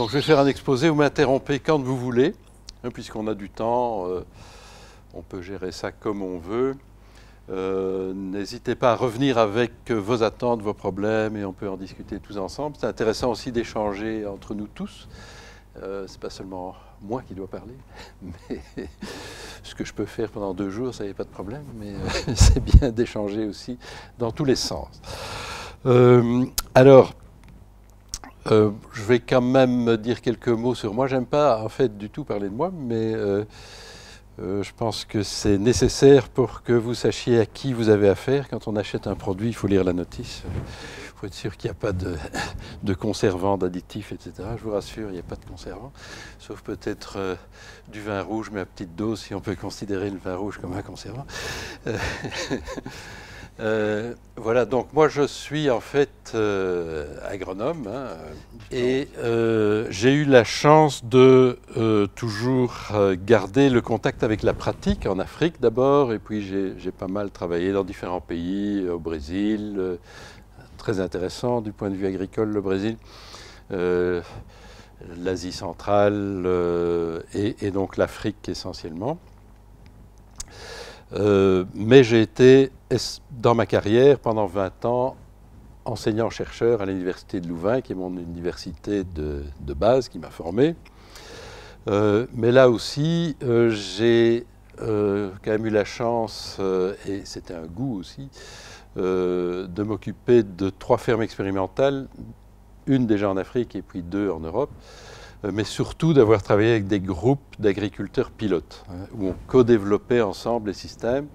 donc je vais faire un exposé, vous m'interrompez quand vous voulez, hein, puisqu'on a du temps, euh, on peut gérer ça comme on veut. Euh, n'hésitez pas à revenir avec vos attentes, vos problèmes, et on peut en discuter tous ensemble. C'est intéressant aussi d'échanger entre nous tous. Euh, c'est pas seulement moi qui dois parler, mais ce que je peux faire pendant deux jours, ça a pas de problème, mais c'est bien d'échanger aussi dans tous les sens. alors, euh, je vais quand même dire quelques mots sur moi. J'aime pas en fait du tout parler de moi, mais euh, euh, je pense que c'est nécessaire pour que vous sachiez à qui vous avez affaire. Quand on achète un produit, il faut lire la notice. Il faut être sûr qu'il n'y a pas de, conservants, d'additifs, etc. Je vous rassure, il n'y a pas de conservants, sauf peut-être du vin rouge, mais à petite dose, si on peut considérer le vin rouge comme un conservant. voilà, donc moi je suis en fait euh, agronome hein, et euh, j'ai eu la chance de toujours garder le contact avec la pratique en Afrique d'abord et puis j'ai pas mal travaillé dans différents pays, au Brésil, très intéressant du point de vue agricole le Brésil, l'Asie centrale et, donc l'Afrique essentiellement. Mais j'ai été dans ma carrière, pendant 20 ans, enseignant-chercheur à l'Université de Louvain, qui est mon université de, base, qui m'a formé. Euh, mais là aussi, euh, j'ai euh, quand même eu la chance, et c'était un goût aussi, de m'occuper de trois fermes expérimentales, une déjà en Afrique et puis deux en Europe, mais surtout d'avoir travaillé avec des groupes d'agriculteurs pilotes, hein, où on co-développait ensemble les systèmes.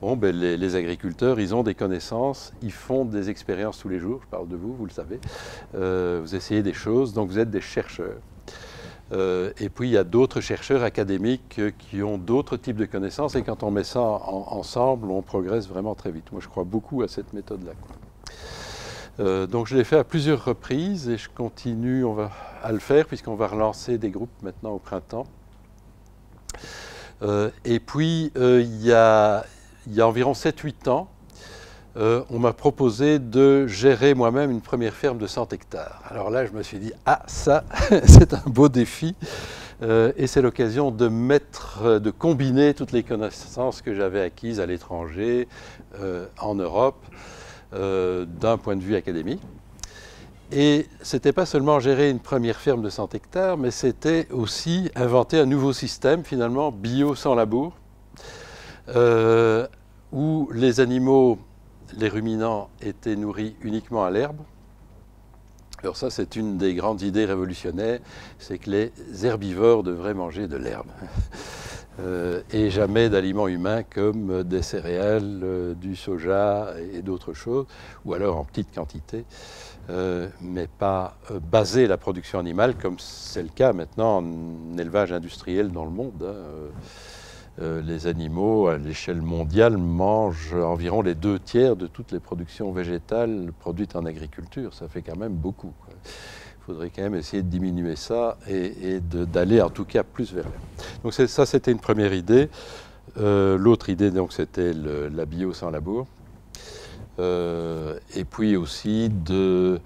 Bon, ben, les, agriculteurs, ils ont des connaissances, ils font des expériences tous les jours, je parle de vous, vous le savez. Euh, vous essayez des choses, donc vous êtes des chercheurs. Euh, et puis il y a d'autres chercheurs académiques qui ont d'autres types de connaissances, et quand on met ça ensemble, on progresse vraiment très vite. Moi, je crois beaucoup à cette méthode-là. Euh, donc je l'ai fait à plusieurs reprises et je continue à le faire puisqu'on va relancer des groupes maintenant au printemps. et puis, il y a, il y a environ 7-8 ans, euh, on m'a proposé de gérer moi-même une première ferme de 100 hectares. Alors là, je me suis dit, ah, ça, c'est un beau défi. Euh, et c'est l'occasion de mettre, de combiner toutes les connaissances que j'avais acquises à l'étranger, euh, en Europe, d'un point de vue académique. Et ce n'était pas seulement gérer une première ferme de 100 hectares, mais c'était aussi inventer un nouveau système, finalement, bio sans labour, où les animaux, les ruminants, étaient nourris uniquement à l'herbe. Alors ça, c'est une des grandes idées révolutionnaires, c'est que les herbivores devraient manger de l'herbe. Euh, et jamais d'aliments humains comme des céréales, euh, du soja et d'autres choses, ou alors en petite quantité, euh, mais pas baser la production animale comme c'est le cas maintenant en élevage industriel dans le monde. Hein, euh, les animaux, à l'échelle mondiale, mangent environ les deux tiers de toutes les productions végétales produites en agriculture. Ça fait quand même beaucoup. Faudrait quand même essayer de diminuer ça et, d'aller en tout cas plus vers là. Donc ça, c'était une première idée. Euh, l'autre idée, donc, c'était la bio sans labour. Euh, et puis aussi de,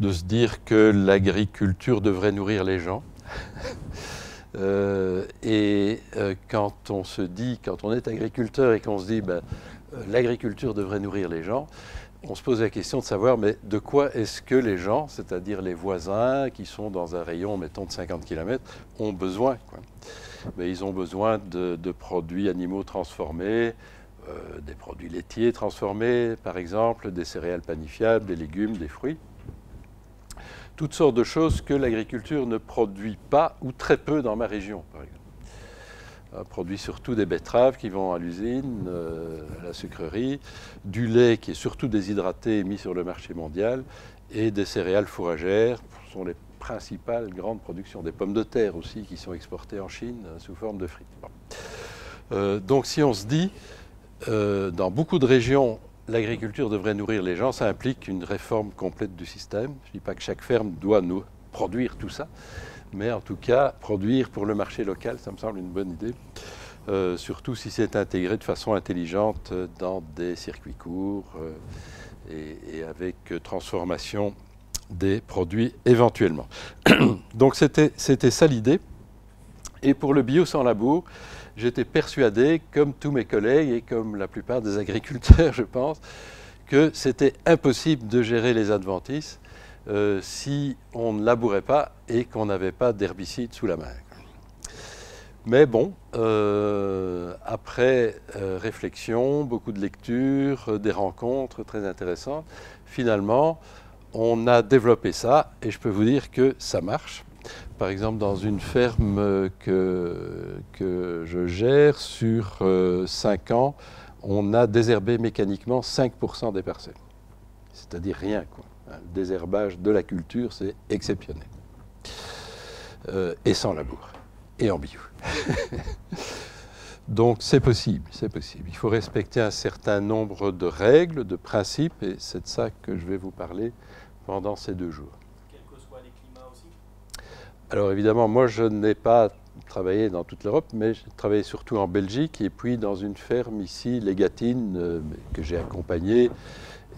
se dire que l'agriculture devrait nourrir les gens. Euh, et quand on se dit, quand on est agriculteur et qu'on se dit, ben, l'agriculture devrait nourrir les gens, on se pose la question de savoir, mais de quoi est-ce que les gens, c'est-à-dire les voisins qui sont dans un rayon, mettons, de 50 km, ont besoin ben, Ils ont besoin de, produits animaux transformés, des produits laitiers transformés, par exemple, des céréales panifiables, des légumes, des fruits toutes sortes de choses que l'agriculture ne produit pas ou très peu dans ma région, par exemple. Elle produit surtout des betteraves qui vont à l'usine, euh, à la sucrerie, du lait qui est surtout déshydraté et mis sur le marché mondial, et des céréales fourragères sont les principales grandes productions. Des pommes de terre aussi qui sont exportées en Chine euh, sous forme de frites. Euh, donc si on se dit, dans beaucoup de régions, l'agriculture devrait nourrir les gens, ça implique une réforme complète du système. Je ne dis pas que chaque ferme doit nous produire tout ça, mais en tout cas, produire pour le marché local, ça me semble une bonne idée. Euh, surtout si c'est intégré de façon intelligente dans des circuits courts euh, et, avec transformation des produits éventuellement. Donc c'était ça l'idée. Et pour le bio sans labour, j'étais persuadé, comme tous mes collègues et comme la plupart des agriculteurs, je pense, que c'était impossible de gérer les adventices euh, si on ne labourait pas et qu'on n'avait pas d'herbicide sous la main. Mais bon, euh, après euh, réflexion, beaucoup de lectures, des rencontres très intéressantes, finalement, on a développé ça et je peux vous dire que ça marche. Par exemple, dans une ferme que, que je gère, sur 5 ans, on a désherbé mécaniquement 5% des parcelles. C'est-à-dire rien. Quoi. Désherbage de la culture, c'est exceptionnel. Euh, et sans labour. Et en bio. Donc c'est possible, c'est possible. Il faut respecter un certain nombre de règles, de principes, et c'est de ça que je vais vous parler pendant ces deux jours. Quels que soient les climats aussi Alors évidemment, moi je n'ai pas travaillé dans toute l'Europe, mais j'ai travaillé surtout en Belgique et puis dans une ferme ici, les Gatines, euh, que j'ai accompagnée.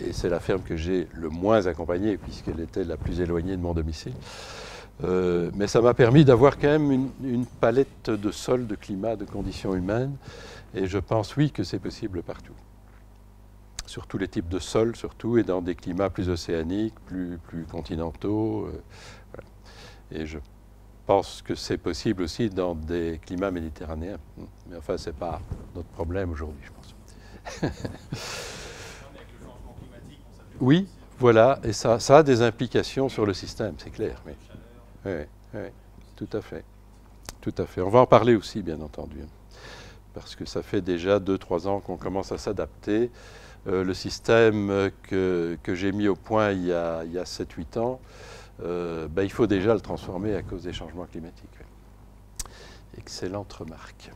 Et c'est la ferme que j'ai le moins accompagnée puisqu'elle était la plus éloignée de mon domicile. Euh, mais ça m'a permis d'avoir quand même une, palette de sols, de climat, de conditions humaines. Et je pense, oui, que c'est possible partout. Sur tous les types de sols, surtout, et dans des climats plus océaniques, plus, plus continentaux. Euh. Et je pense que c'est possible aussi dans des climats méditerranéens. Mais enfin, ce n'est pas notre problème aujourd'hui, je pense. oui, voilà, et ça, a des implications sur le système, c'est clair. Oui. Oui, oui, tout à fait. Tout à fait. On va en parler aussi, bien entendu, parce que ça fait déjà 2-3 ans qu'on commence à s'adapter. Euh, le système que, que j'ai mis au point il y a, a 7-8 ans, euh, ben, il faut déjà le transformer à cause des changements climatiques. Excellente remarque.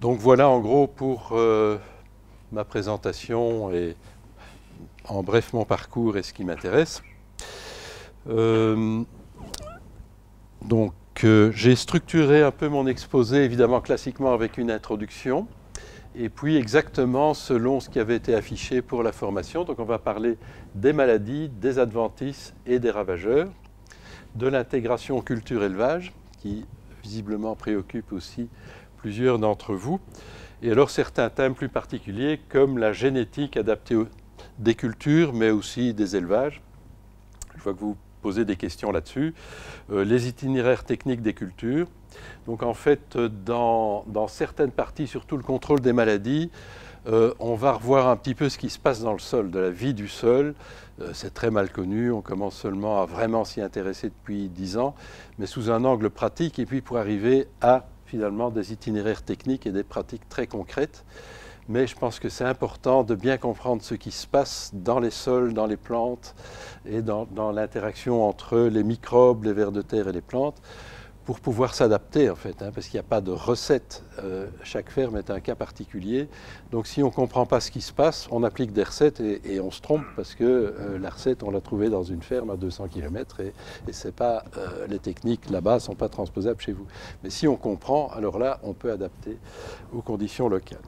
Donc voilà en gros pour euh, ma présentation et en bref mon parcours et ce qui m'intéresse. Euh, donc euh, j'ai structuré un peu mon exposé évidemment classiquement avec une introduction et puis exactement selon ce qui avait été affiché pour la formation. Donc on va parler des maladies, des adventices et des ravageurs, de l'intégration culture-élevage, qui visiblement préoccupe aussi plusieurs d'entre vous, et alors certains thèmes plus particuliers comme la génétique adaptée des cultures, mais aussi des élevages. Je vois que vous posez des questions là-dessus. Euh, les itinéraires techniques des cultures, donc en fait, dans, certaines parties, surtout le contrôle des maladies, euh, on va revoir un petit peu ce qui se passe dans le sol, de la vie du sol. Euh, c'est très mal connu, on commence seulement à vraiment s'y intéresser depuis dix ans, mais sous un angle pratique, et puis pour arriver à finalement des itinéraires techniques et des pratiques très concrètes. Mais je pense que c'est important de bien comprendre ce qui se passe dans les sols, dans les plantes et dans l'interaction entre les microbes, les vers de terre et les plantes pour pouvoir s'adapter en fait, hein, parce qu'il n'y a pas de recette. Euh, chaque ferme est un cas particulier. Donc si on ne comprend pas ce qui se passe, on applique des recettes et, on se trompe parce que euh, la recette, on l'a trouvée dans une ferme à 200 km et, c'est pas, euh, les techniques là-bas ne sont pas transposables chez vous. Mais si on comprend, alors là, on peut adapter aux conditions locales.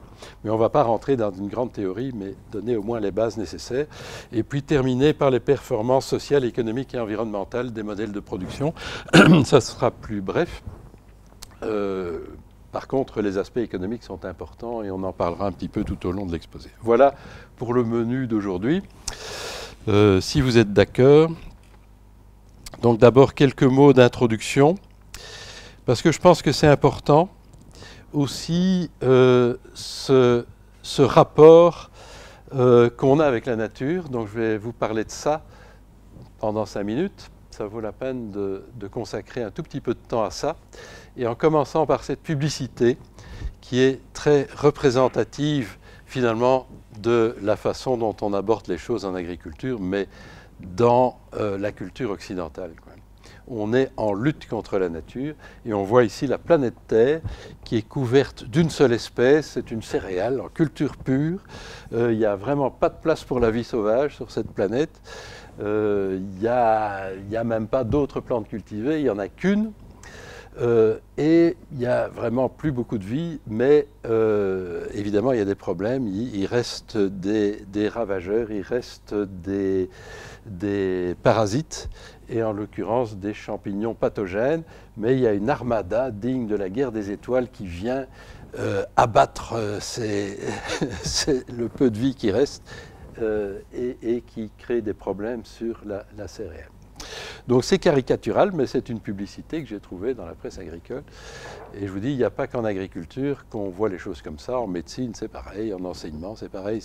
Mais on ne va pas rentrer dans une grande théorie, mais donner au moins les bases nécessaires. Et puis terminer par les performances sociales, économiques et environnementales des modèles de production. Ça sera plus bref. Euh, par contre, les aspects économiques sont importants et on en parlera un petit peu tout au long de l'exposé. Voilà pour le menu d'aujourd'hui. Euh, si vous êtes d'accord. Donc d'abord quelques mots d'introduction, parce que je pense que c'est important aussi euh, ce, rapport euh, qu'on a avec la nature. Donc je vais vous parler de ça pendant cinq minutes. Ça vaut la peine de, de, consacrer un tout petit peu de temps à ça. Et en commençant par cette publicité qui est très représentative finalement de la façon dont on aborde les choses en agriculture, mais dans euh, la culture occidentale. On est en lutte contre la nature et on voit ici la planète Terre qui est couverte d'une seule espèce, c'est une céréale en culture pure. Euh, il n'y a vraiment pas de place pour la vie sauvage sur cette planète. Euh, il n'y a, même pas d'autres plantes cultivées, il n'y en a qu'une. Euh, et il n'y a vraiment plus beaucoup de vie, mais évidemment, il y a des problèmes. Il, reste des, ravageurs, il reste des, parasites, et en l'occurrence des champignons pathogènes. Mais il y a une armada digne de la guerre des étoiles qui vient euh, abattre le peu de vie qui reste et, qui crée des problèmes sur la, céréale. Donc c'est caricatural, mais c'est une publicité que j'ai trouvée dans la presse agricole. Et je vous dis, il n'y a pas qu'en agriculture qu'on voit les choses comme ça. En médecine, c'est pareil. En enseignement, c'est pareil.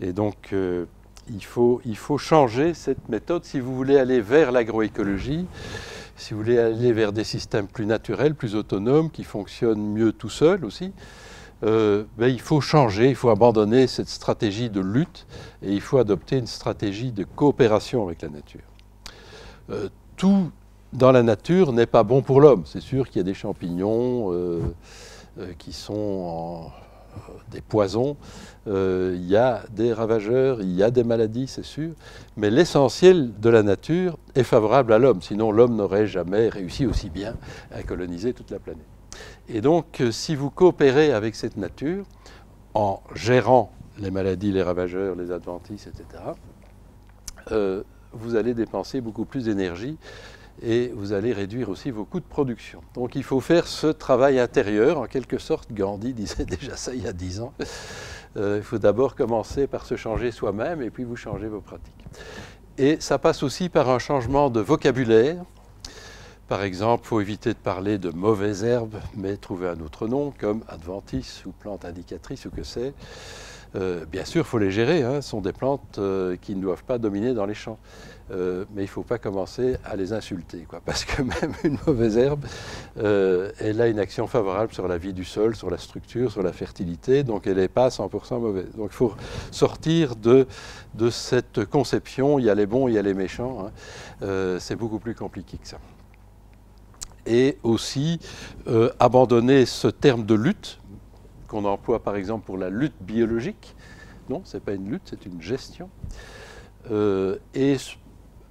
Et donc, euh, il, faut, il faut changer cette méthode si vous voulez aller vers l'agroécologie si vous voulez aller vers des systèmes plus naturels, plus autonomes, qui fonctionnent mieux tout seuls aussi, euh, ben, il faut changer, il faut abandonner cette stratégie de lutte et il faut adopter une stratégie de coopération avec la nature. Euh, tout dans la nature n'est pas bon pour l'homme. C'est sûr qu'il y a des champignons euh, qui sont des poisons, il y a des ravageurs, il y a des maladies, c'est sûr, mais l'essentiel de la nature est favorable à l'homme, sinon l'homme n'aurait jamais réussi aussi bien à coloniser toute la planète. Et donc, si vous coopérez avec cette nature, en gérant les maladies, les ravageurs, les adventices, etc., vous allez dépenser beaucoup plus d'énergie et vous allez réduire aussi vos coûts de production. Donc il faut faire ce travail intérieur, en quelque sorte. Gandhi disait déjà ça il y a dix ans. Euh, il faut d'abord commencer par se changer soi-même et puis vous changez vos pratiques. Et ça passe aussi par un changement de vocabulaire. Par exemple, il faut éviter de parler de mauvaises herbes, mais trouver un autre nom, comme adventice ou plante indicatrice ou que c'est. Euh, bien sûr, il faut les gérer. Hein. Ce sont des plantes euh, qui ne doivent pas dominer dans les champs. Euh, mais il ne faut pas commencer à les insulter, parce que même une mauvaise herbe, elle a une action favorable sur la vie du sol, sur la structure, sur la fertilité, donc elle n'est pas 100% mauvaise. Donc il faut sortir de, cette conception, il y a les bons, il y a les méchants, hein. c'est beaucoup plus compliqué que ça. Et aussi abandonner ce terme de lutte, qu'on emploie par exemple pour la lutte biologique. Non, ce n'est pas une lutte, c'est une gestion. Euh, et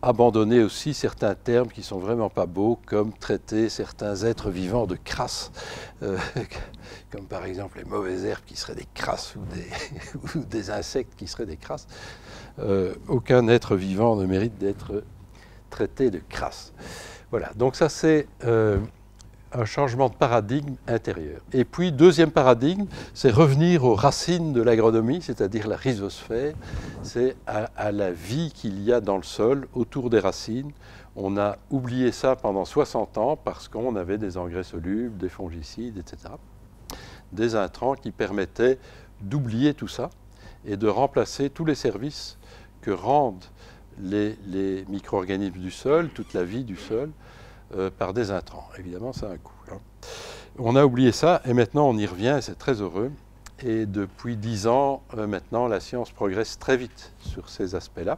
abandonner aussi certains termes qui sont vraiment pas beaux, comme traiter certains êtres vivants de crasse, euh, comme par exemple les mauvaises herbes qui seraient des crasses ou des, insectes qui seraient des crasses. Euh, aucun être vivant ne mérite d'être traité de crasse. Voilà, donc ça c'est un changement de paradigme intérieur. Et puis, deuxième paradigme, c'est revenir aux racines de l'agronomie, c'est-à-dire la rhizosphère, c'est à, la vie qu'il y a dans le sol autour des racines. On a oublié ça pendant 60 ans parce qu'on avait des engrais solubles, des fongicides, etc. Des intrants qui permettaient d'oublier tout ça et de remplacer tous les services que rendent les, les micro-organismes du sol, toute la vie du sol, euh, par des intrants. Évidemment, ça a un coût. Hein. On a oublié ça et maintenant on y revient et c'est très heureux. Et depuis dix ans, euh, maintenant, la science progresse très vite sur ces aspects-là.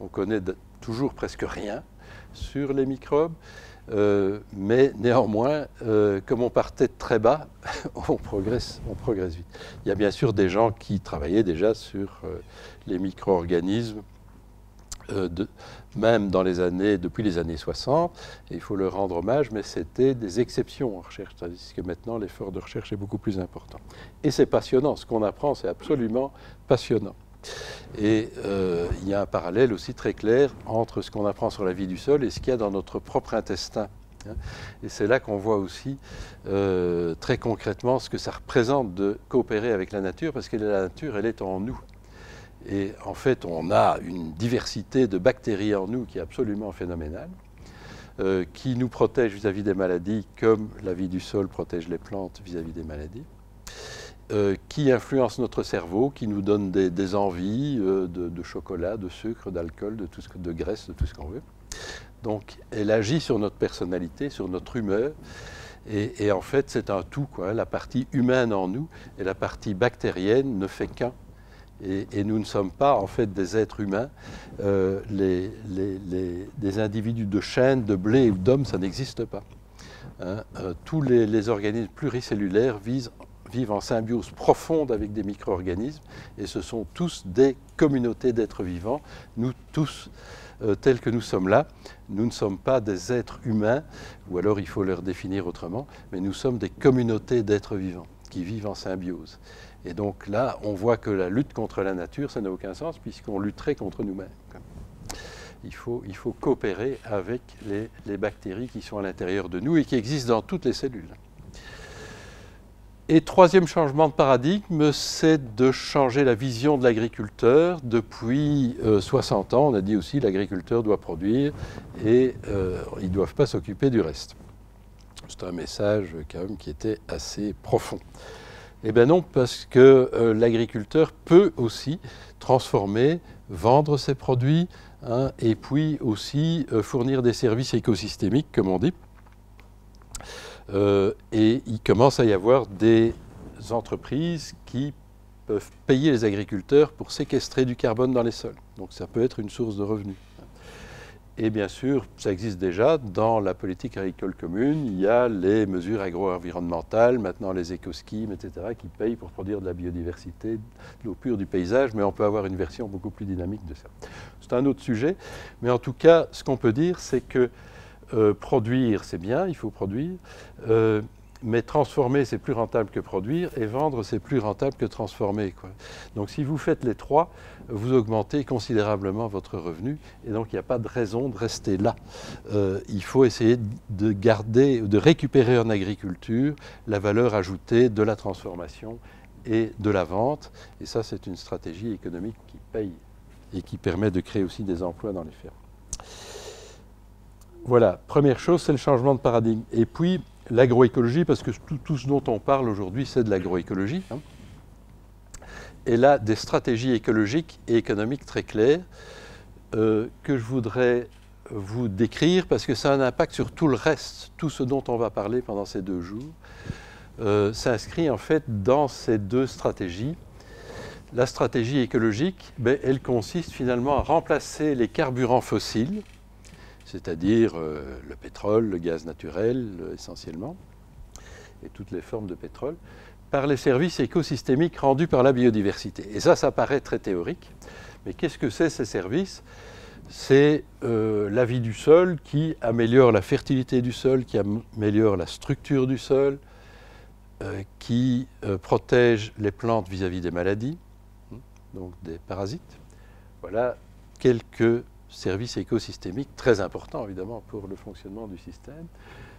On connaît toujours presque rien sur les microbes, euh, mais néanmoins, comme on partait de très bas, on, progresse, on progresse vite. Il y a bien sûr des gens qui travaillaient déjà sur les micro-organismes euh, même dans les années, depuis les années 60, et il faut leur rendre hommage, mais c'était des exceptions en recherche, tandis que maintenant l'effort de recherche est beaucoup plus important. Et c'est passionnant, ce qu'on apprend, c'est absolument passionnant. Et euh, il y a un parallèle aussi très clair entre ce qu'on apprend sur la vie du sol et ce qu'il y a dans notre propre intestin. Hein. Et c'est là qu'on voit aussi euh, très concrètement ce que ça représente de coopérer avec la nature, parce que la nature, elle est en nous. Et en fait, on a une diversité de bactéries en nous qui est absolument phénoménale, euh, qui nous protège vis-à-vis des maladies, comme la vie du sol protège les plantes vis-à-vis des maladies, euh, qui influence notre cerveau, qui nous donne des, envies euh, de, chocolat, de sucre, d'alcool, de, graisse, de tout ce qu'on veut. Donc, elle agit sur notre personnalité, sur notre humeur. Et, en fait, c'est un tout. La partie humaine en nous et la partie bactérienne ne fait qu'un. Et, nous ne sommes pas en fait des êtres humains. Euh, les, des individus de chêne, de blé ou d'hommes, ça n'existe pas. Hein. Euh, tous les, organismes pluricellulaires vivent en symbiose profonde avec des micro-organismes et ce sont tous des communautés d'êtres vivants. Nous tous, euh, tels que nous sommes là. Nous ne sommes pas des êtres humains, ou alors il faut leur définir autrement, mais nous sommes des communautés d'êtres vivants qui vivent en symbiose. Et donc là, on voit que la lutte contre la nature, ça n'a aucun sens puisqu'on lutterait contre nous-mêmes. Il faut, coopérer avec les, bactéries qui sont à l'intérieur de nous et qui existent dans toutes les cellules. Et troisième changement de paradigme, c'est de changer la vision de l'agriculteur. Depuis euh, 60 ans, on a dit aussi l'agriculteur doit produire et euh, ils ne doivent pas s'occuper du reste. C'est un message quand même qui était assez profond. Eh bien non, parce que euh, l'agriculteur peut aussi transformer, vendre ses produits hein, et puis aussi euh, fournir des services écosystémiques, comme on dit. Euh, et il commence à y avoir des entreprises qui peuvent payer les agriculteurs pour séquestrer du carbone dans les sols. Donc ça peut être une source de revenus. Et bien sûr, ça existe déjà dans la politique agricole commune. Il y a les mesures agro-environnementales, maintenant les éco-schemes, etc., qui payent pour produire de la biodiversité, de l'eau pure du paysage, mais on peut avoir une version beaucoup plus dynamique de ça. C'est un autre sujet, mais en tout cas, ce qu'on peut dire, c'est que euh, produire, c'est bien, il faut produire, euh, mais transformer, c'est plus rentable que produire, et vendre, c'est plus rentable que transformer. Donc si vous faites les trois, vous augmentez considérablement votre revenu, et donc il n'y a pas de raison de rester là. Euh, il faut essayer de garder, de récupérer en agriculture la valeur ajoutée de la transformation et de la vente, et ça c'est une stratégie économique qui paye et qui permet de créer aussi des emplois dans les fermes. Voilà, première chose, c'est le changement de paradigme. Et puis, l'agroécologie, parce que tout, ce dont on parle aujourd'hui, c'est de l'agroécologie. Hein. Et là, des stratégies écologiques et économiques très claires euh, que je voudrais vous décrire, parce que ça a un impact sur tout le reste, tout ce dont on va parler pendant ces deux jours, euh, s'inscrit en fait dans ces deux stratégies. La stratégie écologique, ben, elle consiste finalement à remplacer les carburants fossiles, c'est-à-dire euh, le pétrole, le gaz naturel essentiellement, et toutes les formes de pétrole, par les services écosystémiques rendus par la biodiversité. Et ça, ça paraît très théorique, mais qu'est-ce que c'est ces services? C'est euh, la vie du sol qui améliore la fertilité du sol, qui améliore la structure du sol, euh, qui euh, protège les plantes vis-à-vis -vis des maladies, hein, donc des parasites. Voilà quelques services écosystémiques très importants évidemment pour le fonctionnement du système.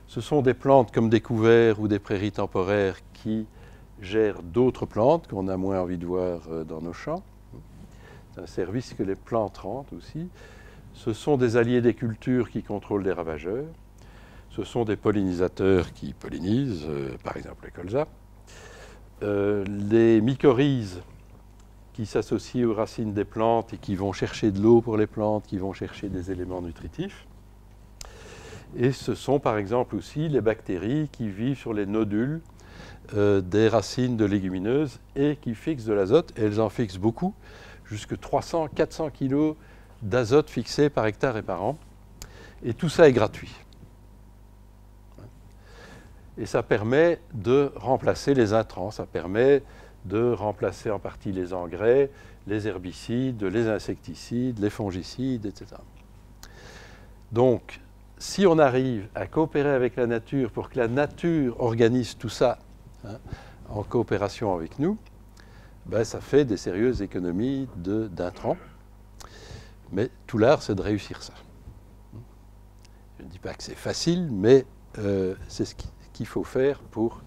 Ce sont des plantes comme des couverts ou des prairies temporaires qui gèrent d'autres plantes qu'on a moins envie de voir euh, dans nos champs. C'est un service que les plantes rendent aussi. Ce sont des alliés des cultures qui contrôlent les ravageurs. Ce sont des pollinisateurs qui pollinisent, euh, par exemple les colzas. Euh, les mycorhizes qui s'associent aux racines des plantes et qui vont chercher de l'eau pour les plantes, qui vont chercher des éléments nutritifs. Et ce sont par exemple aussi les bactéries qui vivent sur les nodules euh, des racines de légumineuses et qui fixent de l'azote. Et elles en fixent beaucoup, jusque 300-400 kg d'azote fixé par hectare et par an. Et tout ça est gratuit. Et ça permet de remplacer les intrants, ça permet de remplacer en partie les engrais, les herbicides, les insecticides, les fongicides, etc. Donc, si on arrive à coopérer avec la nature pour que la nature organise tout ça hein, en coopération avec nous, ben, ça fait des sérieuses économies d'intrants. Mais tout l'art, c'est de réussir ça. Je ne dis pas que c'est facile, mais euh, c'est ce qu'il faut faire pour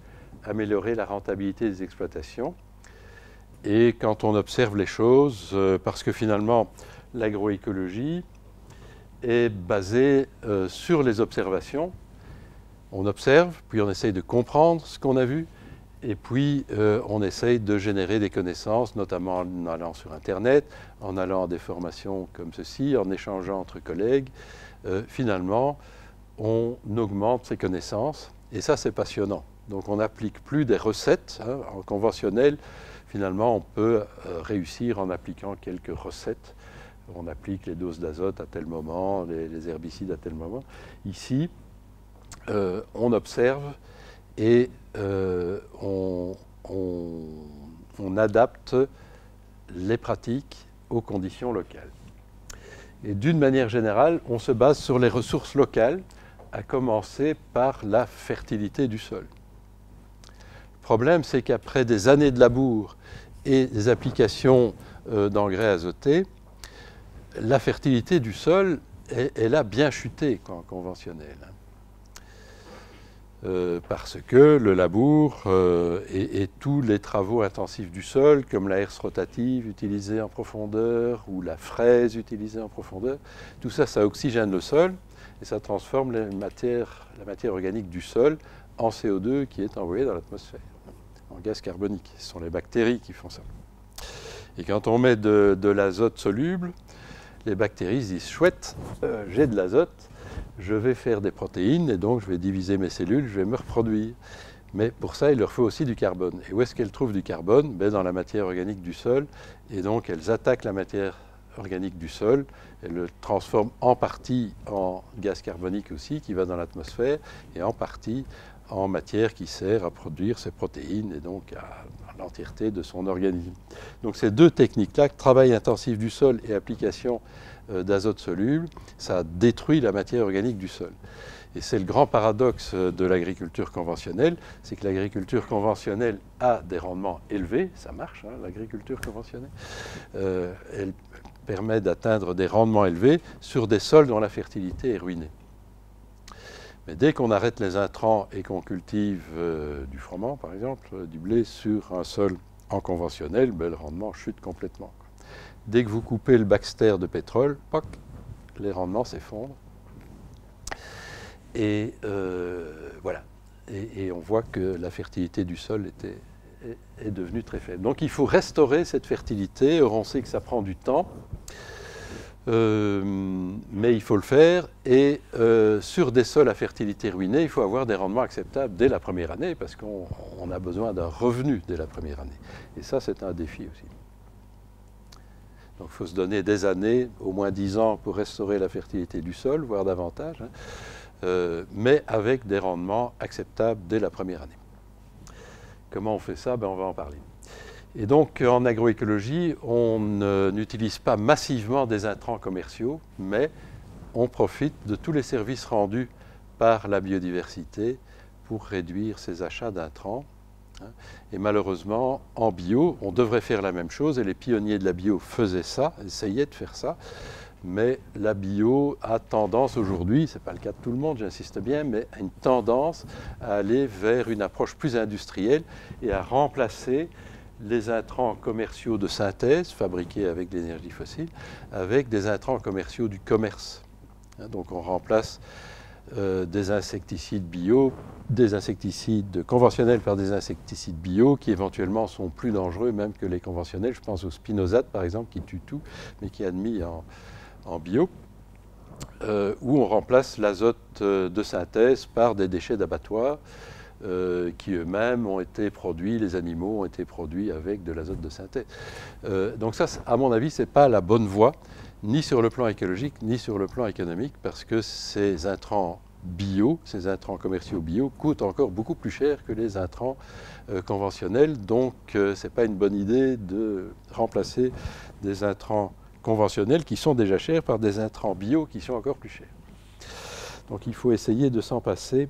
améliorer la rentabilité des exploitations. Et quand on observe les choses, euh, parce que finalement, l'agroécologie est basée euh, sur les observations. On observe, puis on essaye de comprendre ce qu'on a vu, et puis euh, on essaye de générer des connaissances, notamment en allant sur Internet, en allant à des formations comme ceci, en échangeant entre collègues. Euh, finalement, on augmente ses connaissances, et ça c'est passionnant. Donc on n'applique plus des recettes hein, en conventionnel. Finalement, on peut euh, réussir en appliquant quelques recettes. On applique les doses d'azote à tel moment, les, les, herbicides à tel moment. Ici, on observe et euh, on, adapte les pratiques aux conditions locales. Et d'une manière générale, on se base sur les ressources locales, à commencer par la fertilité du sol. Le problème, c'est qu'après des années de labour et des applications euh, d'engrais azotés, la fertilité du sol, elle, a bien chuté en conventionnel. Euh, parce que le labour euh, et, tous les travaux intensifs du sol, comme la herse rotative utilisée en profondeur ou la fraise utilisée en profondeur, tout ça, ça oxygène le sol et ça transforme la matière, organique du sol en CO2 qui est envoyé dans l'atmosphère, en gaz carbonique. Ce sont les bactéries qui font ça. Et quand on met de, l'azote soluble, les bactéries disent chouette, euh, j'ai de l'azote, je vais faire des protéines et donc je vais diviser mes cellules, je vais me reproduire. Mais pour ça, il leur faut aussi du carbone. Et où est-ce qu'elles trouvent du carbone? Ben Dans la matière organique du sol. Et donc, elles attaquent la matière organique du sol, elles le transforment en partie en gaz carbonique aussi, qui va dans l'atmosphère, et en partie en matière qui sert à produire ces protéines et donc à, l'entièreté de son organisme. Donc ces deux techniques-là, travail intensif du sol et application d'azote soluble, ça détruit la matière organique du sol. Et c'est le grand paradoxe euh, de l'agriculture conventionnelle, c'est que l'agriculture conventionnelle a des rendements élevés, ça marche, hein, l'agriculture conventionnelle. Euh, elle permet d'atteindre des rendements élevés sur des sols dont la fertilité est ruinée. Mais dès qu'on arrête les intrants et qu'on cultive du froment, par exemple, du blé sur un sol en conventionnel, ben, le rendement chute complètement. Dès que vous coupez le Baxter de pétrole, les rendements s'effondrent. Et euh, voilà. Et, on voit que la fertilité du sol est, devenue très faible. Donc il faut restaurer cette fertilité. on sait que ça prend du temps. Euh, mais il faut le faire. Et euh, sur des sols à fertilité ruinée, il faut avoir des rendements acceptables dès la première année, parce qu'on a besoin d'un revenu dès la première année. Et ça, c'est un défi aussi. Donc il faut se donner des années, au moins 10 ans, pour restaurer la fertilité du sol, voire davantage, hein, euh, mais avec des rendements acceptables dès la première année. Comment on fait ça? Ben, On va en parler. Et donc en agroécologie, on n'utilise pas massivement des intrants commerciaux, mais on profite de tous les services rendus par la biodiversité pour réduire ces achats d'intrants. Et malheureusement, en bio, on devrait faire la même chose, et les pionniers de la bio faisaient ça, essayaient de faire ça, mais la bio a tendance aujourd'hui, ce n'est pas le cas de tout le monde, j'insiste bien, mais a une tendance à aller vers une approche plus industrielle et à remplacer les intrants commerciaux de synthèse fabriqués avec l'énergie fossile avec des intrants commerciaux du commerce. Hein. Donc on remplace euh, des insecticides bio, des insecticides conventionnels par des insecticides bio qui éventuellement sont plus dangereux même que les conventionnels. Je pense au spinosate par exemple qui tue tout mais qui est admis en, bio. Euh, où on remplace l'azote euh, de synthèse par des déchets d'abattoir qui eux-mêmes ont été produits, les animaux ont été produits avec de l'azote de synthèse. donc ça, à mon avis, ce n'est pas la bonne voie ni sur le plan écologique, ni sur le plan économique, parce que ces intrants bio, ces intrants commerciaux bio, coûtent encore beaucoup plus cher que les intrants euh, conventionnels. Donc, euh, ce n'est pas une bonne idée de remplacer des intrants conventionnels qui sont déjà chers par des intrants bio qui sont encore plus chers. Donc, il faut essayer de s'en passer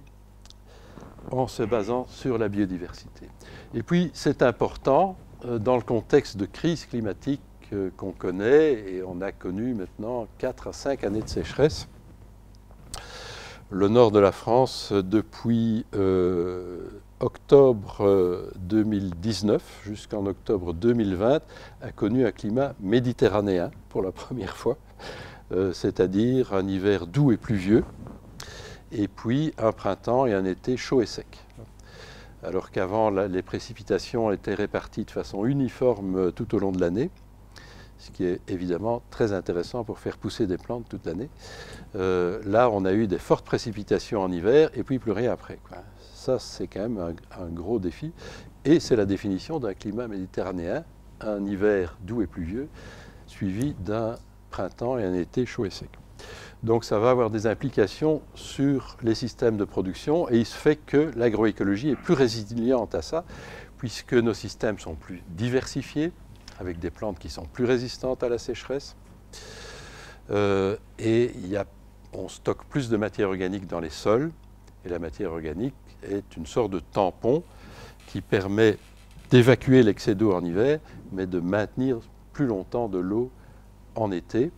en se basant sur la biodiversité. Et puis, c'est important, euh, dans le contexte de crise climatique qu'on connaît, et on a connu maintenant 4 à 5 années de sécheresse. Le nord de la France, depuis euh, octobre 2019 euh, jusqu'en octobre 2020, a connu un climat méditerranéen pour la première fois, euh, c'est-à-dire un hiver doux et pluvieux, et puis un printemps et un été chaud et sec alors qu'avant les précipitations étaient réparties de façon uniforme tout au long de l'année ce qui est évidemment très intéressant pour faire pousser des plantes toute l'année. Euh, là, on a eu des fortes précipitations en hiver et puis plus rien après. Ça, c'est quand même un, gros défi. Et c'est la définition d'un climat méditerranéen, un hiver doux et pluvieux, suivi d'un printemps et un été chaud et sec. Donc ça va avoir des implications sur les systèmes de production et il se fait que l'agroécologie est plus résiliente à ça, puisque nos systèmes sont plus diversifiés, avec des plantes qui sont plus résistantes à la sécheresse. Euh, on stocke plus de matière organique dans les sols. Et la matière organique est une sorte de tampon qui permet d'évacuer l'excès d'eau en hiver, mais de maintenir plus longtemps de l'eau en été.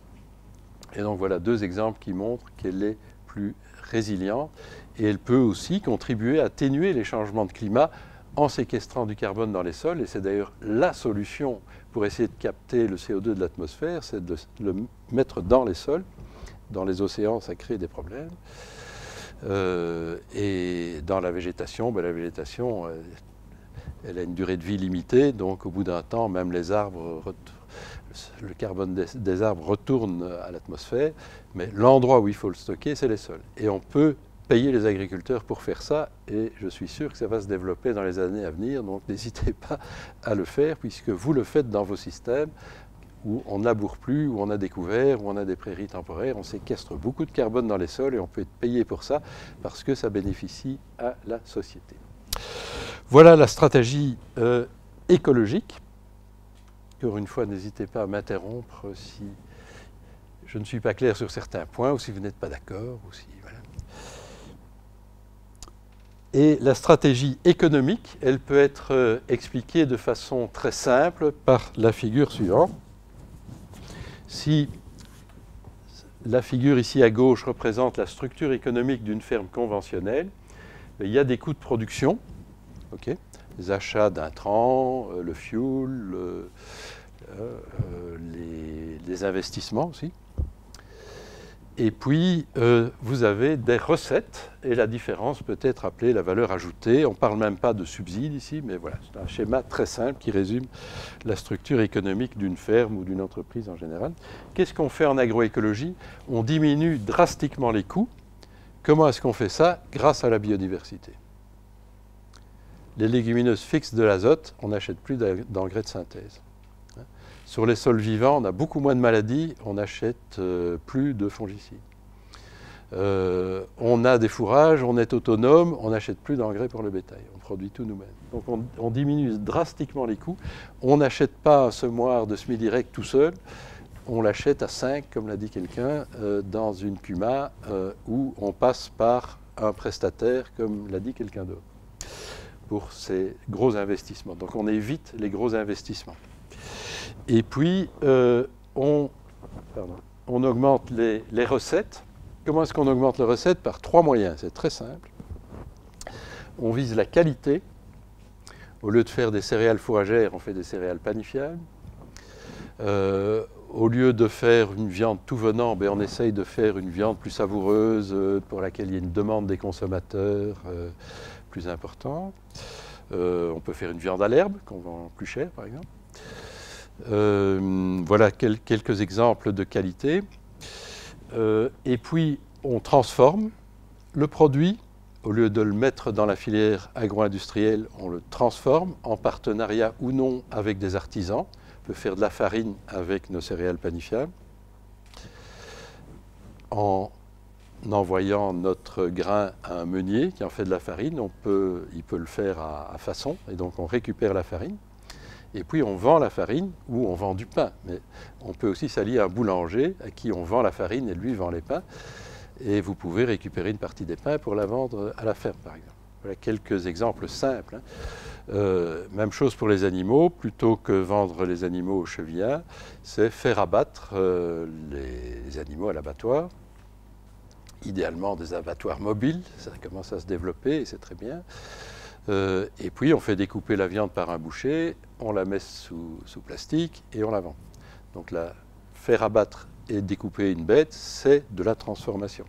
Et donc voilà deux exemples qui montrent qu'elle est plus résiliente et elle peut aussi contribuer à atténuer les changements de climat en séquestrant du carbone dans les sols. Et c'est d'ailleurs la solution pour essayer de capter le CO2 de l'atmosphère, c'est de le mettre dans les sols. Dans les océans, ça crée des problèmes. Euh, et dans la végétation, ben, la végétation, euh, elle a une durée de vie limitée, donc au bout d'un temps, même les arbres, le carbone des, arbres retourne à l'atmosphère, mais l'endroit où il faut le stocker, c'est les sols. Et on peut payer les agriculteurs pour faire ça, et je suis sûr que ça va se développer dans les années à venir, donc n'hésitez pas à le faire, puisque vous le faites dans vos systèmes où on n'aboure plus, où on a découvert, où on a des prairies temporaires, on séquestre beaucoup de carbone dans les sols et on peut être payé pour ça parce que ça bénéficie à la société. Voilà la stratégie euh, écologique. Encore une fois, n'hésitez pas à m'interrompre si je ne suis pas clair sur certains points ou si vous n'êtes pas d'accord. Et la stratégie économique, elle peut être euh, expliquée de façon très simple par la figure suivante. Si la figure ici à gauche représente la structure économique d'une ferme conventionnelle, il y a des coûts de production, les achats d'intrants, euh, le fuel, euh, euh, les, investissements aussi. Et puis, vous avez des recettes, et la différence peut être appelée la valeur ajoutée. On ne parle même pas de subsides ici, mais voilà, c'est un schéma très simple qui résume la structure économique d'une ferme ou d'une entreprise en général. Qu'est-ce qu'on fait en agroécologie? On diminue drastiquement les coûts. Comment est-ce qu'on fait ça? Grâce à la biodiversité les légumineuses fixent de l'azote, on n'achète plus d'engrais de synthèse. Sur les sols vivants, on a beaucoup moins de maladies, on n'achète euh, plus de fongicides. Euh, on a des fourrages, on est autonome, on n'achète plus d'engrais pour le bétail, on produit tout nous-mêmes. Donc on, diminue drastiquement les coûts. On n'achète pas un semoir de semi-direct tout seul, on l'achète à 5, comme l'a dit quelqu'un, euh, dans une Puma où on passe par un prestataire, comme l'a dit quelqu'un d'autre pour ces gros investissements. Donc on évite les gros investissements. Et puis, euh, on, augmente les, recettes. Comment est-ce qu'on augmente les recettes? Par trois moyens, c'est très simple. On vise la qualité. Au lieu de faire des céréales fourragères, on fait des céréales panifiables. Euh, au lieu de faire une viande tout venant, ben on essaye de faire une viande plus savoureuse euh, pour laquelle il y a une demande des consommateurs plus importante. On peut faire une viande à l'herbe qu'on vend plus cher, par exemple. Euh, voilà quelques exemples de qualité. Euh, et puis, on transforme le produit. Au lieu de le mettre dans la filière agro-industrielle, on le transforme en partenariat ou non avec des artisans. On peut faire de la farine avec nos céréales panifiables. En en envoyant notre grain à un meunier qui en fait de la farine, il peut le faire à, façon, et donc on récupère la farine. Et puis on vend la farine ou on vend du pain. Mais on peut aussi s'allier à un boulanger à qui on vend la farine et lui vend les pains. Et vous pouvez récupérer une partie des pains pour la vendre à la ferme, par exemple. Voilà quelques exemples simples. Hein. Euh, même chose pour les animaux, plutôt que vendre les animaux aux chevillards, c'est faire abattre euh, les animaux à l'abattoir idéalement des abattoirs mobiles, ça commence à se développer et c'est très bien. Euh, et puis on fait découper la viande par un boucher, on la met sous, plastique et on la vend. Donc la, faire abattre et découper une bête, c'est de la transformation.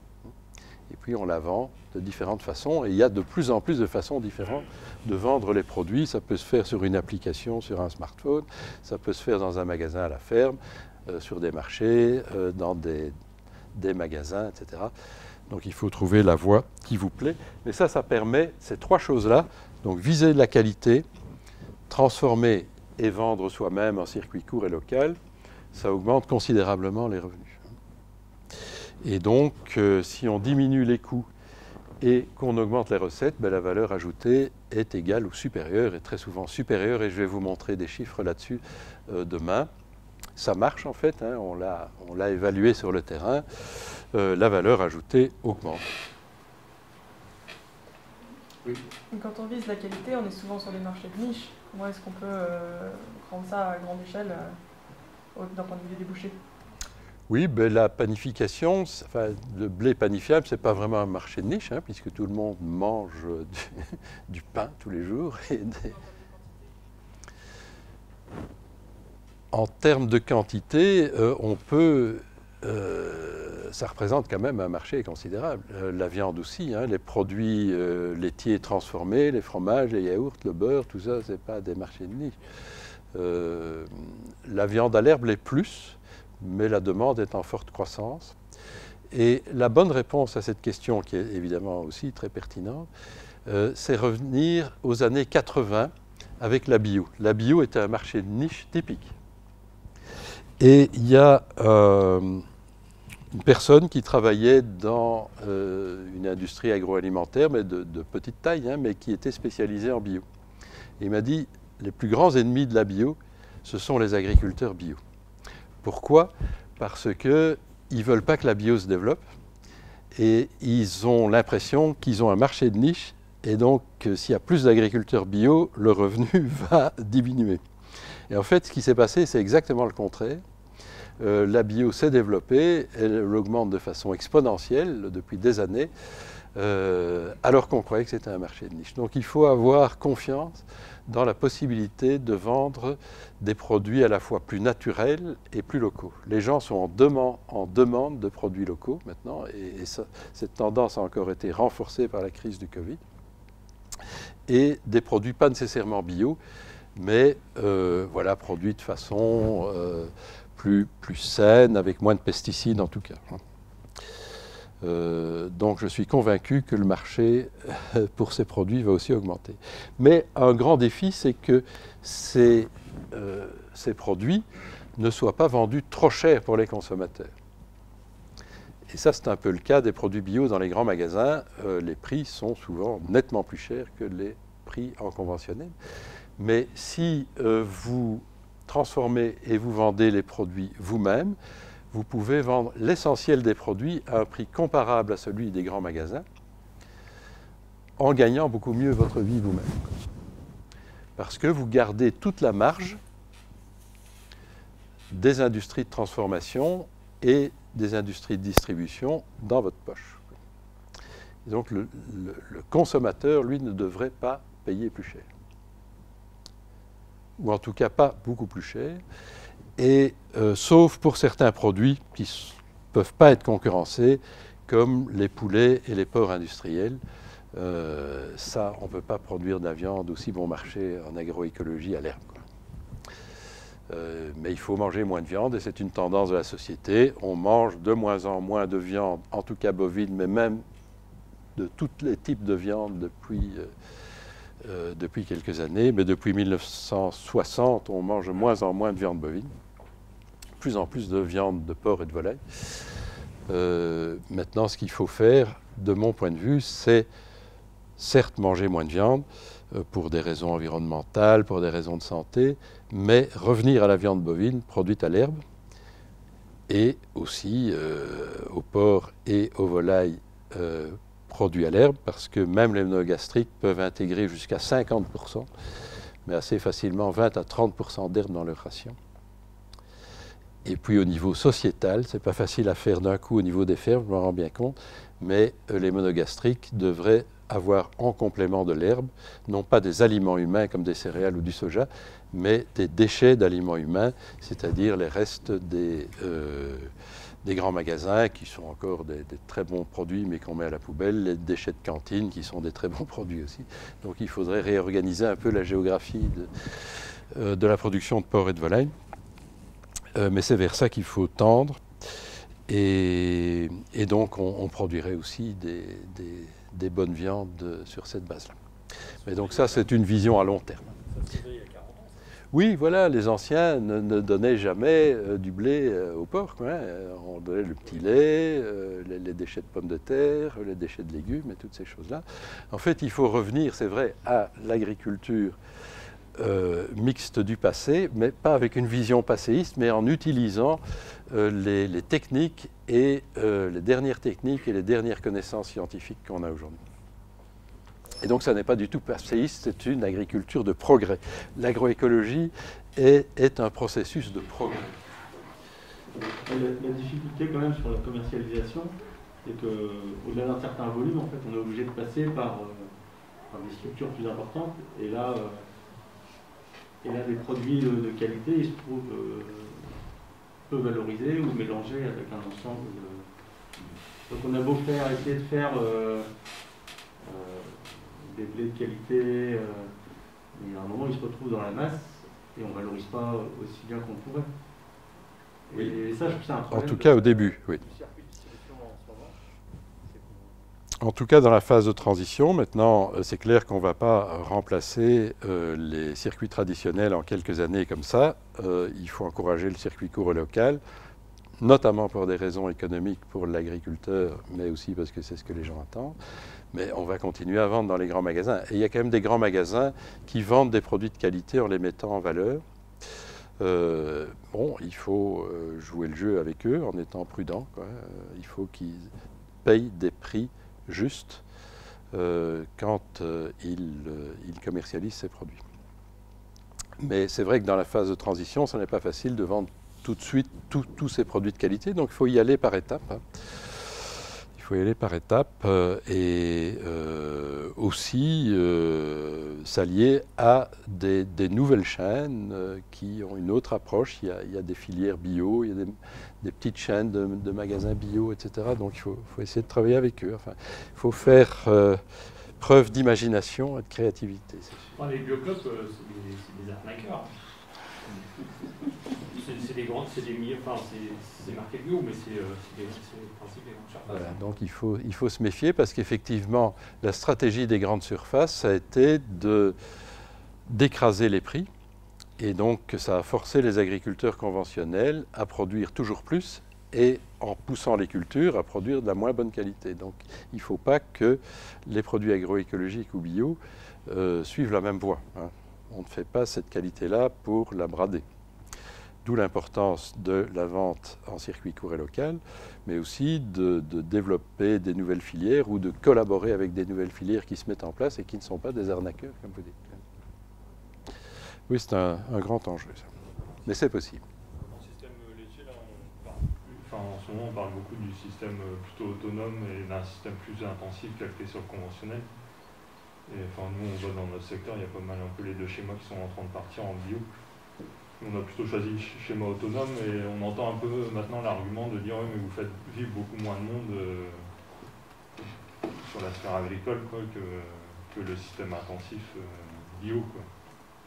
Et puis on la vend de différentes façons et il y a de plus en plus de façons différentes de vendre les produits. Ça peut se faire sur une application, sur un smartphone, ça peut se faire dans un magasin à la ferme, euh, sur des marchés, euh, dans des, des magasins, etc. Donc il faut trouver la voie qui vous plaît. Mais ça, ça permet ces trois choses-là, donc viser la qualité, transformer et vendre soi-même en circuit court et local, ça augmente considérablement les revenus. Et donc, euh, si on diminue les coûts et qu'on augmente les recettes, ben, la valeur ajoutée est égale ou supérieure, et très souvent supérieure, et je vais vous montrer des chiffres là-dessus euh, demain. ça marche en fait, hein, on l'a évalué sur le terrain, euh, la valeur ajoutée augmente. Oui. Quand on vise la qualité, on est souvent sur les marchés de niche. Comment est-ce qu'on peut euh, rendre ça à grande échelle euh, d'un point de vue des débouchés oui, ben, la panification, enfin, le blé panifiable, ce n'est pas vraiment un marché de niche, hein, puisque tout le monde mange du, pain tous les jours. En termes de quantité, euh, on peut, euh, ça représente quand même un marché considérable. Euh, la viande aussi, hein, les produits laitiers transformés, les fromages, les yaourts, le beurre, tout ça, ce n'est pas des marchés de niche. la viande à l'herbe les plus, mais la demande est en forte croissance. Et la bonne réponse à cette question, qui est évidemment aussi très pertinente, euh, c'est revenir aux années 80 avec la bio. La bio était un marché de niche typique. Et il y a euh, une personne qui travaillait dans euh, une industrie agroalimentaire, mais de, petite taille, hein, mais qui était spécialisée en bio. il m'a dit, les plus grands ennemis de la bio, ce sont les agriculteurs bio. Pourquoi? Parce qu'ils ne veulent pas que la bio se développe et ils ont l'impression qu'ils ont un marché de niche et donc s'il y a plus d'agriculteurs bio, le revenu va diminuer. Et en fait, ce qui s'est passé, c'est exactement le contraire. Euh, la bio s'est développée, elle augmente de façon exponentielle depuis des années, euh, alors qu'on croyait que c'était un marché de niche. Donc il faut avoir confiance dans la possibilité de vendre des produits à la fois plus naturels et plus locaux. Les gens sont en demande, en demande de produits locaux maintenant, et, cette tendance a encore été renforcée par la crise du Covid. Et des produits pas nécessairement bio, mais euh, voilà, produits de façon euh, plus, plus saine, avec moins de pesticides en tout cas. Euh, donc je suis convaincu que le marché pour ces produits va aussi augmenter. Mais un grand défi, c'est que ces, euh, ces, produits ne soient pas vendus trop cher pour les consommateurs. Et ça, c'est un peu le cas des produits bio dans les grands magasins. Euh, les prix sont souvent nettement plus chers que les prix en conventionnel. Mais si vous transformez et vous vendez les produits vous-même, vous pouvez vendre l'essentiel des produits à un prix comparable à celui des grands magasins en gagnant beaucoup mieux votre vie vous-même. Parce que vous gardez toute la marge des industries de transformation et des industries de distribution dans votre poche. donc le, le consommateur, lui, ne devrait pas payer plus cher. Ou en tout cas pas beaucoup plus cher et euh, sauf pour certains produits qui ne peuvent pas être concurrencés, comme les poulets et les porcs industriels. Euh, ça, on ne peut pas produire de la viande aussi bon marché en agroécologie à l'herbe. Euh, mais il faut manger moins de viande et c'est une tendance de la société. On mange de moins en moins de viande, en tout cas bovine, mais même de tous les types de viande depuis depuis quelques années, mais depuis 1960, on mange moins en moins de viande bovine plus en plus de viande de porc et de volaille. Euh, maintenant, ce qu'il faut faire, de mon point de vue, c'est certes manger moins de viande euh, pour des raisons environnementales, pour des raisons de santé, mais revenir à la viande bovine produite à l'herbe et aussi euh, au porc et aux volailles produits à l'herbe, parce que même les monogastriques peuvent intégrer jusqu'à 50%, mais assez facilement 20 à 30% d'herbe dans leur ration. Et puis au niveau sociétal, ce n'est pas facile à faire d'un coup au niveau des fermes, je m'en rends bien compte, mais euh, les monogastriques devraient avoir en complément de l'herbe, non pas des aliments humains comme des céréales ou du soja, mais des déchets d'aliments humains, c'est-à-dire les restes des, euh, des, grands magasins qui sont encore des, très bons produits mais qu'on met à la poubelle, les déchets de cantine qui sont des très bons produits aussi. Donc il faudrait réorganiser un peu la géographie de, euh, la production de porc et de volaille. Euh, mais c'est vers ça qu'il faut tendre. Et, donc, on, produirait aussi des, bonnes viandes sur cette base-là. Mais donc, ça, c'est une vision à long terme. Oui, voilà, les anciens ne, donnaient jamais euh, du blé euh, au porc. Hein. On donnait le petit lait, les, déchets de pommes de terre, les déchets de légumes et toutes ces choses-là. En fait, il faut revenir, c'est vrai, à l'agriculture euh, mixte du passé, mais pas avec une vision passéiste, mais en utilisant euh, les, techniques et les dernières techniques et les dernières connaissances scientifiques qu'on a aujourd'hui. Et donc ça n'est pas du tout passéiste, c'est une agriculture de progrès. L'agroécologie est, un processus de progrès. La, difficulté quand même sur la commercialisation, c'est qu'au-delà d'un certain volume, en fait, on est obligé de passer par, des structures plus importantes. Et là, et là, les produits de, qualité, ils se trouvent euh, peu valorisés ou mélangés avec un ensemble de... Donc on a beau faire, essayer de faire euh, euh, des blés de qualité, mais à un moment ils se retrouvent dans la masse et on ne valorise pas aussi bien qu'on pourrait. Et ça, je trouve ça un problème. En tout cas au début, oui. En tout cas, dans la phase de transition, maintenant, euh, c'est clair qu'on ne va pas remplacer euh, les circuits traditionnels en quelques années comme ça. Euh, il faut encourager le circuit court local, notamment pour des raisons économiques pour l'agriculteur, mais aussi parce que c'est ce que les gens attendent. Mais on va continuer à vendre dans les grands magasins. Et il y a quand même des grands magasins qui vendent des produits de qualité en les mettant en valeur. bon, il faut jouer le jeu avec eux en étant prudent. il faut qu'ils payent des prix juste euh, quand euh, euh, il, commercialise ses produits. Mais c'est vrai que dans la phase de transition, ce n'est pas facile de vendre tout de suite tous ces produits de qualité, donc il faut y aller par étapes. Hein faut y aller par étapes euh, et euh, aussi euh, s'allier à des, nouvelles chaînes qui ont une autre approche. Il y a, des filières bio, il y a des, petites chaînes de, magasins bio, etc. Donc il faut, essayer de travailler avec eux. Il faut faire preuve d'imagination et de créativité. les bioclubs, c'est des arnaqueurs c'est des grandes, c'est des milliers, enfin c'est marqué bio, mais c'est euh, des, principes des grandes surfaces. Donc il faut, il faut se méfier parce qu'effectivement, la stratégie des grandes surfaces, ça a été d'écraser les prix. Et donc ça a forcé les agriculteurs conventionnels à produire toujours plus et en poussant les cultures à produire de la moins bonne qualité. Donc il ne faut pas que les produits agroécologiques ou bio euh, suivent la même voie. Hein. On ne fait pas cette qualité-là pour la brader. D'où l'importance de la vente en circuit court et local, mais aussi de, développer des nouvelles filières ou de collaborer avec des nouvelles filières qui se mettent en place et qui ne sont pas des arnaqueurs, comme vous dites. Oui, c'est un, grand enjeu, ça. mais c'est possible. En système parle ce moment, on parle beaucoup du système plutôt autonome et d'un système plus intensif calqué sur le conventionnel. Et enfin, nous, on voit dans notre secteur, il y a pas mal un peu les deux schémas qui sont en train de partir en bio. On a plutôt choisi le schéma autonome et on entend un peu maintenant l'argument de dire oui mais vous faites vivre beaucoup moins de monde euh, sur la sphère agricole que, le système intensif euh, bio.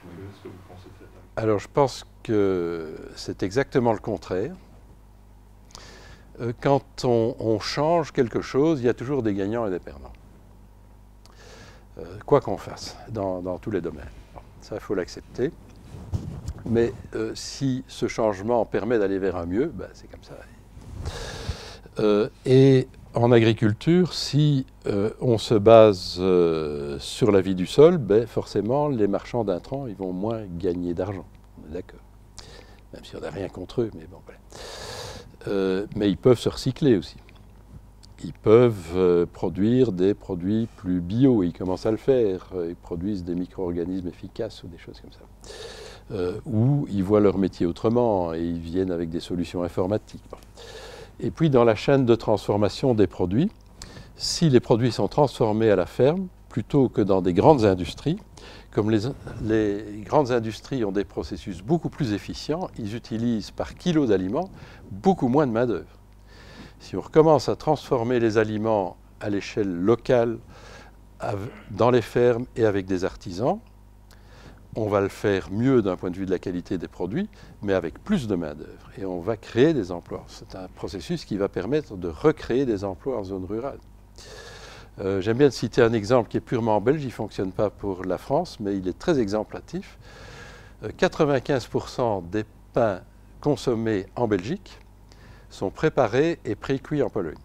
Qu'est-ce que vous pensez de cette Alors je pense que c'est exactement le contraire. Euh, quand on, change quelque chose, il y a toujours des gagnants et des perdants. quoi qu'on fasse, dans, tous les domaines. ça, il faut l'accepter. Mais euh, si ce changement permet d'aller vers un mieux, ben, c'est comme ça. Euh, et en agriculture, si euh, on se base sur la vie du sol, ben, forcément, les marchands d'intrants, ils vont moins gagner d'argent. D'accord. Même si on n'a rien contre eux, mais bon, voilà. mais ils peuvent se recycler aussi. Ils peuvent produire des produits plus bio, ils commencent à le faire. Ils produisent des micro-organismes efficaces ou des choses comme ça. Euh, où ils voient leur métier autrement et ils viennent avec des solutions informatiques. Et puis dans la chaîne de transformation des produits, si les produits sont transformés à la ferme, plutôt que dans des grandes industries, comme les, les, grandes industries ont des processus beaucoup plus efficients, ils utilisent par kilo d'aliments beaucoup moins de main-d'œuvre. Si on recommence à transformer les aliments à l'échelle locale, dans les fermes et avec des artisans, on va le faire mieux d'un point de vue de la qualité des produits, mais avec plus de main-d'œuvre. Et on va créer des emplois. C'est un processus qui va permettre de recréer des emplois en zone rurale. Euh, j'aime bien citer un exemple qui est purement belge, il ne fonctionne pas pour la France, mais il est très exemplatif. 95% euh, des pains consommés en Belgique sont préparés et pré-cuits en Pologne,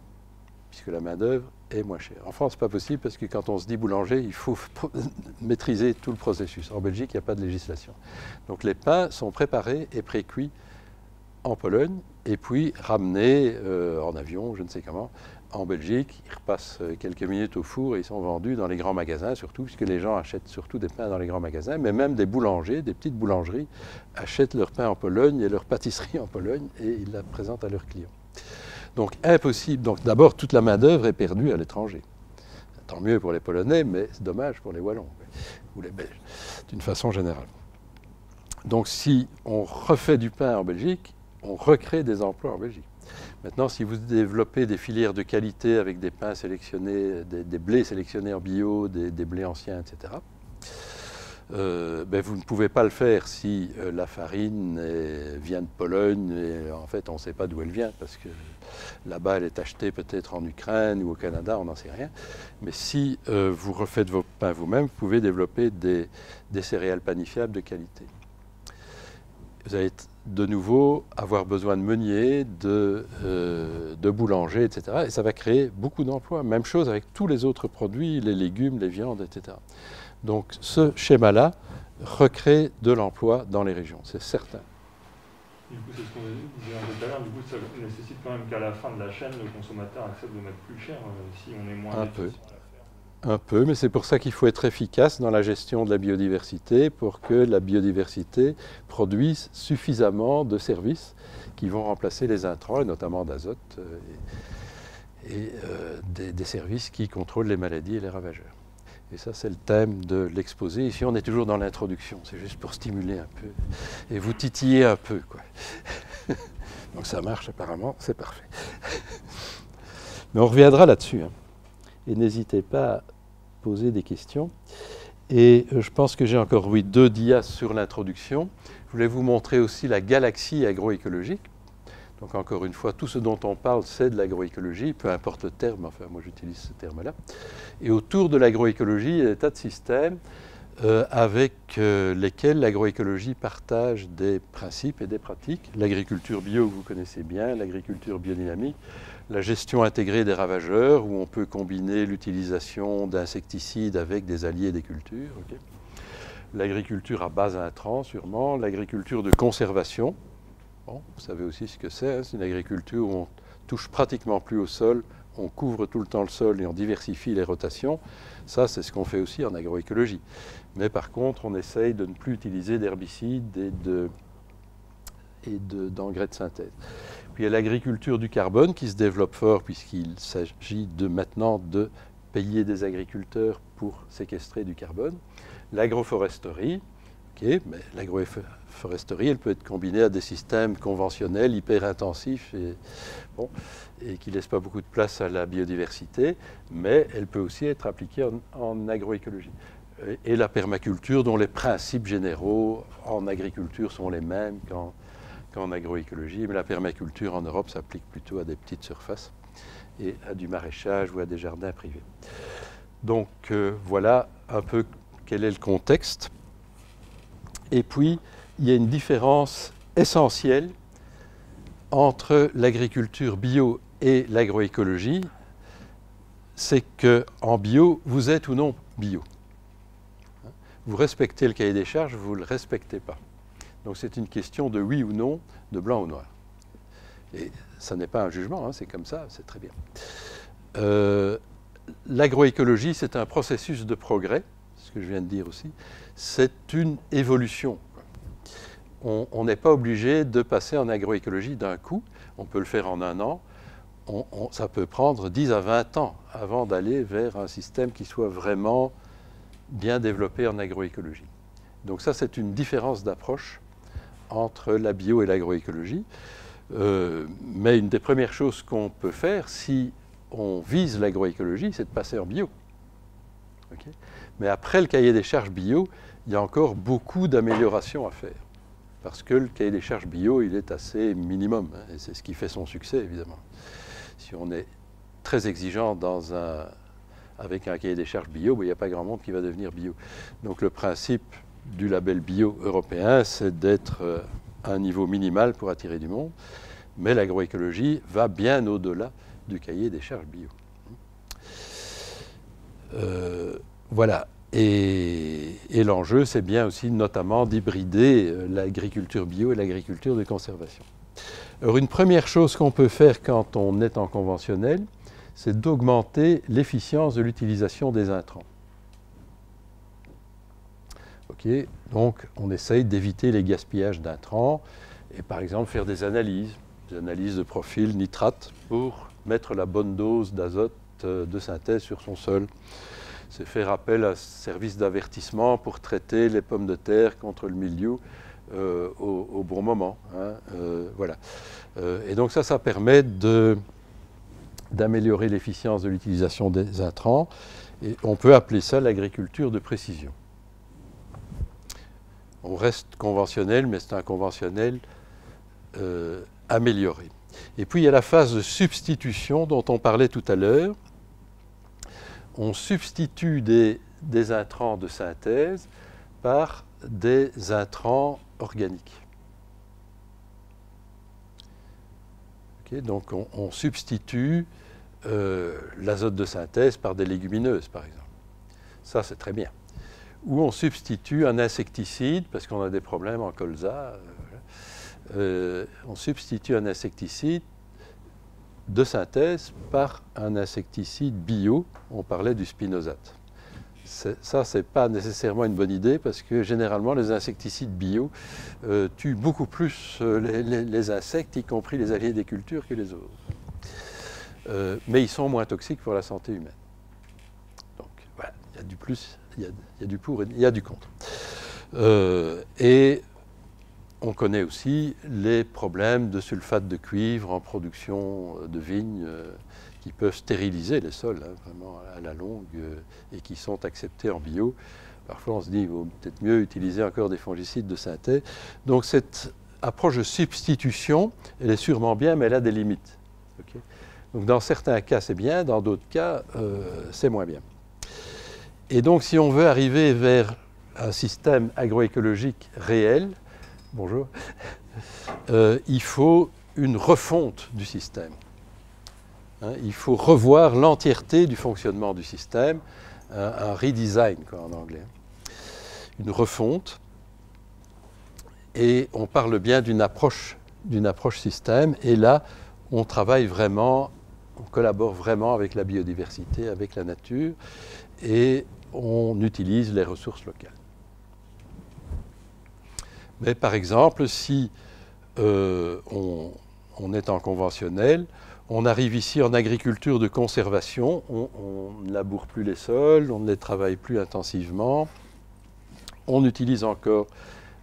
puisque la main-d'œuvre et moins cher. En France, pas possible parce que quand on se dit boulanger, il faut maîtriser tout le processus. En Belgique, il n'y a pas de législation. Donc les pains sont préparés et pré-cuits en Pologne et puis ramenés euh, en avion, je ne sais comment, en Belgique. Ils repassent euh, quelques minutes au four et ils sont vendus dans les grands magasins, surtout, puisque les gens achètent surtout des pains dans les grands magasins, mais même des boulangers, des petites boulangeries, achètent leur pain en Pologne et leur pâtisserie en Pologne et ils la présentent à leurs clients. Donc impossible. Donc d'abord, toute la main-d'œuvre est perdue à l'étranger. Tant mieux pour les Polonais, mais c'est dommage pour les Wallons ou les Belges, d'une façon générale. Donc si on refait du pain en Belgique, on recrée des emplois en Belgique. Maintenant, si vous développez des filières de qualité avec des pains sélectionnés, des, blés sélectionnés en bio, des, blés anciens, etc., euh, ben vous ne pouvez pas le faire si euh, la farine vient de Pologne et en fait on ne sait pas d'où elle vient parce que là-bas elle est achetée peut-être en Ukraine ou au Canada, on n'en sait rien. Mais si euh, vous refaites vos pains vous-même, vous pouvez développer des, céréales panifiables de qualité. Vous allez de nouveau avoir besoin de meuniers, de, euh, de boulangers, etc. Et ça va créer beaucoup d'emplois. Même chose avec tous les autres produits, les légumes, les viandes, etc. Donc ce schéma-là recrée de l'emploi dans les régions, c'est certain. Du coup, c'est ce qu'on disait un peu tout à l'heure, du coup, ça nécessite quand même qu'à la fin de la chaîne, le consommateur accepte de mettre plus cher euh, si on est moins... Un peu. Un peu, mais c'est pour ça qu'il faut être efficace dans la gestion de la biodiversité pour que la biodiversité produise suffisamment de services qui vont remplacer les intrants, et notamment d'azote, euh, et, euh, des, services qui contrôlent les maladies et les ravageurs. Et ça, c'est le thème de l'exposé. Ici, on est toujours dans l'introduction, c'est juste pour stimuler un peu et vous titiller un peu. Quoi. Donc ça marche apparemment, c'est parfait. Mais on reviendra là-dessus. Hein. Et n'hésitez pas poser des questions. Et euh, je pense que j'ai encore oui, deux dias sur l'introduction. Je voulais vous montrer aussi la galaxie agroécologique. Donc encore une fois, tout ce dont on parle, c'est de l'agroécologie, peu importe le terme, enfin moi j'utilise ce terme-là. Et autour de l'agroécologie, il y a des tas de systèmes euh, avec euh, lesquels l'agroécologie partage des principes et des pratiques. L'agriculture bio, vous connaissez bien, l'agriculture biodynamique, la gestion intégrée des ravageurs, où on peut combiner l'utilisation d'insecticides avec des alliés des cultures. L'agriculture à base intrants, sûrement. L'agriculture de conservation. Vous savez aussi ce que c'est. Hein. c'est une agriculture où on touche pratiquement plus au sol, on couvre tout le temps le sol et on diversifie les rotations. Ça, c'est ce qu'on fait aussi en agroécologie. Mais par contre, on essaye de ne plus utiliser d'herbicides et d'engrais de, de synthèse. Puis il y a l'agriculture du carbone qui se développe fort puisqu'il s'agit de maintenant de payer des agriculteurs pour séquestrer du carbone. L'agroforesterie, mais l'agroforesterie, elle peut être combinée à des systèmes conventionnels hyper intensifs et, qui ne laissent pas beaucoup de place à la biodiversité, mais elle peut aussi être appliquée en, agroécologie. Et la permaculture, dont les principes généraux en agriculture sont les mêmes qu'en qu'en agroécologie, mais la permaculture en Europe s'applique plutôt à des petites surfaces et à du maraîchage ou à des jardins privés. Donc euh, voilà un peu quel est le contexte. Et puis, il y a une différence essentielle entre l'agriculture bio et l'agroécologie, c'est que en bio, vous êtes ou non bio. Vous respectez le cahier des charges, vous ne le respectez pas. Donc c'est une question de oui ou non, de blanc ou noir. Et ça n'est pas un jugement, hein, c'est comme ça, c'est très bien. Euh, l'agroécologie, c'est un processus de progrès, ce que je viens de dire aussi. C'est une évolution. On n'est pas obligé de passer en agroécologie d'un coup. On peut le faire en un an. ça peut prendre 10 à 20 ans avant d'aller vers un système qui soit vraiment bien développé en agroécologie. Donc ça, c'est une différence d'approche entre la bio et l'agroécologie. Euh, mais une des premières choses qu'on peut faire si on vise l'agroécologie, c'est de passer en bio. mais après le cahier des charges bio, il y a encore beaucoup d'améliorations à faire. Parce que le cahier des charges bio, il est assez minimum. Hein, et c'est ce qui fait son succès, évidemment. Si on est très exigeant avec un cahier des charges bio, ben, il n'y a pas grand monde qui va devenir bio. Donc le principe du label bio européen, c'est d'être euh, à un niveau minimal pour attirer du monde. Mais l'agroécologie va bien au-delà du cahier des charges bio. Euh, voilà. Et, l'enjeu, c'est bien aussi notamment d'hybrider euh, l'agriculture bio et l'agriculture de conservation. Alors une première chose qu'on peut faire quand on est en conventionnel, c'est d'augmenter l'efficience de l'utilisation des intrants. Donc on essaye d'éviter les gaspillages d'intrants et par exemple faire des analyses, des analyses de profil nitrate pour mettre la bonne dose d'azote euh, de synthèse sur son sol c'est faire appel à un service d'avertissement pour traiter les pommes de terre contre le milieu euh, au, bon moment. Hein, euh, voilà. Euh, et donc ça, ça permet d'améliorer l'efficience de l'utilisation des intrants. Et on peut appeler ça l'agriculture de précision. On reste conventionnel, mais c'est un conventionnel amélioré. Et puis il y a la phase de substitution dont on parlait tout à l'heure on substitue des, intrants de synthèse par des intrants organiques. donc on, substitue euh, l'azote de synthèse par des légumineuses, par exemple. Ça, c'est très bien. Ou on substitue un insecticide, parce qu'on a des problèmes en colza, euh, euh, on substitue un insecticide de synthèse par un insecticide bio. On parlait du spinosate. Ça, ce n'est pas nécessairement une bonne idée parce que généralement, les insecticides bio euh, tuent beaucoup plus euh, les, insectes, y compris les alliés des cultures, que les autres. Euh, mais ils sont moins toxiques pour la santé humaine. Donc voilà, il y a du plus, il y a, du pour et il y a du contre. On connaît aussi les problèmes de sulfate de cuivre en production de vignes euh, qui peuvent stériliser les sols hein, vraiment à la longue euh, et qui sont acceptés en bio. Parfois on se dit qu'il vaut peut-être mieux utiliser encore des fongicides de synthèse. Donc cette approche de substitution, elle est sûrement bien, mais elle a des limites. donc dans certains cas c'est bien, dans d'autres cas euh, c'est moins bien. Et donc si on veut arriver vers un système agroécologique réel, bonjour, euh, il faut une refonte du système. Hein, il faut revoir l'entièreté du fonctionnement du système, un, redesign en anglais. Une refonte. Et on parle bien d'une approche, d'une approche système. Et là, on travaille vraiment, on collabore vraiment avec la biodiversité, avec la nature, et on utilise les ressources locales. Mais par exemple, si euh, on, est en conventionnel, on arrive ici en agriculture de conservation, on, ne laboure plus les sols, on ne les travaille plus intensivement, on utilise encore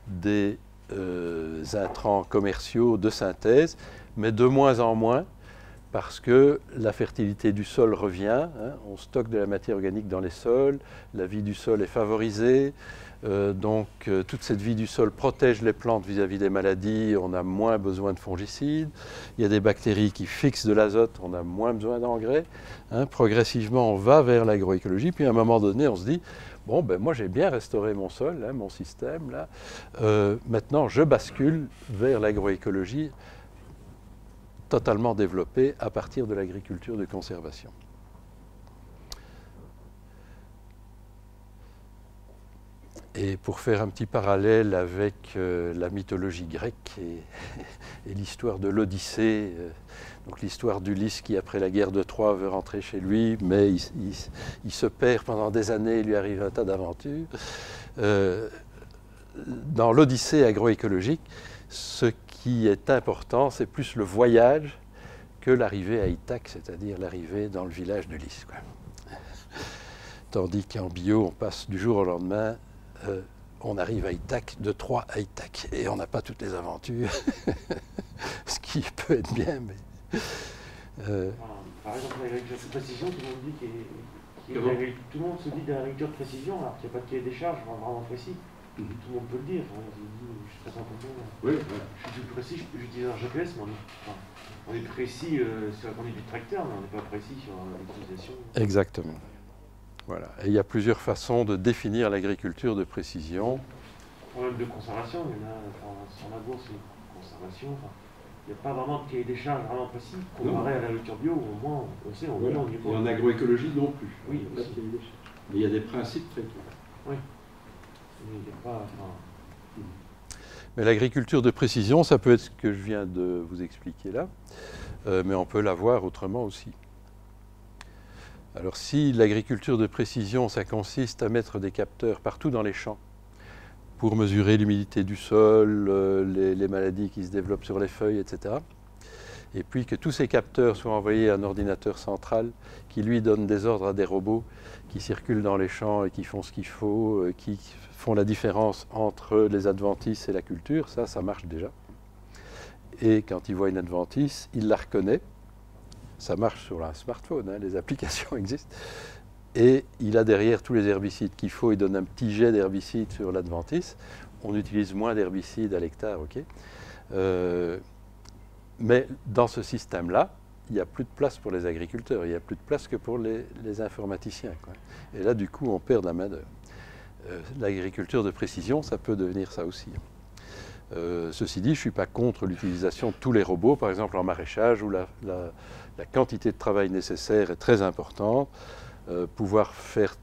des euh, intrants commerciaux de synthèse, mais de moins en moins, parce que la fertilité du sol revient, hein. on stocke de la matière organique dans les sols, la vie du sol est favorisée, euh, donc euh, toute cette vie du sol protège les plantes vis-à-vis des maladies, on a moins besoin de fongicides, il y a des bactéries qui fixent de l'azote, on a moins besoin d'engrais. Hein. progressivement, on va vers l'agroécologie, puis à un moment donné, on se dit, bon, ben moi j'ai bien restauré mon sol, hein, mon système. Euh, maintenant je bascule vers l'agroécologie totalement développée à partir de l'agriculture de conservation. Et pour faire un petit parallèle avec euh, la mythologie grecque et, l'histoire de l'Odyssée, euh, donc l'histoire d'Ulysse qui, après la guerre de Troie, veut rentrer chez lui, mais il, se perd pendant des années, il lui arrive un tas d'aventures. Euh, dans l'Odyssée agroécologique, ce qui est important, c'est plus le voyage que l'arrivée à Ithaque, c'est-à-dire l'arrivée dans le village d'Ulysse. Tandis qu'en bio, on passe du jour au lendemain euh, on arrive à Ithac, de Troyes à Ithac, et on n'a pas toutes les aventures, ce qui peut être bien, mais... Euh, par exemple, l'agriculture de précision, tout le monde dit qu'il tout le monde se dit de l'agriculture de précision, alors qu'il n'y a pas de cahier des charges vraiment précis. Mhm. Tout le monde peut le dire. je suis très content. Oui, Je suis plus précis, j'utilise un GPS, mais on est, précis euh, sur la conduite du tracteur, mais on n'est pas précis sur l'utilisation. Exactement. Voilà. Et il y a plusieurs façons de définir l'agriculture de précision. Problème de conservation, il y en a sur la bourse, conservation. il n'y a pas vraiment de cahier des charges vraiment précis comparé à l'agriculture bio, au moins on sait, au moins Et en agroécologie non plus. Oui, aussi. Mais il y a des principes très clairs. Oui. Mais il n'y a pas. enfin, Mais l'agriculture de précision, ça peut être ce que je viens de vous expliquer là, euh, mais on peut l'avoir autrement aussi. Alors si l'agriculture de précision, ça consiste à mettre des capteurs partout dans les champs pour mesurer l'humidité du sol, euh, les, maladies qui se développent sur les feuilles, etc. Et puis que tous ces capteurs soient envoyés à un ordinateur central qui lui donne des ordres à des robots qui circulent dans les champs et qui font ce qu'il faut, euh, qui font la différence entre les adventices et la culture, ça, ça marche déjà. Et quand il voit une adventice, il la reconnaît. Ça marche sur un smartphone, hein, les applications existent. Et il a derrière tous les herbicides qu'il faut. Il donne un petit jet d'herbicide sur l'adventice. On utilise moins d'herbicides à l'hectare, ok. Euh, mais dans ce système-là, il n'y a plus de place pour les agriculteurs, il n'y a plus de place que pour les, informaticiens. Et là, du coup, on perd de la main-d'œuvre. Euh, L'agriculture de précision, ça peut devenir ça aussi. Euh, ceci dit, je ne suis pas contre l'utilisation de tous les robots, par exemple en maraîchage, la, la- la quantité de travail nécessaire est très importante. Euh, pouvoir faire,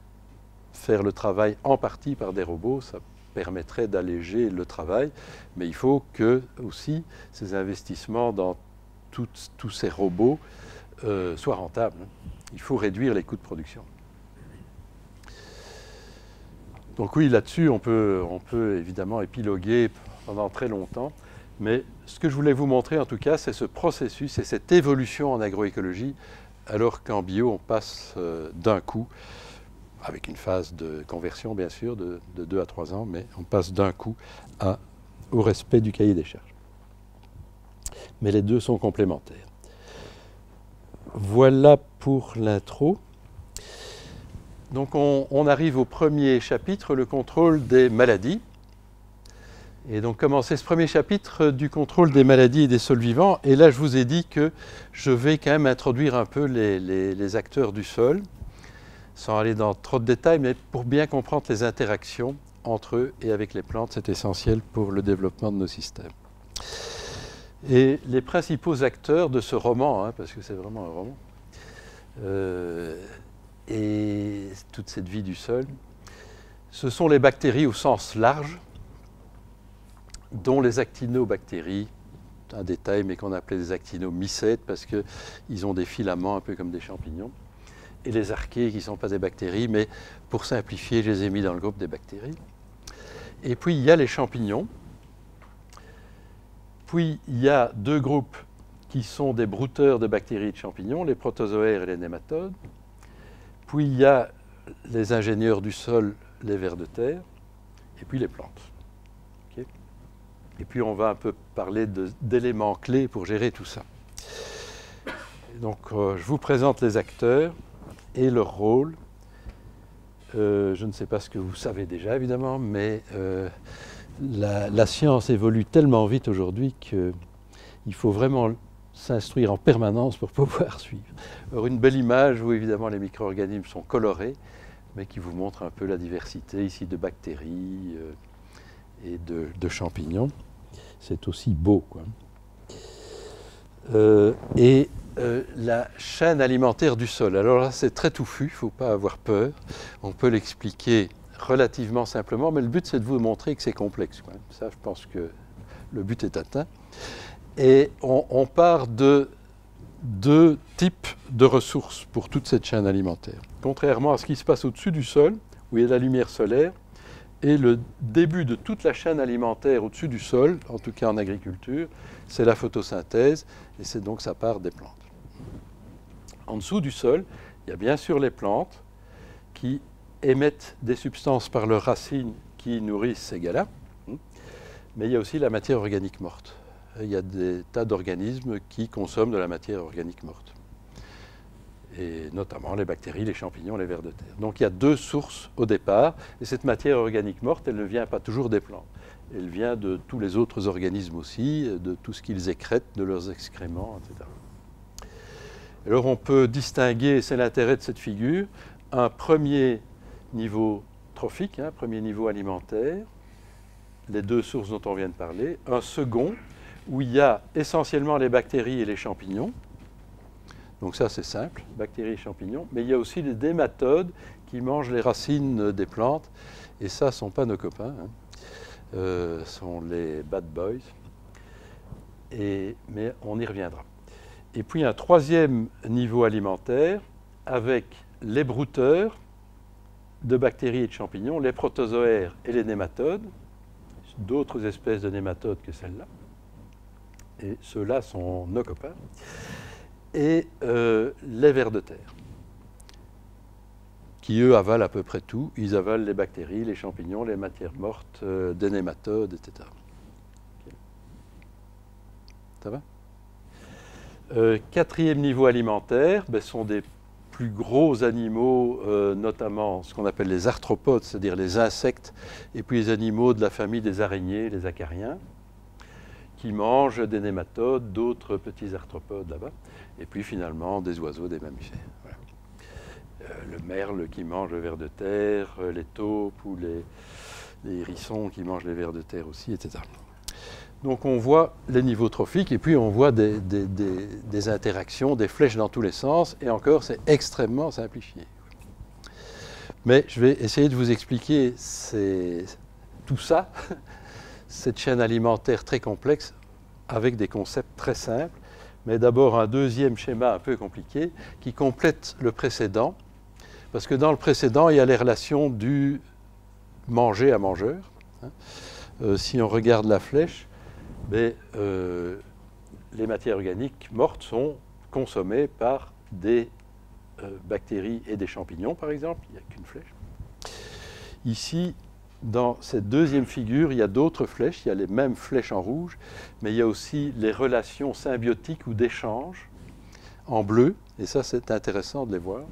le travail en partie par des robots, ça permettrait d'alléger le travail, mais il faut que aussi ces investissements dans tous ces robots euh, soient rentables. Il faut réduire les coûts de production. Donc oui, là-dessus, on peut, on peut évidemment épiloguer pendant très longtemps, mais ce que je voulais vous montrer en tout cas, c'est ce processus et cette évolution en agroécologie, alors qu'en bio, on passe euh, d'un coup, avec une phase de conversion bien sûr, de, de 2 à 3 ans, mais on passe d'un coup au respect du cahier des charges. Mais les deux sont complémentaires. Voilà pour l'intro. Donc on, on arrive au premier chapitre, le contrôle des maladies. Et donc commencer ce premier chapitre du contrôle des maladies et des sols vivants. Et là, je vous ai dit que je vais quand même introduire un peu les, acteurs du sol, sans aller dans trop de détails, mais pour bien comprendre les interactions entre eux et avec les plantes, c'est essentiel pour le développement de nos systèmes. Et les principaux acteurs de ce roman, hein, parce que c'est vraiment un roman, euh, et toute cette vie du sol, ce sont les bactéries au sens large, dont les actinobactéries, un détail, mais qu'on appelait des actinomycètes parce qu'ils ont des filaments un peu comme des champignons, et les archées qui ne sont pas des bactéries, mais pour simplifier, je les ai mis dans le groupe des bactéries. Et puis il y a les champignons, puis il y a deux groupes qui sont des brouteurs de bactéries et de champignons, les protozoaires et les nématodes. Puis il y a les ingénieurs du sol, les vers de terre, et puis les plantes. Et puis on va un peu parler d'éléments clés pour gérer tout ça. Donc euh, je vous présente les acteurs et leur rôle. Euh, je ne sais pas ce que vous savez déjà évidemment, mais euh, la, science évolue tellement vite aujourd'hui qu'il faut vraiment s'instruire en permanence pour pouvoir suivre. Alors une belle image où évidemment les micro-organismes sont colorés, mais qui vous montre un peu la diversité ici de bactéries et de champignons. C'est aussi beau. Quoi. Euh, et euh, la chaîne alimentaire du sol. Alors là, c'est très touffu, il ne faut pas avoir peur. On peut l'expliquer relativement simplement, mais le but, c'est de vous montrer que c'est complexe. Ça, je pense que le but est atteint. Et on, on part de deux types de ressources pour toute cette chaîne alimentaire. Contrairement à ce qui se passe au-dessus du sol, où il y a la lumière solaire, et le début de toute la chaîne alimentaire au-dessus du sol, en tout cas en agriculture, c'est la photosynthèse, et c'est donc ça part des plantes. En dessous du sol, il y a bien sûr les plantes qui émettent des substances par leurs racines qui nourrissent ces gars-là, hein, mais il y a aussi la matière organique morte. Il y a des tas d'organismes qui consomment de la matière organique morte, et notamment les bactéries, les champignons, les vers de terre. Donc il y a deux sources au départ, et cette matière organique morte, elle ne vient pas toujours des plantes. Elle vient de tous les autres organismes aussi, de tout ce qu'ils écrètent, de leurs excréments, etc. Alors on peut distinguer, c'est l'intérêt de cette figure, un premier niveau trophique, un premier niveau alimentaire, les deux sources dont on vient de parler, un second où il y a essentiellement les bactéries et les champignons. Donc ça c'est simple, bactéries et champignons, mais il y a aussi les nématodes qui mangent les racines des plantes. Et ça, ne sont pas nos copains, hein. euh, sont les bad boys. Et, mais on y reviendra. Et puis un troisième niveau alimentaire avec les brouteurs de bactéries et de champignons, les protozoaires et les nématodes, d'autres espèces de nématodes que celles-là. Et ceux-là sont nos copains. Et euh, les vers de terre, qui eux avalent à peu près tout. Ils avalent les bactéries, les champignons, les matières mortes, euh, des nématodes, etc. Ça va? Euh, Quatrième niveau alimentaire, ben, sont des plus gros animaux, notamment ce qu'on appelle les arthropodes, c'est-à-dire les insectes, et puis les animaux de la famille des araignées, les acariens, qui mangent des nématodes, d'autres petits arthropodes là-bas, et puis finalement des oiseaux, des mammifères. Euh, le merle qui mange le ver de terre, euh, les taupes ou les, les hérissons qui mangent les vers de terre aussi, etc. Donc on voit les niveaux trophiques et puis on voit des, interactions, des flèches dans tous les sens, et encore c'est extrêmement simplifié. Mais je vais essayer de vous expliquer tout ça, cette chaîne alimentaire très complexe, avec des concepts très simples. Mais d'abord un deuxième schéma un peu compliqué qui complète le précédent, parce que dans le précédent, il y a les relations du manger à mangeur. Hein. Euh, si on regarde la flèche, euh, les matières organiques mortes sont consommées par des euh, bactéries et des champignons, par exemple. Il n'y a qu'une flèche. Ici, dans cette deuxième figure, il y a d'autres flèches. Il y a les mêmes flèches en rouge, mais il y a aussi les relations symbiotiques ou d'échange en bleu. Et ça, c'est intéressant de les voir.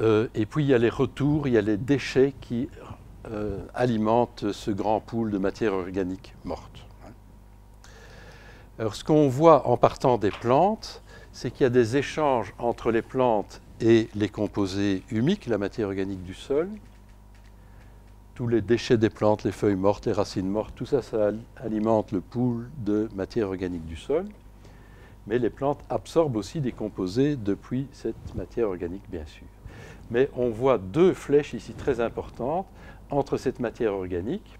Euh, et puis, il y a les retours, il y a les déchets qui euh, alimente ce grand pool de matière organique morte. Alors ce qu'on voit en partant des plantes, c'est qu'il y a des échanges entre les plantes et les composés humiques, la matière organique du sol. Tous les déchets des plantes, les feuilles mortes, les racines mortes, tout ça, ça alimente le pool de matière organique du sol. Mais les plantes absorbent aussi des composés depuis cette matière organique, bien sûr. Mais on voit deux flèches ici très importantes entre cette matière organique,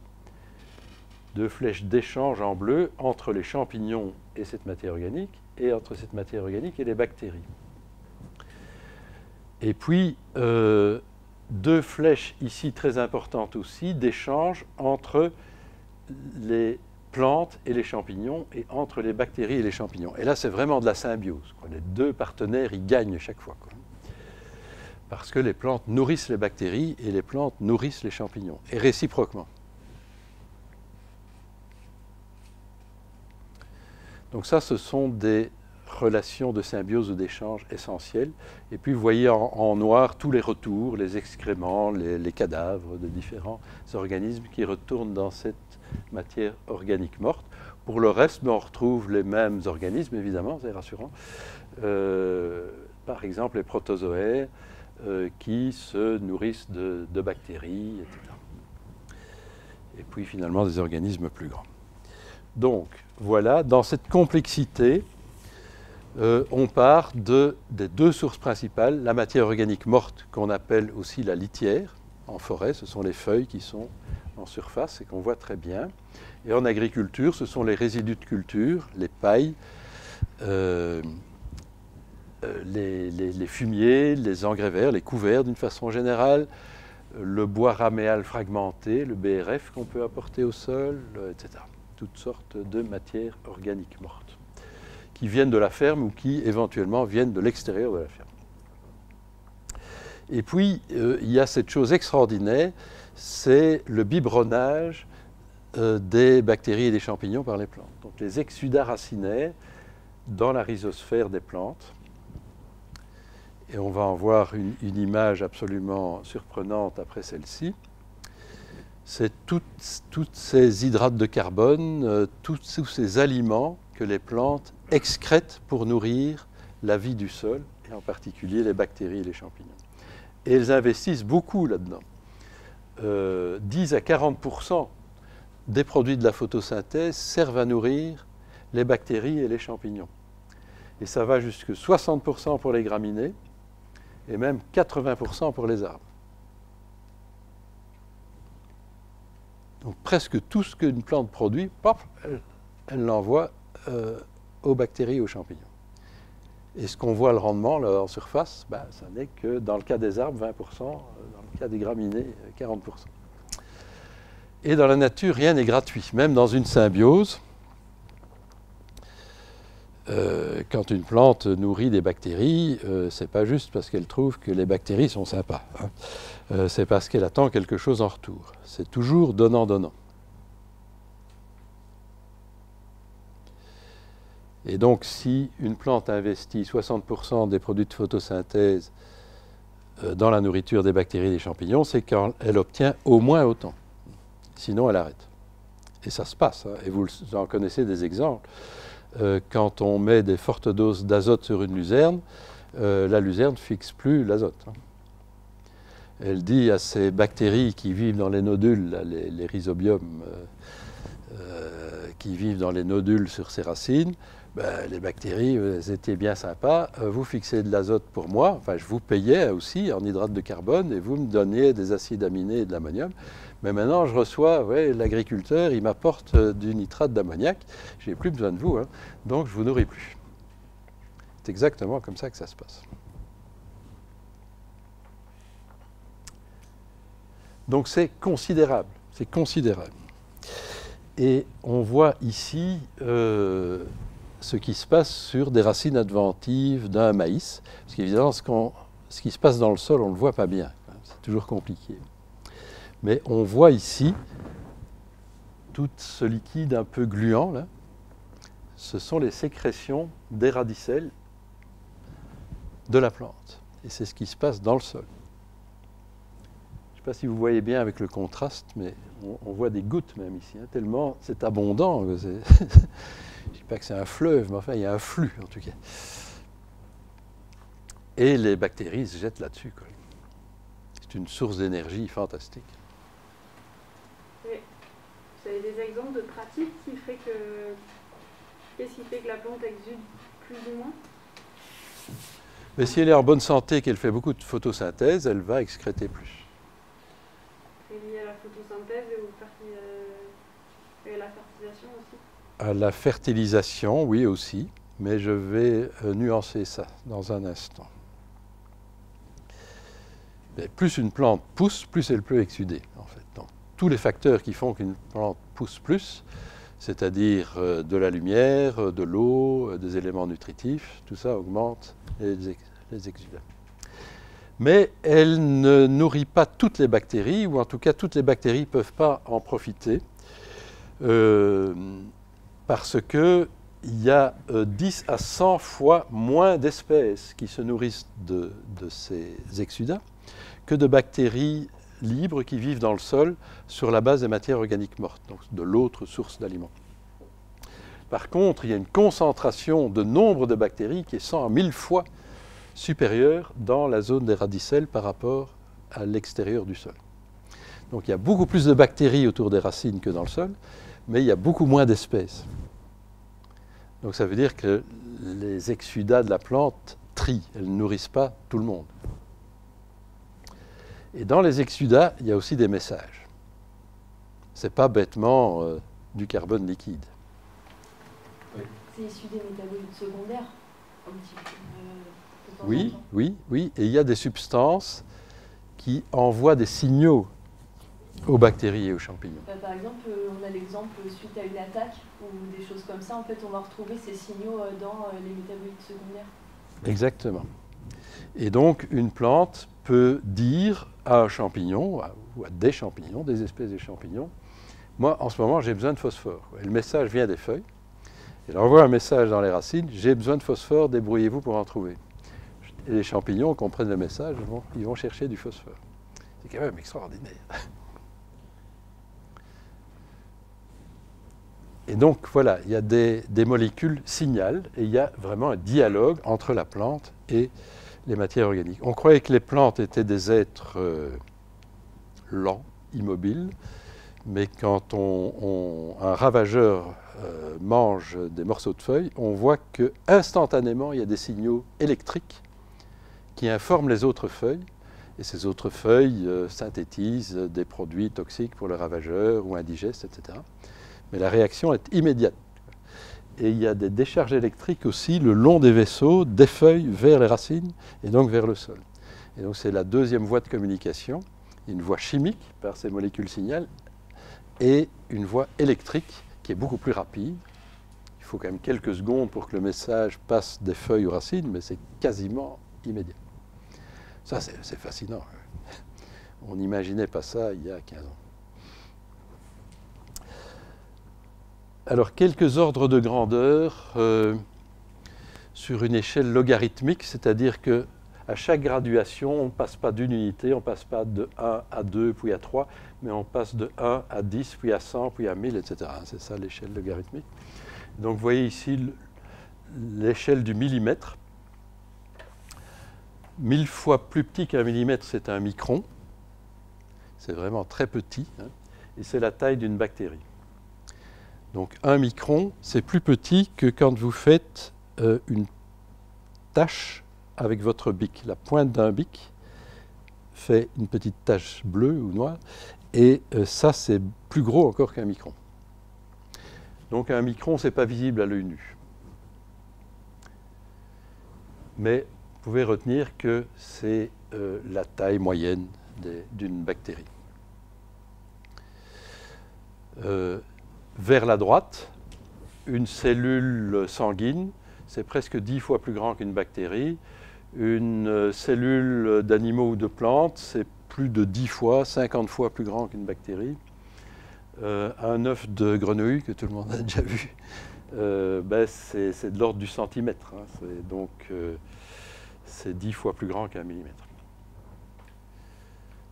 deux flèches d'échange en bleu entre les champignons et cette matière organique, et entre cette matière organique et les bactéries. Et puis, euh, deux flèches ici très importantes aussi d'échange entre les plantes et les champignons et entre les bactéries et les champignons. Et là, c'est vraiment de la symbiose. Les deux partenaires, ils gagnent chaque fois parce que les plantes nourrissent les bactéries et les plantes nourrissent les champignons, et réciproquement. Donc ça, ce sont des relations de symbiose ou d'échange essentielles. Et puis vous voyez en, noir tous les retours, les excréments, les, cadavres de différents organismes qui retournent dans cette matière organique morte. Pour le reste, ben, on retrouve les mêmes organismes, évidemment, c'est rassurant. Euh, par exemple, les protozoaires, euh, qui se nourrissent de, bactéries, etc. Et puis finalement des organismes plus grands. Donc voilà, dans cette complexité, euh, on part de, des deux sources principales, la matière organique morte qu'on appelle aussi la litière en forêt, ce sont les feuilles qui sont en surface et qu'on voit très bien. Et en agriculture, ce sont les résidus de culture, les pailles, euh, euh, les, fumiers, les engrais verts, les couverts d'une façon générale, le bois raméal fragmenté, le BRF qu'on peut apporter au sol, etc. Toutes sortes de matières organiques mortes qui viennent de la ferme ou qui éventuellement viennent de l'extérieur de la ferme. Et puis, euh, il y a cette chose extraordinaire, c'est le biberonnage des bactéries et des champignons par les plantes. Donc les exsudats racinaires dans la rhizosphère des plantes et on va en voir une, image absolument surprenante après celle-ci, c'est toutes, ces hydrates de carbone, euh, tous ces aliments que les plantes excrètent pour nourrir la vie du sol, et en particulier les bactéries et les champignons. Et elles investissent beaucoup là-dedans. 10 euh, à 40% des produits de la photosynthèse servent à nourrir les bactéries et les champignons. Et ça va jusqu'à 60% pour les graminées, et même 80% pour les arbres. Donc presque tout ce qu'une plante produit, elle l'envoie euh, aux bactéries et aux champignons. Et ce qu'on voit le rendement en surface, ben, ça n'est que dans le cas des arbres, 20%, euh, dans le cas des graminées, 40%. Et dans la nature, rien n'est gratuit. Même dans une symbiose, euh, quand une plante nourrit des bactéries, euh, c'est pas juste parce qu'elle trouve que les bactéries sont sympas. Hein. Euh, c'est parce qu'elle attend quelque chose en retour. C'est toujours donnant-donnant. Et donc, si une plante investit 60% des produits de photosynthèse dans la nourriture des bactéries et des champignons, c'est qu'elle obtient au moins autant. Sinon, elle arrête. Et ça se passe, hein. et vous en connaissez des exemples. Euh, quand on met des fortes doses d'azote sur une luzerne, euh, la luzerne ne fixe plus l'azote. Hein. Elle dit à ces bactéries qui vivent dans les nodules, les, rhizobiums euh, qui vivent dans les nodules sur ces racines, ben, les bactéries, elles étaient bien sympas, vous fixez de l'azote pour moi, enfin je vous payais aussi en hydrate de carbone et vous me donniez des acides aminés et de l'ammonium. Mais maintenant, je reçois, l'agriculteur, il m'apporte euh, du nitrate d'ammoniac, je n'ai plus besoin de vous, hein, donc je vous nourris plus. C'est exactement comme ça que ça se passe. Donc c'est considérable, c'est considérable. Et on voit ici euh, ce qui se passe sur des racines adventives d'un maïs, parce qu'évidemment, ce, qui se passe dans le sol, on ne le voit pas bien, c'est toujours compliqué. Mais on voit ici tout ce liquide un peu gluant, là. Ce sont les sécrétions des radicelles de la plante. Et c'est ce qui se passe dans le sol. Je ne sais pas si vous voyez bien avec le contraste, mais on, voit des gouttes même ici, hein, tellement c'est abondant. je ne dis pas que c'est un fleuve, mais enfin il y a un flux en tout cas. Et les bactéries se jettent là-dessus. C'est une source d'énergie fantastique. Vous avez des exemples de pratiques qui fait que. Qu'est-ce qui fait que la plante exude plus ou moins? Mais si elle est en bonne santé, qu'elle fait beaucoup de photosynthèse, elle va excréter plus. C'est lié à la photosynthèse et, à la fertilisation aussi À la fertilisation, oui aussi, mais je vais euh, nuancer ça dans un instant. plus une plante pousse, plus elle peut exsuder, en fait tous les facteurs qui font qu'une plante pousse plus, c'est-à-dire euh, de la lumière, euh, de l'eau, des éléments nutritifs, tout ça augmente les, exudats. Mais elle ne nourrit pas toutes les bactéries, ou en tout cas toutes les bactéries ne peuvent pas en profiter, parce qu'il y a 10 à 100 fois moins d'espèces qui se nourrissent de, de ces exudats que de bactéries libres qui vivent dans le sol sur la base des matières organiques mortes, donc de l'autre source d'aliments. Par contre, il y a une concentration de nombre de bactéries qui est 100 à 1000 fois supérieure dans la zone des radicelles par rapport à l'extérieur du sol. Donc il y a beaucoup plus de bactéries autour des racines que dans le sol, mais il y a beaucoup moins d'espèces. Donc ça veut dire que les exudats de la plante trient, elles ne nourrissent pas tout le monde. Et dans les exudats, il y a aussi des messages. Ce n'est pas bêtement euh, du carbone liquide. C'est issu des métabolites secondaires un petit peu, euh, Oui, oui, oui. Et il y a des substances qui envoient des signaux aux bactéries et aux champignons. Bah, par exemple, euh, on a l'exemple suite à une attaque ou des choses comme ça, en fait, on va retrouver ces signaux dans les métabolites secondaires. Exactement. Et donc, une plante peut dire à un champignon, ou à des champignons, des espèces de champignons, moi, en ce moment, j'ai besoin de phosphore. Et le message vient des feuilles. Il envoie un message dans les racines, j'ai besoin de phosphore, débrouillez-vous pour en trouver. Et les champignons comprennent le message, ils vont chercher du phosphore. C'est quand même extraordinaire. Et donc voilà, il y a des, molécules signal et il y a vraiment un dialogue entre la plante et les matières organiques. On croyait que les plantes étaient des êtres euh, lents, immobiles, mais quand un ravageur euh, mange des morceaux de feuilles, on voit que instantanément il y a des signaux électriques qui informent les autres feuilles. Et ces autres feuilles euh, synthétisent des produits toxiques pour le ravageur ou indigestes, etc. Mais la réaction est immédiate. Et il y a des décharges électriques aussi le long des vaisseaux, des feuilles vers les racines et donc vers le sol. Et donc c'est la deuxième voie de communication, une voie chimique par ces molécules signal et une voie électrique qui est beaucoup plus rapide. Il faut quand même quelques secondes pour que le message passe des feuilles aux racines, mais c'est quasiment immédiat. Ça, c'est fascinant. On n'imaginait pas ça il y a 15 ans. Alors, quelques ordres de grandeur euh, sur une échelle logarithmique, c'est-à-dire que à chaque graduation, on ne passe pas d'une unité, on ne passe pas de 1 à 2, puis à 3, mais on passe de 1 à 10, puis à 100, puis à 1000, etc. C'est ça l'échelle logarithmique. Donc vous voyez ici l'échelle du millimètre. Mille fois plus petit qu'un millimètre, c'est un micron. C'est vraiment très petit. Hein, et c'est la taille d'une bactérie. Donc un micron, c'est plus petit que quand vous faites euh, une tache avec votre bic. La pointe d'un bic fait une petite tache bleue ou noire, et euh, ça, c'est plus gros encore qu'un micron. Donc un micron, ce n'est pas visible à l'œil nu. Mais vous pouvez retenir que c'est euh, la taille moyenne d'une bactérie. Euh, vers la droite, une cellule sanguine, c'est presque dix fois plus grand qu'une bactérie. Une euh, cellule d'animaux ou de plantes, c'est plus de 10 fois, 50 fois plus grand qu'une bactérie. Euh, un œuf de grenouille, que tout le monde a déjà vu, euh, ben c'est de l'ordre du centimètre. Hein. donc, c'est 10 fois plus grand qu'un millimètre.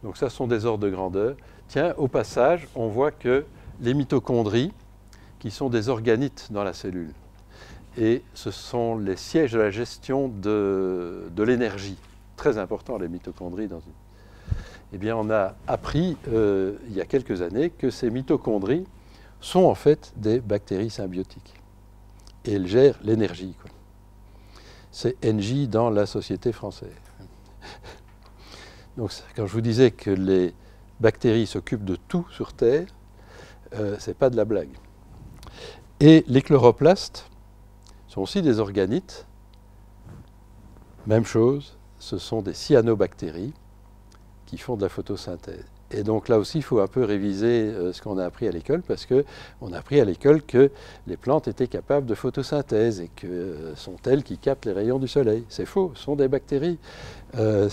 Donc ça, ce sont des ordres de grandeur. Tiens, au passage, on voit que les mitochondries, qui sont des organites dans la cellule, et ce sont les sièges de la gestion de, l'énergie. Très important, les mitochondries. Dans Eh bien, on a appris euh, il y a quelques années que ces mitochondries sont en fait des bactéries symbiotiques. Et elles gèrent l'énergie. C'est NJ dans la société française. Donc, quand je vous disais que les bactéries s'occupent de tout sur Terre, euh, ce n'est pas de la blague. Et les chloroplastes, sont aussi des organites. Même chose, ce sont des cyanobactéries qui font de la photosynthèse. Et donc là aussi, il faut un peu réviser euh, ce qu'on a appris à l'école, parce qu'on a appris à l'école que les plantes étaient capables de photosynthèse et que euh, sont elles qui captent les rayons du soleil. C'est faux, ce sont des bactéries. Euh,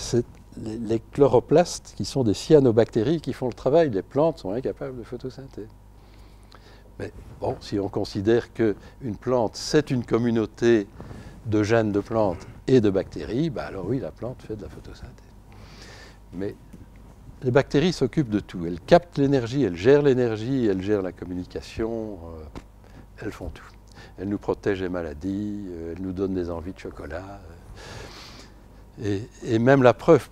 les, les, chloroplastes, qui sont des cyanobactéries, qui font le travail. Les plantes sont incapables de photosynthèse. Mais bon, si on considère qu'une plante, c'est une communauté de gènes de plantes et de bactéries, bah alors oui, la plante fait de la photosynthèse. Mais les bactéries s'occupent de tout. Elles captent l'énergie, elles gèrent l'énergie, elles gèrent la communication, euh, elles font tout. Elles nous protègent des maladies, euh, elles nous donnent des envies de chocolat. Euh. et, et même la preuve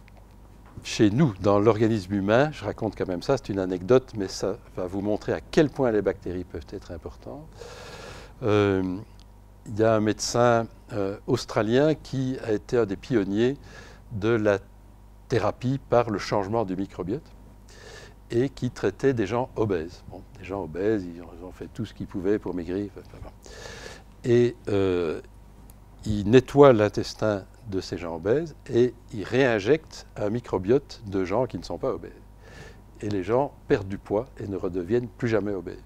chez nous, dans l'organisme humain, je raconte quand même ça, c'est une anecdote, mais ça va vous montrer à quel point les bactéries peuvent être importantes. Euh, il y a un médecin euh, australien qui a été un des pionniers de la thérapie par le changement du microbiote et qui traitait des gens obèses. des gens obèses, ils ont, fait tout ce qu'ils pouvaient pour maigrir. Et euh, il nettoie l'intestin de ces gens obèses et ils réinjectent un microbiote de gens qui ne sont pas obèses. Et les gens perdent du poids et ne redeviennent plus jamais obèses.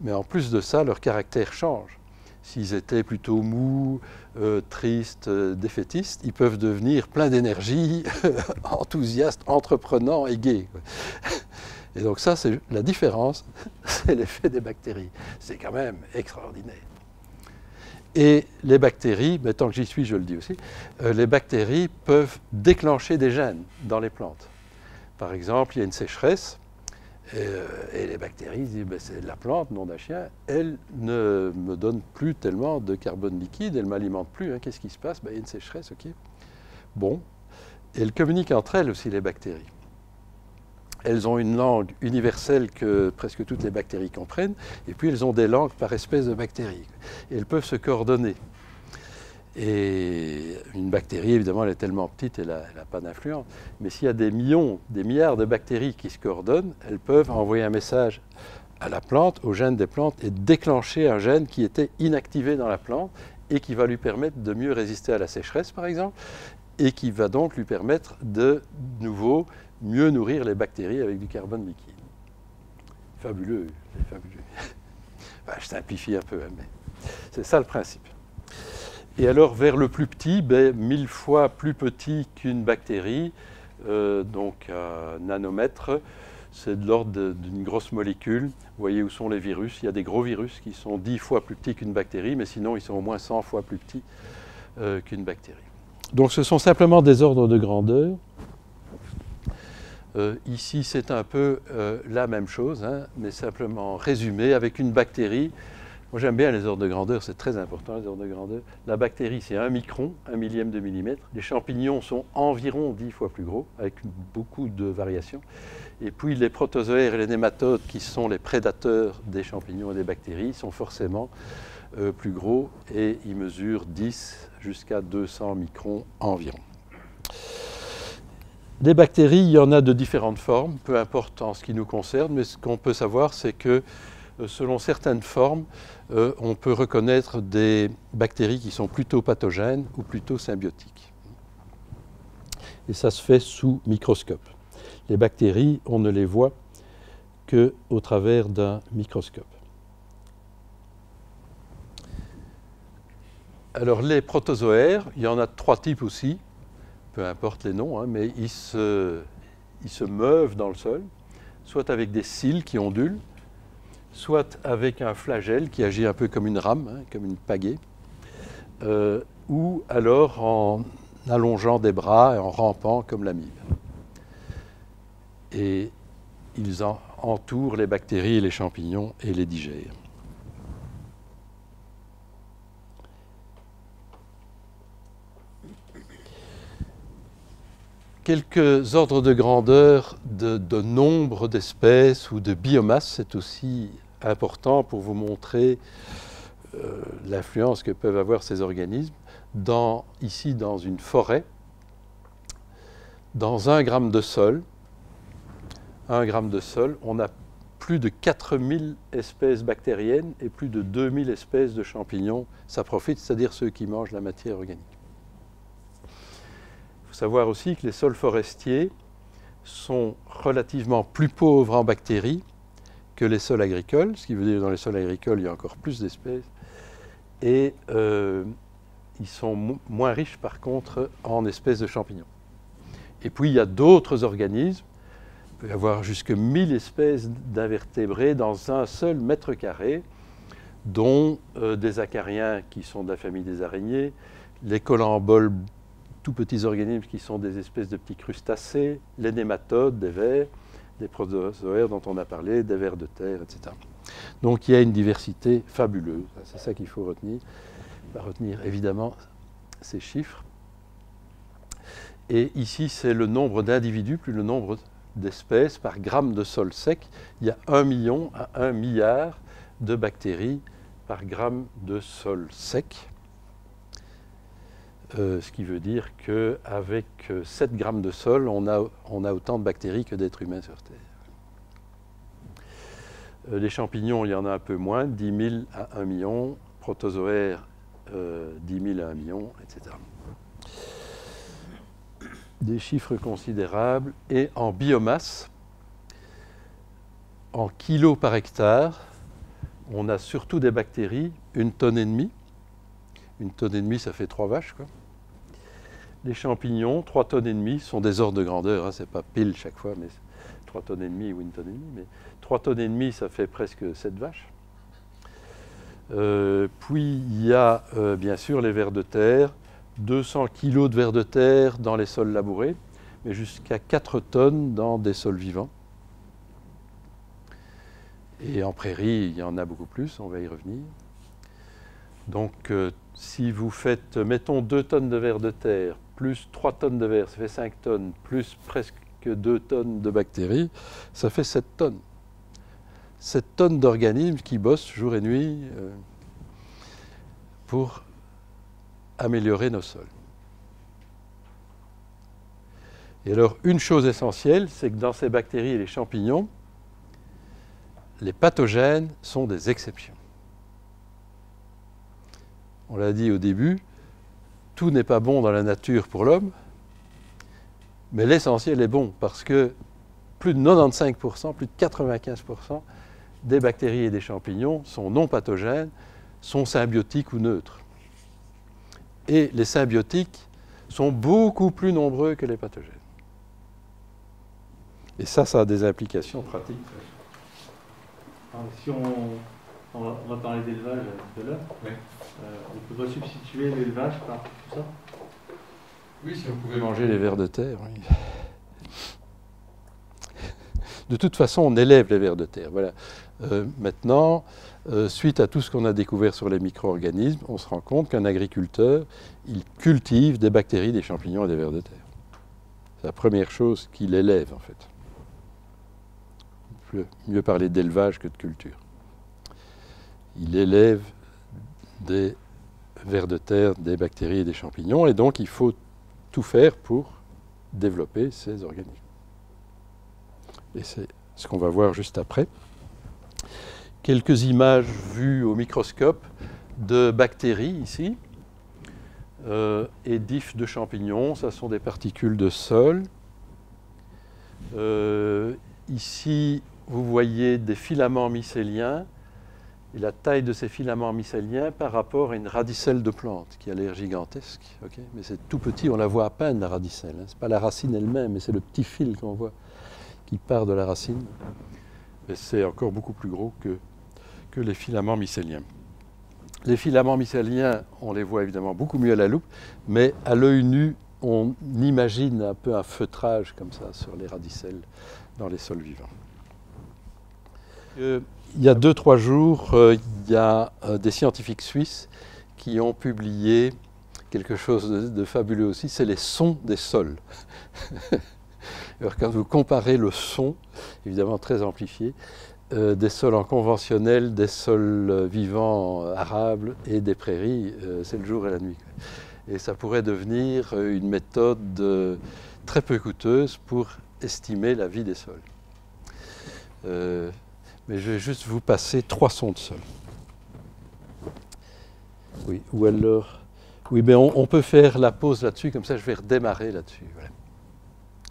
Mais en plus de ça, leur caractère change. S'ils étaient plutôt mous, euh, tristes, euh, défaitistes, ils peuvent devenir pleins d'énergie, enthousiastes, entreprenants et gais. Et donc ça, c'est la différence, c'est l'effet des bactéries. C'est quand même extraordinaire. Et les bactéries, mais tant que j'y suis, je le dis aussi, euh, les bactéries peuvent déclencher des gènes dans les plantes. Par exemple, il y a une sécheresse, et, euh, les bactéries disent ben, c'est la plante, non d'un chien, elle ne me donne plus tellement de carbone liquide, elle ne m'alimente plus. Hein. Qu'est-ce qui se passe? Ben, Il y a une sécheresse, ok. Bon. Et elles communiquent entre elles aussi, les bactéries. Elles ont une langue universelle que presque toutes les bactéries comprennent, et puis elles ont des langues par espèce de bactéries. Elles peuvent se coordonner. Et une bactérie, évidemment, elle est tellement petite, elle n'a pas d'influence. Mais s'il y a des millions, des milliards de bactéries qui se coordonnent, elles peuvent envoyer un message à la plante, au gène des plantes, et déclencher un gène qui était inactivé dans la plante et qui va lui permettre de mieux résister à la sécheresse, par exemple, et qui va donc lui permettre de, nouveau, mieux nourrir les bactéries avec du carbone liquide. Fabuleux, fabuleux. je simplifie un peu, hein, mais c'est ça le principe. Et alors, vers le plus petit, ben, mille fois plus petit qu'une bactérie, euh, donc un nanomètre, c'est de l'ordre d'une grosse molécule. Vous voyez où sont les virus. Il y a des gros virus qui sont dix fois plus petits qu'une bactérie, mais sinon ils sont au moins 100 fois plus petits euh, qu'une bactérie. Donc ce sont simplement des ordres de grandeur. Euh, ici, c'est un peu la même chose, hein, mais simplement résumé avec une bactérie moi, j'aime bien les ordres de grandeur, c'est très important, les ordres de grandeur. La bactérie, c'est un micron, un millième de millimètre. Les champignons sont environ dix fois plus gros, avec beaucoup de variations. Et puis, les protozoaires et les nématodes, qui sont les prédateurs des champignons et des bactéries, sont forcément euh, plus gros et ils mesurent 10 jusqu'à 200 microns environ. Des bactéries, il y en a de différentes formes, peu importe en ce qui nous concerne, mais ce qu'on peut savoir, c'est que euh, selon certaines formes, euh, on peut reconnaître des bactéries qui sont plutôt pathogènes ou plutôt symbiotiques. Et ça se fait sous microscope. Les bactéries, on ne les voit qu'au travers d'un microscope. Alors les protozoaires, il y en a trois types aussi, peu importe les noms, hein, mais ils se, ils meuvent dans le sol, soit avec des cils qui ondulent, soit avec un flagelle qui agit un peu comme une rame, hein, comme une pagaie, euh, ou alors en allongeant des bras et en rampant comme l'amibe. Et ils entourent les bactéries et les champignons et les digèrent. Quelques ordres de grandeur de, nombre d'espèces ou de biomasse. C'est aussi important pour vous montrer euh, l'influence que peuvent avoir ces organismes. Ici, dans une forêt, dans un gramme de sol, un gramme de sol, on a plus de 4000 espèces bactériennes et plus de 2000 espèces de champignons Ça profite, c'est-à-dire ceux qui mangent la matière organique savoir aussi que les sols forestiers sont relativement plus pauvres en bactéries que les sols agricoles, ce qui veut dire que dans les sols agricoles, il y a encore plus d'espèces. Et euh, ils sont moins riches, par contre, en espèces de champignons. Et puis, il y a d'autres organismes. Il peut y avoir jusque 1000 espèces d'invertébrés dans un seul mètre carré, dont euh, des acariens qui sont de la famille des araignées, les colamboles tout petits organismes qui sont des espèces de petits crustacés, les nématodes, des vers, des protozoaires dont on a parlé, des vers de terre, etc. Donc il y a une diversité fabuleuse. C'est ça qu'il faut retenir. On va retenir évidemment ces chiffres. Et ici, c'est le nombre d'individus plus le nombre d'espèces par gramme de sol sec. Il y a un million à un milliard de bactéries par gramme de sol sec. Euh, ce qui veut dire qu'avec 7 euh, grammes de sol, on a, autant de bactéries que d'êtres humains sur Terre. Euh, les champignons, il y en a un peu moins, 10 000 à 1 million, protozoaires, 10 000 à 1 million, etc. Des chiffres considérables. Et en biomasse, en kilos par hectare, on a surtout des bactéries, une tonne et demie. Une tonne et demie, ça fait trois vaches, quoi. Les champignons, 3 tonnes et demie, sont des ordres de grandeur, hein, ce n'est pas pile chaque fois, mais 3 tonnes et demie ou une tonne et demie, mais 3 tonnes et demie, ça fait presque 7 vaches. Euh, puis il y a euh, bien sûr les vers de terre, 200 kg de vers de terre dans les sols labourés, mais jusqu'à 4 tonnes dans des sols vivants. Et en prairie, il y en a beaucoup plus, on va y revenir. Donc euh, si vous faites, mettons 2 tonnes de vers de terre plus 3 tonnes de verre, ça fait 5 tonnes, plus presque 2 tonnes de bactéries, ça fait 7 tonnes. 7 tonnes d'organismes qui bossent jour et nuit euh, pour améliorer nos sols. Et alors, une chose essentielle, c'est que dans ces bactéries et les champignons, les pathogènes sont des exceptions. On l'a dit au début, tout n'est pas bon dans la nature pour l'homme, mais l'essentiel est bon parce que plus de 95%, plus de 95% des bactéries et des champignons sont non pathogènes, sont symbiotiques ou neutres. Et les symbiotiques sont beaucoup plus nombreux que les pathogènes. Et ça, ça a des implications pratiques. Va, parler d'élevage tout à l'heure, euh, on peut substituer l'élevage par tout ça? Oui, si on pouvait manger les vers de terre. Oui. De toute façon, on élève les vers de terre. Voilà. Euh, maintenant, euh, suite à tout ce qu'on a découvert sur les micro-organismes, on se rend compte qu'un agriculteur, il cultive des bactéries, des champignons et des vers de terre. C'est la première chose qu'il élève, en fait. Mieux parler d'élevage que de culture. Il élève des vers de terre, des bactéries et des champignons, et donc il faut tout faire pour développer ces organismes. Et c'est ce qu'on va voir juste après quelques images vues au microscope de bactéries ici euh, et d'ifs de champignons. Ça sont des particules de sol. Euh, ici, vous voyez des filaments mycéliens et la taille de ces filaments mycéliens par rapport à une radicelle de plante qui a l'air gigantesque. mais c'est tout petit, on la voit à peine la radicelle. Hein. Ce n'est pas la racine elle-même, mais c'est le petit fil qu'on voit qui part de la racine. Mais c'est encore beaucoup plus gros que que les filaments mycéliens. Les filaments mycéliens, on les voit évidemment beaucoup mieux à la loupe, mais à l'œil nu, on imagine un peu un feutrage comme ça sur les radicelles dans les sols vivants. Euh, il y a deux, trois jours, euh, il y a euh, des scientifiques suisses qui ont publié quelque chose de fabuleux aussi, c'est les sons des sols. Alors quand vous comparez le son, évidemment très amplifié, euh, des sols en conventionnel, des sols vivants arables et des prairies, c'est le jour et la nuit. Et ça pourrait devenir une méthode très peu coûteuse pour estimer la vie des sols. Mais je vais juste vous passer trois sons de sol. Oui, ou alors. Oui, mais on, peut faire la pause là-dessus, comme ça je vais redémarrer là-dessus. Voilà.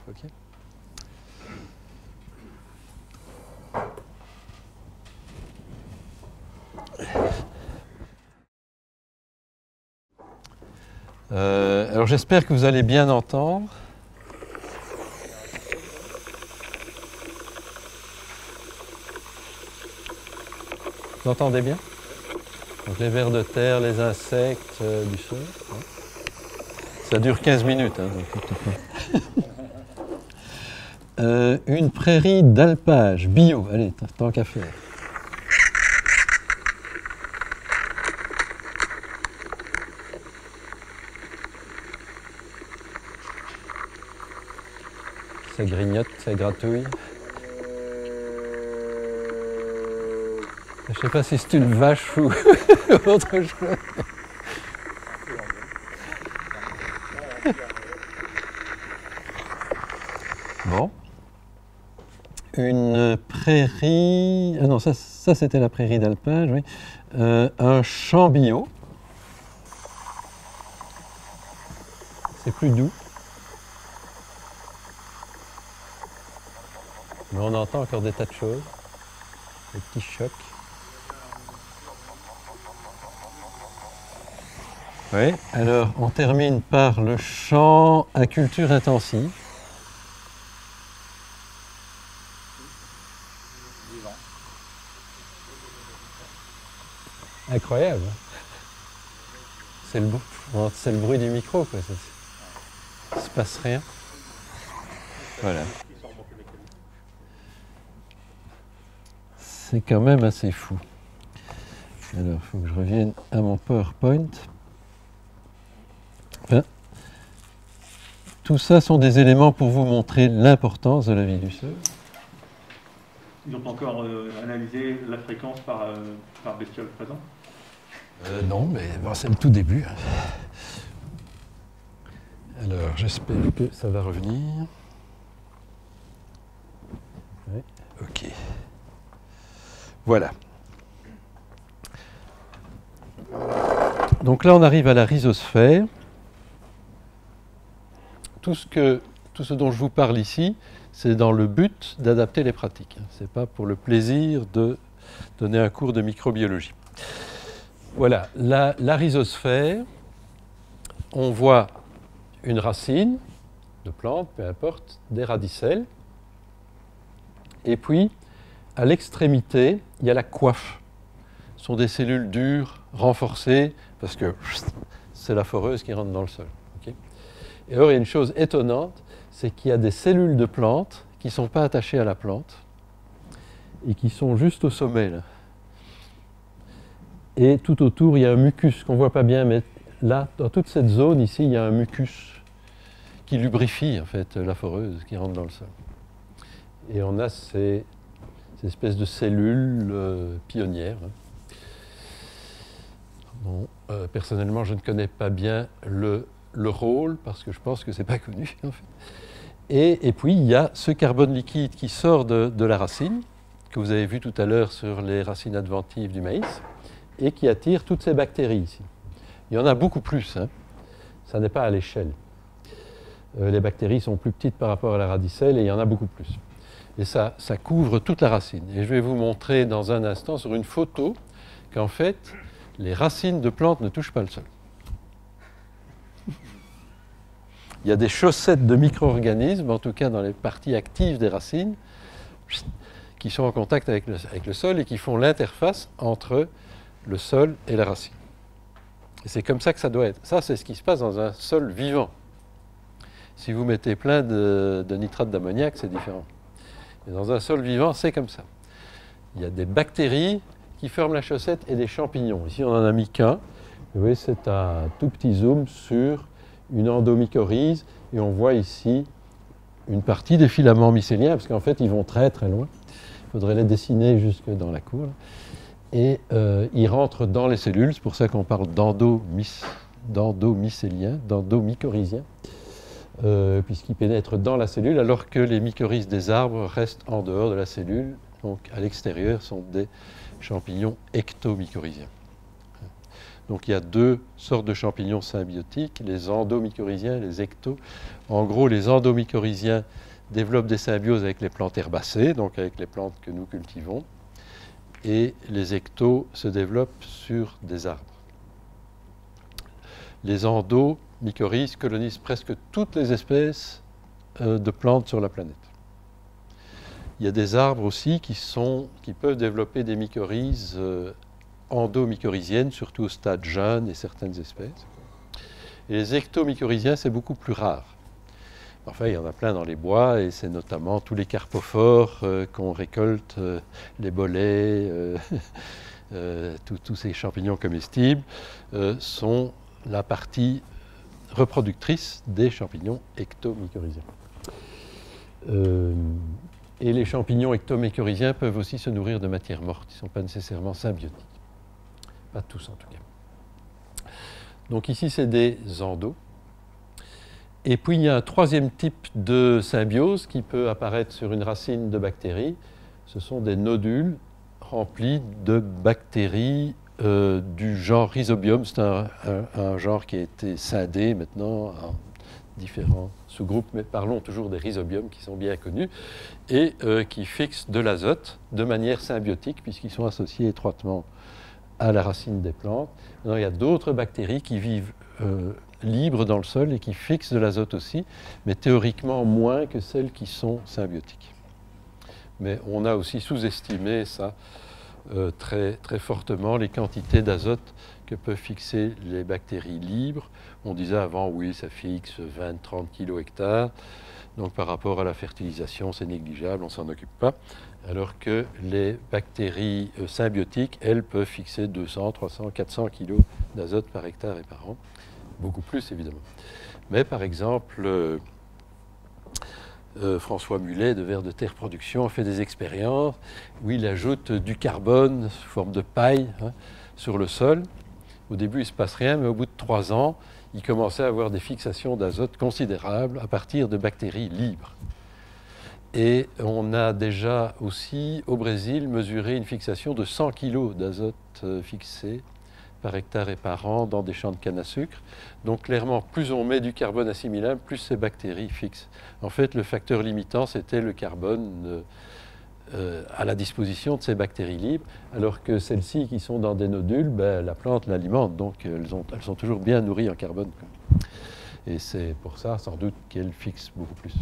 OK Euh, alors j'espère que vous allez bien entendre. Vous entendez bien? Donc les vers de terre, les insectes, euh, du sol. Ça dure 15 minutes. Hein, euh, une prairie d'alpage bio. Allez, tant qu'à faire. ça grignote, ça gratouille. Je sais pas si c'est une vache ou autre chose. Bon. Une prairie. Ah non, ça, ça c'était la prairie d'alpage, oui. Euh, un champ bio. C'est plus doux. Mais on entend encore des tas de choses, des petits chocs. Oui, alors on termine par le champ à culture intensive. Incroyable. C'est le, le, bruit du micro, quoi. Il ne se passe rien. Voilà. c'est quand même assez fou. Alors, il faut que je revienne à mon PowerPoint. Tout ça sont des éléments pour vous montrer l'importance de la vie du sol. Ils n'ont pas encore euh, analysé la fréquence par, euh, par bestiole présent euh, Non, mais c'est le tout début. Alors, j'espère que ça va revenir. Ok. Voilà. Donc là, on arrive à la rhizosphère. Tout ce, dont je vous parle ici, c'est dans le but d'adapter les pratiques. Ce n'est pas pour le plaisir de donner un cours de microbiologie. Voilà, la, la rhizosphère, on voit une racine de plante, peu importe, des radicelles. Et puis, à l'extrémité, il y a la coiffe. Ce sont des cellules dures, renforcées, parce que c'est la foreuse qui rentre dans le sol. Et alors, il y a une chose étonnante, c'est qu'il y a des cellules de plantes qui ne sont pas attachées à la plante et qui sont juste au sommet. Et tout autour, il y a un mucus qu'on ne voit pas bien, mais là, dans toute cette zone ici, il y a un mucus qui lubrifie en fait la foreuse qui rentre dans le sol. Et on a ces, espèces de cellules euh, pionnières. Bon, euh, personnellement, je ne connais pas bien le, le rôle parce que je pense que c'est pas connu. En fait. et, puis il y a ce carbone liquide qui sort de, la racine que vous avez vu tout à l'heure sur les racines adventives du maïs et qui attire toutes ces bactéries ici. Il y en a beaucoup plus. Hein. Ça n'est pas à l'échelle. Euh, les bactéries sont plus petites par rapport à la radicelle et il y en a beaucoup plus. Et ça couvre toute la racine. Et je vais vous montrer dans un instant sur une photo qu'en fait, les racines de plantes ne touchent pas le sol. Il y a des chaussettes de micro-organismes, en tout cas dans les parties actives des racines, qui sont en contact avec le, sol et qui font l'interface entre le sol et la racine. Et c'est comme ça que ça doit être. Ça, c'est ce qui se passe dans un sol vivant. Si vous mettez plein de, nitrate d'ammoniac, c'est différent. Mais dans un sol vivant, c'est comme ça. Il y a des bactéries qui forment la chaussette et des champignons. Ici, on n'en a mis qu'un. Vous voyez, c'est un tout petit zoom sur une endomycorhize et on voit ici une partie des filaments mycéliens, parce qu'en fait, ils vont très très loin. Il faudrait les dessiner jusque dans la cour et euh, ils rentrent dans les cellules, c'est pour ça qu'on parle d'endomycélien, d'endomycorhizien, euh, puisqu'ils pénètrent dans la cellule, alors que les mycorhizes des arbres restent en dehors de la cellule, donc à l'extérieur sont des champignons ectomycorhiziens. Donc il y a deux sortes de champignons symbiotiques, les endomycorhiziens et les ecto. En gros, les endomycorhiziens développent des symbioses avec les plantes herbacées, donc avec les plantes que nous cultivons, et les ectos se développent sur des arbres. Les endomycorhizes colonisent presque toutes les espèces euh, de plantes sur la planète. Il y a des arbres aussi qui, qui peuvent développer des mycorhizes euh, endomycorhiziennes, surtout au stade jeune et certaines espèces. Et les ectomycorhiziens, c'est beaucoup plus rare. Enfin, il y en a plein dans les bois, et c'est notamment tous les carpophores euh, qu'on récolte, euh, les bolets, euh, tous ces champignons comestibles, sont la partie reproductrice des champignons ectomycorhiziens. et les champignons ectomycorhiziens peuvent aussi se nourrir de matière morte, ils ne sont pas nécessairement symbiotiques. Pas tous en tout cas. Donc ici, c'est des endos. Et puis il y a un troisième type de symbiose qui peut apparaître sur une racine de bactéries. Ce sont des nodules remplis de bactéries euh, du genre Rhizobium. C'est un, genre qui a été scindé maintenant en différents sous-groupes, mais parlons toujours des rhizobiums qui sont bien connus, et euh, qui fixent de l'azote de manière symbiotique puisqu'ils sont associés étroitement à la racine des plantes. il y a d'autres bactéries qui vivent euh, libres dans le sol et qui fixent de l'azote aussi, mais théoriquement moins que celles qui sont symbiotiques. Mais on a aussi sous-estimé ça euh, très, très fortement, les quantités d'azote que peuvent fixer les bactéries libres. On disait avant, oui, ça fixe 20-30 kg hectares. Donc par rapport à la fertilisation, c'est négligeable, on ne s'en occupe pas. Alors que les bactéries euh, symbiotiques, elles, peuvent fixer 200, 300, 400 kg d'azote par hectare et par an beaucoup plus évidemment. Mais par exemple, euh, euh, François Mulet de Vers de Terre Production fait des expériences où il ajoute du carbone sous forme de paille hein, sur le sol. Au début, il ne se passe rien, mais au bout de trois ans, il commençait à avoir des fixations d'azote considérables à partir de bactéries libres. Et on a déjà aussi au Brésil mesuré une fixation de 100 kg d'azote euh, fixé par hectare et par an dans des champs de canne à sucre. Donc clairement, plus on met du carbone assimilable, plus ces bactéries fixent. En fait, le facteur limitant, c'était le carbone euh, euh, à la disposition de ces bactéries libres, alors que celles-ci qui sont dans des nodules, ben, la plante l'alimente, donc elles, ont, elles, sont toujours bien nourries en carbone. Et c'est pour ça, sans doute, qu'elles fixent beaucoup plus.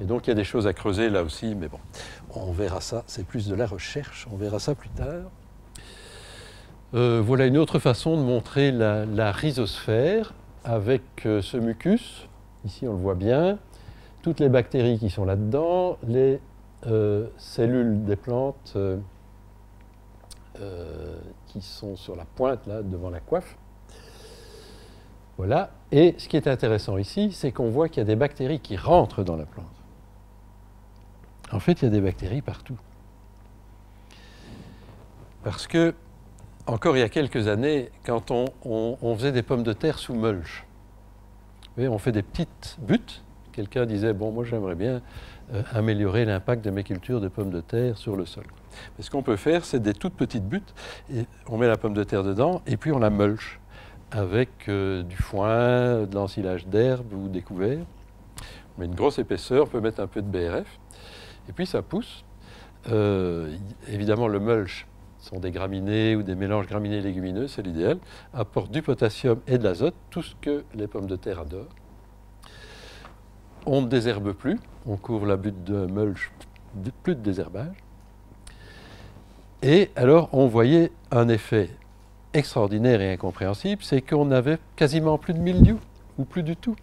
Et donc il y a des choses à creuser là aussi, mais bon, on verra ça, c'est plus de la recherche, on verra ça plus tard. Euh, voilà une autre façon de montrer la, rhizosphère avec euh, ce mucus. Ici, on le voit bien. Toutes les bactéries qui sont là-dedans, les euh, cellules des plantes qui sont sur la pointe, là, devant la coiffe. Voilà. Et ce qui est intéressant ici, c'est qu'on voit qu'il y a des bactéries qui rentrent dans la plante. En fait, il y a des bactéries partout. Parce que encore il y a quelques années, quand on, faisait des pommes de terre sous mulch, on fait des petites buttes. Quelqu'un disait Bon, moi j'aimerais bien euh, améliorer l'impact de mes cultures de pommes de terre sur le sol. ce qu'on peut faire, c'est des toutes petites buttes. On met la pomme de terre dedans et puis on la mulch avec euh, du foin, de l'ensilage d'herbe ou des couverts. On met une grosse épaisseur, on peut mettre un peu de BRF. Et puis ça pousse. Euh, évidemment, le mulch sont des graminées ou des mélanges graminées légumineux, c'est l'idéal, apporte du potassium et de l'azote, tout ce que les pommes de terre adorent. On ne désherbe plus, on couvre la butte de mulch, plus de désherbage. Et alors on voyait un effet extraordinaire et incompréhensible, c'est qu'on avait quasiment plus de mildiou, ou plus du tout.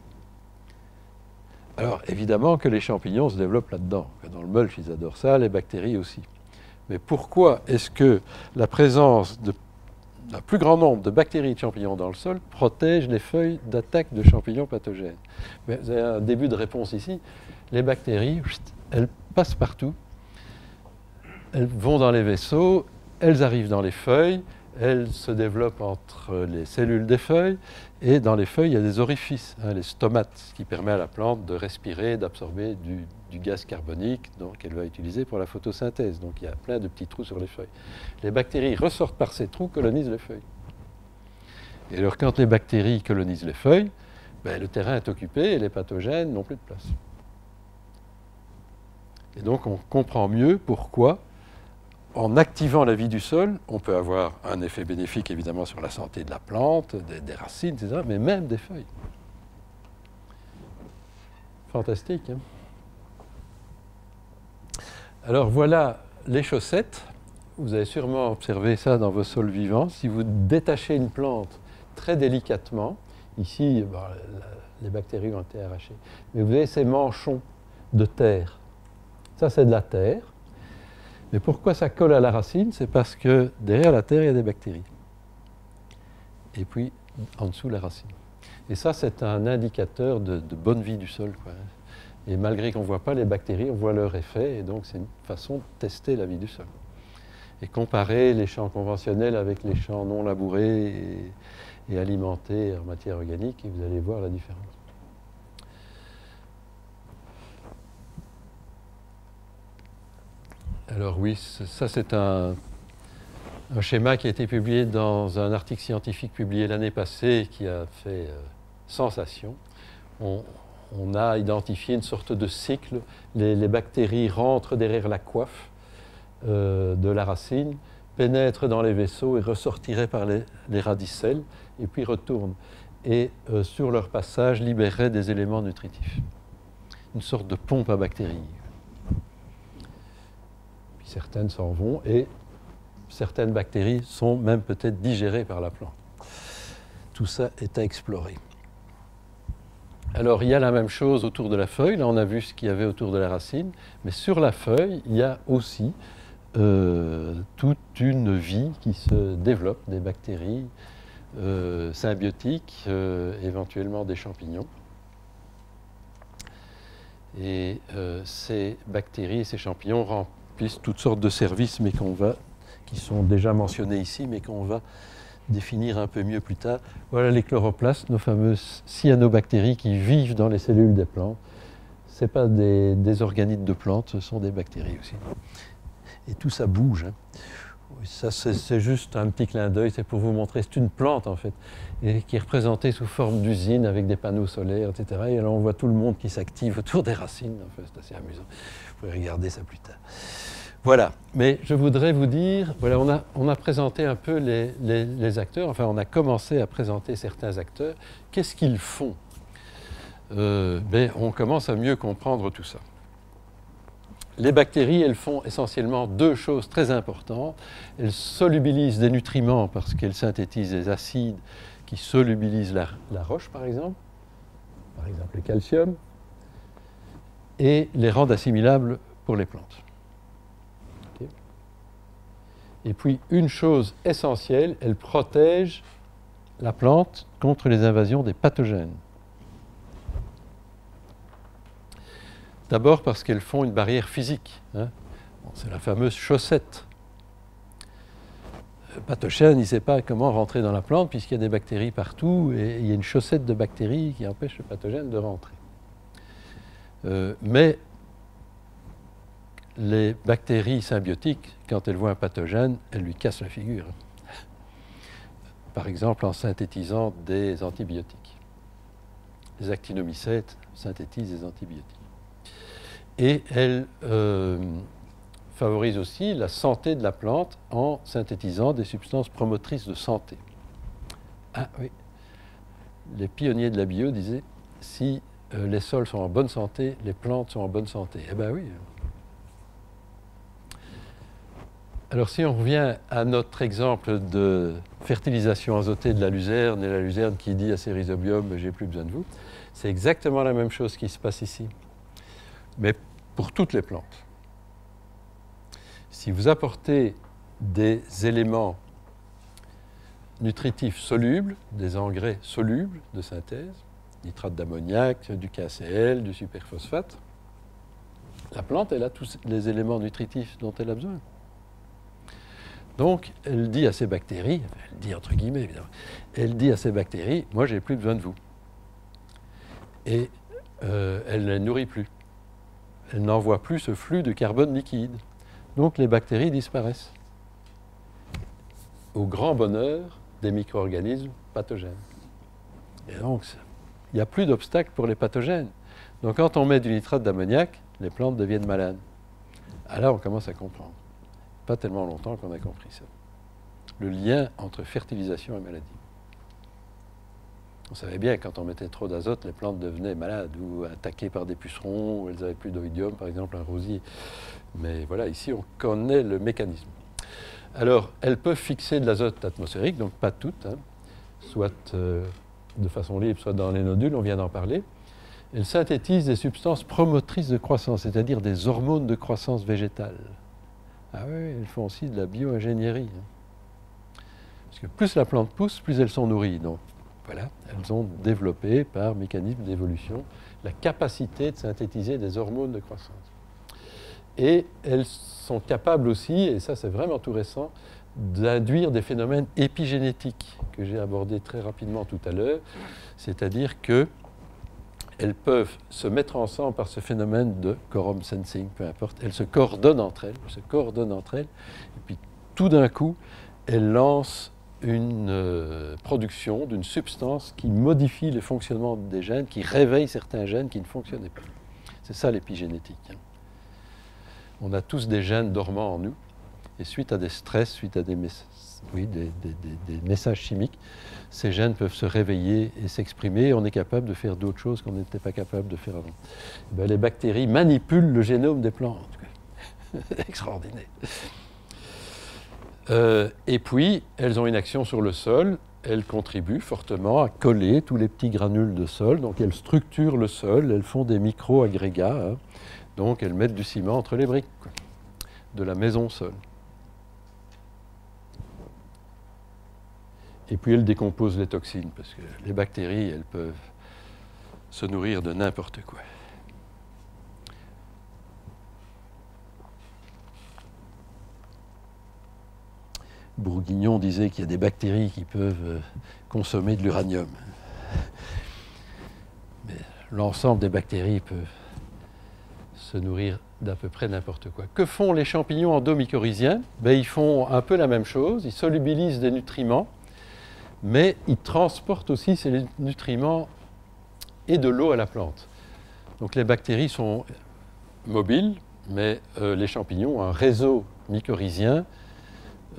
Alors évidemment que les champignons se développent là-dedans. Dans le mulch, ils adorent ça, les bactéries aussi. Mais pourquoi est-ce que la présence d'un plus grand nombre de bactéries et de champignons dans le sol protège les feuilles d'attaque de champignons pathogènes? Vous avez un début de réponse ici. Les bactéries, elles passent partout. Elles vont dans les vaisseaux, elles arrivent dans les feuilles, elles se développent entre les cellules des feuilles, et dans les feuilles, il y a des orifices, hein, les stomates, ce qui permet à la plante de respirer, d'absorber du, gaz carbonique qu'elle va utiliser pour la photosynthèse. Donc il y a plein de petits trous sur les feuilles. Les bactéries ressortent par ces trous, colonisent les feuilles. Et alors quand les bactéries colonisent les feuilles, ben, le terrain est occupé et les pathogènes n'ont plus de place. Et donc on comprend mieux pourquoi en activant la vie du sol, on peut avoir un effet bénéfique évidemment sur la santé de la plante, des, racines, etc., mais même des feuilles. Fantastique. Hein Alors voilà les chaussettes. Vous avez sûrement observé ça dans vos sols vivants. Si vous détachez une plante très délicatement, ici, les bactéries ont été arrachées, mais vous avez ces manchons de terre. Ça, c'est de la terre. Mais pourquoi ça colle à la racine? C'est parce que derrière la terre, il y a des bactéries. Et puis, en dessous, la racine. Et ça, c'est un indicateur de, bonne vie du sol. Et malgré qu'on ne voit pas les bactéries, on voit leur effet. Et donc, c'est une façon de tester la vie du sol. Et comparer les champs conventionnels avec les champs non labourés et, alimentés en matière organique, et vous allez voir la différence. Alors oui, ça c'est un, schéma qui a été publié dans un article scientifique publié l'année passée qui a fait euh, sensation. On, a identifié une sorte de cycle. Les, bactéries rentrent derrière la coiffe euh, de la racine, pénètrent dans les vaisseaux et ressortiraient par les, radicelles et puis retournent. Et euh, sur leur passage, libéreraient des éléments nutritifs. Une sorte de pompe à bactéries certaines s'en vont et certaines bactéries sont même peut-être digérées par la plante. Tout ça est à explorer. Alors il y a la même chose autour de la feuille, là on a vu ce qu'il y avait autour de la racine, mais sur la feuille il y a aussi euh, toute une vie qui se développe, des bactéries euh, symbiotiques, euh, éventuellement des champignons. Et ces bactéries et ces champignons toutes sortes de services, mais qu'on va, qui sont déjà mentionnés ici, mais qu'on va définir un peu mieux plus tard. Voilà les chloroplastes, nos fameuses cyanobactéries qui vivent dans les cellules des plantes. Ce pas des, organites de plantes, ce sont des bactéries aussi. Et tout ça bouge. Hein. Ça, c'est juste un petit clin d'œil, c'est pour vous montrer. C'est une plante, en fait, et qui est représentée sous forme d'usine avec des panneaux solaires, etc. Et là, on voit tout le monde qui s'active autour des racines. En fait, c'est assez amusant. Pouvez regarder ça plus tard. Voilà, mais je voudrais vous dire, voilà, on a, présenté un peu les, acteurs, enfin on a commencé à présenter certains acteurs. Qu'est-ce qu'ils font? Euh, ben, On commence à mieux comprendre tout ça. Les bactéries, elles font essentiellement deux choses très importantes. Elles solubilisent des nutriments parce qu'elles synthétisent des acides qui solubilisent la roche, par exemple, par exemple le calcium, et les rendent assimilables pour les plantes. Et puis, une chose essentielle, elle protège la plante contre les invasions des pathogènes. D'abord parce qu'elles font une barrière physique. Hein. c'est la fameuse chaussette. Le pathogène, il ne sait pas comment rentrer dans la plante puisqu'il y a des bactéries partout et il y a une chaussette de bactéries qui empêche le pathogène de rentrer. Euh, mais les bactéries symbiotiques, quand elles voient un pathogène, elles lui cassent la figure. Par exemple, en synthétisant des antibiotiques. Les actinomycètes synthétisent des antibiotiques. Et elles euh, favorisent aussi la santé de la plante en synthétisant des substances promotrices de santé. Ah oui, les pionniers de la bio disaient si euh, les sols sont en bonne santé, les plantes sont en bonne santé. Eh bien oui, Alors si on revient à notre exemple de fertilisation azotée de la luzerne et la luzerne qui dit à ses rhizobiums j'ai plus besoin de vous, c'est exactement la même chose qui se passe ici, mais pour toutes les plantes. Si vous apportez des éléments nutritifs solubles, des engrais solubles de synthèse, nitrate d'ammoniac, du KCl, du superphosphate, la plante, elle a tous les éléments nutritifs dont elle a besoin. Donc, elle dit à ces bactéries, elle dit entre guillemets évidemment, elle dit à ces bactéries, moi j'ai plus besoin de vous. Et euh, elle ne les nourrit plus. Elle n'envoie plus ce flux de carbone liquide. Donc les bactéries disparaissent. Au grand bonheur des micro-organismes pathogènes. Et donc, il n'y a plus d'obstacle pour les pathogènes. Donc quand on met du nitrate d'ammoniac, les plantes deviennent malades. Alors on commence à comprendre pas tellement longtemps qu'on a compris ça. Le lien entre fertilisation et maladie. On savait bien que quand on mettait trop d'azote, les plantes devenaient malades ou attaquées par des pucerons, ou elles n'avaient plus d'oïdium, par exemple un rosier. Mais voilà, ici on connaît le mécanisme. Alors, elles peuvent fixer de l'azote atmosphérique, donc pas toutes, hein. soit euh, de façon libre, soit dans les nodules, on vient d'en parler. Elles synthétisent des substances promotrices de croissance, c'est-à-dire des hormones de croissance végétale. Ah oui, elles font aussi de la bio-ingénierie. Hein. Parce que plus la plante pousse, plus elles sont nourries. Donc voilà, elles ont développé par mécanisme d'évolution la capacité de synthétiser des hormones de croissance. Et elles sont capables aussi, et ça c'est vraiment tout récent, d'induire des phénomènes épigénétiques j'ai abordés très rapidement tout à l'heure, c'est-à-dire que elles peuvent se mettre ensemble par ce phénomène de quorum sensing, peu importe. Elles se coordonnent entre elles, se coordonnent entre elles, et puis tout d'un coup, elles lancent une euh, production d'une substance qui modifie le fonctionnement des gènes, qui réveille certains gènes qui ne fonctionnaient pas. C'est ça l'épigénétique. Hein. On a tous des gènes dormants en nous, et suite à des stress, suite à des, des, messages chimiques, ces gènes peuvent se réveiller et s'exprimer. On est capable de faire d'autres choses qu'on n'était pas capable de faire avant. Eh ben, les bactéries manipulent le génome des plantes. Extraordinaire. Euh, et puis, elles ont une action sur le sol. Elles contribuent fortement à coller tous les petits granules de sol. Donc, elles structurent le sol. Elles font des micro-agrégats. Hein. Donc, elles mettent du ciment entre les briques de la maison sol. Et puis elles décomposent les toxines, parce que les bactéries, elles peuvent se nourrir de n'importe quoi. Bourguignon disait qu'il y a des bactéries qui peuvent euh, consommer de l'uranium. Mais l'ensemble des bactéries peuvent se nourrir d'à peu près n'importe quoi. Que font les champignons endomycorhiziens ben, Ils font un peu la même chose, ils solubilisent des nutriments, mais ils transportent aussi ces nutriments et de l'eau à la plante. Donc les bactéries sont mobiles, mais euh, les champignons ont un réseau mycorhizien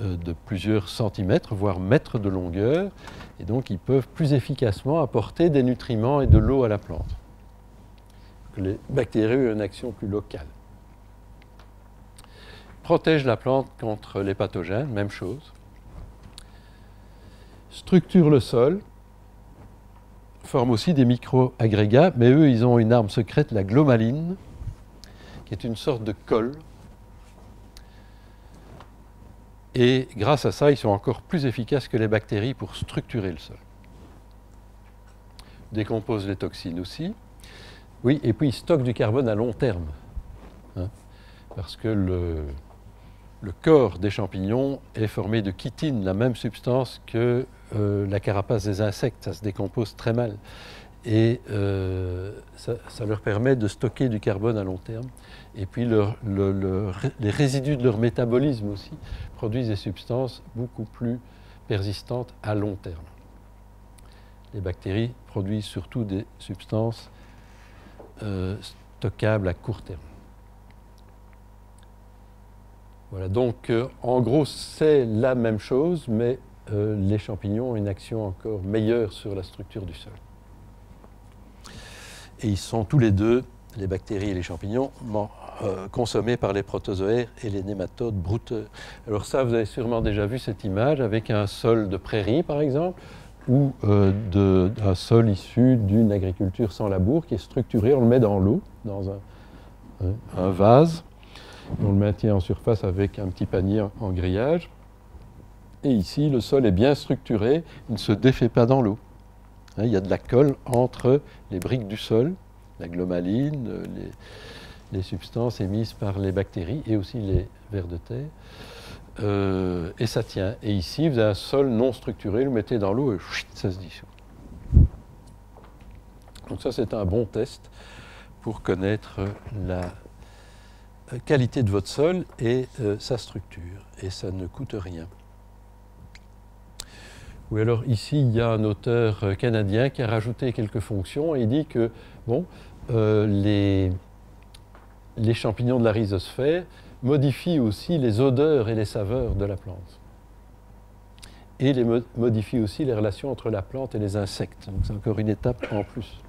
euh, de plusieurs centimètres, voire mètres de longueur, et donc ils peuvent plus efficacement apporter des nutriments et de l'eau à la plante. les bactéries ont une action plus locale. Protègent la plante contre les pathogènes, même chose. Structurent le sol, forment aussi des micro-agrégats, mais eux, ils ont une arme secrète, la glomaline, qui est une sorte de colle. Et grâce à ça, ils sont encore plus efficaces que les bactéries pour structurer le sol. Décomposent les toxines aussi. Oui, et puis ils stockent du carbone à long terme. Hein, parce que le, le corps des champignons est formé de chitine, la même substance que euh, la carapace des insectes, ça se décompose très mal. Et euh, ça, leur permet de stocker du carbone à long terme. Et puis les résidus de leur métabolisme aussi produisent des substances beaucoup plus persistantes à long terme. Les bactéries produisent surtout des substances euh, stockables à court terme. Voilà, donc en gros c'est la même chose, mais euh, les champignons ont une action encore meilleure sur la structure du sol. Et ils sont tous les deux, les bactéries et les champignons, euh, consommés par les protozoaires et les nématodes brouteurs. Alors ça, vous avez sûrement déjà vu cette image avec un sol de prairie, par exemple, ou euh, un sol issu d'une agriculture sans labour qui est structuré, on le met dans l'eau, dans un, vase, on le maintient en surface avec un petit panier en grillage. Et ici, le sol est bien structuré, il ne se défait pas dans l'eau. Hein, il y a de la colle entre les briques du sol, la glomaline, les, substances émises par les bactéries et aussi les vers de terre. Euh, et ça tient. Et ici, vous avez un sol non structuré, vous le mettez dans l'eau et ça se dissout. Donc ça, c'est un bon test pour connaître la qualité de votre sol et euh, sa structure. Et ça ne coûte rien. Oui, alors ici, il y a un auteur euh, canadien qui a rajouté quelques fonctions et il dit que bon, euh, les, champignons de la rhizosphère modifient aussi les odeurs et les saveurs de la plante. Et les modifient aussi les relations entre la plante et les insectes. Donc c'est encore une étape en plus.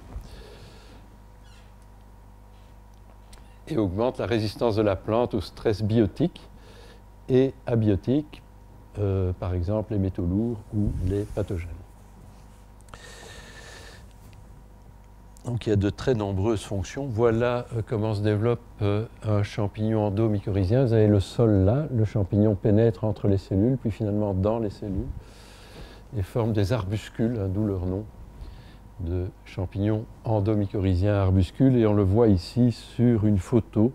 Et augmente la résistance de la plante au stress biotique et abiotique euh, par exemple les métaux lourds ou les pathogènes. Donc il y a de très nombreuses fonctions. Voilà euh, comment se développe euh, un champignon endomycorhizien. Vous avez le sol là, le champignon pénètre entre les cellules, puis finalement dans les cellules, et forme des arbuscules, hein, d'où leur nom de champignon endomycorhizien arbuscule. Et on le voit ici sur une photo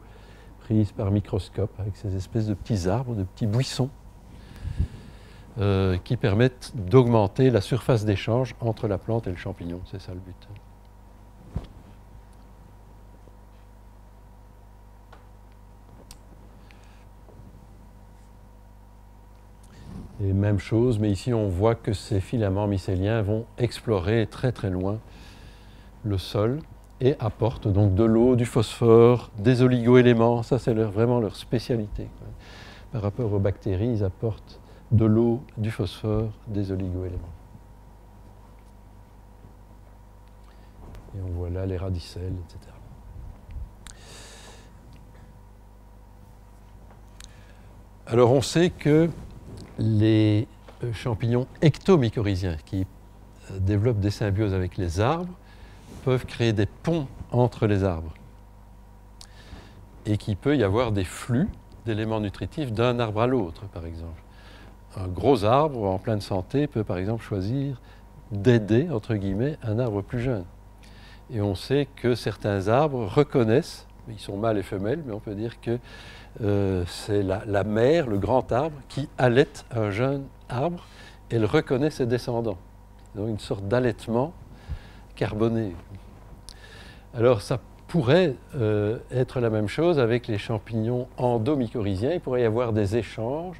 prise par microscope avec ces espèces de petits arbres, de petits buissons euh, qui permettent d'augmenter la surface d'échange entre la plante et le champignon. C'est ça le but. Et même chose, mais ici on voit que ces filaments mycéliens vont explorer très très loin le sol et apportent donc de l'eau, du phosphore, des oligoéléments. Ça, c'est vraiment leur spécialité. Par rapport aux bactéries, ils apportent de l'eau, du phosphore, des oligoéléments. Et on voit là les radicelles, etc. Alors on sait que les euh, champignons ectomycorhiziens qui euh, développent des symbioses avec les arbres peuvent créer des ponts entre les arbres et qu'il peut y avoir des flux d'éléments nutritifs d'un arbre à l'autre, par exemple un gros arbre en pleine santé peut par exemple choisir d'aider, un arbre plus jeune. Et on sait que certains arbres reconnaissent, ils sont mâles et femelles, mais on peut dire que euh, c'est la, mère, le grand arbre, qui allaite un jeune arbre. Elle reconnaît ses descendants. Donc une sorte d'allaitement carboné. Alors ça pourrait euh, être la même chose avec les champignons endomycorhiziens. Il pourrait y avoir des échanges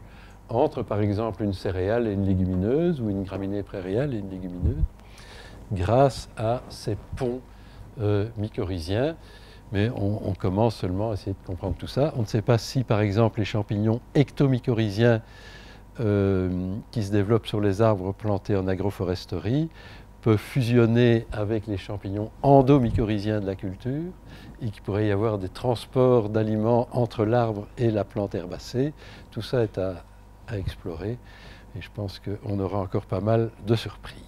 entre, par exemple, une céréale et une légumineuse, ou une graminée prairiale et une légumineuse, grâce à ces ponts euh, mycorhiziens. Mais on, commence seulement à essayer de comprendre tout ça. On ne sait pas si, par exemple, les champignons ectomycorhiziens euh, qui se développent sur les arbres plantés en agroforesterie peuvent fusionner avec les champignons endomycorhiziens de la culture et qu'il pourrait y avoir des transports d'aliments entre l'arbre et la plante herbacée. Tout ça est à, à explorer et je pense qu'on aura encore pas mal de surprises.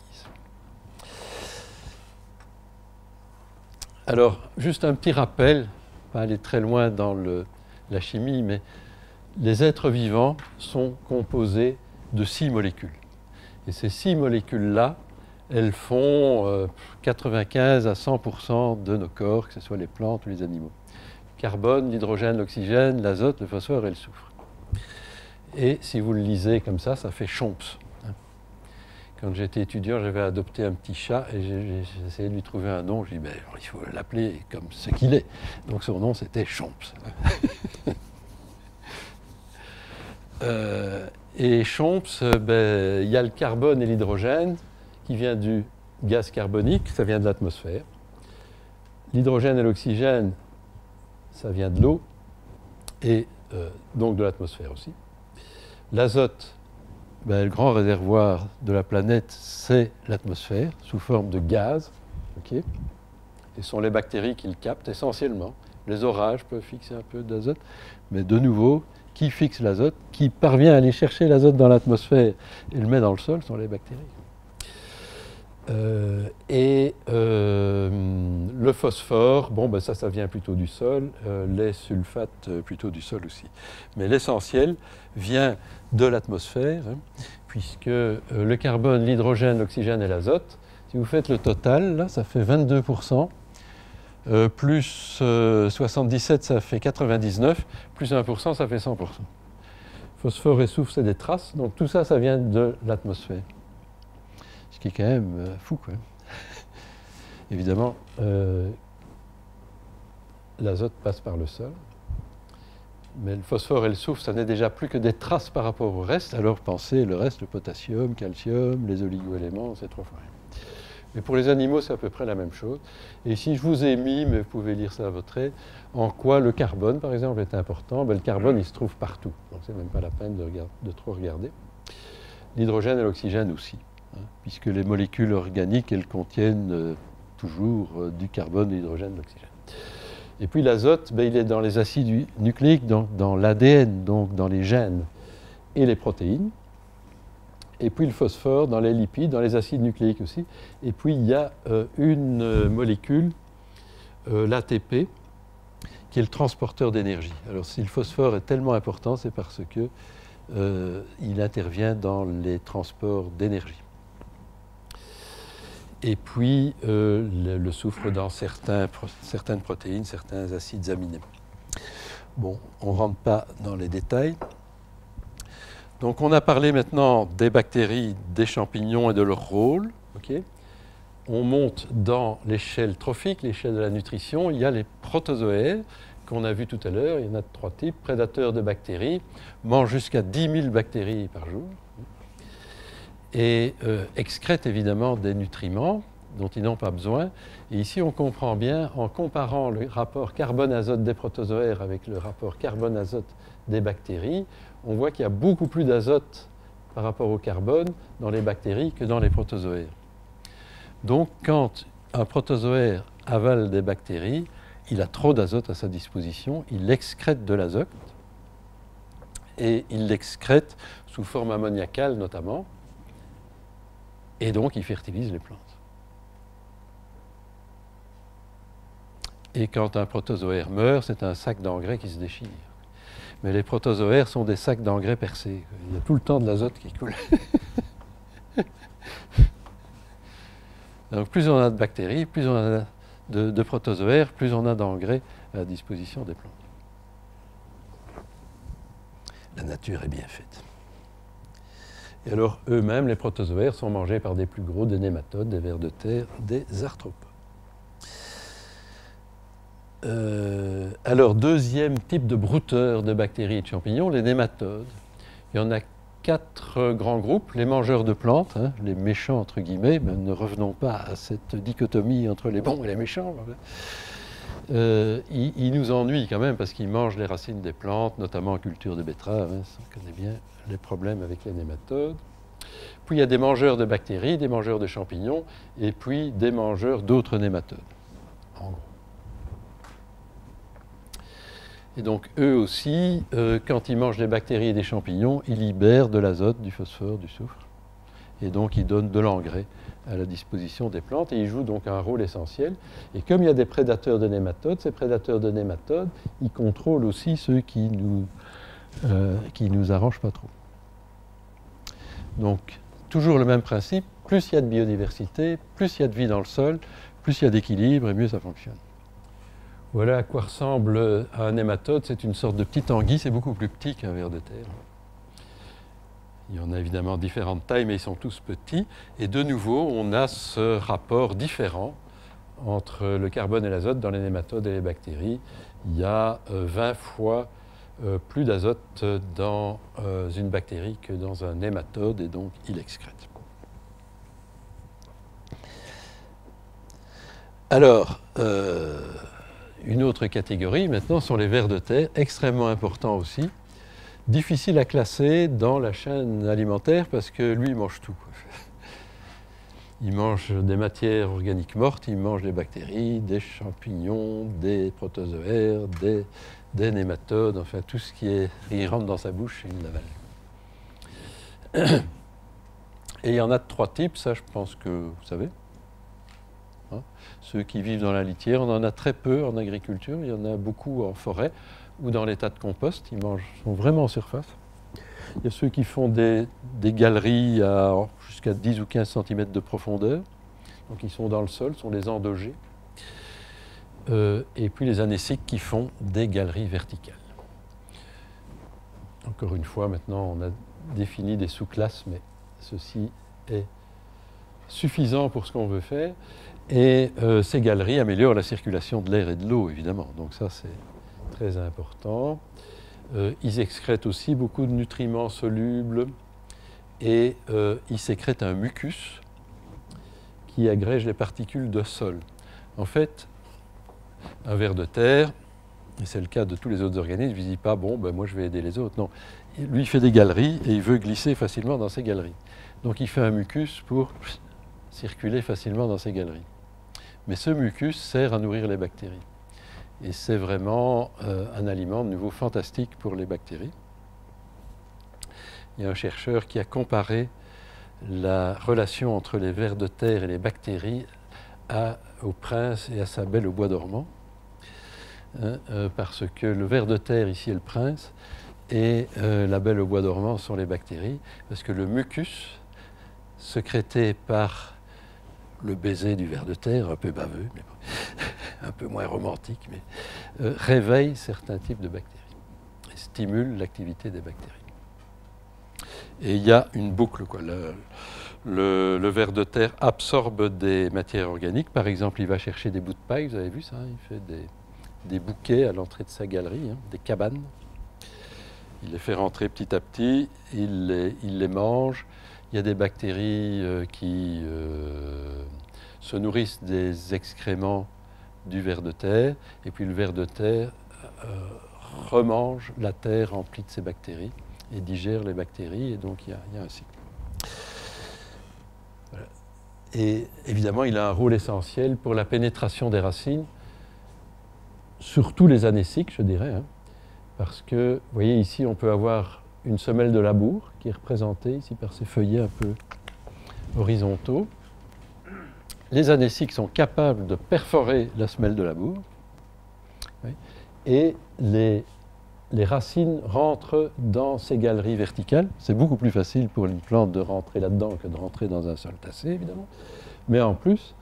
Alors, juste un petit rappel, pas aller très loin dans la chimie, mais les êtres vivants sont composés de six molécules. Et ces six molécules-là, elles font 95 euh, à 100% de nos corps, que ce soit les plantes ou les animaux. carbone, l'hydrogène, l'oxygène, l'azote, le phosphore et le soufre. Et si vous le lisez comme ça, ça fait chomps. Hein. Quand j'étais étudiant, j'avais adopté un petit chat et j'ai essayé de lui trouver un nom. Je dit, ben, il faut l'appeler comme ce qu'il est. Donc son nom, c'était Chomps. Euh, et Chomps, ben, il y a le carbone et l'hydrogène qui vient du gaz carbonique, ça vient de l'atmosphère. L'hydrogène et l'oxygène, ça vient de l'eau et euh, donc de l'atmosphère aussi. L'azote, ben, le grand réservoir de la planète, c'est l'atmosphère sous forme de gaz. ce sont les bactéries qui le captent essentiellement. Les orages peuvent fixer un peu d'azote, mais de nouveau, qui fixe l'azote, qui parvient à aller chercher l'azote dans l'atmosphère et le met dans le sol, sont les bactéries. Euh, et euh, le phosphore, bon, ben ça, ça vient plutôt du sol, euh, les sulfates plutôt du sol aussi. Mais l'essentiel vient de l'atmosphère, hein, puisque le carbone, l'hydrogène, l'oxygène et l'azote, si vous faites le total, là, ça fait 22%, plus 77, ça fait 99%, plus 1%, ça fait 100%. Phosphore et soufre, c'est des traces, donc tout ça, ça vient de l'atmosphère qui est quand même euh, fou. Quoi. Évidemment, euh, l'azote passe par le sol, mais le phosphore et le soufre, ça n'est déjà plus que des traces par rapport au reste. Alors pensez le reste, le potassium, calcium, les oligoéléments, c'est trois fois rien. Mais pour les animaux, c'est à peu près la même chose. Et si je vous ai mis, mais vous pouvez lire ça à votre aide, en quoi le carbone, par exemple, est important ben, Le carbone, il se trouve partout. Donc, c'est même pas la peine de, de trop regarder. L'hydrogène et l'oxygène aussi. Hein, puisque les molécules organiques, elles contiennent euh, toujours euh, du carbone, de l'hydrogène, de l'oxygène. Et puis l'azote, ben, il est dans les acides nucléiques, donc dans l'ADN, donc dans les gènes et les protéines. Et puis le phosphore dans les lipides, dans les acides nucléiques aussi. Et puis il y a euh, une molécule, l'ATP, qui est le transporteur d'énergie. Alors si le phosphore est tellement important, c'est parce qu'il intervient dans les transports d'énergie et puis euh, le, soufre dans certaines protéines, certains acides aminés. Bon, on ne rentre pas dans les détails. Donc on a parlé maintenant des bactéries, des champignons et de leur rôle. on monte dans l'échelle trophique, l'échelle de la nutrition. Il y a les protozoaires qu'on a vus tout à l'heure. Il y en a de trois types. Prédateurs de bactéries, mangent jusqu'à 10 000 bactéries par jour et euh, excrètent évidemment des nutriments dont ils n'ont pas besoin. Et ici, on comprend bien, en comparant le rapport carbone-azote des protozoaires avec le rapport carbone-azote des bactéries, on voit qu'il y a beaucoup plus d'azote par rapport au carbone dans les bactéries que dans les protozoaires. Donc, quand un protozoaire avale des bactéries, il a trop d'azote à sa disposition, il excrète de l'azote, et il l'excrète sous forme ammoniacale notamment, et donc, il fertilise les plantes. Et quand un protozoaire meurt, c'est un sac d'engrais qui se déchire. Mais les protozoaires sont des sacs d'engrais percés. Il y a tout le temps de l'azote qui coule. Donc plus on a de bactéries, plus on a de, protozoaires, plus on a d'engrais à disposition des plantes. La nature est bien faite. Et alors, eux-mêmes, les protozoaires, sont mangés par des plus gros, des nématodes, des vers de terre, des arthropodes. Euh, alors, deuxième type de brouteurs de bactéries et de champignons, les nématodes. Il y en a quatre grands groupes, les mangeurs de plantes, hein, les méchants entre guillemets, mais ne revenons pas à cette dichotomie entre les bons et les méchants. Euh, ils, nous ennuient quand même parce qu'ils mangent les racines des plantes, notamment en culture de betteraves. Hein, on connaît bien les problèmes avec les nématodes. Puis il y a des mangeurs de bactéries, des mangeurs de champignons, et puis des mangeurs d'autres nématodes. En gros. Et donc eux aussi, euh, quand ils mangent des bactéries et des champignons, ils libèrent de l'azote, du phosphore, du soufre. Et donc ils donnent de l'engrais à la disposition des plantes et ils jouent donc un rôle essentiel. Et comme il y a des prédateurs de nématodes, ces prédateurs de nématodes, ils contrôlent aussi ceux qui nous, euh, nous arrangent pas trop. Donc toujours le même principe, plus il y a de biodiversité, plus il y a de vie dans le sol, plus il y a d'équilibre et mieux ça fonctionne. Voilà à quoi ressemble un nématode. C'est une sorte de petite anguille, c'est beaucoup plus petit qu'un ver de terre. Il y en a évidemment différentes tailles, mais ils sont tous petits. Et de nouveau, on a ce rapport différent entre le carbone et l'azote dans les nématodes et les bactéries. Il y a 20 euh, fois euh, plus d'azote dans euh, une bactérie que dans un nématode, et donc il excrète. Alors, une autre catégorie maintenant sont les vers de terre, extrêmement importants aussi, difficiles à classer dans la chaîne alimentaire parce que lui il mange tout. Il mange des matières organiques mortes, il mange des bactéries, des champignons, des protozoaires, des, nématodes, enfin tout ce qui est, il rentre dans sa bouche, il l'avale. Et il y en a trois types, ça je pense que vous savez. Hein. Ceux qui vivent dans la litière, on en a très peu en agriculture, il y en a beaucoup en forêt ou dans l'état de compost, ils mangent, sont vraiment en surface. Il y a ceux qui font des, galeries à jusqu'à 10 ou 15 cm de profondeur, donc ils sont dans le sol, sont des endogés. Euh, et puis les anéciques qui font des galeries verticales. Encore une fois, maintenant on a défini des sous-classes, mais ceci est suffisant pour ce qu'on veut faire. Et euh, ces galeries améliorent la circulation de l'air et de l'eau, évidemment. Donc ça, c'est très important. Euh, ils excrètent aussi beaucoup de nutriments solubles et euh, ils sécrètent un mucus qui agrège les particules de sol. En fait, un ver de terre, et c'est le cas de tous les autres organismes, ne dit pas, bon, ben moi je vais aider les autres. Non, lui il fait des galeries et il veut glisser facilement dans ces galeries. Donc il fait un mucus pour circuler facilement dans ces galeries. Mais ce mucus sert à nourrir les bactéries. Et c'est vraiment euh, un aliment de nouveau fantastique pour les bactéries. Il y a un chercheur qui a comparé la relation entre les vers de terre et les bactéries au prince et à sa belle au bois dormant. Hein, euh, parce que le ver de terre, ici, est le prince, et euh, la belle au bois dormant sont les bactéries, parce que le mucus, sécrété par le baiser du ver de terre, un peu baveux, mais un peu moins romantique, mais euh, réveille certains types de bactéries stimule l'activité des bactéries. Et il y a une boucle. Quoi. Le, ver de terre absorbe des matières organiques. Par exemple, il va chercher des bouts de paille, vous avez vu ça, il fait des, bouquets à l'entrée de sa galerie, hein, des cabanes. Il les fait rentrer petit à petit, il les, il les mange, il y a des bactéries euh, qui euh, se nourrissent des excréments du ver de terre, et puis le ver de terre euh, remange la terre remplie de ces bactéries et digère les bactéries, et donc il y a, un cycle. Et évidemment, il a un rôle essentiel pour la pénétration des racines, surtout les anéciques, je dirais, hein, parce que, vous voyez, ici, on peut avoir une semelle de labour qui est représentée ici par ces feuillets un peu horizontaux. Les anéciques sont capables de perforer la semelle de labour et les, les racines rentrent dans ces galeries verticales. C'est beaucoup plus facile pour une plante de rentrer là-dedans que de rentrer dans un sol tassé, évidemment. Mais en plus,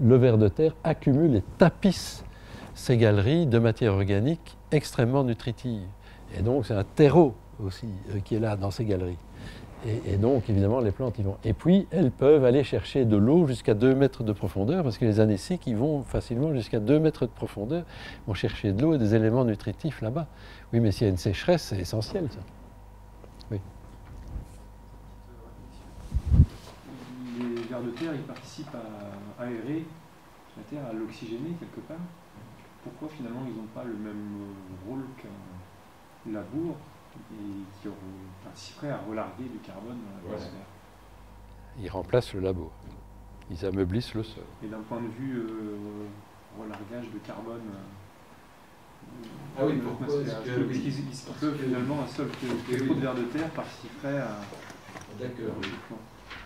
le ver de terre accumule et tapisse ces galeries de matière organique extrêmement nutritive. Et donc, c'est un terreau aussi, euh, qui est là dans ces galeries. Et, donc, évidemment, les plantes y vont. Et puis, elles peuvent aller chercher de l'eau jusqu'à 2 mètres de profondeur, parce que les anéciques, ils vont facilement jusqu'à 2 mètres de profondeur, vont chercher de l'eau et des éléments nutritifs là-bas. Oui, mais s'il y a une sécheresse, c'est essentiel, ça. Oui. Les vers de terre, ils participent à aérer la terre, à l'oxygéner quelque part. Pourquoi finalement ils n'ont pas le même rôle qu'un labour et qui participerait à relarguer du carbone dans l'atmosphère. Ils remplacent le labo. Ils ameublissent le sol. Et d'un point de vue euh, relargage de carbone, euh, ah oui, pourquoi peuvent finalement, un sol que trop de verre de terre participerait à. D'accord.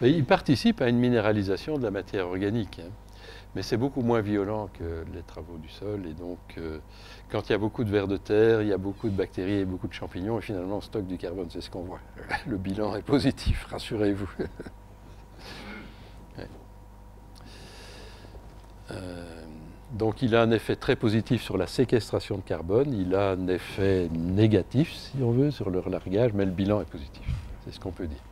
Ils participent à une minéralisation de la matière organique. Hein. Mais c'est beaucoup moins violent que les travaux du sol. Et donc, euh, quand il y a beaucoup de vers de terre, il y a beaucoup de bactéries et beaucoup de champignons. Et finalement, on stocke du carbone, c'est ce qu'on voit. Le bilan est positif, rassurez-vous. Euh, donc, il a un effet très positif sur la séquestration de carbone. Il a un effet négatif, si on veut, sur le relargage, mais le bilan est positif. C'est ce qu'on peut dire.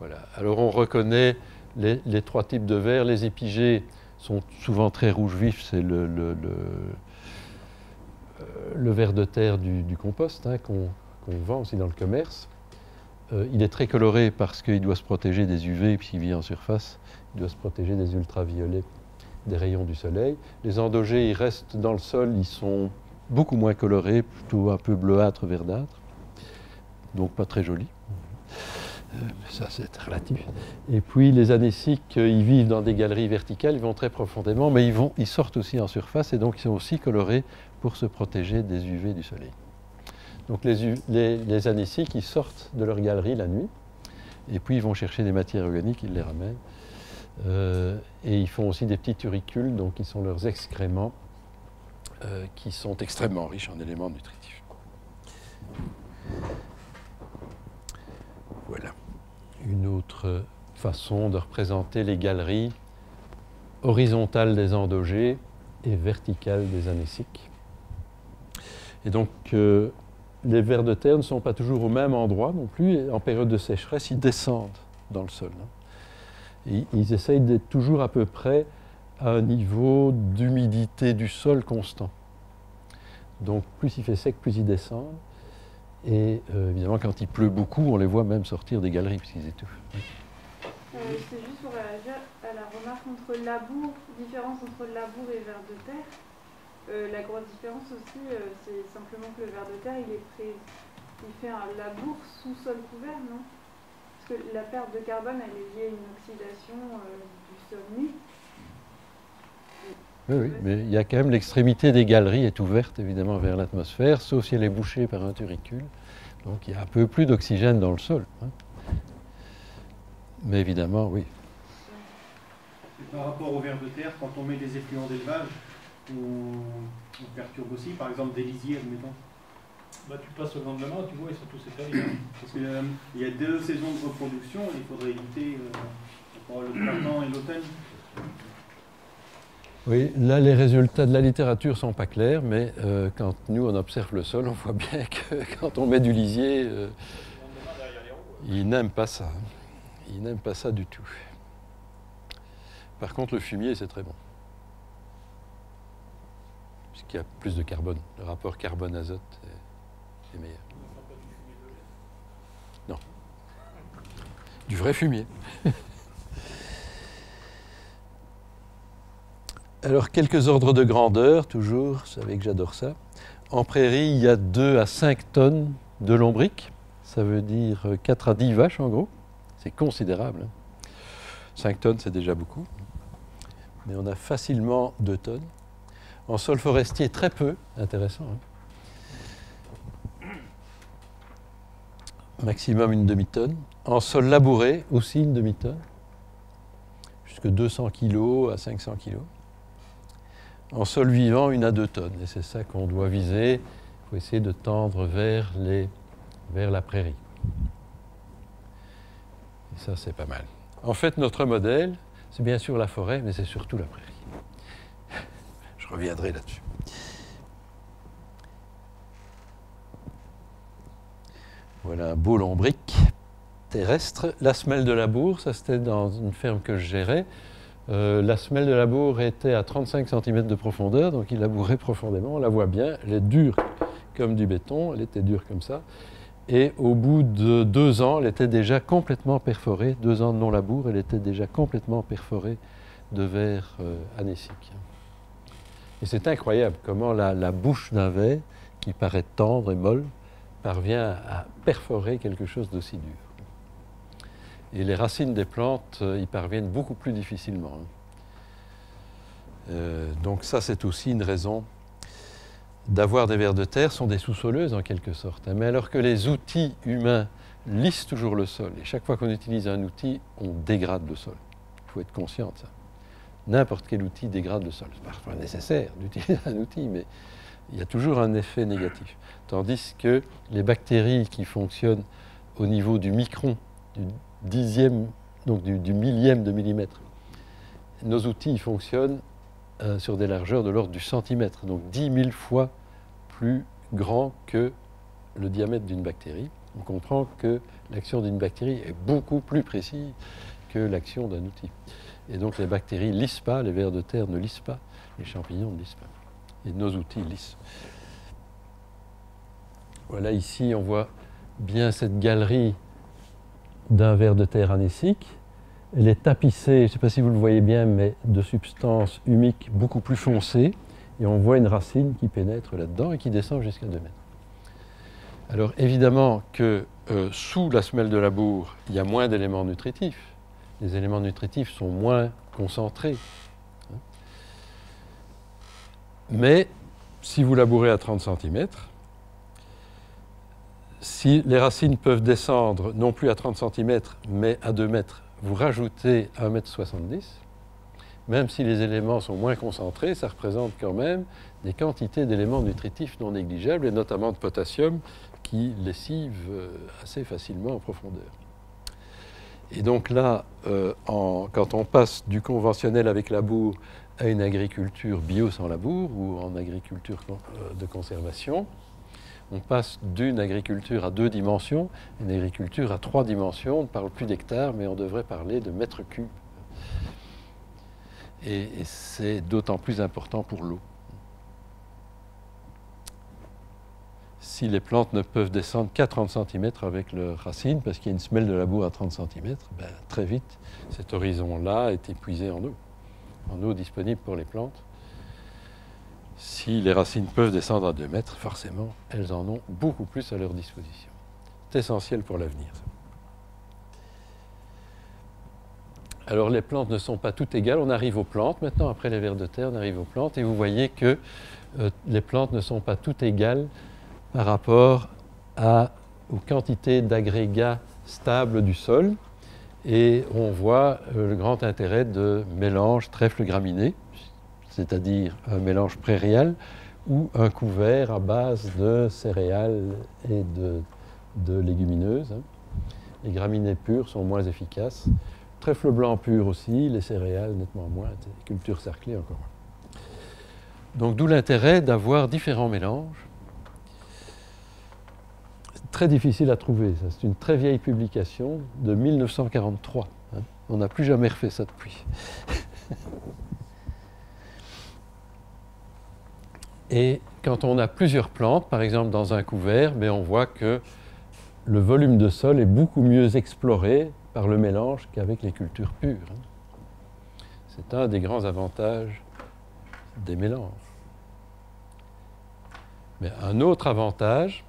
Voilà. Alors, on reconnaît les, trois types de verre. Les épigées sont souvent très rouge vif, c'est le, verre de terre du, compost hein, qu'on vend aussi dans le commerce. Euh, il est très coloré parce qu'il doit se protéger des UV, puisqu'il vit en surface, il doit se protéger des ultraviolets, des rayons du soleil. Les endogés, ils restent dans le sol, ils sont beaucoup moins colorés, plutôt un peu bleuâtre, verdâtre, donc pas très jolis. Euh, ça c'est relatif. Et puis les anéciques, euh, ils vivent dans des galeries verticales, ils vont très profondément, mais ils, vont, ils sortent aussi en surface et donc ils sont aussi colorés pour se protéger des UV du soleil. Donc les, les, sortent de leur galerie la nuit et puis ils vont chercher des matières organiques, ils les ramènent. Euh, et ils font aussi des petits turicules, donc qui sont leurs excréments, qui sont extrêmement riches en éléments nutritifs. Voilà une autre façon de représenter les galeries horizontales des endogés et verticales des anéciques. Et donc, euh, les vers de terre ne sont pas toujours au même endroit non plus. en période de sécheresse, ils descendent dans le sol. Hein. ils essayent d'être toujours à peu près à un niveau d'humidité du sol constant. Donc, plus il fait sec, plus ils descendent. Et euh, évidemment, quand il pleut beaucoup, on les voit même sortir des galeries puisqu'ils étouffent. Euh, c'est juste pour réagir à la remarque entre labour, différence entre labour et ver de terre. Euh, la grosse différence aussi, c'est simplement que le ver de terre, il, est très, il fait un labour sous sol couvert, non? Parce que la perte de carbone, elle est liée à une oxydation du sol nu. Oui, oui, mais il y a quand même l'extrémité des galeries est ouverte évidemment vers l'atmosphère, sauf si elle est bouchée par un turicule. Donc il y a un peu plus d'oxygène dans le sol. Hein. Mais évidemment, oui. par rapport au ver de terre, quand on met des effluents d'élevage, on, perturbe aussi, par exemple des lisiers, admettons. Bah, tu passes au lendemain, tu vois, et surtout c'est terrible. Parce qu'il euh, y a deux saisons de reproduction, il faudrait éviter euh, le printemps et l'automne. Oui, là les résultats de la littérature ne sont pas clairs, mais euh, quand nous on observe le sol, on voit bien que quand on met du lisier, euh, il n'aime pas ça. Il n'aime pas ça du tout. Par contre, le fumier, c'est très bon. Puisqu'il y a plus de carbone. Le rapport carbone-azote est, est meilleur. Non. Du vrai fumier. Alors, quelques ordres de grandeur, toujours, vous savez que j'adore ça. En prairie, il y a 2 à 5 tonnes de lombriques. Ça veut dire 4 à 10 vaches, en gros. C'est considérable. 5 hein. tonnes, c'est déjà beaucoup. Mais on a facilement 2 tonnes. En sol forestier, très peu. Intéressant. Hein. Maximum une demi-tonne. En sol labouré, aussi une demi-tonne. Jusque 200 kg à 500 kg. En sol vivant, une à deux tonnes. Et c'est ça qu'on doit viser. Il faut essayer de tendre vers, les, vers la prairie. Et ça, c'est pas mal. En fait, notre modèle, c'est bien sûr la forêt, mais c'est surtout la prairie. Je reviendrai là-dessus. Voilà un beau lombric terrestre. La semelle de labour, ça c'était dans une ferme que je gérais. Euh, la semelle de labour était à 35 cm de profondeur, donc il labourait profondément, on la voit bien, elle est dure comme du béton, elle était dure comme ça. Et au bout de deux ans, elle était déjà complètement perforée, deux ans de non-labour, elle était déjà complètement perforée de verre euh. Et c'est incroyable comment la, bouche d'un verre, qui paraît tendre et molle, parvient à perforer quelque chose d'aussi dur. Et les racines des plantes euh, y parviennent beaucoup plus difficilement. hein. Euh, donc ça, c'est aussi une raison d'avoir des vers de terre, sont des sous-soleuses en quelque sorte. hein. Mais alors que les outils humains lissent toujours le sol, et chaque fois qu'on utilise un outil, on dégrade le sol. Il faut être conscient de ça. N'importe quel outil dégrade le sol. C'est parfois nécessaire d'utiliser un outil, mais il y a toujours un effet négatif. Tandis que les bactéries qui fonctionnent au niveau du micron, du dixième, donc du, millième de millimètre, nos outils ils fonctionnent euh, sur des largeurs de l'ordre du centimètre, donc 10 000 fois plus grand que le diamètre d'une bactérie. On comprend que l'action d'une bactérie est beaucoup plus précise que l'action d'un outil. Et donc les bactéries ne lissent pas, les vers de terre ne lissent pas, les champignons ne lissent pas. Et nos outils lissent. Voilà, ici on voit bien cette galerie d'un ver de terre anésique. Elle est tapissée, je ne sais pas si vous le voyez bien, mais de substances humiques beaucoup plus foncées. Et on voit une racine qui pénètre là-dedans et qui descend jusqu'à 2 mètres. Alors évidemment que euh, sous la semelle de labour, il y a moins d'éléments nutritifs. Les éléments nutritifs sont moins concentrés. Mais si vous labourez à 30 cm, si les racines peuvent descendre non plus à 30 cm, mais à 2 mètres, vous rajoutez 1,70 m. Même si les éléments sont moins concentrés, ça représente quand même des quantités d'éléments nutritifs non négligeables, et notamment de potassium, qui lessivent euh, assez facilement en profondeur. Et donc là, euh, quand on passe du conventionnel avec labour à une agriculture bio sans labour ou en agriculture euh, de conservation, on passe d'une agriculture à deux dimensions, une agriculture à trois dimensions. On ne parle plus d'hectares, mais on devrait parler de mètres cubes. Et c'est d'autant plus important pour l'eau. Si les plantes ne peuvent descendre qu'à 30 cm avec leurs racines, parce qu'il y a une semelle de labour à 30 cm, ben, très vite, cet horizon-là est épuisé en eau, en eau disponible pour les plantes. Si les racines peuvent descendre à 2 mètres, forcément, elles en ont beaucoup plus à leur disposition. C'est essentiel pour l'avenir. Alors les plantes ne sont pas toutes égales. On arrive aux plantes maintenant, après les vers de terre, on arrive aux plantes, et vous voyez que euh, les plantes ne sont pas toutes égales par rapport aux quantités d'agrégats stables du sol. Et on voit euh, le grand intérêt de mélange trèfle-graminées, c'est-à-dire un mélange prairial ou un couvert à base de céréales et de, légumineuses. Les graminées pures sont moins efficaces. Trèfle blanc pur aussi, les céréales nettement moins, les cultures cerclées encore. Donc d'où l'intérêt d'avoir différents mélanges. Très difficile à trouver, c'est une très vieille publication de 1943. hein. On n'a plus jamais refait ça depuis. Et quand on a plusieurs plantes, par exemple dans un couvert, ben, on voit que le volume de sol est beaucoup mieux exploré par le mélange qu'avec les cultures pures. hein. C'est un des grands avantages des mélanges. Mais un autre avantage,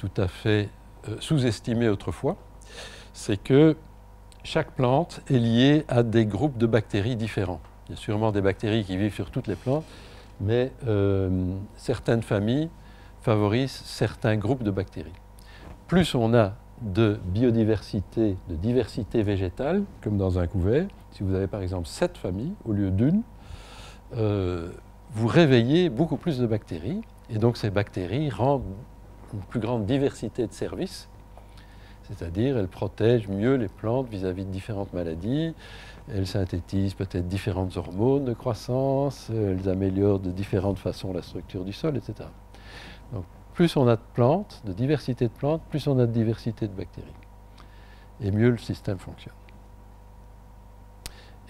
tout à fait euh, sous-estimé autrefois, c'est que chaque plante est liée à des groupes de bactéries différents. Il y a sûrement des bactéries qui vivent sur toutes les plantes, mais euh, certaines familles favorisent certains groupes de bactéries. Plus on a de biodiversité, de diversité végétale, comme dans un couvert, si vous avez par exemple sept familles au lieu d'une, euh, vous réveillez beaucoup plus de bactéries, et donc ces bactéries rendent une plus grande diversité de services, c'est-à-dire elles protègent mieux les plantes vis-à-vis de différentes maladies, elles synthétisent peut-être différentes hormones de croissance, elles améliorent de différentes façons la structure du sol, etc. Donc plus on a de plantes, de diversité de plantes, plus on a de diversité de bactéries. Et mieux le système fonctionne.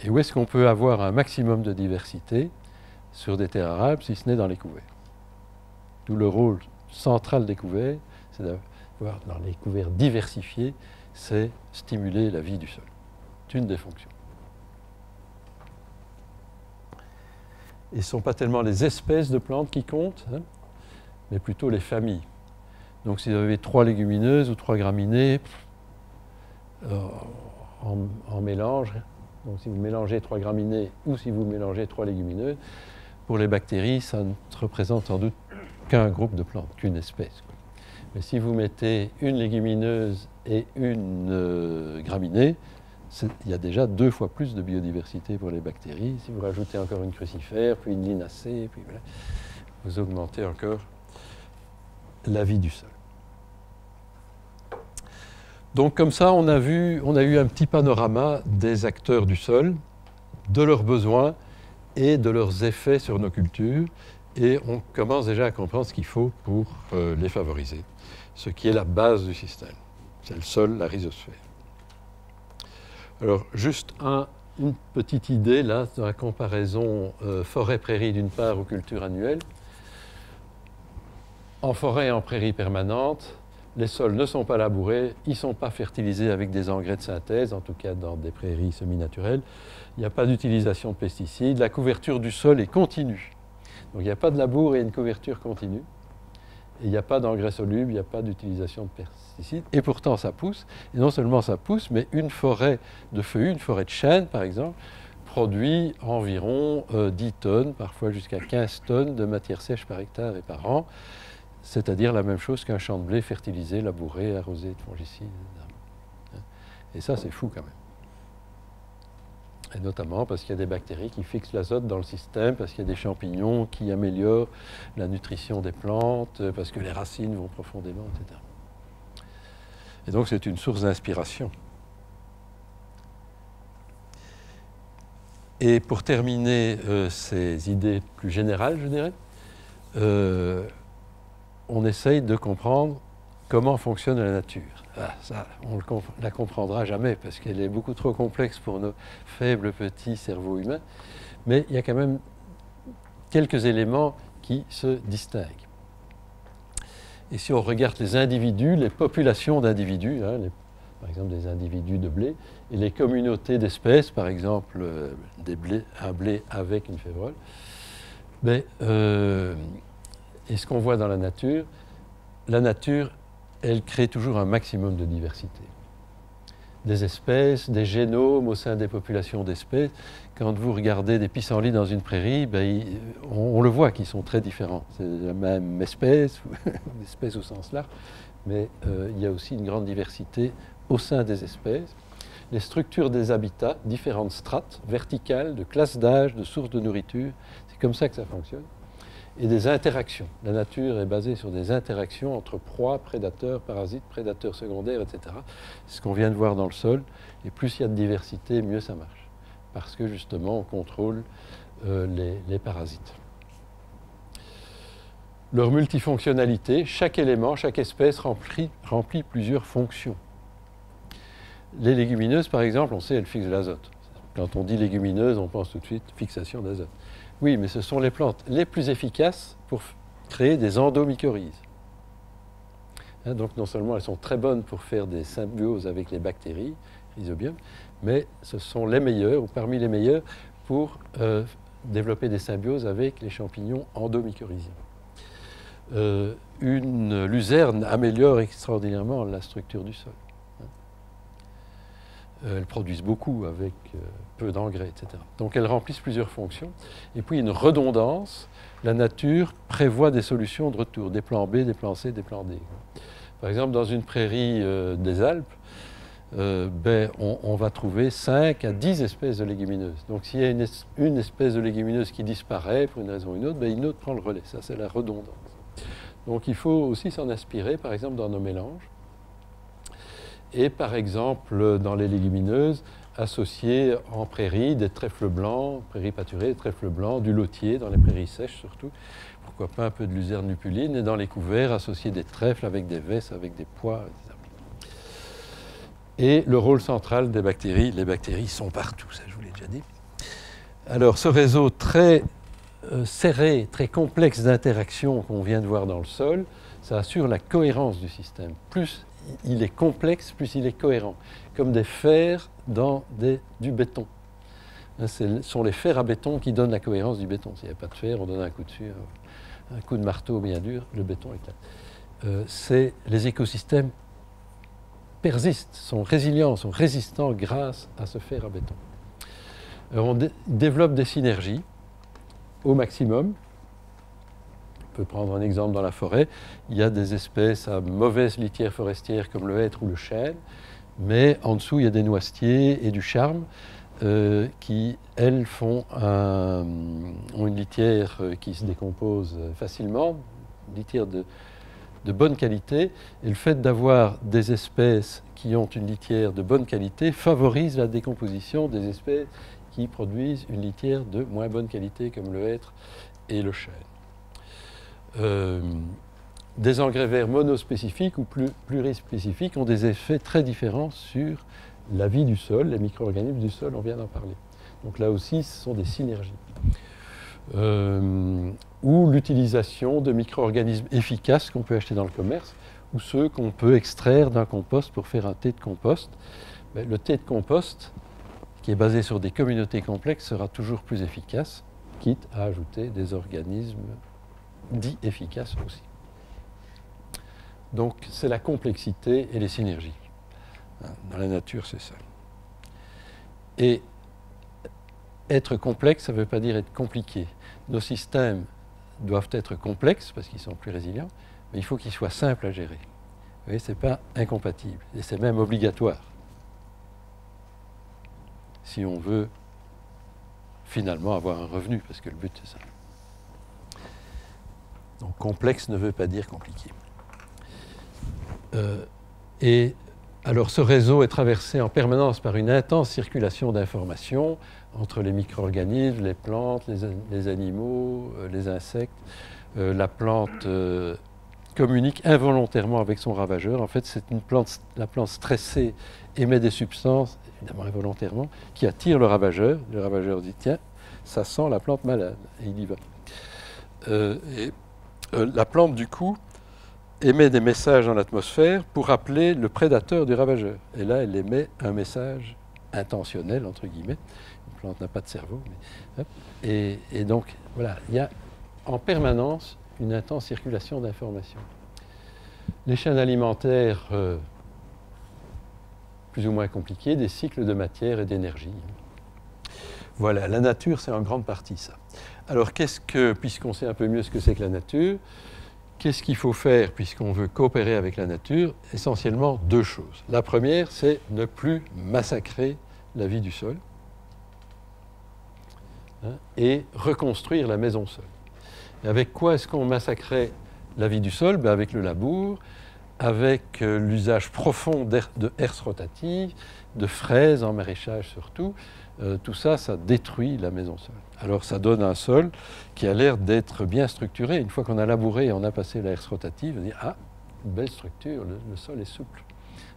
Et où est-ce qu'on peut avoir un maximum de diversité? Sur des terres arables, si ce n'est dans les couverts Tout le rôle central des couverts, c'est d'avoir dans les couverts diversifiés, c'est stimuler la vie du sol. C'est une des fonctions. Et ce ne sont pas tellement les espèces de plantes qui comptent, hein, mais plutôt les familles. Donc si vous avez trois légumineuses ou trois graminées euh, en, mélange, donc si vous mélangez trois graminées ou si vous mélangez trois légumineuses, pour les bactéries, ça ne représente sans doute qu'un groupe de plantes, qu'une espèce. Mais si vous mettez une légumineuse et une euh, graminée, il y a déjà deux fois plus de biodiversité pour les bactéries. Si vous rajoutez encore une crucifère, puis une linacée, puis vous augmentez encore la vie du sol. Donc comme ça, on a, vu, on a eu un petit panorama des acteurs du sol, de leurs besoins et de leurs effets sur nos cultures, et on commence déjà à comprendre ce qu'il faut pour euh, les favoriser, ce qui est la base du système. C'est le sol, la rhizosphère. Alors, juste une petite idée là, dans la comparaison euh, forêt-prairie d'une part aux cultures annuelles. En forêt et en prairie permanente, les sols ne sont pas labourés, ils ne sont pas fertilisés avec des engrais de synthèse, en tout cas dans des prairies semi-naturelles. Il n'y a pas d'utilisation de pesticides. La couverture du sol est continue. Donc il n'y a pas de labour et une couverture continue. Il n'y a pas d'engrais solubles, il n'y a pas d'utilisation de pesticides. Et pourtant, ça pousse. Et non seulement ça pousse, mais une forêt de feuillus, une forêt de chêne, par exemple, produit environ 10 euh, tonnes, parfois jusqu'à 15 tonnes de matière sèche par hectare et par an. C'est-à-dire la même chose qu'un champ de blé fertilisé, labouré, arrosé de fongicides. Et ça, c'est fou quand même. Et notamment parce qu'il y a des bactéries qui fixent l'azote dans le système, parce qu'il y a des champignons qui améliorent la nutrition des plantes, parce que les racines vont profondément, etc. Et donc c'est une source d'inspiration. Et pour terminer euh, ces idées plus générales, je dirais, euh, on essaye de comprendre comment fonctionne la nature? Ah, ça, on ne la comprendra jamais parce qu'elle est beaucoup trop complexe pour nos faibles petits cerveaux humains. Mais il y a quand même quelques éléments qui se distinguent. Et si on regarde les individus, les populations d'individus, hein, par exemple des individus de blé, et les communautés d'espèces, par exemple euh, des blés, un blé avec une févrole, ben, euh, et ce qu'on voit dans la nature, la nature elle crée toujours un maximum de diversité. Des espèces, des génomes au sein des populations d'espèces. Quand vous regardez des pissenlits dans une prairie, ben, on, le voit qu'ils sont très différents. C'est la même espèce, une espèce au sens large, mais euh, il y a aussi une grande diversité au sein des espèces. Les structures des habitats, différentes strates verticales, de classes d'âge, de sources de nourriture, c'est comme ça que ça fonctionne et des interactions. La nature est basée sur des interactions entre proies, prédateurs, parasites, prédateurs secondaires, etc. C'est ce qu'on vient de voir dans le sol. Et plus il y a de diversité, mieux ça marche. Parce que justement, on contrôle euh, les, parasites. Leur multifonctionnalité, chaque élément, chaque espèce remplit, remplit plusieurs fonctions. Les légumineuses, par exemple, on sait, elles fixent l'azote. Quand on dit légumineuse, on pense tout de suite fixation d'azote. Oui, mais ce sont les plantes les plus efficaces pour créer des endomycorhizes. Hein, donc non seulement elles sont très bonnes pour faire des symbioses avec les bactéries, rhizobium, mais ce sont les meilleures, ou parmi les meilleures, pour euh, développer des symbioses avec les champignons endomycorhiziens. Euh, une luzerne améliore extraordinairement la structure du sol. Euh, elles produisent beaucoup avec euh, peu d'engrais, etc. Donc elles remplissent plusieurs fonctions. Et puis une redondance, la nature prévoit des solutions de retour, des plans B, des plans C, des plans D. Par exemple, dans une prairie euh, des Alpes, ben, on, va trouver 5 à 10 espèces de légumineuses. Donc s'il y a une, espèce de légumineuse qui disparaît pour une raison ou une autre, ben, une autre prend le relais. Ça, c'est la redondance. Donc il faut aussi s'en inspirer, par exemple, dans nos mélanges. Et par exemple, dans les légumineuses, associés en prairies, des trèfles blancs, prairies pâturées, des trèfles blancs, du lotier dans les prairies sèches surtout, pourquoi pas un peu de luzerne nupuline, et dans les couverts associés des trèfles avec des vesses, avec des pois, etc. Et le rôle central des bactéries, les bactéries sont partout, ça je vous l'ai déjà dit. Alors ce réseau très euh, serré, très complexe d'interaction qu'on vient de voir dans le sol, ça assure la cohérence du système. Plus il est complexe, plus il est cohérent, comme des fers dans du béton. Ce sont les fers à béton qui donnent la cohérence du béton. S'il n'y a pas de fer, on donne un coup dessus, un coup de marteau bien dur, le béton éclate. Euh, les écosystèmes persistent, sont résilients, sont résistants grâce à ce fer à béton. on développe des synergies au maximum. Peut prendre un exemple dans la forêt. Il y a des espèces à mauvaise litière forestière comme le hêtre ou le chêne, mais en dessous, il y a des noisetiers et du charme euh, qui, elles, font ont une litière euh, qui se décompose facilement, une litière de, de bonne qualité. Et le fait d'avoir des espèces qui ont une litière de bonne qualité favorise la décomposition des espèces qui produisent une litière de moins bonne qualité comme le hêtre et le chêne. Euh, des engrais verts monospécifiques ou plurispécifiques ont des effets très différents sur la vie du sol, les micro-organismes du sol, on vient d'en parler. Donc là aussi, ce sont des synergies. Euh, ou l'utilisation de micro-organismes efficaces qu'on peut acheter dans le commerce, ou ceux qu'on peut extraire d'un compost pour faire un thé de compost. Le thé de compost, qui est basé sur des communautés complexes, sera toujours plus efficace, quitte à ajouter des organismes dits efficaces aussi. Donc c'est la complexité et les synergies. Dans la nature, c'est ça. Et être complexe, ça ne veut pas dire être compliqué. Nos systèmes doivent être complexes parce qu'ils sont plus résilients, mais il faut qu'ils soient simples à gérer. Vous voyez, ce n'est pas incompatible, et c'est même obligatoire si on veut finalement avoir un revenu, parce que le but c'est ça. Donc complexe ne veut pas dire compliqué. Euh, et alors ce réseau est traversé en permanence par une intense circulation d'informations entre les micro-organismes, les plantes, les, animaux, euh, les insectes. Euh, la plante communique involontairement avec son ravageur. En fait, c'est une plante, la plante stressée émet des substances évidemment involontairement, qui attire le ravageur. Le ravageur dit Tiens, ça sent la plante malade, et il y va. Euh, la plante, du coup, émet des messages dans l'atmosphère pour appeler le prédateur du ravageur. Et là, elle émet un message intentionnel, entre guillemets. Une plante n'a pas de cerveau. et, donc, voilà, il y a en permanence une intense circulation d'informations. Les chaînes alimentaires. Euh, plus ou moins compliqué, des cycles de matière et d'énergie. Voilà, la nature, c'est en grande partie ça. Alors, qu'est-ce que, puisqu'on sait un peu mieux ce que c'est que la nature, qu'est-ce qu'il faut faire puisqu'on veut coopérer avec la nature? Essentiellement deux choses. La première, c'est ne plus massacrer la vie du sol hein, et reconstruire la maison sol. avec quoi est-ce qu'on massacrait la vie du sol? Ben Avec le labour, avec euh, l'usage profond de herses rotatives, de fraises en maraîchage surtout. Euh, tout ça, ça détruit la maison sol. Alors ça donne un sol qui a l'air d'être bien structuré. Une fois qu'on a labouré et on a passé la herse rotative, on dit Ah, une belle structure, le, sol est souple.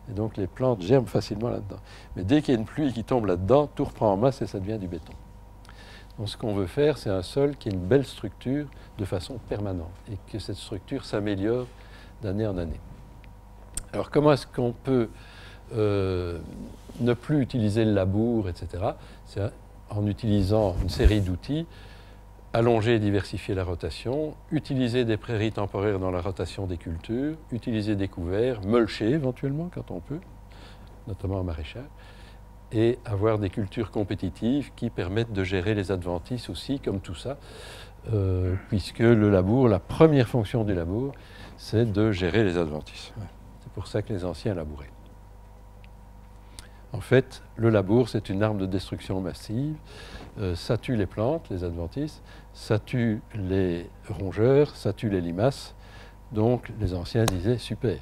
Et donc les plantes germent facilement là-dedans. Mais dès qu'il y a une pluie qui tombe là-dedans, tout reprend en masse et ça devient du béton. Donc ce qu'on veut faire, c'est un sol qui ait une belle structure de façon permanente et que cette structure s'améliore d'année en année. Alors comment est-ce qu'on peut euh, ne plus utiliser le labour, etc. C'est en utilisant une série d'outils, allonger et diversifier la rotation, utiliser des prairies temporaires dans la rotation des cultures, utiliser des couverts, mulcher éventuellement quand on peut, notamment en maraîchage, et avoir des cultures compétitives qui permettent de gérer les adventices aussi, comme tout ça, euh, puisque le labour, la première fonction du labour, c'est de gérer les adventices pour ça que les anciens labouraient. En fait, le labour, c'est une arme de destruction massive. Euh, ça tue les plantes, les adventices, ça tue les rongeurs, ça tue les limaces. Donc les anciens disaient super.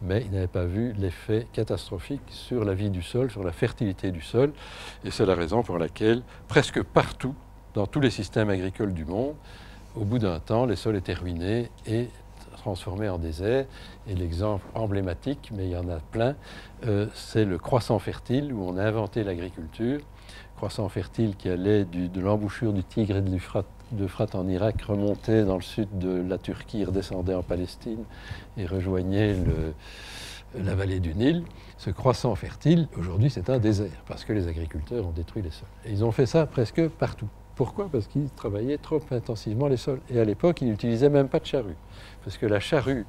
mais ils n'avaient pas vu l'effet catastrophique sur la vie du sol, sur la fertilité du sol. Et c'est la raison pour laquelle, presque partout, dans tous les systèmes agricoles du monde, au bout d'un temps, les sols étaient ruinés et transformés en désert. Et l'exemple emblématique, mais il y en a plein, euh, c'est le croissant fertile, où on a inventé l'agriculture. Croissant fertile qui allait de l'embouchure du Tigre et de l'Euphrate en Irak, remontait dans le sud de la Turquie, redescendait en Palestine et rejoignait la vallée du Nil. Ce croissant fertile, aujourd'hui, c'est un désert, parce que les agriculteurs ont détruit les sols. Ils ont fait ça presque partout. Pourquoi? Parce qu'ils travaillaient trop intensivement les sols. Et à l'époque, ils n'utilisaient même pas de charrue. Parce que la charrue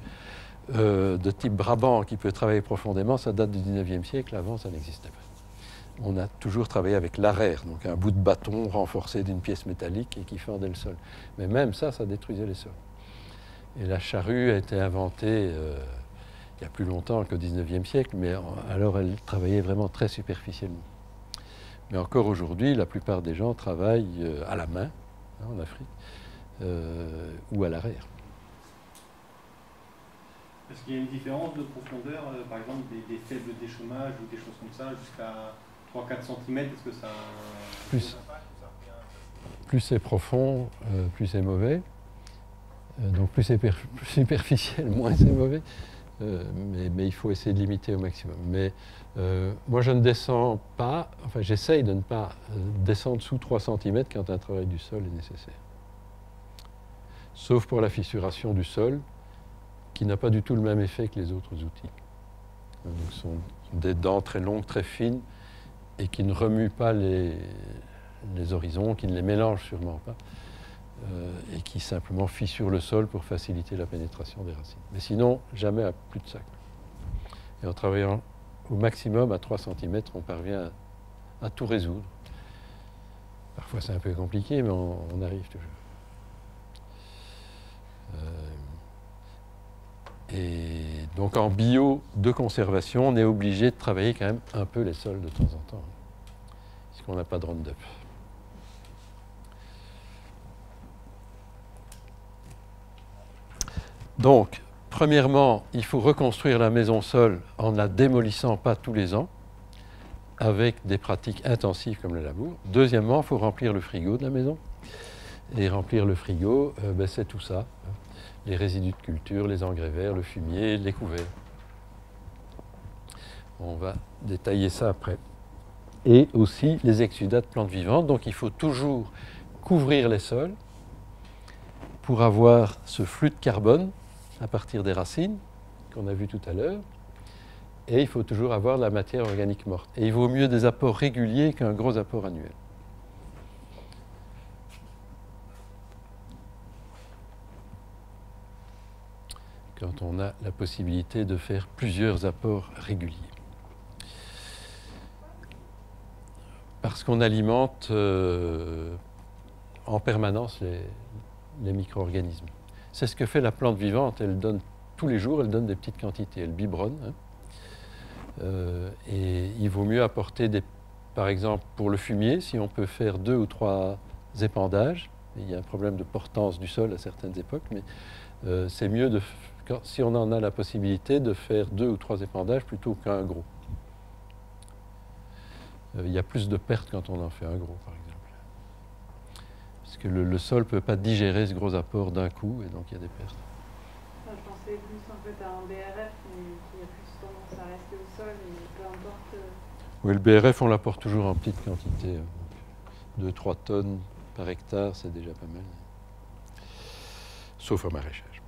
euh, de type Brabant qui peut travailler profondément, ça date du 19e siècle. Avant, ça n'existait pas. On a toujours travaillé avec l'arère, donc un bout de bâton renforcé d'une pièce métallique et qui fendait le sol. Mais même ça, ça détruisait les sols. Et la charrue a été inventée euh, il y a plus longtemps qu'au 19e siècle, mais alors elle travaillait vraiment très superficiellement. Mais encore aujourd'hui, la plupart des gens travaillent euh, à la main, hein, en Afrique, euh, ou à l'arrière. Est-ce qu'il y a une différence de profondeur, euh, par exemple des, faibles déchaumages ou des choses comme ça, jusqu'à 3-4 cm Est-ce que ça. Plus, plus c'est profond, plus c'est mauvais. donc plus c'est superficiel, moins c'est mauvais. mais, mais, il faut essayer de limiter au maximum. Mais euh, moi, je ne descends pas, enfin, j'essaye de ne pas euh, descendre sous 3 cm quand un travail du sol est nécessaire. Sauf pour la fissuration du sol, qui n'a pas du tout le même effet que les autres outils. Donc, ce sont des dents très longues, très fines, et qui ne remuent pas les, horizons, qui ne les mélangent sûrement pas, euh, et qui simplement fissurent le sol pour faciliter la pénétration des racines. Mais sinon, jamais à plus de ça. Et en travaillant au maximum à 3 cm, on parvient à, tout résoudre. Parfois c'est un peu compliqué, mais on, arrive toujours. Euh, et donc en bio de conservation, on est obligé de travailler quand même un peu les sols de temps en temps, puisqu'on n'a pas de Roundup. Donc, Premièrement, il faut reconstruire la maison sol en ne la démolissant pas tous les ans, avec des pratiques intensives comme le labour. Deuxièmement, il faut remplir le frigo de la maison. Et remplir le frigo, euh, ben, c'est tout ça. Les résidus de culture, les engrais verts, le fumier, les couverts. On va détailler ça après. Et aussi les exsudats de plantes vivantes. Donc il faut toujours couvrir les sols pour avoir ce flux de carbone à partir des racines qu'on a vues tout à l'heure. Et il faut toujours avoir de la matière organique morte. Et il vaut mieux des apports réguliers qu'un gros apport annuel. Quand on a la possibilité de faire plusieurs apports réguliers. Parce qu'on alimente euh, en permanence les micro-organismes. C'est ce que fait la plante vivante. Elle donne tous les jours, elle donne des petites quantités, elle biberonne. Hein. Euh, et il vaut mieux apporter des, par exemple, pour le fumier, si on peut faire deux ou trois épandages. Il y a un problème de portance du sol à certaines époques, mais euh, c'est mieux si on en a la possibilité de faire deux ou trois épandages plutôt qu'un gros. Euh, il y a plus de pertes quand on en fait un gros, par exemple que le, sol ne peut pas digérer ce gros apport d'un coup, et donc il y a des pertes. je pensais plus en fait à un BRF, mais qui a plus tendance à rester au sol, et peu importe. Euh. Oui, le BRF, on l'apporte toujours en petite quantité. 2-3 tonnes par hectare, c'est déjà pas mal. Sauf au maraîchage.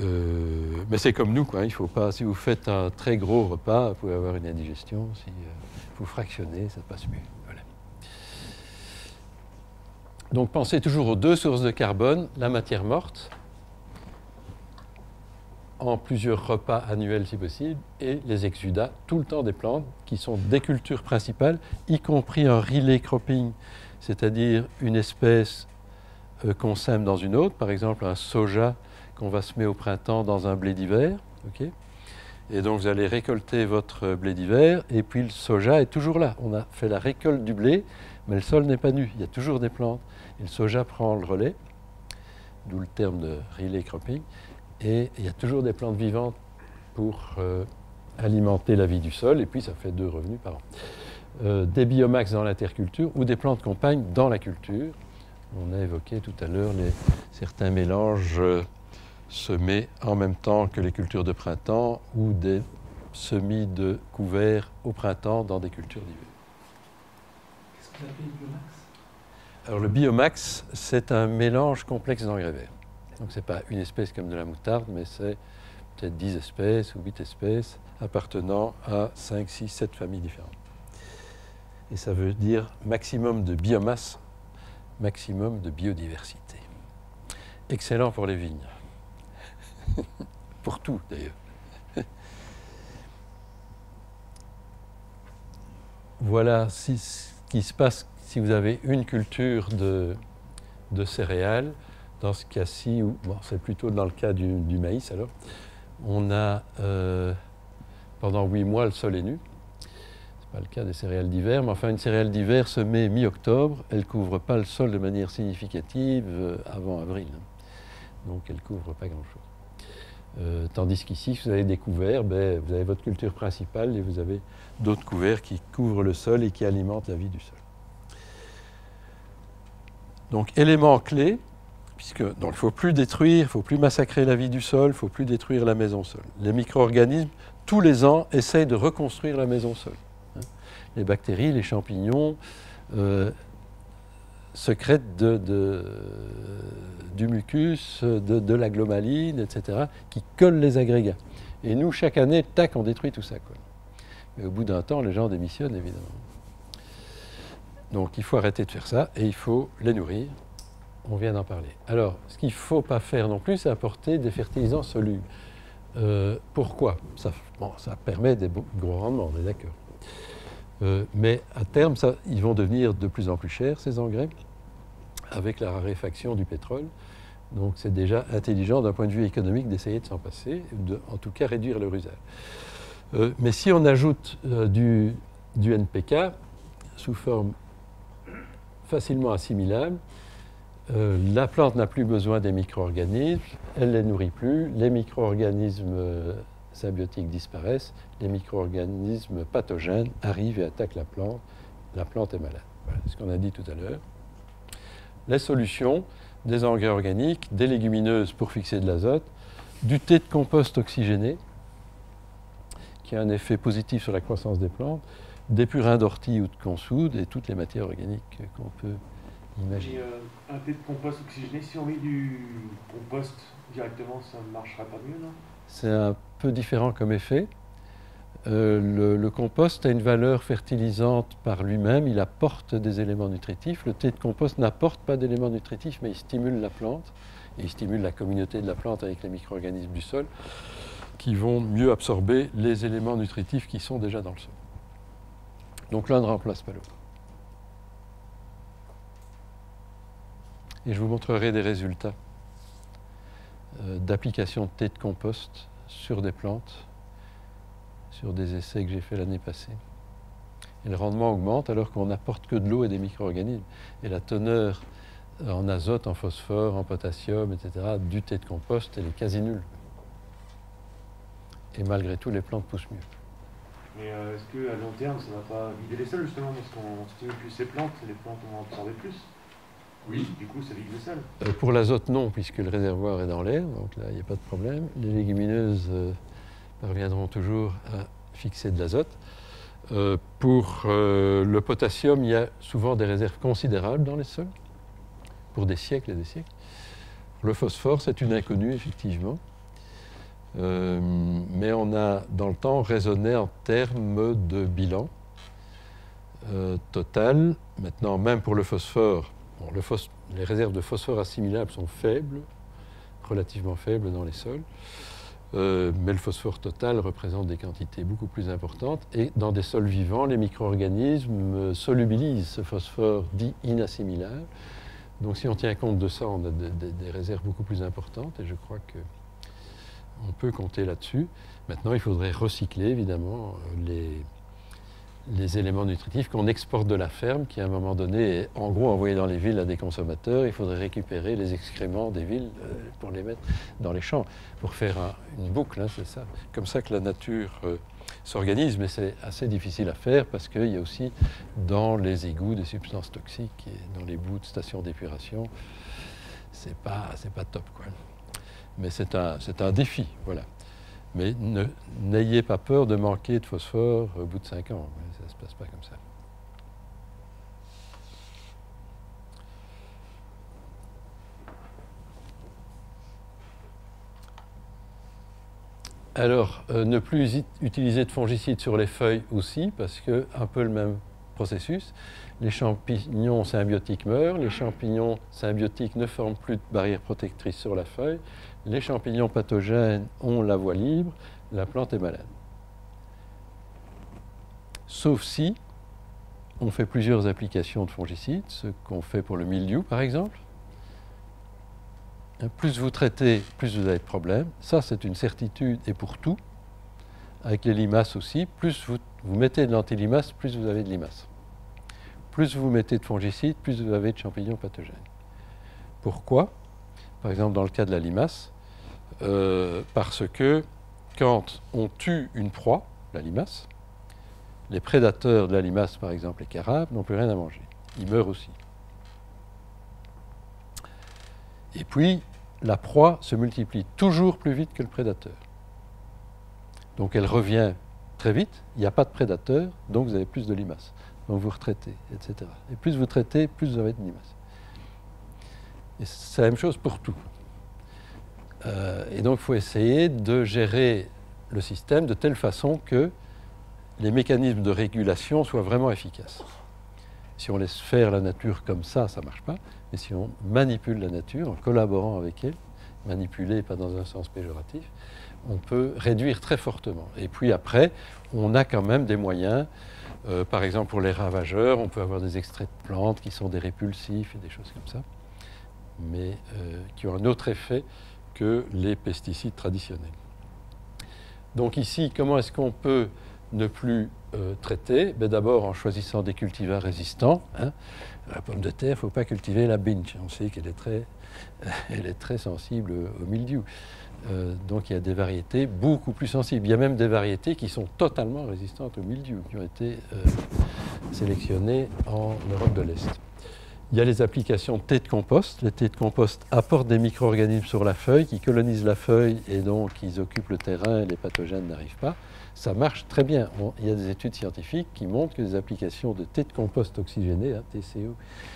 Euh, mais c'est comme nous, quoi. Il faut pas. Si vous faites un très gros repas, vous pouvez avoir une indigestion. Si euh, vous fractionnez, ça passe mieux. Donc pensez toujours aux deux sources de carbone, la matière morte, en plusieurs repas annuels si possible, et les exudats, tout le temps des plantes, qui sont des cultures principales, y compris un relay cropping, c'est-à-dire une espèce euh, qu'on sème dans une autre, par exemple un soja qu'on va semer au printemps dans un blé d'hiver. et donc vous allez récolter votre blé d'hiver, et puis le soja est toujours là. On a fait la récolte du blé, mais le sol n'est pas nu, il y a toujours des plantes le soja prend le relais, d'où le terme de relay cropping, et il y a toujours des plantes vivantes pour euh, alimenter la vie du sol, et puis ça fait deux revenus par an. Euh, des biomax dans l'interculture ou des plantes compagnes dans la culture. On a évoqué tout à l'heure certains mélanges euh, semés en même temps que les cultures de printemps ou des semis de couverts au printemps dans des cultures d'hiver. Alors le biomax, c'est un mélange complexe d'engrais verts. Donc ce n'est pas une espèce comme de la moutarde, mais c'est peut-être 10 espèces ou 8 espèces appartenant à 5, 6, 7 familles différentes. Et ça veut dire maximum de biomasse, maximum de biodiversité. Excellent pour les vignes. pour tout d'ailleurs. voilà ce qui se passe si vous avez une culture de, céréales. Dans ce cas-ci, bon, c'est plutôt dans le cas du, maïs alors, on a euh, pendant huit mois le sol est nu. Ce n'est pas le cas des céréales d'hiver, mais enfin une céréale d'hiver se met mi-octobre, elle ne couvre pas le sol de manière significative euh, avant avril. Donc elle ne couvre pas grand-chose. Euh, tandis qu'ici, vous avez des couverts, ben, vous avez votre culture principale et vous avez d'autres couverts qui couvrent le sol et qui alimentent la vie du sol. Donc, élément clé, puisque il ne faut plus détruire, il ne faut plus massacrer la vie du sol, il ne faut plus détruire la maison sol. Les micro-organismes, tous les ans, essayent de reconstruire la maison sol. Hein. Les bactéries, les champignons, euh, secrètent du mucus, de, la glomaline, etc., qui collent les agrégats. Et nous, chaque année, tac, on détruit tout ça. Quoi. Mais au bout d'un temps, les gens démissionnent, évidemment. Donc il faut arrêter de faire ça et il faut les nourrir. On vient d'en parler. Alors, ce qu'il ne faut pas faire non plus, c'est apporter des fertilisants solubles. Euh, pourquoi? Ça, permet des gros rendements, on est d'accord. Euh, mais à terme, ça, ils vont devenir de plus en plus chers, ces engrais avec la raréfaction du pétrole. Donc c'est déjà intelligent d'un point de vue économique d'essayer de s'en passer, de, en tout cas réduire leur usage. Euh, mais si on ajoute du, NPK sous forme facilement assimilable, euh, la plante n'a plus besoin des micro-organismes, elle ne les nourrit plus, les micro-organismes symbiotiques disparaissent, les micro-organismes pathogènes arrivent et attaquent la plante, la plante est malade. Voilà ce qu'on a dit tout à l'heure les solutions, des engrais organiques, des légumineuses pour fixer de l'azote, du thé de compost oxygéné, qui a un effet positif sur la croissance des plantes, des purins d'ortie ou de consoude et toutes les matières organiques qu'on peut imaginer. Euh, un thé de compost oxygéné, si on met du compost directement, ça ne marchera pas mieux, non? C'est un peu différent comme effet. Euh, le, compost a une valeur fertilisante par lui-même, il apporte des éléments nutritifs. Le thé de compost n'apporte pas d'éléments nutritifs, mais il stimule la plante, et il stimule la communauté de la plante avec les micro-organismes du sol, qui vont mieux absorber les éléments nutritifs qui sont déjà dans le sol. Donc l'un ne remplace pas l'autre. Et je vous montrerai des résultats euh, d'application de thé de compost sur des plantes sur des essais que j'ai fait l'année passée. Et le rendement augmente alors qu'on n'apporte que de l'eau et des micro-organismes. Et la teneur en azote, en phosphore, en potassium, etc., du thé de compost, elle est quasi nulle. Et malgré tout, les plantes poussent mieux. Mais euh, est-ce qu'à long terme, ça ne va pas vider les sols, justement, parce qu'on stimule plus ces plantes, les plantes vont absorber plus Oui. Du coup, ça vide les sols euh, Pour l'azote, non, puisque le réservoir est dans l'air, donc là, il n'y a pas de problème. Les légumineuses... Euh, reviendront toujours à fixer de l'azote. Euh, pour euh, le potassium, il y a souvent des réserves considérables dans les sols, pour des siècles et des siècles. Le phosphore, c'est une inconnue, effectivement. Euh, mais on a, dans le temps, raisonné en termes de bilan total. Maintenant, même pour le phosphore, le les réserves de phosphore assimilables sont faibles, relativement faibles dans les sols. Euh, mais le phosphore total représente des quantités beaucoup plus importantes. Et dans des sols vivants, les micro-organismes solubilisent ce phosphore dit inassimilable. Donc si on tient compte de ça, on a des réserves beaucoup plus importantes et je crois qu'on peut compter là-dessus. Maintenant, il faudrait recycler évidemment les, les éléments nutritifs qu'on exporte de la ferme, qui à un moment donné est en gros envoyé dans les villes à des consommateurs. Il faudrait récupérer les excréments des villes euh, pour les mettre dans les champs, pour faire une boucle, hein, c'est ça. Comme ça que la nature euh, s'organise, mais c'est assez difficile à faire parce qu'il y a aussi dans les égouts des substances toxiques et dans les bouts de stations d'épuration. C'est pas, c'est pas top, quoi. Mais c'est un, un défi, voilà. Mais n'ayez pas peur de manquer de phosphore au bout de 5 ans. Ça ne se passe pas comme ça. Alors, euh, ne plus utiliser de fongicides sur les feuilles aussi, parce que un peu le même processus. Les champignons symbiotiques meurent, les champignons symbiotiques ne forment plus de barrière protectrice sur la feuille, les champignons pathogènes ont la voie libre, la plante est malade. Sauf si on fait plusieurs applications de fongicides, ce qu'on fait pour le mildiou par exemple. Plus vous traitez, plus vous avez de problèmes. Ça, c'est une certitude et pour tout. Avec les limaces aussi, plus vous, vous mettez de l'antilimace, plus vous avez de limaces. Plus vous mettez de fongicides, plus vous avez de champignons pathogènes. Pourquoi? Par exemple, dans le cas de la limace, euh, parce que quand on tue une proie, la limace, les prédateurs de la limace, par exemple les carabes, n'ont plus rien à manger. Ils meurent aussi. Et puis, la proie se multiplie toujours plus vite que le prédateur. Donc elle revient très vite, il n'y a pas de prédateur, donc vous avez plus de limaces. Donc vous retraitez, etc. Et plus vous traitez, plus vous avez de limaces. Et c'est la même chose pour tout. Euh, et donc il faut essayer de gérer le système de telle façon que les mécanismes de régulation soient vraiment efficaces. Si on laisse faire la nature comme ça, ça ne marche pas. Mais si on manipule la nature en collaborant avec elle, manipuler pas dans un sens péjoratif, on peut réduire très fortement. Et puis après, on a quand même des moyens. Euh, par exemple, pour les ravageurs, on peut avoir des extraits de plantes qui sont des répulsifs et des choses comme ça, mais euh, qui ont un autre effet que les pesticides traditionnels. Donc ici, comment est-ce qu'on peut ne plus euh, traiter? Ben D'abord en choisissant des cultivars résistants. Hein. La pomme de terre, il ne faut pas cultiver la binge. On sait qu'elle est, très, sensible au mildiou. Euh, donc il y a des variétés beaucoup plus sensibles. Il y a même des variétés qui sont totalement résistantes au mildiou, qui ont été euh, sélectionnées en Europe de l'Est. Il y a les applications de thé de compost. Les thés de compost apportent des micro-organismes sur la feuille qui colonisent la feuille et donc ils occupent le terrain et les pathogènes n'arrivent pas. Ça marche très bien. il y a des études scientifiques qui montrent que les applications de thé de compost oxygéné, hein, TCO,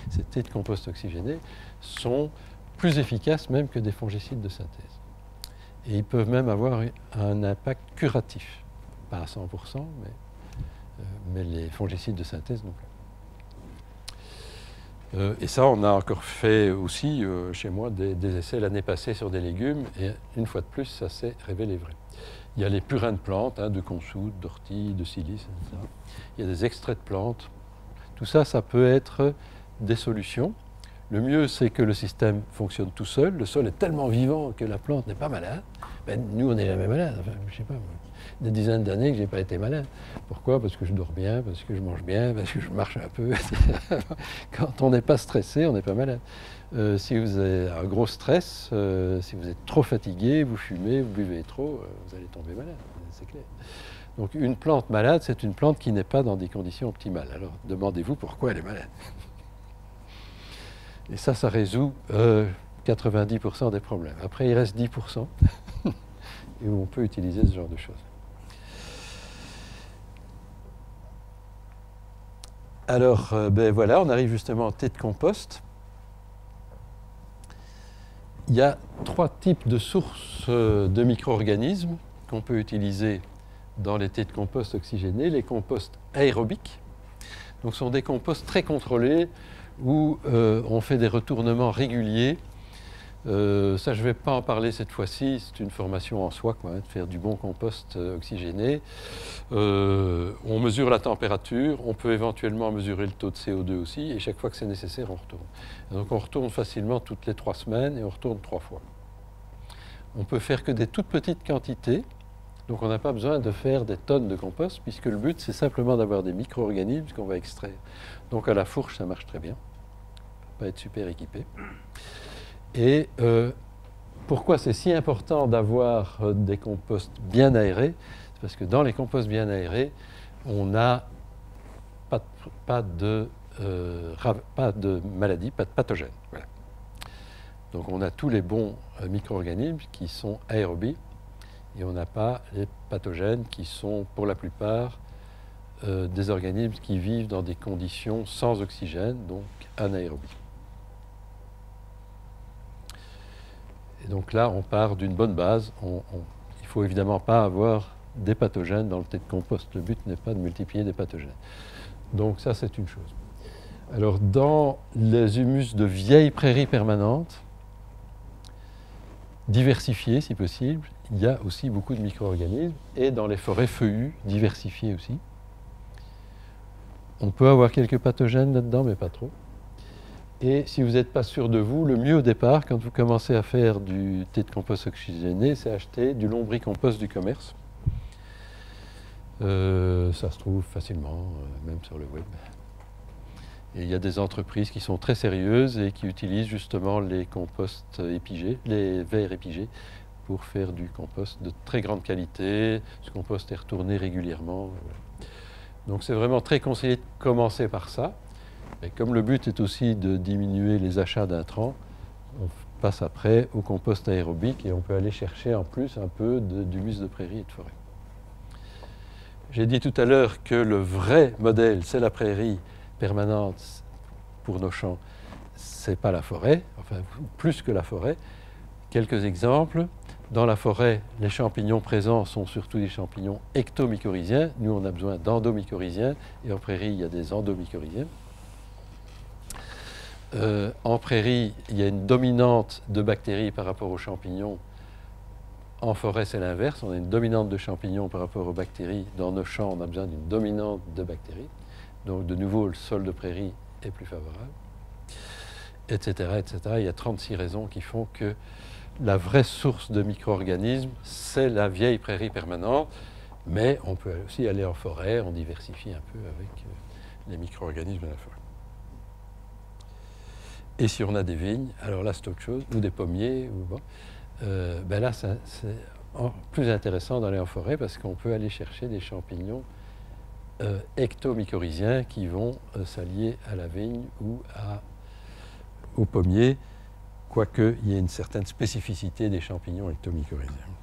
ces thés de compost oxygéné, sont plus efficaces même que des fongicides de synthèse. Et ils peuvent même avoir un impact curatif. Pas à 100%, mais, euh, mais les fongicides de synthèse non plus. Euh, et ça, on a encore fait aussi euh, chez moi des, essais l'année passée sur des légumes, et une fois de plus, ça s'est révélé vrai. Il y a les purins de plantes, hein, de consoude, d'ortie, de silice, etc. Il y a des extraits de plantes. Tout ça, ça peut être des solutions. Le mieux, c'est que le système fonctionne tout seul. Le sol est tellement vivant que la plante n'est pas malade. Ben, nous, on n'est jamais malade. Enfin, je sais pas des dizaines d'années que je n'ai pas été malade. Pourquoi? Parce que je dors bien, parce que je mange bien, parce que je marche un peu. Quand on n'est pas stressé, on n'est pas malade. Euh, si vous avez un gros stress, euh, si vous êtes trop fatigué, vous fumez, vous buvez trop, euh, vous allez tomber malade, c'est clair. Donc une plante malade, c'est une plante qui n'est pas dans des conditions optimales. Alors demandez-vous pourquoi elle est malade. Et ça, ça résout 90% des problèmes. Après, il reste 10% et où on peut utiliser ce genre de choses. Alors, euh, ben voilà, on arrive justement au thé de compost. Il y a trois types de sources euh, de micro-organismes qu'on peut utiliser dans les thés de compost oxygénés, les composts aérobiques. Donc, ce sont des composts très contrôlés où euh, on fait des retournements réguliers euh, ça, je ne vais pas en parler cette fois-ci, c'est une formation en soi, hein, de faire du bon compost euh, oxygéné. Euh, on mesure la température, on peut éventuellement mesurer le taux de CO2 aussi, et chaque fois que c'est nécessaire, on retourne. donc on retourne facilement toutes les trois semaines et on retourne trois fois. On peut faire que des toutes petites quantités, Donc on n'a pas besoin de faire des tonnes de compost, puisque le but, c'est simplement d'avoir des micro-organismes qu'on va extraire. Donc à la fourche, ça marche très bien. Pas être super équipé. Et euh, pourquoi c'est si important d'avoir euh, des composts bien aérés? C'est parce que dans les composts bien aérés, on n'a pas, de- euh, ra- pas de de pathogènes. Donc on a tous les bons euh, micro-organismes qui sont aérobies et on n'a pas les pathogènes qui sont pour la plupart euh, des organismes qui vivent dans des conditions sans oxygène, donc anaérobies. Et donc là, on part d'une bonne base. Il ne faut évidemment pas avoir des pathogènes dans le thé de compost. Le but n'est pas de multiplier des pathogènes. Donc ça, c'est une chose. Alors, dans les humus de vieilles prairies permanentes, diversifiées si possible, il y a aussi beaucoup de micro-organismes. Et dans les forêts feuillues, diversifiées aussi. On peut avoir quelques pathogènes là-dedans, mais pas trop. Et si vous n'êtes pas sûr de vous, le mieux au départ, quand vous commencez à faire du thé de compost oxygéné, c'est acheter du lombricompost du commerce. Euh, ça se trouve facilement, euh, même sur le web. Et il y a des entreprises qui sont très sérieuses et qui utilisent justement les composts épigés, les verres épigés, pour faire du compost de très grande qualité. Ce compost est retourné régulièrement. Donc c'est vraiment très conseillé de commencer par ça. Comme le but est aussi de diminuer les achats d'intrants, on passe après au compost aérobique et on peut aller chercher en plus un peu de- d'humus de prairie et de forêt. J'ai dit tout à l'heure que le vrai modèle, c'est la prairie permanente pour nos champs, c'est pas la forêt, enfin plus que la forêt. Quelques exemples. Dans la forêt, les champignons présents sont surtout des champignons ectomycorhiziens. Nous, on a besoin d'endomycorhiziens et en prairie, il y a des endomycorhiziens. Euh, en prairie, il y a une dominante de bactéries par rapport aux champignons. En forêt, c'est l'inverse. On a une dominante de champignons par rapport aux bactéries. Dans nos champs, on a besoin d'une dominante de bactéries. Donc, de nouveau, le sol de prairie est plus favorable, etc., etc. Il y a 36 raisons qui font que la vraie source de micro-organismes, c'est la vieille prairie permanente. Mais on peut aussi aller en forêt, on diversifie un peu avec euh, les micro-organismes de la forêt. Et si on a des vignes, alors là c'est autre chose, ou des pommiers, ou bon, euh, ben là c'est plus intéressant d'aller en forêt parce qu'on peut aller chercher des champignons euh, ectomycorhiziens qui vont euh, s'allier à la vigne ou à, au pommier, quoique il y ait une certaine spécificité des champignons ectomycorhiziens.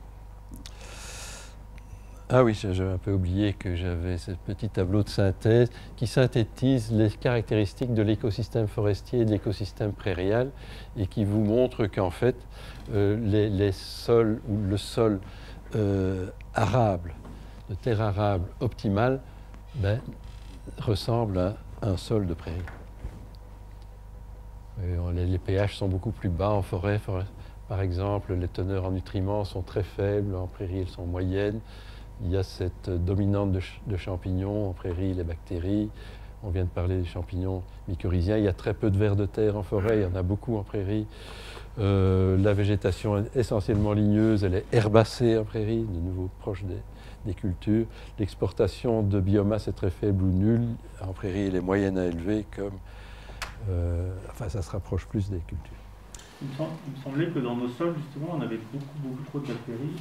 Ah oui, j'ai un peu oublié que j'avais ce petit tableau de synthèse qui synthétise les caractéristiques de l'écosystème forestier et de l'écosystème prairial et qui vous montre qu'en fait, euh, les, sols ou le sol euh, arable, de terre arable optimale, ben, ressemble à un sol de prairie. Les pH sont beaucoup plus bas en forêt, forêt. Par exemple, les teneurs en nutriments sont très faibles, en prairie elles sont moyennes. Il y a cette dominante de, ch- de champignons, en prairie les bactéries. On vient de parler des champignons mycorhiziens. Il y a très peu de vers de terre en forêt, il y en a beaucoup en prairie. Euh, la végétation est essentiellement ligneuse, elle est herbacée en prairie, de nouveau proche des, cultures. L'exportation de biomasse est très faible ou nulle. En prairie, elle est moyenne à élevée, comme. euh, enfin, ça se rapproche plus des cultures. Il me semblait que dans nos sols, justement, on avait beaucoup, beaucoup trop de bactéries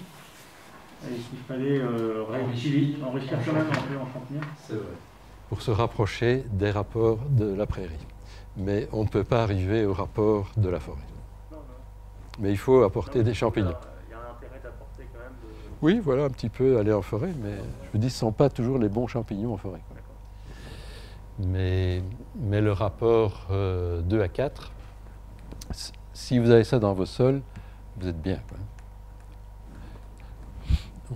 et qu'il fallait euh, réutiliser, enrichir quand même un peu en champignons. C'est vrai. Pour se rapprocher des rapports de la prairie. Mais on ne peut pas arriver au rapport de la forêt. Mais il faut apporter des champignons. Il y a un intérêt d'apporter quand même de. Oui, voilà, un petit peu aller en forêt, mais je vous dis, ce ne sont pas toujours les bons champignons en forêt. Mais, mais le rapport euh, 2 à 4, s- si vous avez ça dans vos sols, vous êtes bien. quoi.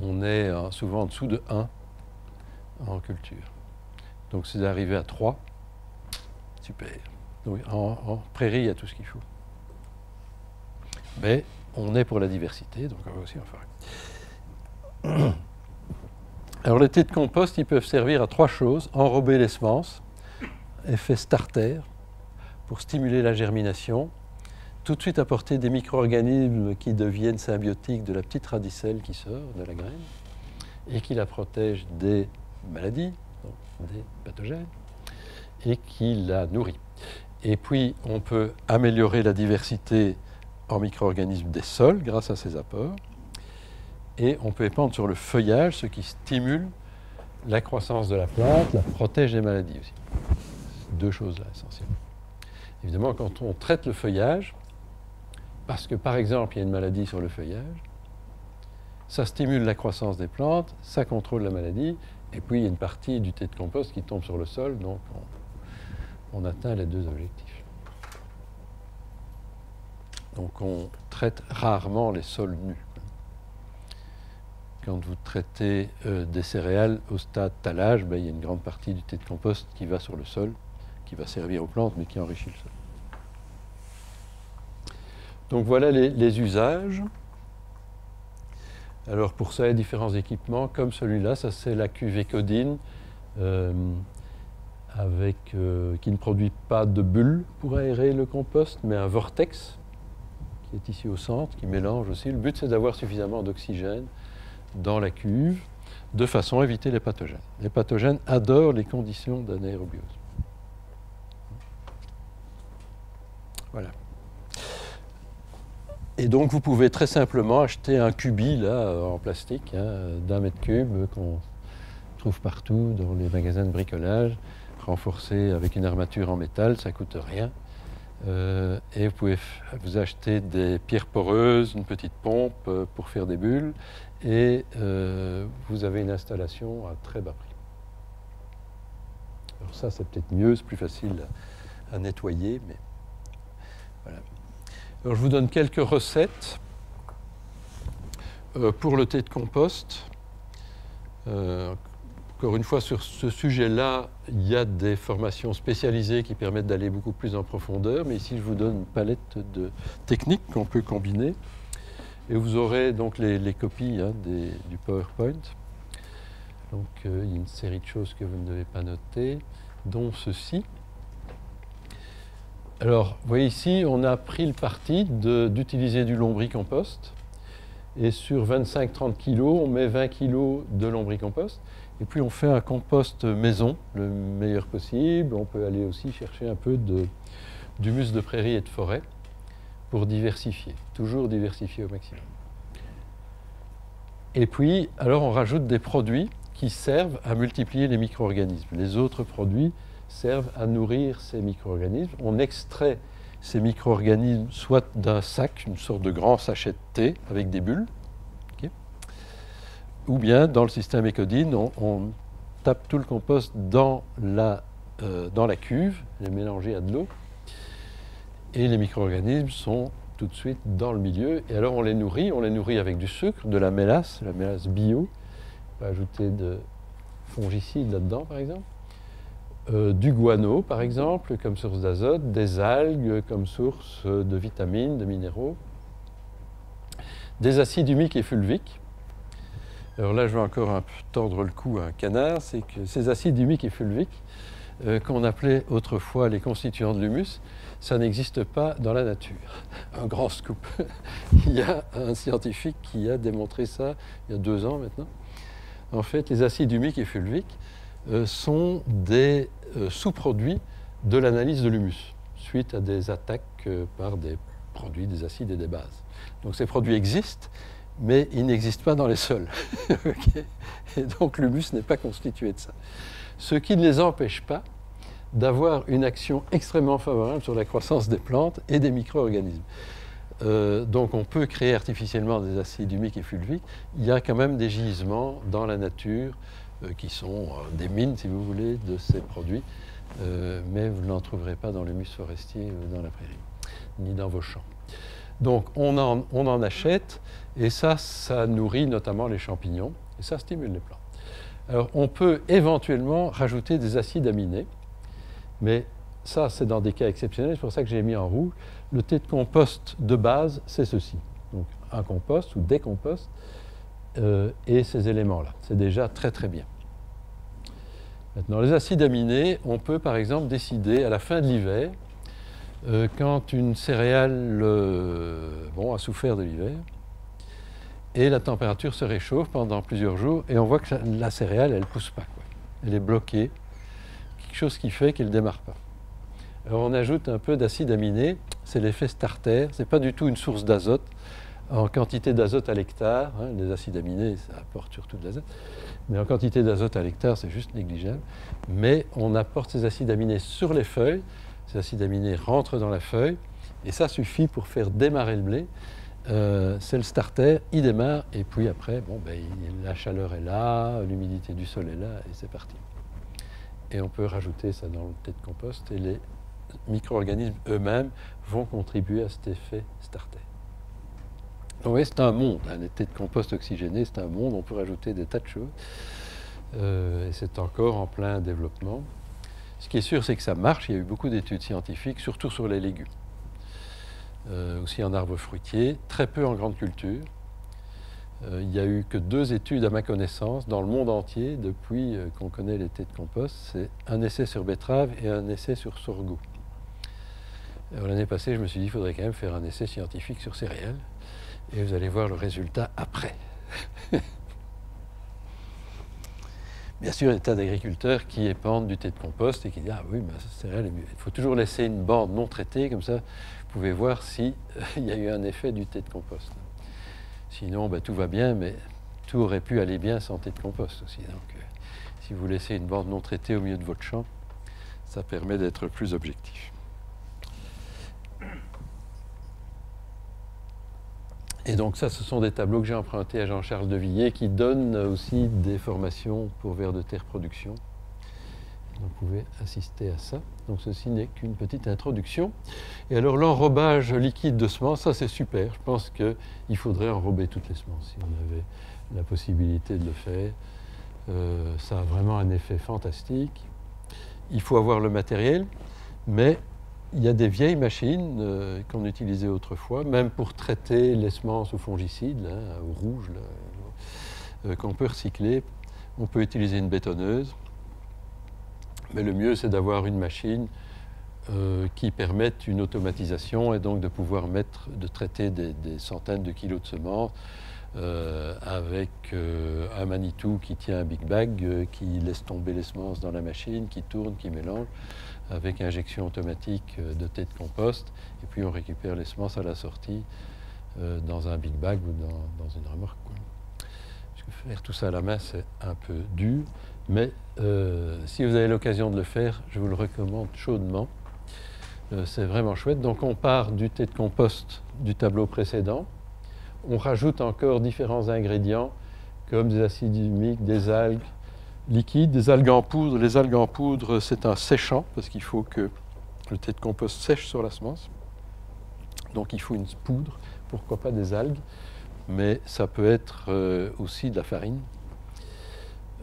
On est euh, souvent en dessous de 1 en culture. Donc vous arrivez à 3, super. Donc, en, prairie, il y a tout ce qu'il faut. Mais on est pour la diversité, donc on va aussi en forêt. Alors les thés de compost, ils peuvent servir à trois choses. Enrober les semences, effet starter, pour stimuler la germination. Tout de suite apporter des micro-organismes qui deviennent symbiotiques de la petite radicelle qui sort de la graine. et qui la protège des maladies, des pathogènes, et qui la nourrit. Et puis, on peut améliorer la diversité en micro-organismes des sols grâce à ces apports. Et on peut épandre sur le feuillage, ce qui stimule la croissance de la plante, la protège des maladies aussi. Deux choses là essentiellement. Évidemment, quand on traite le feuillage, parce que par exemple il y a une maladie sur le feuillage, ça stimule la croissance des plantes, ça contrôle la maladie, et puis il y a une partie du thé de compost qui tombe sur le sol, donc on, atteint les deux objectifs. Donc on traite rarement les sols nus quand vous traitez euh, des céréales au stade talage, ben, il y a une grande partie du thé de compost qui va sur le sol, qui va servir aux plantes, mais qui enrichit le sol. Donc voilà les, usages. Alors pour ça, il y a différents équipements, comme celui-là, ça c'est la cuve Ecodine, euh, euh, qui ne produit pas de bulles pour aérer le compost, mais un vortex qui est ici au centre, qui mélange aussi. Le but c'est d'avoir suffisamment d'oxygène dans la cuve de façon à éviter les pathogènes. Les pathogènes adorent les conditions d'anaérobiose. Voilà. Et donc vous pouvez très simplement acheter un cubi là, en plastique hein, d'un mètre cube qu'on trouve partout dans les magasins de bricolage, renforcé avec une armature en métal, ça coûte rien. Euh, et vous pouvez vous acheter des pierres poreuses, une petite pompe euh, pour faire des bulles, et euh, vous avez une installation à très bas prix. Alors ça, c'est peut-être mieux, c'est plus facile à, nettoyer, mais voilà. Alors je vous donne quelques recettes pour le thé de compost. Encore une fois, sur ce sujet-là, il y a des formations spécialisées qui permettent d'aller beaucoup plus en profondeur, mais ici je vous donne une palette de techniques qu'on peut combiner. Et vous aurez donc les, copies hein, du PowerPoint. Donc euh, il y a une série de choses que vous ne devez pas noter, dont ceci. Alors, vous voyez ici, on a pris le parti d'utiliser du lombricompost. Et sur 25-30 kg, on met 20 kg de lombricompost. Et puis on fait un compost maison, le meilleur possible. On peut aller aussi chercher un peu d'humus de prairie et de forêt pour diversifier, toujours diversifier au maximum. Et puis, alors on rajoute des produits qui servent à multiplier les micro-organismes. Les autres produits servent à nourrir ces micro-organismes. On extrait ces micro-organismes soit d'un sac, une sorte de grand sachet de thé avec des bulles, ou bien dans le système Ecodine, on, tape tout le compost dans la, euh, dans la cuve, les mélanger à de l'eau, et les micro-organismes sont tout de suite dans le milieu. Et alors on les nourrit, on les nourrit avec du sucre, de la mélasse, la mélasse bio, on peut ajouter de fongicides là-dedans par exemple, euh, du guano par exemple comme source d'azote, des algues comme source de vitamines, de minéraux, des acides humiques et fulviques, alors là, je vais encore peu tordre le cou à un canard, c'est que ces acides humiques et fulviques, euh, qu'on appelait autrefois les constituants de l'humus, ça n'existe pas dans la nature. Un grand scoop. il y a un scientifique qui a démontré ça il y a deux ans maintenant. En fait, les acides humiques et fulviques euh, sont des euh, sous-produits de l'analyse de l'humus, suite à des attaques par des produits, des acides et des bases. Donc ces produits existent, mais ils n'existent pas dans les sols. et donc l'humus n'est pas constitué de ça. Ce qui ne les empêche pas d'avoir une action extrêmement favorable sur la croissance des plantes et des micro-organismes. Euh, donc on peut créer artificiellement des acides humiques et fulviques. Il y a quand même des gisements dans la nature euh, qui sont euh, des mines, si vous voulez, de ces produits, mais vous n'en trouverez pas dans l'humus forestier ou dans la prairie, ni dans vos champs. Donc on en, achète et ça, ça nourrit notamment les champignons et ça stimule les plantes. Alors on peut éventuellement rajouter des acides aminés, mais ça c'est dans des cas exceptionnels, c'est pour ça que j'ai mis en rouge. Le thé de compost de base, c'est ceci. Donc un compost ou des composts euh, et ces éléments-là. C'est déjà très très bien. Maintenant, les acides aminés, on peut par exemple décider à la fin de l'hiver euh, quand une céréale euh, a souffert de l'hiver, et la température se réchauffe pendant plusieurs jours et on voit que la céréale, elle ne pousse pas. Elle est bloquée, quelque chose qui fait qu'elle ne démarre pas. Alors on ajoute un peu d'acide aminé, c'est l'effet starter, ce n'est pas du tout une source d'azote, en quantité d'azote à l'hectare, hein, les acides aminés, ça apporte surtout de l'azote, mais en quantité d'azote à l'hectare, c'est juste négligeable. Mais on apporte ces acides aminés sur les feuilles, ces acides aminés rentrent dans la feuille, et ça suffit pour faire démarrer le blé. Euh, c'est le starter, il démarre, et puis après, bon, ben, la chaleur est là, l'humidité du sol est là, et c'est parti. Et on peut rajouter ça dans le thé de compost, et les micro-organismes eux-mêmes vont contribuer à cet effet starter. Voyez, c'est un monde, un thé de compost oxygéné, c'est un monde, on peut rajouter des tas de choses, euh, et c'est encore en plein développement. Ce qui est sûr, c'est que ça marche, il y a eu beaucoup d'études scientifiques, surtout sur les légumes. Euh, aussi en arbres fruitiers, très peu en grande culture. Euh, il n'y a eu que deux études à ma connaissance dans le monde entier depuis qu'on connaît thés de compost. C'est un essai sur betterave et un essai sur sorgho. L'année passée, je me suis dit qu'il faudrait quand même faire un essai scientifique sur céréales. Et vous allez voir le résultat après. Bien sûr, il y a tas d'agriculteurs qui épandent du thé de compost et qui disent Ah oui, mais céréales, il faut toujours laisser une bande non traitée, comme ça vous pouvez voir s'il y a eu un effet du thé de compost. Sinon, ben, tout va bien, mais tout aurait pu aller bien sans thé de compost aussi. Donc, euh, si vous laissez une bande non traitée au milieu de votre champ, ça permet d'être plus objectif. Et donc ça, ce sont des tableaux que j'ai empruntés à Jean-Charles Devilliers qui donnent aussi des formations pour vers de terre production. Vous pouvez assister à ça. Donc ceci n'est qu'une petite introduction. Et alors l'enrobage liquide de semences, ça c'est super. Je pense qu'il faudrait enrober toutes les semences si on avait la possibilité de le faire. Euh, ça a vraiment un effet fantastique. Il faut avoir le matériel, mais il y a des vieilles machines euh, qu'on utilisait autrefois, même pour traiter les semences aux fongicides, au rouge, euh, qu'on peut recycler. On peut utiliser une bétonneuse mais le mieux, c'est d'avoir une machine euh, qui permette une automatisation et donc de pouvoir mettre, de traiter des, centaines de kilos de semences avec un Manitou qui tient un big bag, qui laisse tomber les semences dans la machine, qui tourne, qui mélange, avec injection automatique de thé de compost, et puis on récupère les semences à la sortie dans un big bag ou dans, une remorque. Parce que faire tout ça à la main, c'est un peu dur. Mais euh, si vous avez l'occasion de le faire, je vous le recommande chaudement. Euh, c'est vraiment chouette. Donc on part du thé de compost du tableau précédent. On rajoute encore différents ingrédients comme des acides humiques, des algues liquides, des algues en poudre. Les algues en poudre, c'est un séchant parce qu'il faut que le thé de compost sèche sur la semence. Donc il faut une poudre, pourquoi pas des algues, mais ça peut être euh, aussi de la farine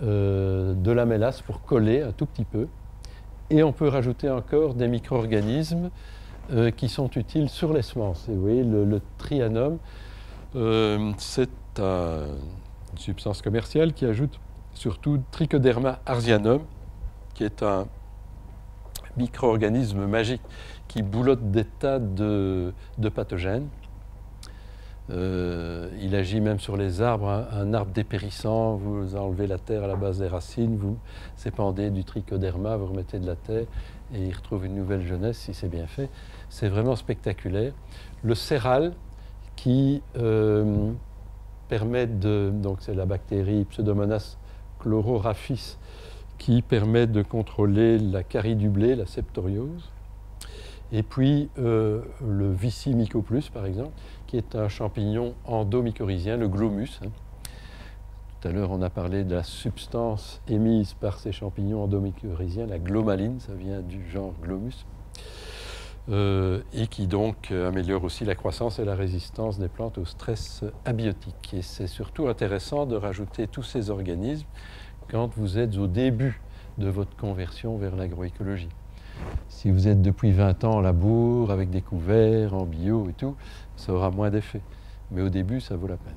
euh, de la mélasse pour coller un tout petit peu. Et on peut rajouter encore des micro-organismes euh, qui sont utiles sur les semences. Vous voyez, le, trianum, euh, c'est une substance commerciale qui ajoute surtout Trichoderma arsianum, qui est un micro-organisme magique qui boulotte des tas de pathogènes. Euh, il agit même sur les arbres. Un, arbre dépérissant, vous enlevez la terre à la base des racines, vous épandez du trichoderma, vous remettez de la terre et il retrouve une nouvelle jeunesse si c'est bien fait. C'est vraiment spectaculaire. Le céral qui euh, permet de. Donc c'est la bactérie Pseudomonas chlororaphis qui permet de contrôler la carie du blé, la septoriose. Et puis euh, le Vici mycoplus, par exemple, qui est un champignon endomycorhizien, le glomus. Hein. Tout à l'heure, on a parlé de la substance émise par ces champignons endomycorhiziens, la glomaline, ça vient du genre glomus, euh, et qui donc améliore aussi la croissance et la résistance des plantes au stress abiotique. Et c'est surtout intéressant de rajouter tous ces organismes quand vous êtes au début de votre conversion vers l'agroécologie. Si vous êtes depuis 20 ans en labour, avec des couverts, en bio et tout, ça aura moins d'effet. Mais au début, ça vaut la peine.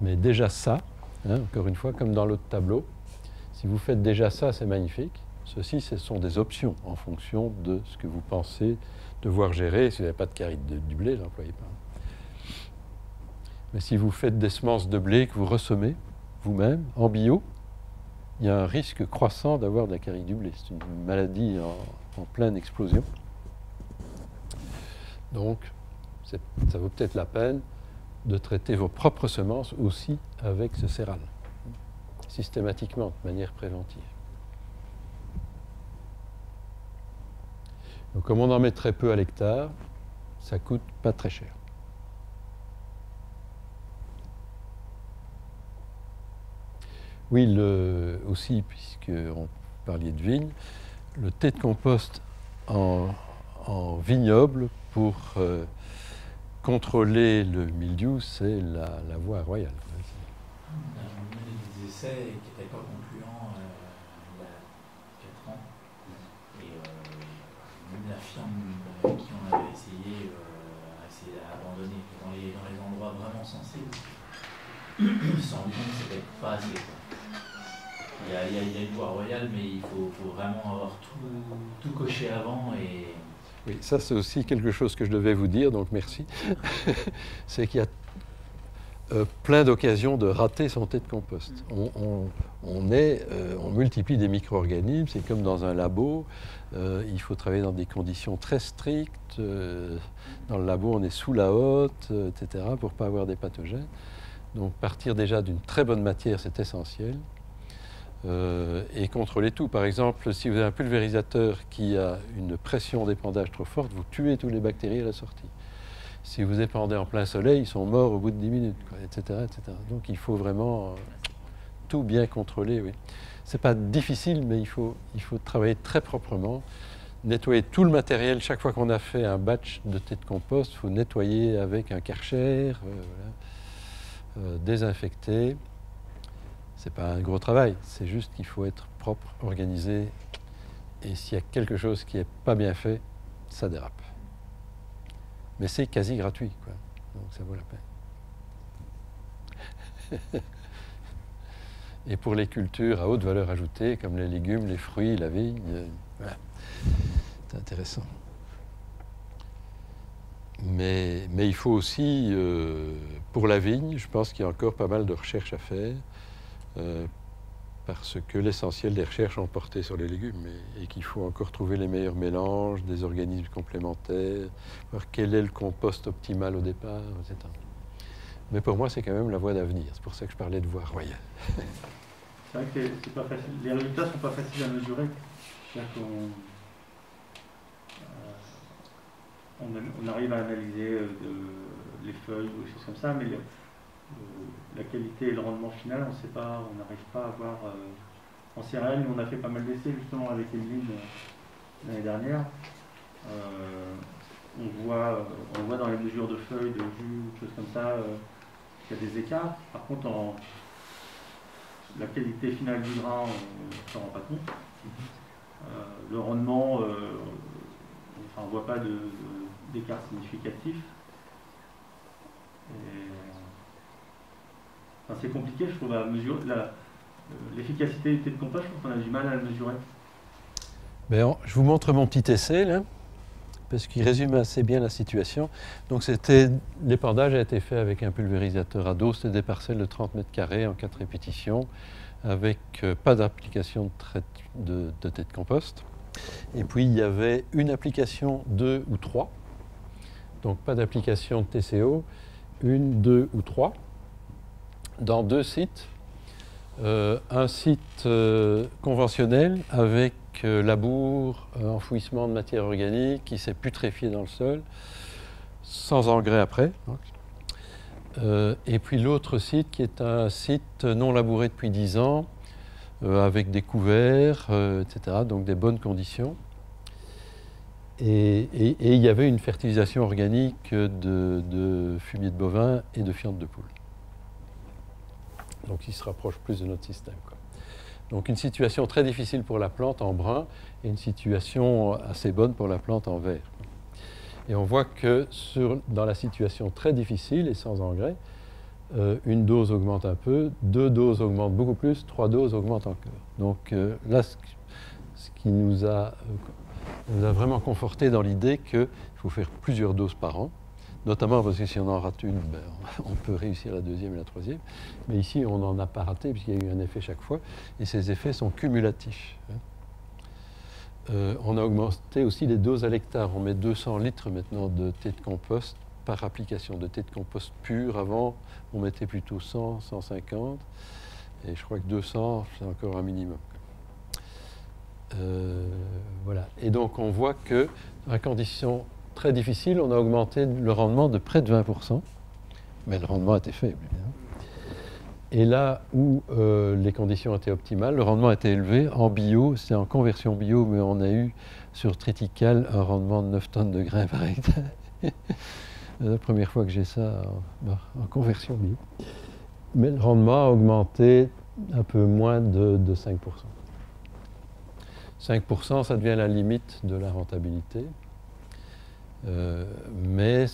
Mais déjà ça, hein, encore une fois, comme dans l'autre tableau, si vous faites déjà ça, c'est magnifique. Ceci, ce sont des options en fonction de ce que vous pensez devoir gérer. Si vous n'avez pas de caride de, du blé, n'employez pas. Mais si vous faites des semences de blé que vous ressemez vous-même en bio, il y a un risque croissant d'avoir de la caride du blé. C'est une maladie en pleine explosion. Donc, ça vaut peut-être la peine de traiter vos propres semences aussi avec ce céral, systématiquement, de manière préventive. Donc, comme on en met très peu à l'hectare, ça coûte pas très cher. Oui, le, aussi, puisqu'on parlait de vigne, le thé de compost en, vignoble pour euh, contrôler le mildiou, c'est la, voie royale. On a des essais qui n'étaient pas concluants euh, il y a 4 ans. Et euh, même la firme qui on avait essayé a essayé d'abandonner dans les, endroits vraiment sensibles. Ils se que c'était pas assez. Il y, a, une voie royale, mais il faut, faut vraiment avoir tout, tout, coché avant. Et... Oui, ça c'est aussi quelque chose que je devais vous dire, donc merci. c'est qu'il y a euh, plein d'occasions de rater son thé de compost. On, on, on, est, euh, on multiplie des micro-organismes, c'est comme dans un labo. Euh, il faut travailler dans des conditions très strictes. dans le labo, on est sous la haute, etc., pour ne pas avoir des pathogènes. Donc partir déjà d'une très bonne matière, c'est essentiel. Euh, et contrôler tout. Par exemple, si vous avez un pulvérisateur qui a une pression d'épandage trop forte, vous tuez tous les bactéries à la sortie. Si vous épandez en plein soleil, ils sont morts au bout de 10 minutes, etc., etc. Donc il faut vraiment euh, tout bien contrôler. Oui. Ce n'est pas difficile, mais il faut, il faut travailler très proprement. Nettoyer tout le matériel. Chaque fois qu'on a fait un batch de thé de compost, il faut nettoyer avec un karcher, euh, désinfecter c'est pas un gros travail, c'est juste qu'il faut être propre, organisé, et s'il y a quelque chose qui n'est pas bien fait, ça dérape. Mais c'est quasi gratuit, quoi. donc ça vaut la peine. et pour les cultures à haute valeur ajoutée, comme les légumes, les fruits, la vigne, euh, c'est intéressant. Mais, mais, il faut aussi, euh, pour la vigne, je pense qu'il y a encore pas mal de recherches à faire. Euh, parce que l'essentiel des recherches ont porté sur les légumes et, qu'il faut encore trouver les meilleurs mélanges, des organismes complémentaires, voir quel est le compost optimal au départ, etc. Mais pour moi, c'est quand même la voie d'avenir. C'est pour ça que je parlais de voie royale. C'est vrai que c'est pas facile. les résultats ne sont pas faciles à mesurer. On, euh, on, arrive à analyser euh, les feuilles ou des choses comme ça, mais la qualité et le rendement final, on sait pas, on n'arrive pas à voir euh, en céréales. On a fait pas mal d'essais justement avec Emeline euh, l'année dernière. Euh, on, voit, dans les mesures de feuilles, de jus, choses comme ça, qu'il y a des écarts. Par contre, la qualité finale du grain, on ne s'en rend pas compte. le rendement, on ne voit pas d'écart significatif. C'est compliqué, je trouve, à mesurer. L'efficacité du de compost, je trouve qu'on a du mal à le mesurer. Ben, je vous montre mon petit essai, là, parce qu'il résume assez bien la situation. Donc, l'épandage a été fait avec un pulvérisateur à dos. C'était des parcelles de 30 mètres carrés en quatre répétitions, avec euh, pas d'application de, thé de compost. Et puis, il y avait une application, deux ou trois. Donc, pas d'application de TCO, une, deux ou trois dans deux sites. Euh, un site euh, conventionnel avec euh, labour, enfouissement de matière organique qui s'est putréfié dans le sol, sans engrais après. et puis l'autre site qui est un site non labouré depuis 10 ans, avec des couverts, etc., donc des bonnes conditions. Et, il y avait une fertilisation organique de, de fumier de bovin et de fiente de poule. Donc il se rapproche plus de notre système. Donc une situation très difficile pour la plante en brun et une situation assez bonne pour la plante en vert. Et on voit que dans la situation très difficile et sans engrais, euh, une dose augmente un peu, deux doses augmentent beaucoup plus, trois doses augmentent encore. Donc euh, là, ce qui nous a, nous a vraiment conforté dans l'idée qu'il faut faire plusieurs doses par an, notamment parce que si on en rate une, ben, on peut réussir la deuxième et la troisième. Mais ici, on n'en a pas raté puisqu'il y a eu un effet chaque fois, et ces effets sont cumulatifs. hein. Euh, on a augmenté aussi les doses à l'hectare. On met 200 litres maintenant de thé de compost par application de thé de compost pur. Avant, on mettait plutôt 100, 150. Et je crois que 200, c'est encore un minimum. Euh, voilà. Et donc, on voit que, à conditions très difficiles, on a augmenté le rendement de près de 20%. Mais le rendement était faible. Et là où euh, les conditions étaient optimales, le rendement était élevé en bio, c'est en conversion bio, mais on a eu sur Tritical un rendement de 9 tonnes de grains par hectare. c'est la première fois que j'ai ça en, bon, en conversion bio. Mais le rendement a augmenté un peu moins de, de 5%. 5%, ça devient la limite de la rentabilité. Euh, mais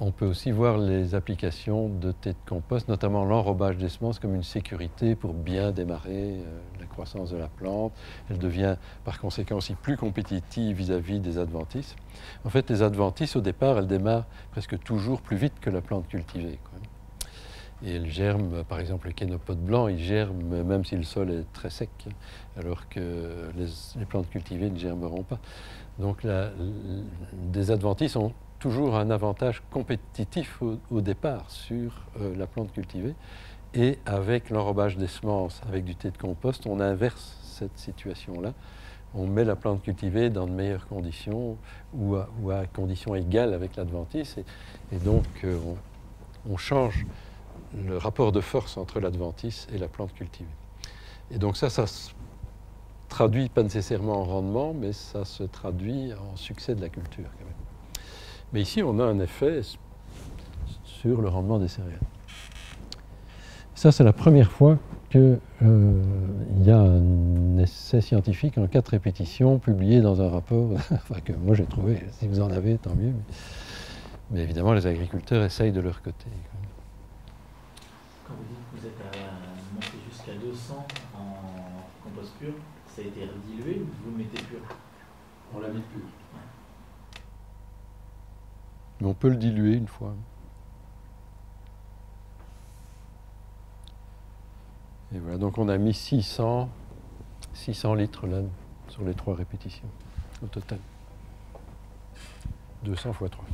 on peut aussi voir les applications de thé de compost, notamment l'enrobage des semences, comme une sécurité pour bien démarrer euh, la croissance de la plante. Elle devient par conséquent aussi plus compétitive vis-à-vis des adventices. En fait, les adventices, au départ, elles démarrent presque toujours plus vite que la plante cultivée. Et elles germent, par exemple, le kénopode blanc, il germe même si le sol est très sec, alors que les plantes cultivées ne germeront pas. Donc, la- des adventices ont toujours un avantage compétitif au, départ sur euh, la plante cultivée. Et avec l'enrobage des semences, avec du thé de compost, on inverse cette situation-là. On met la plante cultivée dans de meilleures conditions ou à, conditions égales avec l'adventice. Et, donc, euh, on, on change le rapport de force entre l'adventice et la plante cultivée. Et donc ça, ça se traduit pas nécessairement en rendement, mais ça se traduit en succès de la culture quand même. Mais ici, on a un effet sur le rendement des céréales. Ça, c'est la première fois qu'il y a un essai scientifique en quatre répétitions publié dans un rapport enfin, que moi j'ai trouvé. Si vous en avez, tant mieux. Mais, mais évidemment, les agriculteurs essayent de leur côté. Quand vous dites que vous êtes à monter jusqu'à 200 en compost pur, ça a été dilué ou vous le mettez pur On la met pur. Mais on peut le diluer une fois. Et voilà, donc on a mis 600, 600 litres là sur les trois répétitions au total. 200 fois 3.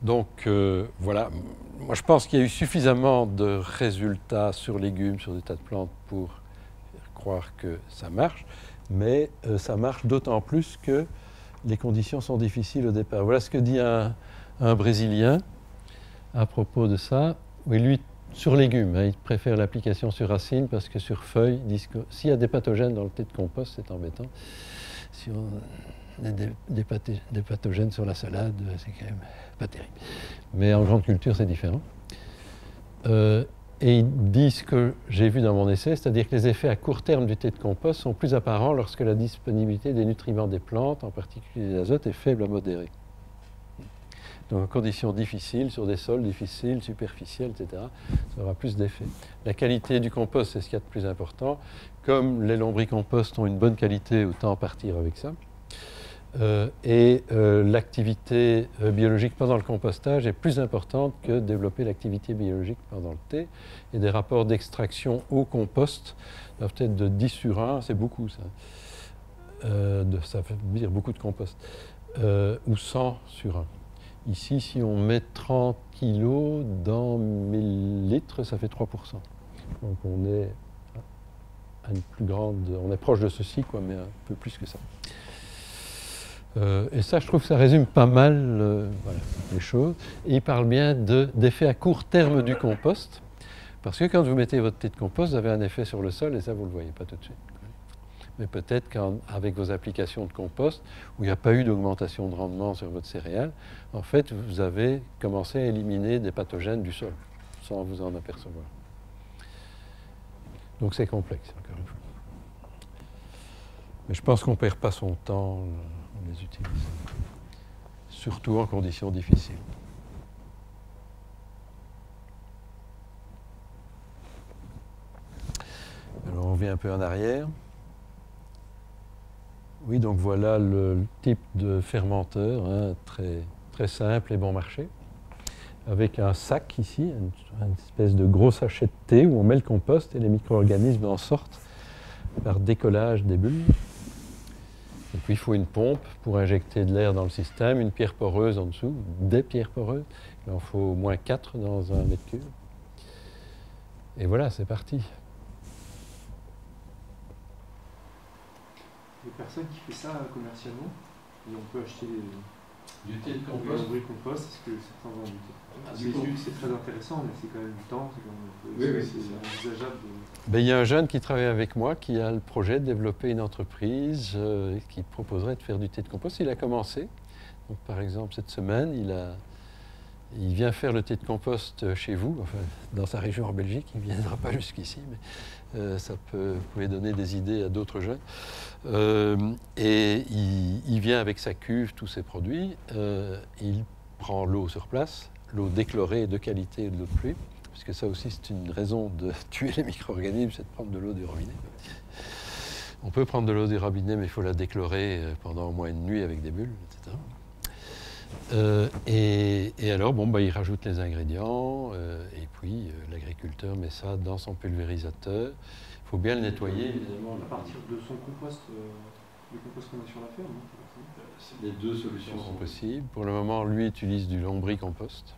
Donc euh, voilà, moi je pense qu'il y a eu suffisamment de résultats sur légumes, sur des tas de plantes pour que ça marche, mais euh, ça marche d'autant plus que les conditions sont difficiles au départ. Voilà ce que dit un, un Brésilien à propos de ça. Oui, lui, sur légumes, hein, il préfère l'application sur racines parce que sur feuilles, s'il y a des pathogènes dans le thé de compost, c'est embêtant. Si on a des pathogènes sur la salade, c'est quand même pas terrible. Mais en grande culture, c'est différent. Euh, et ils disent ce que j'ai vu dans mon essai, c'est-à-dire que les effets à court terme du thé de compost sont plus apparents lorsque la disponibilité des nutriments des plantes, en particulier l'azote, est faible à modérée. Donc en conditions difficiles, sur des sols difficiles, superficiels, etc., ça aura plus d'effet. La qualité du compost, c'est ce qu'il y a de plus important. Comme les lombricomposts ont une bonne qualité, autant partir avec ça. Euh, et euh, l'activité euh, biologique pendant le compostage est plus importante que développer l'activité biologique pendant le thé. Et des rapports d'extraction au compost doivent être de 10 sur 1, c'est beaucoup ça. Ça veut dire beaucoup de compost. Ou 100 sur 1. Ici, si on met 30 kg dans 1000 litres, ça fait 3%. Donc on est à une plus grande, on est proche de ceci, quoi, mais un peu plus que ça. Euh, et ça, je trouve que ça résume pas mal euh, les choses. Et il parle bien de- d'effet à court terme du compost, parce que quand vous mettez votre de compost, vous avez un effet sur le sol, et ça, vous ne le voyez pas tout de suite. Mais peut-être qu'avec vos applications de compost, où il n'y a pas eu d'augmentation de rendement sur votre céréale, en fait, vous avez commencé à éliminer des pathogènes du sol, sans vous en apercevoir. Donc c'est complexe, encore une fois. Mais je pense qu'on ne perd pas son temps, euh, les utilise. Surtout en conditions difficiles. Alors on vient reviens un peu en arrière. Oui, donc voilà le type de fermenteur, hein, très, très simple et bon marché, avec un sac ici, une, une, espèce de gros sachet de thé où on met le compost et les micro-organismes en sortent par décollage des bulles. Puis il faut une pompe pour injecter de l'air dans le système, une pierre poreuse en dessous, des pierres poreuses. Il en faut au moins 4 dans un mètre cube. Et voilà, c'est parti. Les personnes qui font ça commercialement, et on peut acheter des, du thé de compost. Du compost, est-ce que certains vendent du thé ah, c'est très intéressant, mais c'est quand même du temps, c'est oui, oui, envisageable. De... Ben, il y a un jeune qui travaille avec moi qui a le projet de développer une entreprise euh, qui proposerait de faire du thé de compost. Il a commencé. Donc, par exemple, cette semaine, il, a, il vient faire le thé de compost chez vous, enfin, dans sa région en Belgique. Il ne viendra pas jusqu'ici, mais euh, ça peut, donner des idées à d'autres jeunes. Euh, et il, vient avec sa cuve, tous ses produits. Euh, il prend l'eau sur place l'eau déchlorée de qualité de l'eau de pluie, puisque ça aussi c'est une raison de tuer les micro-organismes, c'est de prendre de l'eau du robinet. On peut prendre de l'eau du robinet, mais il faut la déchlorer euh, pendant au moins une nuit avec des bulles, etc. Euh, et, et, alors, bon, bah, il rajoute les ingrédients, euh, et puis euh, l'agriculteur met ça dans son pulvérisateur. Il faut bien le nettoyer, évidemment. À partir de son compost, le compost qu'on a sur la ferme les deux solutions sont possibles. Pour le moment, lui utilise du lombricompost.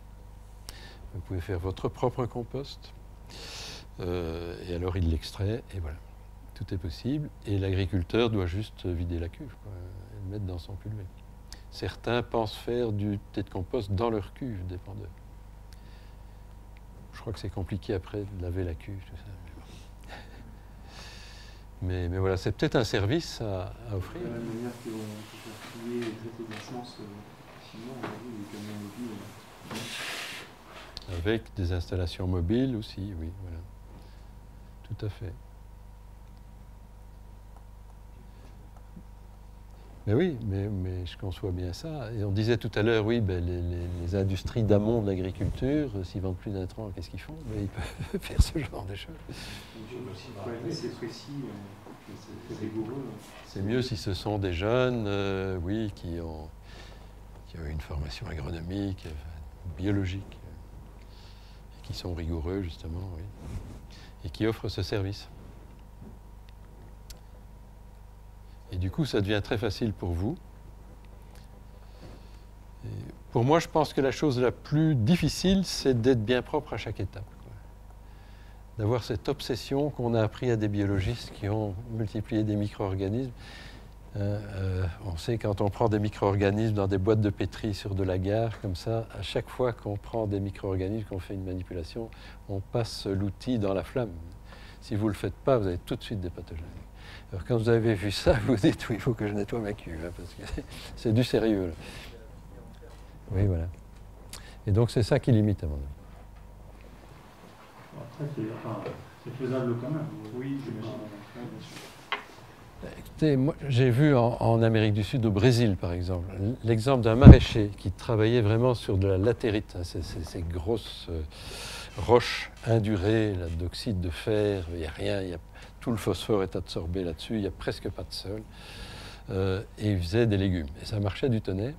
Vous pouvez faire votre propre compost. Euh, et alors il l'extrait, et voilà. Tout est possible. Et l'agriculteur doit juste vider la cuve, quoi, et le mettre dans son pulvé. Certains pensent faire du thé de compost dans leur cuve, dépend d'eux. Je crois que c'est compliqué après de laver la cuve, tout ça. Mais, mais voilà, c'est peut-être un service à, à offrir. De la même manière qu'on peut faire et traiter de la semence, sinon, on a vu les camions mobiles. Avec des installations mobiles aussi, oui, voilà. Tout à fait. Mais oui, mais, mais, je conçois bien ça. Et on disait tout à l'heure, oui, ben les, industries d'amont de l'agriculture, s'ils vendent plus d'intrants, qu'est-ce qu'ils font? Ben, Ils peuvent faire ce genre de choses. C'est mieux si ce sont des jeunes, euh, oui, qui ont, qui ont une formation agronomique, biologique, et qui sont rigoureux, justement, oui, et qui offrent ce service. Et du coup, ça devient très facile pour vous. Pour moi, je pense que la chose la plus difficile, c'est d'être bien propre à chaque étape. D'avoir cette obsession qu'on a appris à des biologistes qui ont multiplié des micro-organismes. Euh, euh, on sait quand on prend des micro-organismes dans des boîtes de pétri sur de la gare, comme ça, à chaque fois qu'on prend des micro-organismes, qu'on fait une manipulation, on passe l'outil dans la flamme. Si vous ne le faites pas, vous avez tout de suite des pathogènes. Alors quand vous avez vu ça, vous dites oui, il faut que je nettoie ma cuve, hein, parce que c'est du sérieux. Là. Oui, voilà. Et donc c'est ça qui limite à mon avis. Après, c'est faisable quand même. Oui, j'imagine. Écoutez, moi j'ai vu en, en, Amérique du Sud, au Brésil par exemple, l'exemple d'un maraîcher qui travaillait vraiment sur de la latérite, hein, ces, ces, ces, grosses euh, roches indurées, d'oxyde de fer, il n'y a rien, il y a tout le phosphore est absorbé là-dessus, il n'y a presque pas de sol. Euh, et il faisait des légumes. Et ça marchait du tonnerre.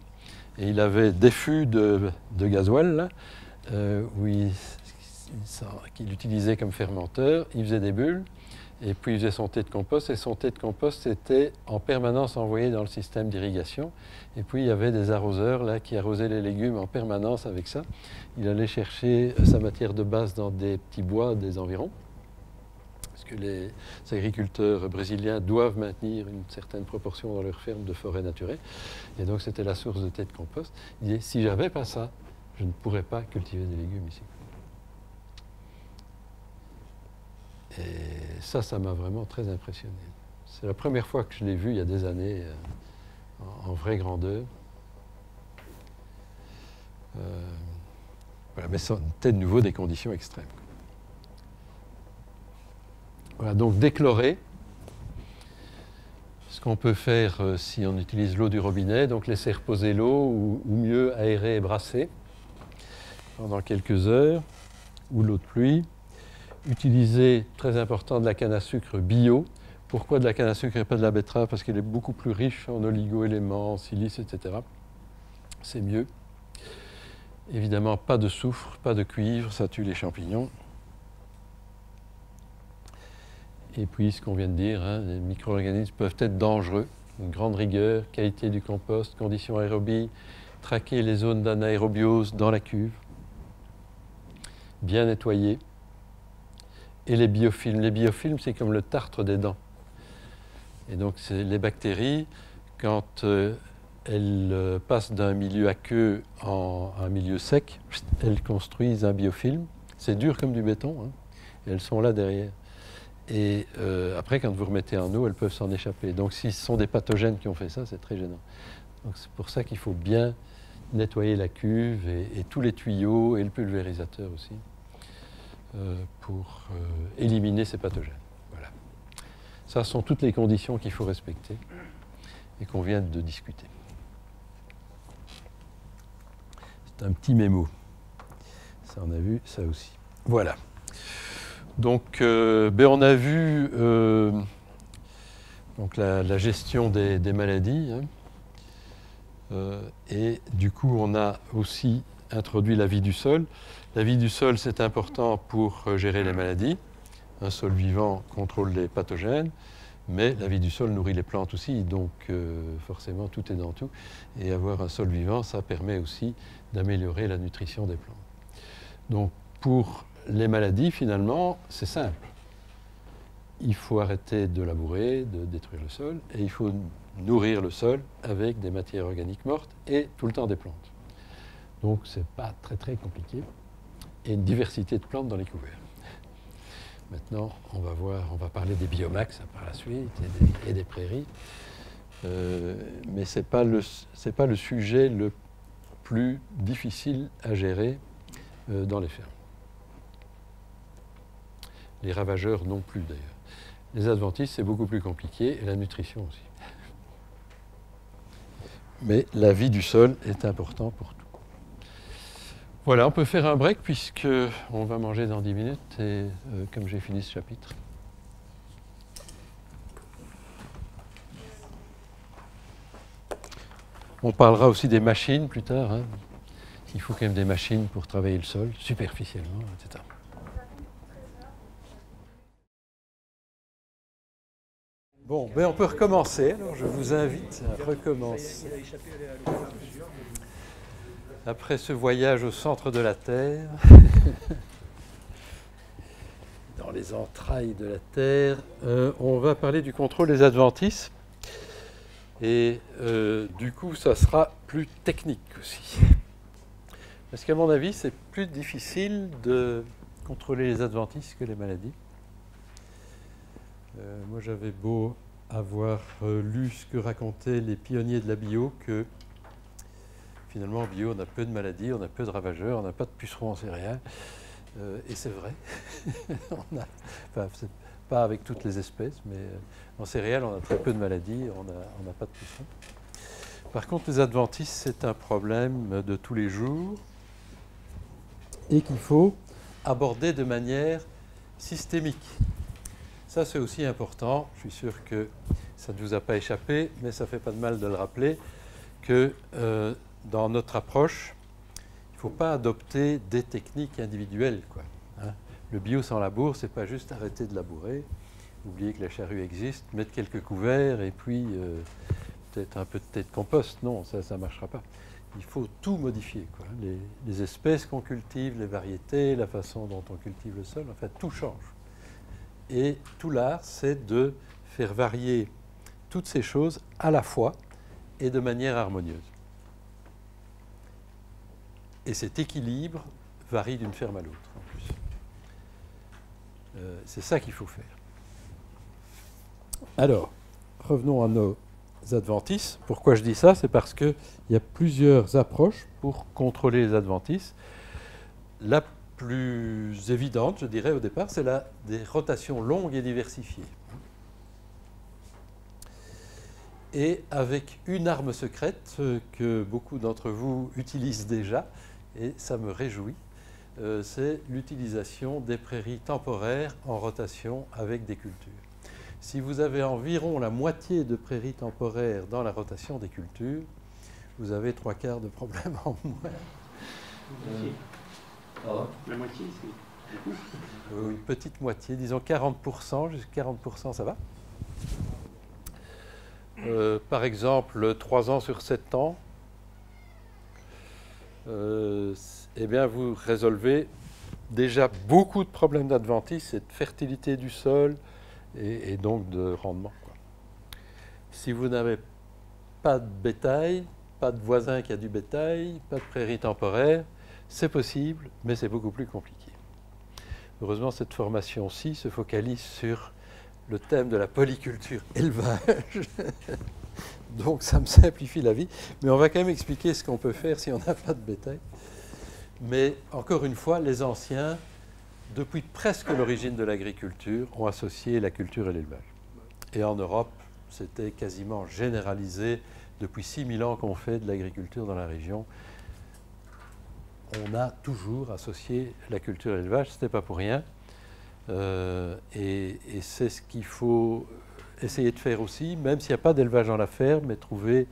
Et il avait des fûts de, de gasoil, là, euh, qu'il utilisait comme fermenteur. Il faisait des bulles. Et puis il faisait son thé de compost. Et son thé de compost était en permanence envoyé dans le système d'irrigation. Et puis il y avait des arroseurs là, qui arrosaient les légumes en permanence avec ça. Il allait chercher sa matière de base dans des petits bois des environs les agriculteurs brésiliens doivent maintenir une certaine proportion dans leur ferme de forêt naturelle. Et donc c'était la source de de compost. Il disait, si j'avais pas ça, je ne pourrais pas cultiver des légumes ici. Et ça, ça m'a vraiment très impressionné. C'est la première fois que je l'ai vu il y a des années euh, en, en, vraie grandeur. Euh, voilà, mais c'était de nouveau des conditions extrêmes. Voilà, donc déchlorer. Ce qu'on peut faire euh, si on utilise l'eau du robinet, donc laisser reposer l'eau ou, ou, mieux aérer et brasser pendant quelques heures, ou l'eau de pluie, utiliser, très important, de la canne à sucre bio. Pourquoi de la canne à sucre et pas de la betterave? Parce qu'elle est beaucoup plus riche en oligo-éléments, en silice, etc. C'est mieux. Évidemment, pas de soufre, pas de cuivre, ça tue les champignons. Et puis, ce qu'on vient de dire, hein, les micro-organismes peuvent être dangereux. Une grande rigueur, qualité du compost, conditions aérobie, traquer les zones d'anaérobiose dans la cuve, bien nettoyer. Et les biofilms. Les biofilms, c'est comme le tartre des dents. Et donc, les bactéries, quand euh, elles euh, passent d'un milieu aqueux en un milieu sec, elles construisent un biofilm. C'est dur comme du béton, hein, elles sont là derrière. Et euh, après, quand vous remettez en eau, elles peuvent s'en échapper. Donc, si ce sont des pathogènes qui ont fait ça, c'est très gênant. Donc, c'est pour ça qu'il faut bien nettoyer la cuve et, tous les tuyaux et le pulvérisateur aussi euh, pour euh, éliminer ces pathogènes. Voilà. Ça sont toutes les conditions qu'il faut respecter et qu'on vient de discuter. C'est un petit mémo. Ça, on a vu ça aussi. Voilà. Donc, euh, ben, on a vu donc la, gestion des, maladies. Hein. Euh, et du coup, on a aussi introduit la vie du sol. La vie du sol, c'est important pour euh, gérer les maladies. Un sol vivant contrôle les pathogènes, mais la vie du sol nourrit les plantes aussi, donc euh, forcément tout est dans tout. Et avoir un sol vivant, ça permet aussi d'améliorer la nutrition des plantes. Donc pour les maladies, finalement, c'est simple. Il faut arrêter de labourer, de détruire le sol, et il faut nourrir le sol avec des matières organiques mortes et tout le temps des plantes. Donc ce n'est pas très très compliqué. Et une diversité de plantes dans les couverts. Maintenant, on va voir, on va parler des biomax par la suite et des, prairies. Euh, mais ce n'est pas, pas, le sujet le plus difficile à gérer euh, dans les fermes. Les ravageurs non plus d'ailleurs. Les adventistes, c'est beaucoup plus compliqué et la nutrition aussi mais la vie du sol est importante pour tout. Voilà, on peut faire un break puisque on va manger dans 10 minutes et euh, comme j'ai fini ce chapitre. On parlera aussi des machines plus tard. Hein. Il faut quand même des machines pour travailler le sol, superficiellement, etc. Bon, ben on peut recommencer. Alors je vous invite à recommencer. Après ce voyage au centre de la Terre, dans les entrailles de la Terre, euh, on va parler du contrôle des adventices. Et euh, du coup, ça sera plus technique aussi. Parce qu'à mon avis, c'est plus difficile de contrôler les adventices que les maladies. Euh, moi, j'avais beau avoir euh, lu ce que racontaient les pionniers de la bio, que finalement, en bio, on a peu de maladies, on a peu de ravageurs, on n'a pas de pucerons en céréales. Euh, et c'est vrai. pas avec toutes les espèces, mais en céréales, on a très peu de maladies, on n'a pas de pucerons. Par contre, les adventistes, c'est un problème de tous les jours et qu'il faut aborder de manière systémique. Ça, c'est aussi important. Je suis sûr que ça ne vous a pas échappé, mais ça ne fait pas de mal de le rappeler, que euh, dans notre approche, il ne faut pas adopter des techniques individuelles. Hein. Le bio sans labour, ce n'est pas juste arrêter de labourer, oublier que la charrue existe, mettre quelques couverts et puis euh, peut-être un peu de tête compost. Non, ça ne marchera pas. Il faut tout modifier. Les, les espèces qu'on cultive, les variétés, la façon dont on cultive le sol, en fait, tout change. Et tout l'art, c'est de faire varier toutes ces choses à la fois et de manière harmonieuse. Et cet équilibre varie d'une ferme à l'autre. Euh, c'est ça qu'il faut faire. Alors, revenons à nos adventices. Pourquoi je dis ça? C'est parce qu'il y a plusieurs approches pour contrôler les adventices. La plus évidente, je dirais au départ, c'est la des rotations longues et diversifiées. Et avec une arme secrète que beaucoup d'entre vous utilisent déjà, et ça me réjouit, euh, c'est l'utilisation des prairies temporaires en rotation avec des cultures. Si vous avez environ la moitié de prairies temporaires dans la rotation des cultures, vous avez trois quarts de problèmes en moins. Euh, la moitié, c'est euh, Une petite moitié, disons 40%, jusqu'à 40%, ça va? Euh, Par exemple, 3 ans sur 7 ans, eh bien, vous résolvez déjà beaucoup de problèmes d'adventice et de fertilité du sol et, donc de rendement. Si vous n'avez pas de bétail, pas de voisin qui a du bétail, pas de prairie temporaire, c'est possible, mais c'est beaucoup plus compliqué. Heureusement, cette formation-ci se focalise sur le thème de la polyculture élevage. Donc ça me simplifie la vie. Mais on va quand même expliquer ce qu'on peut faire si on n'a pas de bétail. Mais encore une fois, les anciens, depuis presque l'origine de l'agriculture, ont associé la culture et l'élevage. Et en Europe, c'était quasiment généralisé depuis 6000 ans qu'on fait de l'agriculture dans la région. On a toujours associé la culture et l'élevage, ce n'était pas pour rien. Euh, et, c'est ce qu'il faut essayer de faire aussi, même s'il n'y a pas d'élevage en la ferme, mais trouver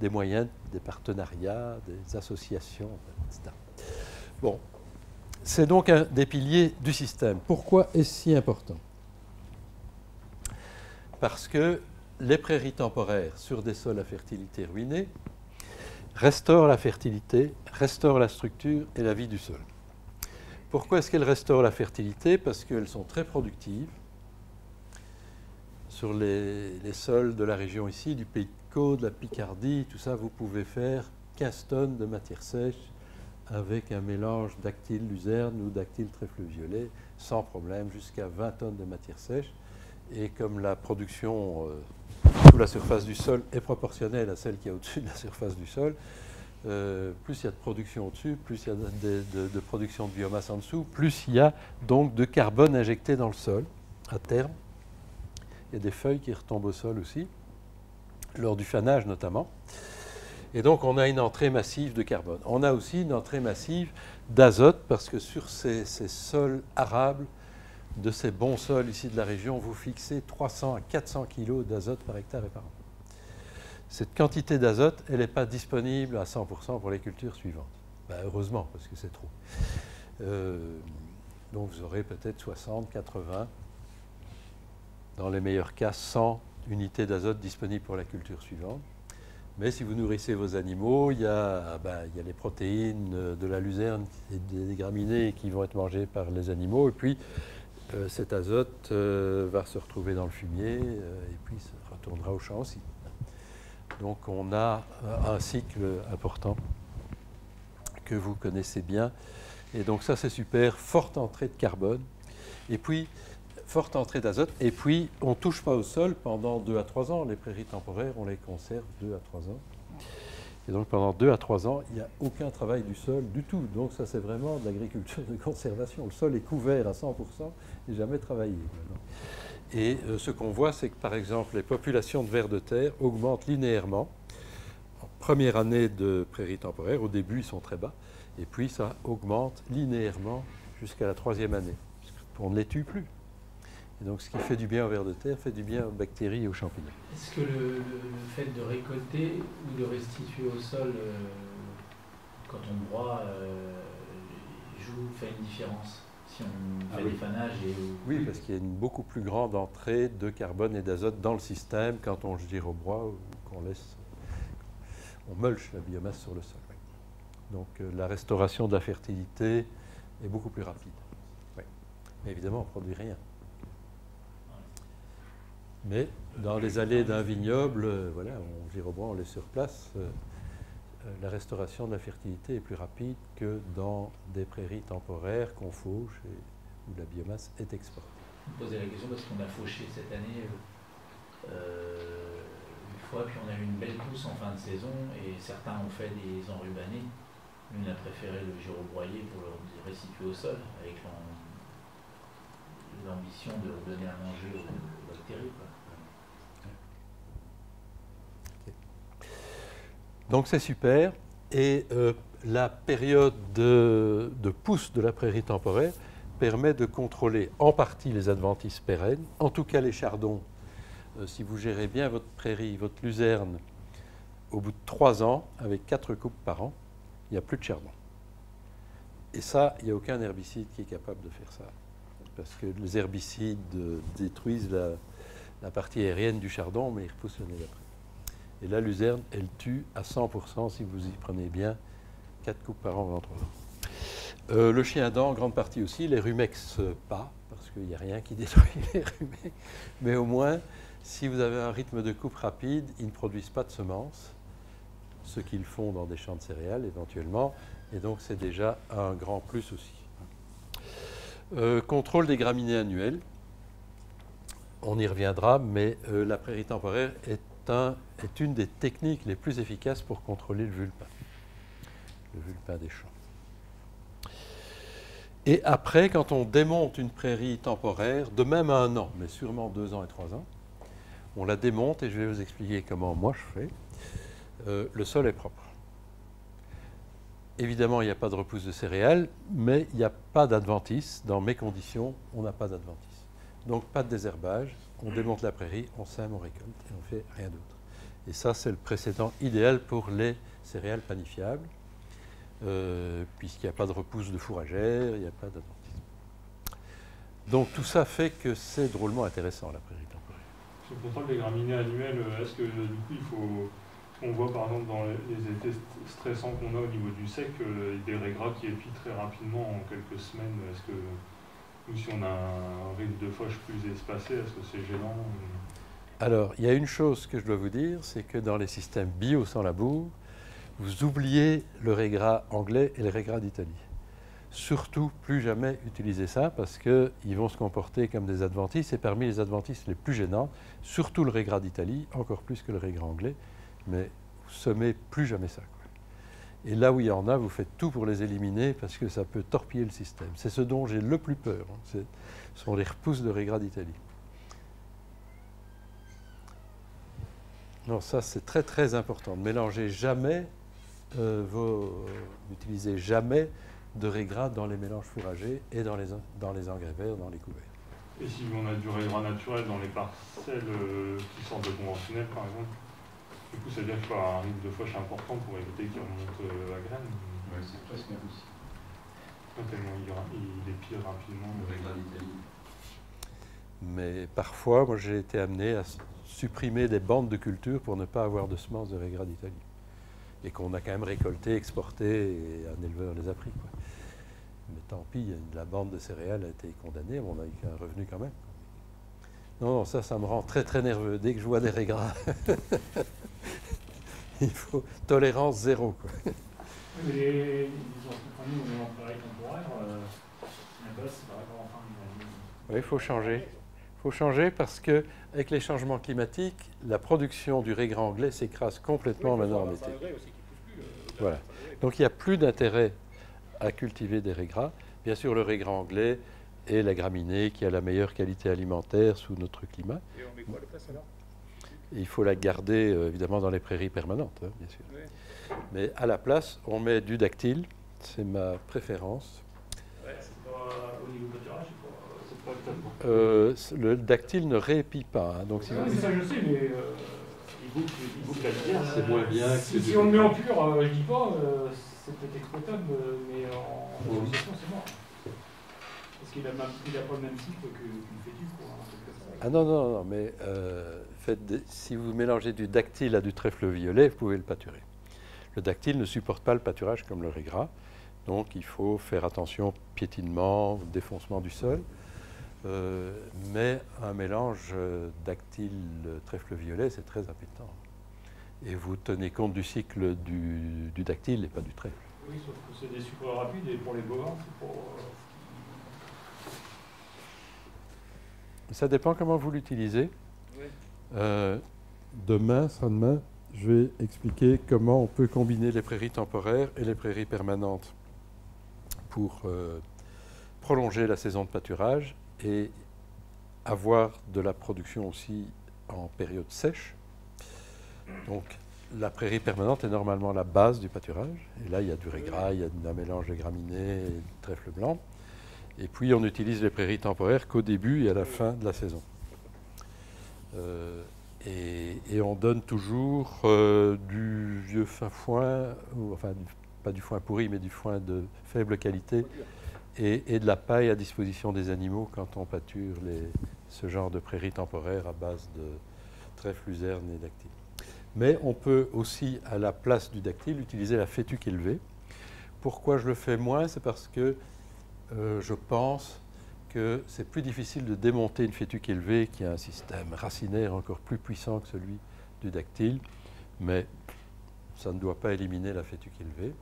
des moyens, des partenariats, des associations, etc. Bon, c'est donc un des piliers du système. Pourquoi est-ce si important? Parce que les prairies temporaires sur des sols à fertilité ruinés restaurent la fertilité, restaurent la structure et la vie du sol. Pourquoi est-ce qu'elles restaurent la fertilité? Parce qu'elles sont très productives. Sur les, les, sols de la région ici, du Pays de Caux, de la Picardie, tout ça, vous pouvez faire 15 tonnes de matière sèche avec un mélange dactyle luzerne ou dactyle trèfle violet, sans problème, jusqu'à 20 tonnes de matière sèche. Et comme la production euh, la surface du sol est proportionnelle à celle qui est au-dessus de la surface du sol, euh, plus il y a de production au-dessus, plus il y a de, production de biomasse en dessous, plus il y a donc de carbone injecté dans le sol à terme. Il y a des feuilles qui retombent au sol aussi, lors du fanage notamment. Et donc on a une entrée massive de carbone. On a aussi une entrée massive d'azote parce que sur ces, sols arables, de ces bons sols ici de la région, vous fixez 300 à 400 kg d'azote par hectare et par an. Cette quantité d'azote, elle n'est pas disponible à 100% pour les cultures suivantes. Ben, heureusement, parce que c'est trop. Euh, donc vous aurez peut-être 60, 80, dans les meilleurs cas 100 unités d'azote disponibles pour la culture suivante. Mais si vous nourrissez vos animaux, il y a, ben, il y les protéines de la luzerne et des graminées qui vont être mangées par les animaux. Et puis, euh, cet azote euh, va se retrouver dans le fumier euh, et puis ça retournera au champ aussi. Donc, on a un cycle important que vous connaissez bien. Et donc, ça, c'est super. Forte entrée de carbone. Et puis, forte entrée d'azote. Et puis, on ne touche pas au sol pendant 2 à 3 ans. Les prairies temporaires, on les conserve 2 à 3 ans. Et donc, pendant 2 à 3 ans, il n'y a aucun travail du sol du tout. Donc, ça, c'est vraiment de l'agriculture de conservation. Le sol est couvert à 100% et jamais travaillé. Et euh, ce qu'on voit, c'est que, par exemple, les populations de vers de terre augmentent linéairement. En première année de prairies temporaires, au début, ils sont très bas. Et puis, ça augmente linéairement jusqu'à la troisième année. On ne les tue plus. Et donc ce qui fait du bien aux vers de terre fait du bien aux bactéries et aux champignons. Est-ce que le, fait de récolter ou de restituer au sol euh, quand on broie euh, joue, fait une différence? Si on fait ah des et... Oui, parce qu'il y a une beaucoup plus grande entrée de carbone et d'azote dans le système quand on gire au bois ou qu'on laisse... On mulche la biomasse sur le sol. Donc euh, la restauration de la fertilité est beaucoup plus rapide. Mais évidemment, on ne produit rien. Mais dans les allées d'un vignoble, euh, voilà, on Girobois, on les sur place, euh, la restauration de la fertilité est plus rapide que dans des prairies temporaires qu'on fauche et où la biomasse est exportée. Je posais la question parce qu'on a fauché cette année une fois, puis on a eu une belle pousse en fin de saison et certains ont fait des enrubanés. L'une a préféré le girobroyer pour le restituer au sol avec l'ambition de redonner à manger aux bactéries. Donc c'est super. Et euh, la période de, pousse de la prairie temporaire permet de contrôler en partie les adventices pérennes, en tout cas les chardons. Euh, si vous gérez bien votre prairie, votre luzerne, au bout de trois ans, avec quatre coupes par an, il n'y a plus de chardon. Et ça, il n'y a aucun herbicide qui est capable de faire ça. Parce que les herbicides détruisent la, la partie aérienne du chardon, mais ils repoussent l'année d'après. Et la luzerne, elle tue à 100% si vous y prenez bien 4 coupes par an pendant 3 ans. Euh, le chien dent, en grande partie aussi, les rumex euh, pas, parce qu'il n'y a rien qui détruit les rumex. Mais au moins, si vous avez un rythme de coupe rapide, ils ne produisent pas de semences, ce qu'ils font dans des champs de céréales éventuellement, et donc c'est déjà un grand plus aussi. Euh, contrôle des graminées annuelles, on y reviendra, mais euh, la prairie temporaire est, est une des techniques les plus efficaces pour contrôler le vulpin, le vulpin des champs. Et après, quand on démonte une prairie temporaire, de même un an, mais sûrement deux ans et trois ans, on la démonte et je vais vous expliquer comment moi je fais. Euh, le sol est propre. Évidemment, il n'y a pas de repousse de céréales, mais il n'y a pas d'adventice. Dans mes conditions, on n'a pas d'adventice. Donc pas de désherbage, on démonte la prairie, on sème, on récolte et on fait rien d'autre. Et ça, c'est le précédent idéal pour les céréales panifiables, euh, puisqu'il n'y a pas de repousse de fourragère, il n'y a pas d'adventisme. Donc tout ça fait que c'est drôlement intéressant, la prairie temporaire. Sur le contrôle des graminées annuelles, euh, est-ce que du coup il faut. On voit par exemple dans les étés st- stressants qu'on a au niveau du sec, euh, des régras qui épient très rapidement en quelques semaines. Est-ce que. Ou si on a un rythme de fauche plus espacé, est-ce que c'est gênant Alors, il y a une chose que je dois vous dire, c'est que dans les systèmes bio sans labour, vous oubliez le régras anglais et le régras d'Italie. Surtout, plus jamais utiliser ça parce qu'ils vont se comporter comme des adventices et parmi les adventices les plus gênants, surtout le régras d'Italie, encore plus que le régras anglais, mais vous semez plus jamais ça. Et là où il y en a, vous faites tout pour les éliminer parce que ça peut torpiller le système. C'est ce dont j'ai le plus peur. hein. Ce sont les repousses de régras d'Italie. Non, ça c'est très très important. Ne mélangez jamais euh. N'utilisez jamais de régras dans les mélanges fourragers et dans les, dans les engrais verts, dans les couverts. Et si on a du régras naturel dans les parcelles euh, qui sortent de conventionnel par exemple, du coup ça veut dire qu'il faut avoir un rythme de fauche important pour éviter qu'il remonte euh, la graine. Ouais, c'est presque impossible. Pas tellement il, il épire rapidement. Mais parfois, moi j'ai été amené à supprimer des bandes de culture pour ne pas avoir de semences de régras d'Italie. Et qu'on a quand même récolté, exporté et un éleveur les a pris. quoi. Mais tant pis, la bande de céréales a été condamnée, mais on a eu un revenu quand même. Non, non, ça, ça me rend très très nerveux. Dès que je vois des régras, il faut tolérance zéro. quoi. Les, les entreprises euh, c'est. Oui, il faut changer. Il faut changer parce que avec les changements climatiques, la production du régras anglais s'écrase complètement maintenant en été. Voilà. Donc il n'y a plus d'intérêt à cultiver des régras. Bien sûr, le régras anglais est la graminée qui a la meilleure qualité alimentaire sous notre climat. Et on met quoi à la place alors? Il faut la garder euh, évidemment dans les prairies permanentes, hein, bien sûr. Mais à la place, on met du dactyle. C'est ma préférence. Ouais, c'est pas au niveau pâturage, c'est pas. C'est pas tellement. Euh, le dactyle ne réépie pas. hein, donc si mais ça je sais, mais. euh, Il boucle, il boucle la lumière. C'est moins bien que Si, du- si on le met en pur, euh, je dis pas, euh, c'est peut-être exploitable, euh, mais en Oui. association, c'est mort. Parce qu'il a, même- il a pas le même cycle que- qu'une fétu, quoi. ça. Ah non, non, non, mais euh, faites des- si vous mélangez du dactyle à du trèfle violet, vous pouvez le pâturer. Le dactyle ne supporte pas le pâturage comme le régras, donc il faut faire attention au piétinement, au défoncement du sol. Euh, mais un mélange euh, dactyle-trèfle violet, c'est très appétant. Et vous tenez compte du cycle du, du dactyle et pas du trèfle. Oui, sauf que c'est des sucres rapides et pour les bovins, c'est pour. euh, Ça dépend comment vous l'utilisez. Euh, demain, demain, je vais expliquer comment on peut combiner les prairies temporaires et les prairies permanentes pour euh, prolonger la saison de pâturage et avoir de la production aussi en période sèche. Donc, la prairie permanente est normalement la base du pâturage. Et là, il y a du régras, il y a un mélange de graminées et de trèfle blanc. Et puis, on utilise les prairies temporaires qu'au début et à la fin de la saison. Euh, et, on donne toujours euh, du vieux fin foin, enfin, pas du foin pourri, mais du foin de faible qualité, et, de la paille à disposition des animaux quand on pâture ce genre de prairies temporaires à base de trèfle, luzerne et dactyle. Mais on peut aussi, à la place du dactyle, utiliser la fétuque élevée. Pourquoi je le fais moins? C'est parce que euh, je pense que c'est plus difficile de démonter une fétuque élevée qui a un système racinaire encore plus puissant que celui du dactyle, mais ça ne doit pas éliminer la fétuque élevée.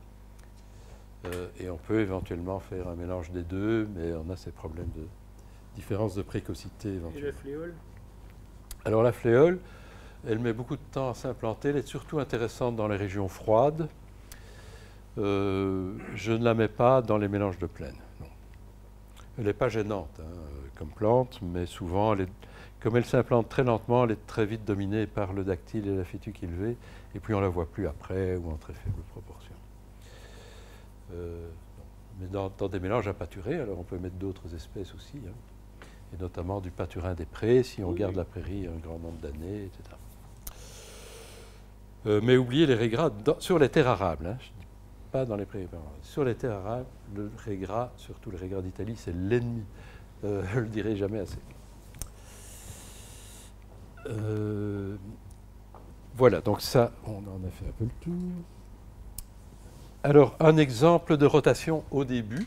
Euh, et on peut éventuellement faire un mélange des deux, mais on a ces problèmes de différence de précocité éventuellement. Et la fléole? Alors la fléole, elle met beaucoup de temps à s'implanter. Elle est surtout intéressante dans les régions froides. Euh, je ne la mets pas dans les mélanges de plaine. Elle n'est pas gênante hein, comme plante, mais souvent, comme elle s'implante très lentement, elle est très vite dominée par le dactyle et la fétuque élevée, et puis on ne la voit plus après ou en très faible proportion. Euh, mais dans, des mélanges à pâturer, alors on peut mettre d'autres espèces aussi, hein, et notamment du pâturin des prés, si on garde la prairie un grand nombre d'années, etc. Euh, mais oubliez les régras sur les terres arables. Hein, pas dans les prairies Sur les terres arabes, le régras, surtout le régras d'Italie, c'est l'ennemi. Euh, je le dirai jamais assez. Euh, voilà, donc ça, on en a fait un peu le tour. Alors, un exemple de rotation au début.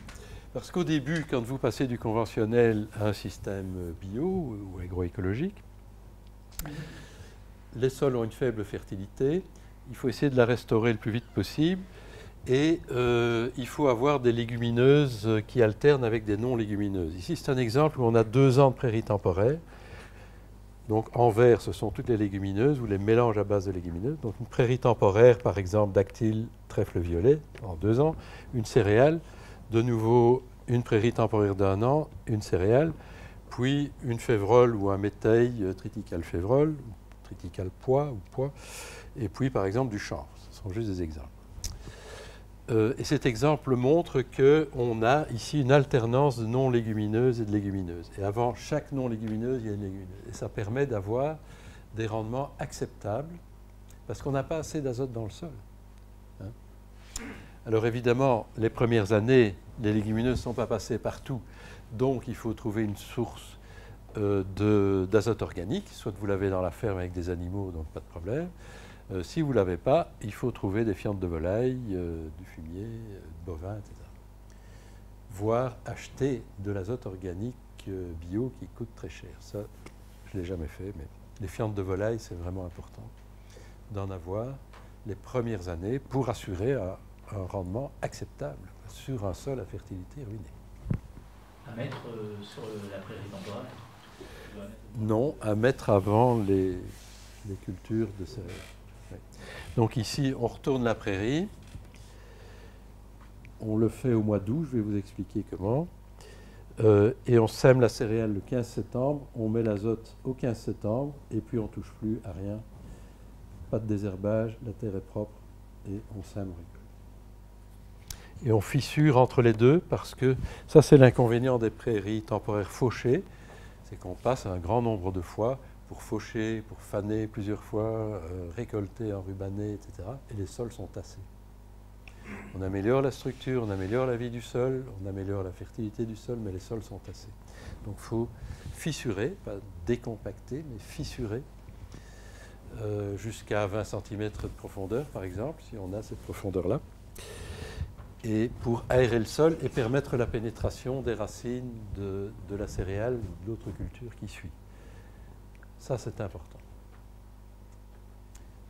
Parce qu'au début, quand vous passez du conventionnel à un système bio ou agroécologique, les sols ont une faible fertilité. Il faut essayer de la restaurer le plus vite possible. Et euh, il faut avoir des légumineuses qui alternent avec des non-légumineuses. Ici, c'est un exemple où on a deux ans de prairies temporaires. Donc en vert, ce sont toutes les légumineuses ou les mélanges à base de légumineuses. Donc une prairie temporaire, par exemple, dactyle, trèfle violet, en deux ans. Une céréale, de nouveau une prairie temporaire d'un an, une céréale, puis une févrole ou un métail, euh, triticale févrole, triticale pois ou pois, et puis par exemple du chanvre. Ce sont juste des exemples. Euh, et cet exemple montre qu'on a ici une alternance de non-légumineuses et de légumineuses. Et avant chaque non-légumineuse, il y a une légumineuse. Et ça permet d'avoir des rendements acceptables parce qu'on n'a pas assez d'azote dans le sol. Hein. Alors évidemment, les premières années, les légumineuses ne sont pas passées partout. Donc il faut trouver une source euh, d'azote organique, soit vous l'avez dans la ferme avec des animaux, donc pas de problème, euh, si vous ne l'avez pas, il faut trouver des fientes de volaille, euh, du fumier, euh, de bovin, etc. Voire acheter de l'azote organique bio qui coûte très cher. Ça, je ne l'ai jamais fait, mais les fientes de volaille, c'est vraiment important d'en avoir les premières années pour assurer un, rendement acceptable sur un sol à fertilité ruiné. À mettre sur la prairie temporaire Non, à mettre avant les, les cultures de céréales. Donc ici, on retourne la prairie. On le fait au mois d'août, je vais vous expliquer comment. Euh, et on sème la céréale le 15 septembre, on met l'azote au 15 septembre, et puis on ne touche plus à rien. Pas de désherbage, la terre est propre, et on sème Et on fissure entre les deux, parce que ça c'est l'inconvénient des prairies temporaires fauchées, c'est qu'on passe un grand nombre de fois pour faucher, pour faner plusieurs fois, euh, récolter, enrubanner, etc. Et les sols sont tassés. On améliore la structure, on améliore la vie du sol, on améliore la fertilité du sol, mais les sols sont tassés. Donc il faut fissurer, pas décompacter, mais fissurer euh, jusqu'à 20 cm de profondeur, par exemple, si on a cette profondeur-là, et pour aérer le sol et permettre la pénétration des racines de, la céréale ou de l'autre culture qui suit. Ça, c'est important.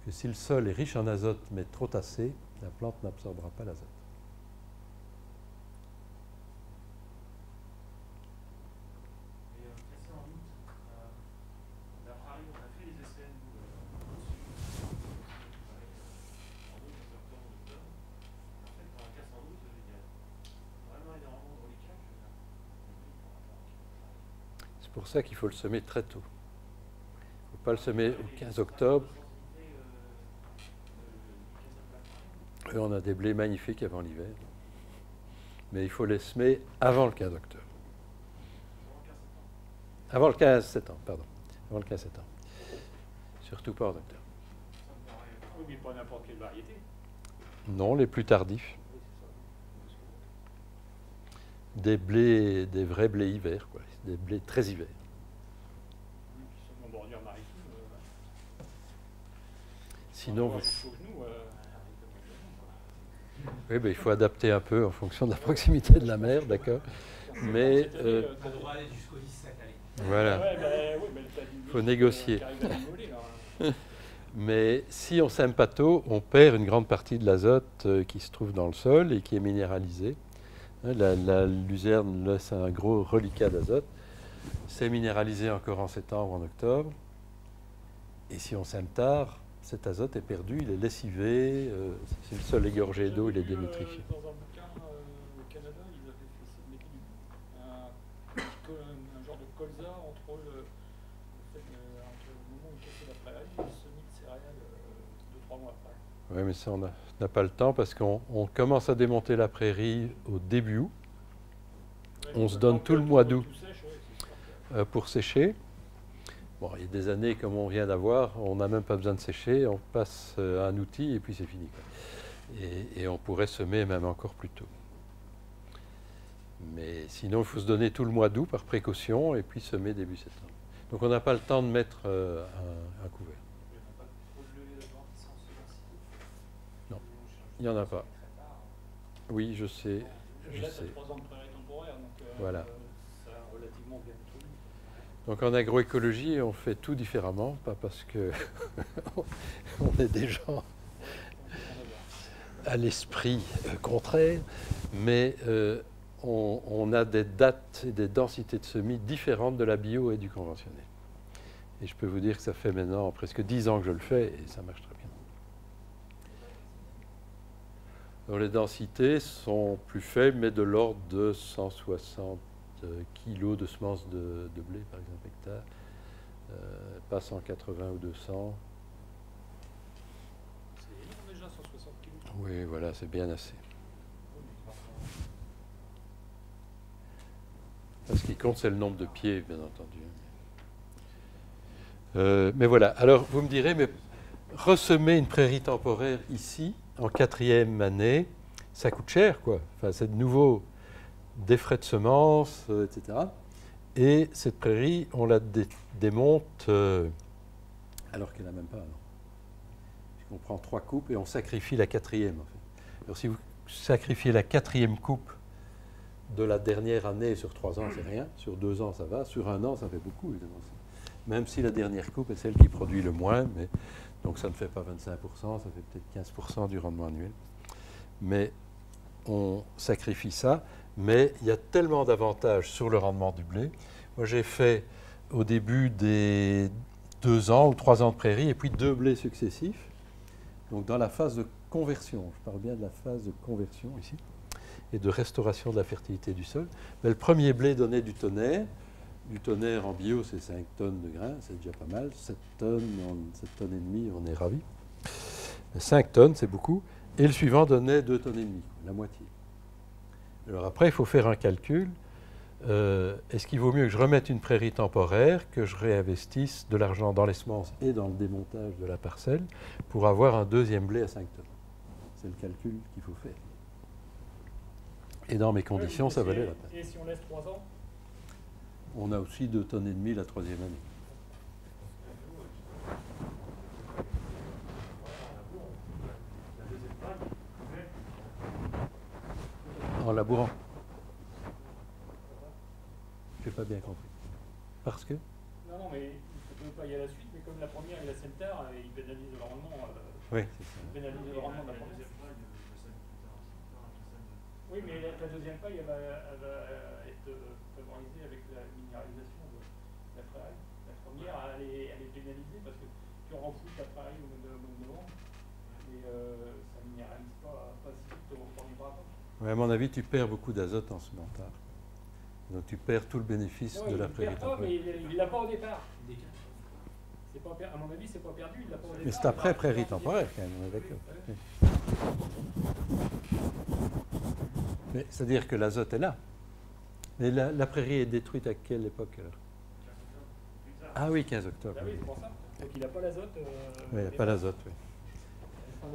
Que si le sol est riche en azote mais trop tassé, la plante n'absorbera pas l'azote. C'est pour ça qu'il faut le semer très tôt pas le semer au 15 octobre. Et on a des blés magnifiques avant l'hiver. Mais il faut les semer avant le 15 octobre. Avant le 15 septembre, pardon. Avant le 15 septembre. Surtout pas en octobre. Oui, mais pas n'importe quelle variété. Non, les plus tardifs. Des blés, des vrais blés hiver, quoi. Des blés très hiver. Qui sont en bordure maritime. euh, Sinon, on vous- euh, oui, ben, il faut adapter un peu en fonction de la proximité de la mer, d'accord Mais euh, On doit aller jusqu'au 17 allez. voilà. T'as du Faut négocier. là. Mais si on sème pas tôt, on perd une grande partie de l'azote euh, qui se trouve dans le sol et qui est minéralisé. Hein, La, la luzerne laisse un gros reliquat d'azote. C'est minéralisé encore en septembre, en octobre. Et si on sème tard, cet azote est perdu, il est lessivé. euh, si le sol est gorgé d'eau, il est euh, Dans un bouquin euh, au Canada, ils avaient fait ça, mais un, genre de colza entre le, le fait, euh, entre le moment où ils cassaient la prairie et le semis de céréales euh, deux, trois mois après. Oui, mais ça, on n'a pas le temps parce qu'on on commence à démonter la prairie au début août Ouais, On se donne tout le mois d'août. ouais, c'est euh, pour sécher. Bon, il y a des années comme on vient d'avoir, on n'a même pas besoin de sécher, on passe euh, un outil et puis c'est fini. quoi. Et, et on pourrait semer même encore plus tôt. Mais sinon, il faut se donner tout le mois d'août par précaution et puis semer début septembre. Donc on n'a pas le temps de mettre euh, un, un couvert. Il n'y en a pas trop de levées d'amortissement semencier. Non, il n'y en a pas. Oui, je sais, je sais. t'as trois ans de prairie temporaire, donc euh, Voilà. euh, ça a relativement bien tenu. Donc en agroécologie, on fait tout différemment, pas parce que on est des gens à l'esprit contraire, mais euh, on, a des dates et des densités de semis différentes de la bio et du conventionnel. Et je peux vous dire que ça fait maintenant presque 10 ans que je le fais et ça marche très bien. Alors, les densités sont plus faibles, mais de l'ordre de 160 kilos de semences de, de blé, par exemple, hectare. Euh, pas 180 ou 200. C'est énorme déjà, 160 kg. Oui, voilà, c'est bien assez. Ce qui compte, c'est le nombre de pieds, bien entendu. Euh, mais voilà. Alors, vous me direz, mais ressemer une prairie temporaire ici, en quatrième année, ça coûte cher, quoi. Enfin, c'est de nouveau des frais de semences, euh, etc. Et cette prairie, on la dé- démonte euh, alors qu'elle n'a même pas. On prend trois coupes et on sacrifie la quatrième. Alors, si vous sacrifiez la quatrième coupe de la dernière année sur trois ans, c'est rien. Sur deux ans, ça va. Sur un an, ça fait beaucoup, évidemment. Même si la dernière coupe est celle qui produit le moins, donc ça ne fait pas 25%, ça fait peut-être 15% du rendement annuel. Mais on sacrifie ça, mais il y a tellement d'avantages sur le rendement du blé. Moi, j'ai fait au début des deux ans ou trois ans de prairie et puis deux blés successifs. Donc dans la phase de conversion, je parle bien de la phase de conversion ici, et de restauration de la fertilité du sol. Mais le premier blé donnait du tonnerre. Du tonnerre en bio, c'est 5 tonnes de grains, c'est déjà pas mal. 7 tonnes, on, 7 tonnes et demie, on est ravis. 5 tonnes, c'est beaucoup. Et le suivant donnait 2 tonnes et demie, la moitié. Alors après, il faut faire un calcul. Euh, Est-ce qu'il vaut mieux que je remette une prairie temporaire, que je réinvestisse de l'argent dans les semences et dans le démontage de la parcelle pour avoir un deuxième blé à 5 tonnes? C'est le calcul qu'il faut faire. Et dans mes conditions, ça valait la peine. Et si on laisse 3 ans? On a aussi 2 tonnes et demie la troisième année. La deuxième vague, En labourant. Je n'ai pas bien compris. Parce que Non, non, mais il ne peut pas y aller à la suite, mais comme la première, il la sème tard, et il pénalise le rendement. euh, Oui, c'est ça. il pénalise le rendement de la première. Oui, mais la, deuxième elle va, elle va être euh, favorisée avec la minéralisation de la prairie. La première, elle est, elle est pénalisée parce que tu renfouis ta prairie au mois de, au mois de novembre, et euh, ça ne minéralise pas, pas si vite au premier à mon avis, tu perds beaucoup d'azote en sementard. Donc tu perds tout le bénéfice Non, de il la prairie pas, temporaire. mais il l'a pas au départ. Pas à mon avis, c'est pas perdu, il l'a pas au départ. Mais c'est après prairie temporaire quand même. Oui. Oui. Mais c'est-à-dire que l'azote est là. Mais la, la prairie est détruite à quelle époque alors? Ah oui, 15 octobre. Ah oui, c'est pour ça. Donc il n'a pas l'azote. euh, Oui, il n'y a des pas l'azote,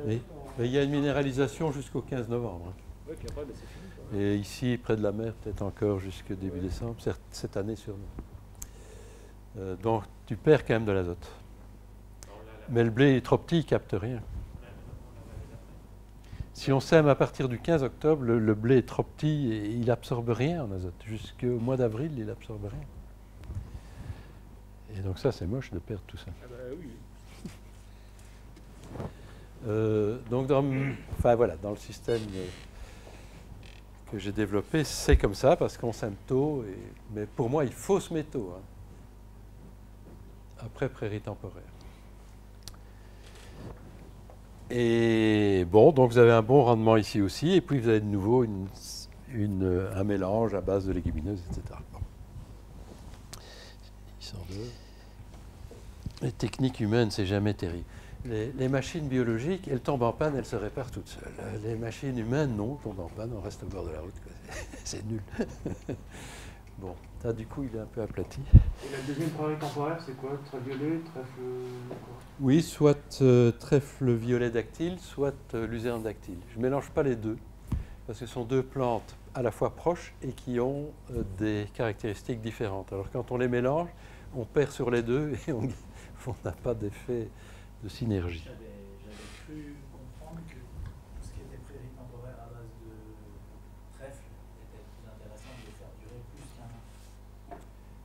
oui. Mais il y a une minéralisation jusqu'au 15 novembre. hein. Ouais, puis après, c'est fini. quoi. Et ici, près de la mer, peut-être encore jusqu'au début décembre, cette année sûrement. Euh, donc tu perds quand même de l'azote. Mais le blé est trop petit, il capte rien. Si on sème à partir du 15 octobre, le, le blé est trop petit et il absorbe rien en azote. Jusqu'au mois d'avril, il absorbe rien. Et donc ça, c'est moche de perdre tout ça. Ah bah oui. Euh, donc, dans, enfin, voilà, dans le système euh, que j'ai développé, c'est comme ça parce qu'on sème tôt. Et, mais pour moi, il faut semer tôt. hein. Après prairie temporaire. Et bon, donc vous avez un bon rendement ici aussi. Et puis vous avez de nouveau une, une, un mélange à base de légumineuses, etc. Bon. Les techniques humaines, c'est jamais terrible. Les, les machines biologiques, elles tombent en panne, elles se réparent toutes seules. Les machines humaines, non, tombent en panne, on reste au bord de la route. C'est nul. bon, ça, du coup, il est un peu aplati. Et la deuxième prairie temporaire, c'est quoi? Trèfle. quoi? Oui, soit euh, trèfle violet dactyle, soit euh, luzerne dactyle. Je ne mélange pas les deux, parce que ce sont deux plantes à la fois proches et qui ont euh, des caractéristiques différentes. Alors quand on les mélange, on perd sur les deux et on n'a pas d'effet de synergie. J'avais cru comprendre que tout ce qui était prairie temporaire à base de trèfle était plus intéressant de les faire durer plus qu'un an.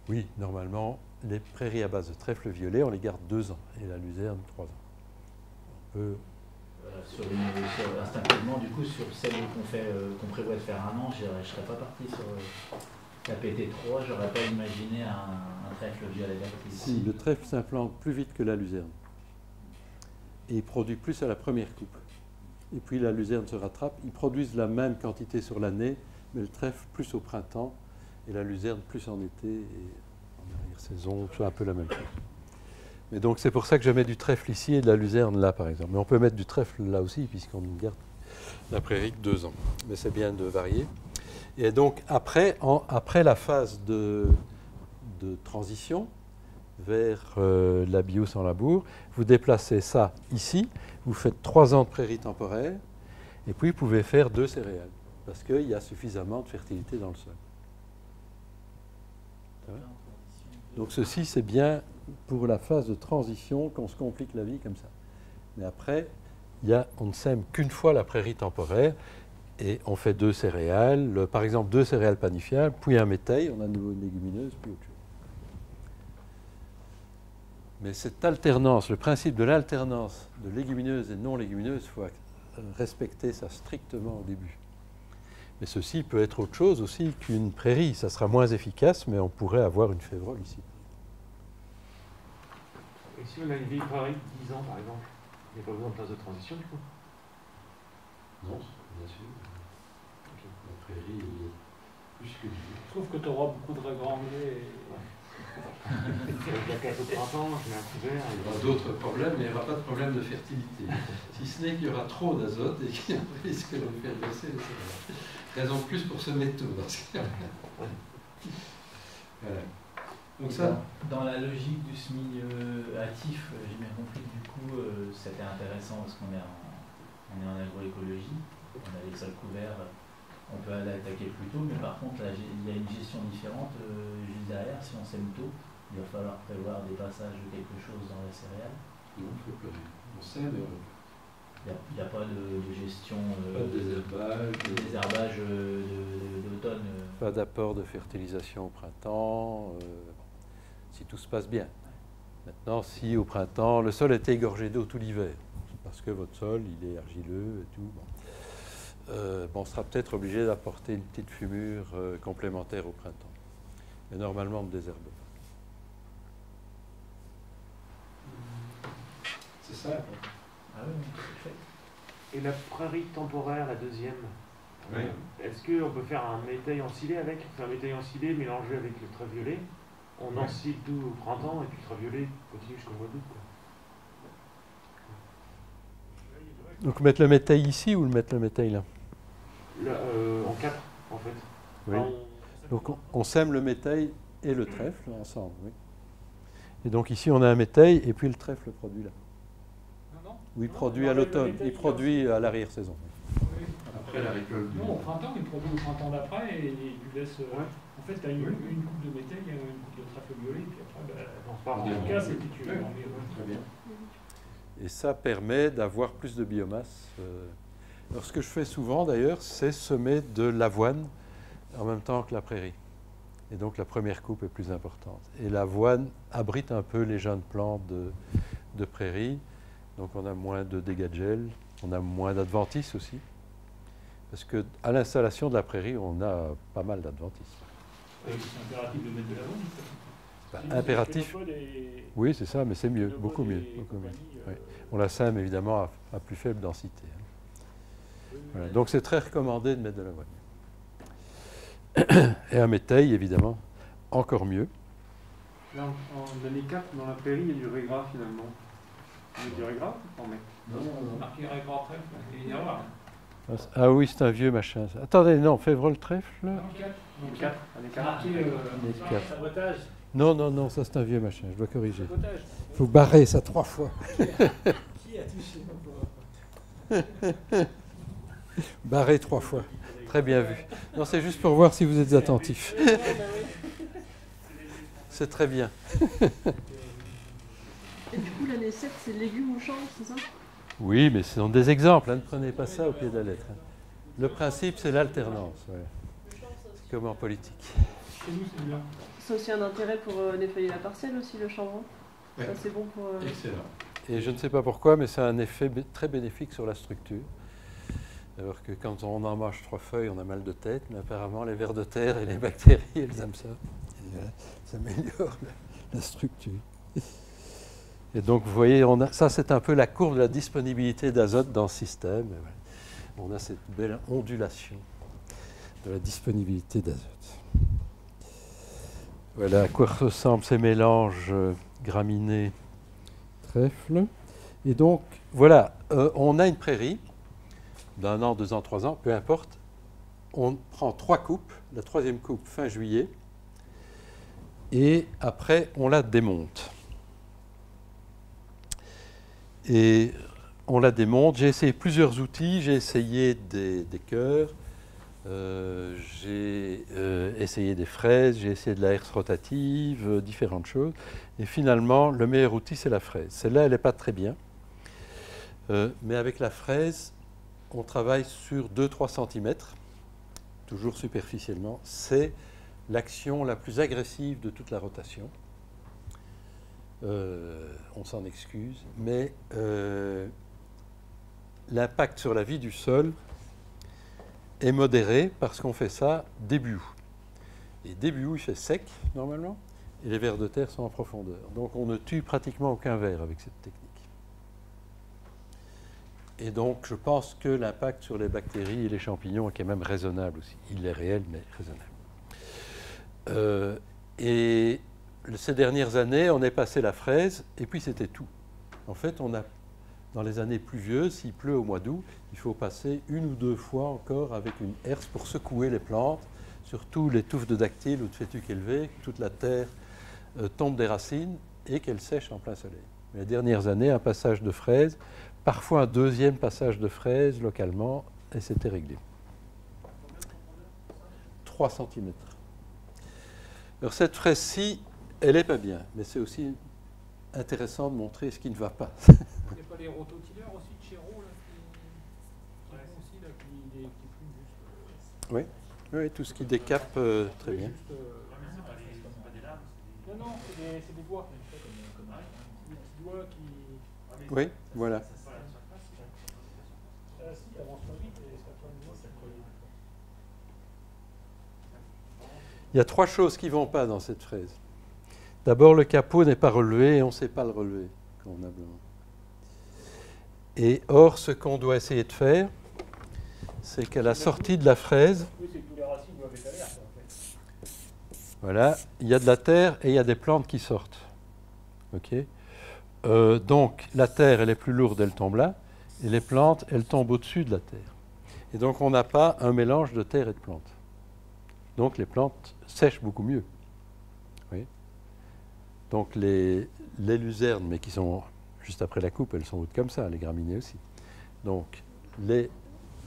Oui, normalement, les prairies à base de trèfle violet, on les garde deux ans, et la luzerne, trois ans. On peut- Voilà, sur une, sur- instinctivement, du coup, sur celle qu'on fait, euh, qu'on prévoit de faire un an, je ne serais pas parti sur euh, la PT3, j'aurais pas imaginé un, un trèfle violet. Si, le trèfle s'implante plus vite que la luzerne. Et il produit plus à la première coupe. Et puis la luzerne se rattrape. Ils produisent la même quantité sur l'année, mais le trèfle plus au printemps et la luzerne plus en été et en arrière-saison. C'est un peu la même chose. Mais donc c'est pour ça que je mets du trèfle ici et de la luzerne là, par exemple. Mais on peut mettre du trèfle là aussi, puisqu'on garde la prairie deux ans. Mais c'est bien de varier. Et donc après, après la phase de, de transition vers euh, la bio sans labour, vous déplacez ça ici, vous faites trois ans de prairie temporaire, et puis vous pouvez faire deux céréales, parce qu'il y a suffisamment de fertilité dans le sol. Donc ceci, c'est bien pour la phase de transition qu'on se complique la vie comme ça. Mais après, y a, on ne sème qu'une fois la prairie temporaire, et on fait deux céréales, le- par exemple deux céréales panifiables, puis un métail, on a de nouveau une légumineuse, puis autre. Mais cette alternance, le principe de l'alternance de légumineuses et non légumineuses, il faut respecter ça strictement au début. Mais ceci peut être autre chose aussi qu'une prairie. Ça sera moins efficace, mais on pourrait avoir une févrole ici. Et si on a une vieille prairie de 10 ans, par exemple, il n'y a pas besoin de phase de transition, du coup? Non, bien sûr. La prairie est plus que Je trouve que tu auras beaucoup de régranulés. et- Il y aura d'autres problèmes, mais il n'y aura pas de problème de fertilité. si ce n'est qu'il y aura trop d'azote et qu'il y a un risque de faire baisser céréales. Raison de plus pour ce métaux. Voilà. Donc ça, Dans, la logique du SMI euh, hâtif, euh, j'ai bien compris que du coup euh, c'était intéressant parce qu'on est en agroécologie, on a les sols couverts, on peut aller attaquer plus tôt, mais par contre là, il y a une gestion différente euh, juste derrière, si on sème tôt, il va falloir prévoir des passages de quelque chose dans la céréale. non, faut pas. On sait, mais on- Il n'y a, pas de, de gestion euh, pas de désherbage, de euh, d'automne. euh. pas d'apport de fertilisation au printemps, euh, si tout se passe bien. Maintenant, si au printemps, le sol est égorgé d'eau tout l'hiver, parce que votre sol, il est argileux et tout, bon, euh, bon, on sera peut-être obligé d'apporter une petite fumure euh, complémentaire au printemps. Mais normalement, on ne désherbe pas. C'est ça Ah oui, oui, c'est fait. Et la prairie temporaire, la deuxième, Oui. euh, est-ce qu'on peut faire un métail encilé avec? Un métail encilé mélangé avec le ultraviolet On Ouais. encile tout au printemps et puis le ultraviolet continue jusqu'au mois d'août. Donc mettre le métail ici ou le mettre le métail là? Là, euh, en 4, en fait. Oui. Enfin, Donc on, on sème le métail et le trèfle ensemble. Oui. Et donc ici on a un métail et puis le trèfle produit là. Non, non. Oui, Non, produit non, à l'automne, métail, il produit à l'arrière-saison. Oui. Après la récolte. Non, au printemps, il produit au printemps d'après et il laisse. euh. En fait, tu as une, une coupe de métal, une coupe de trèfle violet, et puis après, bah, on repart tu en- le casses et puis tu Ouais. Très bien. Et ça permet d'avoir plus de biomasse. euh. Alors ce que je fais souvent d'ailleurs, c'est semer de l'avoine en même temps que la prairie. Et donc la première coupe est plus importante. Et l'avoine abrite un peu les jeunes plantes de, de prairie. Donc on a moins de dégâts de gel, on a moins d'adventices aussi. Parce qu'à l'installation de la prairie, on a pas mal d'adventices. C'est impératif de mettre de la bonne. Bah, impératif. Oui, c'est ça, mais c'est mieux, beaucoup mieux. beaucoup mieux. Oui. On la sème évidemment à, à plus faible densité. Voilà. Donc c'est très recommandé de mettre de l'avoine. Et un métail, évidemment, encore mieux. Là, en, en année 4, dans la prairie, il y a du régras finalement. On met du régras ou on met Marqué régras trèfle, il y a une erreur. Ah, Ah oui, c'est un vieux machin. ça. Attendez, non, Févrol trèfle? Là Non, quatre. Année 4, année 4. Marqué euh, sabotage. Non, non, non, ça c'est un vieux machin, je dois corriger. Il faut barrer ça trois fois. Qui a touché Barrer trois fois. Très bien vu. Non, c'est juste pour voir si vous êtes attentif. C'est très bien. Et du coup, l'année 7, c'est légumes ou champs, c'est ça? Oui, mais ce sont des exemples, hein, ne prenez pas ça au pied de la lettre. hein. Le principe, c'est l'alternance, ouais. C'est comme en politique. Chez nous, c'est bien. C'est aussi un intérêt pour euh, nettoyer la parcelle aussi, le chanvre. Ouais. Ça, c'est bon pour. euh, Excellent. Et je ne sais pas pourquoi, mais c'est un effet très bénéfique sur la structure. Alors que quand on en mange trois feuilles, on a mal de tête, mais apparemment les vers de terre et les bactéries, elles aiment ça. Et voilà, ça améliore la, la structure. Et donc, vous voyez, on a, ça c'est un peu la courbe de la disponibilité d'azote dans le système. Voilà. On a cette belle ondulation de la disponibilité d'azote. Voilà à quoi ressemblent ces mélanges euh, graminées trèfle. Et donc, voilà, euh, on a une prairie d'un an, deux ans, trois ans, peu importe. On prend trois coupes, la troisième coupe fin juillet, et après on la démonte. Et on la démonte. J'ai essayé plusieurs outils. J'ai essayé des, des cœurs, euh, j'ai euh, essayé des fraises, j'ai essayé de la herse rotative, euh, différentes choses. Et finalement, le meilleur outil, c'est la fraise. Celle-là, elle n'est pas très bien. Mais avec la fraise, on travaille sur 2-3 cm, toujours superficiellement. C'est l'action la plus agressive de toute la rotation. Euh, on s'en excuse, mais euh, l'impact sur la vie du sol est modéré parce qu'on fait ça début août. Et début août, il fait sec normalement, et les vers de terre sont en profondeur. Donc on ne tue pratiquement aucun ver avec cette technique. Et donc je pense que l'impact sur les bactéries et les champignons est quand même raisonnable aussi. Il est réel, mais raisonnable. Euh, et ces dernières années, on est passé la fraise, et puis c'était tout. En fait, on a, dans les années pluvieuses, s'il pleut au mois d'août, il faut passer une ou deux fois encore avec une herse pour secouer les plantes, surtout les touffes de dactyles ou de fétuques élevées, que toute la terre euh, tombe des racines et qu'elle sèche en plein soleil. Les dernières années, un passage de fraise, parfois un deuxième passage de fraise localement, et c'était réglé. 3 cm. Alors cette fraise-ci, elle n'est pas bien, mais c'est aussi intéressant de montrer ce qui ne va pas. Il n'y a pas les rototilleurs aussi de chez Roux, là, qui, qui font aussi, là, qui, qui fument juste. Oui, oui, tout ce qui décape euh, très bien. juste, euh, Non, non, c'est des, des doigts. Des petits doigts qui. Oui, voilà. Ah, si, avance pas vite et ça prend une voie, ça colle. Il y a trois choses qui ne vont pas dans cette fraise. D'abord, le capot n'est pas relevé et on ne sait pas le relever convenablement. Et or, ce qu'on doit essayer de faire, c'est qu'à la sortie de la fraise, voilà, il y a de la terre et il y a des plantes qui sortent. Ok Euh, donc, la terre, elle est plus lourde, elle tombe là. Et les plantes, elles tombent au-dessus de la terre. Et donc on n'a pas un mélange de terre et de plantes. Donc les plantes sèchent beaucoup mieux. Donc les, luzernes, mais qui sont juste après la coupe, elles sont hautes comme ça, les graminées aussi. Donc les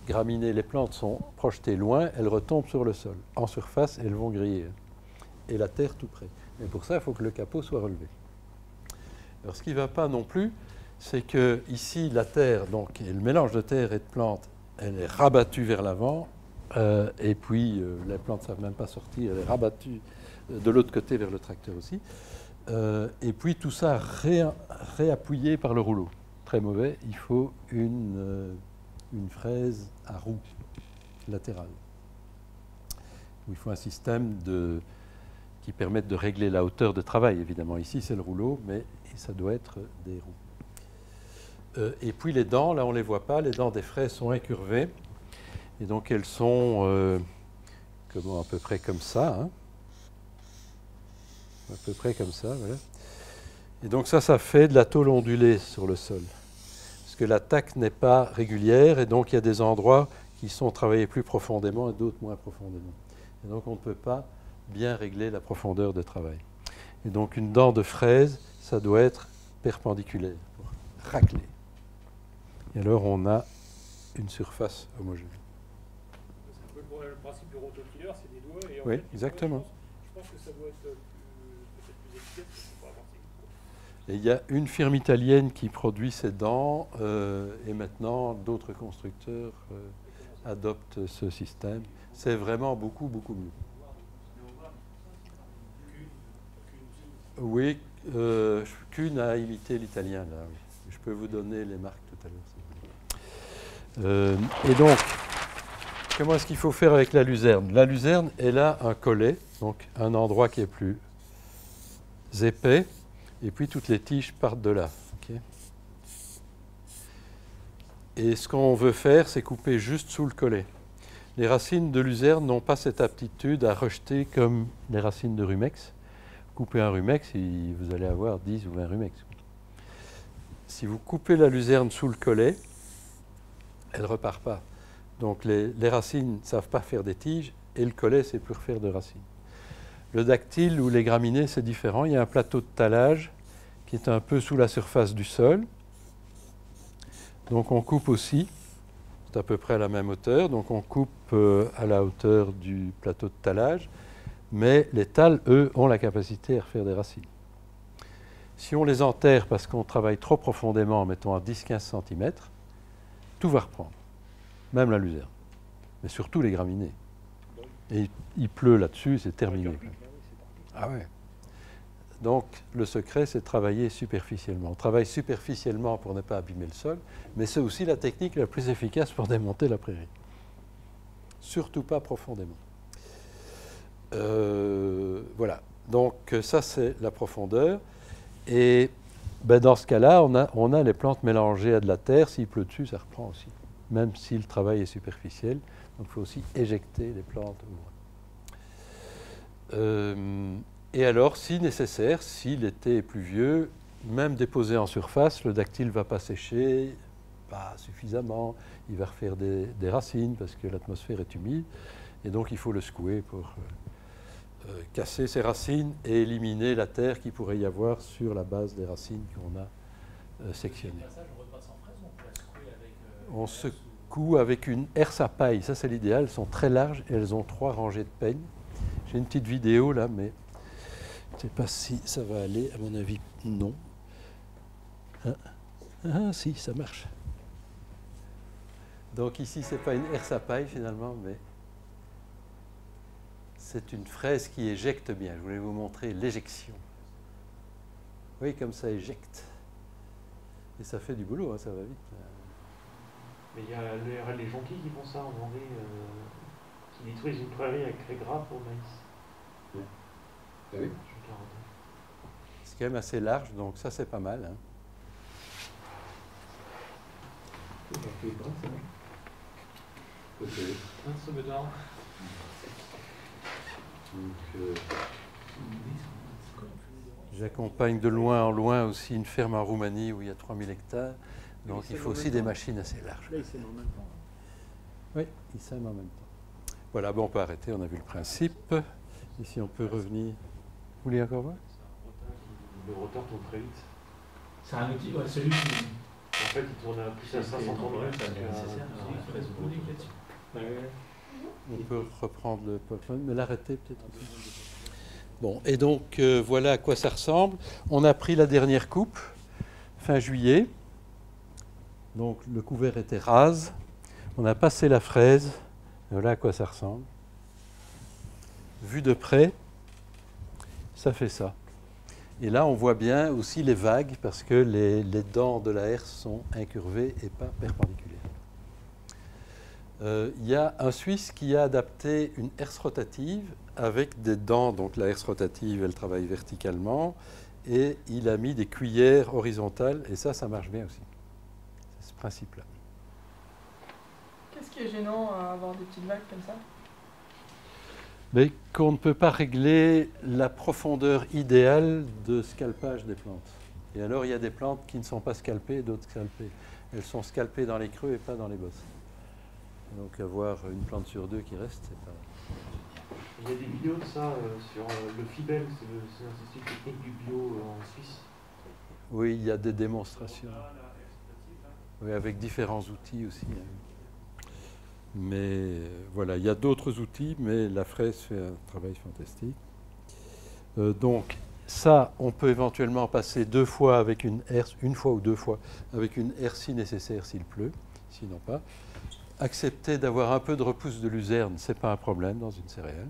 graminées, les plantes sont projetées loin, elles retombent sur le sol. En surface, elles vont griller. Et la terre tout près. Mais pour ça, il faut que le capot soit relevé. Alors ce qui ne va pas non plus, c'est que ici, la terre, donc, le mélange de terre et de plantes, elle est rabattue vers l'avant, euh, et puis euh, les plantes ne savent même pas sortir, elle est rabattue euh, de l'autre côté vers le tracteur aussi. Euh, et puis tout ça ré, réappuyé par le rouleau. Très mauvais, il faut une, fraise à roue latérale. Il faut un système qui permette de régler la hauteur de travail, évidemment. Ici, c'est le rouleau, mais ça doit être des roues. Et puis les dents, là, on ne les voit pas. Les dents des fraises sont incurvées. Et donc, elles sont euh, à peu près comme ça. hein. À peu près comme ça. Et donc ça, ça fait de la tôle ondulée sur le sol. Parce que l'attaque n'est pas régulière et donc il y a des endroits qui sont travaillés plus profondément et d'autres moins profondément. Et donc on ne peut pas bien régler la profondeur de travail. Et donc une dent de fraise, ça doit être perpendiculaire pour racler. Et alors on a une surface homogène. C'est un peu le, le principe du rototiller, c'est des doigts. Et en Oui, exactement. Je pense que ça doit être plus- peut-être plus efficace Et il y a une firme italienne qui produit ces dents euh, et maintenant d'autres constructeurs euh, adoptent ce système. C'est vraiment beaucoup, beaucoup mieux. Oui, euh, Kuhn a imité l'italien là. oui. Je peux vous donner les marques tout à l'heure. si vous voulez. Euh, et donc, comment est-ce qu'il faut faire avec la luzerne La luzerne, elle a un collet, donc un endroit qui est plus épais, et puis toutes les tiges partent de là. et ce qu'on veut faire, c'est couper juste sous le collet. Les racines de luzerne n'ont pas cette aptitude à rejeter comme les racines de rumex. Coupez un rumex, vous allez avoir 10 ou 20 rumex. Si vous coupez la luzerne sous le collet, elle ne repart pas. Donc les, racines ne savent pas faire des tiges et le collet, c'est plus refaire de racines. Le dactyle ou les graminées, c'est différent. Il y a un plateau de talage qui est un peu sous la surface du sol. Donc on coupe aussi, c'est à peu près à la même hauteur, donc on coupe euh, à la hauteur du plateau de talage, mais les tales, eux, ont la capacité à refaire des racines. Si on les enterre parce qu'on travaille trop profondément, mettons à 10-15 cm, tout va reprendre, même la luzerne, mais surtout les graminées. Et il, pleut là-dessus, c'est terminé. Ah ouais. Donc le secret, c'est de travailler superficiellement. On travaille superficiellement pour ne pas abîmer le sol, mais c'est aussi la technique la plus efficace pour démonter la prairie. Surtout pas profondément. Euh, voilà. Donc ça, c'est la profondeur. Et ben, dans ce cas-là, on a, on a les plantes mélangées à de la terre. S'il pleut dessus, ça reprend aussi. Même si le travail est superficiel. Donc il faut aussi éjecter les plantes au loin. Euh, et alors, si nécessaire, si l'été est pluvieux, même déposé en surface, le dactyle ne va pas sécher, pas suffisamment, il va refaire des, racines parce que l'atmosphère est humide, et donc il faut le secouer pour euh, euh, casser ses racines et éliminer la terre qu'il pourrait y avoir sur la base des racines qu'on a sectionnées. passage, on repasse en fraise, on peut la secouer avec. euh, On secoue avec une herse à paille, ça c'est l'idéal, elles sont très larges et elles ont trois rangées de peignes. J'ai une petite vidéo là, mais je ne sais pas si ça va aller, à mon avis non. Ah, ah, si, ça marche. Donc ici, ce n'est pas une herse à paille finalement, mais c'est une fraise qui éjecte bien. Je voulais vous montrer l'éjection. Oui, comme ça éjecte. Et ça fait du boulot, hein, ça va vite. Mais il y a le- les jonquilles qui font ça en Vendée, euh, qui détruisent une prairie avec très gras pour le maïs. Ah oui. Regarde. C'est quand même assez large, donc ça c'est pas mal. hein. Un. J'accompagne de loin en loin aussi une ferme en Roumanie où il y a 3000 hectares. Donc Il faut aussi des machines assez larges. Là, il sème en même temps. Oui, ils sèment en même temps. Voilà, bon, on peut arrêter, on a vu le principe. Ici, on peut revenir. Vous voulez encore voir? Le rotor tourne très vite. C'est un outil, ouais, celui qui. En fait, il tourne à plus à 500 temporaire, minutes. ça parce devient qu'un- nécessaire d'avoir une fraise boulique là-dessus. On peut reprendre le PowerPoint, mais l'arrêter peut-être. Bon, et donc euh, voilà à quoi ça ressemble. On a pris la dernière coupe fin juillet. Donc le couvert était rase. On a passé la fraise. Voilà à quoi ça ressemble. Vu de près, ça fait ça. Et là, on voit bien aussi les vagues parce que les, les dents de la herse sont incurvées et pas perpendiculaires. Euh, Il y a un Suisse qui a adapté une herse rotative avec des dents. Donc la herse rotative, elle travaille verticalement. Et il a mis des cuillères horizontales. Et ça, ça marche bien aussi. Ce principe-là. Qu'est-ce qui est gênant à avoir des petites vagues comme ça? Mais qu'on ne peut pas régler la profondeur idéale de scalpage des plantes. Et alors, il y a des plantes qui ne sont pas scalpées et d'autres scalpées. Elles sont scalpées dans les creux et pas dans les bosses. Donc, avoir une plante sur deux qui reste, c'est pas. Il y a des vidéos de ça euh, sur euh, le FIBEL, c'est le- c'est l'Institut technique du bio euh, en Suisse. Oui, il y a des démonstrations. Oui, avec différents outils aussi. hein. Mais euh, voilà, il y a d'autres outils, mais la fraise fait un travail fantastique. Euh, donc, ça, on peut éventuellement passer deux fois avec une herse, une fois ou deux fois avec une herse si nécessaire s'il pleut, sinon pas. Accepter d'avoir un peu de repousse de luzerne, ce n'est pas un problème dans une céréale.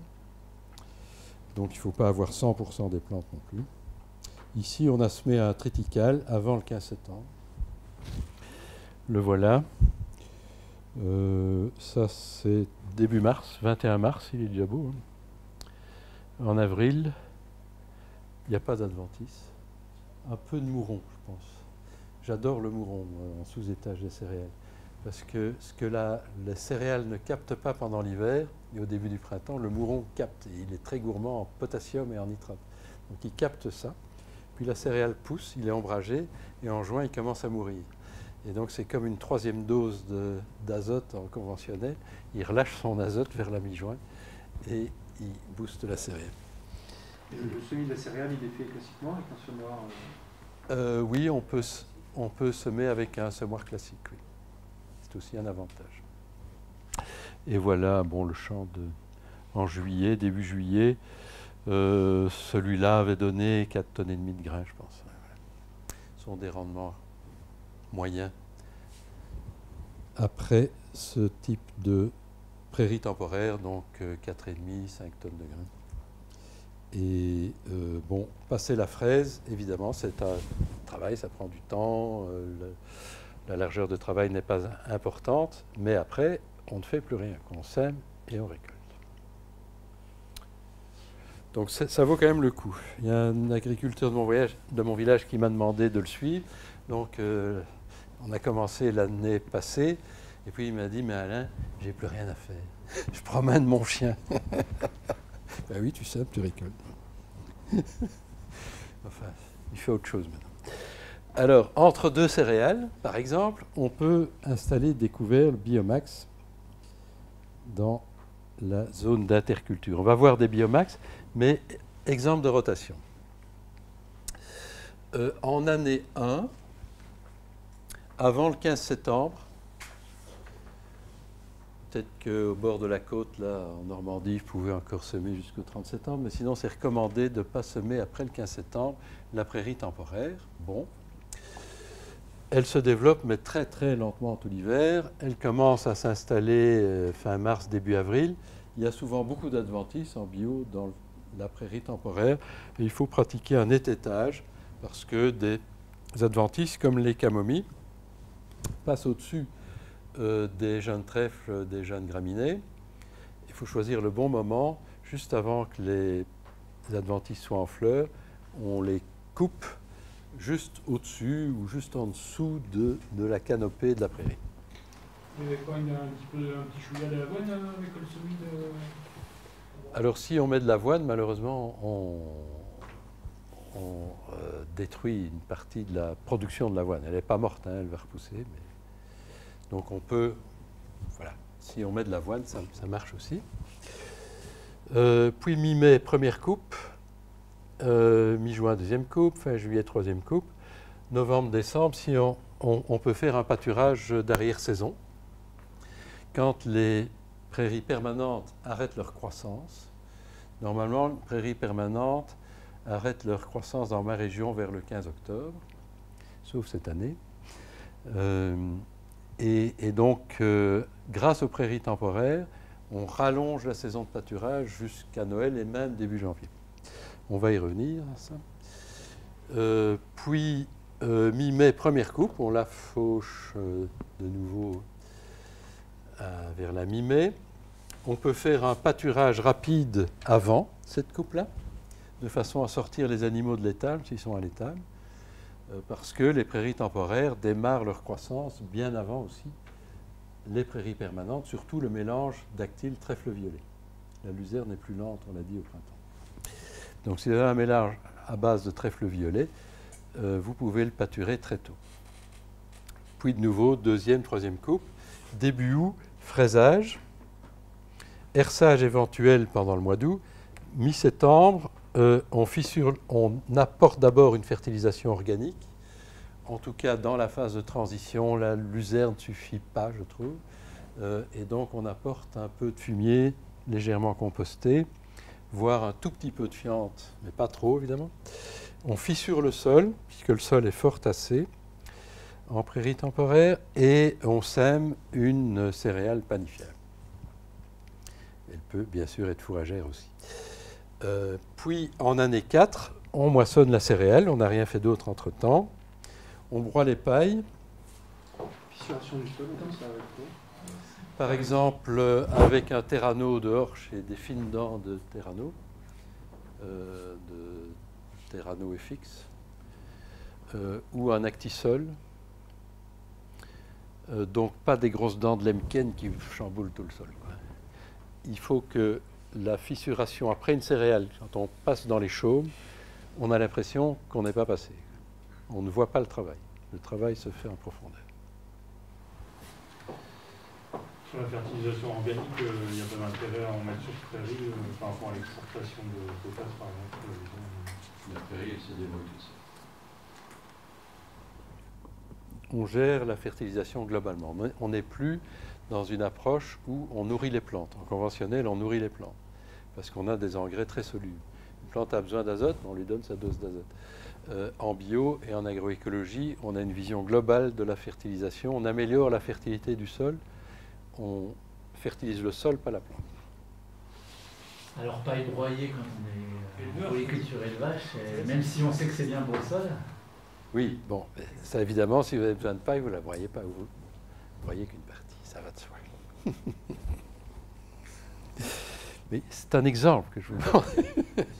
Donc il ne faut pas avoir 100% des plantes non plus. Ici, on a semé un triticale avant le 15 septembre. Le voilà. Euh, ça, c'est début mars, 21 mars, il est déjà beau. hein. En avril, il n'y a pas d'adventice. Un peu de mouron, je pense. J'adore le mouron en sous-étage des céréales. Parce que ce que les céréales ne captent pas pendant l'hiver et au début du printemps, le mouron capte. Il est très gourmand en potassium et en nitrate. Donc il capte ça. Puis la céréale pousse, il est ombragé et en juin, il commence à mourir. Et donc c'est comme une troisième dose d'azote en conventionnel. Il relâche son azote vers la mi-juin et il booste la céréale. Et le semis de la céréale, il est fait classiquement avec un semoir. euh, Euh, oui, on peut, on peut semer avec un semoir classique. oui. C'est aussi un avantage. Et voilà, bon, le champ de, en juillet, début juillet. euh, Celui-là avait donné 4 tonnes et demie de grains, je pense. Voilà. Ce sont des rendements moyens. Après ce type de prairie temporaire, donc euh, 4,5, 5 tonnes de grains. Et euh, bon, passer la fraise, évidemment, c'est un travail, ça prend du temps, euh, le- la largeur de travail n'est pas importante, mais après, on ne fait plus rien, on sème et on récolte. Donc ça, ça vaut quand même le coup. Il y a un agriculteur de mon, voyage, de mon village qui m'a demandé de le suivre, donc euh, on a commencé l'année passée, et puis il m'a dit, mais Alain, j'ai plus rien à faire, je promène mon chien. ben oui, tu sèmes, tu récoltes. enfin, il fait autre chose maintenant. Alors, entre deux céréales, par exemple, on peut installer des couverts biomax dans la zone d'interculture. On va voir des biomax, mais exemple de rotation. Euh, en année 1, avant le 15 septembre, peut-être qu'au bord de la côte, là, en Normandie, vous pouvez encore semer jusqu'au 30 septembre, mais sinon, c'est recommandé de ne pas semer après le 15 septembre la prairie temporaire. Bon. Elle se développe, mais très très lentement tout l'hiver. Elle commence à s'installer euh, fin mars, début avril. Il y a souvent beaucoup d'adventices en bio dans la prairie temporaire. Et il faut pratiquer un étêtage parce que des adventices comme les camomilles passent au-dessus euh, des jeunes trèfles, des jeunes graminées. Il faut choisir le bon moment, juste avant que les adventices soient en fleurs. On les coupe juste au-dessus ou juste en dessous de, de la canopée de la prairie. Il y avait quoi, une- un petit peu, un petit chouïa d'avoine avec le semis de. Alors si on met de l'avoine, malheureusement, on, on euh, détruit une partie de la production de l'avoine. Elle n'est pas morte, hein, elle va repousser. Donc on peut, voilà, si on met de l'avoine, ça, marche aussi. Euh, puis mi-mai, première coupe. Euh, mi-juin, deuxième coupe. Fin juillet, troisième coupe. Novembre, décembre, si on peut faire un pâturage d'arrière-saison. Quand les prairies permanentes arrêtent leur croissance, normalement, une prairie permanente arrêtent leur croissance dans ma région vers le 15 octobre, sauf cette année. Euh, et, donc, euh, grâce aux prairies temporaires, on rallonge la saison de pâturage jusqu'à Noël et même début janvier. On va y revenir à ça. Euh, puis, mi-mai, première coupe, on la fauche de nouveau vers la mi-mai. On peut faire un pâturage rapide avant cette coupe-là de façon à sortir les animaux de l'étable s'ils sont à l'étable, euh, parce que les prairies temporaires démarrent leur croissance bien avant aussi les prairies permanentes, surtout le mélange dactyle trèfle-violet. La luzerne est plus lente, on l'a dit au printemps. Donc si vous avez un mélange à base de trèfle-violet, euh, vous pouvez le pâturer très tôt. Puis de nouveau, deuxième, troisième coupe. Début août, fraisage. Herçage éventuel pendant le mois d'août. Mi-septembre, euh, on, fissure, on apporte d'abord une fertilisation organique. En tout cas, dans la phase de transition, la luzerne ne suffit pas, je trouve. Euh, et donc, on apporte un peu de fumier légèrement composté, voire un tout petit peu de fiente, mais pas trop, évidemment. On fissure le sol, puisque le sol est fort tassé, en prairie temporaire, et on sème une céréale panifiable. Elle peut bien sûr être fourragère aussi. Euh, puis en année 4, on moissonne la céréale, on n'a rien fait d'autre entre-temps. On broie les pailles. Par exemple, avec un terrano dehors chez des fines dents de terrano, euh, de terrano FX, euh, ou un actisol. Donc pas des grosses dents de lemken qui chamboulent tout le sol. Il faut que la fissuration après une céréale, quand on passe dans les chaumes, on a l'impression qu'on n'est pas passé. On ne voit pas le travail. Le travail se fait en profondeur. Sur la fertilisation organique, euh, il n'y a pas d'intérêt à en mettre sur prairie euh, par rapport à l'exportation de potasse, par exemple. euh, La prairie, tout seul. On gère la fertilisation globalement. Mais On n'est plus dans une approche où on nourrit les plantes. En conventionnel, on nourrit les plantes parce qu'on a des engrais très solubles. Une plante a besoin d'azote, on lui donne sa dose d'azote. Euh, en bio et en agroécologie, on a une vision globale de la fertilisation. On améliore la fertilité du sol. On fertilise le sol, pas la plante. Alors, paille broyée quand on est euh, en polyculture élevage, c'est- même si on sait que c'est bien pour le sol, Oui, bon, ça évidemment, si vous avez besoin de paille, vous ne la broyez pas, vous broyez qu'une partie, ça va de soi. mais c'est un exemple que je vous donne.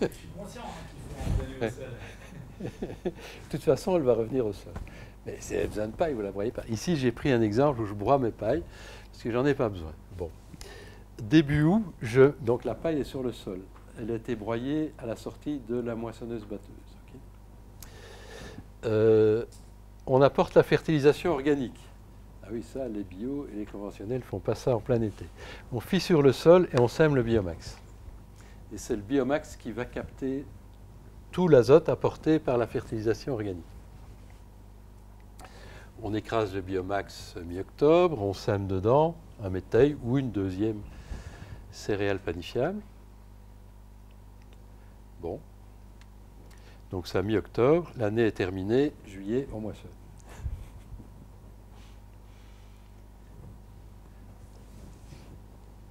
je suis conscient qu'il faut au sol. De toute façon, elle va revenir au sol. Mais si vous avez besoin de paille, vous ne la broyez pas. Ici, j'ai pris un exemple où je broie mes pailles, parce que j'en ai pas besoin. Bon. Début août, je... donc la paille est sur le sol. Elle a été broyée à la sortie de la moissonneuse batteuse. ok Euh, on apporte la fertilisation organique. Ah oui, ça, les bio et les conventionnels font pas ça en plein été. On fissure le sol et on sème le biomax. Et c'est le biomax qui va capter tout l'azote apporté par la fertilisation organique. On écrase le biomax mi-octobre, on sème dedans un métail ou une deuxième céréale panifiable. Bon. Donc ça mi-octobre, l'année est terminée, juillet, on moissonne.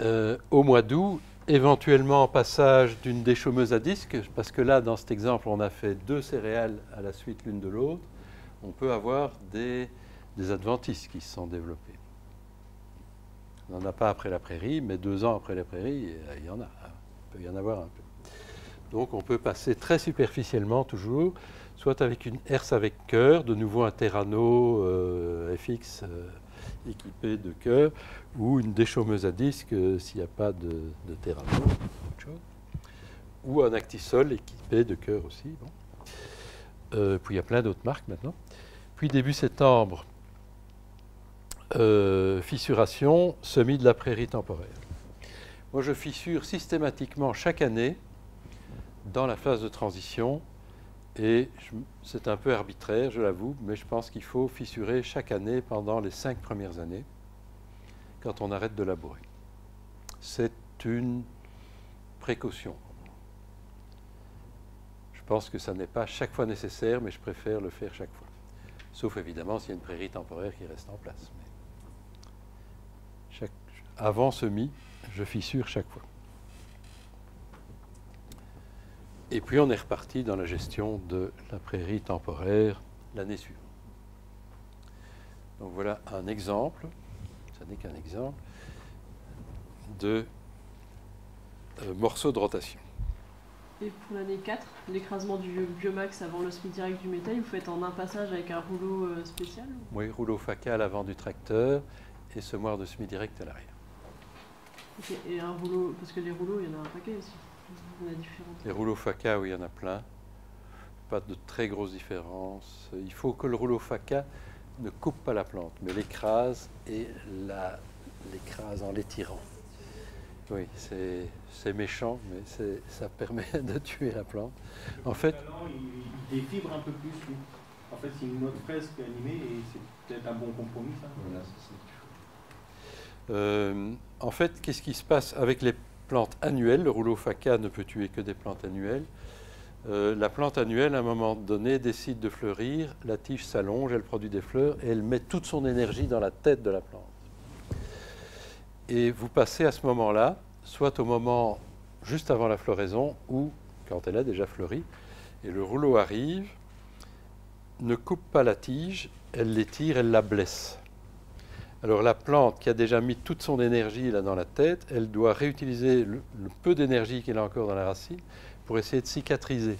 Euh, au mois d'août, éventuellement passage d'une déchaumeuse à disque, parce que là, dans cet exemple, on a fait deux céréales à la suite l'une de l'autre, on peut avoir des, adventices qui se sont développés. On n'en a pas après la prairie, mais deux ans après la prairie, il y en a. hein. Il peut y en avoir un peu. Donc on peut passer très superficiellement toujours, soit avec une herse avec cœur, de nouveau un Terrano euh, FX euh, équipé de cœur, ou une déchaumeuse à disque euh, s'il n'y a pas de, de chose. ou un Actisol équipé de cœur aussi. bon. Euh, puis il y a plein d'autres marques maintenant. Puis début septembre, euh, fissuration, semis de la prairie temporaire. Moi, je fissure systématiquement chaque année dans la phase de transition et c'est un peu arbitraire, je l'avoue, mais je pense qu'il faut fissurer chaque année pendant les cinq premières années quand on arrête de labourer. C'est une précaution. Je pense que ça n'est pas chaque fois nécessaire, mais je préfère le faire chaque fois. Sauf évidemment s'il y a une prairie temporaire qui reste en place. avant semis, je fissure chaque fois. Et puis on est reparti dans la gestion de la prairie temporaire l'année suivante. Donc voilà un exemple, ça n'est qu'un exemple, de euh, morceau de rotation. Et pour l'année 4, l'écrasement du biomax avant le SMI direct du métal, vous faites en un passage avec un rouleau euh, spécial Oui, rouleau facal avant du tracteur et semoir de SMI direct à l'arrière. et un rouleau, parce que les rouleaux, il y en a un paquet aussi. Les rouleaux FACA, oui, il y en a plein. Pas de très grosses différences. Il faut que le rouleau FACA ne coupe pas la plante, mais l'écrase et l'écrase en l'étirant. Oui, c'est méchant, mais ça permet de tuer la plante. en fait, il, défibre un peu plus. En fait, c'est une autre fresque animée et c'est peut-être un bon compromis, ça. Voilà, euh, en fait, qu'est-ce qui se passe avec les plante annuelle. Le rouleau faca ne peut tuer que des plantes annuelles. Euh, la plante annuelle, à un moment donné, décide de fleurir, la tige s'allonge, elle produit des fleurs et elle met toute son énergie dans la tête de la plante. Et vous passez à ce moment-là, soit au moment juste avant la floraison ou quand elle a déjà fleuri, et le rouleau arrive, ne coupe pas la tige, elle l'étire, elle la blesse. Alors la plante qui a déjà mis toute son énergie là dans la tête, elle doit réutiliser le, peu d'énergie qu'elle a encore dans la racine pour essayer de cicatriser.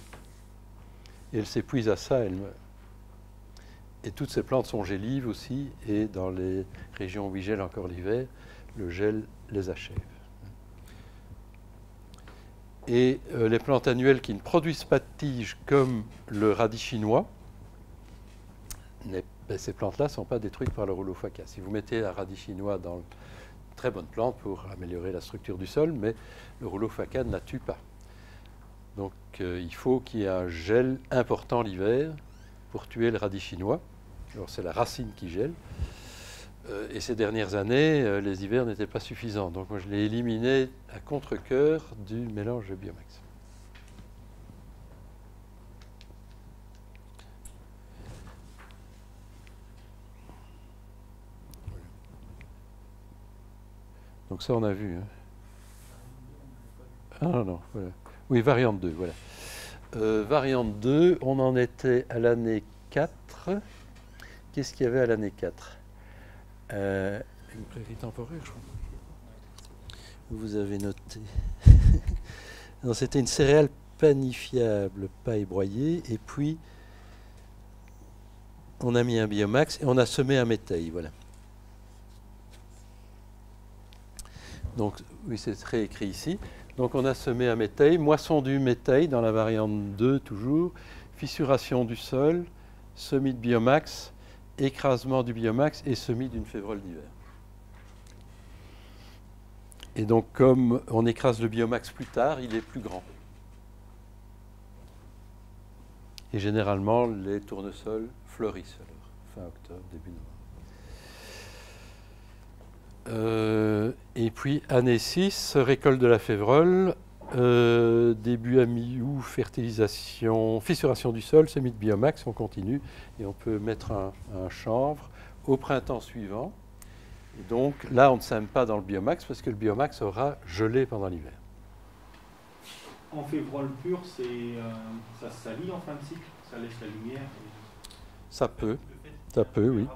Et elle s'épuise à ça, elle meurt. Et toutes ces plantes sont gélives aussi, et dans les régions où il gèle encore l'hiver, le gel les achève. Et euh, les plantes annuelles qui ne produisent pas de tiges, comme le radis chinois, ben, ces plantes-là ne sont pas détruites par le rouleau faca. Si vous mettez un radis chinois dans une très bonne plante pour améliorer la structure du sol, mais le rouleau faca ne la tue pas. Donc euh, il faut qu'il y ait un gel important l'hiver pour tuer le radis chinois. Alors c'est la racine qui gèle. Euh, et ces dernières années, euh, les hivers n'étaient pas suffisants. Donc moi je l'ai éliminé à contre-coeur du mélange de biomax. Donc ça, on a vu. Hein. Ah non, non, voilà. Oui, variante 2, voilà. Euh, variante 2, on en était à l'année 4. Qu'est-ce qu'il y avait à l'année 4 euh, Une prairie temporaire, je crois. Vous avez noté. C'était une céréale panifiable, paille broyée, et puis on a mis un biomax et on a semé un métail, voilà. Donc, oui, c'est réécrit ici. Donc, on a semé un métail, moisson du métail dans la variante 2 toujours, fissuration du sol, semis de biomax, écrasement du biomax et semis d'une févrole d'hiver. Et donc, comme on écrase le biomax plus tard, il est plus grand. Et généralement, les tournesols fleurissent alors, fin octobre, début novembre. Euh, et puis année 6, récolte de la févrole, euh, début à mi-août, fertilisation, fissuration du sol, semis de biomax, on continue et on peut mettre un, chanvre au printemps suivant. donc là, on ne sème pas dans le biomax parce que le biomax aura gelé pendant l'hiver. En févrole pur, c'est, euh, ça salit en fin de cycle Ça laisse la lumière Ça peut, ça peut, oui.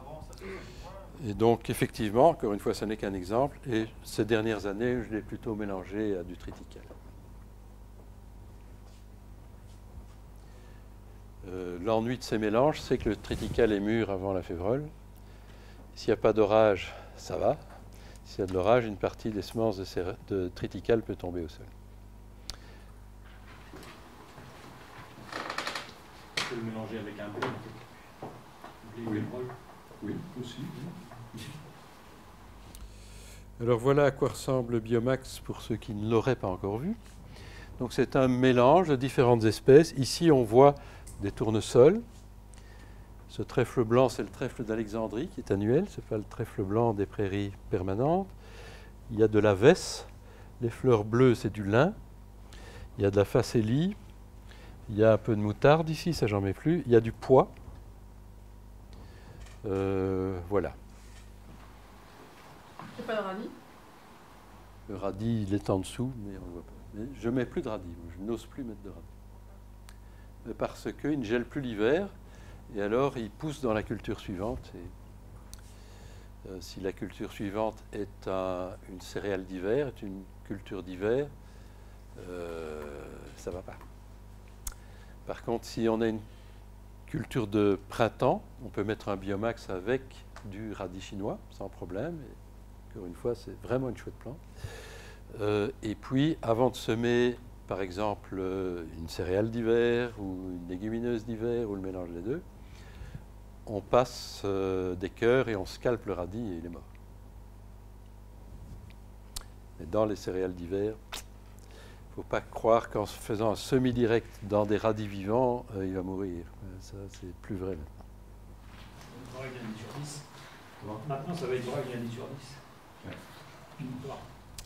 Et donc, effectivement, encore une fois, ce n'est qu'un exemple. Et ces dernières années, je l'ai plutôt mélangé à du triticale. Euh, l'ennui de ces mélanges, c'est que le triticale est mûr avant la févrole. S'il n'y a pas d'orage, ça va. S'il y a de l'orage, une partie des semences de, de triticale peut tomber au sol. peut le mélanger avec un blé. Blé Oui. Oui, aussi. Alors voilà à quoi ressemble le biomax pour ceux qui ne l'auraient pas encore vu. Donc c'est un mélange de différentes espèces. Ici on voit des tournesols. Ce trèfle blanc, c'est le trèfle d'Alexandrie qui est annuel, ce n'est pas le trèfle blanc des prairies permanentes. Il y a de la vesse, les fleurs bleues, c'est du lin. Il y a de la facélie, il y a un peu de moutarde ici, ça j'en mets plus. Il y a du pois. Euh, voilà. Pas de radis? Le radis, il est en dessous, mais on ne voit pas. Mais je ne mets plus de radis, je n'ose plus mettre de radis. Parce qu'il ne gèle plus l'hiver, et alors il pousse dans la culture suivante. Et, euh, si la culture suivante est un- une céréale d'hiver, est une culture d'hiver, euh, ça ne va pas. Par contre, si on a une culture de printemps, on peut mettre un biomax avec du radis chinois, sans problème. Et encore une fois, c'est vraiment une chouette plante. Euh, et puis, avant de semer, par exemple, euh, une céréale d'hiver ou une légumineuse d'hiver ou le mélange des deux, on passe euh, des cœurs et on scalpe le radis et il est mort. Mais dans les céréales d'hiver, il ne faut pas croire qu'en faisant un semi-direct dans des radis vivants, il va mourir. Ça, c'est plus vrai maintenant. Une oreille d'un 10 sur 10. Maintenant, ça va être 10 sur 10.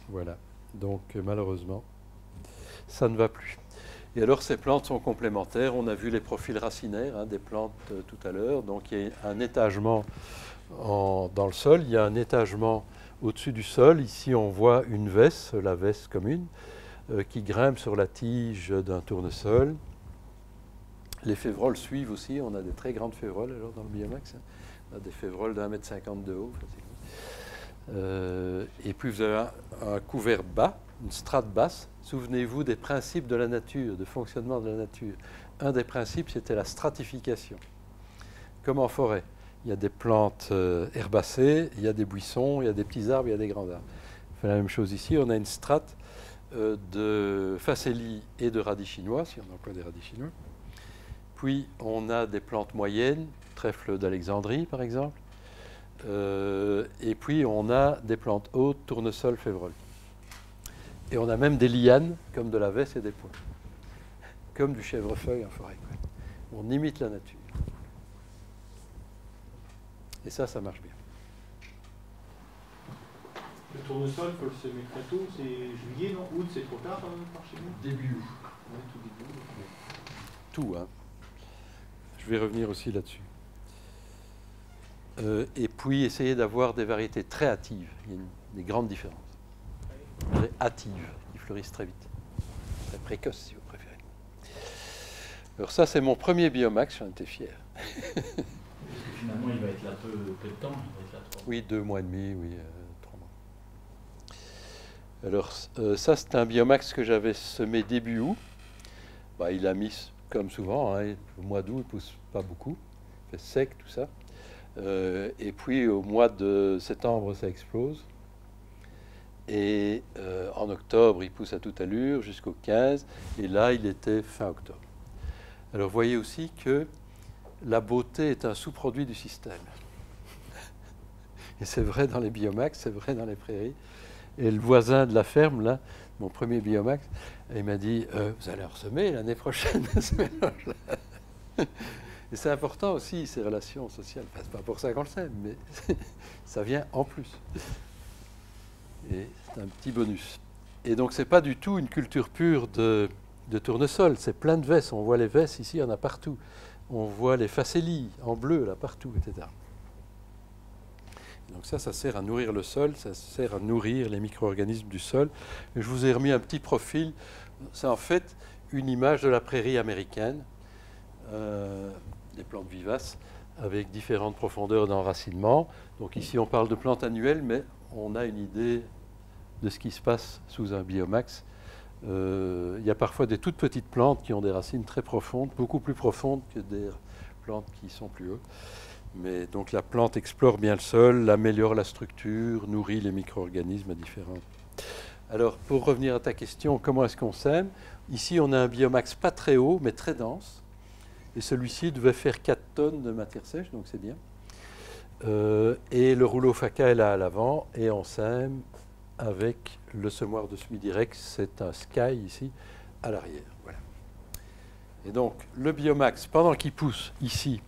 Voilà. Donc euh, malheureusement, ça ne va plus. Et alors ces plantes sont complémentaires. On a vu les profils racinaires hein, des plantes euh, tout à l'heure. Donc il y a un étagement en- dans le sol, il y a un étagement au-dessus du sol. Ici on voit une vesse, la vesse commune, euh, qui grimpe sur la tige d'un tournesol. Les févroles suivent aussi. On a des très grandes févroles alors dans le biomax. On a des févroles d'un mètre cinquante de haut. Euh, et puis vous avez un, couvert bas, une strate basse. Souvenez-vous des principes de la nature, de fonctionnement de la nature. Un des principes, c'était la stratification. Comme en forêt, il y a des plantes euh, herbacées, il y a des buissons, il y a des petits arbres, il y a des grands arbres. On fait la même chose ici. On a une strate euh, de facélie et de radis chinois, si on emploie des radis chinois. Puis on a des plantes moyennes, trèfle d'Alexandrie par exemple. Euh, et puis on a des plantes hautes, tournesol, févrole. Et on a même des lianes, comme de la vesse et des pois. Comme du chèvrefeuille en forêt. quoi. On imite la nature. Et ça, ça marche bien. Le tournesol, il faut le semer très tôt. C'est juillet, non? Août, c'est trop tard euh, par chez nous Début août. Ouais, tout début. ok. Tout, hein. Je vais revenir aussi là-dessus. Euh, et puis, essayer d'avoir des variétés très hâtives. Il y a une- des grandes différences. Très hâtives, qui fleurissent très vite. Très précoces, si vous préférez. Alors ça, c'est mon premier biomax, j'en étais fier. Parce que finalement, il va être là peu, peu de temps. Il va être là trois mois. Oui, deux mois et demi, oui, euh, trois mois. Alors, euh, ça, c'est un biomax que j'avais semé début août. Bah, il a mis, comme souvent, hein, au mois d'août, il ne pousse pas beaucoup. Il fait sec, tout ça. Euh, et puis, au mois de septembre, ça explose. Et euh, en octobre, il pousse à toute allure jusqu'au 15. Et là, il était fin octobre. Alors, voyez aussi que la beauté est un sous-produit du système. Et c'est vrai dans les biomax, c'est vrai dans les prairies. Et le voisin de la ferme, là, mon premier biomax, il m'a dit Euh, Vous allez en l'année prochaine ce mélange-là. Et c'est important aussi, ces relations sociales. Enfin, c'est pas pour ça qu'on le sait, mais ça vient en plus. Et c'est un petit bonus. Et donc, c'est pas du tout une culture pure de, tournesol. C'est plein de vesses. On voit les vesses ici, il y en a partout. On voit les facélies en bleu, là, partout, etc. Donc ça, ça sert à nourrir le sol, ça sert à nourrir les micro-organismes du sol. Je vous ai remis un petit profil. C'est en fait une image de la prairie américaine, euh, des plantes vivaces, avec différentes profondeurs d'enracinement. Donc ici, on parle de plantes annuelles, mais on a une idée de ce qui se passe sous un biomax. Euh, il y a parfois des toutes petites plantes qui ont des racines très profondes, beaucoup plus profondes que des plantes qui sont plus hautes. Mais donc la plante explore bien le sol, améliore la structure, nourrit les micro-organismes différents. Alors pour revenir à ta question, comment est-ce qu'on sème? Ici on a un biomax pas très haut mais très dense. Et celui-ci devait faire 4 tonnes de matière sèche, donc c'est bien. Euh, et le rouleau FACA est là à l'avant, et on sème avec le semoir de semi-direct, c'est un Sky ici, à l'arrière. Voilà. Et donc, le biomax, pendant qu'il pousse ici,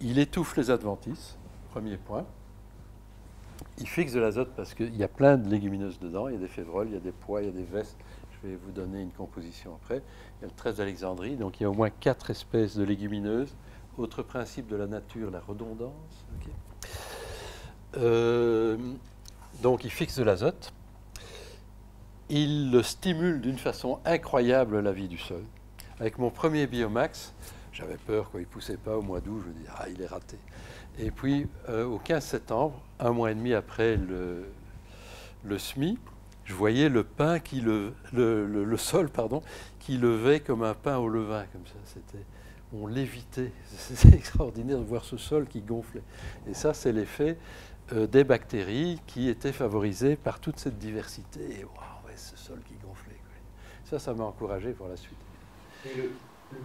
il étouffe les adventices, premier point. Il fixe de l'azote parce qu'il y a plein de légumineuses dedans, il y a des févroles, il y a des pois, il y a des vestes. Je vais vous donner une composition après. Il y a le 13 d'Alexandrie, donc il y a au moins quatre espèces de légumineuses. Autre principe de la nature, la redondance. Euh, donc il fixe de l'azote. Il stimule d'une façon incroyable la vie du sol. Avec mon premier biomax, j'avais peur qu'il ne poussait pas au mois d'août. Je me dis, ah, il est raté. Et puis, euh, au 15 septembre, un mois et demi après le, le SMI, je voyais le pain qui le, le, sol pardon, qui levait comme un pain au levain, comme ça. C'était, on l'évitait. C'est extraordinaire de voir ce sol qui gonflait. Et ça, c'est l'effet euh, des bactéries qui étaient favorisées par toute cette diversité. Et waouh, ce sol qui gonflait. Ça, ça m'a encouragé pour la suite. Et le,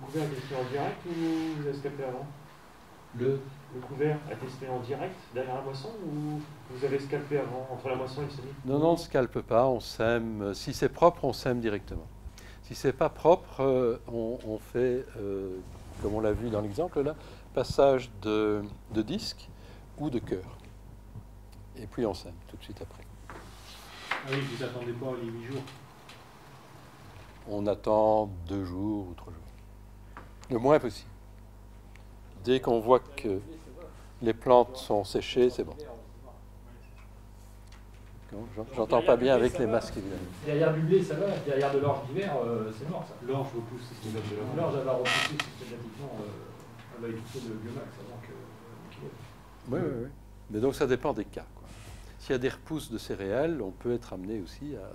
couvert est testé en direct ou vous avez scalpé avant? Le... le couvert a testé en direct derrière la moisson ou vous avez scalpé avant, entre la moisson et le semis Non, non, on ne scalpe pas, on sème. Si c'est propre, on sème directement. Si c'est pas propre, euh, on, fait, euh, comme on l'a vu dans l'exemple là, passage de, de disque ou de cœur et puis on sème tout de suite après. Ah oui, vous attendez pas les 8 jours? On attend deux jours ou trois jours. Le moins possible. Dès qu'on voit que les plantes sont séchées, c'est bon. J'entends pas bien avec les masques évidemment. Derrière du blé, ça va. Derrière de l'orge d'hiver, euh, c'est mort ça. L'orge repousse systématiquement. L'orge, elle va repousser systématiquement. Euh, elle va étouffer le biomax avant que. oui, oui, oui. Mais donc ça dépend des cas. S'il y a des repousses de céréales, on peut être amené aussi à,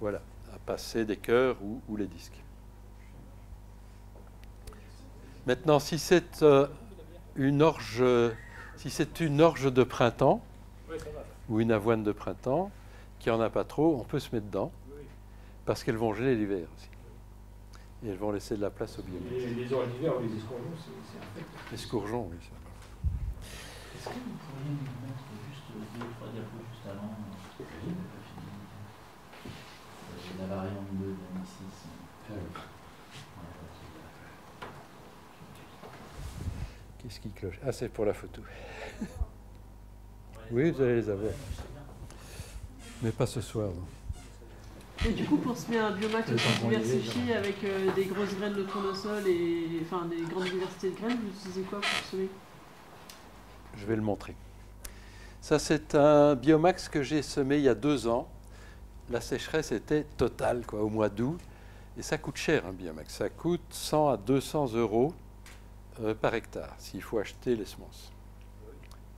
voilà, à passer des cœurs ou, les disques. Maintenant, si c'est euh, une orge, si c'est une orge de printemps ou une avoine de printemps qui en a pas trop, on peut se mettre dedans parce qu'elles vont geler l'hiver aussi. Et elles vont laisser de la place au biomasse. Les, les ou les escourgeons, c'est un fait. Les escourgeons, oui. Est-ce que vous pourriez nous mettre deux ou trois diapos juste avant euh, euh, la variante 2 de ah Qu'est-ce qui cloche? Ah, c'est pour la photo. oui, vous allez les avoir. Mais pas ce soir. Et du coup, pour semer un biomax diversifié avec euh, des grosses graines de tournesol et enfin des grandes diversités de graines, vous utilisez quoi pour semer? Je vais le montrer. Ça, c'est un biomax que j'ai semé il y a deux ans. La sécheresse était totale quoi, au mois d'août. Et ça coûte cher un biomax. Ça coûte 100 à 200 euros euh, par hectare s'il faut acheter les semences.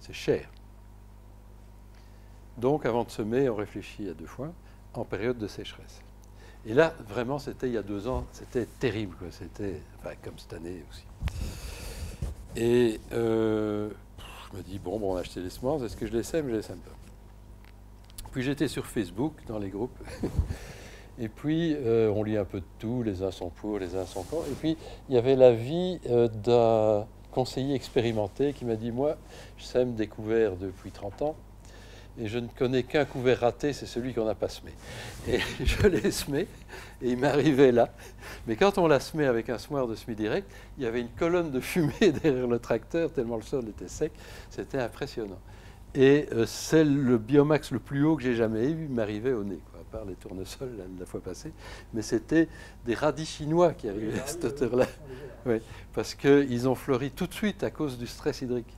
C'est cher. Donc, avant de semer, on réfléchit à deux fois en période de sécheresse. Et là, vraiment, c'était il y a deux ans, c'était terrible. C'était comme cette année aussi. Et euh, je me dis, bon, bon on a acheté les semences, est-ce que je les sème? Je les sème pas. Puis j'étais sur Facebook, dans les groupes. Et puis, euh, on lit un peu de tout, les uns sont pour, les uns sont contre. Et puis, il y avait l'avis euh, d'un conseiller expérimenté qui m'a dit, moi, je sème des couverts depuis 30 ans et je ne connais qu'un couvert raté, c'est celui qu'on n'a pas semé. Et je l'ai semé, et il m'arrivait là. Mais quand on l'a semé avec un semoir de semi-direct, il y avait une colonne de fumée derrière le tracteur, tellement le sol était sec. C'était impressionnant. Et euh, c'est le biomax le plus haut que j'ai jamais eu, il m'arrivait au nez, quoi, à part les tournesols la, fois passée. Mais c'était des radis chinois qui arrivaient à cette hauteur-là. Oui, parce qu'ils ont fleuri tout de suite à cause du stress hydrique.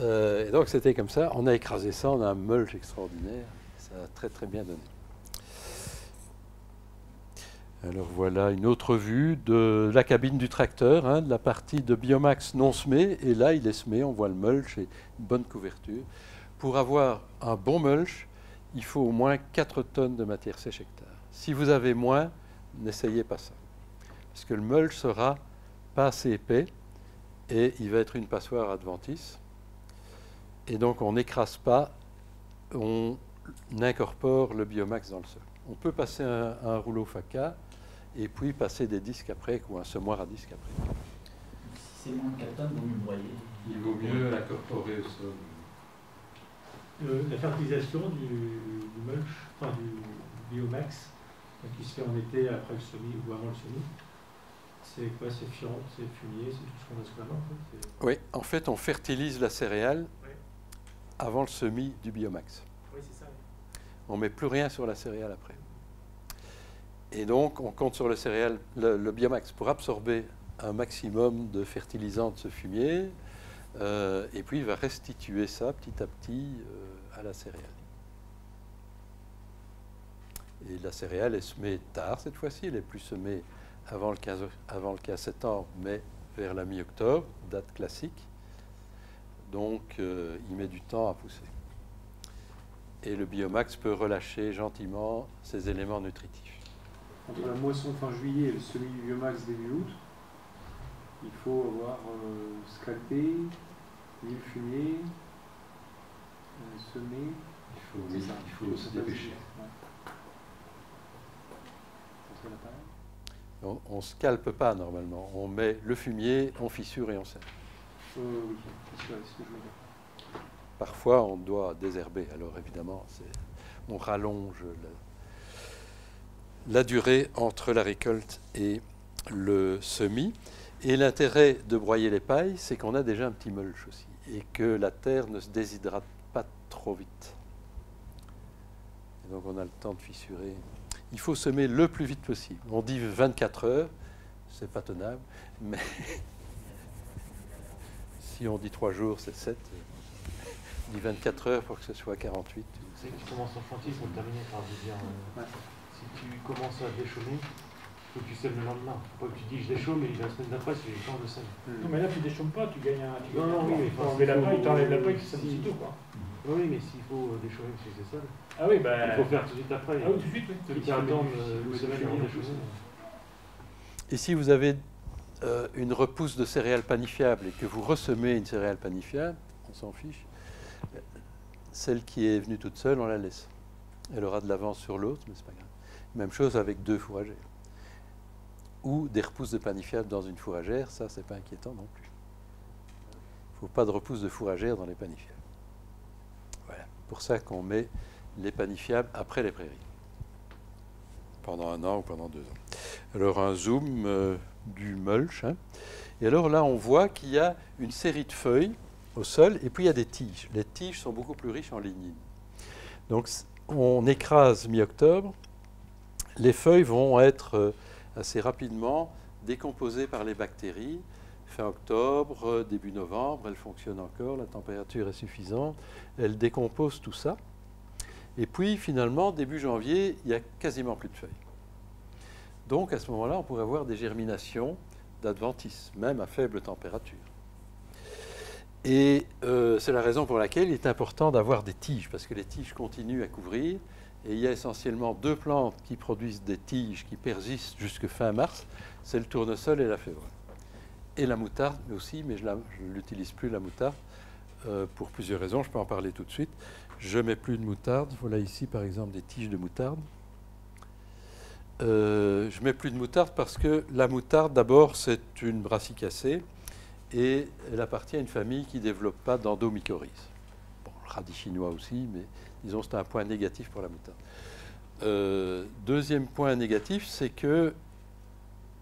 Euh, et donc c'était comme ça, on a écrasé ça, on a un mulch extraordinaire, ça a très très bien donné. Alors voilà une autre vue de la cabine du tracteur, hein, de la partie de biomax non semé, et là il est semé, on voit le mulch et une bonne couverture. Pour avoir un bon mulch, il faut au moins 4 tonnes de matière sèche hectare. Si vous avez moins, n'essayez pas ça. Parce que le mulch sera pas assez épais et il va être une passoire adventice. Et donc on n'écrase pas, on incorpore le biomax dans le sol. On peut passer un, rouleau FACA et puis passer des disques après, ou un semoir à disques après. Si c'est moins de 4 tonnes, vaut mieux broyer. Il vaut mieux l'incorporer au sol. Euh, la fertilisation du, du mulch, enfin du biomax, qui se fait en été après le semis ou avant le semis, c'est quoi? C'est fumier, c'est tout ce qu'on a sous la main en fait? C'est- Oui, en fait, on fertilise la céréale. Avant le semis du biomax. Oui, c'est ça. oui. On ne met plus rien sur la céréale après. Et donc, on compte sur le, céréal, le, le biomax pour absorber un maximum de fertilisant de ce fumier, euh, et puis il va restituer ça petit à petit euh, à la céréale. Et la céréale est semée tard cette fois-ci, elle est plus semée avant le 15, avant le 15 septembre, mais vers la mi-octobre, date classique. Donc, euh, il met du temps à pousser et le biomax peut relâcher gentiment ses éléments nutritifs. Entre la moisson fin juillet et le semis du biomax début août, il faut avoir euh, scalpé, mis le fumier, euh, semé. Il faut, C'est ça. il faut se dépêcher. On ne scalpe pas normalement. On met le fumier, on fissure et on sème. Oui. Parfois, on doit désherber. Alors évidemment, on rallonge la, la durée entre la récolte et le semis. Et l'intérêt de broyer les pailles, c'est qu'on a déjà un petit mulch aussi et que la terre ne se déshydrate pas trop vite. Et donc on a le temps de fissurer. Il faut semer le plus vite possible. On dit 24 heures, c'est pas tenable, mais si on dit 3 jours, c'est 7. On dit 24 heures pour que ce soit 48. C'est que tu commences en chantier pour terminer par dire euh, Ouais. si tu commences à déchaumer, il faut que tu sèmes le lendemain. Faut pas que tu dis je déchaume et la semaine d'après c'est le temps de sème. Non, mais là, tu déchaumes pas, tu gagnes un. Tu Non, non, oui, mais Tu enfin, enlever la paille, faut- t'enlèves la paille, c'est si- aussitôt, quoi. Oui, mais s'il faut euh, déchaumer parce que c'est ça, Ah oui, bah. il faut faire tout de suite après. Ah oui, tout de suite, oui. Attendre euh, une semaine avant fini, d'échaumer. Et si vous avez euh, une repousse de céréales panifiables et que vous ressemez une céréale panifiable, on s'en fiche, celle qui est venue toute seule, on la laisse. Elle aura de l'avance sur l'autre, mais c'est pas grave. Même chose avec deux fourragères. Ou des repousses de panifiables dans une fourragère, ça, c'est pas inquiétant non plus. Il ne faut pas de repousse de fourragère dans les panifiables. Voilà. Pour ça qu'on met les panifiables après les prairies. Pendant un an ou pendant deux ans. Alors un zoom euh, du mulch. hein. Et alors là, on voit qu'il y a une série de feuilles au sol et puis il y a des tiges. Les tiges sont beaucoup plus riches en lignine. Donc on écrase mi-octobre. Les feuilles vont être euh, assez rapidement décomposées par les bactéries. Fin octobre, euh, début novembre, elles fonctionnent encore, la température est suffisante. Elles décomposent tout ça. Et puis finalement, début janvier, il n'y a quasiment plus de feuilles. Donc à ce moment-là, on pourrait avoir des germinations d'adventices, même à faible température. Et euh, c'est la raison pour laquelle il est important d'avoir des tiges, parce que les tiges continuent à couvrir. Et il y a essentiellement deux plantes qui produisent des tiges qui persistent jusque fin mars. C'est le tournesol et la févrole. Et la moutarde aussi, mais je ne l'utilise plus, la moutarde, euh, pour plusieurs raisons. Je peux en parler tout de suite. Je mets plus de moutarde. Voilà ici, par exemple, des tiges de moutarde. Euh, je mets plus de moutarde parce que la moutarde, d'abord, c'est une brassicacée et elle appartient à une famille qui ne développe pas d'endomycorhize. Bon, le radis chinois aussi, mais disons c'est un point négatif pour la moutarde. Euh, deuxième point négatif, c'est que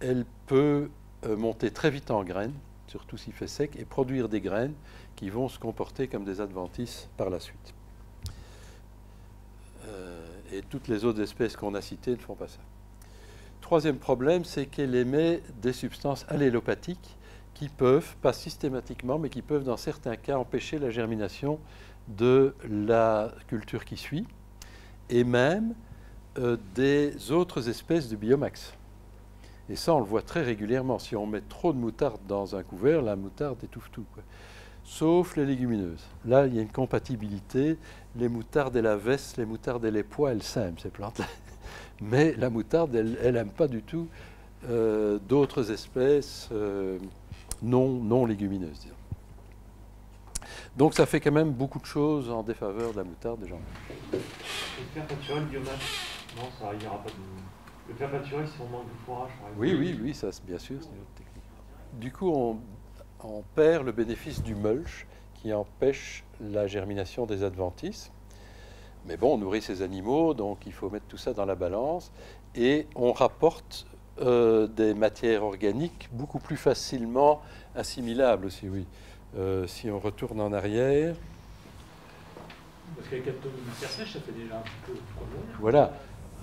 elle peut euh, monter très vite en graines, surtout s'il fait sec, et produire des graines qui vont se comporter comme des adventices par la suite. Euh, et toutes les autres espèces qu'on a citées ne font pas ça. Troisième problème, c'est qu'elle émet des substances allélopathiques qui peuvent, pas systématiquement, mais qui peuvent dans certains cas empêcher la germination de la culture qui suit, et même euh, des autres espèces de biomax. Et ça, on le voit très régulièrement. Si on met trop de moutarde dans un couvert, la moutarde étouffe tout. Sauf les légumineuses. Là, il y a une compatibilité. Les moutardes et la veste, les moutardes et les pois, elles s'aiment, ces plantes-là. Mais la moutarde, elle n'aime pas du tout euh, d'autres espèces euh, non, non légumineuses. disons. Donc ça fait quand même beaucoup de choses en défaveur de la moutarde des gens. Et faire naturel biomasse, non, ça il n'y aura pas de. Le si on manque de fourrage. Oui, oui, oui, ça, bien sûr, c'est une autre technique. Du coup, on, on perd le bénéfice du mulch qui empêche la germination des adventices. Mais bon, on nourrit ces animaux, donc il faut mettre tout ça dans la balance. Et on rapporte euh, des matières organiques beaucoup plus facilement assimilables aussi, oui. Euh, si on retourne en arrière, Parce qu'avec 4 tonnes de matière sèche, ça fait déjà un petit peu produire. Voilà.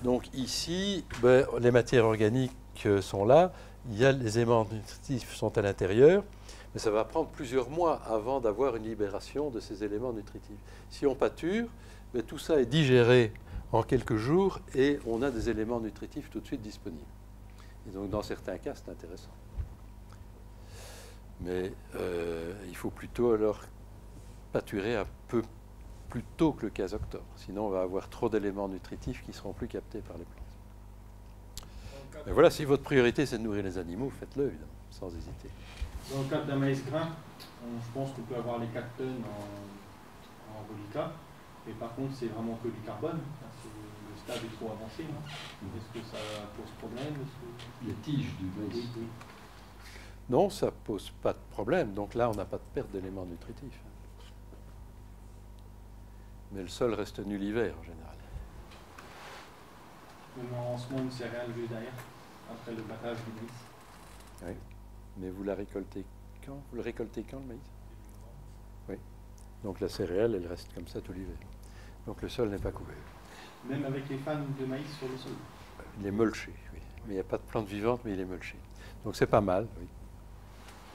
Donc ici, ben, les matières organiques euh, sont là, il y a les éléments nutritifs sont à l'intérieur, mais ça va prendre plusieurs mois avant d'avoir une libération de ces éléments nutritifs. Si on pâture, tout ça est digéré en quelques jours et on a des éléments nutritifs tout de suite disponibles. Et donc dans certains cas, c'est intéressant. Mais euh, il faut plutôt alors pâturer un peu plus tôt que le 15 octobre. Sinon, on va avoir trop d'éléments nutritifs qui seront plus captés par les plantes. Voilà, si votre priorité c'est de nourrir les animaux, faites-le évidemment, sans hésiter. Dans le cadre d'un maïs grain, je pense qu'on peut avoir les 4 tonnes en, en reliquat. Et par contre, c'est vraiment que du carbone. Le stade est trop avancé. non Est-ce que ça pose problème que- Les tiges du Oui, oui. Non, ça pose pas de problème. Donc là, on n'a pas de perte d'éléments nutritifs. Mais le sol reste nu l'hiver en général. Même en semant une céréale juste derrière, après le battage du maïs. Oui. Mais vous la récoltez quand? Vous le récoltez quand le maïs? Oui. Donc la céréale, elle reste comme ça tout l'hiver. Donc le sol n'est pas couvert. Même avec les fans de maïs sur le sol. Il est mulché, oui. Mais il n'y a pas de plante vivante, mais il est mulché. Donc c'est pas mal, oui.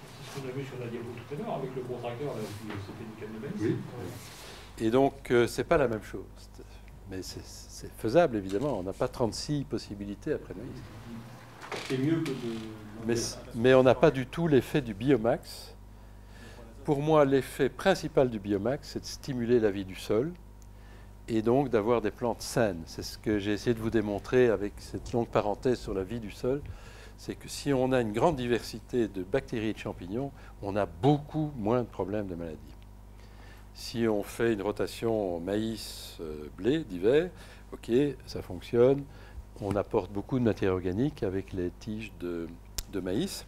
C'est ce qu'on a vu sur la diapo tout à l'heure avec le gros tracteur, là, qui- c'était une canne de maïs. Oui. Et donc, euh, c'est pas la même chose. Mais c'est- faisable, évidemment. On n'a pas 36 possibilités après le maïs. C'est mieux que de. Mais on n'a pas du tout l'effet du biomax. Pour moi, l'effet principal du biomax, c'est de stimuler la vie du sol et donc d'avoir des plantes saines. C'est ce que j'ai essayé de vous démontrer avec cette longue parenthèse sur la vie du sol. C'est que si on a une grande diversité de bactéries et de champignons, on a beaucoup moins de problèmes de maladies. Si on fait une rotation maïs-blé d'hiver, ok, ça fonctionne. On apporte beaucoup de matière organique avec les tiges de, maïs.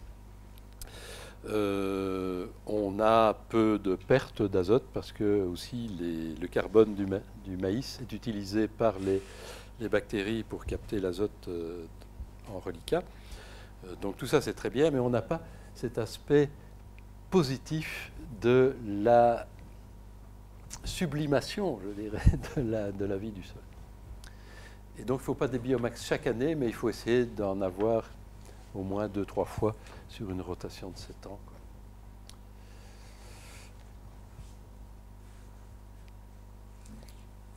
Euh, on a peu de pertes d'azote parce que aussi le carbone du, ma- du maïs est utilisé par les, bactéries pour capter l'azote euh, en reliquat. Euh, donc tout ça c'est très bien, mais on n'a pas cet aspect positif de la sublimation, je dirais, de la, de la vie du sol. Et donc il ne faut pas des biomax chaque année, mais il faut essayer d'en avoir au moins deux, trois fois sur une rotation de 7 ans.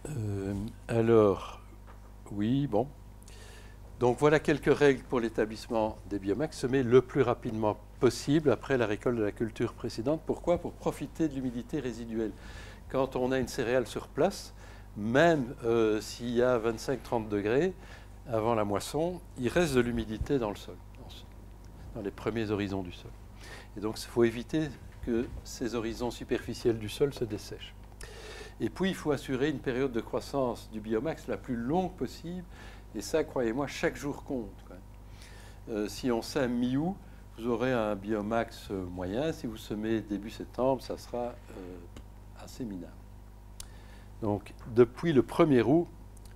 Euh, alors, oui, bon. Donc voilà quelques règles pour l'établissement des biomax, semer le plus rapidement possible après la récolte de la culture précédente. Pourquoi? Pour profiter de l'humidité résiduelle. Quand on a une céréale sur place, même euh, s'il y a 25-30 degrés avant la moisson, il reste de l'humidité dans le sol, dans les premiers horizons du sol. Et donc il faut éviter que ces horizons superficiels du sol se dessèchent. Et puis il faut assurer une période de croissance du biomax la plus longue possible. Et ça, croyez-moi, chaque jour compte. Euh, si on sème mi-août, vous aurez un biomax moyen. Si vous semez début septembre, ça sera euh, assez minable. Donc, depuis le 1er août,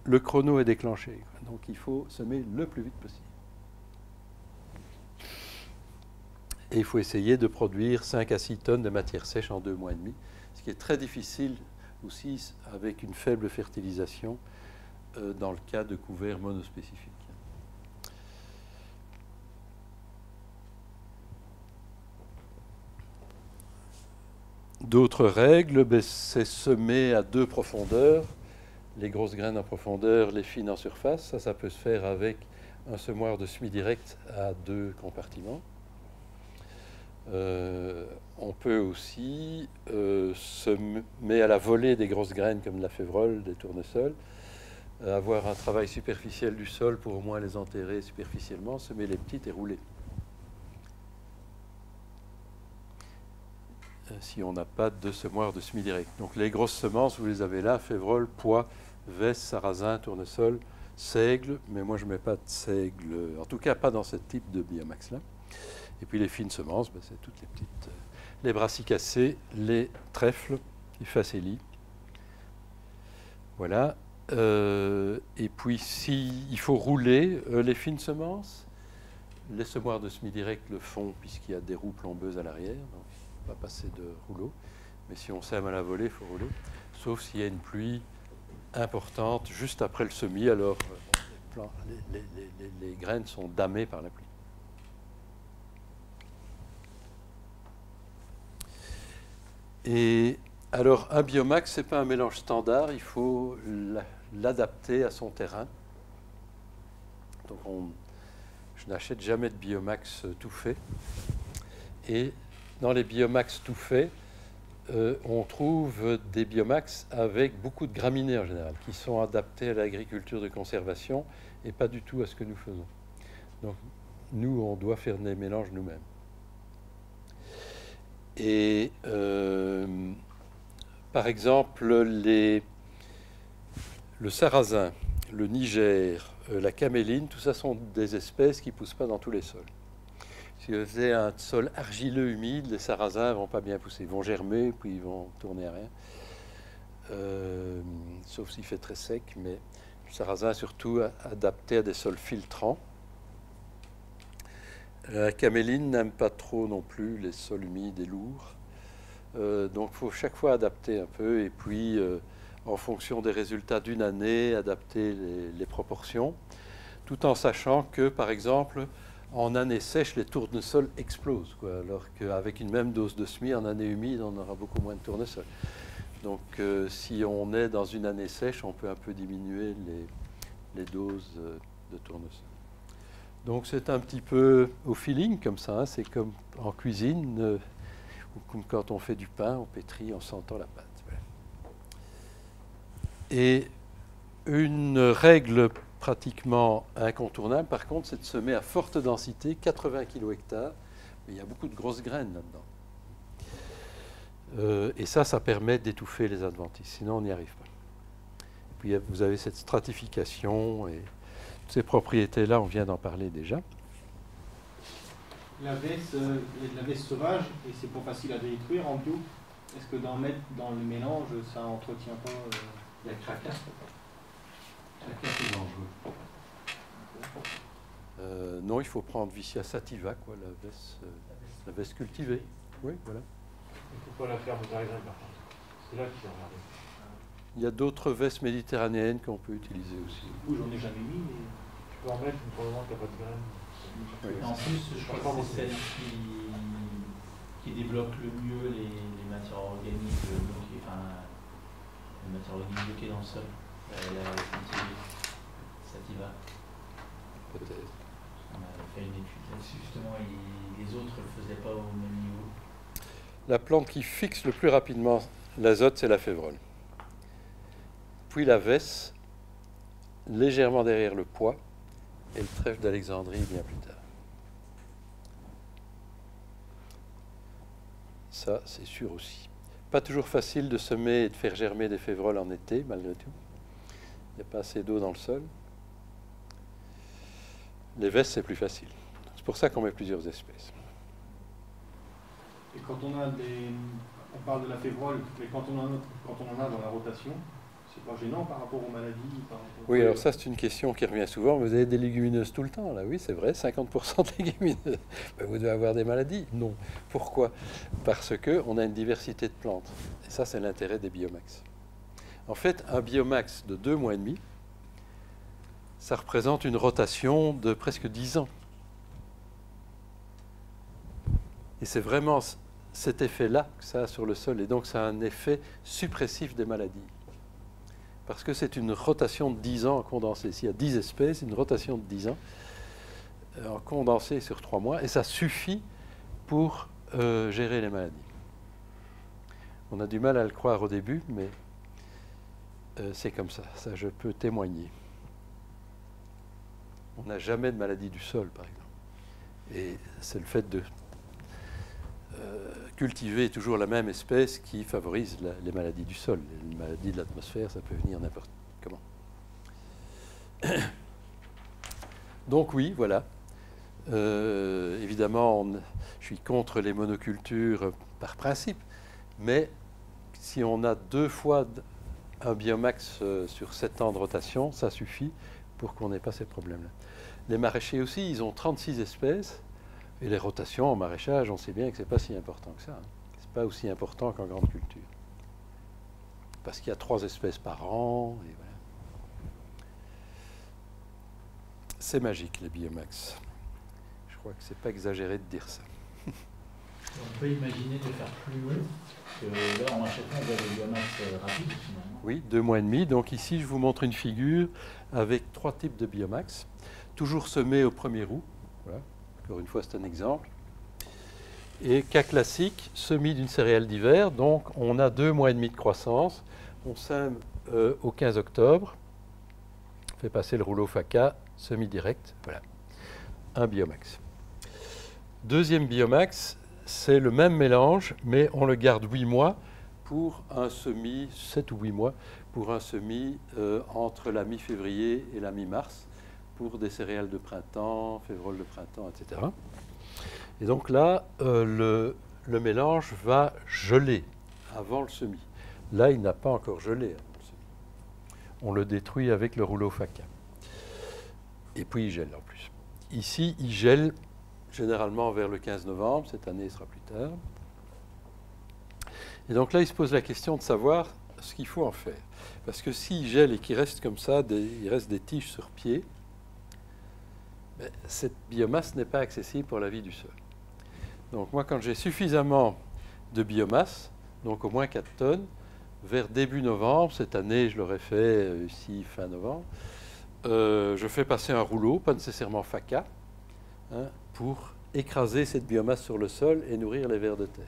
le chrono est déclenché. Donc, il faut semer le plus vite possible. Et il faut essayer de produire 5 à 6 tonnes de matière sèche en deux mois et demi, ce qui est très difficile aussi avec une faible fertilisation euh, dans le cas de couverts monospécifiques. D'autres règles, ben, c'est semer à deux profondeurs, les grosses graines en profondeur, les fines en surface. Ça, ça peut se faire avec un semoir de semi-direct à deux compartiments. Euh, on peut aussi euh, semer à la volée des grosses graines comme de la févrole, des tournesols, euh, avoir un travail superficiel du sol pour au moins les enterrer superficiellement, semer les petites et rouler. Si on n'a pas de semoir de semi-direct. Donc les grosses semences, vous les avez là, févrole, pois, veste, sarrasin, tournesol, seigle, mais moi je ne mets pas de seigle, en tout cas pas dans ce type de biomax-là. Et puis les fines semences, ben, c'est toutes les petites, euh, les brassicacées, les trèfles, les facélies. Voilà. Euh, et puis s'il faut rouler euh, les fines semences, les semoirs de semi-direct le font puisqu'il y a des roues plombeuses à l'arrière, donc il ne va pas passer de rouleau. Mais si on sème à la volée, il faut rouler. Sauf s'il y a une pluie importante juste après le semis, alors les, graines sont damées par la pluie. Et alors, un biomax, ce n'est pas un mélange standard, il faut l'adapter à son terrain. Donc, je n'achète jamais de biomax tout fait. Et dans les biomax tout faits, euh, on trouve des biomax avec beaucoup de graminées en général, qui sont adaptés à l'agriculture de conservation et pas du tout à ce que nous faisons. Donc nous, on doit faire des mélanges nous-mêmes. Et euh, par exemple, les, le sarrasin, le niger, euh, la caméline, tout ça sont des espèces qui ne poussent pas dans tous les sols. Si vous avez un sol argileux, humide, les sarrasins ne vont pas bien pousser. Ils vont germer, puis ils vont tourner à rien. Euh, sauf s'il fait très sec, mais le sarrasin est surtout adapté à des sols filtrants. La caméline n'aime pas trop non plus les sols humides et lourds. Euh, donc il faut chaque fois adapter un peu et puis euh, en fonction des résultats d'une année, adapter les, proportions, tout en sachant que par exemple en année sèche, les tournesols explosent, alors qu'avec une même dose de SMI, en année humide, on aura beaucoup moins de tournesols. Donc euh, si on est dans une année sèche, on peut un peu diminuer les, doses euh, de tournesol. Donc c'est un petit peu au feeling comme ça, hein. c'est comme en cuisine, euh, ou comme quand on fait du pain, on pétrit en sentant la pâte. Et une règle pratiquement incontournable, par contre, c'est de semer à forte densité, 80 kg mais il y a beaucoup de grosses graines là-dedans. Euh, et ça, ça permet d'étouffer les adventices, sinon on n'y arrive pas. Et puis vous avez cette stratification et ces propriétés-là, on vient d'en parler déjà. La veste, euh, la veste sauvage, et c'est pas facile à détruire en bio. Est-ce que d'en mettre dans le mélange, ça entretient pas euh, la craquasse euh, non, il faut prendre Vicia sativa, quoi, la veste, euh, la veste cultivée. Oui, voilà. Il ne faut pas la faire vulgariser par contre. C'est là qu'il faut regarder. Il y a d'autres vestes méditerranéennes qu'on peut utiliser aussi. Oui, j'en ai jamais mis, mais tu peux en mettre, mais pour le moment, tu n'as pas de graines. Oui. En plus, je crois que c'est celle qui, qui développe le mieux les, les matières organiques bloquées, enfin, les matières organiques bloquées dans le sol. Euh, la Sativa. Peut-être. On a fait une étude là-dessus, justement, et les autres ne le faisaient pas au même niveau. La plante qui fixe le plus rapidement l'azote, c'est la févrole. Puis la vesse, légèrement derrière le pois, et le trèfle d'Alexandrie bien plus tard. Ça, c'est sûr aussi. Pas toujours facile de semer et de faire germer des févroles en été, malgré tout. Il n'y a pas assez d'eau dans le sol. Les vestes, c'est plus facile. C'est pour ça qu'on met plusieurs espèces. Et quand on a des. On parle de la févrole, mais quand on en a dans la rotation, c'est pas gênant par rapport aux maladies Oui, alors ça, c'est une question qui revient souvent. Vous avez des légumineuses tout le temps, là. Oui, c'est vrai, 50% de légumineuses. Ben, vous devez avoir des maladies Non. Pourquoi? Parce qu'on a une diversité de plantes. Et ça, c'est l'intérêt des biomax. En fait, un biomax de deux mois et demi, ça représente une rotation de presque 10 ans. Et c'est vraiment cet effet-là que ça a sur le sol. Et donc, ça a un effet suppressif des maladies. Parce que c'est une rotation de 10 ans en condensé. S'il y a 10 espèces, une rotation de 10 ans euh, en condensé sur 3 mois. Et ça suffit pour euh, gérer les maladies. On a du mal à le croire au début, mais euh, c'est comme ça, ça je peux témoigner. On n'a jamais de maladie du sol, par exemple. Et c'est le fait de euh, cultiver toujours la même espèce qui favorise les maladies du sol. Les maladies de l'atmosphère, ça peut venir n'importe comment. Donc oui, voilà. Euh, évidemment, je suis contre les monocultures par principe, mais si on a deux fois un biomax euh, sur 7 ans de rotation, ça suffit pour qu'on n'ait pas ces problèmes-là. Les maraîchers aussi, ils ont 36 espèces, et les rotations en maraîchage, on sait bien que ce n'est pas si important que ça. Hein. Ce n'est pas aussi important qu'en grande culture. Parce qu'il y a trois espèces par an, et voilà. C'est magique, les biomax. Je crois que c'est pas exagéré de dire ça. On peut imaginer de faire plus haut que là, on achète des biomax euh, rapides finalement. Oui, deux mois et demi. Donc ici, je vous montre une figure avec trois types de biomax, toujours semés au premier roux. Voilà. Encore une fois, c'est un exemple. Et cas classique, semis d'une céréale d'hiver. Donc on a deux mois et demi de croissance. On sème euh, au 15 octobre. On fait passer le rouleau FACA semi-direct. Voilà, un biomax. Deuxième biomax, c'est le même mélange, mais on le garde 8 mois pour un semis, 7 ou 8 mois, pour un semis euh, entre la mi-février et la mi-mars, pour des céréales de printemps, février de printemps, etc. Et donc là, euh, le, le, mélange va geler avant le semis. Là, il n'a pas encore gelé avant le semis. On le détruit avec le rouleau FACA. Et puis il gèle en plus. Ici, il gèle généralement vers le 15 novembre. Cette année, il sera plus tard. Et donc là, il se pose la question de savoir ce qu'il faut en faire. Parce que s'il gèle et qu'il reste comme ça, il reste des tiges sur pied, cette biomasse n'est pas accessible pour la vie du sol. Donc moi, quand j'ai suffisamment de biomasse, donc au moins 4 tonnes, vers début novembre, cette année je l'aurais fait euh, ici fin novembre, euh, je fais passer un rouleau, pas nécessairement FACA, hein, pour écraser cette biomasse sur le sol et nourrir les vers de terre.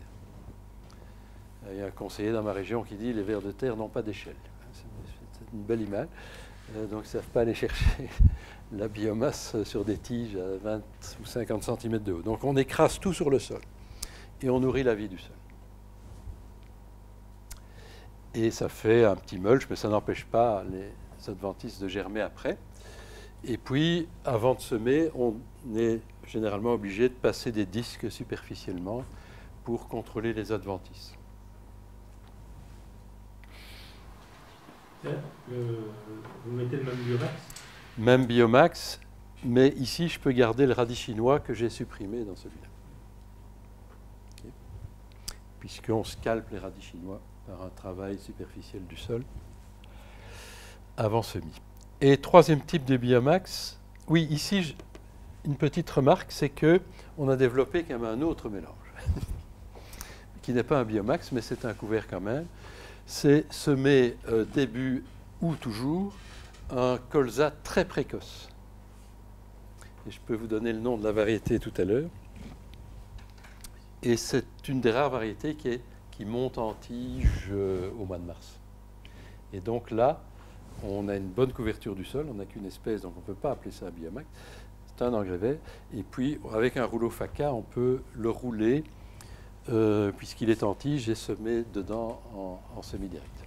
Il y a un conseiller dans ma région qui dit les vers de terre n'ont pas d'échelle. C'est une belle image. Euh, donc ils ne savent pas aller chercher la biomasse sur des tiges à 20 ou 50 cm de haut. Donc on écrase tout sur le sol et on nourrit la vie du sol. Et ça fait un petit mulch, mais ça n'empêche pas les, adventistes de germer après. Et puis, avant de semer, on est généralement obligé de passer des disques superficiellement pour contrôler les adventices. vous mettez le même biomax Même biomax, mais ici, je peux garder le radis chinois que j'ai supprimé dans celui-là. Puisqu'on scalpe les radis chinois par un travail superficiel du sol avant semis. Et troisième type de biomax, oui, ici, une petite remarque, c'est que on a développé quand même un autre mélange, qui n'est pas un biomax, mais c'est un couvert quand même. C'est semer euh, début ou toujours un colza très précoce. Et je peux vous donner le nom de la variété tout à l'heure. Et c'est une des rares variétés qui, monte en tige euh, au mois de mars. Et donc là, on a une bonne couverture du sol, on n'a qu'une espèce, donc on ne peut pas appeler ça un biomax. C'est un engrais Et puis, avec un rouleau FACA, on peut le rouler, euh, puisqu'il est en tige, et semer dedans en, semi-direct.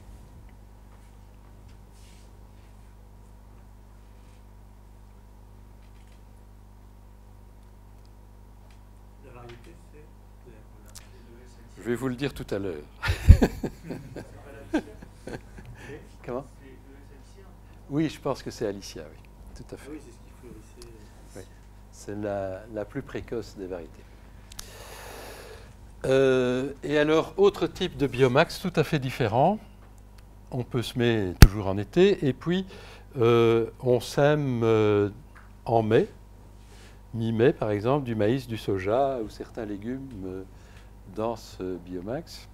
Je vais vous le dire tout à l'heure. Comment? Oui, je pense que c'est Alicia, oui, tout à fait. Oui, c'est ce qui fleurissait. C'est la, plus précoce des variétés. Euh, et alors, autre type de biomax tout à fait différent. On peut semer toujours en été, et puis euh, on sème euh, en mai, mi-mai par exemple, du maïs, du soja ou certains légumes dans ce biomax.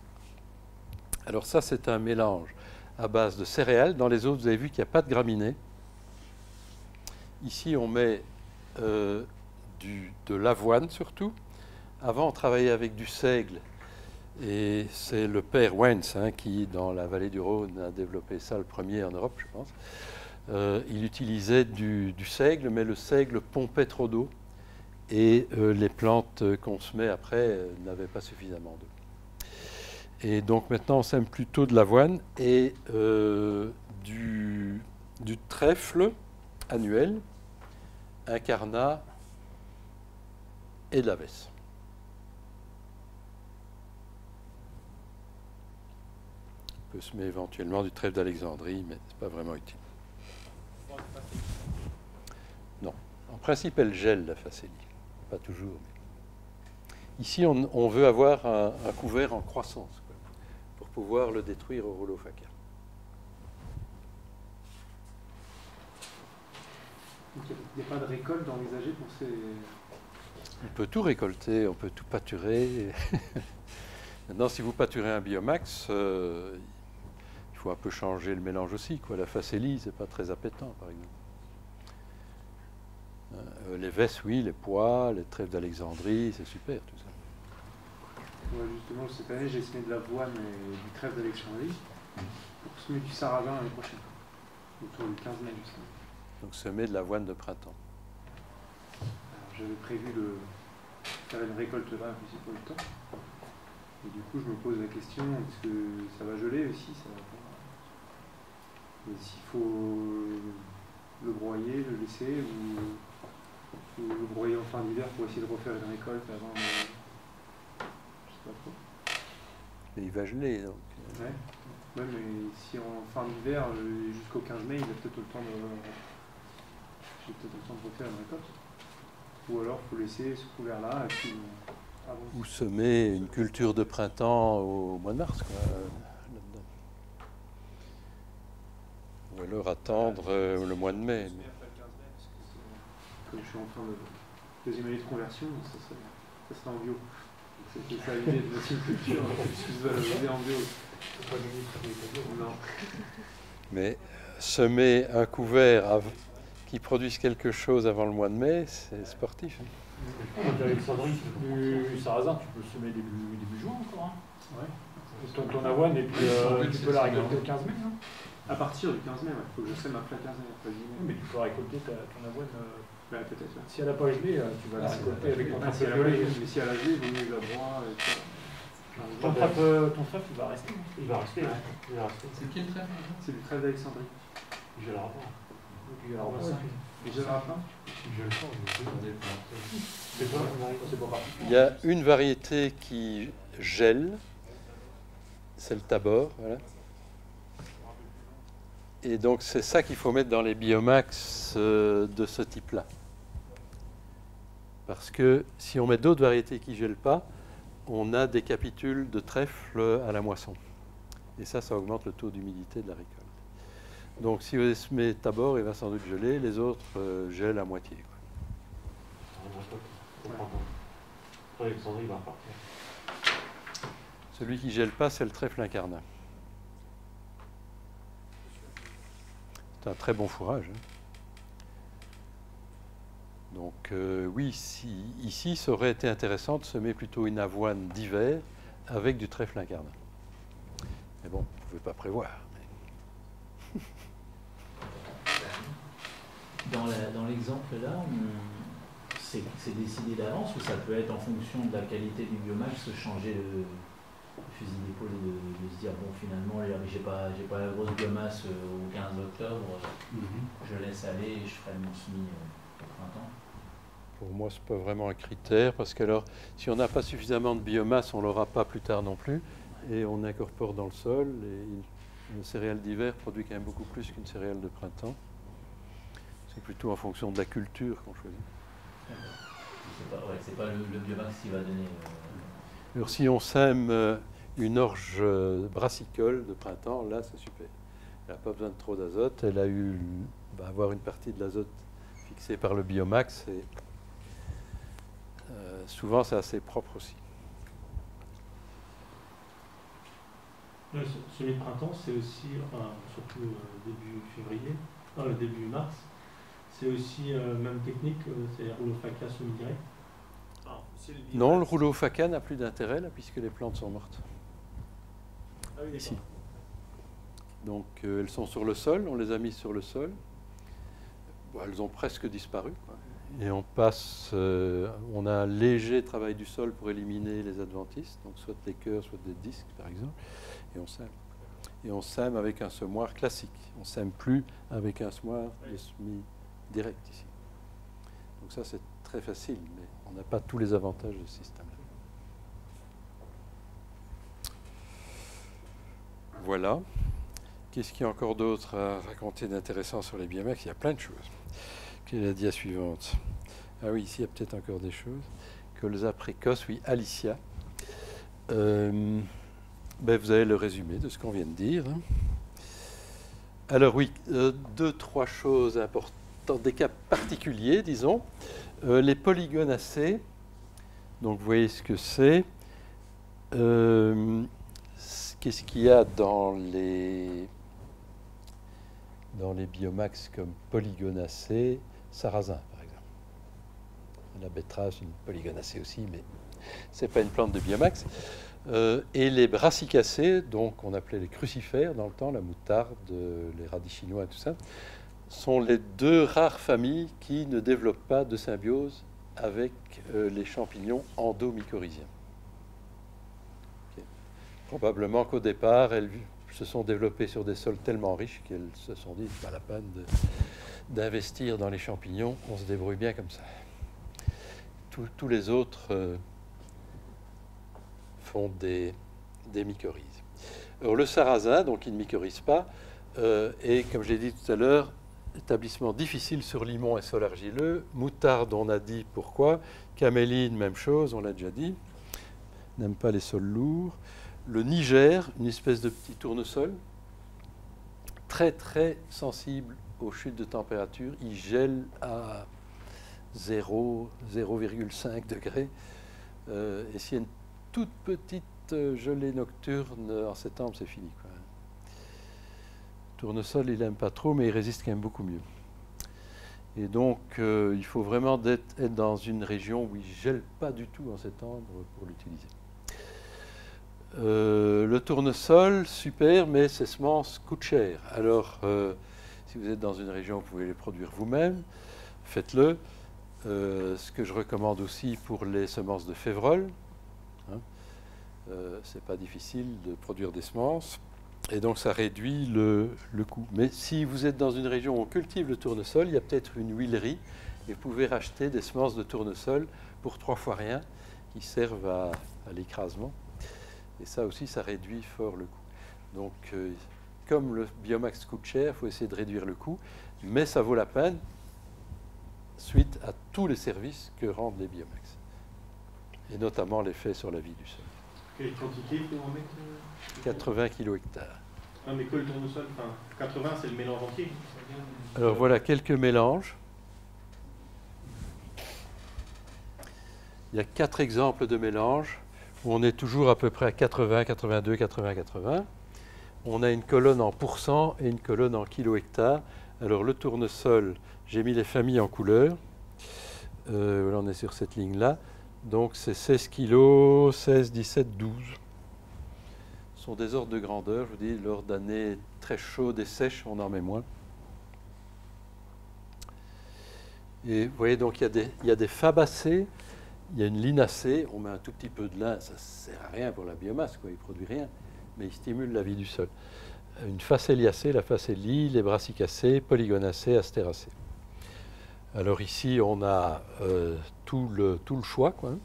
Alors ça, c'est un mélange à base de céréales. Dans les autres, vous avez vu qu'il n'y a pas de graminées. Ici, on met euh, de l'avoine surtout. Avant, on travaillait avec du seigle. Et c'est le père Wentz hein, qui, dans la vallée du Rhône, a développé ça le premier en Europe, je pense. Euh, il utilisait du, seigle, mais le seigle pompait trop d'eau. Et euh, les plantes qu'on se met après n'avaient pas suffisamment d'eau. Et donc maintenant, on sème plutôt de l'avoine et euh, du, trèfle annuel, un carnat et de la veste. On peut semer éventuellement du trèfle d'Alexandrie, mais ce n'est pas vraiment utile. Non. En principe, elle gèle la facélie. Pas toujours. Ici, on, on veut avoir un, un couvert en croissance quoi, pour pouvoir le détruire au rouleau faca. Donc, il n'y a pas de récolte envisagée pour ces. On peut tout récolter, on peut tout pâturer. Maintenant, si vous pâturez un biomax, euh, il faut un peu changer le mélange aussi. Quoi. La facélie, c'est pas très appétant, par exemple. Euh, les vesses, oui, les pois, les trèfles d'Alexandrie, c'est super tout ça. Ouais, justement, cette année, j'ai semé de l'avoine et du trèfle d'Alexandrie pour semer du sarrasin l'année prochaine. Autour du 15 mai, justement. Donc semer de l'avoine de printemps. J'avais prévu de faire une récolte là aussi pour le temps. Et du coup, je me pose la question, est-ce que ça va geler aussi ça va pas Et s'il faut le broyer, le laisser, ou, ou le broyer en fin d'hiver pour essayer de refaire une récolte avant. Je sais pas trop. Mais il va geler, donc. Ouais. Ouais, mais si en fin d'hiver, euh, jusqu'au 15 mai, il a peut-être le temps de. J'ai peut-être le temps de refaire une récolte. Ou alors, il faut laisser ce couvert-là euh. Ou semer une culture de printemps au mois de mars, quoi. Ou alors attendre euh, le mois de mai. Mais- Comme je suis en train de. Deuxième année de conversion, ça serait, ça serait en bio. C'était ça l'idée de notre culture, je valoriser en bio. Non. Mais semer un couvert qui produise quelque chose avant le mois de mai, c'est sportif. hein. Alexandrie, du sarrasin, tu peux le semer début, début juin encore. Hein. Ouais. Ton, ton avoine, et puis euh, tu peux la récolter le 15 mai. Hein. À partir du 15 mai, il faut que je sème après le 15 mai, après le 10 mai. Oui, mais tu peux récolter ta, ton avoine. euh, Ouais, peut-être. si elle n'a pas gelé, euh, tu vas la Ah, c'est récolter avec ton Ouais, trèfle si elle a gelé. gelé, mais si elle a gelé, il vaut mieux la broie. et tout. Ton trèfle, euh, ton il va rester. Il va rester, ouais. Il va rester. C'est quel trèfle C'est du trèfle d'Alexandrie. Je le reprendre. Et je le rappeler Je le le pas particulier. Il y a une variété qui gèle, c'est le tabor. Voilà. Et donc c'est ça qu'il faut mettre dans les biomax euh, de ce type-là. Parce que si on met d'autres variétés qui ne gèlent pas, on a des capitules de trèfle à la moisson. Et ça, ça augmente le taux d'humidité de la récolte. Donc si vous semez tabor, il va sans doute geler, les autres euh, gèlent à moitié. quoi. Celui qui gèle pas, c'est le trèfle incarnat. C'est un très bon fourrage. hein. Donc euh, oui, si- ici, ça aurait été intéressant de semer plutôt une avoine d'hiver avec du trèfle incarnat. Mais bon, vous ne pouvez pas prévoir. mais- Dans l'exemple là, c'est décidé d'avance ou ça peut être en fonction de la qualité du biomax, changer le fusil d'épaule et de, de se dire bon finalement là, j'ai pas j'ai pas la grosse biomasse euh, au 15 octobre, euh, je laisse aller et je ferai mon semis euh, au printemps. Pour moi, ce n'est pas vraiment un critère, parce que alors, si on n'a pas suffisamment de biomasse, on ne l'aura pas plus tard non plus, et on incorpore dans le sol, et une, céréale d'hiver produit quand même beaucoup plus qu'une céréale de printemps. C'est plutôt en fonction de la culture qu'on choisit. C'est pas, ouais, pas le, le biomax qui va donner. euh, Alors, si on sème euh, une orge euh, brassicole de printemps, là, c'est super. Elle n'a pas besoin de trop d'azote. Elle a eu, va avoir une partie de l'azote fixée par le biomax. Et souvent, c'est assez propre aussi. Le se- semis de printemps, c'est aussi, enfin, surtout euh, début février, euh, début mars, c'est aussi euh, même technique, euh, c'est rouleau faca semi-direct. Non, le rouleau faca n'a plus d'intérêt là, puisque les plantes sont mortes. Ah oui, Ici. Donc, euh, elles sont sur le sol, on les a mises sur le sol. Bon, elles ont presque disparu. quoi. Et on passe, euh, on a un léger travail du sol pour éliminer les adventistes, donc soit des cœurs, soit des disques par exemple, et on sème. Et on sème avec un semoir classique. On sème plus avec un semoir de semis direct ici. Donc ça, c'est très facile, mais on n'a pas tous les avantages de ce système-là. Voilà. Qu'est-ce qu'il y a encore d'autre à raconter d'intéressant sur les biomax Il y a plein de choses. Quelle est la dia suivante Ah oui, ici, il y a peut-être encore des choses. Colza précoce, oui, Alicia. Euh, ben, vous avez le résumé de ce qu'on vient de dire. hein. Alors oui, euh, deux, trois choses importantes, des cas particuliers, disons. Euh, les polygonacées, donc vous voyez ce que c'est. Qu'est-ce qu'il y a dans les, dans les biomax comme polygonacées Sarrasin, par exemple. La betterave, une polygonacée aussi, mais ce n'est pas une plante de biomax. Euh, et les brassicacées, donc on appelait les crucifères dans le temps, la moutarde, euh, les radis chinois tout ça, sont les deux rares familles qui ne développent pas de symbiose avec euh, les champignons endomycorhiziens. Probablement qu'au départ, elles se sont développées sur des sols tellement riches qu'elles se sont dit, pas la peine de- d'investir dans les champignons, on se débrouille bien comme ça. Tous- les autres euh, font des, mycorhizes. Le sarrasin, donc il ne mycorhize pas, euh, et comme je l'ai dit tout à l'heure, établissement difficile sur limon et sol argileux. Moutarde, on a dit pourquoi. Caméline, même chose, on l'a déjà dit. N'aime pas les sols lourds. Le Niger, une espèce de petit tournesol, très très sensible aux chutes de température. Il gèle à 0, 0,5 degrés. Euh, et s'il y a une toute petite euh, gelée nocturne en septembre, c'est fini. Quoi. Tournesol, il n'aime pas trop, mais il résiste quand même beaucoup mieux. Et donc, euh, il faut vraiment être dans une région où il ne gèle pas du tout en septembre pour l'utiliser. Euh, le tournesol, super, mais ces semences coûtent cher. Alors, si vous êtes dans une région où vous pouvez les produire vous-même, faites-le. Euh, ce que je recommande aussi pour les semences de févrole, hein, euh, c'est pas difficile de produire des semences. Et donc ça réduit le, le coût. Mais si vous êtes dans une région où on cultive le tournesol, il y a peut-être une huilerie et vous pouvez racheter des semences de tournesol pour trois fois rien qui servent à, l'écrasement. Et ça aussi, ça réduit fort le coût. Donc euh, comme le biomax coûte cher, il faut essayer de réduire le coût, mais ça vaut la peine suite à tous les services que rendent les biomax. Et notamment l'effet sur la vie du sol. Quelle quantité faut en mettre euh 80 kg hectares. Ah, mais que le tournesol enfin, 80, c'est le mélange entier. Alors voilà quelques mélanges. Il y a quatre exemples de mélanges où on est toujours à peu près à 80, 82, 80, 80. On a une colonne en pourcent et une colonne en kilo hectares. Alors le tournesol, j'ai mis les familles en couleur. Euh, là, on est sur cette ligne-là. Donc c'est 16 kilos, 16, 17, 12. Ce sont des ordres de grandeur. Je vous dis, lors d'années très chaudes et sèches, on en met moins. Et vous voyez, donc il y a des, il y a des fabacées, il y a une linacée, on met un tout petit peu de lin, ça ne sert à rien pour la biomasse, quoi, il ne produit rien, mais il stimule la vie du sol. Une facéliacée, la facélie, les brassicacées, polygonacées, astéracées. Alors ici, on a euh, tout, le, choix, hein,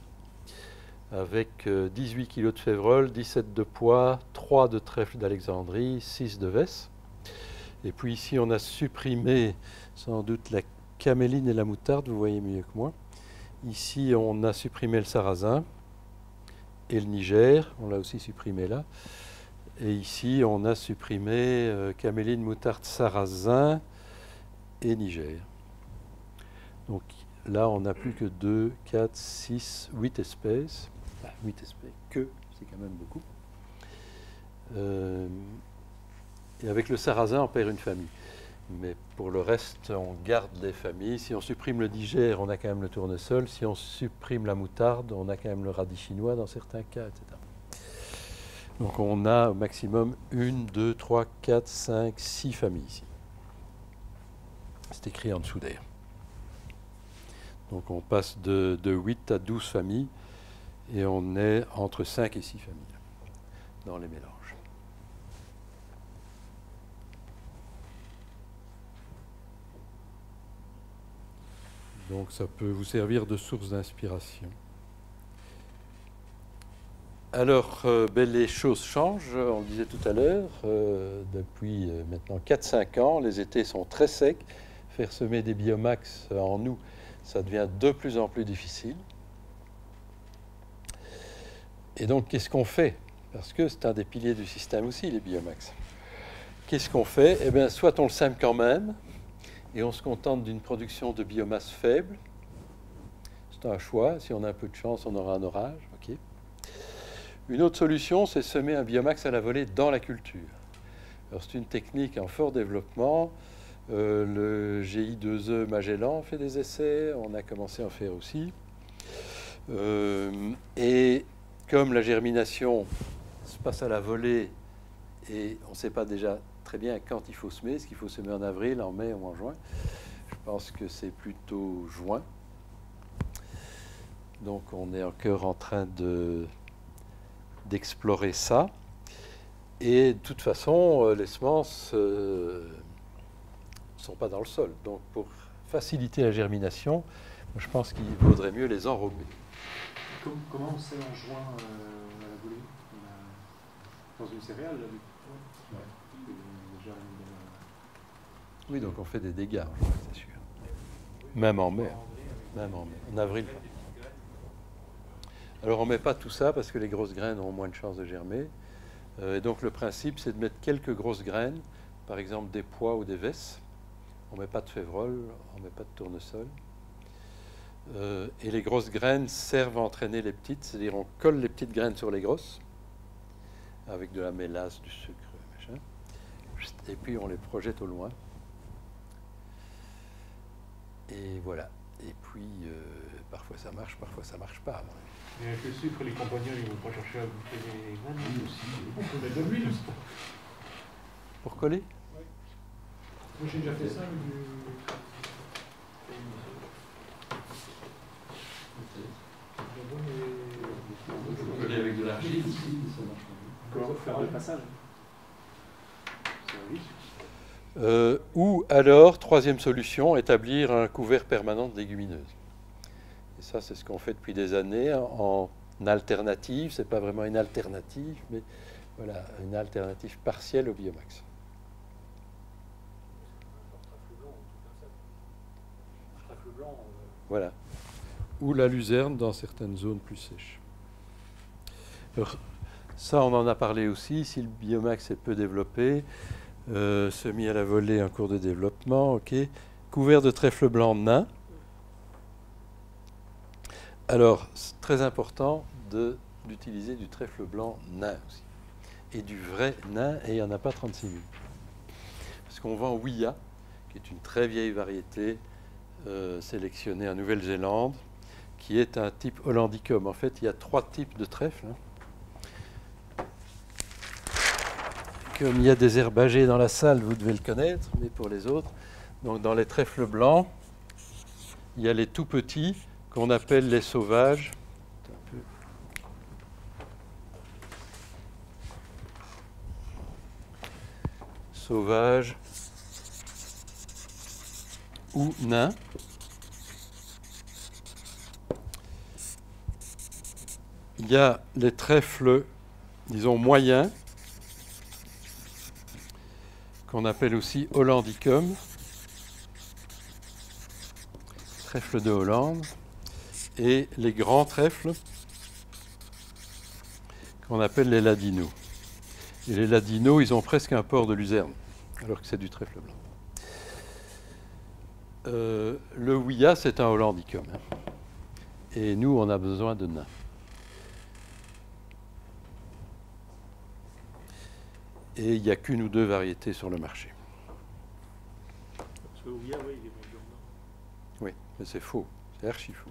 avec euh, 18 kg de févrole, 17 de pois, 3 de trèfle d'Alexandrie, 6 de vesse. Et puis ici, on a supprimé sans doute la caméline et la moutarde, vous voyez mieux que moi. Ici, on a supprimé le sarrasin et le Niger, on l'a aussi supprimé là. Et ici, on a supprimé euh, caméline, moutarde, sarrasin et Niger. Donc là, on n'a plus que 2, 4, 6, 8 espèces. Enfin, 8 espèces, que, c'est quand même beaucoup. Euh, et avec le sarrasin, on perd une famille. Mais pour le reste, on garde les familles. Si on supprime le Niger, on a quand même le tournesol. Si on supprime la moutarde, on a quand même le radis chinois dans certains cas, etc. Donc on a au maximum une, deux, trois, quatre, cinq, six familles ici. C'est écrit en dessous d'ailleurs. Donc on passe de, de 8 à 12 familles et on est entre 5 et 6 familles dans les mélanges. Donc ça peut vous servir de source d'inspiration. Alors, euh, ben, les choses changent, on le disait tout à l'heure. euh, depuis euh, maintenant 4-5 ans, les étés sont très secs. Faire semer des biomax en nous, ça devient de plus en plus difficile. Et donc, qu'est-ce qu'on fait? Parce que c'est un des piliers du système aussi, les biomax. Qu'est-ce qu'on fait? Eh bien, soit on le sème quand même, et on se contente d'une production de biomasse faible. C'est un choix. Si on a un peu de chance, on aura un orage. Une autre solution, c'est semer un biomax à la volée dans la culture. C'est une technique en fort développement. Euh, le GI2E Magellan fait des essais. On a commencé à en faire aussi. Euh, et comme la germination se passe à la volée et on ne sait pas déjà très bien quand il faut semer, est-ce qu'il faut semer en avril, en mai ou en juin Je pense que c'est plutôt juin. Donc on est encore en train de, d'explorer ça. Et de toute façon, euh, les semences ne sont pas dans le sol. Donc pour faciliter la germination, je pense qu'il vaudrait mieux les enrober. Com- Comment on sait en juin euh, la On a- Dans une céréale, là. Ouais. Oui, donc on fait des dégâts, en juin, c'est sûr. Même en mai. Même en mai. En avril. Alors on ne met pas tout ça parce que les grosses graines ont moins de chances de germer. Euh, et donc le principe, c'est de mettre quelques grosses graines, par exemple des pois ou des vesses. On ne met pas de févrole, on ne met pas de tournesol. Euh, et les grosses graines servent à entraîner les petites, c'est-à-dire on colle les petites graines sur les grosses, avec de la mélasse, du sucre, machin. Et puis on les projette au loin. Et voilà. Et puis, euh, parfois ça marche, parfois ça marche pas. Mais avec le sucre, les compagnons, ils vont pas chercher à goûter les graines aussi. On peut mettre de l'huile. Pour coller Moi j'ai déjà fait ça avec du. Coller avec de l'argile aussi, ça marche le passage. C'est un vice. Euh, ou alors, troisième solution, établir un couvert permanent de légumineuses. Ça, c'est ce qu'on fait depuis des années en alternative. C'est pas vraiment une alternative, mais voilà, une alternative partielle au biomax. Voilà. Ou la luzerne dans certaines zones plus sèches. Alors, ça, on en a parlé aussi. Si le biomax est peu développé, euh, semis à la volée en cours de développement, ok. Couvert de trèfle blanc nain. Alors, c'est très important d'utiliser du trèfle blanc nain aussi. Et du vrai nain, et il n'y en a pas 36 000. Parce qu'on vend Ouya, qui est une très vieille variété euh, sélectionnée en Nouvelle-Zélande, qui est un type hollandicum. En fait, il y a trois types de trèfle. hein. Comme il y a des herbagers dans la salle, vous devez le connaître, mais pour les autres, donc dans les trèfles blancs, il y a les tout petits qu'on appelle les sauvages. Sauvages ou nains. Il y a les trèfles, disons, moyens, qu'on appelle aussi hollandicum, trèfle de Hollande, et les grands trèfles, qu'on appelle les ladinos. Et les ladinos, ils ont presque un port de luzerne, alors que c'est du trèfle blanc. Euh, le Ouya, c'est un hollandicum. hein. Et nous, on a besoin de nains. Et il n'y a qu'une ou deux variétés sur le marché. Parce que Ouya, oui, il est. Oui, mais c'est faux. C'est archi faux.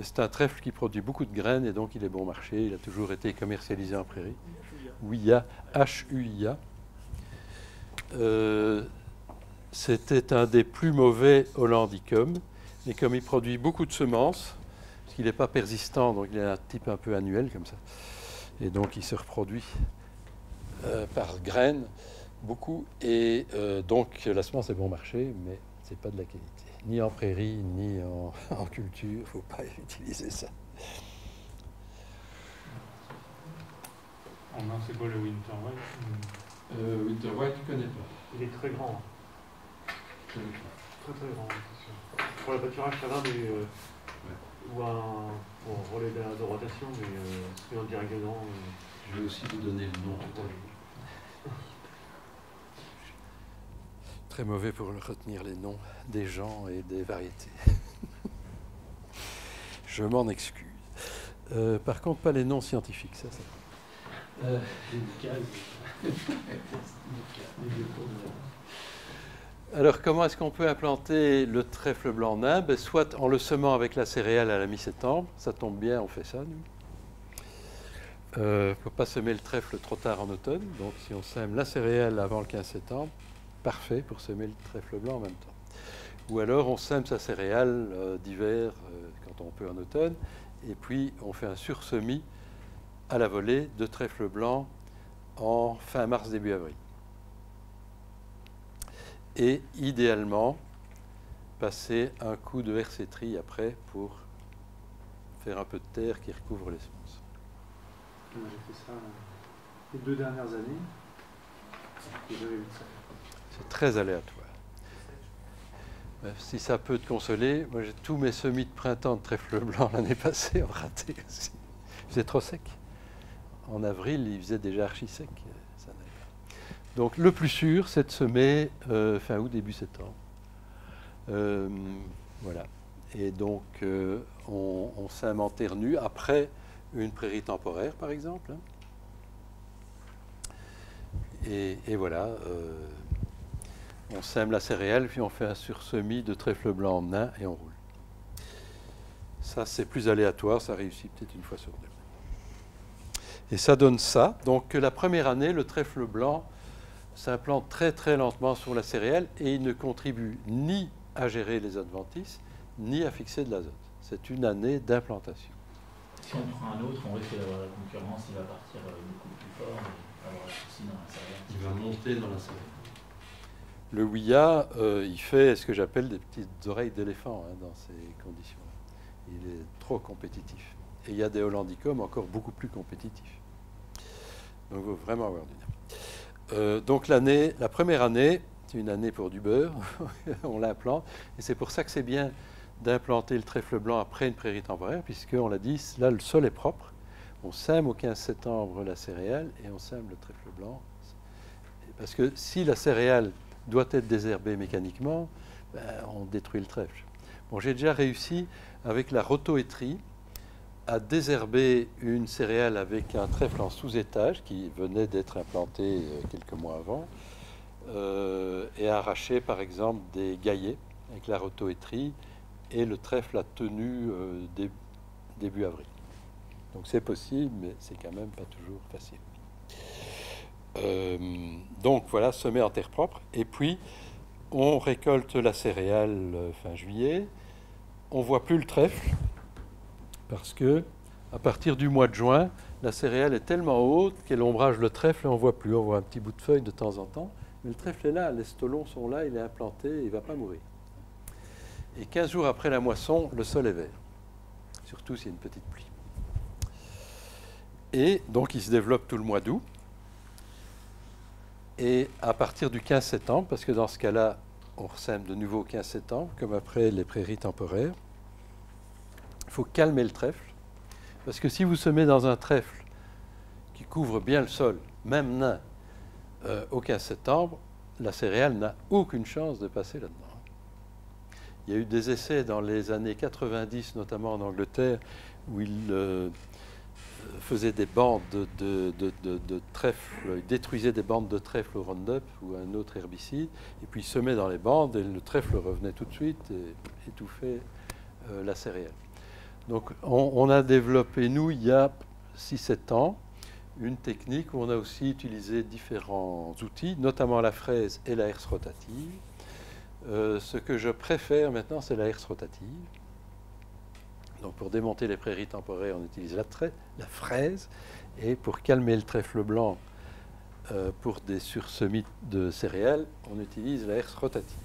Mais c'est un trèfle qui produit beaucoup de graines et donc il est bon marché. Il a toujours été commercialisé en prairie. Ouya, H-U-I-A. Euh, C'était un des plus mauvais hollandicum. Et comme il produit beaucoup de semences, parce qu'il n'est pas persistant, donc il a un type un peu annuel comme ça. Et donc il se reproduit euh, par graines beaucoup. Et euh, donc la semence est bon marché, mais c'est pas de la qualité. Ni en prairie, ni en, en culture. Il ne faut pas utiliser ça. En main, c'est quoi le Winter White? Euh, Winter White, tu connais pas. Il est très grand. Très très grand, c'est sûr. Pour le pâturage, ça va, mais. euh, Ou un pour relais de, de rotation, mais euh, en direct dedans. euh, Je vais aussi vous donner le nom. Très mauvais pour retenir les noms des gens et des variétés. Je m'en excuse. Euh, par contre, pas les noms scientifiques, ça, ça. Euh, Alors, comment est-ce qu'on peut implanter le trèfle blanc nain Ben, Soit en le semant avec la céréale à la mi-septembre, ça tombe bien, on fait ça, nous. Il ne faut pas semer le trèfle trop tard en automne, donc si on sème la céréale avant le 15 septembre, parfait pour semer le trèfle blanc en même temps. Ou alors on sème sa céréale euh, d'hiver euh, quand on peut en automne, et puis on fait un sursemis à la volée de trèfle blanc en fin mars, début avril. Et idéalement, passer un coup de hercétrie après pour faire un peu de terre qui recouvre les semences. J'ai fait ça euh, les deux dernières années. Et j'avais eu ça. Très aléatoire. Si ça peut te consoler, moi j'ai tous mes semis de printemps de trèfle blanc l'année passée ont raté aussi. Il faisait trop sec. En avril, il faisait déjà archi sec. euh. Donc le plus sûr, c'est de semer euh, fin août, début septembre. Euh, voilà. Et donc on, on sème après une prairie temporaire, par exemple. hein. Et voilà. On sème la céréale, puis on fait un sursemis de trèfle blanc en nain et on roule. Ça, c'est plus aléatoire, ça réussit peut-être une fois sur deux. Et ça donne ça. Donc la première année, le trèfle blanc s'implante très très lentement sur la céréale et il ne contribue ni à gérer les adventices, ni à fixer de l'azote. C'est une année d'implantation. Si on prend un autre, on risque d'avoir la concurrence, il va partir beaucoup plus fort et avoir un souci dans la céréale. Il va monter dans la céréale. Le Ouya, euh, il fait ce que j'appelle des petites oreilles d'éléphant hein, dans ces conditions. Il est trop compétitif. Et il y a des Hollandicums encore beaucoup plus compétitifs. Donc il faut vraiment avoir du. Euh, donc l'année, la première année, c'est une année pour du beurre, on l'implante. Et c'est pour ça que c'est bien d'implanter le trèfle blanc après une prairie temporaire, puisqu'on l'a dit, là le sol est propre. On sème au 15 septembre la céréale et on sème le trèfle blanc. Parce que si la céréale doit être désherbée mécaniquement, ben, on détruit le trèfle. Bon, j'ai déjà réussi avec la rotoétrie à désherber une céréale avec un trèfle en sous-étage qui venait d'être implanté euh, quelques mois avant euh, et arracher par exemple des gaillets avec la rotoétrie et le trèfle a tenu euh, dé- début avril. Donc c'est possible, mais c'est quand même pas toujours facile. Euh, donc voilà, semer en terre propre. Et puis, on récolte la céréale euh, fin juillet. On voit plus le trèfle parce que à partir du mois de juin, la céréale est tellement haute qu'elle ombrage le trèfle et on voit plus. On voit un petit bout de feuille de temps en temps. Mais le trèfle est là, les stolons sont là, il est implanté, il ne va pas mourir. Et 15 jours après la moisson, le sol est vert. Surtout s'il y a une petite pluie. Et donc il se développe tout le mois d'août. Et à partir du 15 septembre, parce que dans ce cas-là, on ressème de nouveau au 15 septembre, comme après les prairies temporaires, il faut calmer le trèfle. Parce que si vous semez dans un trèfle qui couvre bien le sol, même nain, euh, au 15 septembre, la céréale n'a aucune chance de passer là-dedans. Il y a eu des essais dans les années 90, notamment en Angleterre, où ils euh, faisaient des bandes de, de, de, de- trèfle, ils détruisaient des bandes de trèfle au Roundup ou un autre herbicide, et puis ils semaient dans les bandes et le trèfle revenait tout de suite et étouffait euh, la céréale. Donc on, on a développé, nous, il y a 6-7 ans, une technique où on a aussi utilisé différents outils, notamment la fraise et la herse rotative. Euh, ce que je préfère maintenant, c'est la herse rotative. Donc pour démonter les prairies temporaires, on utilise la, fraise. Et pour calmer le trèfle blanc, euh, pour des sursemis de céréales, on utilise la herse rotative.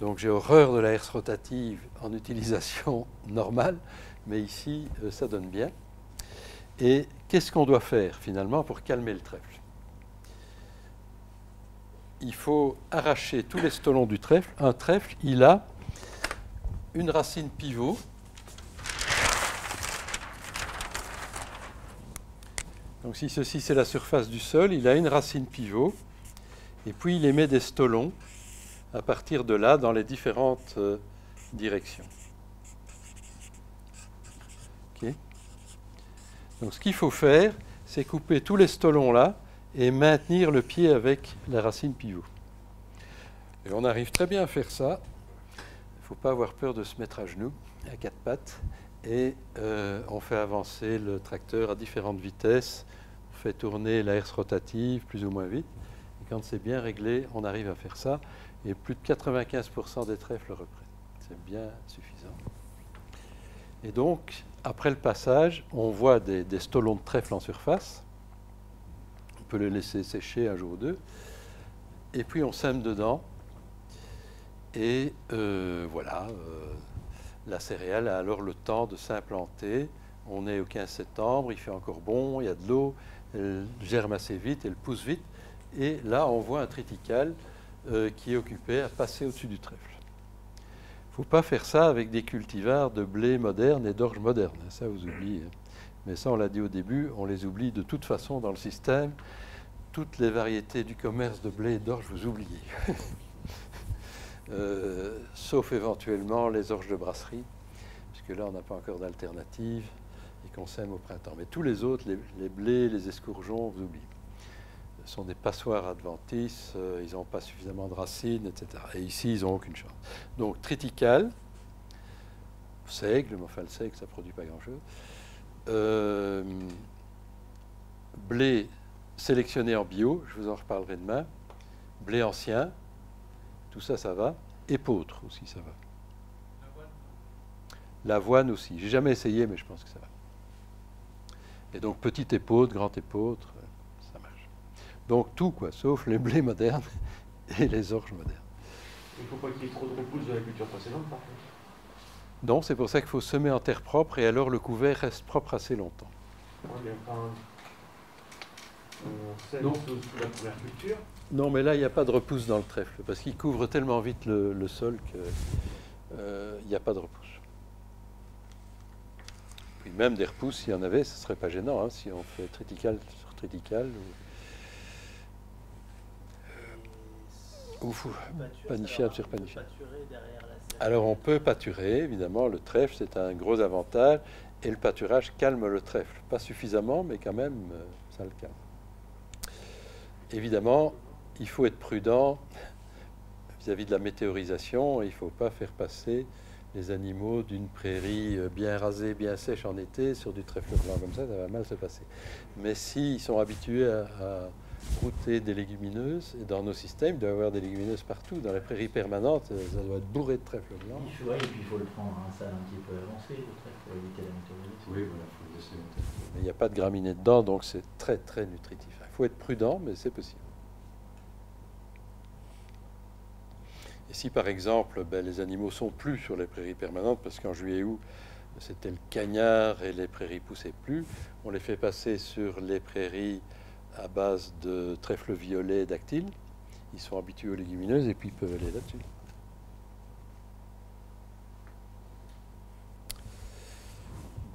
Donc j'ai horreur de la herse rotative en utilisation normale, mais ici, euh, ça donne bien. Et qu'est-ce qu'on doit faire finalement pour calmer le trèfle? Il faut arracher tous les stolons du trèfle. Un trèfle, il a une racine pivot. Donc si ceci c'est la surface du sol, il a une racine pivot. Et puis il émet des stolons à partir de là dans les différentes euh, directions. Donc ce qu'il faut faire, c'est couper tous les stolons là et maintenir le pied avec la racine pivot. Et on arrive très bien à faire ça. Il ne faut pas avoir peur de se mettre à genoux, à quatre pattes. Et euh, on fait avancer le tracteur à différentes vitesses. Fait tourner la herse rotative plus ou moins vite. Et quand c'est bien réglé, on arrive à faire ça. Et plus de 95% des trèfles reprennent. C'est bien suffisant. Et donc, après le passage, on voit des, stolons de trèfle en surface. On peut les laisser sécher un jour ou deux. Et puis on sème dedans. Et euh, voilà, euh, la céréale a alors le temps de s'implanter. On est au 15 septembre, il fait encore bon, il y a de l'eau, elle germe assez vite, elle pousse vite. Et là, on voit un triticale euh, qui est occupé à passer au-dessus du trèfle ne faut pas faire ça avec des cultivars de blé moderne et d'orge moderne. Ça, vous oubliez. Mais ça, on l'a dit au début, on les oublie de toute façon dans le système. Toutes les variétés du commerce de blé et d'orge, vous oubliez. Euh, sauf éventuellement les orges de brasserie, puisque là, on n'a pas encore d'alternative qu'on sème au printemps. Mais tous les autres, les, blés, les escourgeons, vous oubliez sont des passoires adventices, euh, ils n'ont pas suffisamment de racines, etc. Et ici, ils n'ont aucune chance. Donc, triticale, seigle, mais enfin le seigle, ça ne produit pas grand-chose. Euh, blé sélectionné en bio, je vous en reparlerai demain. Blé ancien, tout ça, ça va. Épeautre aussi, ça va. L'avoine aussi. J'ai jamais essayé, mais je pense que ça va. Et donc, petite épeautre, grand épeautre. Donc tout, quoi, sauf les blés modernes et les orges modernes. Il ne faut pas qu'il y ait trop de repousses de la culture précédente, par contre Non, c'est pour ça qu'il faut semer en terre propre et alors le couvert reste propre assez longtemps. non. Sous la couverture. Non, mais là, il n'y a pas de repousse dans le trèfle, parce qu'il couvre tellement vite le, sol qu'il euh, n'y a pas de repousse. Puis même des repousses, s'il y en avait, ce ne serait pas gênant, hein, si on fait triticale sur triticale. Ouf, panifiable sur panifiable. Alors on peut pâturer, évidemment, le trèfle c'est un gros avantage, et le pâturage calme le trèfle. Pas suffisamment, mais quand même, euh, ça le calme. Évidemment, il faut être prudent vis-à-vis de la météorisation, il ne faut pas faire passer les animaux d'une prairie euh, bien rasée, bien sèche en été sur du trèfle blanc comme ça, ça va mal se passer. Mais s'ils sont habitués à brouter des légumineuses. Et dans nos systèmes, il doit y avoir des légumineuses partout. Dans la prairie permanente, euh, ça doit être bourré de trèfle blanc. Oui, et puis il faut le prendre à un stade un petit peu avancé, le trèfle, pour éviter la météorite. Oui, voilà, il faut le laisser Mais il n'y a pas de graminées dedans, donc c'est très très nutritif. Il faut être prudent, mais c'est possible. Si par exemple ben, les animaux sont plus sur les prairies permanentes, parce qu'en juillet-août c'était le cagnard et les prairies poussaient plus, on les fait passer sur les prairies à base de trèfle violet dactyle. Ils sont habitués aux légumineuses et puis ils peuvent aller là-dessus.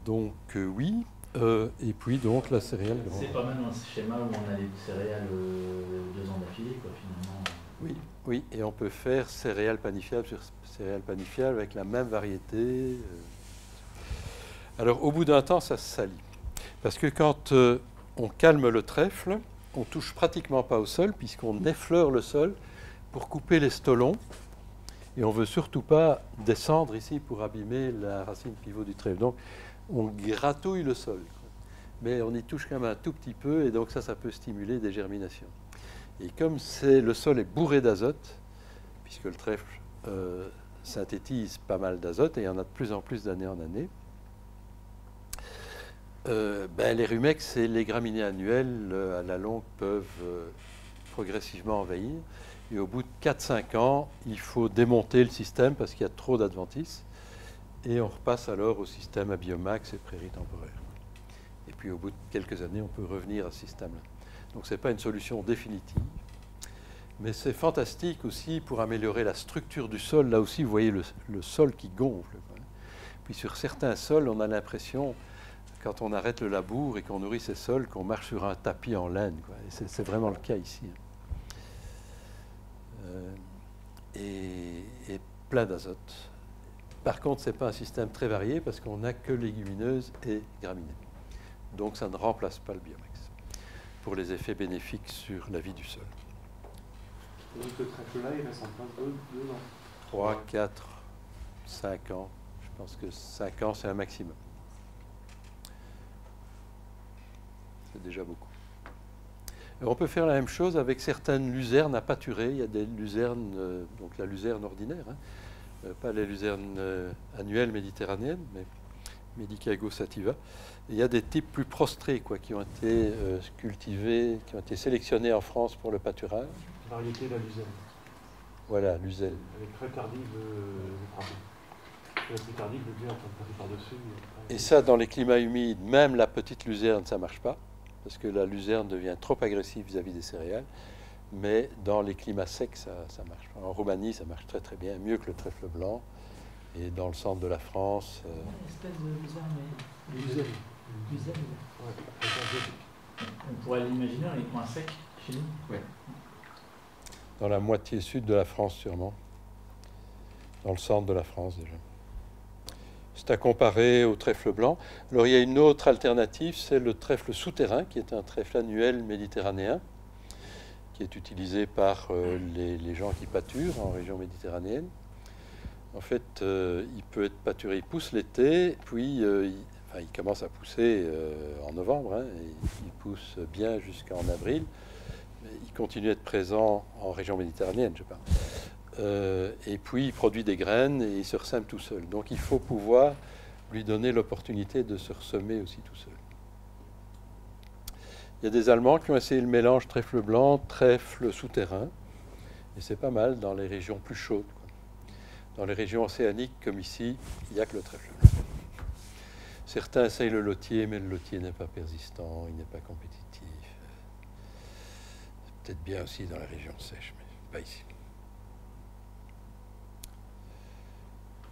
Donc euh, oui, euh, et puis donc la céréale. C'est pas mal un schéma où on a les céréales euh, deux ans d'affilée, quoi, finalement. Oui, oui, et on peut faire céréales panifiables sur céréales panifiables avec la même variété. Alors au bout d'un temps, ça se salit. Parce que quand on calme le trèfle, on touche pratiquement pas au sol puisqu'on effleure le sol pour couper les stolons. Et on veut surtout pas descendre ici pour abîmer la racine pivot du trèfle. Donc on gratouille le sol. Mais on y touche quand même un tout petit peu et donc ça, ça peut stimuler des germinations. Et comme le sol est bourré d'azote, puisque le trèfle euh, synthétise pas mal d'azote et il y en a de plus en plus d'année en année, euh, ben, Les rumex et les graminées annuelles, euh, à la longue, peuvent progressivement envahir. Et au bout de 4-5 ans, il faut démonter le système parce qu'il y a trop d'adventices. Et on repasse alors au système à biomax et prairies temporaires. Et puis au bout de quelques années, on peut revenir à ce système-là. Donc ce n'est pas une solution définitive. Mais c'est fantastique aussi pour améliorer la structure du sol. Là aussi, vous voyez le, sol qui gonfle. Puis sur certains sols, on a l'impression, quand on arrête le labour et qu'on nourrit ces sols, qu'on marche sur un tapis en laine. c'est, vraiment le cas ici. Euh, et, et plein d'azote. Par contre, ce n'est pas un système très varié parce qu'on n'a que légumineuses et graminées. Donc ça ne remplace pas le biomax pour les effets bénéfiques sur la vie du sol. Donc le trèfle là, il reste en place deux, deux ans. 3, 4, 5 ans. Je pense que 5 ans, c'est un maximum. C'est déjà beaucoup. Alors, on peut faire la même chose avec certaines luzernes à pâturer. Il y a des luzernes, euh, donc la luzerne ordinaire, hein, euh, pas les luzernes euh, annuelles méditerranéennes, mais Medicago sativa. Il y a des types plus prostrés quoi, qui ont été euh, cultivés, qui ont été sélectionnés en France pour le pâturage. Variété la luzerne. Voilà, l'uzelle. Elle est très tardive euh. La plus le par-dessus. Et ça, dans les climats humides, même la petite luzerne, ça ne marche pas, parce que la luzerne devient trop agressive vis-à-vis des céréales. Mais dans les climats secs, ça, ça marche. En Roumanie, ça marche très très bien, mieux que le trèfle blanc. Et dans le centre de la France, euh, Une espèce de luzerne, mais- On pourrait l'imaginer dans les coins secs chez nous. dans la moitié sud de la France sûrement, dans le centre de la France déjà. C'est à comparer au trèfle blanc. Alors il y a une autre alternative, c'est le trèfle souterrain, qui est un trèfle annuel méditerranéen, qui est utilisé par euh, les, gens qui pâturent en région méditerranéenne. En fait, euh, il peut être pâturé, il pousse l'été, puis euh, il commence à pousser euh, en novembre, hein, il pousse bien jusqu'en avril. Mais il continue à être présent en région méditerranéenne, je parle. Euh, et puis il produit des graines et il se ressème tout seul. Donc il faut pouvoir lui donner l'opportunité de se ressemer aussi tout seul. Il y a des Allemands qui ont essayé le mélange trèfle blanc, trèfle souterrain, et c'est pas mal dans les régions plus chaudes. Dans les régions océaniques comme ici, il n'y a que le trèfle blanc. Certains essayent le lotier, mais le lotier n'est pas persistant, il n'est pas compétitif. Peut-être bien aussi dans la région sèche, mais pas ici.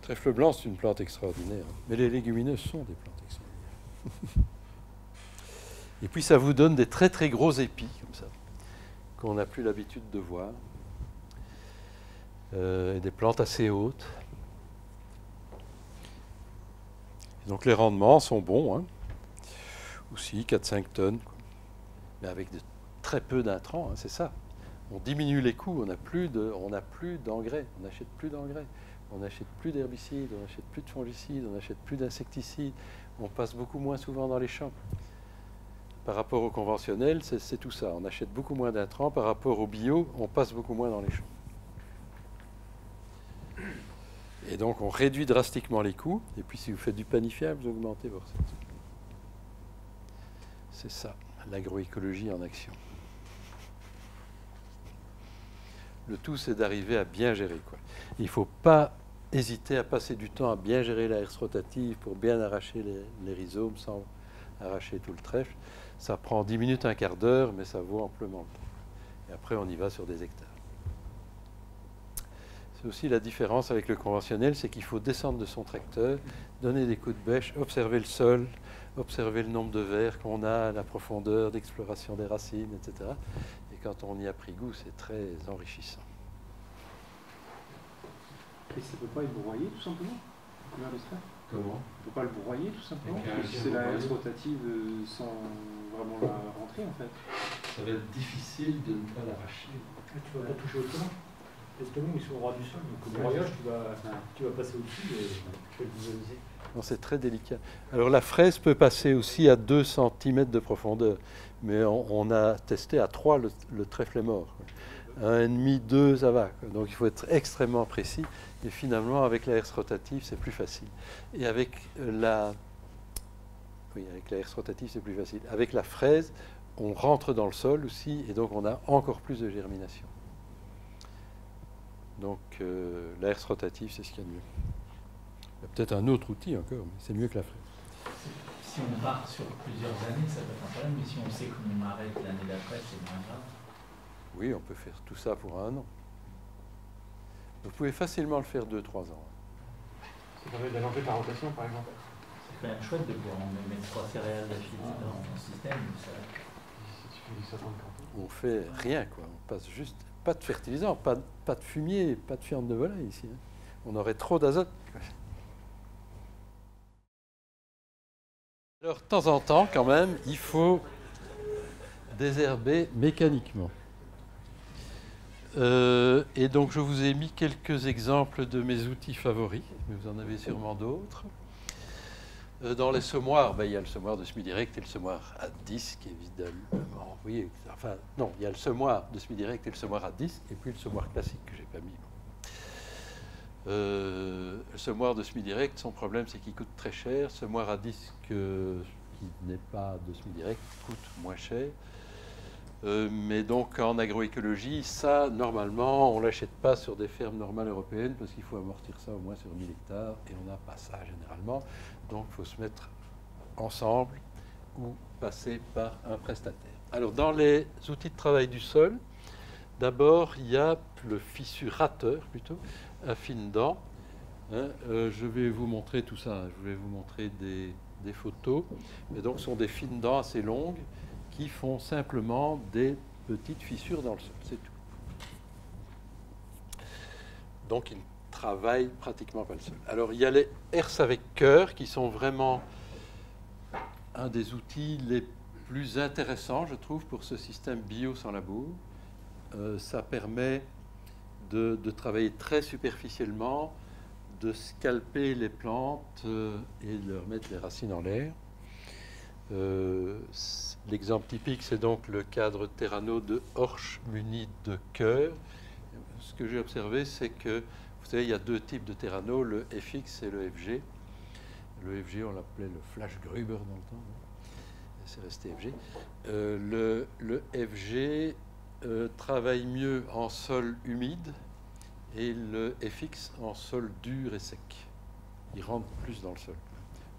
Trèfle blanc, c'est une plante extraordinaire. Mais les légumineuses sont des plantes extraordinaires. Et puis ça vous donne des très très gros épis, comme ça, qu'on n'a plus l'habitude de voir. Euh, et des plantes assez hautes. Donc les rendements sont bons, hein. aussi 4-5 tonnes, mais avec très peu d'intrants, hein, c'est ça. On diminue les coûts, on n'a plus d'engrais, on n'achète plus d'engrais, on n'achète plus d'herbicides, on n'achète plus de fongicides, on n'achète plus d'insecticides, on passe beaucoup moins souvent dans les champs. Par rapport au conventionnel, c'est tout ça. On achète beaucoup moins d'intrants. Par rapport au bio, on passe beaucoup moins dans les champs. Et donc, on réduit drastiquement les coûts. Et puis, si vous faites du panifiable, vous augmentez vos recettes. C'est ça, l'agroécologie en action. Le tout, c'est d'arriver à bien gérer. Il ne faut pas hésiter à passer du temps à bien gérer la herse rotative pour bien arracher les, les rhizomes sans arracher tout le trèfle. Ça prend 10 minutes, un quart d'heure, mais ça vaut amplement le temps. Et après, on y va sur des hectares. C'est aussi la différence avec le conventionnel, c'est qu'il faut descendre de son tracteur, donner des coups de bêche, observer le sol, observer le nombre de vers qu'on a, la profondeur d'exploration des racines, etc. Et quand on y a pris goût, c'est très enrichissant. Et ça peut pas être broyé tout simplement Comment? On peut pas le broyer tout simplement C'est la herse rotative euh, sans vraiment la rentrer en fait. Ça va être difficile de ne pas l'arracher. Tu vas la toucher autrement. Les stomos, ils sont au ras du sol, donc au broyage, tu vas, tu vas passer au-dessus et tu vas le visualiser. Non, c'est très délicat. Alors la fraise peut passer aussi à 2 cm de profondeur, mais on, on a testé à 3, le, le trèfle est mort. quoi. Un et demi, 2, ça va. Donc il faut être extrêmement précis. Et finalement, avec la herse rotative, c'est plus facile. Et avec la... Oui, avec la herse rotative, c'est plus facile. Avec la fraise, on rentre dans le sol aussi, et donc on a encore plus de germination. Donc euh, la herse rotative, c'est ce qu'il y a de mieux. Il y a peut-être un autre outil encore, mais c'est mieux que la fraise. Si on part sur plusieurs années, ça peut être un problème, mais si on sait qu'on arrête l'année d'après, c'est moins grave. Oui, on peut faire tout ça pour un an. Vous pouvez facilement le faire 2-3 ans. Ça permet d'allonger ta rotation, par exemple. C'est quand même chouette de pouvoir en mettre trois céréales d'affilée dans ton système. Ça... Si tu fais du 50 On fait rien, quoi. On passe juste pas de fertilisant, pas, de- fumier, pas de fiente de volaille ici. hein. On aurait trop d'azote. Alors, de temps en temps, quand même, il faut désherber mécaniquement. Euh, et donc, je vous ai mis quelques exemples de mes outils favoris, mais vous en avez sûrement d'autres. Euh, dans les semoirs, ben, il y a le semoir de semi-direct et le semoir à disque, évidemment. Oui, enfin, non, il y a le semoir de semi-direct et le semoir à disque, et puis le semoir classique que j'ai pas mis. Euh, le semoir de semi-direct, son problème, c'est qu'il coûte très cher. Semoir à disque, euh, qui n'est pas de semi-direct, coûte moins cher. Euh, mais donc en agroécologie, ça, normalement, on ne l'achète pas sur des fermes normales européennes parce qu'il faut amortir ça au moins sur 1000 hectares et on n'a pas ça généralement. Donc il faut se mettre ensemble ou passer par un prestataire. Alors dans les outils de travail du sol, d'abord il y a le fissurateur plutôt, à fine dent. Hein, euh, je vais vous montrer tout ça, hein. je vais vous montrer des, des photos. Mais donc ce sont des fines dents assez longues qui font simplement des petites fissures dans le sol, c'est tout. Donc ils ne travaillent pratiquement pas le sol. Alors il y a les herses avec cœur qui sont vraiment un des outils les plus intéressants, je trouve, pour ce système bio sans labour. Euh, ça permet de, travailler très superficiellement, de scalper les plantes euh, et de leur mettre les racines en l'air. Euh, L'exemple typique, c'est donc le cadre Terrano de Horsch muni de cœur. Ce que j'ai observé, c'est que, vous savez, il y a deux types de Terrano, le FX et le FG. Le FG, on l'appelait le Flash Gruber dans le temps. hein. C'est resté FG. Euh, le, FG euh, travaille mieux en sol humide et le FX en sol dur et sec. Il rentre plus dans le sol.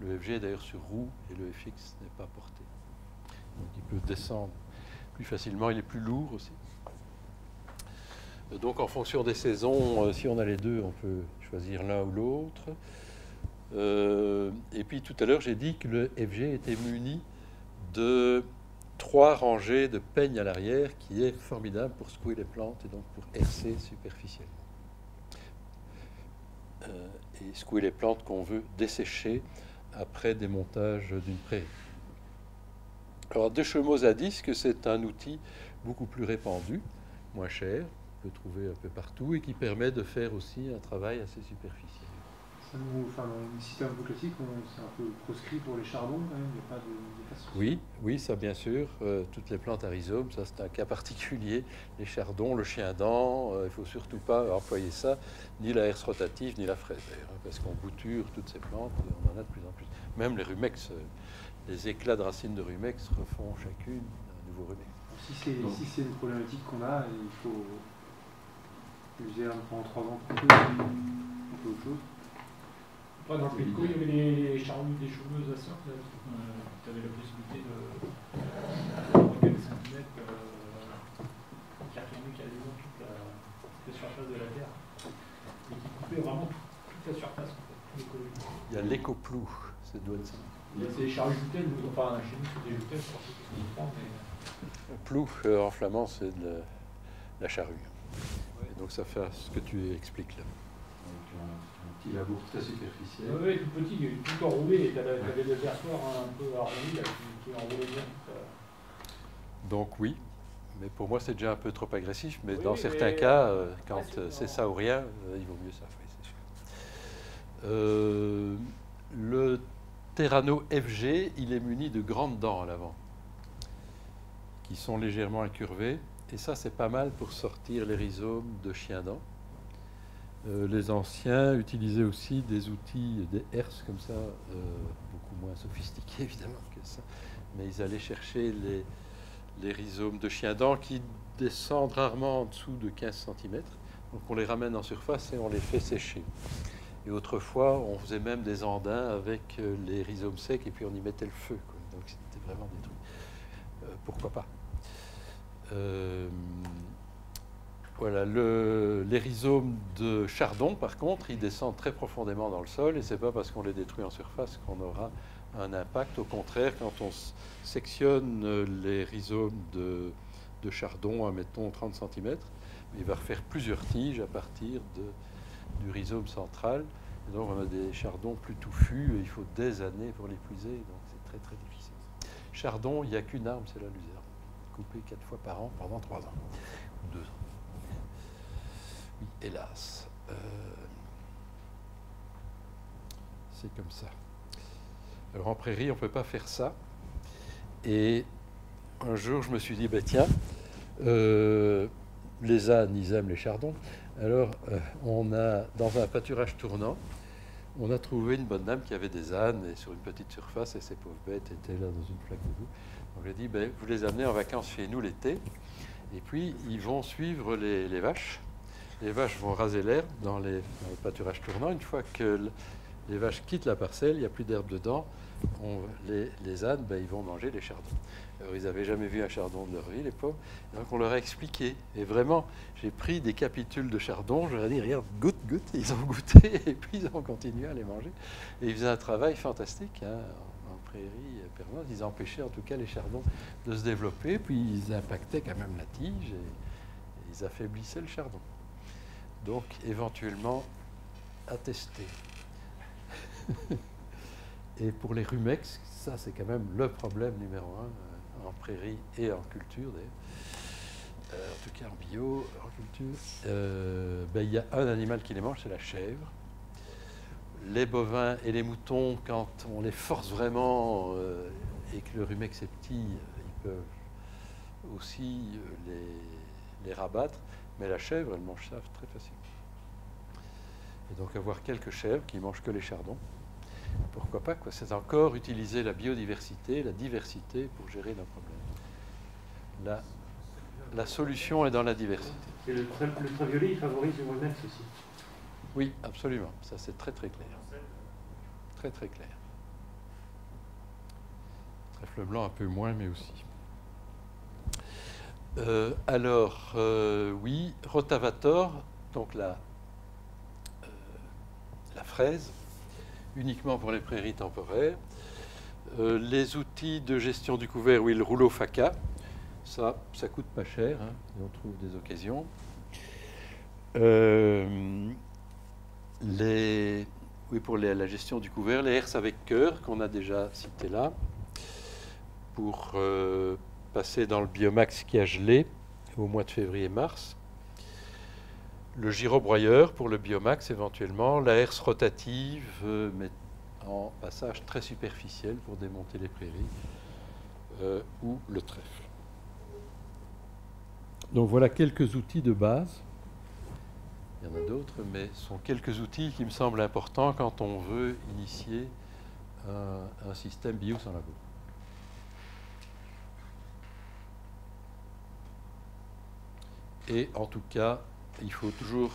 Le FG est d'ailleurs sur roue et le FX n'est pas porté. Donc il peut descendre plus facilement, il est plus lourd aussi. Donc en fonction des saisons, euh, si on a les deux, on peut choisir l'un ou l'autre. Euh, et puis tout à l'heure, j'ai dit que le FG était muni de trois rangées de peignes à l'arrière, qui est formidable pour secouer les plantes et donc pour hercer superficiellement. Euh, et secouer les plantes qu'on veut dessécher après démontage d'une prairie. Alors, deux chemaux à disque, c'est un outil beaucoup plus répandu, moins cher, peut trouver un peu partout et qui permet de faire aussi un travail assez superficiel. Nous- enfin, le système un peu classique, c'est un peu proscrit pour les chardons quand même, il n'y a pas de. Oui, oui, ça bien sûr. euh, toutes les plantes à rhizome, ça c'est un cas particulier. Les chardons, le chien-dent, euh, il ne faut surtout pas employer ça, ni la herse rotative, ni la fraise hein, parce qu'on bouture toutes ces plantes, on en a de plus en plus. Même les rumex, euh, les éclats de racines de rumex refont chacune un nouveau rumex. Si c'est si c'est une problématique qu'on a, il faut user pendant trois ans pour peu, on fait autre chose. Après, dans le Péco, il y avait les charrues des cheveuses à sorte, tu avais la possibilité de centimètres euh, qui retournait quasiment toute la, toute la surface de la terre et qui coupait vraiment toute la surface en fait, tous les collines. Il y a l'écoplou, ça doit être ça. Il y a ces charrues joutelles, nous, enfin chez nous c'est des joutelles, je pense que c'est ce qu'on prend, mais Plou, euh, en flamand, c'est de la, la charrue. Donc ça fait ce que tu expliques là. Donc un, un petit labour très superficiel. Oui, oui, tout petit, tout enroulé, et tu avais des versoirs un peu arrondis qui, qui enroulaient bien. ça. Donc oui, mais pour moi c'est déjà un peu trop agressif, mais Oui, dans certains mais, cas, euh, euh, quand c'est euh, c'est ça ou rien, euh, il vaut mieux ça, oui, c'est sûr. Euh, le Terrano FG, il est muni de grandes dents à l'avant, qui sont légèrement incurvées, et ça c'est pas mal pour sortir les rhizomes de chien-dent. Euh, les anciens utilisaient aussi des outils, des herses comme ça, euh, beaucoup moins sophistiqués évidemment que ça, mais ils allaient chercher les, rhizomes de chien-dent qui descendent rarement en dessous de 15 cm. Donc on les ramène en surface et on les fait sécher. Et autrefois, on faisait même des andins avec euh, les rhizomes secs et puis on y mettait le feu. Donc c'était vraiment des trucs. Pourquoi pas euh, Voilà, les rhizomes de chardon, par contre, ils descendent très profondément dans le sol et c'est pas parce qu'on les détruit en surface qu'on aura un impact. Au contraire, quand on sectionne les rhizomes de, chardon à, mettons, 30 cm, il va refaire plusieurs tiges à partir du rhizome central. Et donc on a des chardons plus touffus et il faut des années pour l'épuiser, donc c'est très très difficile. Chardon, il n'y a qu'une arme, c'est la luzerne, coupée quatre fois par an pendant trois ans, deux ans. Oui, hélas. Euh, c'est comme ça. Alors en prairie, on ne peut pas faire ça. Et un jour, je me suis dit, ben tiens, euh, les ânes, ils aiment les chardons. Alors, euh, on a, dans un pâturage tournant, on a trouvé une bonne dame qui avait des ânes sur une petite surface, et ces pauvres bêtes étaient là dans une flaque de boue. Donc j'ai dit, ben, vous les amenez en vacances chez nous l'été, et puis ils vont suivre les, vaches. Les vaches vont raser l'herbe dans, dans, le pâturage tournant. Une fois que les vaches quittent la parcelle, il n'y a plus d'herbe dedans, les, ânes, ben, ils vont manger les chardons. Alors, ils n'avaient jamais vu un chardon de leur vie, les pauvres. Donc, on leur a expliqué. Et vraiment, j'ai pris des capitules de chardon, je leur ai dit, regarde, goûte, goûte. ils ont goûté, et puis ils ont continué à les manger. Et ils faisaient un travail fantastique hein, en, prairie permanente. Ils empêchaient en tout cas les chardons de se développer, puis ils impactaient quand même la tige, et, ils affaiblissaient le chardon. Donc, éventuellement, tester. et pour les rumex, ça c'est quand même le problème numéro un en prairie et en culture d'ailleurs. Euh, en tout cas en bio, en culture. Euh, ben, il y a un animal qui les mange, c'est la chèvre. Les bovins et les moutons, quand on les force vraiment euh, et que le rumex est petit, ils peuvent aussi les, les, rabattre. Mais la chèvre, elle mange ça très facilement. Et donc avoir quelques chèvres qui mangent que les chardons, pourquoi pas. C'est encore utiliser la biodiversité, la diversité pour gérer nos problèmes. La, solution est dans la diversité. Et le, ultraviolet, il favorise le Monex aussi. Oui, absolument. Ça, c'est très très clair. Très très clair. Trèfle blanc un peu moins, mais aussi. Euh, alors, euh, oui, rotavator, donc la, euh, la fraise, uniquement pour les prairies temporaires. Les outils de gestion du couvert, oui, le rouleau FACA, ça, ça coûte pas cher, hein, on trouve des occasions. Les, oui, pour la gestion du couvert, les herses avec cœur, qu'on a déjà cité là, pour euh, passer dans le biomax qui a gelé au mois de février-mars le gyrobroyeur pour le biomax éventuellement, la herse rotative, euh, mais en passage très superficiel pour démonter les prairies, euh, ou le trèfle. Donc voilà quelques outils de base. Il y en a d'autres, mais ce sont quelques outils qui me semblent importants quand on veut initier un, système bio sans labo. Et en tout cas, il faut toujours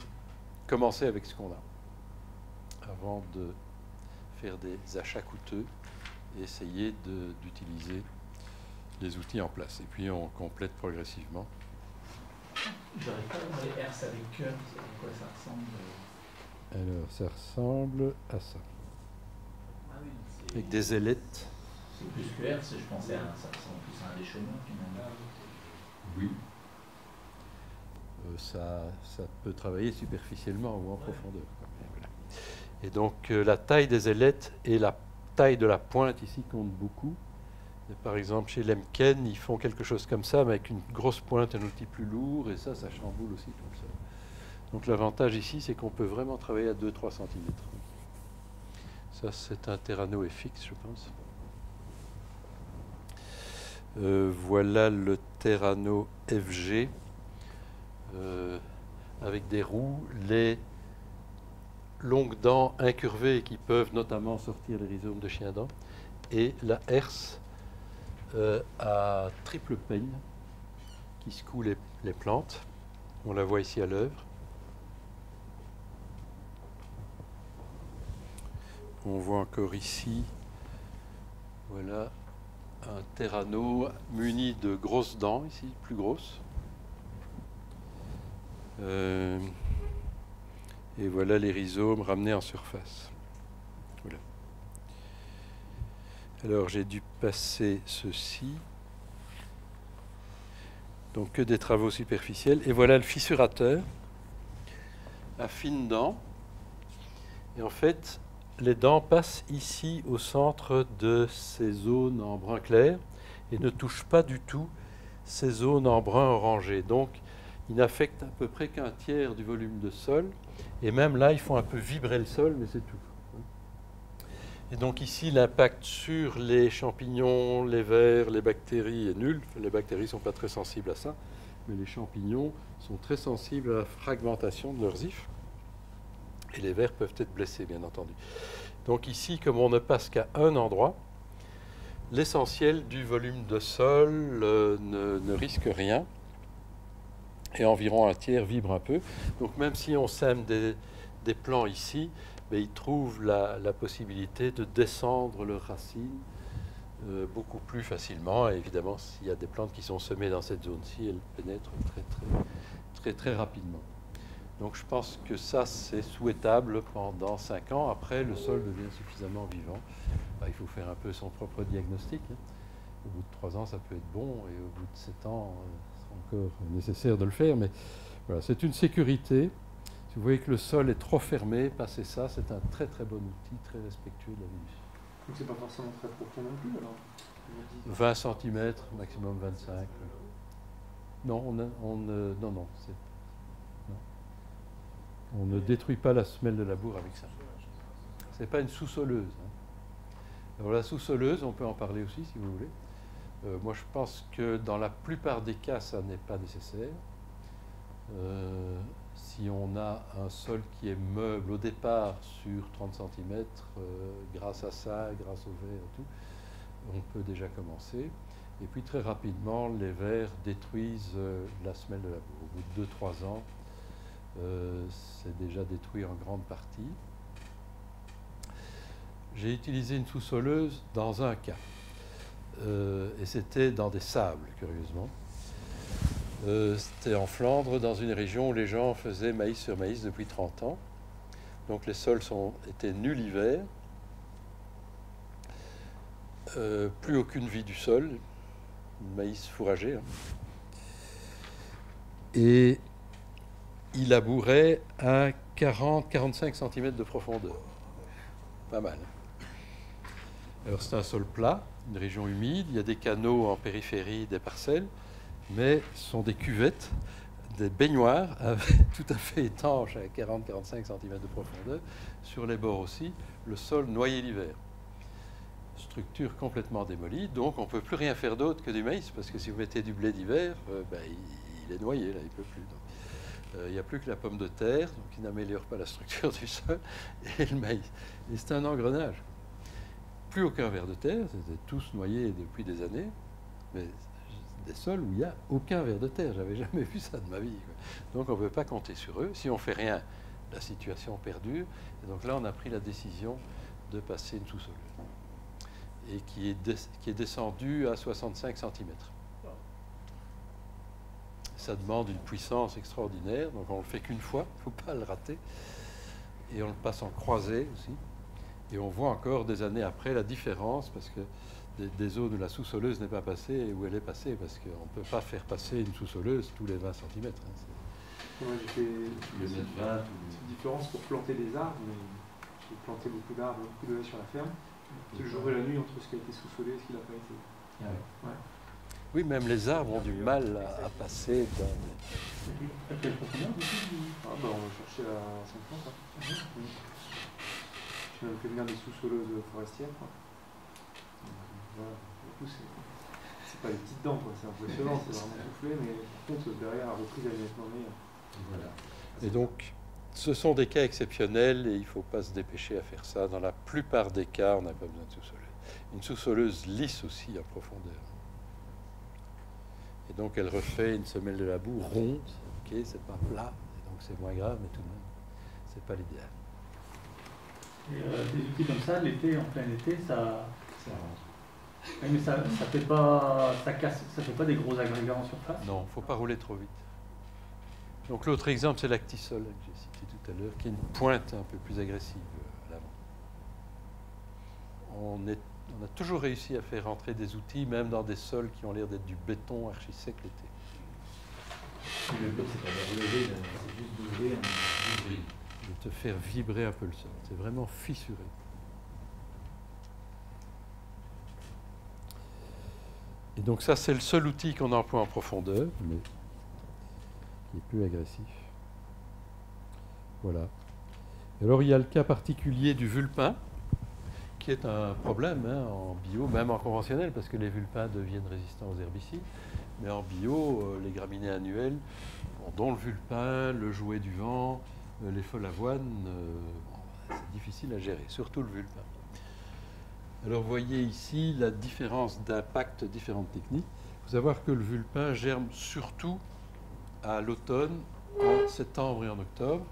commencer avec ce qu'on a avant de faire des achats coûteux et essayer d'utiliser les outils en place. Et puis on complète progressivement. J'aurais pas avec cœur, à quoi ça ressemble Alors ça ressemble à ça. Ah oui, avec des ailettes. C'est plus que herse, je pensais à ça ressemble plus à un déchaînement finalement. Oui. Euh, ça, ça, peut travailler superficiellement ou en profondeur. Et donc euh, la taille des ailettes et la taille de la pointe ici comptent beaucoup. Par exemple, chez Lemken, ils font quelque chose comme ça, mais avec une grosse pointe, un outil plus lourd, et ça, ça chamboule aussi comme ça. Donc l'avantage ici, c'est qu'on peut vraiment travailler à 2-3 cm. Ça, c'est un Terrano FX, je pense. Euh, voilà le Terrano FG. Euh, avec des roues, les longues dents incurvées qui peuvent notamment sortir les rhizomes de chien dent, et la herse euh, à triple peigne qui secoue les, plantes. On la voit ici à l'œuvre. On voit encore ici, voilà, un terrano muni de grosses dents, ici, plus grosses. Euh, et voilà les rhizomes ramenés en surface. Alors j'ai dû passer ceci. Donc que des travaux superficiels. Et voilà le fissurateur à fines dents. Et en fait, les dents passent ici au centre de ces zones en brun clair et ne touchent pas du tout ces zones en brun orangé. Donc, ils n'affectent à peu près qu'un tiers du volume de sol. Et même là, ils font un peu vibrer le sol, mais c'est tout. Et donc ici, l'impact sur les champignons, les vers, les bactéries est nul. Les bactéries ne sont pas très sensibles à ça, mais les champignons sont très sensibles à la fragmentation de leurs ifs. Et les vers peuvent être blessés, bien entendu. Donc ici, comme on ne passe qu'à un endroit, l'essentiel du volume de sol euh, ne, risque rien. Et environ un tiers vibre un peu. Donc même si on sème des, plants ici, mais ils trouvent la, possibilité de descendre leurs racines euh, beaucoup plus facilement. Évidemment, s'il y a des plantes qui sont semées dans cette zone-ci, elles pénètrent très, très, très, très rapidement. Donc je pense que ça, c'est souhaitable pendant 5 ans. Après, le sol devient suffisamment vivant. Bah, il faut faire un peu son propre diagnostic. Hein. Au bout de 3 ans, ça peut être bon, et au bout de 7 ans, c'est encore nécessaire de le faire. Mais voilà, c'est une sécurité. Si vous voyez que le sol est trop fermé, passez ça, c'est un très très bon outil, très respectueux de la vie Donc c'est pas forcément très profond non plus alors 20 cm, maximum 25. Non, on, on non, non, c'est on ne détruit pas la semelle de labour avec ça. Ce n'est pas une sous-soleuse. Hein. Alors la sous-soleuse, on peut en parler aussi si vous voulez. Euh, moi je pense que dans la plupart des cas, ça n'est pas nécessaire. Euh, si on a un sol qui est meuble au départ sur 30 cm, euh, grâce à ça, grâce au verre et tout, on peut déjà commencer. Et puis très rapidement, les vers détruisent la semelle de labour. Au bout de 2-3 ans, euh, c'est déjà détruit en grande partie. J'ai utilisé une sous-soleuse dans un cas, euh, et c'était dans des sables, curieusement. Euh, c'était en Flandre, dans une région où les gens faisaient maïs sur maïs depuis 30 ans. Donc les sols étaient nuls l'hiver. plus aucune vie du sol, maïs fourragé. Hein. Et il labourait à 40-45 cm de profondeur. Pas mal. Alors c'est un sol plat, une région humide, il y a des canaux en périphérie des parcelles, mais ce sont des cuvettes, des baignoires tout à fait étanches à 40-45 cm de profondeur, sur les bords aussi, le sol noyé l'hiver. Structure complètement démolie, donc on ne peut plus rien faire d'autre que du maïs, parce que si vous mettez du blé d'hiver, euh, ben, il, est noyé, là, il ne peut plus. Euh, il n'y a plus que la pomme de terre, donc qui n'améliore pas la structure du sol, et le maïs. Et c'est un engrenage. Plus aucun ver de terre, c'était tous noyés depuis des années, mais des sols où il n'y a aucun ver de terre. J'avais jamais vu ça de ma vie. Donc on ne peut pas compter sur eux. Si on fait rien, la situation perdure. Et donc là, on a pris la décision de passer une sous-soleuse et qui est, qui est descendue à 65 cm ça demande une puissance extraordinaire, donc on ne le fait qu'une fois, il ne faut pas le rater. Et on le passe en croisée aussi. Et on voit encore des années après la différence, parce que des, zones où la sous-soleuse n'est pas passée et où elle est passée, parce qu'on ne peut pas faire passer une sous-soleuse tous les 20 cm. Hein, j'ai fait une différence pour planter des arbres, mais j'ai planté beaucoup d'arbres, beaucoup de sur la ferme. C'est le jour et la nuit entre ce qui a été sous-solé et ce qui n'a pas été. Ah oui, même les arbres ont du mal à, passer dans. Ah, bah, on va chercher à 50. Hein. Je même fait venir des sous-soleuses forestières. Quoi. Voilà. c'est pas les petites dents, c'est impressionnant, c'est vraiment soufflé, mais par contre, derrière, la reprise, elle est nettement meilleure. Voilà. Et donc, ce sont des cas exceptionnels et il ne faut pas se dépêcher à faire ça. Dans la plupart des cas, on n'a pas besoin de sous-soleuse. Une sous-soleuse lisse aussi en profondeur. Et donc elle refait une semelle de la boue ronde, ok, c'est pas plat, donc c'est moins grave, mais tout de même, c'est pas l'idéal. Et euh, des outils comme ça, l'été, en plein été, ça. Oui, mais ça, ça fait pas, ça casse, ça fait pas des gros agrégats en surface. Non, il ne faut pas rouler trop vite. Donc l'autre exemple, c'est l'actisol que j'ai cité tout à l'heure, qui est une pointe un peu plus agressive euh, à l'avant. On, est- on a toujours réussi à faire rentrer des outils, même dans des sols qui ont l'air d'être du béton archi sec l'été. Le but, c'est pas de relever, c'est juste d'ouvrir. De te faire vibrer un peu le sol. C'est vraiment fissuré. Et donc ça, c'est le seul outil qu'on emploie en profondeur, mais qui est peu agressif. Voilà. Alors il y a le cas particulier du vulpin, qui est un problème hein, en bio, même en conventionnel, parce que les vulpins deviennent résistants aux herbicides. Mais en bio, euh, les graminées annuelles, bon, dont le vulpin, le jouet du vent, euh, les feuilles avoines, euh, c'est difficile à gérer, surtout le vulpin. Alors vous voyez ici la différence d'impact, différentes techniques. Il faut savoir que le vulpin germe surtout à l'automne, en septembre et en octobre.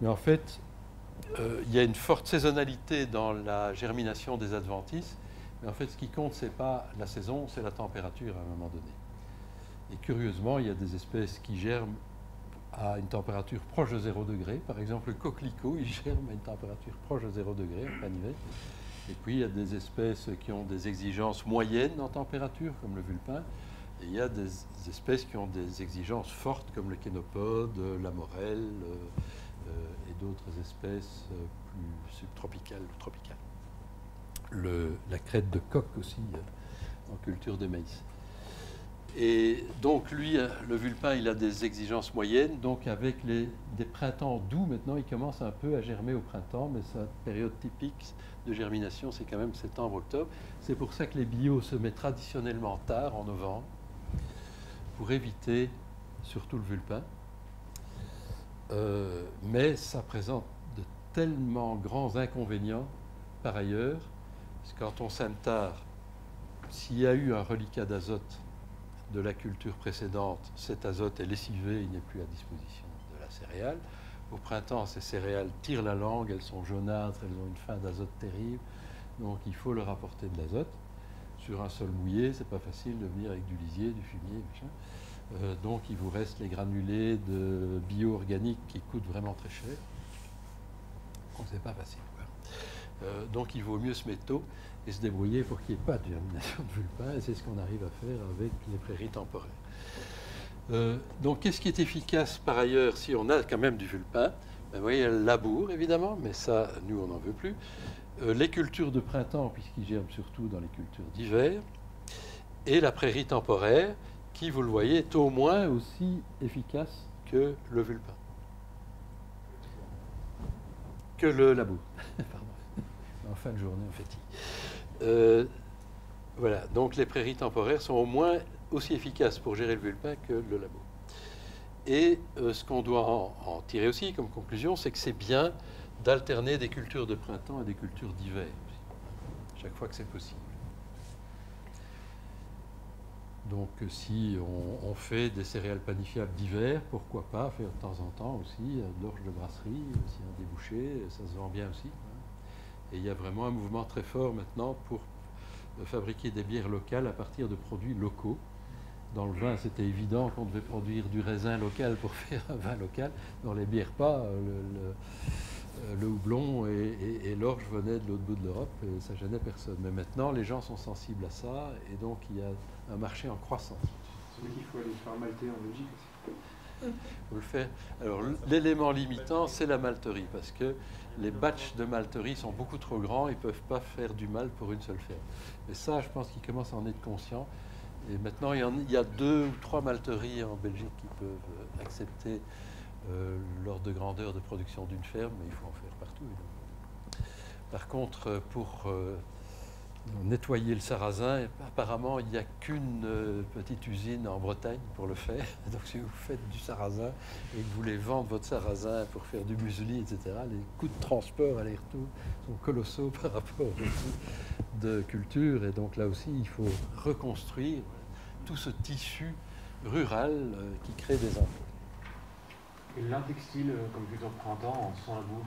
Mais en fait, euh, il y a une forte saisonnalité dans la germination des adventices. Mais en fait, ce qui compte, ce n'est pas la saison, c'est la température à un moment donné. Et curieusement, il y a des espèces qui germent à une température proche de 0 degré. Par exemple, le coquelicot, il germe à une température proche de 0 degré en plein hiver. Et puis, il y a des espèces qui ont des exigences moyennes en température, comme le vulpin. Et il y a des espèces qui ont des exigences fortes, comme le kénopode, la morelle euh, euh, et d'autres espèces euh, plus subtropicales ou tropicales. Le- la crête de coq aussi, en culture de maïs. Et donc, lui, le vulpin, il a des exigences moyennes. Donc, avec des printemps doux, maintenant, il commence un peu à germer au printemps, mais sa période typique de germination, c'est quand même septembre-octobre. C'est pour ça que les bio se mettent traditionnellement tard, en novembre, pour éviter surtout le vulpin. Euh, mais ça présente de tellement grands inconvénients par ailleurs, parce que quand on sème tard, s'il y a eu un reliquat d'azote de la culture précédente, cet azote est lessivé, il n'est plus à disposition de la céréale. Au printemps, ces céréales tirent la langue, elles sont jaunâtres, elles ont une fin d'azote terrible, donc il faut leur apporter de l'azote. Sur un sol mouillé, c'est pas facile de venir avec du lisier, du fumier, machin. Euh, donc il vous reste les granulés de bio-organique qui coûtent vraiment très cher. Donc c'est pas facile. Euh, donc il vaut mieux se mettre tôt et se débrouiller pour qu'il n'y ait pas de germination de vulpin. Et c'est ce qu'on arrive à faire avec les prairies temporaires. Euh, donc qu'est-ce qui est efficace par ailleurs si on a quand même du vulpin ben, Vous voyez, le labour évidemment, mais ça, nous, on n'en veut plus. Euh, les cultures de printemps, puisqu'ils germent surtout dans les cultures d'hiver. Et la prairie temporaire, qui, vous le voyez, est au moins aussi efficace que le vulpin. Que le labour. Pardon. En fin de journée, en fait. Euh, voilà, donc les prairies temporaires sont au moins aussi efficaces pour gérer le vulpin que le labour. Et euh, ce qu'on doit en, tirer aussi comme conclusion, c'est que c'est bien d'alterner des cultures de printemps et des cultures d'hiver, aussi, chaque fois que c'est possible. Donc euh, si on, fait des céréales panifiables d'hiver, pourquoi pas faire de temps en temps aussi euh, de l'orge de brasserie, euh, s'il y a un débouché, ça se vend bien aussi. hein. Et il y a vraiment un mouvement très fort maintenant pour fabriquer des bières locales à partir de produits locaux. Dans le vin, c'était évident qu'on devait produire du raisin local pour faire un vin local. Dans les bières, pas. euh, Le, le- euh, le houblon et, et- et l'orge venaient de l'autre bout de l'Europe et ça gênait personne. Mais maintenant, les gens sont sensibles à ça et donc il y a un marché en croissance. C'est qu'il faut aller faire malter en Belgique aussi. Vous le faites. Alors, l'élément limitant, c'est la malterie, parce que les batchs de malterie sont beaucoup trop grands, ils ne peuvent pas faire du mal pour une seule ferme. Mais ça, je pense qu'ils commencent à en être conscients. Et maintenant, il y, a deux ou trois malteries en Belgique qui peuvent euh, accepter euh, l'ordre de grandeur de production d'une ferme, mais il faut en faire partout. Par contre, euh, pour nettoyer le sarrasin, apparemment, il n'y a qu'une petite usine en Bretagne pour le faire. Donc, si vous faites du sarrasin et que vous voulez vendre votre sarrasin pour faire du muesli, etc., les coûts de transport aller-retour sont colossaux par rapport aux coûts de culture. Et donc, là aussi, il faut reconstruire tout ce tissu rural euh, qui crée des emplois. Et l'un textile euh, comme de printemps sans labour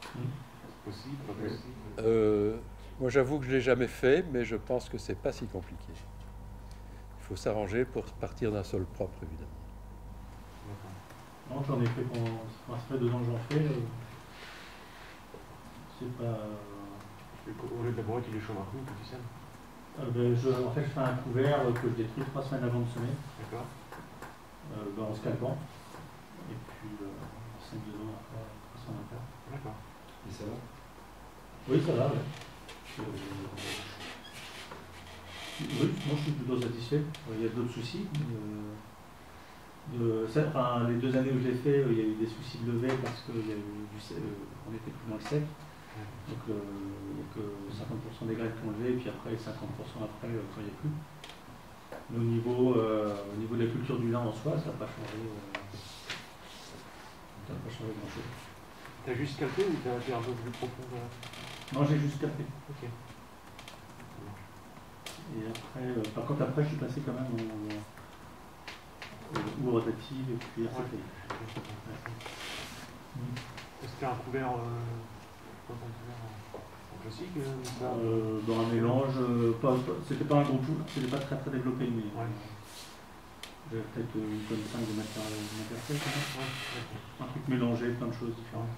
C'est possible, pas possible? Euh, moi, j'avoue que je ne l'ai jamais fait, mais je pense que c'est pas si compliqué. Il faut s'arranger pour partir d'un sol propre, évidemment. Non, j'en ai fait pendant. Ça fait deux ans que j'en fais. C'est pas. Au lieu de labourer, tu les chaumes un coup, tu sèmes. Euh, ben, je, en fait, je fais un couvert que je détruis trois semaines avant de semer, D'accord euh, ben, en scalpant. Et puis, euh, on sème dedans après, trois semaines après. D'accord. Et ça va? Oui, ça va, ouais. Oui, moi je suis plutôt satisfait. Il y a d'autres soucis. de, enfin, les deux années où je l'ai fait, il y a eu des soucis de levée parce qu'on était plus dans le sec. Donc euh, il n'y a que 50% des graines qui ont levé, et puis après 50% après euh, quand il n'y a plus. Mais au niveau, euh, au niveau de la culture du lin en soi, ça n'a pas changé. euh, ça n'a pas changé grand chose. T'as juste scalpé ou t'as un peu plus profond Non, j'ai juste capé. Ok. Et après, par contre, après, je suis passé quand même au, au, au rotative et puis. C'était un couvert. Euh, quoi comme couvert en, en classique euh, Euh, dans un mélange, euh, pas, pas- c'était pas un gros pool, c'était pas très très développé, mais Ouais. j'avais peut-être euh, une tonne 5 de matière, de matière sèche. Ouais, d'accord. un truc mélangé, plein de choses différentes.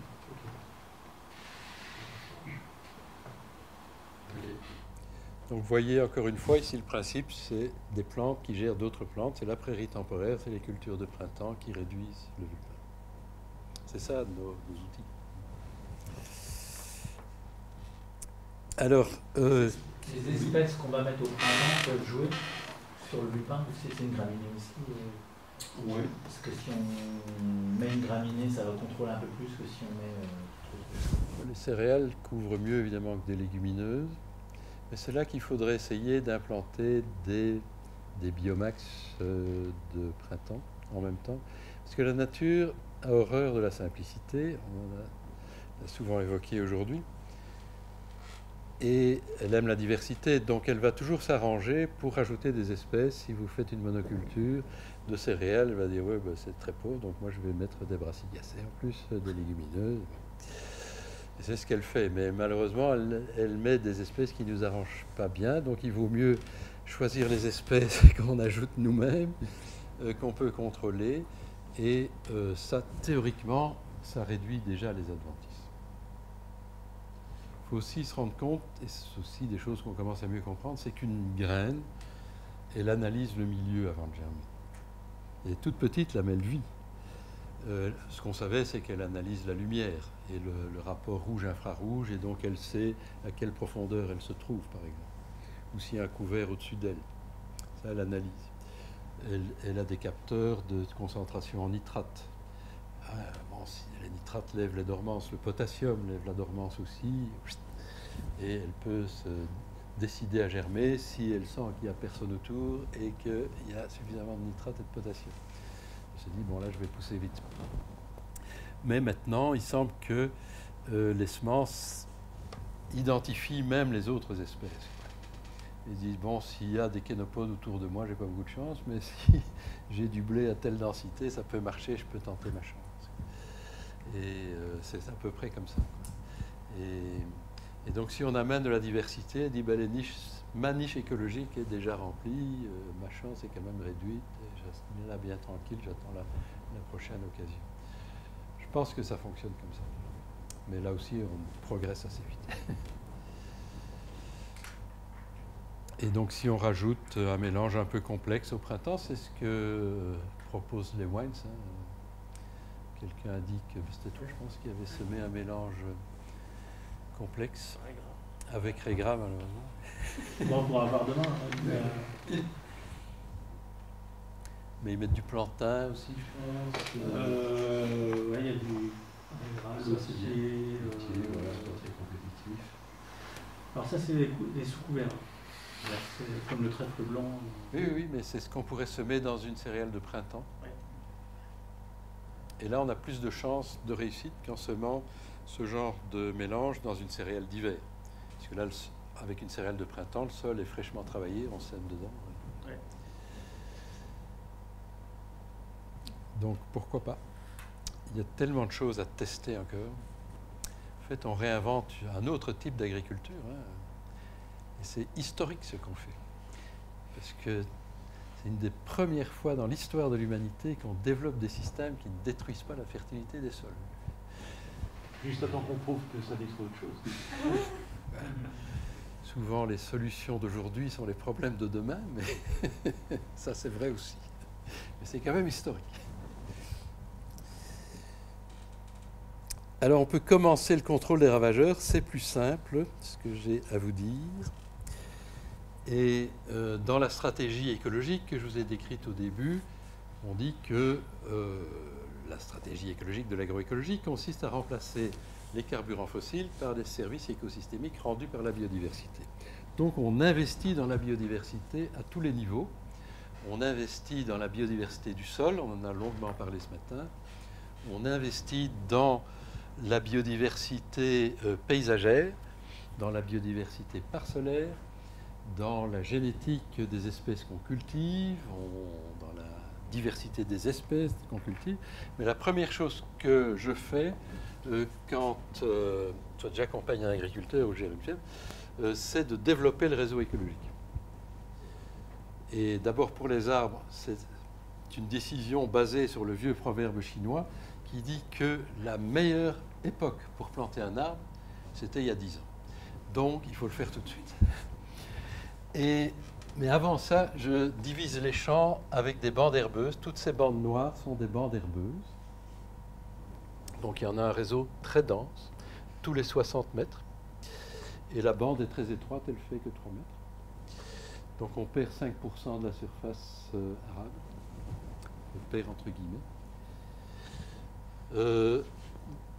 Donc vous voyez encore une fois ici le principe, c'est des plantes qui gèrent d'autres plantes. C'est la prairie temporaire, c'est les cultures de printemps qui réduisent le vulpin. C'est ça nos, nos outils. Alors, euh, Les espèces qu'on va mettre au printemps peuvent jouer sur le lupin, ou c'est une graminée aussi. euh, Ouais. Parce que si on met une graminée, ça va contrôler un peu plus que si on met. euh, les céréales couvrent mieux évidemment que des légumineuses, mais c'est là qu'il faudrait essayer d'implanter des, des biomax euh, de printemps en même temps. Parce que la nature a horreur de la simplicité, on l'a souvent évoqué aujourd'hui, et elle aime la diversité, donc elle va toujours s'arranger pour rajouter des espèces. Si vous faites une monoculture de céréales, elle va dire ouais, bah, c'est très pauvre, donc moi je vais mettre des brassicacées en plus, euh, des légumineuses. C'est ce qu'elle fait, mais malheureusement, elle, elle met des espèces qui ne nous arrangent pas bien, donc il vaut mieux choisir les espèces qu'on ajoute nous-mêmes, euh, qu'on peut contrôler, et euh, ça, théoriquement, ça réduit déjà les adventices. Faut aussi se rendre compte, et c'est aussi des choses qu'on commence à mieux comprendre, c'est qu'une graine, elle analyse le milieu avant de germer. Est toute petite, la mêle vit. Euh, ce qu'on savait, c'est qu'elle analyse la lumière et le, rapport rouge-infrarouge, et donc elle sait à quelle profondeur elle se trouve, par exemple, ou s'il y a un couvert au-dessus d'elle. Ça, elle analyse. Elle, a des capteurs de concentration en nitrate. Ah, les nitrates lèvent les dormances, le potassium lève la dormance aussi, et elle peut se décider à germer si elle sent qu'il n'y a personne autour et qu'il y a suffisamment de nitrate et de potassium. Elle se dit, bon là je vais pousser vite. Mais maintenant, il semble que euh, les semences identifient même les autres espèces. Ils disent, bon, s'il y a des kénopodes autour de moi, j'ai pas beaucoup de chance, mais si j'ai du blé à telle densité, ça peut marcher, je peux tenter ma chance. Et euh, c'est à peu près comme ça. Et, donc, si on amène de la diversité, elle dit, ben, ma niche écologique est déjà remplie, euh, ma chance est quand même réduite, je là bien tranquille, j'attends la, la prochaine occasion. Je pense que ça fonctionne comme ça. Mais là aussi, on progresse assez vite. Et donc, si on rajoute un mélange un peu complexe au printemps, c'est ce que proposent les wines. hein. Quelqu'un a dit que c'était toi, je pense, qui avait semé un mélange complexe avec Régras, malheureusement. Bon, on pourra avoir demain. hein, mais, euh, Mais ils mettent du plantain aussi, je pense. Euh, ouais, il y a du. Ça, c'est bien. euh, voilà, c'est pas très compétitif. Alors, ça, c'est des, cou- des sous-couverts. C'est comme le trèfle blanc. Oui, oui, mais c'est ce qu'on pourrait semer dans une céréale de printemps. Et là, on a plus de chances de réussite qu'en semant ce genre de mélange dans une céréale d'hiver. Parce que là, le avec une céréale de printemps, le sol est fraîchement travaillé, on sème dedans. Ouais. Donc pourquoi pas? Il y a tellement de choses à tester encore. En fait, on réinvente un autre type d'agriculture. hein. Et c'est historique ce qu'on fait. Parce que c'est une des premières fois dans l'histoire de l'humanité qu'on développe des systèmes qui ne détruisent pas la fertilité des sols. Juste à temps qu'on prouve que ça détruit autre chose. Souvent, les solutions d'aujourd'hui sont les problèmes de demain, mais ça c'est vrai aussi. Mais c'est quand même historique. Alors on peut commencer le contrôle des ravageurs, c'est plus simple, ce que j'ai à vous dire. Et euh, dans la stratégie écologique que je vous ai décrite au début, on dit que euh, la stratégie écologique de l'agroécologie consiste à remplacer les carburants fossiles par des services écosystémiques rendus par la biodiversité. Donc on investit dans la biodiversité à tous les niveaux. On investit dans la biodiversité du sol, on en a longuement parlé ce matin. On investit dans la biodiversité euh, paysagère, dans la biodiversité parcellaire, dans la génétique des espèces qu'on cultive, dans la diversité des espèces qu'on cultive. Mais la première chose que je fais euh, quand euh, j'accompagne un agriculteur ou j'ai euh, c'est de développer le réseau écologique. Et d'abord pour les arbres, c'est une décision basée sur le vieux proverbe chinois qui dit que la meilleure époque pour planter un arbre, c'était il y a 10 ans. Donc il faut le faire tout de suite. Mais avant ça, je divise les champs avec des bandes herbeuses. Toutes ces bandes noires sont des bandes herbeuses. Donc il y en a un réseau très dense, tous les 60 mètres. Et la bande est très étroite, elle fait que 3 mètres. Donc on perd 5% de la surface euh, arable. On perd entre guillemets. Euh,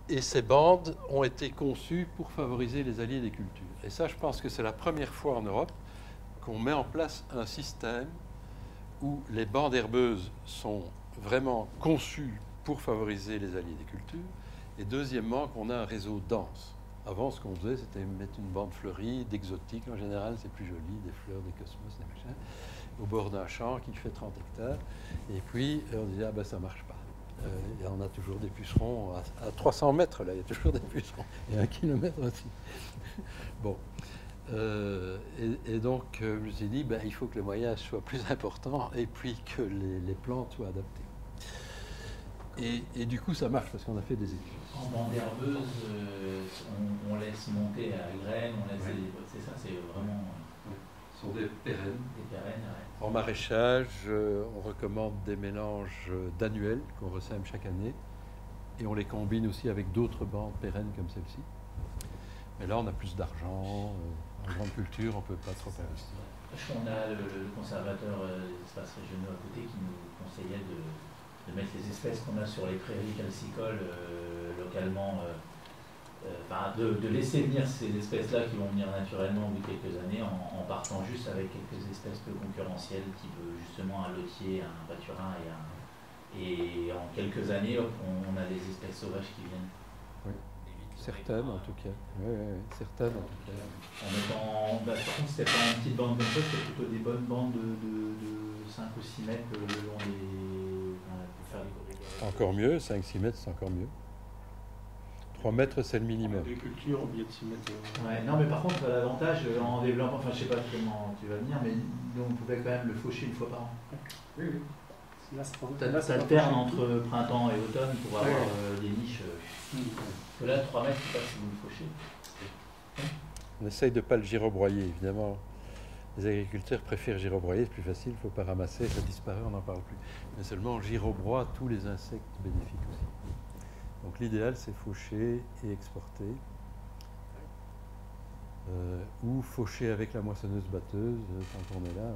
et ces bandes ont été conçues pour favoriser les alliés des cultures. Et ça, je pense que c'est la première fois en Europe qu'on met en place un système où les bandes herbeuses sont vraiment conçues pour favoriser les alliés des cultures. Et deuxièmement, qu'on a un réseau dense. Avant, ce qu'on faisait, c'était mettre une bande fleurie, d'exotiques en général, c'est plus joli, des fleurs, des cosmos, des machins, au bord d'un champ qui fait 30 hectares. Et puis, on disait, ah ben ça marche pas. Euh, on a toujours des pucerons à, à 300 mètres, là, il y a toujours des pucerons. Et un kilomètre aussi. bon. Euh, et, et donc, euh, je me suis dit, ben, il faut que le moyage soit plus important et puis que les, les plantes soient adaptées. Et, et du coup, ça marche parce qu'on a fait des études. En bande herbeuse, euh, on, on laisse monter à la graine, on laisse Ouais. les- C'est ça, c'est vraiment Ce sont des pérennes. des pérennes. ouais. En maraîchage, euh, on recommande des mélanges d'annuels qu'on ressème chaque année et on les combine aussi avec d'autres bandes pérennes comme celle-ci. Mais là, on a plus d'argent. euh, en grande culture, on peut pas trop investir. Qu'on a le, conservateur euh, des espaces régionaux à côté qui nous conseillait de, mettre les espèces qu'on a sur les prairies calcicoles euh, localement, euh, de, laisser venir ces espèces-là qui vont venir naturellement au bout de quelques années en, partant juste avec quelques espèces peu concurrentielles, type justement un lotier, un pâturin et un. Et en quelques années, on, on a des espèces sauvages qui viennent. Certaines, en tout cas. Oui, oui, oui, certaines, en tout cas. En mettant, bah, par contre, c'était pas en petite bande comme ça, c'était plutôt des bonnes bandes de, de, de 5 ou 6 mètres euh, le long des. enfin, pour faire des corridors. Encore mieux, 5-6 mètres, c'est encore mieux. 3 mètres, c'est le minimum. L'agriculture, on vient de s'y mettre. euh, Ouais, non, mais par contre, l'avantage euh, en développant, enfin, je sais pas comment tu vas venir, mais nous, on pouvait quand même le faucher une fois par an. Oui, oui. Là, T'alternes possible. entre printemps et automne pour avoir Ouais. euh, des niches. euh. Mm. Parce que là, 3 mètres, pas si vous le. On essaye de ne pas le girobroyer, évidemment. Les agriculteurs préfèrent girobroyer, c'est plus facile, il ne faut pas ramasser, ça disparaît, on n'en parle plus. Mais seulement on girobroie tous les insectes bénéfiques aussi. Donc l'idéal, c'est faucher et exporter. Euh, ou faucher avec la moissonneuse batteuse, euh, quand on est là,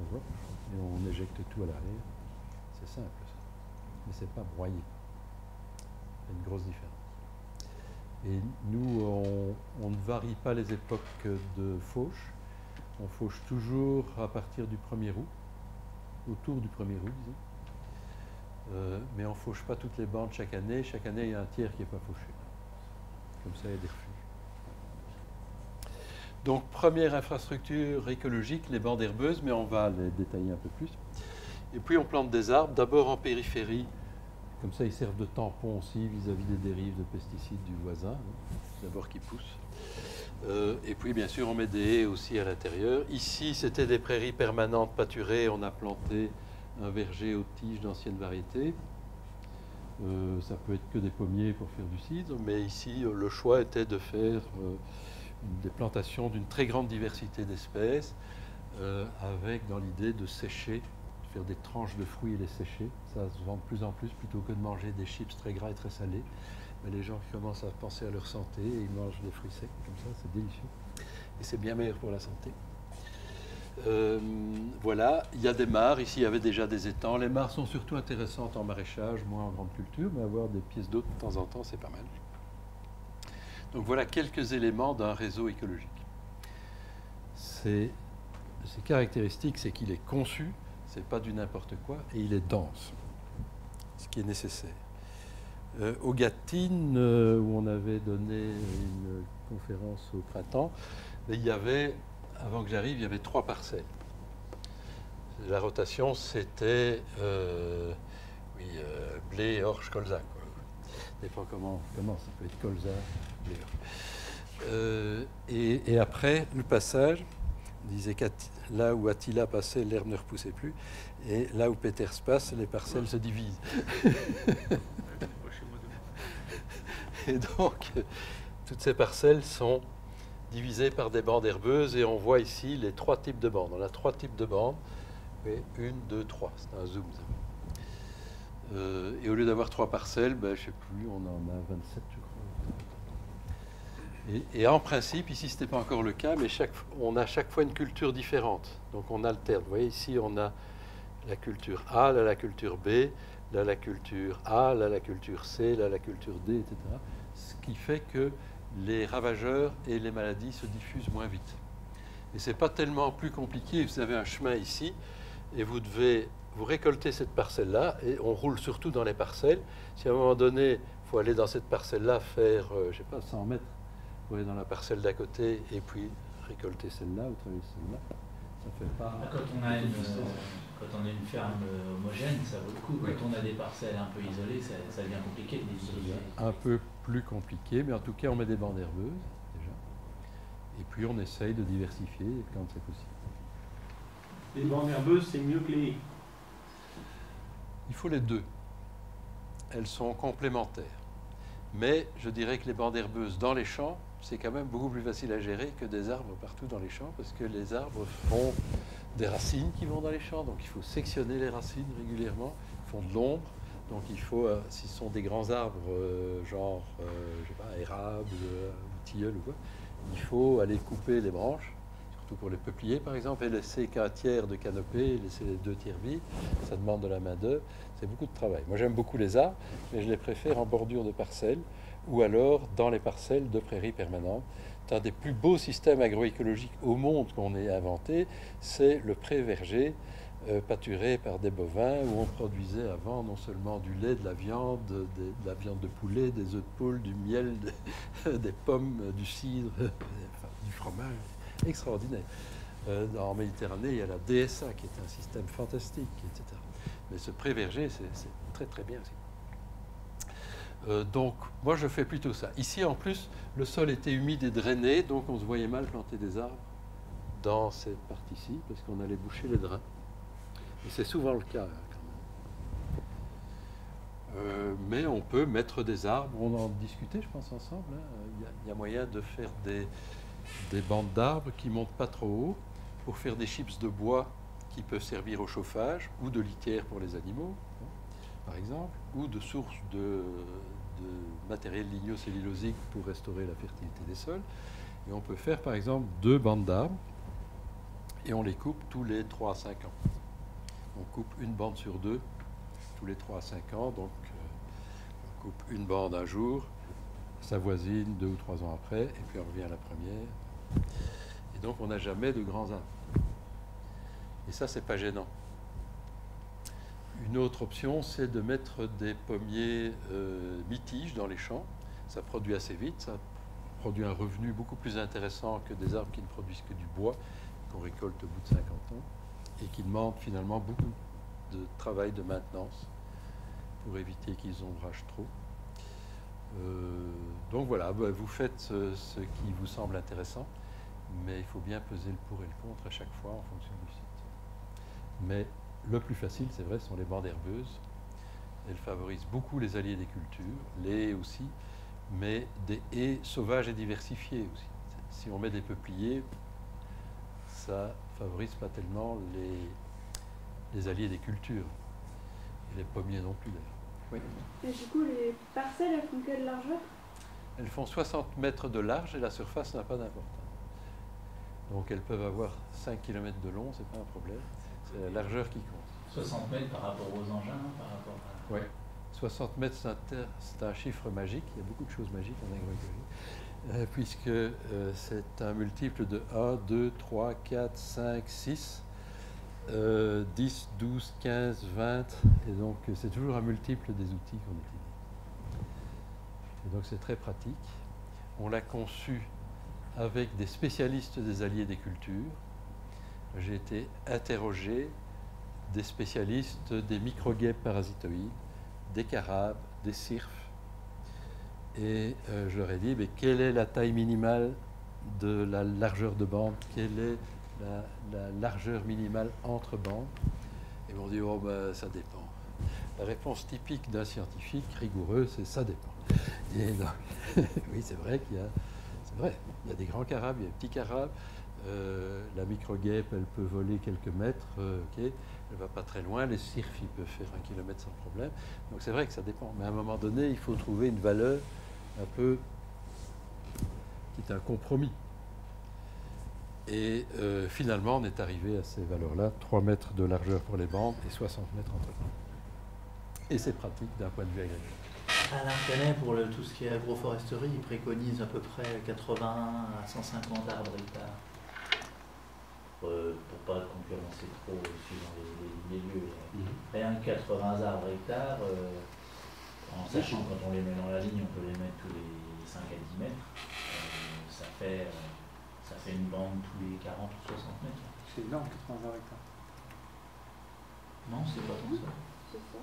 et on éjecte tout à l'arrière. C'est simple ça. Mais c'est pas broyer. Il y a une grosse différence. Et nous, on, ne varie pas les époques de fauche. On fauche toujours à partir du 1er août, autour du 1er août, disons. Euh, mais on ne fauche pas toutes les bandes chaque année. Chaque année, il y a un tiers qui n'est pas fauché. Comme ça, il y a des refuges. Donc, première infrastructure écologique, les bandes herbeuses, mais on va les détailler un peu plus. Et puis, on plante des arbres, d'abord en périphérie comme ça, ils servent de tampon aussi vis-à-vis des dérives de pesticides du voisin, hein, d'abord qui poussent. Euh, et puis, bien sûr, on met des haies aussi à l'intérieur. Ici, c'était des prairies permanentes pâturées. On a planté un verger aux tiges d'anciennes variétés. Euh, ça peut être que des pommiers pour faire du cidre, mais ici, euh, le choix était de faire des plantations d'une très grande diversité d'espèces, avec dans l'idée de sécher faire des tranches de fruits et les sécher. Ça se vend de plus en plus plutôt que de manger des chips très gras et très salés. Mais les gens commencent à penser à leur santé et ils mangent des fruits secs comme ça, c'est délicieux. Et c'est bien meilleur pour la santé. Euh, voilà, il y a des mares. Ici, il y avait déjà des étangs. Les mares sont surtout intéressantes en maraîchage, moins en grande culture, mais avoir des pièces d'eau de temps en temps, c'est pas mal. Donc voilà quelques éléments d'un réseau écologique. Ses caractéristiques, c'est qu'il est conçu c'est pas du n'importe quoi, et il est dense, ce qui est nécessaire. Euh, au Gatine, euh, où on avait donné une conférence au printemps, il y avait, avant que j'arrive, il y avait trois parcelles. La rotation, c'était euh, oui, blé, orge, colza. Ne sais pas comment, comment ça peut être colza, blé, et, et, après, le passage, on disait là où Attila passait, l'herbe ne repoussait plus. Et là où Peters passe, les parcelles se divisent. et donc, toutes ces parcelles sont divisées par des bandes herbeuses. Et on voit ici les trois types de bandes. On a trois types de bandes. une, deux, trois. C'est un zoom. Euh, et au lieu d'avoir trois parcelles, ben, je ne sais plus, on en a 27, je Et, en principe, ici, ce n'était pas encore le cas, mais on a chaque fois une culture différente. Donc on alterne. Vous voyez, ici, on a la culture A, là la culture B, là la culture A, là la culture C, là la culture D, etc. Ce qui fait que les ravageurs et les maladies se diffusent moins vite. Et ce n'est pas tellement plus compliqué. Vous avez un chemin ici, et vous devez vous récolter cette parcelle-là, et on roule surtout dans les parcelles. Si à un moment donné, il faut aller dans cette parcelle-là, faire, euh, je ne sais pas, 100 mètres dans la parcelle d'à côté et puis récolter celle-là ou travailler celle-là. Ça fait pas. Quand on a une, quand on a une ferme euh, homogène, ça vaut le coup. Quand on a des parcelles un peu isolées, ça, devient compliqué de Un peu plus compliqué, mais en tout cas, on met des bandes herbeuses déjà. Et puis on essaye de diversifier quand c'est possible. Les bandes herbeuses, c'est mieux que les. Il faut les deux. Elles sont complémentaires. Mais je dirais que les bandes herbeuses dans les champs, c'est quand même beaucoup plus facile à gérer que des arbres partout dans les champs, parce que les arbres font des racines qui vont dans les champs, donc il faut sectionner les racines régulièrement, ils font de l'ombre, donc il faut, euh, s'ils sont des grands arbres, euh, genre, euh, je sais pas, érable, tilleul ou quoi, il faut aller couper les branches, surtout pour les peupliers par exemple, et laisser qu'un tiers de canopée, laisser les deux tiers vides, ça demande de la main d'œuvre, c'est beaucoup de travail. Moi j'aime beaucoup les arbres, mais je les préfère en bordure de parcelles, ou alors dans les parcelles de prairies permanentes. Un des plus beaux systèmes agroécologiques au monde qu'on ait inventé, c'est le pré-verger euh, pâturé par des bovins où on produisait avant non seulement du lait, de la viande, de, la viande de poulet, des œufs de poule, du miel, des pommes, du cidre, du fromage. Extraordinaire. Euh, en Méditerranée, il y a la DSA qui est un système fantastique, etc. Mais ce pré-verger, c'est très très bien. Euh, donc, moi, je fais plutôt ça. Ici, en plus, le sol était humide et drainé, donc on se voyait mal planter des arbres dans cette partie-ci, parce qu'on allait boucher les drains. Et c'est souvent le cas, quand même. Euh, mais on peut mettre des arbres, on en discutait, je pense, ensemble. Hein. Il, y a, moyen de faire des, des bandes d'arbres qui montent pas trop haut pour faire des chips de bois qui peuvent servir au chauffage ou de litière pour les animaux par exemple, ou de sources de, matériel lignocellulosique pour restaurer la fertilité des sols. Et on peut faire par exemple deux bandes d'arbres et on les coupe tous les 3 à 5 ans. On coupe une bande sur deux tous les 3 à 5 ans, donc euh, on coupe une bande un jour, sa voisine deux ou trois ans après, et puis on revient à la première. Et donc on n'a jamais de grands arbres. Et ça, c'est pas gênant. Une autre option, c'est de mettre des pommiers euh, mitiges dans les champs. Ça produit assez vite, ça produit un revenu beaucoup plus intéressant que des arbres qui ne produisent que du bois, qu'on récolte au bout de 50 ans, et qui demandent finalement beaucoup de travail de maintenance pour éviter qu'ils ombragent trop. Euh, donc voilà, bah, vous faites ce, qui vous semble intéressant, mais il faut bien peser le pour et le contre à chaque fois en fonction du site. Le plus facile, c'est vrai, sont les bandes herbeuses. Elles favorisent beaucoup les alliés des cultures, les haies aussi, mais des haies sauvages et diversifiées aussi. Si on met des peupliers, ça favorise pas tellement les, les alliés des cultures. Et les pommiers non plus d'ailleurs. Oui. Et du coup, les parcelles, elles font quelle largeur? Elles font 60 mètres de large et la surface n'a pas d'importance. Donc elles peuvent avoir 5 km de long, c'est pas un problème. C'est la largeur qui compte. 60 mètres par rapport aux engins, par rapport à... Oui. 60 mètres, c'est un, ter- c'est un chiffre magique. Il y a beaucoup de choses magiques en agroécologie. Euh, puisque euh, c'est un multiple de 1, 2, 3, 4, 5, 6, euh, 10, 12, 15, 20. Et donc, euh, c'est toujours un multiple des outils qu'on utilise. Et donc, c'est très pratique. On l'a conçu avec des spécialistes des alliés des cultures. J'ai été interrogé des spécialistes des microguêpes parasitoïdes, des carabes, des cirfes. Et euh, je leur ai dit, mais quelle est la taille minimale de la largeur de bande? Quelle est la, la largeur minimale entre bandes? Ils m'ont dit, oh ben, ça dépend. La réponse typique d'un scientifique rigoureux, c'est ça dépend. Oui, c'est vrai qu'il y y a des grands carabes, il y a des petits carabes. Euh, la microguêpe, elle peut voler quelques mètres, euh, elle va pas très loin. Les cirfes, ils peuvent faire un kilomètre sans problème. Donc c'est vrai que ça dépend. Mais à un moment donné, il faut trouver une valeur un peu qui est un compromis. Et euh, finalement, on est arrivé à ces valeurs-là 3 mètres de largeur pour les bandes et 60 mètres entre bandes. Et c'est pratique d'un point de vue agricole. Alain Canet, pour tout ce qui est agroforesterie, il préconise à peu près 80 à 150 arbres hectares. Euh, pour pas concurrencer trop suivant les, les- les lieux. Rien que 80 arbres hectares, euh, en sachant quand on les met dans la ligne, on peut les mettre tous les 5 à 10 mètres, euh, ça, fait, euh, ça fait une bande tous les 40 ou 60 mètres. C'est énorme, 80 arbres hectares. Non, c'est pas tant ça.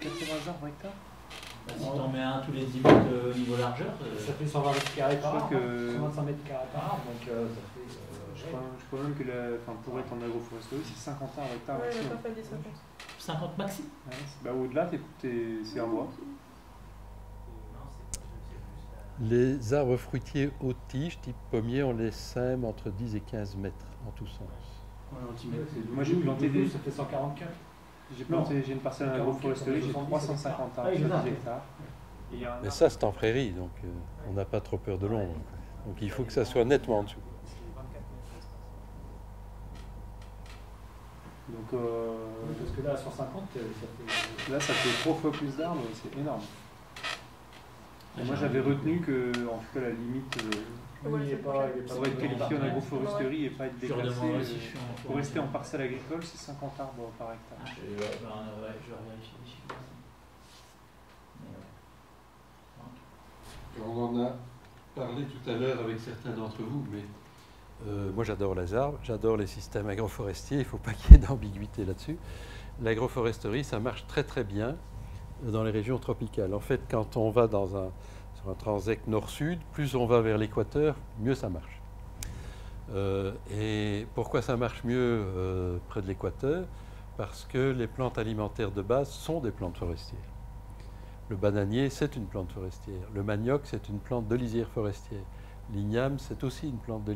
80 arbres hectares Bah, si t'en mets un tous les 10 mètres euh, au niveau largeur, euh, Ça fait 120 mètres carrés par arbre, que- hein. 125 mètres carrés par arbre, donc euh, ça fait. Je crois, je crois même que la, pour être en agroforesterie, c'est 50 arbres hectares Ouais, maximum. n'a pas fait des 50. 50 maxi Ouais, bah, Au-delà, t'es- t'es- c'est un bois. Les arbres fruitiers haute tige, type pommier, on les sème entre 10 et 15 mètres en tous sens. Ouais, Moi, j'ai planté des- Ça fait 144. J'ai planté, j'ai une parcelle en 44, agroforesterie, j'ai 70 350 Ah, arbres sur en a. 10 hectares. Mais ça, c'est en prairie, donc euh, on n'a pas trop peur de l'ombre. Donc il faut que ça soit nettement en dessous. Donc euh, Parce que là, à 150, euh, ça fait. là, ça fait trois fois plus d'arbres, c'est énorme. Et moi, j'avais retenu que, en tout cas, la limite euh, Oui, il est pas. il est pas pour être qualifié en agroforesterie et pas être déclassé, euh, pour rester en parcelle agricole, c'est 50 arbres par hectare. Ah, je, ouais, ben, ouais, je vais vérifier les chiffres. Mais ouais. On en a parlé tout à l'heure avec certains d'entre vous, mais euh, moi j'adore les arbres, j'adore les systèmes agroforestiers, il ne faut pas qu'il y ait d'ambiguïté là-dessus. L'agroforesterie, ça marche très très bien dans les régions tropicales. En fait, quand on va dans un, sur un transect nord-sud, plus on va vers l'équateur, mieux ça marche. Euh, et pourquoi ça marche mieux euh, près de l'équateur? Parce que les plantes alimentaires de base sont des plantes forestières. Le bananier, c'est une plante forestière. Le manioc, c'est une plante de lisière forestière. L'igname, c'est aussi une plante de,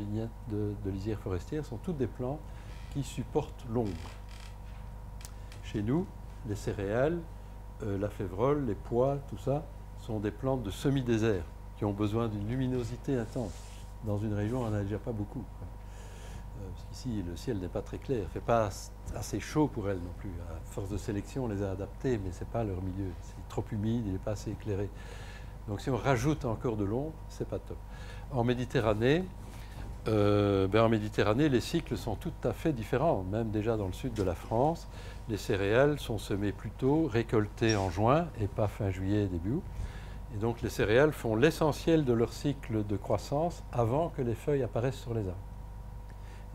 lisière forestière. Ce sont toutes des plantes qui supportent l'ombre. Chez nous, les céréales, euh, la févrole, les pois, tout ça, sont des plantes de semi-désert qui ont besoin d'une luminosité intense. Dans une région, on n'en a déjà pas beaucoup. Euh, parce qu'ici, le ciel n'est pas très clair. Il ne fait pas as- assez chaud pour elles non plus. À force de sélection, on les a adaptées, mais ce n'est pas leur milieu. C'est trop humide, il n'est pas assez éclairé. Donc si on rajoute encore de l'ombre, c'est pas top. En Méditerranée, euh, ben, en Méditerranée, les cycles sont tout à fait différents. Même déjà dans le sud de la France, les céréales sont semées plus tôt, récoltées en juin et pas fin juillet, début août. Et donc les céréales font l'essentiel de leur cycle de croissance avant que les feuilles apparaissent sur les arbres.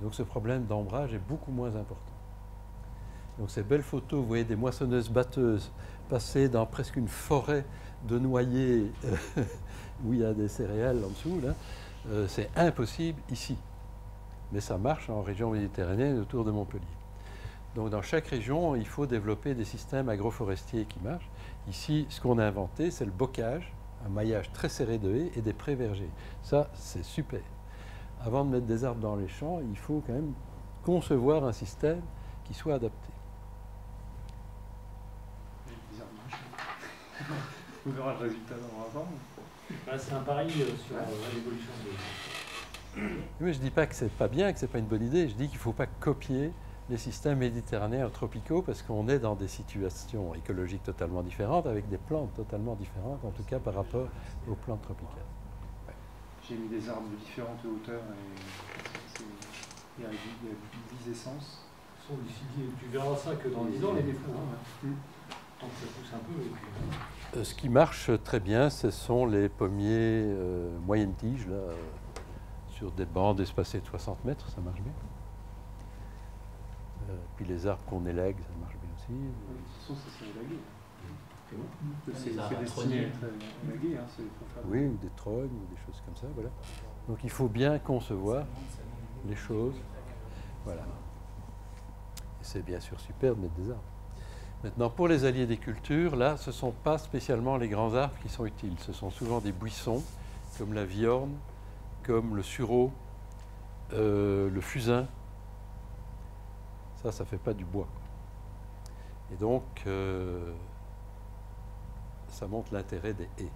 Donc ce problème d'ombrage est beaucoup moins important. Donc ces belles photos, vous voyez des moissonneuses batteuses passer dans presque une forêt de noyers euh, où il y a des céréales en dessous, euh, c'est impossible ici. Mais ça marche en région méditerranéenne autour de Montpellier. Donc dans chaque région, il faut développer des systèmes agroforestiers qui marchent. Ici, ce qu'on a inventé, c'est le bocage, un maillage très serré de haies et des prés vergers. Ça, c'est super. Avant de mettre des arbres dans les champs, il faut quand même concevoir un système qui soit adapté. On verra le résultat dans avant. Bah, c'est un pari euh, sur euh, l'évolution de. Oui, je ne dis pas que c'est pas bien, que c'est pas une bonne idée. Je dis qu'il ne faut pas copier les systèmes méditerranéens tropicaux parce qu'on est dans des situations écologiques totalement différentes, avec des plantes totalement différentes, en tout cas par rapport aux plantes tropicales. J'ai mis des arbres de différentes hauteurs et il y a 10 essences. Tu verras ça que dans 10 ans, les défauts. Hein. Tant que ça pousse un peu. Et puis... Euh, ce qui marche très bien, ce sont les pommiers euh, moyenne tige, là, euh, sur des bandes espacées de 60 mètres, ça marche bien. Euh, puis les arbres qu'on élègue, ça marche bien aussi. De toute façon, ça c'est élagué. C'est destiné à être élagué. Hein, Oui, ou des trognes, ou des choses comme ça, voilà. Donc il faut bien concevoir les choses. Voilà. Et c'est bien sûr super de mettre des arbres. Maintenant, pour les alliés des cultures, là, ce ne sont pas spécialement les grands arbres qui sont utiles. Ce sont souvent des buissons, comme la viorne, comme le sureau, euh, le fusain. Ça, ça ne fait pas du bois. Et donc, euh, ça montre l'intérêt des haies.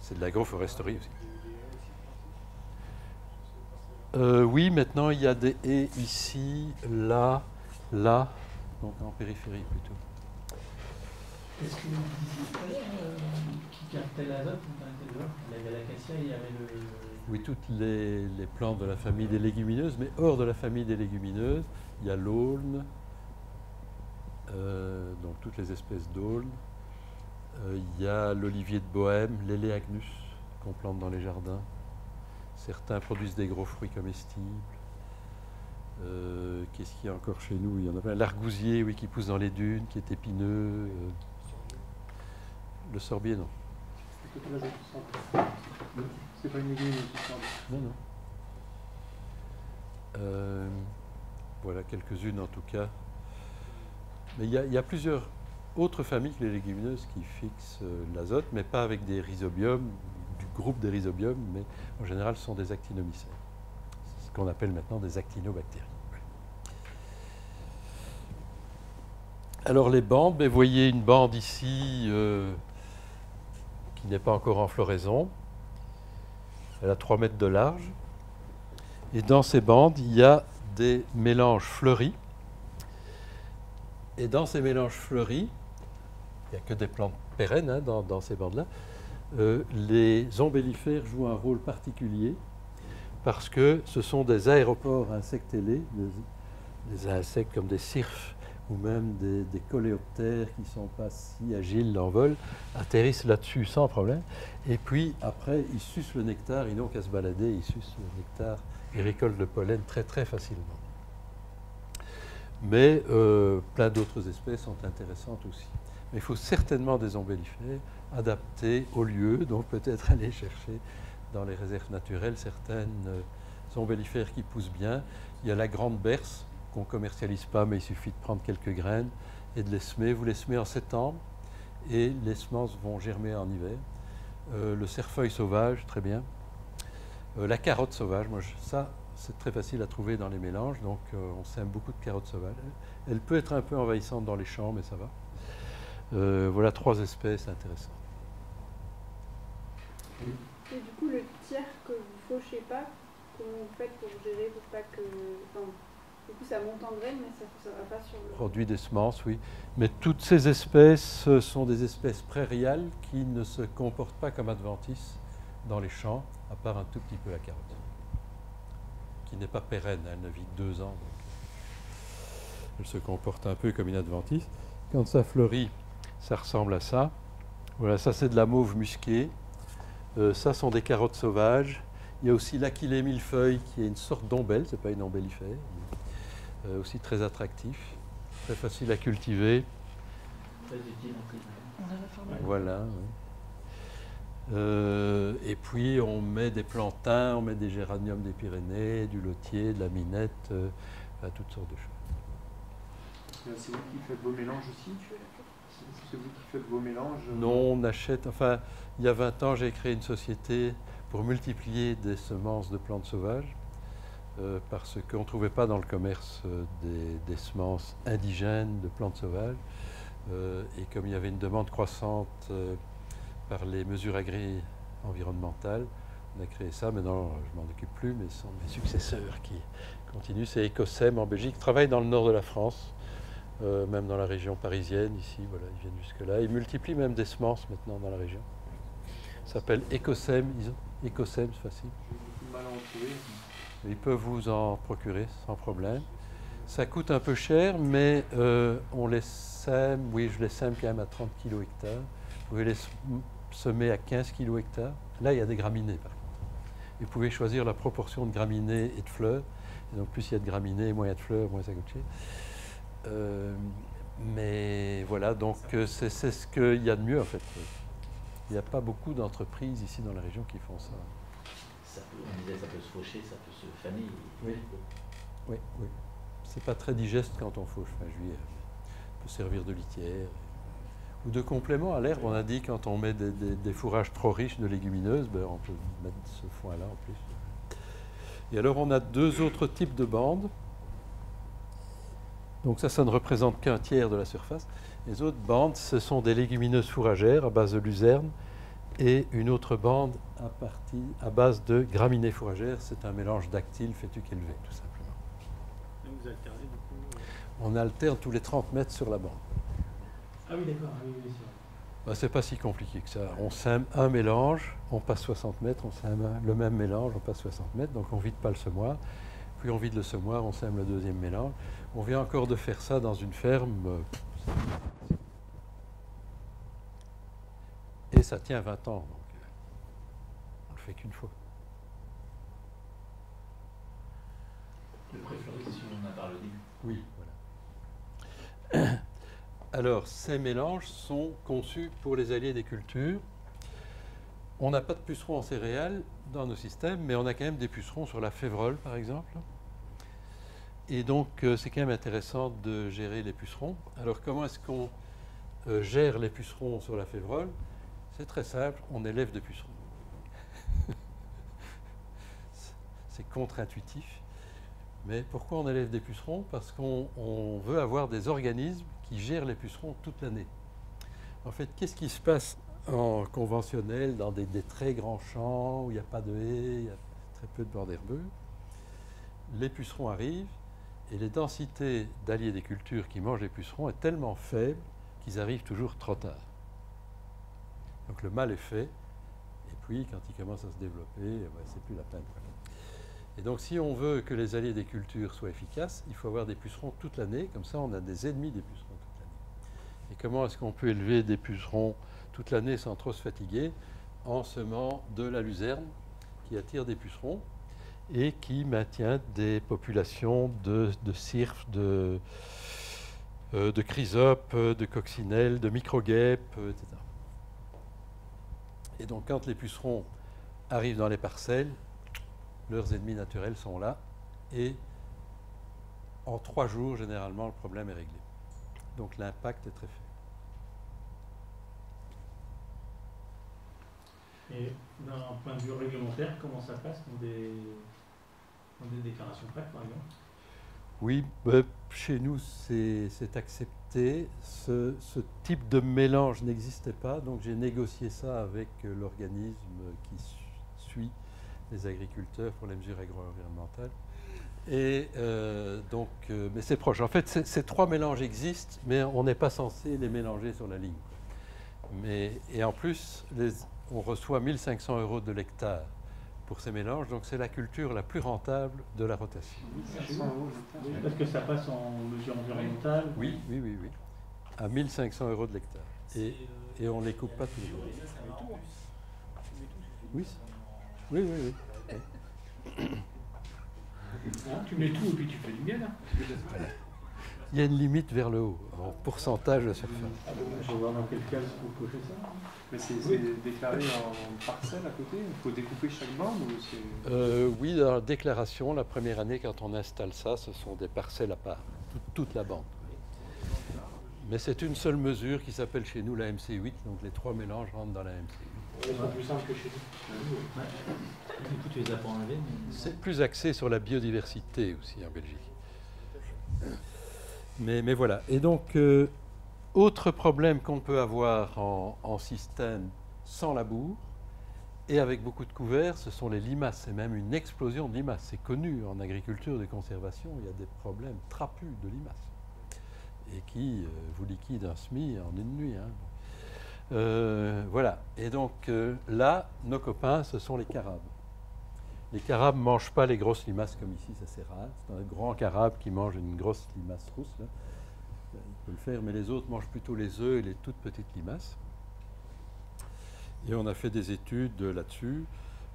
C'est de l'agroforesterie aussi. Euh, oui, maintenant il y a des haies ici, là, là, donc en périphérie plutôt. Est-ce que vous disiez tout à l'heure euh, qui captait l'azote Il y avait l'acacia, il y avait le. Oui, toutes les, les plantes de la famille des légumineuses, mais hors de la famille des légumineuses, il y a l'aulne, euh, donc toutes les espèces d'aulne. Euh, il y a l'olivier de Bohème, l'éléagnus qu'on plante dans les jardins. Certains produisent des gros fruits comestibles. Euh, Qu'est-ce qu'il y a encore chez nous? Il y en a plein. L'argousier, oui, qui pousse dans les dunes, qui est épineux. euh. le sorbier, non. C'est pas une ça. Non, non. Euh, voilà quelques-unes en tout cas. Mais il y, a- il y a plusieurs autres familles que les légumineuses qui fixent euh, l'azote, mais pas avec des rhizobiums, du groupe des rhizobiums, mais en général ce sont des actinomycènes. Qu'on appelle maintenant des actinobactéries. Alors les bandes, vous voyez une bande ici euh, qui n'est pas encore en floraison. Elle a 3 mètres de large. Et dans ces bandes, il y a des mélanges fleuris. Et dans ces mélanges fleuris, il n'y a que des plantes pérennes hein, dans, dans ces bandes-là, euh, les ombellifères jouent un rôle particulier parce que ce sont des aéroports insectes ailés, des, des insectes comme des cirfes ou même des, coléoptères qui ne sont pas si agiles en vol, atterrissent là-dessus sans problème. Et puis après, ils sucent le nectar, ils n'ont qu'à se balader, ils sucent le nectar, ils récoltent le pollen très très facilement. Mais euh, plein d'autres espèces sont intéressantes aussi. Mais il faut certainement des ombellifères adaptés au lieu, donc peut-être aller chercher dans les réserves naturelles certaines euh, ombellifères qui poussent bien. Il y a la grande berce qu'on ne commercialise pas, mais il suffit de prendre quelques graines et de les semer. Vous les semez en septembre et les semences vont germer en hiver. Euh, le cerfeuil sauvage, très bien. Euh, la carotte sauvage, moi, ça, c'est très facile à trouver dans les mélanges, donc on sème beaucoup de carottes sauvages. Elle peut être un peu envahissante dans les champs, mais ça va. Voilà trois espèces intéressantes. Et du coup, le tiers que vous fauchez pas, comment vous faites pour gérer pour pas du coup, ça monte en graines, mais ça ne va pas sur le. Produit des semences, oui. Mais toutes ces espèces euh, sont des espèces prairiales qui ne se comportent pas comme adventices dans les champs, à part un tout petit peu la carotte, qui n'est pas pérenne, elle ne vit deux ans. donc elle se comporte un peu comme une adventice. Quand ça fleurit, ça ressemble à ça. Voilà, ça c'est de la mauve musquée. Euh, ça sont des carottes sauvages. Il y a aussi l'aquilée millefeuille qui est une sorte d'ombelle, c'est pas une ombellifère. euh, aussi très attractif, très facile à cultiver. Voilà. oui. Euh, et puis on met des plantains, on met des géraniums des Pyrénées, du lotier, de la minette, euh, enfin, toutes sortes de choses. C'est vous qui faites vos mélanges aussi? C'est vous qui faites vos mélanges? Non, on achète. Enfin, il y a 20 ans, j'ai créé une société pour multiplier des semences de plantes sauvages, euh, parce qu'on ne trouvait pas dans le commerce euh, des, semences indigènes de plantes sauvages. Euh, et comme il y avait une demande croissante par les mesures agri-environnementales, on a créé ça. Maintenant, je m'en occupe plus, mais ce sont mes successeurs qui continuent. C'est Ecosem en Belgique, ils travaillent dans le nord de la France. même dans la région parisienne, ici, voilà, ils viennent jusque-là. Ils multiplient même des semences maintenant dans la région. S'appelle Ecosem, Ecosem, c'est facile. Mal à en trouver. Ils peuvent vous en procurer sans problème. Ça coûte un peu cher, mais euh, on les sème, oui, je les sème quand même à 30 kg hectare. Vous pouvez les sem- semer à 15 kg hectare. Là, il y a des graminées, par contre. Vous pouvez choisir la proportion de graminées et de fleurs. Donc, plus il y a de graminées, moins il y a de fleurs, moins ça coûte cher. Euh, mais voilà, donc euh, c'est ce qu'il y a de mieux, en fait. Il n'y a pas beaucoup d'entreprises ici dans la région qui font ça. Ça peut, on disait ça peut se faucher, ça peut se faner. Oui. Oui, oui. C'est pas très digeste quand on fauche fin juillet. On peut servir de litière. Ou de complément à l'herbe, on a dit quand on met des, des- des fourrages trop riches de légumineuses, ben, on peut mettre ce foin-là en plus. Et alors on a deux autres types de bandes. Donc ça, ça ne représente qu'un tiers de la surface. Les autres bandes, ce sont des légumineuses fourragères à base de luzerne et une autre bande à, partie, à base de graminées fourragères. C'est un mélange dactyle fétuque élevé, tout simplement. Donc vous alternez du coup. euh, On alterne tous les 30 mètres sur la bande. Ah oui, d'accord, ah oui. Bah, c'est pas si compliqué que ça. On sème un mélange, on passe 60 mètres, on sème un- le même mélange, on passe 60 mètres, donc on vide pas le semoir. Puis on vide le semoir, on sème le deuxième mélange. On vient encore de faire ça dans une ferme. euh, Et ça tient 20 ans, donc on le fait qu'une fois. Le on en a parlé au début. Oui, voilà. Alors, ces mélanges sont conçus pour les alliés des cultures. On n'a pas de pucerons en céréales dans nos systèmes, mais on a quand même des pucerons sur la févrole, par exemple. Et donc, euh, c'est quand même intéressant de gérer les pucerons. Alors, comment est-ce qu'on euh, gère les pucerons sur la févrole? C'est très simple, on élève des pucerons. C'est- contre-intuitif. Mais pourquoi on élève des pucerons? Parce qu'on on veut avoir des organismes qui gèrent les pucerons toute l'année. En fait, qu'est-ce qui se passe en conventionnel dans des, très grands champs où il n'y a pas de haies, il y a très peu de bords herbeux Les pucerons arrivent et les densités d'alliés des cultures qui mangent les pucerons est tellement faible qu'ils arrivent toujours trop tard. Donc le mal est fait, et puis quand ils commencent à se développer, eh ben, c'est plus la peine. Et donc, si on veut que les alliés des cultures soient efficaces, il faut avoir des pucerons toute l'année. Comme ça, on a des ennemis des pucerons toute l'année. Et comment est-ce qu'on peut élever des pucerons toute l'année sans trop se fatiguer? En semant de la luzerne qui attire des pucerons et qui maintient des populations de, de cirfes, de, euh, chrysopes, euh, de coccinelles, de microguêpes, euh, etc. Et donc, quand les pucerons arrivent dans les parcelles, leurs ennemis naturels sont là et en trois jours, généralement, le problème est réglé. Donc l'impact est très faible. Et d'un point de vue réglementaire, comment ça passe dans des, dans des déclarations prêtes, par exemple Oui, ben, chez nous, c'est accepté. Ce, type de mélange n'existait pas, donc j'ai négocié ça avec euh, l'organisme qui su- suit les agriculteurs pour les mesures agro-environnementales. Et euh, donc, euh, mais c'est proche. En fait, ces- trois mélanges existent, mais on n'est pas censé les mélanger sur la ligne. Mais, et en plus, on reçoit 1500 euros de l'hectare pour ces mélanges, donc c'est la culture la plus rentable de la rotation. 500 euros l'hectare. Oui, Parce que ça passe en mesure environnementale. Oui, oui, oui, oui. À 1500 euros de l'hectare. Et, et on ne les coupe pas tous les jours. Oui, oui, oui. oui. Tu mets tout et puis tu fais du miel. Hein. Il y a une limite vers le haut, en pourcentage de surface. Ah, je vais voir dans quel cas vous cochez ça. Mais c'est c'est déclaré en parcelle à côté Il faut découper chaque bande ou c'est... Euh, oui, dans la déclaration, la première année, quand on installe ça, ce sont des parcelles à part, toute, toute la bande. Mais c'est une seule mesure qui s'appelle chez nous la MC8, donc les trois mélanges rentrent dans la MC8. C'est plus simple que chez nous. Du coup, tu les as pas enlevés, mais... C'est plus axé sur la biodiversité aussi en Belgique. Mais, voilà. Et donc, euh, autre problème qu'on peut avoir en, système sans labour et avec beaucoup de couverts, ce sont les limaces. C'est même une explosion de limaces. C'est connu en agriculture de conservation, il y a des problèmes trapus de limaces et qui euh, vous liquident un SMI en une nuit. hein. Euh, voilà. Et donc là, nos copains, ce sont les carabes. Les carabes ne mangent pas les grosses limaces comme ici, ça c'est rare. C'est un grand carabe qui mange une grosse limace rousse. Il peut le faire, mais les autres mangent plutôt les œufs et les toutes petites limaces. Et on a fait des études là-dessus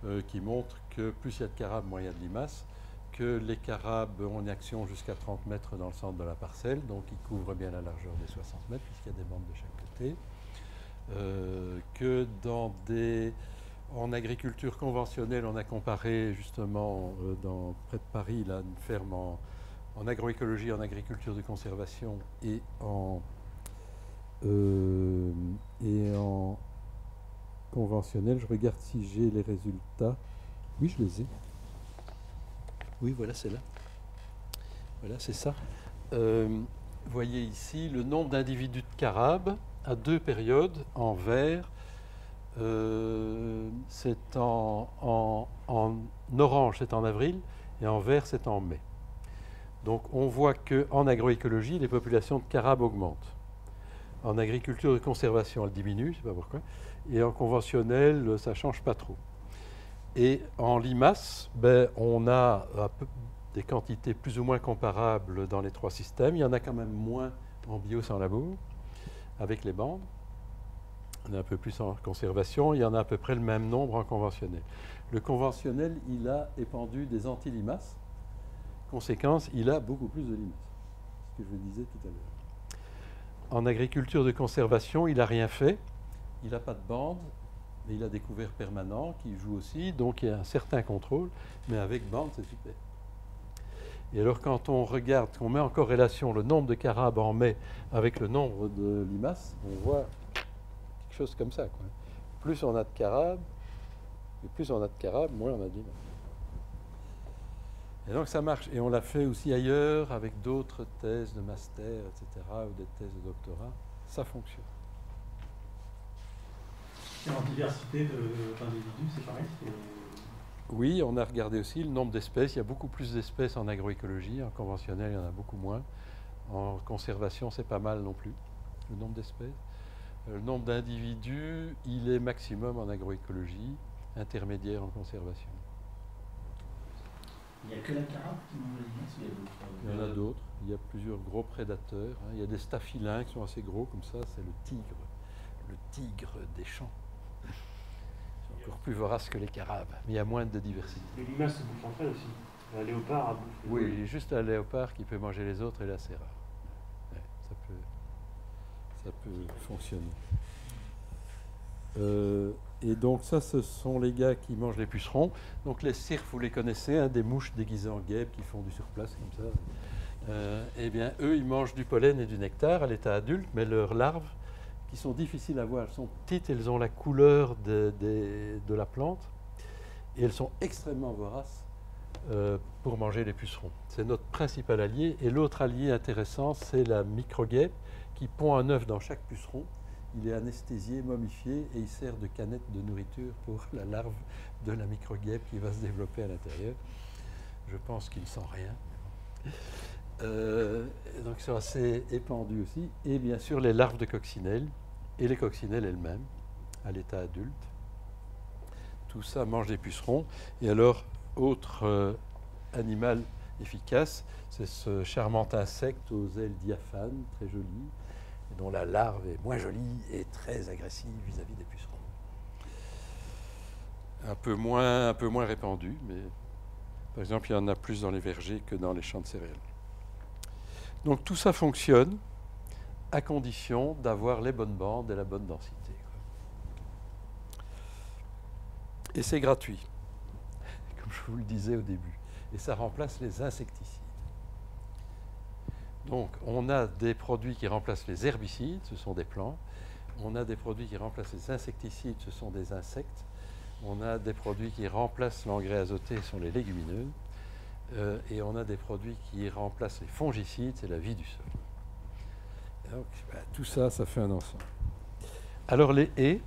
euh, qui montrent que plus il y a de carabes, moins il y a de limaces, que les carabes ont une action jusqu'à 30 mètres dans le centre de la parcelle, donc ils couvrent bien la largeur des 60 mètres puisqu'il y a des bandes de chaque côté. Euh, que dans des en agriculture conventionnelle, on a comparé justement euh, dans, près de Paris là, une ferme en, agroécologie, en agriculture de conservation et en, euh, et en conventionnel. Je regarde si j'ai les résultats. Oui, je les ai. Oui, voilà, c'est là. Voilà, c'est ça. Euh, voyez ici le nombre d'individus de carabes à deux périodes en vert. Euh, c'est en, orange, c'est en avril, et en vert, c'est en mai. Donc on voit qu'en agroécologie, les populations de carabes augmentent. En agriculture de conservation, elles diminuent, je ne sais pas pourquoi. Et en conventionnel, ça ne change pas trop. Et en limaces, ben, on a des quantités plus ou moins comparables dans les trois systèmes. Il y en a quand même moins en bio sans labour, avec les bandes. En a un peu plus en conservation. Il y en a à peu près le même nombre en conventionnel. Le conventionnel, il a épandu des anti-limaces. Conséquence, il a beaucoup plus de limaces. Ce que je disais tout à l'heure. En agriculture de conservation, il n'a rien fait. Il n'a pas de bande, mais il a des couverts permanents qui jouent aussi. Donc il y a un certain contrôle, mais avec bande, c'est super. Et alors quand on regarde, qu'on met en corrélation le nombre de carabes en mai avec le nombre de limaces, on voit quelque chose comme ça. quoi. Plus on a de carabes, et plus on a de carabes, moins on a de limaces. Et donc ça marche. Et on l'a fait aussi ailleurs avec d'autres thèses de master, etc., ou des thèses de doctorat. Ça fonctionne. Et en diversité d'individus, c'est pareil. Oui, on a regardé aussi le nombre d'espèces. Il y a beaucoup plus d'espèces en agroécologie. En conventionnel, il y en a beaucoup moins. En conservation, c'est pas mal non plus, le nombre d'espèces. Le nombre d'individus, il est maximum en agroécologie, intermédiaire en conservation. Il n'y a que la carabe qui mange les limaces ou il y a d'autres Il y en a d'autres. Il y a plusieurs gros prédateurs. hein. Il y a des staphylins qui sont assez gros, comme ça, c'est le tigre, le tigre des champs. C'est encore plus vorace que les carabes, mais il y a moins de diversité. Les limaces se bouffent entre elles aussi. Un léopard a bouffé. Oui, il y a juste un léopard qui peut manger les autres, et là, c'est rare. Ça, peut, fonctionner. Euh, et donc, ça, ce sont les gars qui mangent les pucerons. Donc, les cirques, vous les connaissez, hein, des mouches déguisées en guêpes qui font du surplace comme ça. Euh, eh bien, eux, ils mangent du pollen et du nectar à l'état adulte, mais leurs larves, qui sont difficiles à voir, elles sont petites, elles ont la couleur de la plante, et elles sont extrêmement voraces euh, pour manger les pucerons. C'est notre principal allié. Et l'autre allié intéressant, c'est la microguêpe qui pond un œuf dans chaque puceron. Il est anesthésié, momifié et il sert de canette de nourriture pour la larve de la microguêpe qui va se développer à l'intérieur. Je pense qu'il ne sent rien. Euh, donc sont assez épandus aussi. Et bien sûr les larves de coccinelles et les coccinelles elles-mêmes à l'état adulte. Tout ça mange des pucerons. Et alors, autre euh, animal efficace, c'est ce charmant insecte aux ailes diaphanes, très joli, dont la larve est moins jolie et très agressive vis-à-vis des pucerons. Un peu moins, un peu moins répandu, mais Par exemple, il y en a plus dans les vergers que dans les champs de céréales. Donc tout ça fonctionne à condition d'avoir les bonnes bandes et la bonne densité. Et c'est gratuit, comme je vous le disais au début. Et ça remplace les insecticides. Donc on a des produits qui remplacent les herbicides, ce sont des plantes. On a des produits qui remplacent les insecticides, ce sont des insectes. On a des produits qui remplacent l'engrais azoté, ce sont les légumineuses. Euh, et on a des produits qui remplacent les fongicides, c'est la vie du sol. Donc, ben, tout ça, ça fait un ensemble. Alors les haies,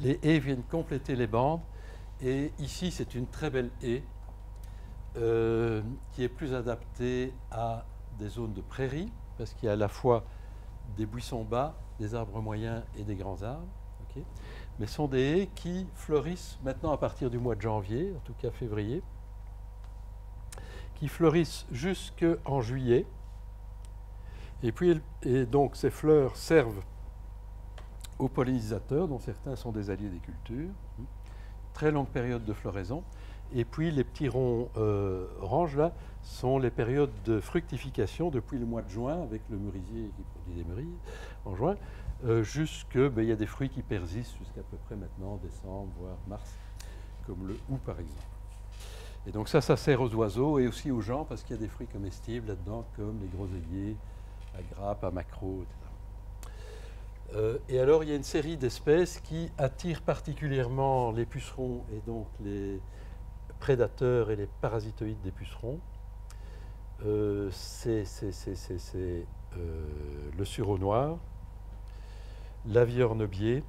les haies viennent compléter les bandes. Et ici, c'est une très belle haie euh, qui est plus adaptée à des zones de prairie, parce qu'il y a à la fois des buissons bas, des arbres moyens et des grands arbres. Mais ce sont des haies qui fleurissent maintenant à partir du mois de janvier, en tout cas février, qui fleurissent jusqu'en juillet. Et puis, et donc, ces fleurs servent aux pollinisateurs, dont certains sont des alliés des cultures. Très longue période de floraison. Et puis les petits ronds euh, oranges là sont les périodes de fructification depuis le mois de juin avec le merisier qui produit des mûrilles en juin, euh, jusque ben, il y a des fruits qui persistent jusqu'à peu près maintenant décembre voire mars, comme le hou par exemple. Et donc ça, ça sert aux oiseaux et aussi aux gens parce qu'il y a des fruits comestibles là-dedans comme les groseilliers, à grappe, à maquereau, etc. Euh, et alors, il y a une série d'espèces qui attirent particulièrement les pucerons et donc les prédateurs et les parasitoïdes des pucerons. Euh, c'est euh, le sureau noir, l'aviornebier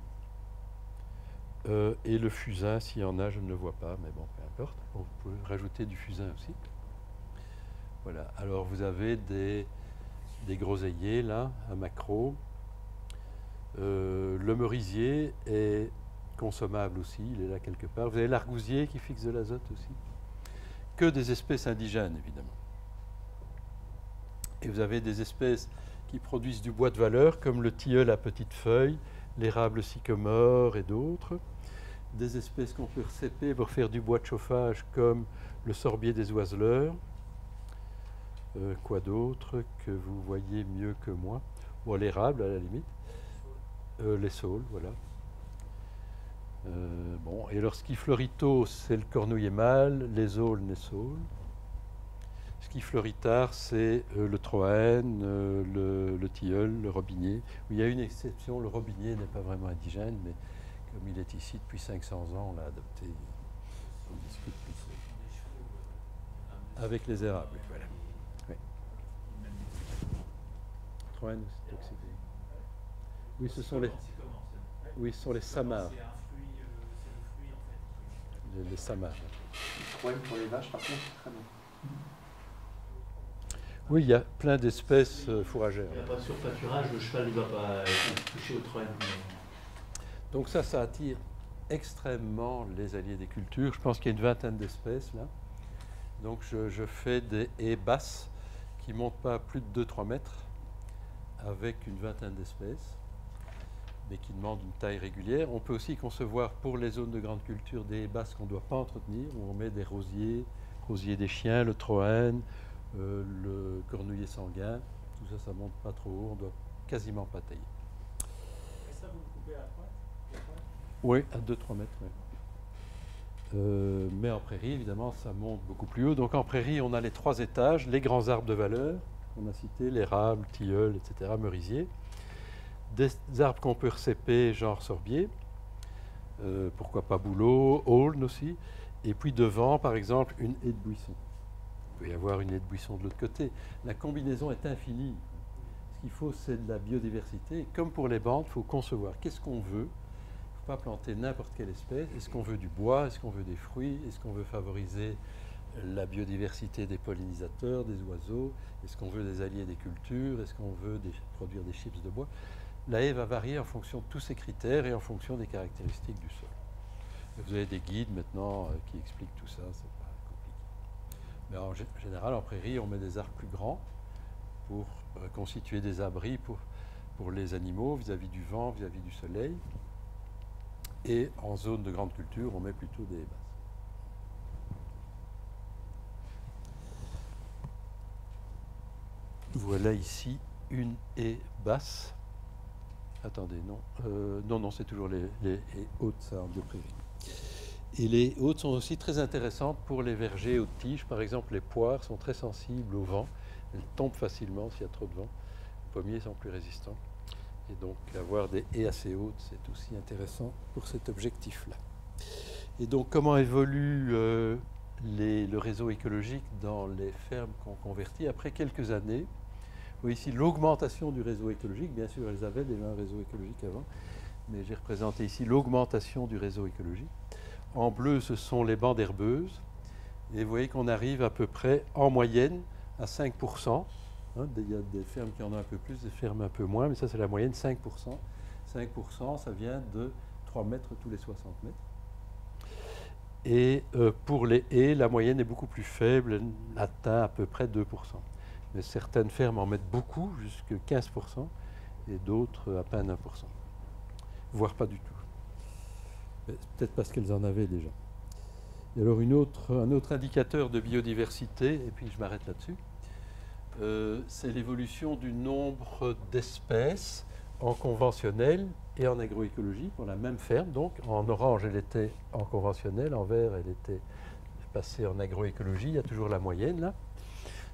et le fusain, s'il y en a, je ne le vois pas, mais bon, peu importe. On peut rajouter du fusain aussi. Voilà, alors vous avez des, des là, à macro, euh, le merisier est consommable aussi, il est là quelque part. Vous avez l'argousier qui fixe de l'azote aussi. Que des espèces indigènes, évidemment. Et vous avez des espèces qui produisent du bois de valeur, comme le tilleul à petites feuilles, l'érable sycomore et d'autres. Des espèces qu'on peut recéper pour faire du bois de chauffage, comme le sorbier des oiseleurs. Euh, quoi d'autre que vous voyez mieux que moi? Ou l'érable, à la limite. Euh, les saules, voilà. Euh, bon, et alors ce qui fleurit tôt, c'est le cornouiller mâle, les aules, les saules. Ce qui fleurit tard, c'est euh, le troène, le, tilleul, le robinier. Il y a une exception, le robinier n'est pas vraiment indigène, mais comme il est ici depuis 500 ans, on l'a adopté. On discute plus. Avec les érables, voilà. Oui. Troène, c'est oui, ce sont les, oui, ce sont les samars. Les, les samars. pour les vaches, par contre, très bon. Oui, il y a plein d'espèces euh, fourragères. Il n'y a pas de surpâturage, le cheval ne va pas toucher au troène. Donc ça, ça attire extrêmement les alliés des cultures. Je pense qu'il y a une vingtaine d'espèces là. Donc je, je, fais des haies basses qui ne montent pas plus de 2-3 mètres avec une vingtaine d'espèces mais qui demandent une taille régulière. On peut aussi concevoir pour les zones de grande culture des basses qu'on ne doit pas entretenir, où on met des rosiers, rosiers des chiens, le troène, euh, le cornouiller sanguin. Tout ça, ça ne monte pas trop haut, on ne doit quasiment pas tailler. Et ça, vous le coupez à pointe Oui, à 2-3 mètres. Euh, mais en prairie, évidemment, ça monte beaucoup plus haut. Donc en prairie, on a les trois étages, les grands arbres de valeur, on a cité l'érable, tilleul, etc., merisier des arbres qu'on peut recéper, genre sorbier, euh, pourquoi pas bouleau, aulne aussi, et puis devant, par exemple, une haie de buisson. Il peut y avoir une haie de buisson de l'autre côté. La combinaison est infinie. Ce qu'il faut, c'est de la biodiversité. Comme pour les bandes, il faut concevoir qu'est-ce qu'on veut. Il ne faut pas planter n'importe quelle espèce. Est-ce qu'on veut du bois? Est-ce qu'on veut des fruits? Est-ce qu'on veut favoriser la biodiversité des pollinisateurs, des oiseaux? Est-ce qu'on veut des alliés des cultures? Est-ce qu'on veut produire des chips de bois? la haie va varier en fonction de tous ces critères et en fonction des caractéristiques du sol. Vous avez des guides maintenant euh, qui expliquent tout ça, c'est pas compliqué. Mais en général, en prairie, on met des arbres plus grands pour euh, constituer des abris pour, les animaux vis-à-vis du vent, vis-à-vis du soleil. Et en zone de grande culture, on met plutôt des basses. Voilà ici une haie basse Attendez, non. Euh, non, non, c'est toujours les, les haies hautes, ça, de. Et les hautes sont aussi très intéressantes pour les vergers aux tiges. Par exemple, les poires sont très sensibles au vent. Elles tombent facilement s'il y a trop de vent. Les pommiers sont plus résistants. Et donc, avoir des haies assez hautes, c'est aussi intéressant pour cet objectif-là. Et donc, comment évolue euh, les- le réseau écologique dans les fermes qu'on convertit après quelques années? Voyez ici l'augmentation du réseau écologique. Bien sûr, elles avaient déjà un réseau écologique avant, mais j'ai représenté ici l'augmentation du réseau écologique. En bleu, ce sont les bandes herbeuses. Et vous voyez qu'on arrive à peu près en moyenne à 5%. Hein, il y a des fermes qui en ont un peu plus, des fermes un peu moins, mais ça c'est la moyenne, 5%. 5%, ça vient de 3 mètres tous les 60 mètres. Et euh, pour les haies, la moyenne est beaucoup plus faible, elle atteint à peu près 2%. Mais certaines fermes en mettent beaucoup, jusqu'à 15%, et d'autres à peine 1%. Voire pas du tout. Peut-être parce qu'elles en avaient déjà. Et alors un autre indicateur de biodiversité, et puis je m'arrête là-dessus, euh, c'est l'évolution du nombre d'espèces en conventionnel et en agroécologie pour la même ferme. Donc en orange, elle était en conventionnel, en vert, elle était passée en agroécologie. Il y a toujours la moyenne là.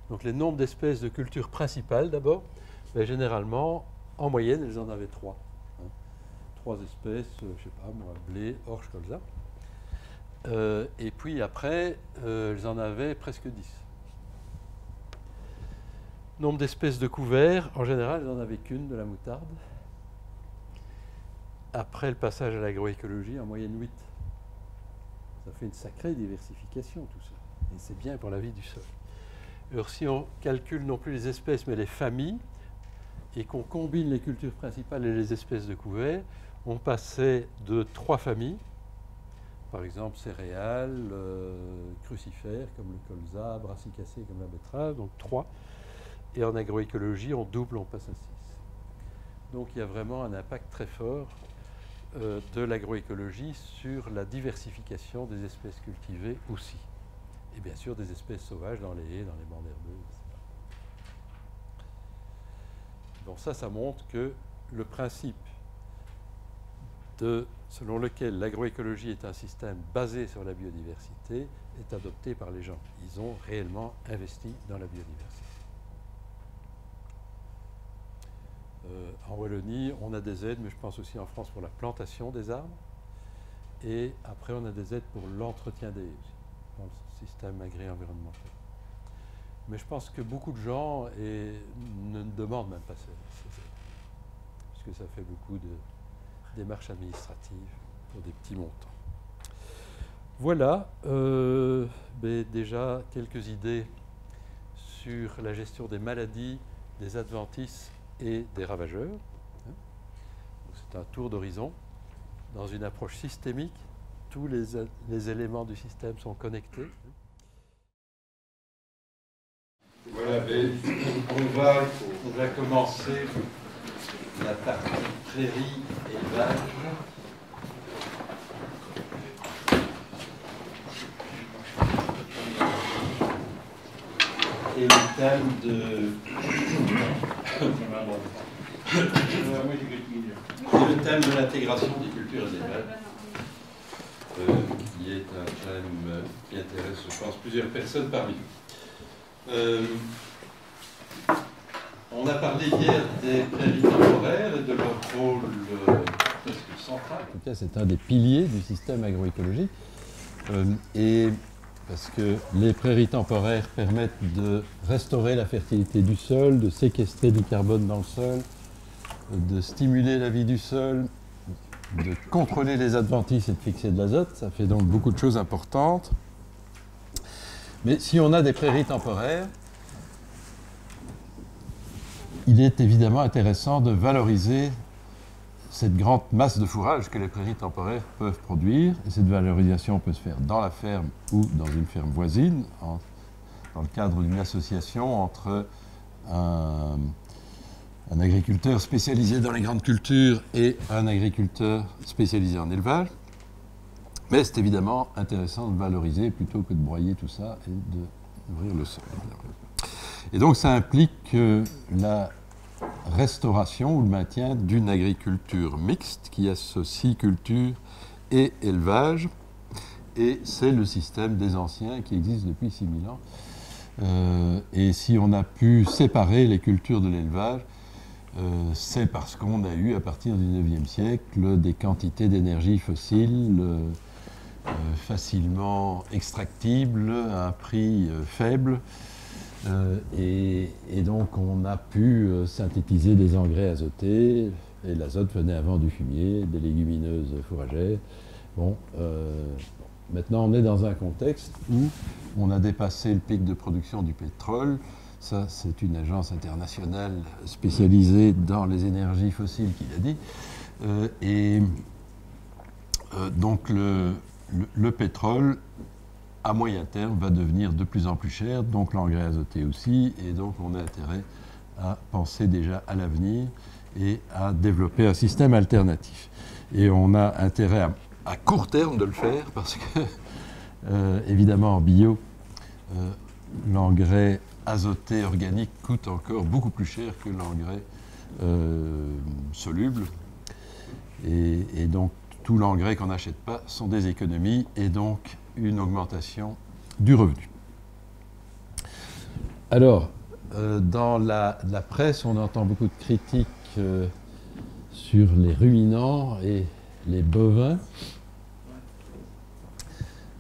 Donc les nombres d'espèces de cultures principales d'abord, ben, généralement, en moyenne, elles en avaient trois. hein. Trois espèces, euh, je sais pas moi, blé, orge, colza. Euh, et puis après, euh, elles en avaient presque 10. Nombre d'espèces de couverts, en général, elles n'en avaient qu'une de la moutarde. Après le passage à l'agroécologie, en moyenne 8. Ça fait une sacrée diversification tout ça. Et c'est bien pour la vie du sol. Alors si on calcule non plus les espèces mais les familles, et qu'on combine les cultures principales et les espèces de couverts, on passait de trois familles, par exemple céréales, euh, crucifères comme le colza, brassicacées comme la betterave, donc trois. Et en agroécologie, on double, on passe à six. Donc il y a vraiment un impact très fort euh, de l'agroécologie sur la diversification des espèces cultivées aussi. Et bien sûr des espèces sauvages dans les haies, dans les bandes herbeuses, etc. Donc ça, ça montre que le principe de, selon lequel l'agroécologie est un système basé sur la biodiversité est adopté par les gens. Ils ont réellement investi dans la biodiversité. Euh, en Wallonie, on a des aides, mais je pense aussi en France pour la plantation des arbres. Et après, on a des aides pour l'entretien des haies aussi, système agri-environnemental. Mais je pense que beaucoup de gens ne demandent même pas aides, parce que ça fait beaucoup de démarches administratives pour des petits montants. Voilà, euh, ben déjà quelques idées sur la gestion des maladies, des adventices et des ravageurs. C'est un tour d'horizon. Dans une approche systémique, tous les éléments du système sont connectés. Voilà, ben, on, va, commencer la partie prairie élevage. Et le thème de. Et le thème de l'intégration des cultures élevées, euh, qui est un thème qui intéresse, je pense, plusieurs personnes parmi nous. Euh, on a parlé hier des prairies temporaires et de leur rôle euh, presque central. En tout cas, c'est un des piliers du système agroécologique. Euh, et parce que les prairies temporaires permettent de restaurer la fertilité du sol, de séquestrer du carbone dans le sol, de stimuler la vie du sol, de contrôler les adventices et de fixer de l'azote. Ça fait donc beaucoup de choses importantes. Mais si on a des prairies temporaires, il est évidemment intéressant de valoriser cette grande masse de fourrage que les prairies temporaires peuvent produire. Et cette valorisation peut se faire dans la ferme ou dans une ferme voisine, dans le cadre d'une association entre un agriculteur spécialisé dans les grandes cultures et un agriculteur spécialisé en élevage. Mais c'est évidemment intéressant de valoriser plutôt que de broyer tout ça et de ouvrir le sol. Et donc ça implique la restauration ou le maintien d'une agriculture mixte qui associe culture et élevage. Et c'est le système des anciens qui existe depuis 6000 ans. Euh, et si on a pu séparer les cultures de l'élevage, euh, c'est parce qu'on a eu à partir du 9e siècle des quantités d'énergie fossile euh, facilement extractibles à un prix faible. Et, et, donc on a pu synthétiser des engrais azotés, et l'azote venait avant du fumier, des légumineuses fourragères. Bon, Maintenant, on est dans un contexte où on a dépassé le pic de production du pétrole. Ça, c'est une agence internationale spécialisée dans les énergies fossiles qui l'a dit. Euh, et euh, donc, le, le, pétrole, à moyen terme, va devenir de plus en plus cher, donc l'engrais azoté aussi. Et donc, on a intérêt à penser déjà à l'avenir et à développer un système alternatif. Et on a intérêt à court terme de le faire parce que, euh, évidemment, en bio, euh, l'engrais azoté organique coûte encore beaucoup plus cher que l'engrais euh, soluble. Et, donc, tout l'engrais qu'on n'achète pas sont des économies et donc une augmentation du revenu. Alors, dans la, presse, on entend beaucoup de critiques sur les ruminants et les bovins.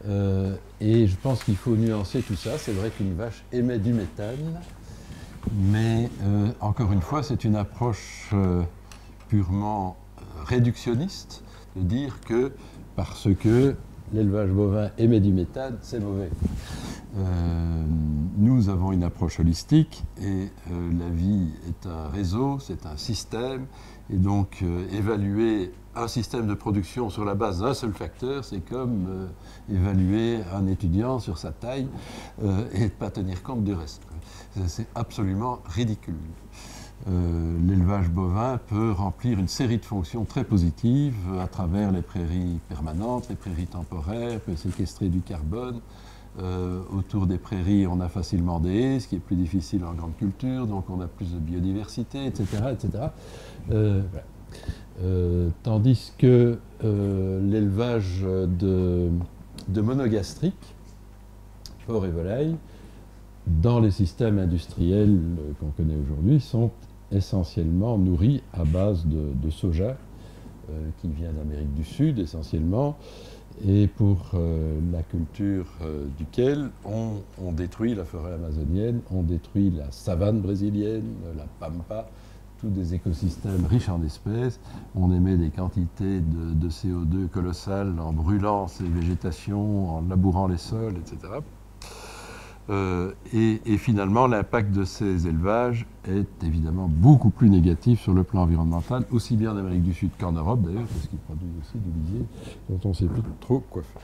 Euh, et je pense qu'il faut nuancer tout ça. C'est vrai qu'une vache émet du méthane, mais euh, encore une fois, c'est une approche euh, purement réductionniste de dire que parce que l'élevage bovin émet du méthane, c'est mauvais. nous avons une approche holistique et la vie est un réseau, c'est un système, et donc évaluer un système de production sur la base d'un seul facteur, c'est comme euh, évaluer un étudiant sur sa taille euh, et ne pas tenir compte du reste. C'est absolument ridicule. Euh, l'élevage bovin peut remplir une série de fonctions très positives à travers les prairies permanentes, les prairies temporaires, peut séquestrer du carbone. autour des prairies, on a facilement des haies, ce qui est plus difficile en grande culture, donc on a plus de biodiversité, etc. etc. Euh, tandis que euh, l'élevage de, monogastriques, porc et volailles, dans les systèmes industriels qu'on connaît aujourd'hui, sont essentiellement nourris à base de, soja, euh, qui vient d'Amérique du Sud essentiellement, et pour la culture duquel on, détruit la forêt amazonienne, on détruit la savane brésilienne, la pampa, des écosystèmes riches en espèces. On émet des quantités de, CO2 colossales en brûlant ces végétations, en labourant les sols, etc. Euh, et, finalement, l'impact de ces élevages est évidemment beaucoup plus négatif sur le plan environnemental, aussi bien en Amérique du Sud qu'en Europe d'ailleurs, parce qu'ils produisent aussi du lisier dont on ne sait plus trop quoi faire.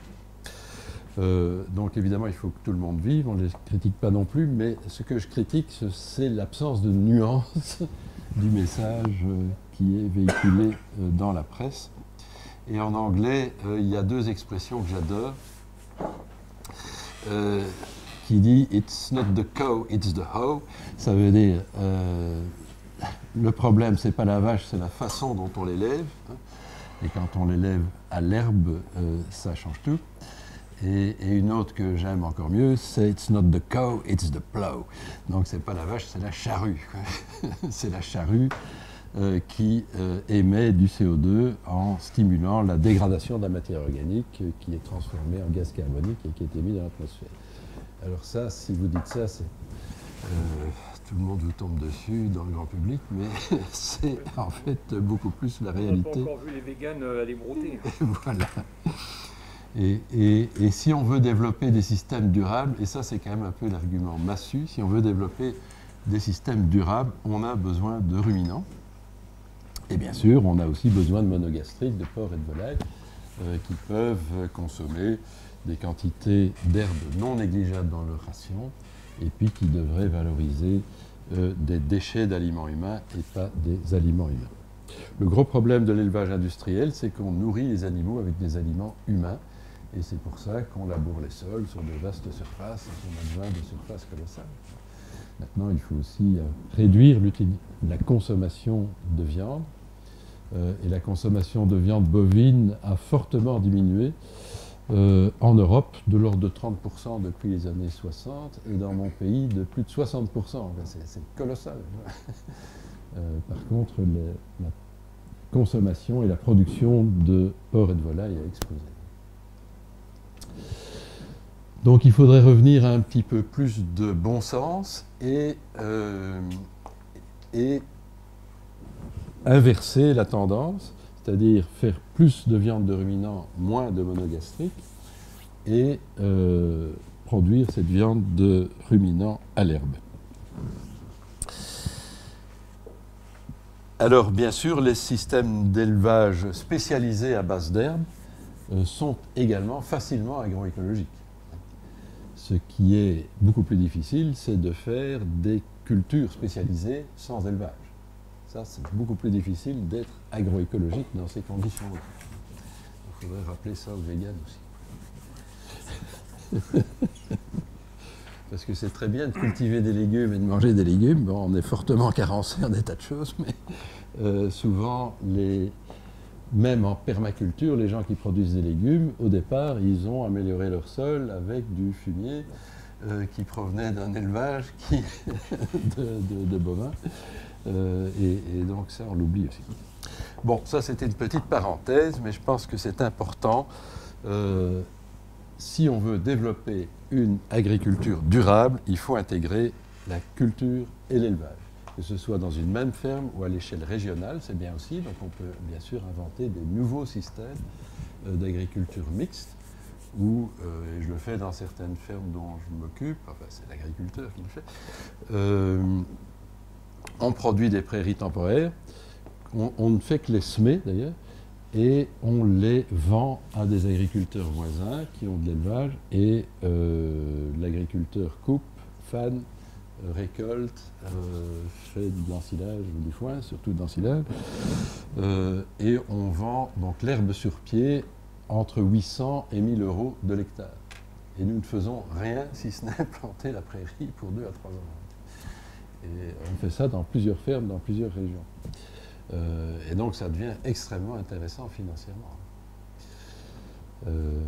Euh, donc évidemment, il faut que tout le monde vive, on ne les critique pas non plus, mais ce que je critique, c'est l'absence de nuances du message euh, qui est véhiculé dans la presse. Et en anglais, il y a deux expressions que j'adore, qui dit It's not the cow, it's the hoe. Ça veut dire le problème, c'est pas la vache, c'est la façon dont on l'élève. Hein. Et quand on l'élève à l'herbe, ça change tout. Et, une autre que j'aime encore mieux, c'est It's not the cow, it's the plow. Donc c'est pas la vache, c'est la charrue. c'est la charrue euh, qui euh, émet du CO2 en stimulant la dégradation de la matière organique euh, qui est transformée en gaz carbonique et qui est émis dans l'atmosphère. Alors ça, si vous dites ça, c'est tout le monde vous tombe dessus dans le grand public, mais c'est en fait beaucoup plus la réalité. On n'a pas encore vu les véganes aller brouter. voilà. Et, si on veut développer des systèmes durables, et ça c'est quand même un peu l'argument massu, si on veut développer des systèmes durables, on a besoin de ruminants. Et bien sûr, on a aussi besoin de monogastriques, de porcs et de volailles, euh, qui peuvent consommer des quantités d'herbes non négligeables dans leur ration, et puis qui devraient valoriser euh, des déchets d'aliments humains et pas des aliments humains. Le gros problème de l'élevage industriel, c'est qu'on nourrit les animaux avec des aliments humains, et c'est pour ça qu'on laboure les sols sur de vastes surfaces et qu'on a besoin de surfaces colossales. Maintenant, il faut aussi réduire la consommation de viande. et la consommation de viande bovine a fortement diminué euh, en Europe de l'ordre de 30% depuis les années 60 et dans mon pays de plus de 60%. c'est colossal. Euh, par contre, la consommation et la production de porc et de volaille a explosé. Donc il faudrait revenir à un petit peu plus de bon sens et, euh, et inverser la tendance c'est-à-dire faire plus de viande de ruminant, moins de monogastrique, et euh, produire cette viande de ruminant à l'herbe. Alors, bien sûr, les systèmes d'élevage spécialisés à base d'herbe euh, sont également facilement agroécologiques. Ce qui est beaucoup plus difficile, c'est de faire des cultures spécialisées sans élevage. Ça, c'est beaucoup plus difficile d'être agroécologique dans ces conditions-là. Il faudrait rappeler ça aux véganes aussi. Parce que c'est très bien de cultiver des légumes et de manger des légumes. Bon, on est fortement carencé en des tas de choses, mais euh, souvent, les, même en permaculture, les gens qui produisent des légumes, au départ, ils ont amélioré leur sol avec du fumier euh, qui provenait d'un élevage qui de, de bovins. Euh, et, donc ça, on l'oublie aussi. Bon, ça c'était une petite parenthèse, mais je pense que c'est important. Euh, si on veut développer une agriculture durable, il faut intégrer la culture et l'élevage. Que ce soit dans une même ferme ou à l'échelle régionale, c'est bien aussi. Donc on peut bien sûr inventer des nouveaux systèmes euh, d'agriculture mixte où, et je le fais dans certaines fermes dont je m'occupe, enfin c'est l'agriculteur qui le fait, on produit des prairies temporaires, on, ne fait que les semer d'ailleurs, et on les vend à des agriculteurs voisins qui ont de l'élevage, et euh, l'agriculteur coupe, fan, récolte, euh, fait de l'ensilage ou du foin, surtout de l'ensilage, euh, et on vend donc l'herbe sur pied entre 800 et 1000 euros de l'hectare. Et nous ne faisons rien si ce n'est planter la prairie pour 2 à 3 ans. Et on fait ça dans plusieurs fermes, dans plusieurs régions. Euh, et donc ça devient extrêmement intéressant financièrement. Euh.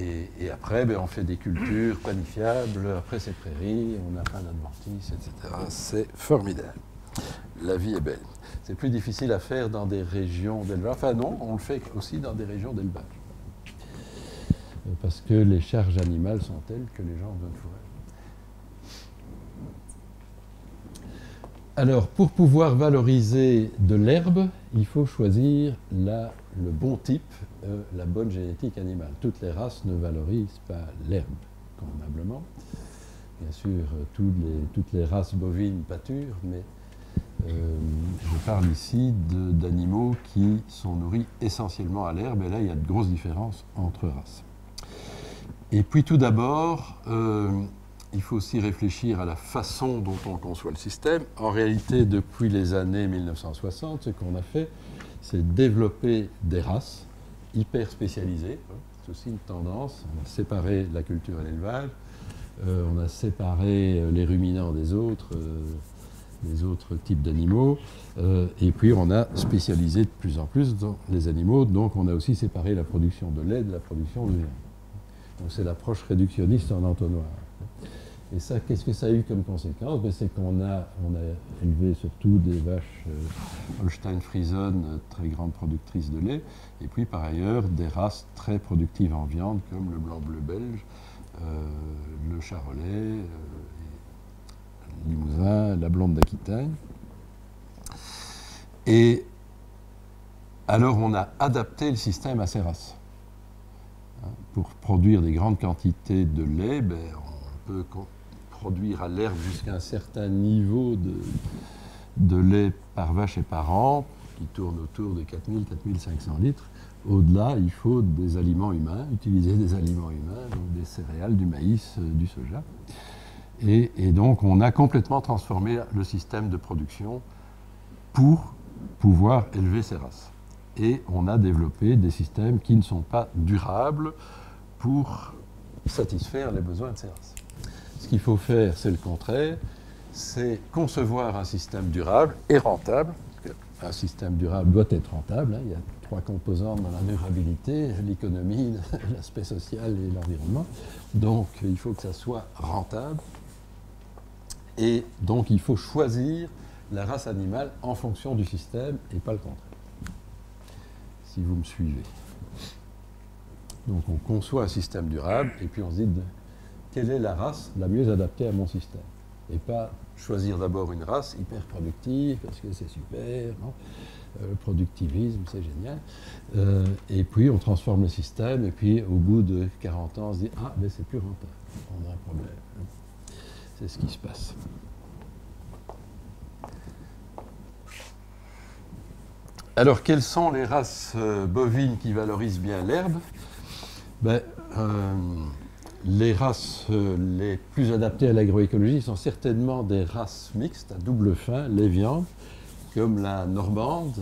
Et, après, ben, on fait des cultures planifiables, après c'est prairies, on a plein d'adventices, etc. C'est formidable. La vie est belle. C'est plus difficile à faire dans des régions d'élevage. Enfin non, on le fait aussi dans des régions d'élevage. Euh, parce que les charges animales sont telles que les gens veulent fourrage. Alors, pour pouvoir valoriser de l'herbe, il faut choisir le bon type, euh, la bonne génétique animale. Toutes les races ne valorisent pas l'herbe convenablement. Bien sûr, toutes les races bovines pâturent, mais euh, je parle ici d'animaux qui sont nourris essentiellement à l'herbe, et là, il y a de grosses différences entre races. Et puis tout d'abord, euh, il faut aussi réfléchir à la façon dont on conçoit le système. En réalité, depuis les années 1960, ce qu'on a fait, c'est développer des races hyper spécialisées. C'est aussi une tendance. On a séparé la culture et l'élevage. Euh, on a séparé euh, les ruminants des autres, euh, types d'animaux. et puis on a spécialisé de plus en plus les animaux. Donc on a aussi séparé la production de lait de la production de viande. Donc c'est l'approche réductionniste en entonnoir. Et ça, qu'est-ce que ça a eu comme conséquence? Ben, C'est qu'on a, on a élevé surtout des vaches euh, Holstein-Friesen, très grandes productrices de lait, et puis par ailleurs des races très productives en viande, comme le blanc-bleu belge, euh, le charolais, euh, le limousin, la blonde d'Aquitaine. Et alors on a adapté le système à ces races. Hein, pour produire des grandes quantités de lait, ben, on peut produire à l'herbe jusqu'à un certain niveau de, de lait par vache et par an, qui tourne autour de 4000-4500 litres. Au-delà, il faut des aliments humains, utiliser des aliments humains, donc des céréales, du maïs, euh, du soja. Et, et, donc, on a complètement transformé le système de production pour pouvoir élever ces races. Et on a développé des systèmes qui ne sont pas durables pour satisfaire les besoins de ces races. Ce qu'il faut faire, c'est le contraire, c'est concevoir un système durable et rentable. Un système durable doit être rentable. hein. Il y a trois composantes dans la durabilité, l'économie, l'aspect social et l'environnement. Donc il faut que ça soit rentable. Et donc il faut choisir la race animale en fonction du système et pas le contraire. Si vous me suivez. Donc on conçoit un système durable et puis on se dit quelle est la race la mieux adaptée à mon système. Et pas choisir d'abord une race hyper productive parce que c'est super, non? Euh, le productivisme c'est génial. Euh, et puis on transforme le système et puis au bout de 40 ans on se dit ah mais c'est plus rentable, on a un problème. C'est ce qui se passe. Alors, quelles sont les races euh, bovines qui valorisent bien l'herbe? Ben, Les races euh, les plus adaptées à l'agroécologie sont certainement des races mixtes à double fin, les viandes, comme la normande,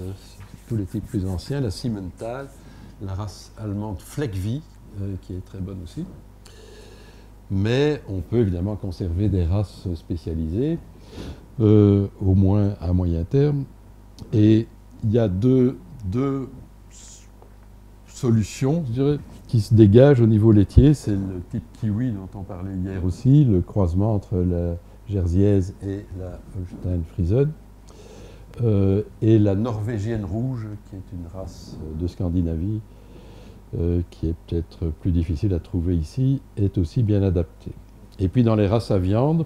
tous les types plus anciens, la Simmental, la race allemande Fleckvie, euh, qui est très bonne aussi. Mais on peut évidemment conserver des races spécialisées, euh, au moins à moyen terme. Et il y a deux, deux dirais, qui se dégagent au niveau laitier. C'est le type kiwi dont on parlait hier aussi, le croisement entre la jersiaise et la Holstein Friesen. Euh, et la norvégienne rouge, qui est une race de Scandinavie, euh, qui est peut-être plus difficile à trouver ici, est aussi bien adaptée. Et puis dans les races à viande,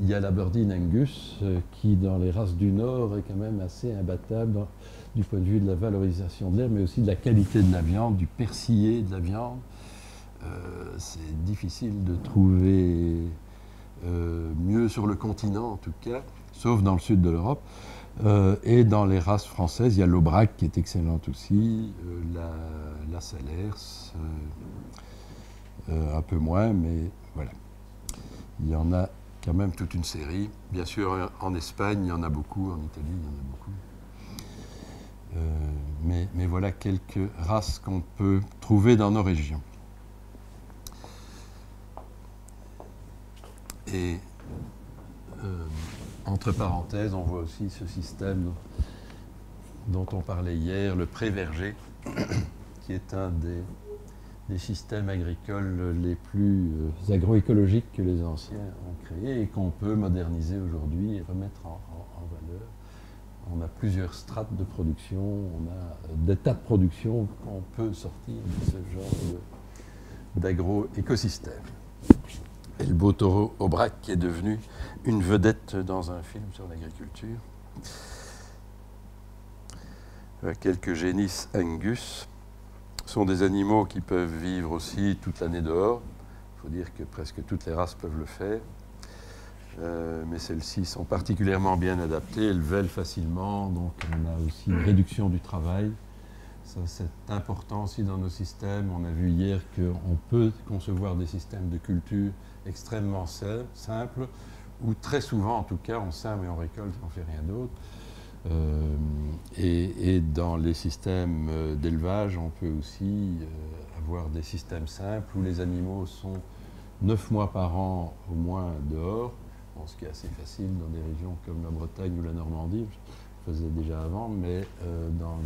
il y a l'Aberdeen Angus, euh, qui dans les races du Nord est quand même assez imbattable du point de vue de la valorisation de l'air, mais aussi de la qualité de la viande, du persillé de la viande. Euh, c'est difficile de trouver euh, mieux sur le continent en tout cas, sauf dans le sud de l'Europe. Euh, et dans les races françaises, il y a l'Aubrac qui est excellente aussi, la, la Salers, un peu moins, mais voilà. Il y en a quand même toute une série. Bien sûr, en Espagne, il y en a beaucoup, en Italie, il y en a beaucoup. Euh, mais, voilà quelques races qu'on peut trouver dans nos régions. Et euh, entre parenthèses, on voit aussi ce système dont on parlait hier, le pré-verger, qui est un des, systèmes agricoles les plus euh, agroécologiques que les anciens ont créés et qu'on peut moderniser aujourd'hui et remettre en valeur. On a plusieurs strates de production, on a euh, des tas de productions qu'on peut sortir de ce genre d'agroécosystème. Et le beau taureau Aubrac qui est devenu une vedette dans un film sur l'agriculture. Euh, Quelques génisses Angus sont des animaux qui peuvent vivre aussi toute l'année dehors. Il faut dire que presque toutes les races peuvent le faire. Euh, mais celles-ci sont particulièrement bien adaptées, elles veulent facilement, donc on a aussi une réduction du travail. Ça, c'est important aussi dans nos systèmes. On a vu hier qu'on peut concevoir des systèmes de culture extrêmement sim- simples, où très souvent, en tout cas, on sème et on récolte, on ne fait rien d'autre. Euh, et, dans les systèmes euh, d'élevage, on peut aussi avoir des systèmes simples où les animaux sont neuf mois par an au moins dehors, ce qui est assez facile dans des régions comme la Bretagne ou la Normandie, je le faisais déjà avant, mais euh, dans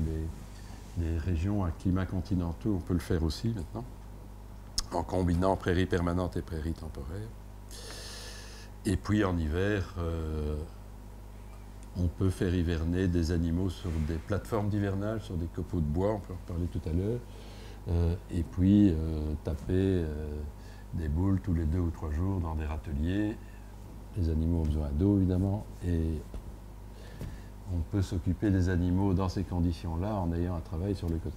les régions à climat continentaux, on peut le faire aussi maintenant, en combinant prairies permanentes et prairies temporaires. Et puis en hiver, euh, on peut faire hiverner des animaux sur des plateformes d'hivernage, sur des copeaux de bois, on peut en reparler tout à l'heure, euh, et puis taper des boules tous les deux ou trois jours dans des râteliers. Les animaux ont besoin d'eau, évidemment, et on peut s'occuper des animaux dans ces conditions-là en ayant un travail sur le côté.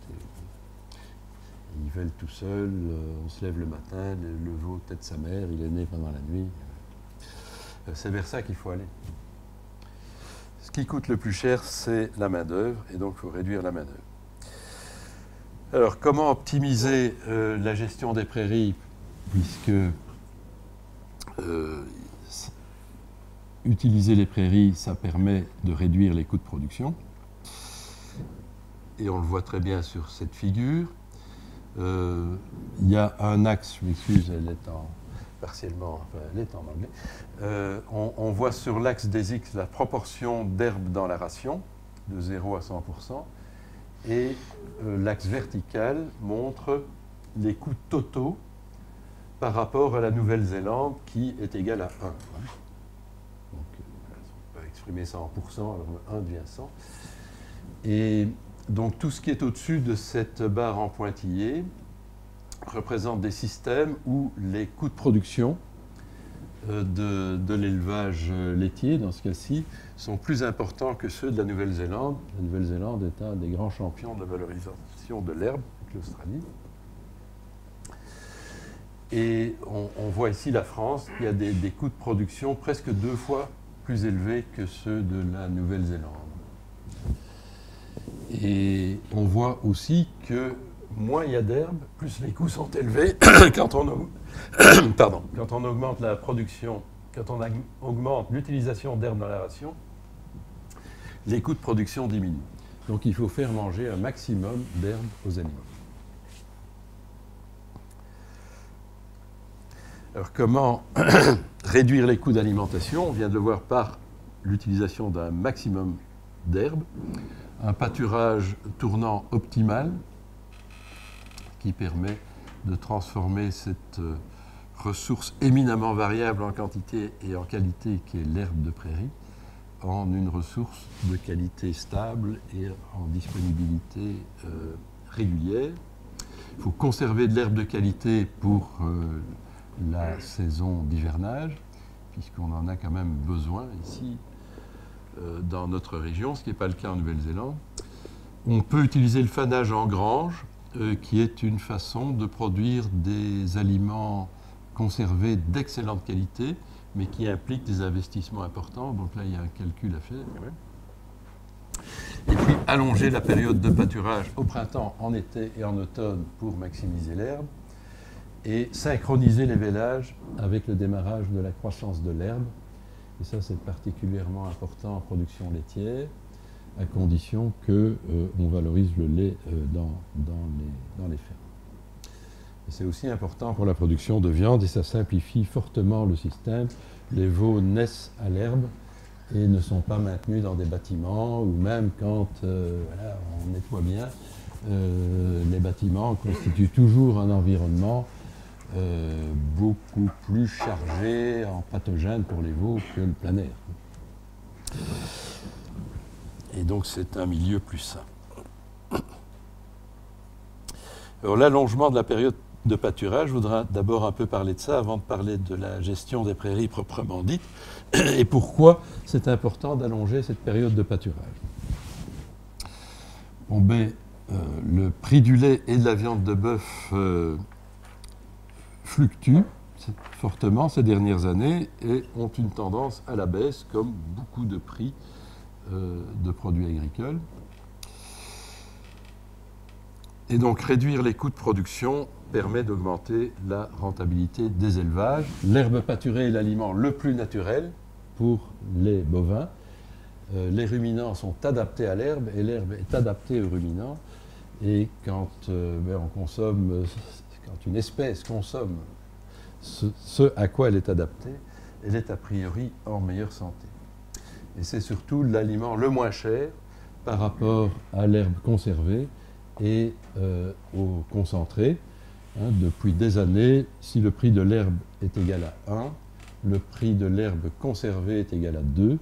Ils veulent tout seuls, euh, on se lève le matin, le, veau tête sa mère, il est né pendant la nuit. Euh, C'est vers ça qu'il faut aller. Ce qui coûte le plus cher, c'est la main-d'œuvre, et donc il faut réduire la main-d'œuvre. Alors, comment optimiser euh, la gestion des prairies, puisque utiliser les prairies, ça permet de réduire les coûts de production. Et on le voit très bien sur cette figure. Euh, Il y a un axe, je m'excuse, elle est en partiellement, elle est en anglais. Euh, on, on voit sur l'axe des X la proportion d'herbe dans la ration, de 0 à 100%, et euh, l'axe vertical montre les coûts totaux par rapport à la Nouvelle-Zélande qui est égal à 1. Donc, euh, on peut exprimer ça en pourcent, alors 1 devient 100. Et donc tout ce qui est au-dessus de cette barre en pointillé représente des systèmes où les coûts de production euh, de, l'élevage laitier, dans ce cas-ci, sont plus importants que ceux de la Nouvelle-Zélande. La Nouvelle-Zélande est un des grands champions de la valorisation de l'herbe, avec l'Australie. Et on, voit ici la France qui a des coûts de production presque deux fois plus élevés que ceux de la Nouvelle-Zélande. Et on voit aussi que moins il y a d'herbe, plus les coûts sont élevés quand on, augmente la production, quand on augmente l'utilisation d'herbe dans la ration, les coûts de production diminuent. Donc il faut faire manger un maximum d'herbe aux animaux. Alors comment réduire les coûts d'alimentation? On vient de le voir par l'utilisation d'un maximum d'herbe, un pâturage tournant optimal qui permet de transformer cette euh, ressource éminemment variable en quantité et en qualité qui est l'herbe de prairie en une ressource de qualité stable et en disponibilité euh, régulière. Il faut conserver de l'herbe de qualité pour euh, la saison d'hivernage, puisqu'on en a quand même besoin ici euh, dans notre région, ce qui n'est pas le cas en Nouvelle-Zélande. On peut utiliser le fanage en grange, euh, qui est une façon de produire des aliments conservés d'excellente qualité, mais qui implique des investissements importants. Donc là, il y a un calcul à faire quand même. Et puis allonger la période de pâturage au printemps, en été et en automne pour maximiser l'herbe. Et synchroniser les vélages avec le démarrage de la croissance de l'herbe. Et ça, c'est particulièrement important en production laitière, à condition qu'on on valorise le lait euh, dans, les, fermes. C'est aussi important pour la production de viande et ça simplifie fortement le système. Les veaux naissent à l'herbe et ne sont pas maintenus dans des bâtiments ou même quand euh, on nettoie bien, euh, les bâtiments constituent toujours un environnement euh, beaucoup plus chargé en pathogènes pour les veaux que le plein. Et donc c'est un milieu plus sain. L'allongement de la période de pâturage, je voudrais d'abord un peu parler de ça avant de parler de la gestion des prairies proprement dite et pourquoi c'est important d'allonger cette période de pâturage. Bon, ben, euh, le prix du lait et de la viande de bœuf euh, fluctuent fortement ces dernières années et ont une tendance à la baisse comme beaucoup de prix euh, de produits agricoles. Et donc réduire les coûts de production permet d'augmenter la rentabilité des élevages. L'herbe pâturée est l'aliment le plus naturel pour les bovins. Euh, les ruminants sont adaptés à l'herbe et l'herbe est adaptée aux ruminants. Et quand euh, ben, on consomme, quand une espèce consomme ce, à quoi elle est adaptée, elle est a priori en meilleure santé. Et c'est surtout l'aliment le moins cher par rapport à l'herbe conservée et euh, au concentré. Hein, depuis des années, si le prix de l'herbe est égal à 1, le prix de l'herbe conservée est égal à 2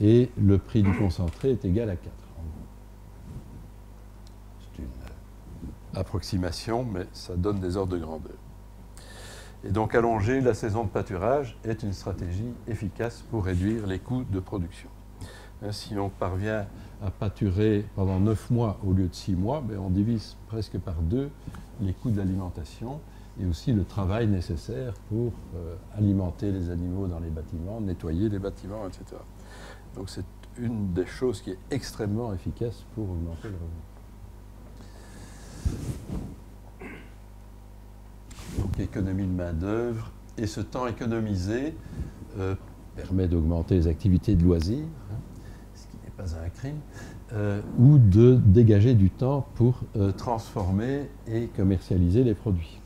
et le prix du concentré est égal à 4. C'est une euh, approximation, mais ça donne des ordres de grandeur. Et donc allonger la saison de pâturage est une stratégie efficace pour réduire les coûts de production. Hein, si on parvient à pâturer pendant 9 mois au lieu de 6 mois, ben on divise presque par deux les coûts de l'alimentation et aussi le travail nécessaire pour euh, alimenter les animaux dans les bâtiments, nettoyer les bâtiments, etc. Donc c'est une des choses qui est extrêmement efficace pour augmenter le revenu. Donc économie de main-d'œuvre et ce temps économisé euh, permet d'augmenter les activités de loisirs, hein, ce qui n'est pas un crime, euh, ou de dégager du temps pour euh, transformer et commercialiser les produits.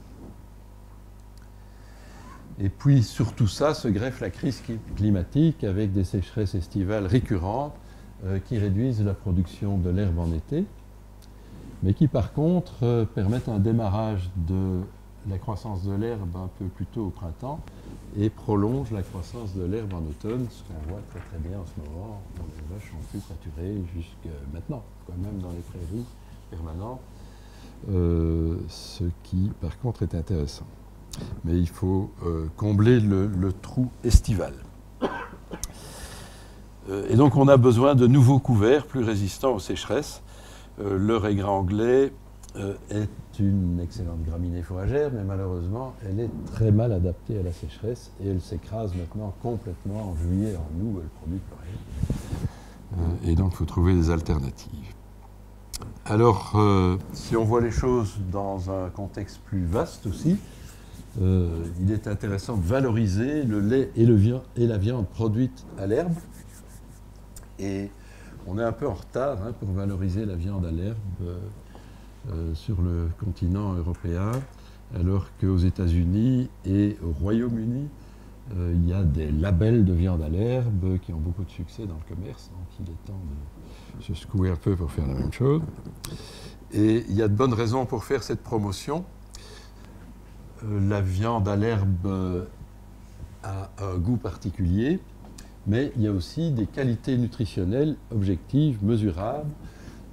Et puis sur tout ça se greffe la crise climatique avec des sécheresses estivales récurrentes qui réduisent la production de l'herbe en été, mais qui par contre euh, permettent un démarrage de la croissance de l'herbe un peu plus tôt au printemps et prolongent la croissance de l'herbe en automne, ce qu'on voit très très bien en ce moment. Les vaches ont pu pâturer jusqu'à maintenant, quand même dans les prairies permanentes, euh, ce qui par contre est intéressant mais il faut euh, combler le, trou estival. Et donc on a besoin de nouveaux couverts plus résistants aux sécheresses. Euh, le régras anglais est une excellente graminée fourragère, mais malheureusement elle est très mal adaptée à la sécheresse et elle s'écrase maintenant complètement en juillet, en août, elle produit plus rien. et donc il faut trouver des alternatives. Alors, si on voit les choses dans un contexte plus vaste aussi, euh, il est intéressant de valoriser le lait et, le et la viande produite à l'herbe. Et on est un peu en retard hein, pour valoriser la viande à l'herbe euh, euh, sur le continent européen, alors qu'aux États-Unis et au Royaume-Uni, il y a des labels de viande à l'herbe qui ont beaucoup de succès dans le commerce. Donc il est temps de se secouer un peu pour faire la même chose. Et il y a de bonnes raisons pour faire cette promotion. Euh, la viande à l'herbe euh, a un goût particulier, mais il y a aussi des qualités nutritionnelles objectives, mesurables,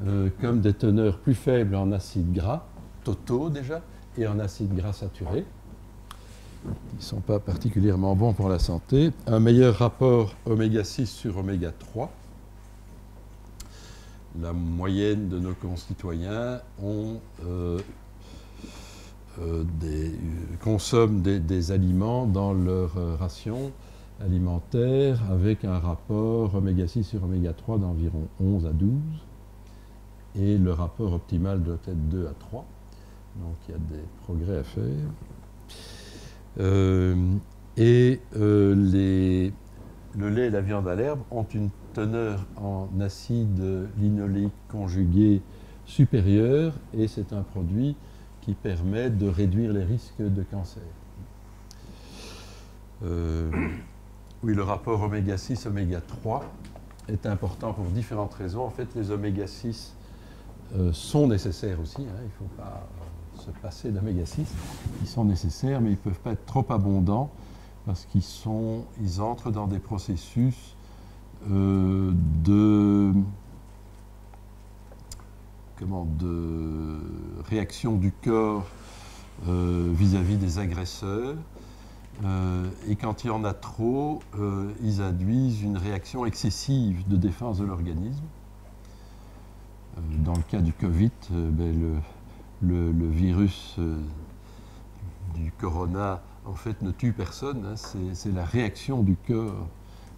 euh, comme des teneurs plus faibles en acides gras, totaux déjà, et en acides gras saturés, qui ne sont pas particulièrement bons pour la santé, un meilleur rapport oméga 6 sur oméga 3. La moyenne de nos concitoyens ont euh, des, consomment des, aliments dans leur euh, ration alimentaire avec un rapport oméga 6 sur oméga 3 d'environ 11 à 12 et le rapport optimal doit être 2 à 3. Donc il y a des progrès à faire. Euh, et les, le lait et la viande à l'herbe ont une teneur en acide linoléique conjugué supérieure et c'est un produit qui permet de réduire les risques de cancer. Euh, oui, le rapport oméga 6, oméga 3 est important pour différentes raisons. En fait, les oméga 6 euh, sont nécessaires aussi. Hein. il ne faut pas euh, se passer d'oméga 6. Ils sont nécessaires, mais ils ne peuvent pas être trop abondants parce qu'ils ils entrent dans des processus de de réaction du corps euh, vis-à-vis des agresseurs. Euh, et quand il y en a trop, euh, ils induisent une réaction excessive de défense de l'organisme. dans le cas du Covid, ben, le, virus du corona, en fait, ne tue personne. Hein. c'est la réaction du corps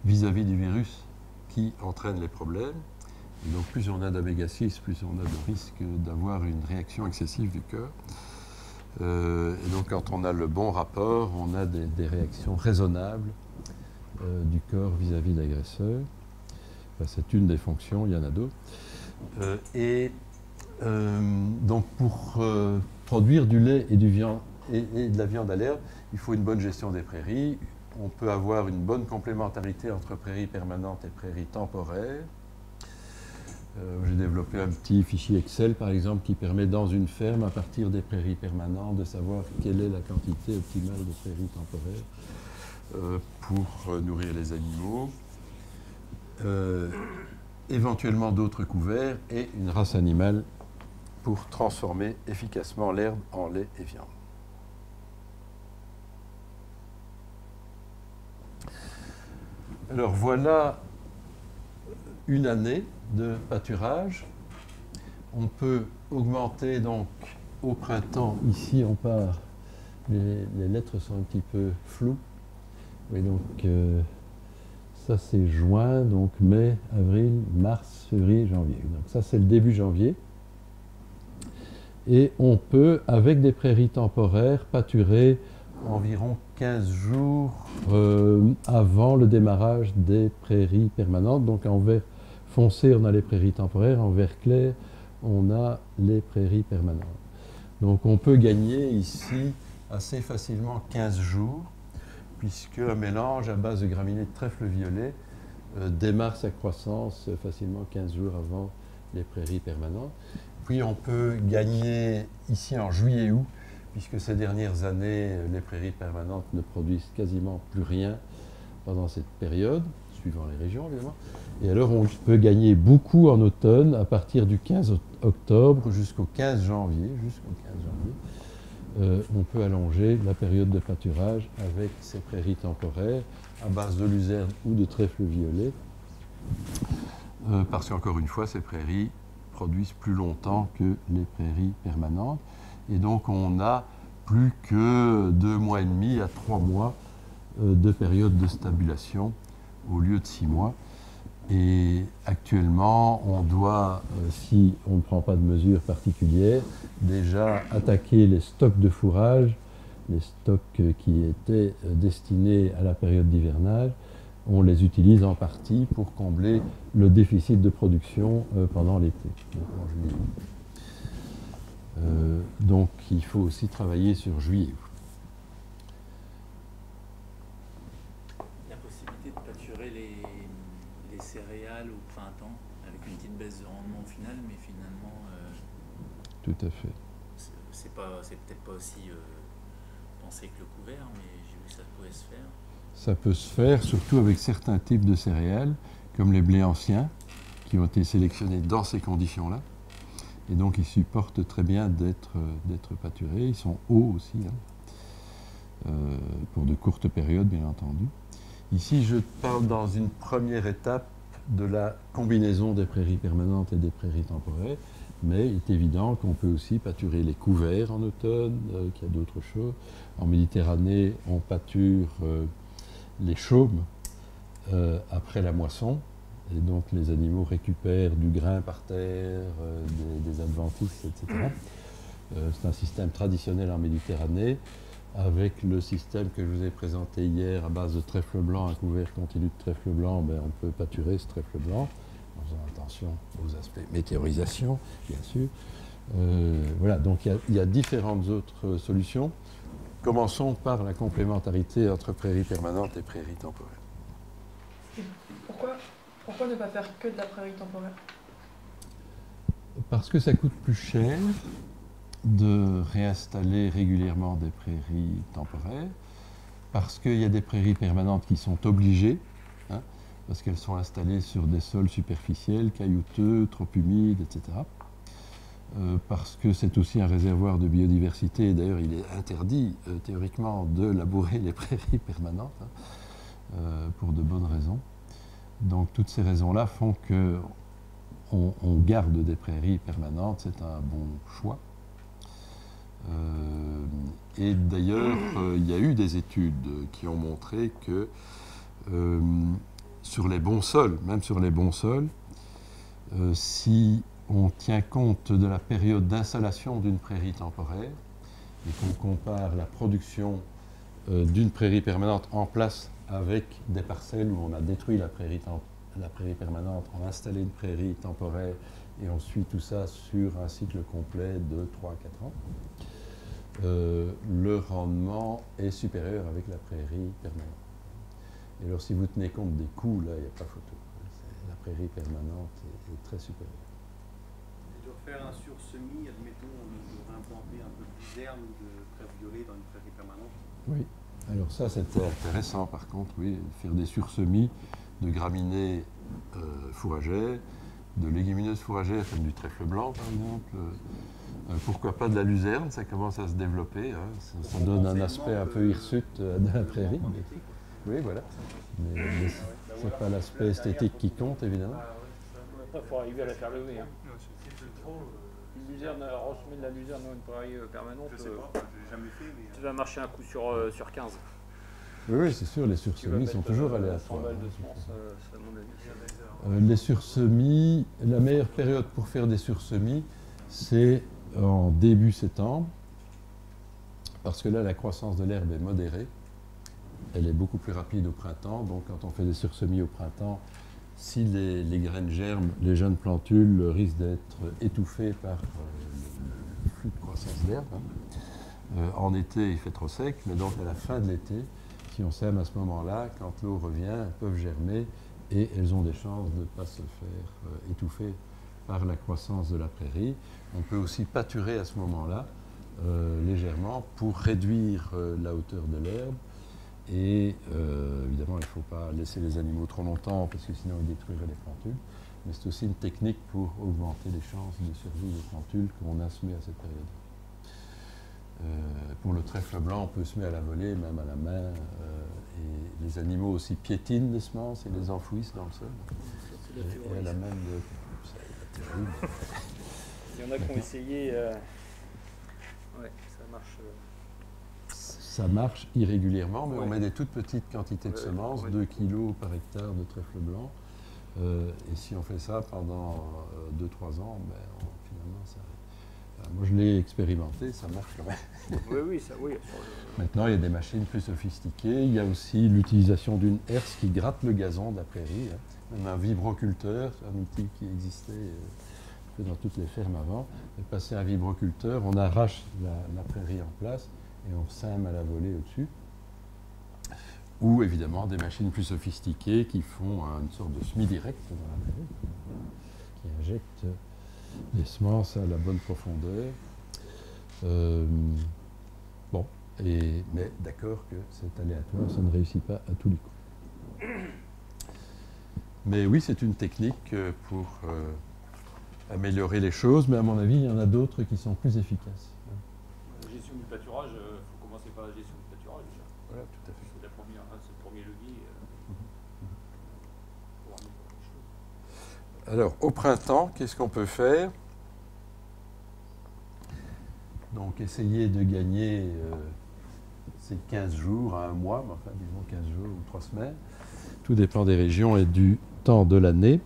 vis à -vis du virus qui entraîne les problèmes donc plus on a d'oméga 6, plus on a de risque d'avoir une réaction excessive du cœur. Euh, donc quand on a le bon rapport, on a des, réactions raisonnables euh, du corps vis-à-vis de l'agresseur. c'est une des fonctions, il y en a d'autres. Euh, et donc pour produire du lait et, et de la viande à l'herbe, il faut une bonne gestion des prairies. On peut avoir une bonne complémentarité entre prairies permanentes et prairies temporaires. Euh, j'ai développé un petit fichier Excel, par exemple, qui permet dans une ferme, à partir des prairies permanentes, de savoir quelle est la quantité optimale de prairies temporaires euh, pour euh, nourrir les animaux. éventuellement d'autres couverts et une race animale pour transformer efficacement l'herbe en lait et viande. Alors voilà une année de pâturage. On peut augmenter donc au printemps, ici on part, les, lettres sont un petit peu floues. Et donc euh, ça c'est juin, donc mai, avril, mars, février, janvier. Donc ça c'est le début janvier. Et on peut, avec des prairies temporaires, pâturer environ 15 jours euh, avant le démarrage des prairies permanentes, donc en vert foncé, on a les prairies temporaires, en vert clair, on a les prairies permanentes. Donc on peut gagner ici assez facilement 15 jours. puisque un mélange à base de graminées de trèfle violet euh, démarre sa croissance facilement 15 jours avant les prairies permanentes. Puis on peut gagner ici en juillet-août, puisque ces dernières années, les prairies permanentes ne produisent quasiment plus rien pendant cette période, suivant les régions évidemment. Et alors on peut gagner beaucoup en automne à partir du 15 octobre jusqu'au 15 janvier. Jusqu'au 15 janvier. Euh, on peut allonger la période de pâturage avec ces prairies temporaires à base de luzerne ou de trèfle violet. Euh, parce qu'encore une fois, ces prairies produisent plus longtemps que les prairies permanentes. Et donc on a plus que deux mois et demi à trois mois euh, de période de stabulation au lieu de six mois. Et actuellement, on doit, euh, si on ne prend pas de mesures particulières, déjà attaquer les stocks de fourrage, les stocks euh, qui étaient destinés à la période d'hivernage. On les utilise en partie pour combler le déficit de production pendant l'été. donc il faut aussi travailler sur juillet. Tout à fait. C'est peut-être pas aussi euh, pensé que le couvert, mais j'ai vu que ça pouvait se faire. Ça peut se faire, surtout avec certains types de céréales, comme les blés anciens, qui ont été sélectionnés dans ces conditions-là. Et donc, ils supportent très bien d'être pâturés. Ils sont hauts aussi, hein. euh, pour de courtes périodes, bien entendu. Ici, je parle dans une première étape de la combinaison des prairies permanentes et des prairies temporaires mais il est évident qu'on peut aussi pâturer les couverts en automne, euh, qu'il y a d'autres choses. En Méditerranée, on pâture euh, les chaumes euh, après la moisson, et donc les animaux récupèrent du grain par terre, des, des, adventices, etc. C'est un système traditionnel en Méditerranée, avec le système que je vous ai présenté hier à base de trèfle blanc, un couvert continu de trèfle blanc, ben, on peut pâturer ce trèfle blanc attention aux aspects météorisation, bien sûr. Euh, voilà, donc il y, a différentes autres solutions. Commençons par la complémentarité entre prairies permanentes et prairies temporaires. Pourquoi, pourquoi ne pas faire que de la prairie temporaire? Parce que ça coûte plus cher de réinstaller régulièrement des prairies temporaires, parce qu'il y a des prairies permanentes qui sont obligées parce qu'elles sont installées sur des sols superficiels, caillouteux, trop humides, etc. Euh, parce que c'est aussi un réservoir de biodiversité, et d'ailleurs il est interdit euh, théoriquement de labourer les prairies permanentes, hein, euh, pour de bonnes raisons. Donc toutes ces raisons-là font que on, garde des prairies permanentes, c'est un bon choix. et d'ailleurs, il y a eu des études qui ont montré que sur les bons sols, même sur les bons sols, euh, si on tient compte de la période d'installation d'une prairie temporaire et qu'on compare la production euh, d'une prairie permanente en place avec des parcelles où on a détruit la prairie, permanente, on a installé une prairie temporaire et on suit tout ça sur un cycle complet de 3 à 4 ans, euh, le rendement est supérieur avec la prairie permanente. Et alors, si vous tenez compte des coûts, là, il n'y a pas photo. La prairie permanente est, très supérieure. Et doit faire un sur-semis, admettons, on implanter un peu plus d'herbe ou de trèfle violet dans une prairie permanente Oui. Alors ça, c'était intéressant, par contre, oui, faire des sursemis de graminées euh, fourragères, de légumineuses fourragères comme du trèfle blanc, par exemple. Euh, pourquoi pas de la luzerne, ça commence à se développer. Hein. Ça, donne un aspect un peu hirsute euh, de la prairie. Oui, voilà. Mais, c'est pas l'aspect esthétique qui compte, évidemment. Après, il faut arriver à la faire lever. Hein. Une luzerne, resemer de la luzerne dans une prairie euh, permanente, je sais pas, j'ai jamais fait, mais... tu vas marcher un coup sur, euh, sur 15. Oui, oui, c'est sûr, les sursemis sont toujours euh, aléatoires. Euh, les sursemis, la meilleure période pour faire des sursemis, c'est en début septembre, parce que là, la croissance de l'herbe est modérée elle est beaucoup plus rapide au printemps. Donc quand on fait des sursemis au printemps, si les, graines germent, les jeunes plantules risquent d'être étouffées par euh, le, flux de croissance d'herbe. Hein. Euh, en été, il fait trop sec, mais donc à la fin de l'été, si on sème à ce moment-là, quand l'eau revient, elles peuvent germer et elles ont des chances de ne pas se faire euh, étouffer par la croissance de la prairie. On peut aussi pâturer à ce moment-là légèrement pour réduire la hauteur de l'herbe. Et évidemment, il ne faut pas laisser les animaux trop longtemps parce que sinon ils détruiraient les plantules. Mais c'est aussi une technique pour augmenter les chances de survie des plantules qu'on a semées à cette période. pour le trèfle blanc, on peut semer à la volée, même à la main. et les animaux aussi piétinent les semences et les enfouissent dans le sol. Et, à la main de il y en a qui ont essayé. Euh, ouais, ça marche. Euh. Ça marche irrégulièrement, mais on met des toutes petites quantités de semences, 2 kg par hectare de trèfle blanc. Euh, et si on fait ça pendant 2-3 ans, ben, finalement, ça, moi, je l'ai expérimenté, ça marche quand même. Oui, oui, ça, oui. Maintenant, il y a des machines plus sophistiquées. Il y a aussi l'utilisation d'une herse qui gratte le gazon de la prairie. Hein un vibroculteur, un outil qui existait euh, dans toutes les fermes avant. Et passer un vibroculteur, on arrache la, prairie en place et on sème à la volée au-dessus. Ou évidemment des machines plus sophistiquées qui font une sorte de semi-direct dans la prairie, qui injectent les semences à la bonne profondeur. Euh, bon, et, mais d'accord que c'est aléatoire, ça ne réussit pas à tous les coups. Mais oui, c'est une technique euh, pour euh, améliorer les choses, mais à mon avis, il y en a d'autres qui sont plus efficaces. La gestion du pâturage, il euh, faut commencer par la gestion du pâturage déjà. Voilà, tout à fait. C'est le premier levier. Pour Alors, au printemps, qu'est-ce qu'on peut faire? Donc, essayer de gagner ces 15 jours à un mois, enfin, disons 15 jours ou 3 semaines. Tout dépend des régions et du de l'année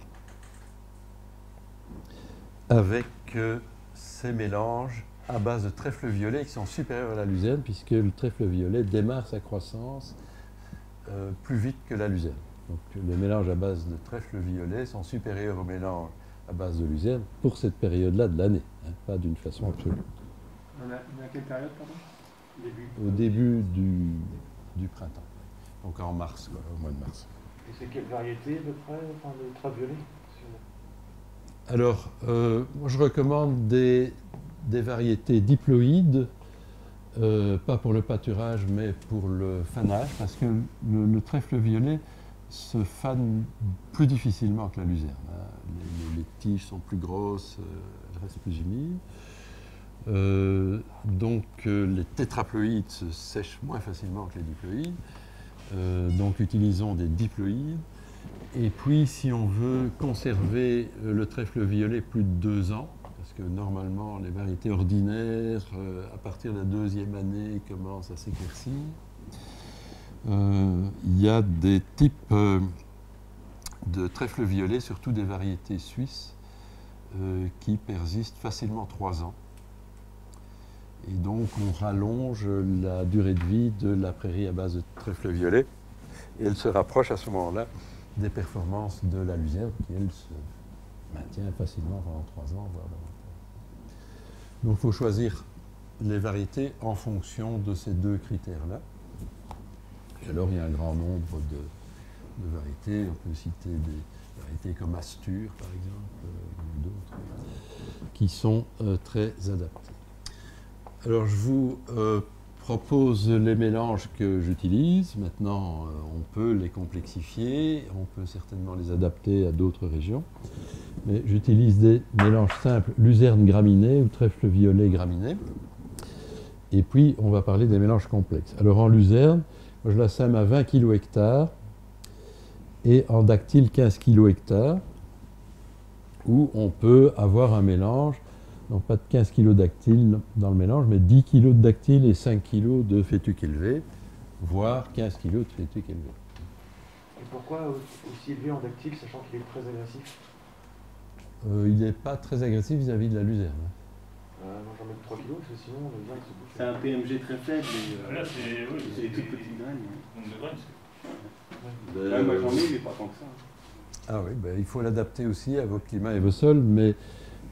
avec euh, ces mélanges à base de trèfle violet qui sont supérieurs à la luzerne, puisque le trèfle violet démarre sa croissance euh, plus vite que la luzerne. Donc les mélanges à base de trèfle violet sont supérieurs aux mélanges à base de luzerne pour cette période-là de l'année, hein, pas d'une façon absolue. On a, quelle période, pardon? Au début du, du, printemps, donc en mars, au mois de mars. C'est quelle variété de près, enfin, de traviolet Alors, euh, moi je recommande des, variétés diploïdes, euh, pas pour le pâturage, mais pour le fanage, parce que le, trèfle violet se fane plus difficilement que la luzerne. Hein. Les, tiges sont plus grosses, euh, elles restent plus humides. donc les tétraploïdes se sèchent moins facilement que les diploïdes. Euh, donc utilisons des diploïdes. Et puis si on veut conserver euh, le trèfle violet plus de deux ans, parce que normalement les variétés ordinaires, euh, à partir de la deuxième année, commencent à s'éclaircir, il y a des types de trèfle violet, surtout des variétés suisses, qui persistent facilement trois ans. Et donc on rallonge la durée de vie de la prairie à base de trèfle violet. Et elle se rapproche à ce moment-là des performances de la luzerne qui, elle, se maintient facilement pendant trois ans, voire davantage. Donc il faut choisir les variétés en fonction de ces deux critères-là. Alors il y a un grand nombre de, variétés. On peut citer des variétés comme Astur, par exemple, euh, ou d'autres, qui sont euh, très adaptées. Alors je vous euh, propose les mélanges que j'utilise. Maintenant, on peut les complexifier, on peut certainement les adapter à d'autres régions. Mais j'utilise des mélanges simples, luzerne graminé ou trèfle violet graminé. Et puis, on va parler des mélanges complexes. Alors en luzerne, je la sème à 20 kg hectare et en dactyle 15 kg hectare, où on peut avoir un mélange non pas de 15 kg dactyles dans le mélange, mais 10 kg de dactyles et 5 kg de fétuque élevé, voire 15 kg de fétuque élevé. Et pourquoi aussi élevé en dactyle, sachant qu'il est très agressif? Euh, Il n'est pas très agressif vis-à-vis de la luzerne. Euh, non, j'en mets 3 kg, parce que sinon C'est un PMG très faible. Et, euh, Là, c'est oui, des toutes petites graines. Nombre de graines, c'est. moi j'en ai, mais pas tant que ça. Ah oui, ben, il faut l'adapter aussi à vos climats et vos sols, mais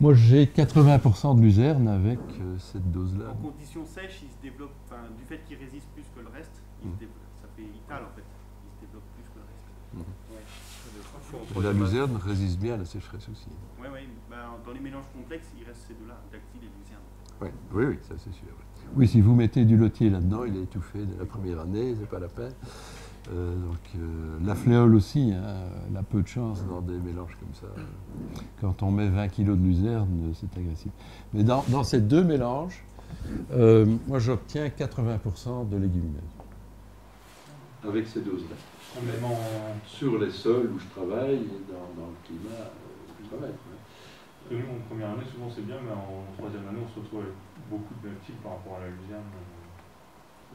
moi, j'ai 80% de luzerne avec euh, cette dose-là. En conditions sèches, il se développe, du fait qu'il résiste plus que le reste, il se hmm. développe, l'aspect vital en fait. Il se développe plus que le reste. Mhm. Ouais. Faut- Et La luzerne résiste bien à la sécheresse aussi. Ouais, ouais. Ben, dans les mélanges complexes, il reste ces deux-là, dactyle et luzerne. Ouais. Oui, oui, ça c'est sûr. Oui, si vous mettez du lotier là-dedans, il est étouffé dès la première année, c'est pas la peine. Euh, donc euh, la fléole aussi, hein, elle a peu de chance dans des mélanges comme ça. Quand on met 20 kg de luzerne, c'est agressif. Mais dans, dans ces deux mélanges, euh, moi j'obtiens 80% de légumineuses. Avec ces doses-là. Même en, Sur les sols où je travaille dans, dans le climat où je travaille. ouais. Parce que nous, en première année, souvent c'est bien, mais en troisième année, on se retrouve avec beaucoup de mêmes types par rapport à la luzerne.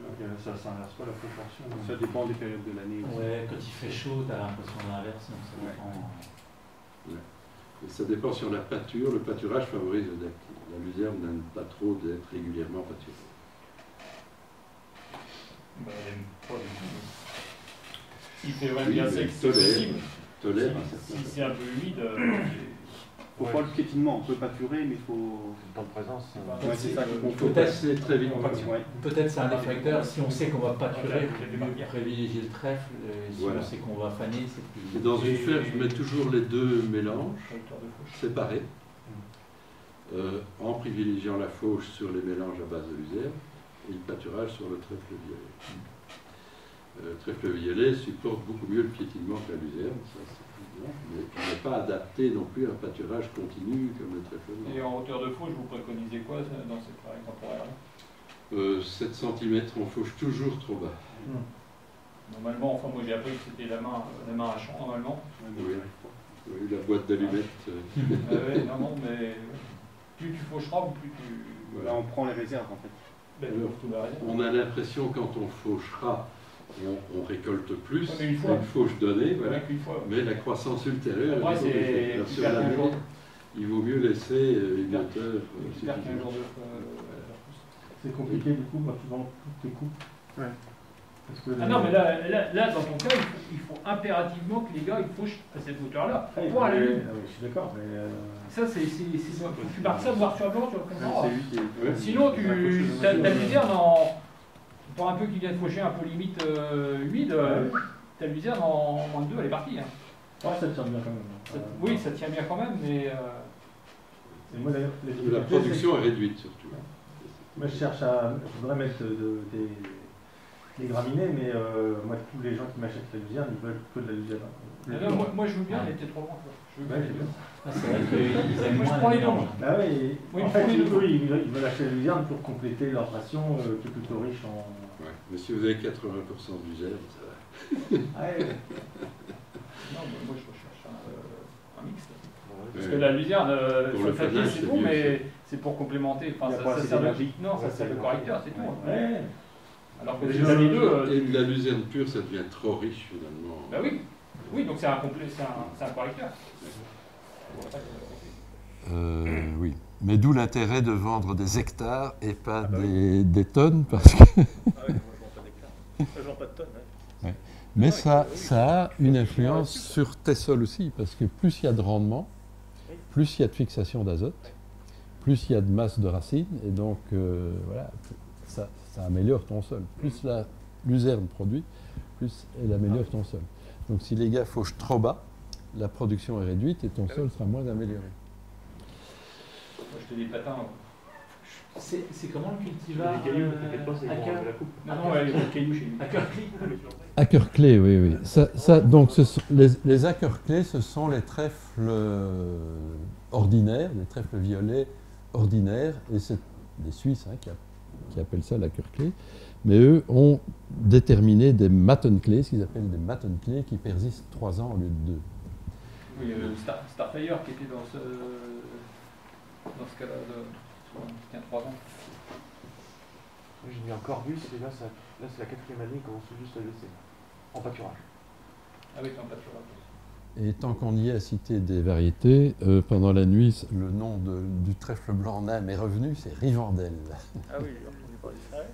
Euh, ça s'inverse pas la proportion. Ça dépend des périodes de l'année. aussi. Ouais, quand il fait chaud, t'as l'impression de l'inverse, ça Ouais. dépend. Et ça dépend sur la pâture. Le pâturage favorise le. La luzerne n'aime pas trop d'être régulièrement pâturée. Bah, S'il fait vraiment bien c'est tolère, Si- certain Si c'est un peu humide, euh, Faut pas le piétinement, on peut pâturer, mais il faut. Temps de présence. c'est pas- Ouais, c'est ça qu'il Il faut faut. passer très vite. Ouais. Peut-être c'est un des facteurs, si on sait qu'on va pâturer, il mieux privilégier le trèfle, euh, si Voilà. on sait qu'on va faner, c'est plus... Et dans une ferme, je mets toujours les deux mélanges séparés, euh, en privilégiant la fauche sur les mélanges à base de luzerne et le pâturage sur le trèfle violet. Euh, le trèfle violet supporte beaucoup mieux le piétinement que la luzerne, ça c'est mais il n'est pas adapté non plus à un pâturage continu comme le trèfle Et blanc. en hauteur de fauche, vous préconisez quoi euh, dans cette prairie temporaire Euh, 7 cm, on fauche toujours trop bas. Normalement, enfin moi j'ai appris que c'était la main, la main à champ normalement. Oui. Oui, la boîte d'allumettes. euh, Ah ouais, non, non, mais plus tu faucheras, plus tu. Là, on prend les réserves en fait. Ben, Alors. On a l'impression quand on fauchera, on, on récolte plus, Ouais, une fois. fauche donnée, voilà. Ouais, qu'une fois. mais la croissance ultérieure, est sur la il vaut mieux laisser euh, une hauteur euh, euh, C'est compliqué du coup quand tu vends toutes tes coupes. Ouais. Parce que Ah non, mais là, là, là, dans ton cas, il faut, il faut impérativement que les gars ils fauchent à cette hauteur-là. Ah, Pour aller ah je suis d'accord, mais. euh, Ça, c'est. Tu marques ça noir sur blanc, tu le comprends. Sinon, tu je- ta luzerne en. Pour un peu qu'il vienne faucher un peu limite euh, humide, euh, ta luzerne en moins de deux, elle est partie. hein. Ouais, ça tient bien quand même. Ça- Euh, oui, ça tient bien quand même, mais. euh, moi La production est réduite surtout. c'est- Moi je cherche à. Je voudrais mettre de- des, des graminées, mais euh, moi tous les gens qui m'achètent la luzerne, ils veulent que de la luzerne. ah non, moi, moi, je veux bien, mais t'es trop loin. Je veux bien. Ah, c'est vrai qu'ils aiment Moi, je moins prends les mélanges. Bah oui, en fait, ils, veulent- ils veulent acheter la luzerne pour compléter leur ration euh, qui est plutôt riche en. Mais si vous avez 80% de luzerne, ça va. Ouais. Non, mais moi, je recherche un, euh, un mix. Parce Ouais. que la luzerne, euh, papier, c'est bon, mais c'est pour complémenter. Enfin, ça, ça sert de... Non, ça sert de correcteur, c'est tout. hein. Ouais. Alors que les deux. euh, Et de la luzerne pure, ça devient trop riche finalement. Bah oui, oui, donc c'est un un, un correcteur. Euh, oui. Mais d'où l'intérêt de vendre des hectares et pas bah des, des tonnes, parce que. Ah oui, moi je vends pas d'hectares. Je vends pas de tonnes. Ouais. Mais ça, ça a une influence sur tes sols aussi, parce que plus il y a de rendement, plus il y a de fixation d'azote, plus il y a de masse de racines, et donc euh, voilà, ça, ça améliore ton sol. Plus la luzerne produit, plus elle améliore ton sol. Donc si les gars fauchent trop bas, la production est réduite et ton sol sera moins amélioré. Patins. C'est c'est comment le cultivar Les cailloux, euh, t'inquiète pas, c'est à bon, cœur- on la coupe. Non, non, ouais, des cailloux chez nous. à cœur clé À cœur clé, oui, oui. Ça, ça, donc, ce sont- les, les à cœur clé, ce sont les trèfles euh, ordinaires, les trèfles violets ordinaires, et c'est les Suisses hein, qui, a- qui appellent ça la cœur clé. Mais eux ont déterminé des maton clés, ce qu'ils appellent des maton clés, qui persistent trois ans au lieu de deux. Oui, il y a le Star, Starfire qui était dans ce, dans ce cas-là, de, qui tient 3 ans. Moi, J'ai mis en Corbus et là, ça, là c'est la quatrième année, il commence juste à laisser. En pâturage. Ah oui, en pâturage. Et tant qu'on y est à citer des variétés, euh, pendant la nuit, le nom de- du trèfle blanc nain est revenu, c'est Rivendell. Ah oui, j'ai entendu parler de ça.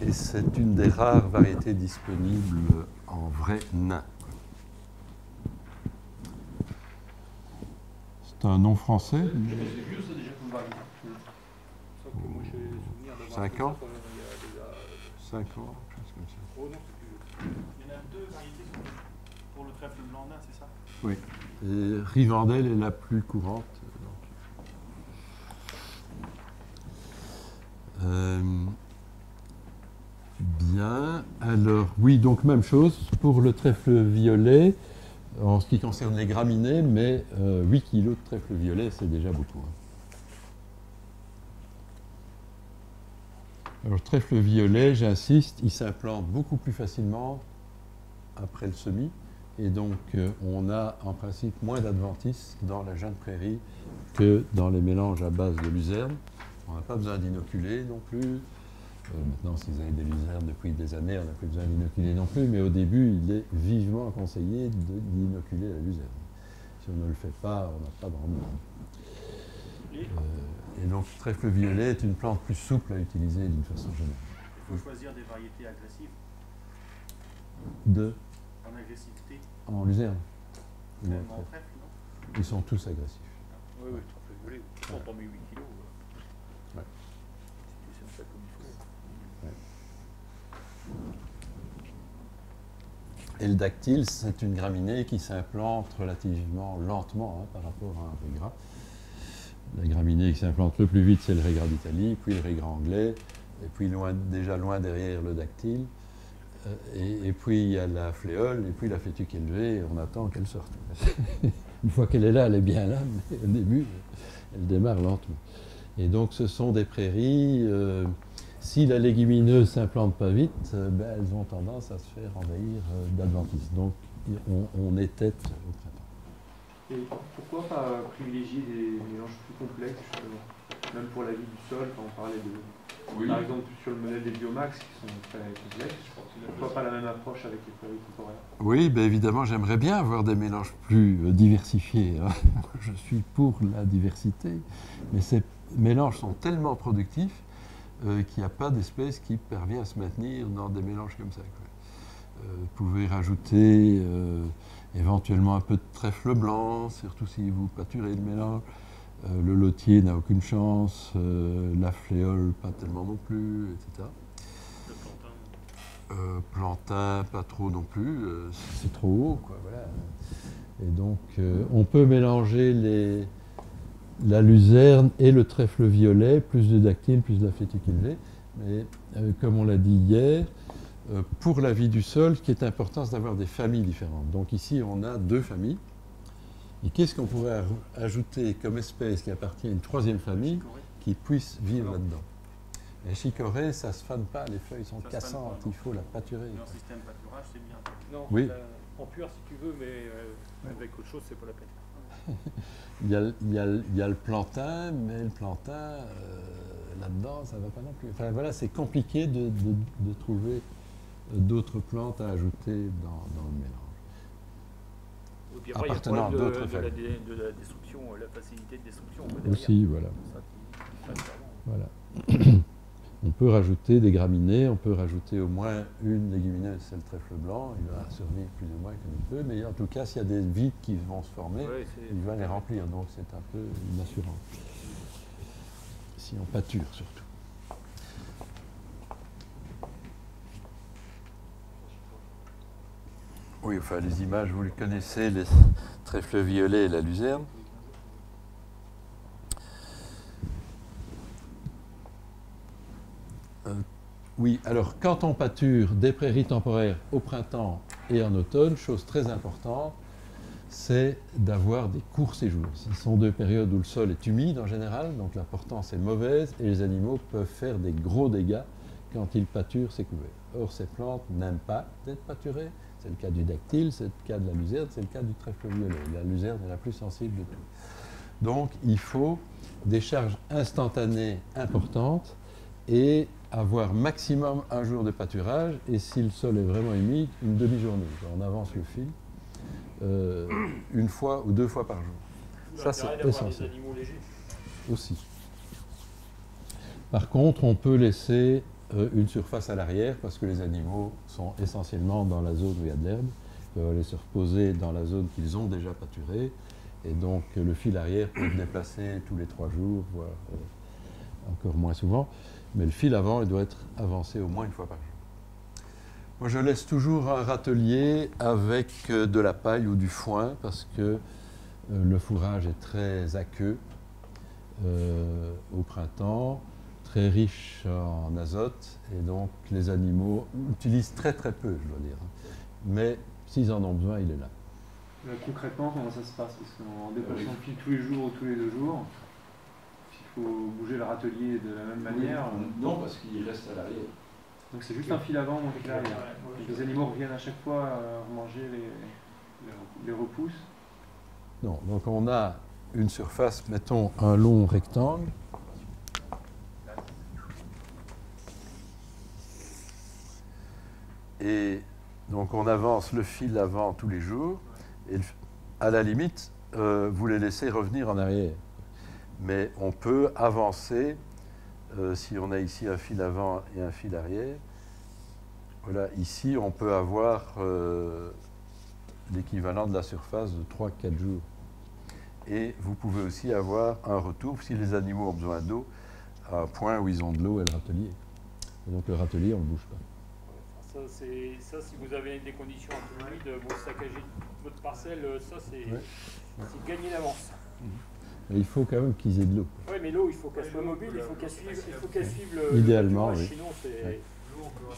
Et c'est une des rares variétés disponibles en vrai nain. C'est un nom français C'est vieux ça déjà comme variété. Sauf que moi j'ai souvenir 5 ans Ça, il y a déjà, euh, 5 ans, chose comme ça. Oh. Il y en a deux variétés pour le trèfle blanc c'est ça? Oui. Et Rivendell est la plus courante. donc. Euh, bien. Alors, oui, donc même chose pour le trèfle violet en ce qui concerne les graminées, mais euh, 8 kg de trèfle violet, c'est déjà beaucoup. hein. Alors, le trèfle violet, j'insiste, il s'implante beaucoup plus facilement après le semis. Et donc, euh, on a en principe moins d'adventices dans la jeune prairie que dans les mélanges à base de luzerne. On n'a pas besoin d'inoculer non plus. Euh, maintenant, si vous avez des luzernes depuis des années, on n'a plus besoin d'inoculer non plus. Mais au début, il est vivement conseillé d'inoculer la luzerne. Si on ne le fait pas, on n'a pas de rendement. Euh, et donc, le trèfle violet est une plante plus souple à utiliser d'une façon générale. Il faut choisir des variétés agressives De, en agressivité. en luzerne. en trèfle. non? Ils sont tous agressifs. Oui, oui, trèfle violet on met 8 kilos, euh, Ouais. si tu sèmes ça comme il faut. Et le dactyle, c'est une graminée qui s'implante relativement lentement hein, par rapport à un régras. La graminée qui s'implante le plus vite, c'est le régras d'Italie, puis le régras anglais, et puis déjà loin derrière le dactyle. Euh, Et, et puis il y a la fléole, et puis la fétuque élevée, et on attend qu'elle sorte. Une fois qu'elle est là, elle est bien là, mais au début, elle démarre lentement. Et donc ce sont des prairies, euh, si la légumineuse ne s'implante pas vite, euh, ben, elles ont tendance à se faire envahir euh, d'adventices. Donc on, on est tête au printemps. Et pourquoi pas privilégier des mélanges plus complexes, justement Même pour la vie du sol, quand on parlait de. Oui. Par exemple, sur le modèle des biomax qui sont très complexes, pourquoi pas la même approche avec les prairies temporaires? Oui, ben évidemment, j'aimerais bien avoir des mélanges plus euh, diversifiés. hein. Je suis pour la diversité, mais ces mélanges sont tellement productifs euh, qu'il n'y a pas d'espèce qui parvient à se maintenir dans des mélanges comme ça. quoi. Euh, vous pouvez rajouter euh, éventuellement un peu de trèfle blanc, surtout si vous pâturez le mélange. Euh, le lotier n'a aucune chance, la fléole pas tellement non plus, etc. Euh, plantain, pas trop non plus, c'est trop haut, quoi, voilà. Et donc, on peut mélanger les, la luzerne et le trèfle violet, plus de dactyle, plus de la fétique élevée. Mais euh, comme on l'a dit hier, euh, pour la vie du sol, ce qui est important, c'est d'avoir des familles différentes. Donc ici, on a deux familles. Et qu'est-ce qu'on pourrait aj- ajouter comme espèce qui appartient à une troisième famille qui puisse vivre là-dedans? La chicorée, ça ne se fane pas, les feuilles sont Ça cassantes, pas, il faut la pâturer. Système pâturage, c'est bien. Non, Oui. la- en pur si tu veux, mais euh, avec autre chose, c'est pas la peine. Il y, a, le- il y a il y a le plantain, mais le plantain, euh, là-dedans, ça ne va pas non plus. Enfin voilà, c'est compliqué de, de- de trouver euh, d'autres plantes à ajouter dans, dans le mélange. Et puis après, il y a le problème de, la, de la destruction, euh, la facilité de destruction. Aussi, voilà. Ça qui. Voilà. on peut rajouter des graminées, on peut rajouter au moins une légumineuse, c'est le trèfle blanc, il va survivre plus ou moins comme il peut, mais en tout cas, s'il y a des vides qui vont se former, il va les remplir, donc c'est un peu une assurance. Si on pâture surtout. Oui, enfin les images, vous les connaissez, les trèfles violets et la luzerne. Euh, oui, alors quand on pâture des prairies temporaires au printemps et en automne, chose très importante, c'est d'avoir des courts séjours. Ce sont deux périodes où le sol est humide en général, donc la portance est mauvaise et les animaux peuvent faire des gros dégâts quand ils pâturent ces couverts. Or, ces plantes n'aiment pas d'être pâturées. C'est le cas du dactyle, c'est le cas de la luzerne, c'est le cas du trèfle violet. La luzerne est la plus sensible de tout. Donc, il faut des charges instantanées importantes et avoir maximum un jour de pâturage. Et si le sol est vraiment humide, une demi-journée. On avance le fil euh, une fois ou deux fois par jour. Ça, c'est essentiel animaux légers. aussi. Par contre, on peut laisser euh, une surface à l'arrière parce que les animaux sont essentiellement dans la zone où il y a de l'herbe. Ils peuvent aller se reposer dans la zone qu'ils ont déjà pâturée. Et donc, le fil arrière peut se déplacer tous les trois jours, voire euh, encore moins souvent. Mais le fil avant, il doit être avancé au moins une fois par jour. Moi, je laisse toujours un râtelier avec euh, de la paille ou du foin parce que euh, le fourrage est très aqueux euh, au printemps, très riche en azote et donc les animaux utilisent très très peu, je dois dire. Mais s'ils en ont besoin, il est là. Concrètement, comment ça se passe? Parce qu'en dépassant le fil tous les jours ou tous les deux jours, faut bouger le râtelier de la même manière. Non, parce qu'il reste à l'arrière. Donc c'est juste un fil avant. Et les animaux reviennent à chaque fois manger les, les, repousses. Non, donc on a une surface, mettons un long rectangle. Et donc on avance le fil avant tous les jours. Et à la limite, euh, vous les laissez revenir en arrière. Mais on peut avancer, euh, si on a ici un fil avant et un fil arrière. Voilà, ici on peut avoir euh, l'équivalent de la surface de 3-4 jours. Et vous pouvez aussi avoir un retour, si les animaux ont besoin d'eau, à un point où ils ont de l'eau et le râtelier. Et donc le râtelier, on ne le bouge pas. Ça, ça, si vous avez des conditions un peu humides, vous saccagez votre parcelle, ça, c'est, Ouais. c'est gagner d'avance. Mais il faut quand même qu'ils aient de l'eau. Oui, mais l'eau, il faut qu'elle soit mobile, il faut qu'elle suive, il faut qu'elle suive le. Idéalement, le oui. Sinon, c'est, Ouais.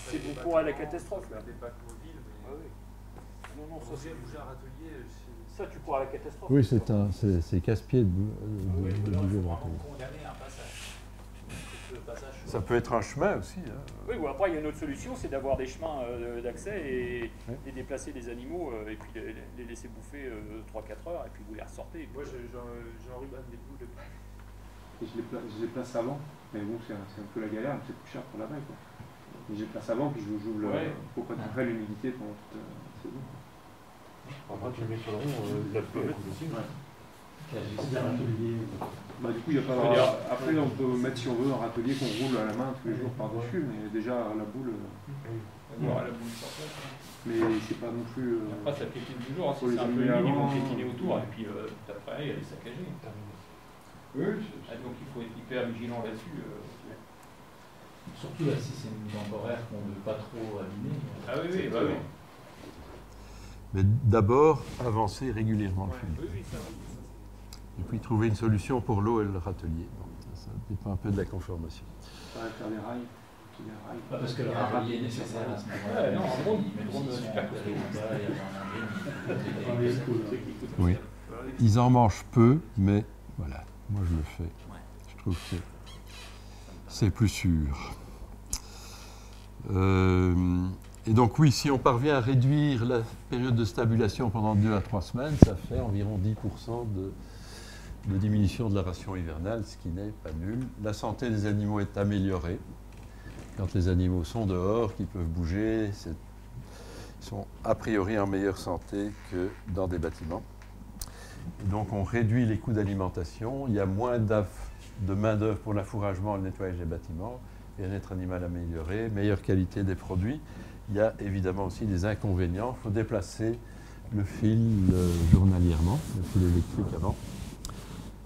c'est vous pour à la catastrophe. Là. Des bacs mobiles, mais. Ah oui. Non, non, ça, c'est. Ça, tu cours à la catastrophe. Oui, c'est un, c'est, c'est casse-pied de, de- de condamner un passage. Ça peut être un chemin aussi. hein. Oui, ou après, il y a une autre solution, c'est d'avoir des chemins euh, d'accès et, déplacer les animaux euh, et puis les, les laisser bouffer 3-4 heures et puis vous les ressortez. Moi, je- j'en rubane des bouts de. Et je les, pla- je les place avant. Mais bon, c'est un, peu la galère, c'est plus cher pour la baille. Quoi. Et je les place avant, puis je joue le. Ouais. pour prennent l'humidité pendant toute la saison. Après, tu le mets sur le rond, euh, la pluie, Bah, du coup, il dire- Après, on peut mettre, si on veut, un râtelier qu'on roule à la main tous les jours par-dessus, mais déjà, la boule. euh, Avoir la boule place. Mais c'est pas non plus. euh, Après, ça piétine toujours. hein. Si c'est un peu humide, ils vont piétiner autour et puis euh, après, elle est saccagée. Ah, donc il faut être hyper vigilant là-dessus. euh. Surtout là, si c'est une temporaire qu'on ne veut pas trop abîmer. Ah oui, oui, bah oui. Mais d'abord, avancer régulièrement le fil. Oui, oui, ça, oui. Et puis trouver une solution pour l'eau et le râtelier. Bon, ça, ça dépend un peu de la conformation. faire rails. Pas parce que le râtelier est nécessaire à ce moment-là. Non, on super. Oui. Ils en mangent peu, mais voilà, moi je le fais. Je trouve que c'est plus sûr. Euh, et donc oui, si on parvient à réduire la période de stabulation pendant 2 à 3 semaines, ça fait environ 10% de, de diminution de la ration hivernale, ce qui n'est pas nul. La santé des animaux est améliorée. Quand les animaux sont dehors, qu'ils peuvent bouger, ils sont a priori en meilleure santé que dans des bâtiments. Donc on réduit les coûts d'alimentation, il y a moins de main-d'œuvre pour l'affouragement et le nettoyage des bâtiments, bien-être animal amélioré, meilleure qualité des produits. Il y a évidemment aussi des inconvénients. Il faut déplacer le fil euh, journalièrement, le fil électrique avant.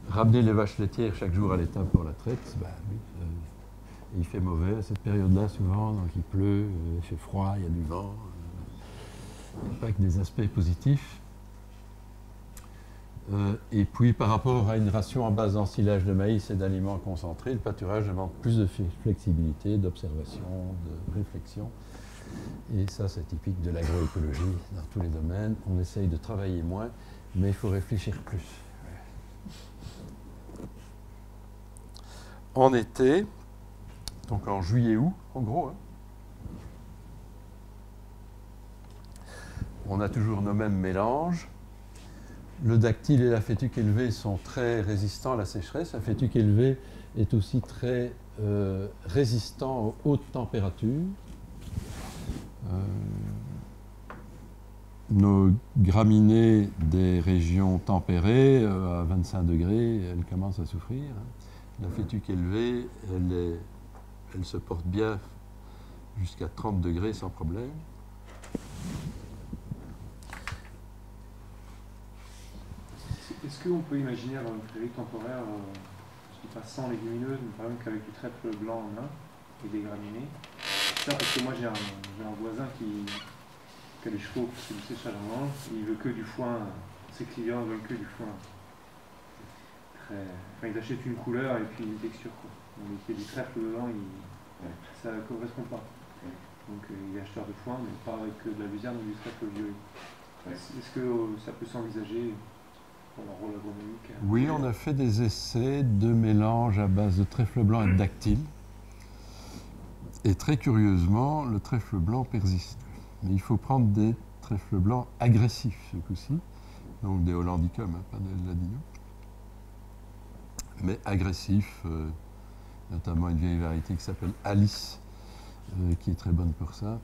Ramener les vaches laitières chaque jour à l'étable pour la traite, oui, euh, il fait mauvais à cette période-là souvent, donc il pleut, euh, il fait froid, il y a du vent. euh, pas que des aspects positifs. Et puis par rapport à une ration à base d'ensilage de maïs et d'aliments concentrés, le pâturage demande plus de fle- flexibilité, d'observation, de réflexion. Et ça, c'est typique de l'agroécologie dans tous les domaines. On essaye de travailler moins, mais il faut réfléchir plus. En été, donc en juillet-août, en gros, hein, on a toujours nos mêmes mélanges. Le dactyle et la fétuque élevée sont très résistants à la sécheresse. La fétuque élevée est aussi très euh, résistant aux hautes températures. Euh, nos graminées des régions tempérées, euh, à 25 degrés, elles commencent à souffrir. hein. La fétuque élevée, elle, elle se porte bien jusqu'à 30 degrés sans problème. Est-ce qu'on peut imaginer avoir une prairie temporaire euh, qui passe sans légumineuses, mais par exemple qu'avec du trèfle blanc en main et des graminées? Ça parce que moi j'ai un, voisin qui, a des chevaux qui du séchage en manche, il veut que du foin, ses clients veulent que du foin. Très, enfin ils achètent une couleur et puis une texture quoi. Donc il y a du trèfle dedans, il, ça ne correspond pas. Donc euh, il est acheteur de foin, mais pas avec euh, de la luzerne ou du trèfle violet. Est-ce que euh, ça peut s'envisager pour leur rôle agronomique Oui, on a fait des essais de mélange à base de trèfle blanc et de dactyle. Et très curieusement, le trèfle blanc persiste. Mais il faut prendre des trèfles blancs agressifs ce coup-ci, donc des hollandicum, hein, pas des ladino. Mais agressifs, euh, notamment une vieille variété qui s'appelle Alice, euh, qui est très bonne pour ça.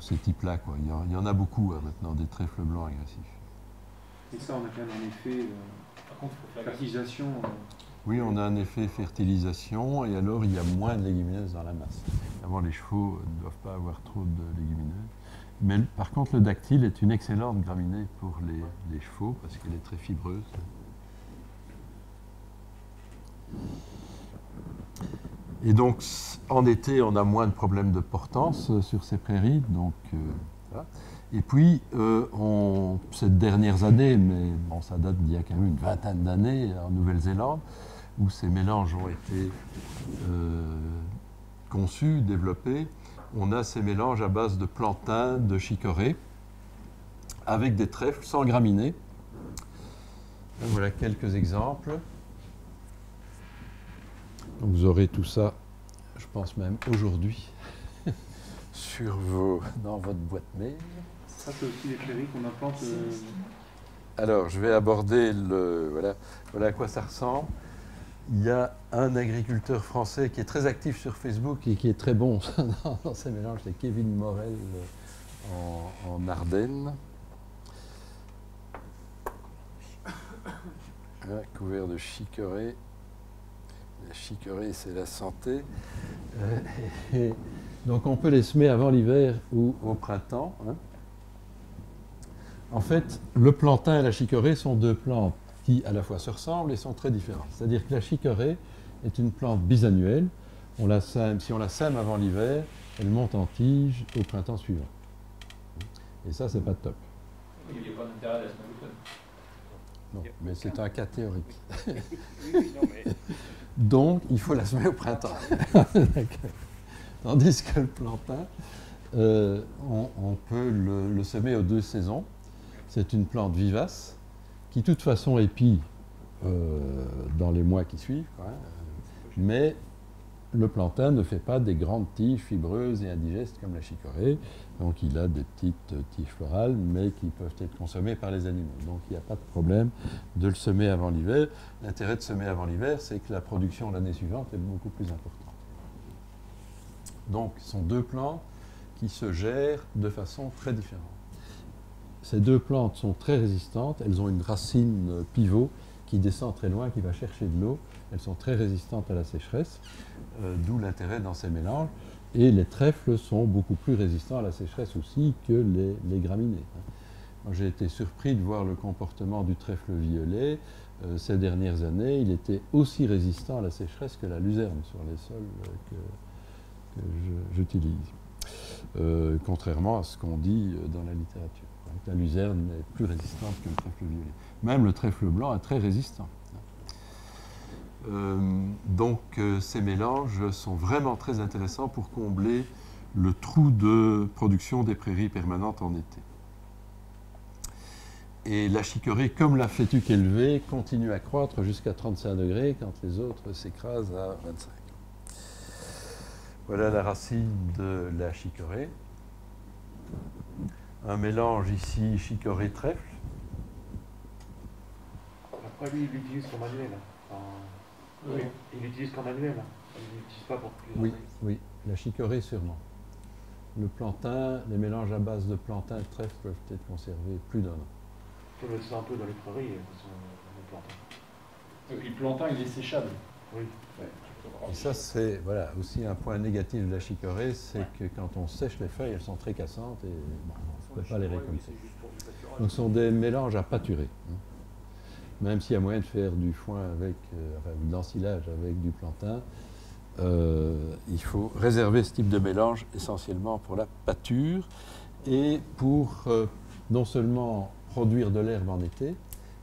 Ces types-là, quoi. Il y, en, il y en a beaucoup hein, maintenant, des trèfles blancs agressifs. Et ça, on a quand même un effet faire fertilisation. euh, Oui, on a un effet fertilisation et alors il y a moins de légumineuses dans la masse. Avant, les chevaux ne doivent pas avoir trop de légumineuses. Mais par contre, le dactyle est une excellente graminée pour les, les chevaux parce qu'elle est très fibreuse. Et donc, en été, on a moins de problèmes de portance euh, sur ces prairies. Donc, euh. Et puis, euh, ces dernières années, mais bon, ça date d'il y a quand même une vingtaine d'années en Nouvelle-Zélande, où ces mélanges ont été conçus, développés, on a ces mélanges à base de plantain, de chicorée, avec des trèfles sans graminées. Voilà quelques exemples. Vous aurez tout ça, je pense même aujourd'hui, sur vos, dans votre boîte mail. Ça, c'est aussi des prairies qu'on implante. euh, Alors, je vais aborder le. Voilà, voilà à quoi ça ressemble. Il y a un agriculteur français qui est très actif sur Facebook et qui est très bon dans, ces mélanges, c'est Kevin Morel euh, en, en Ardennes. Voilà, couvert de chicorée. La chicorée, c'est la santé. Euh, et donc, on peut les semer avant l'hiver ou au printemps. hein. En fait, le plantain et la chicorée sont deux plantes qui à la fois se ressemblent et sont très différentes. C'est-à-dire que la chicorée est une plante bisannuelle. On la sème, si on la sème avant l'hiver, elle monte en tige au printemps suivant. Et ça, c'est pas top. Il n'y a pas d'intérêt à la semaine d'automne. Non, mais c'est un cas théorique. Oui, oui, non, mais- Donc, il faut la semer au printemps. Tandis que le plantain, euh, on, on peut le, le semer aux deux saisons. C'est une plante vivace qui, de toute façon, épie euh, dans les mois qui suivent. quoi, hein. Mais le plantain ne fait pas des grandes tiges fibreuses et indigestes comme la chicorée. Donc, il a des petites tiges florales, mais qui peuvent être consommées par les animaux. Donc, il n'y a pas de problème de le semer avant l'hiver. L'intérêt de semer avant l'hiver, c'est que la production l'année suivante est beaucoup plus importante. Donc, ce sont deux plantes qui se gèrent de façon très différente. Ces deux plantes sont très résistantes. Elles ont une racine pivot qui descend très loin, qui va chercher de l'eau. Elles sont très résistantes à la sécheresse, euh, d'où l'intérêt dans ces mélanges. Et les trèfles sont beaucoup plus résistants à la sécheresse aussi que les, graminées. Moi, J'ai été surpris de voir le comportement du trèfle violet. Euh, ces dernières années, il était aussi résistant à la sécheresse que la luzerne sur les sols euh, que, j'utilise. Euh, contrairement à ce qu'on dit dans la littérature. hein, La luzerne est plus résistante que le trèfle violet. Même le trèfle blanc est très résistant. Euh, donc euh, ces mélanges sont vraiment très intéressants pour combler le trou de production des prairies permanentes en été. Et la chicorée, comme la fétuque élevée, continue à croître jusqu'à 35 degrés quand les autres s'écrasent à 25. Voilà la racine de la chicorée. Un mélange ici chicorée-trèfle. Après, lui, il l'utilise qu'en manuel. Oui. Il l'utilise qu'en manuel. hein. Il l'utilise pas pour plusieurs Oui, années. oui, la chicorée sûrement. Le plantain, les mélanges à base de plantain et de trèfle peuvent être conservés plus d'un an. Il faut mettre ça un peu dans les prairies, de toute façon, le plantain. Et puis le plantain, il est séchable. Oui. Et ça, c'est voilà, aussi un point négatif de la chicorée, c'est que quand on sèche les feuilles, elles sont très cassantes et bon, on ne peut pas les récolter. Donc ce sont des mélanges à pâturer. hein. Même s'il y a moyen de faire du foin avec, euh, enfin, de l'ensilage avec du plantain, euh, il faut réserver ce type de mélange essentiellement pour la pâture et pour euh, non seulement produire de l'herbe en été,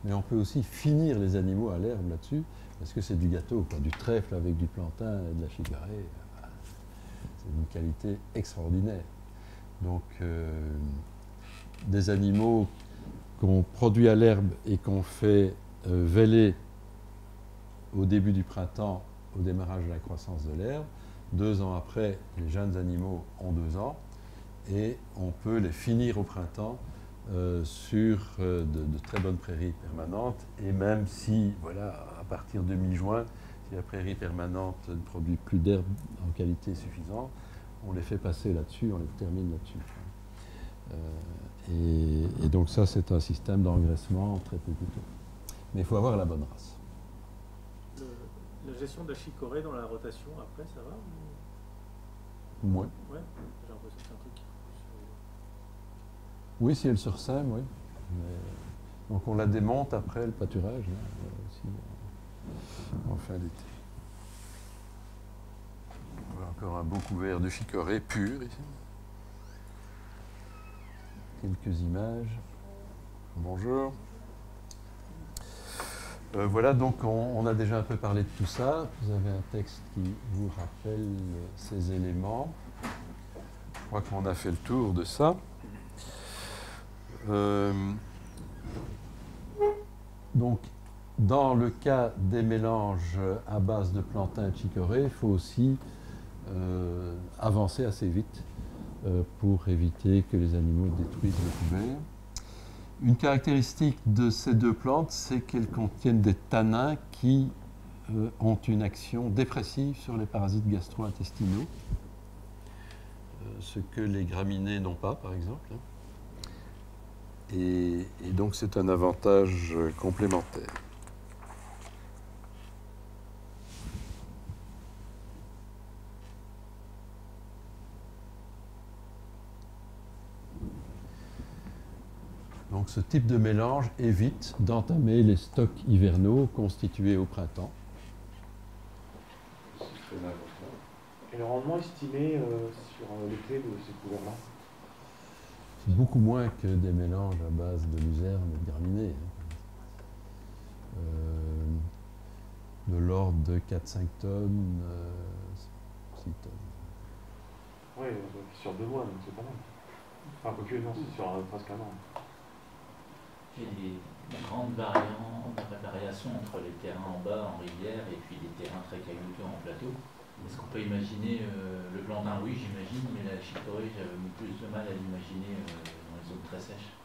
mais on peut aussi finir les animaux à l'herbe là-dessus, parce que c'est du gâteau, quoi, du trèfle avec du plantain et de la chicorée. C'est d'une qualité extraordinaire. Donc, des animaux qu'on produit à l'herbe et qu'on fait euh, au début du printemps, au démarrage de la croissance de l'herbe. Deux ans après, les jeunes animaux ont deux ans et on peut les finir au printemps euh, sur euh, de, de très bonnes prairies permanentes. Et même si, voilà, à partir de mi-juin, si la prairie permanente ne produit plus d'herbe en qualité suffisante, on les fait passer là-dessus, on les termine là-dessus. Euh, et, et donc ça, c'est un système d'engraissement très peu coûteux. Mais il faut avoir la bonne race. Le- la gestion de la chicorée dans la rotation, après, ça va ou- Moins. Ouais, j'ai l'impression que c'est un truc qui pousse. Oui, si elle se ressème, oui. Mais- donc on la démonte après le pâturage, euh, aussi, euh, en fin d'été. Voilà encore un beau couvert de chicorée pur ici. Quelques images. Bonjour. Euh, voilà, donc on, a déjà un peu parlé de tout ça. Vous avez un texte qui vous rappelle ces éléments. Je crois qu'on a fait le tour de ça. Euh, donc, dans le cas des mélanges à base de plantain chicorée, il faut aussi euh, avancer assez vite pour éviter que les animaux détruisent le couvert. Une caractéristique de ces deux plantes, c'est qu'elles contiennent des tanins qui euh, ont une action dépressive sur les parasites gastro-intestinaux, euh, ce que les graminées n'ont pas, par exemple. hein. Et, et donc c'est un avantage complémentaire. Donc ce type de mélange évite d'entamer les stocks hivernaux constitués au printemps. Et le rendement estimé euh, sur euh, l'été de ces couleurs-là? C'est beaucoup moins que des mélanges à base de luzerne et de graminées. hein. Euh, de l'ordre de 4-5 tonnes, euh, 6 tonnes. Oui, sur deux mois, donc c'est pas mal. Enfin, quoique, non, c'est sur euh, presque un an. A des grandes variations entre les terrains en bas, en rivière, et puis les terrains très caillouteux en plateau. Est-ce qu'on peut imaginer euh, le plantain, oui, j'imagine, mais la chicorée, j'avais plus de mal à l'imaginer euh, dans les zones très sèches.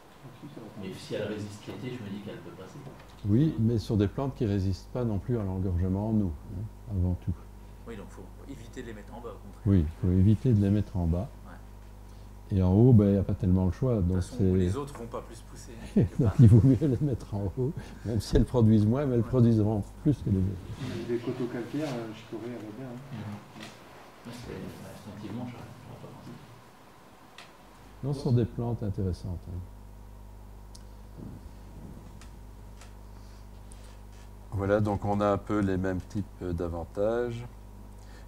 Mais si elle résiste l'été, je me dis qu'elle peut passer. Oui, mais sur des plantes qui ne résistent pas non plus à l'engorgement en eau, hein, avant tout. Oui, donc il faut éviter de les mettre en bas, au contraire. Oui, il faut éviter de les mettre en bas. Et en haut, ben, il n'y a pas tellement le choix. Donc De toute façon, c'est- les autres vont pas plus pousser. Donc il vaut mieux les mettre en haut, même si elles produisent moins, mais elles produiront plus que les autres. Les coteaux calcaires, euh, chicorée, elle va bien. hein. C'est- Instinctivement, je. Non, ce sont des plantes intéressantes. hein. Voilà, donc on a un peu les mêmes types d'avantages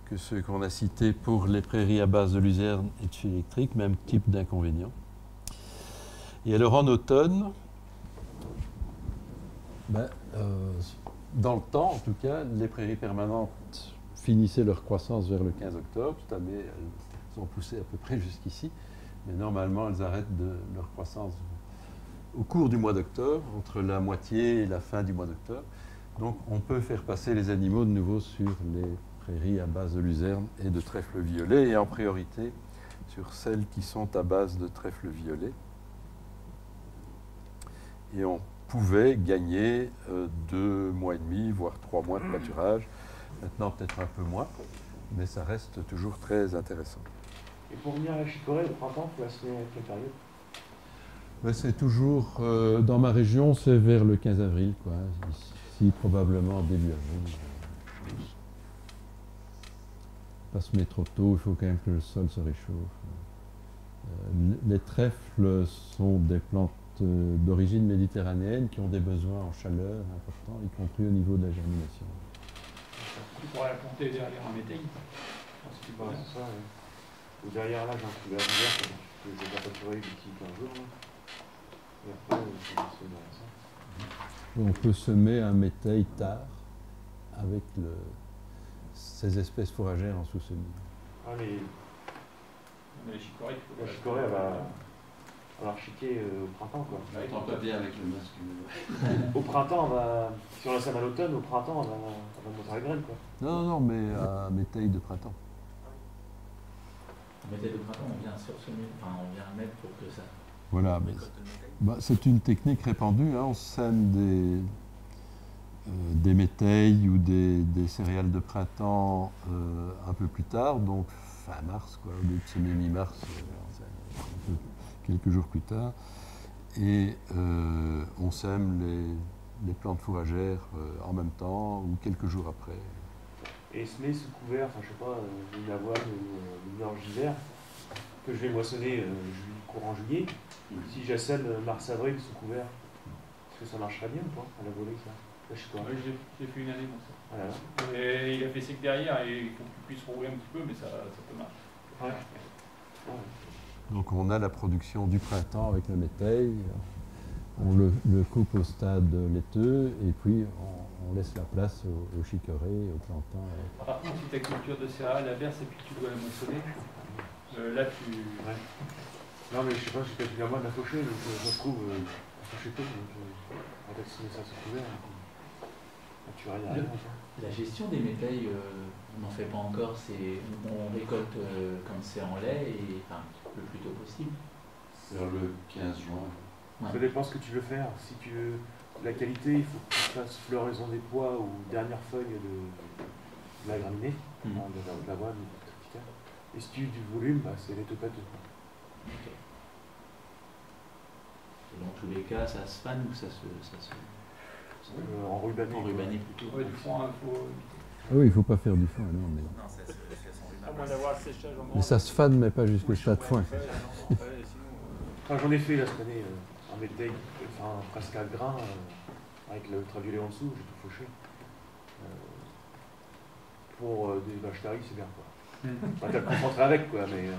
que ceux qu'on a cités pour les prairies à base de luzerne et de fil électrique, même type d'inconvénients. Et alors en automne, ben, euh, dans le temps en tout cas, les prairies permanentes finissaient leur croissance vers le 15 octobre. Cette année, elles ont poussé à peu près jusqu'ici, mais normalement elles arrêtent de leur croissance au cours du mois d'octobre, entre la moitié et la fin du mois d'octobre. Donc on peut faire passer les animaux de nouveau sur les prairies à base de luzerne et de trèfle violet, et en priorité sur celles qui sont à base de trèfle violet. Et on pouvait gagner euh, deux mois et demi, voire trois mois de pâturage. Maintenant peut-être un peu moins, mais ça reste toujours très intéressant. Et pour venir à la chicorée au printemps, il faut la à quelle période? Ben, c'est toujours, euh, dans ma région, c'est vers le 15 avril, quoi. Ici, probablement début avril. Pas semer trop tôt, il faut quand même que le sol se réchauffe. Euh, les trèfles sont des plantes d'origine méditerranéenne qui ont des besoins en chaleur importants, y compris au niveau de la germination. tu pourrais la planter derrière un métail. C'est pas ça, ouais. Ou derrière là, j'ai un couvert vert, je vais pas pâturer d'ici 15 jours. Et après, euh, je vais semer derrière ça. On peut semer un métail tard avec le, ces espèces fourragères en sous-semis. Ah, les, Mais la chicorée, la chicorée, elle va, elle va rechiquer euh, au printemps, quoi. Attends pas bien avec le masque. Au printemps, on va, si on la sème à l'automne, au printemps, on va, on va monter la graine, quoi. Non, non, non, mais un métail de printemps. Un métail de printemps, on vient sursemer, enfin on vient mettre pour que ça. Voilà, mais récolte le métail. bah, c'est une technique répandue. hein. On sème des, euh, des métailles ou des, des céréales de printemps euh, un peu plus tard, donc fin mars, quoi, au lieu de semer mi-mars, quelques jours plus tard. Et euh, on sème les, les plantes fourragères euh, en même temps ou quelques jours après. Et semer sous couvert, enfin je sais pas, euh, une avoine ou une orge d'hiver, que je vais moissonner euh, courant juillet, si j'assème euh, mars-avril sous couvert, est-ce que ça marcherait bien ou pas à la volée ça? J'ai fait une année comme ça. Ah. Et il a fait sec derrière et il faut qu'il puisse rouler un petit peu, mais ça, ça peut marcher. Ouais. Donc on a la production du printemps avec le métail, on le, le coupe au stade laiteux et puis on, on laisse la place au, au chicorée, au plantain. euh. Par contre, si ta culture de céréales averse et puis tu dois la moissonner, euh, là tu. Ouais. Non mais je sais pas, j'ai peut-être une avoine à faucher, donc euh, ça se trouve, euh, à faucher peu, donc euh, peut-être semer ça sous couvert. puis, là, tu rien, quoi. La gestion des métails, euh, on n'en fait pas encore, c'est on récolte euh, quand c'est en lait et enfin le plus tôt possible. Vers le 15 juin. Ouais. Ça dépend ce que tu veux faire. Si tu veux la qualité, il faut que tu fasses floraison des pois ou dernière feuille de, de la graminée, Mhm. hein, de la- de du triticale. Et si tu veux du volume, bah, c'est les topates. Ok. Et dans tous les cas, ça se fan ou ça se. Ça se ça- Euh, en rubané. En rubané plutôt. Ouais, du foin, il faut. Ah oui, il ne faut pas faire du foin, non, mais, Non, mais ça se fane, mais pas jusqu'au stade foin. Euh, j'en ai fait là cette année, euh, enfin presque à grain, euh, avec l'ultraviolet en dessous, j'ai tout fauché. Euh, pour euh, des vaches taries, c'est bien quoi. Enfin, t'as le concentré avec quoi, mais euh,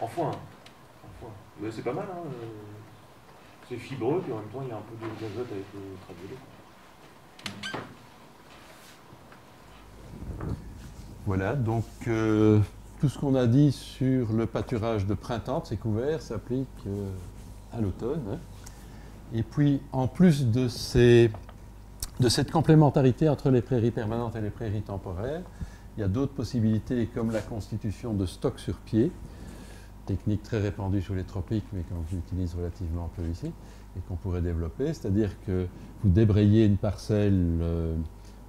en foin. En foin. Mais c'est pas mal, hein. euh, c'est fibreux, puis en même temps il y a un peu d'azote avec l'ultraviolet. Voilà, donc euh, tout ce qu'on a dit sur le pâturage de printemps de ces couverts s'applique euh, à l'automne. hein. Et puis, en plus de, cette complémentarité entre les prairies permanentes et les prairies temporaires, il y a d'autres possibilités comme la constitution de stocks sur pied, technique très répandue sous les tropiques, mais qu'on utilise relativement peu ici, et qu'on pourrait développer. C'est-à-dire que vous débrayez une parcelle euh,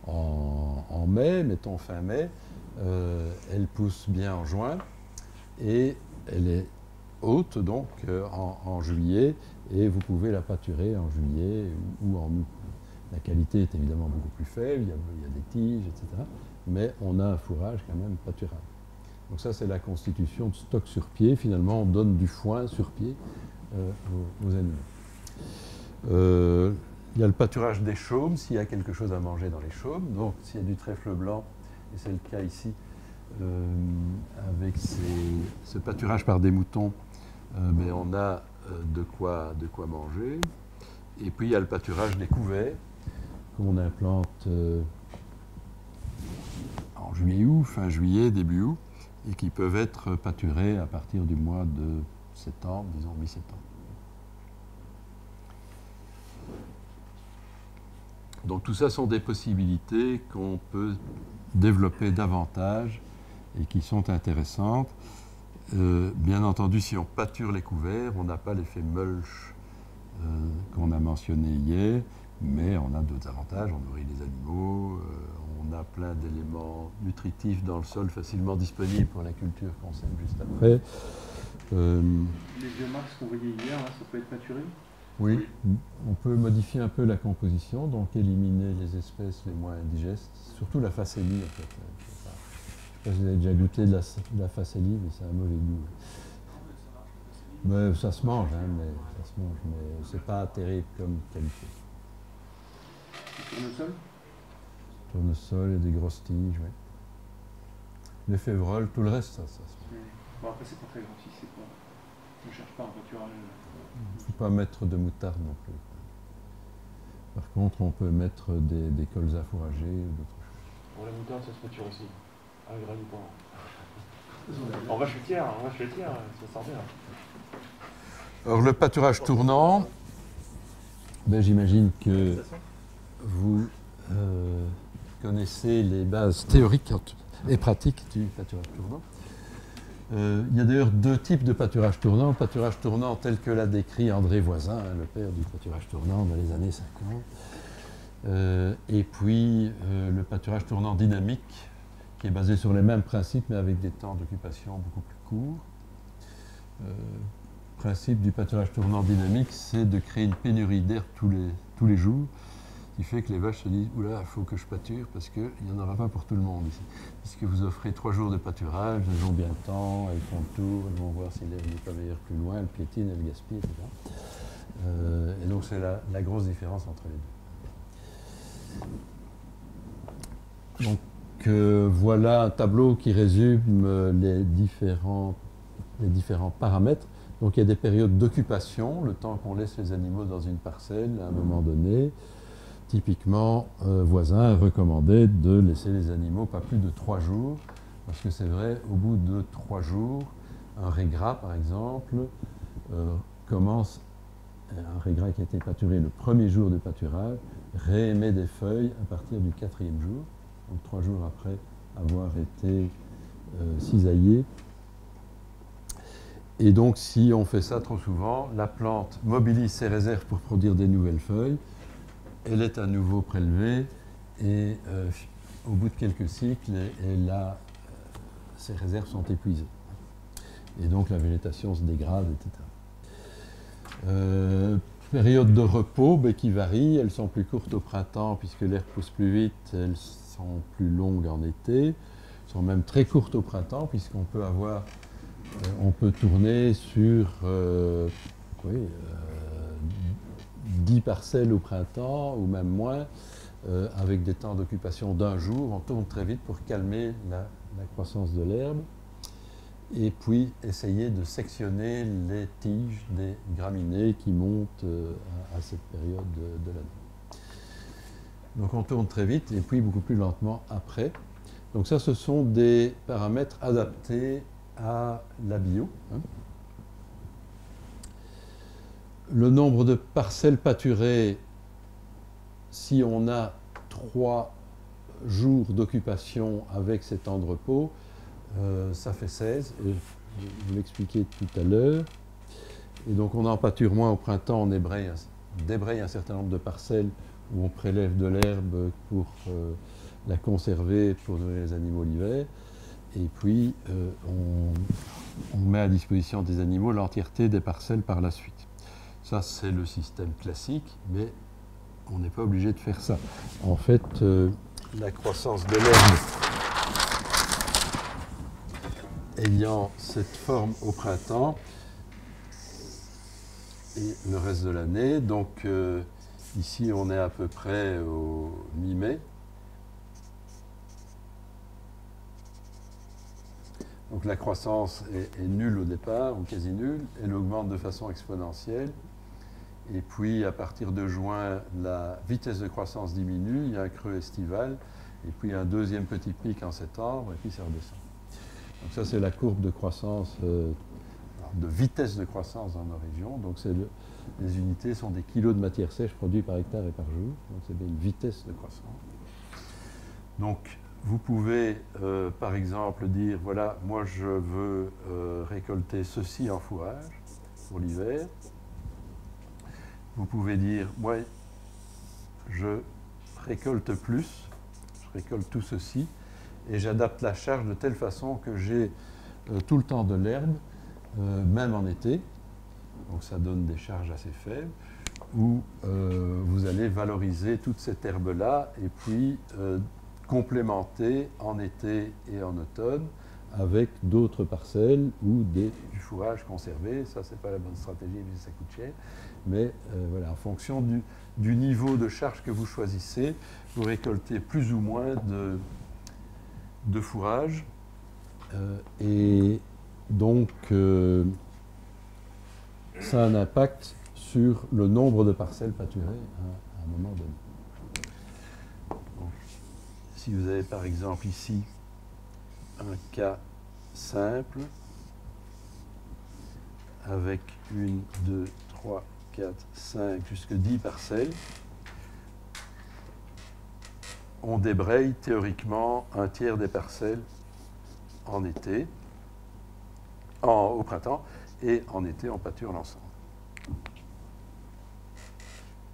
en mai, mettons fin mai, euh, elle pousse bien en juin, et elle est haute donc euh, en, juillet, et vous pouvez la pâturer en juillet ou, en août. La qualité est évidemment beaucoup plus faible, il y a, des tiges, etc. Mais on a un fourrage quand même pâturable. Donc ça, c'est la constitution de stock sur pied. Finalement, on donne du foin sur pied euh, aux, aux animaux. Il y a le pâturage des chaumes, s'il y a quelque chose à manger dans les chaumes. Donc, s'il y a du trèfle blanc, et c'est le cas ici, euh, avec ce pâturage par des moutons, euh, mais on a euh, de, quoi, de quoi manger. Et puis, il y a le pâturage des couverts, qu'on implante en juillet août, fin juillet, début août, et qui peuvent être pâturés à partir du mois de septembre, disons mi-septembre. Donc tout ça sont des possibilités qu'on peut développer davantage et qui sont intéressantes. Euh, bien entendu, si on pâture les couverts, on n'a pas l'effet mulch euh, qu'on a mentionné hier, mais on a d'autres avantages. On nourrit les animaux, euh, on a plein d'éléments nutritifs dans le sol facilement disponibles pour la culture qu'on sème juste après. Euh, Les biomasses qu'on voyait hier, ça peut être maturé oui, on peut modifier un peu la composition, donc éliminer les espèces les moins digestes, surtout la facélie en fait. Je sais pas je sais pas si vous avez déjà goûté de la, de la facélie, mais c'est un mauvais goût. Mais ça se mange, hein, mais ça se mange, mais c'est pas terrible comme qualité. Sur le sol tournesol et des grosses tiges, oui. Les févroles, tout le reste, ça, ça se Bon, après, c'est pas très grave si c'est pas. On ne cherche pas un pâturage. Il ne faut pas mettre de moutarde non plus. Par contre, on peut mettre des, des colzas fourragés ou d'autres choses. Bon, la moutarde, ça se pâture aussi. À du porc. En vache laitière, en vache laitière, ça sort bien. Alors, le pâturage tournant, ben, j'imagine que vous euh, connaissez les bases théoriques et pratiques du pâturage tournant. Euh, il y a d'ailleurs deux types de pâturage tournant. Pâturage tournant tel que l'a décrit André Voisin, le père du pâturage tournant dans les années 50. Euh, et puis euh, le pâturage tournant dynamique, qui est basé sur les mêmes principes, mais avec des temps d'occupation beaucoup plus courts. Le principe du pâturage tournant dynamique, c'est de créer une pénurie d'air tous les, jours, qui fait que les vaches se disent Oula, il faut que je pâture parce qu'il n'y en aura pas pour tout le monde ici. Puisque vous offrez trois jours de pâturage, elles ont bien le temps, elles font le tour, elles vont voir si l'herbe n'est pas meilleure plus loin, elles piétinent, elles gaspillent, etc. Euh, et donc c'est la, grosse différence entre les deux. Donc euh, voilà un tableau qui résume euh, les différents, les différents paramètres. Donc il y a des périodes d'occupation, le temps qu'on laisse les animaux dans une parcelle à un moment donné. Typiquement, euh, voisin recommandait de laisser les animaux pas plus de trois jours, parce que c'est vrai, au bout de trois jours, un régras par exemple euh, commence, un régras qui a été pâturé le premier jour de pâturage, réémet des feuilles à partir du quatrième jour, donc trois jours après avoir été euh, cisaillé. Et donc, si on fait ça trop souvent, la plante mobilise ses réserves pour produire des nouvelles feuilles. Elle est à nouveau prélevée et euh, au bout de quelques cycles, elle a, euh, ses réserves sont épuisées. Et donc la végétation se dégrade, etc. Euh, période de repos ben, qui varie, elles sont plus courtes au printemps puisque l'air pousse plus vite, elles sont plus longues en été, elles sont même très courtes au printemps puisqu'on peut avoir euh, on peut tourner sur oui, 10 parcelles au printemps ou même moins, euh, avec des temps d'occupation d'un jour. On tourne très vite pour calmer la, croissance de l'herbe et puis essayer de sectionner les tiges des graminées qui montent euh, à, cette période de, de l'année. Donc on tourne très vite et puis beaucoup plus lentement après. Donc ça, ce sont des paramètres adaptés à la bio. hein. Le nombre de parcelles pâturées, si on a trois jours d'occupation avec ces temps de euh, ça fait 16. Et vous l'expliquais tout à l'heure. Et donc on en pâture moins au printemps, on débraye un, certain nombre de parcelles où on prélève de l'herbe pour euh, la conserver, pour nourrir les animaux l'hiver. Et puis, euh, on met à disposition des animaux l'entièreté des parcelles par la suite. Ça, c'est le système classique, mais on n'est pas obligé de faire ça. En fait, euh, la croissance de l'herbe ayant cette forme au printemps et le reste de l'année, donc euh, ici on est à peu près au mi-mai, Donc la croissance est, est nulle au départ, ou quasi nulle, elle augmente de façon exponentielle. Et puis à partir de juin, la vitesse de croissance diminue, il y a un creux estival, et puis un deuxième petit pic en septembre, et puis ça redescend. Donc ça c'est la courbe de croissance, euh, de vitesse de croissance dans nos régions. Donc les unités sont des kilos de matière sèche produits par hectare et par jour. Donc c'est bien une vitesse de croissance. Donc vous pouvez, euh, par exemple, dire, voilà, moi je veux euh, récolter ceci en fourrage pour l'hiver. Vous pouvez dire, moi je récolte plus, je récolte tout ceci, et j'adapte la charge de telle façon que j'ai euh, tout le temps de l'herbe, euh, même en été. Donc ça donne des charges assez faibles, où euh, vous allez valoriser toute cette herbe-là, et puis complémenter en été et en automne avec d'autres parcelles ou des, du fourrage conservé. Ça, c'est pas la bonne stratégie, mais ça coûte cher. Mais euh, voilà, en fonction du, niveau de charge que vous choisissez, vous récoltez plus ou moins de, fourrage. Euh, et donc, euh, ça a un impact sur le nombre de parcelles pâturées à, un moment donné. Si vous avez par exemple ici un cas simple avec une, deux, trois, quatre, cinq, jusque 10 parcelles, on débraye théoriquement un tiers des parcelles en été, au printemps, et en été on pâture l'ensemble.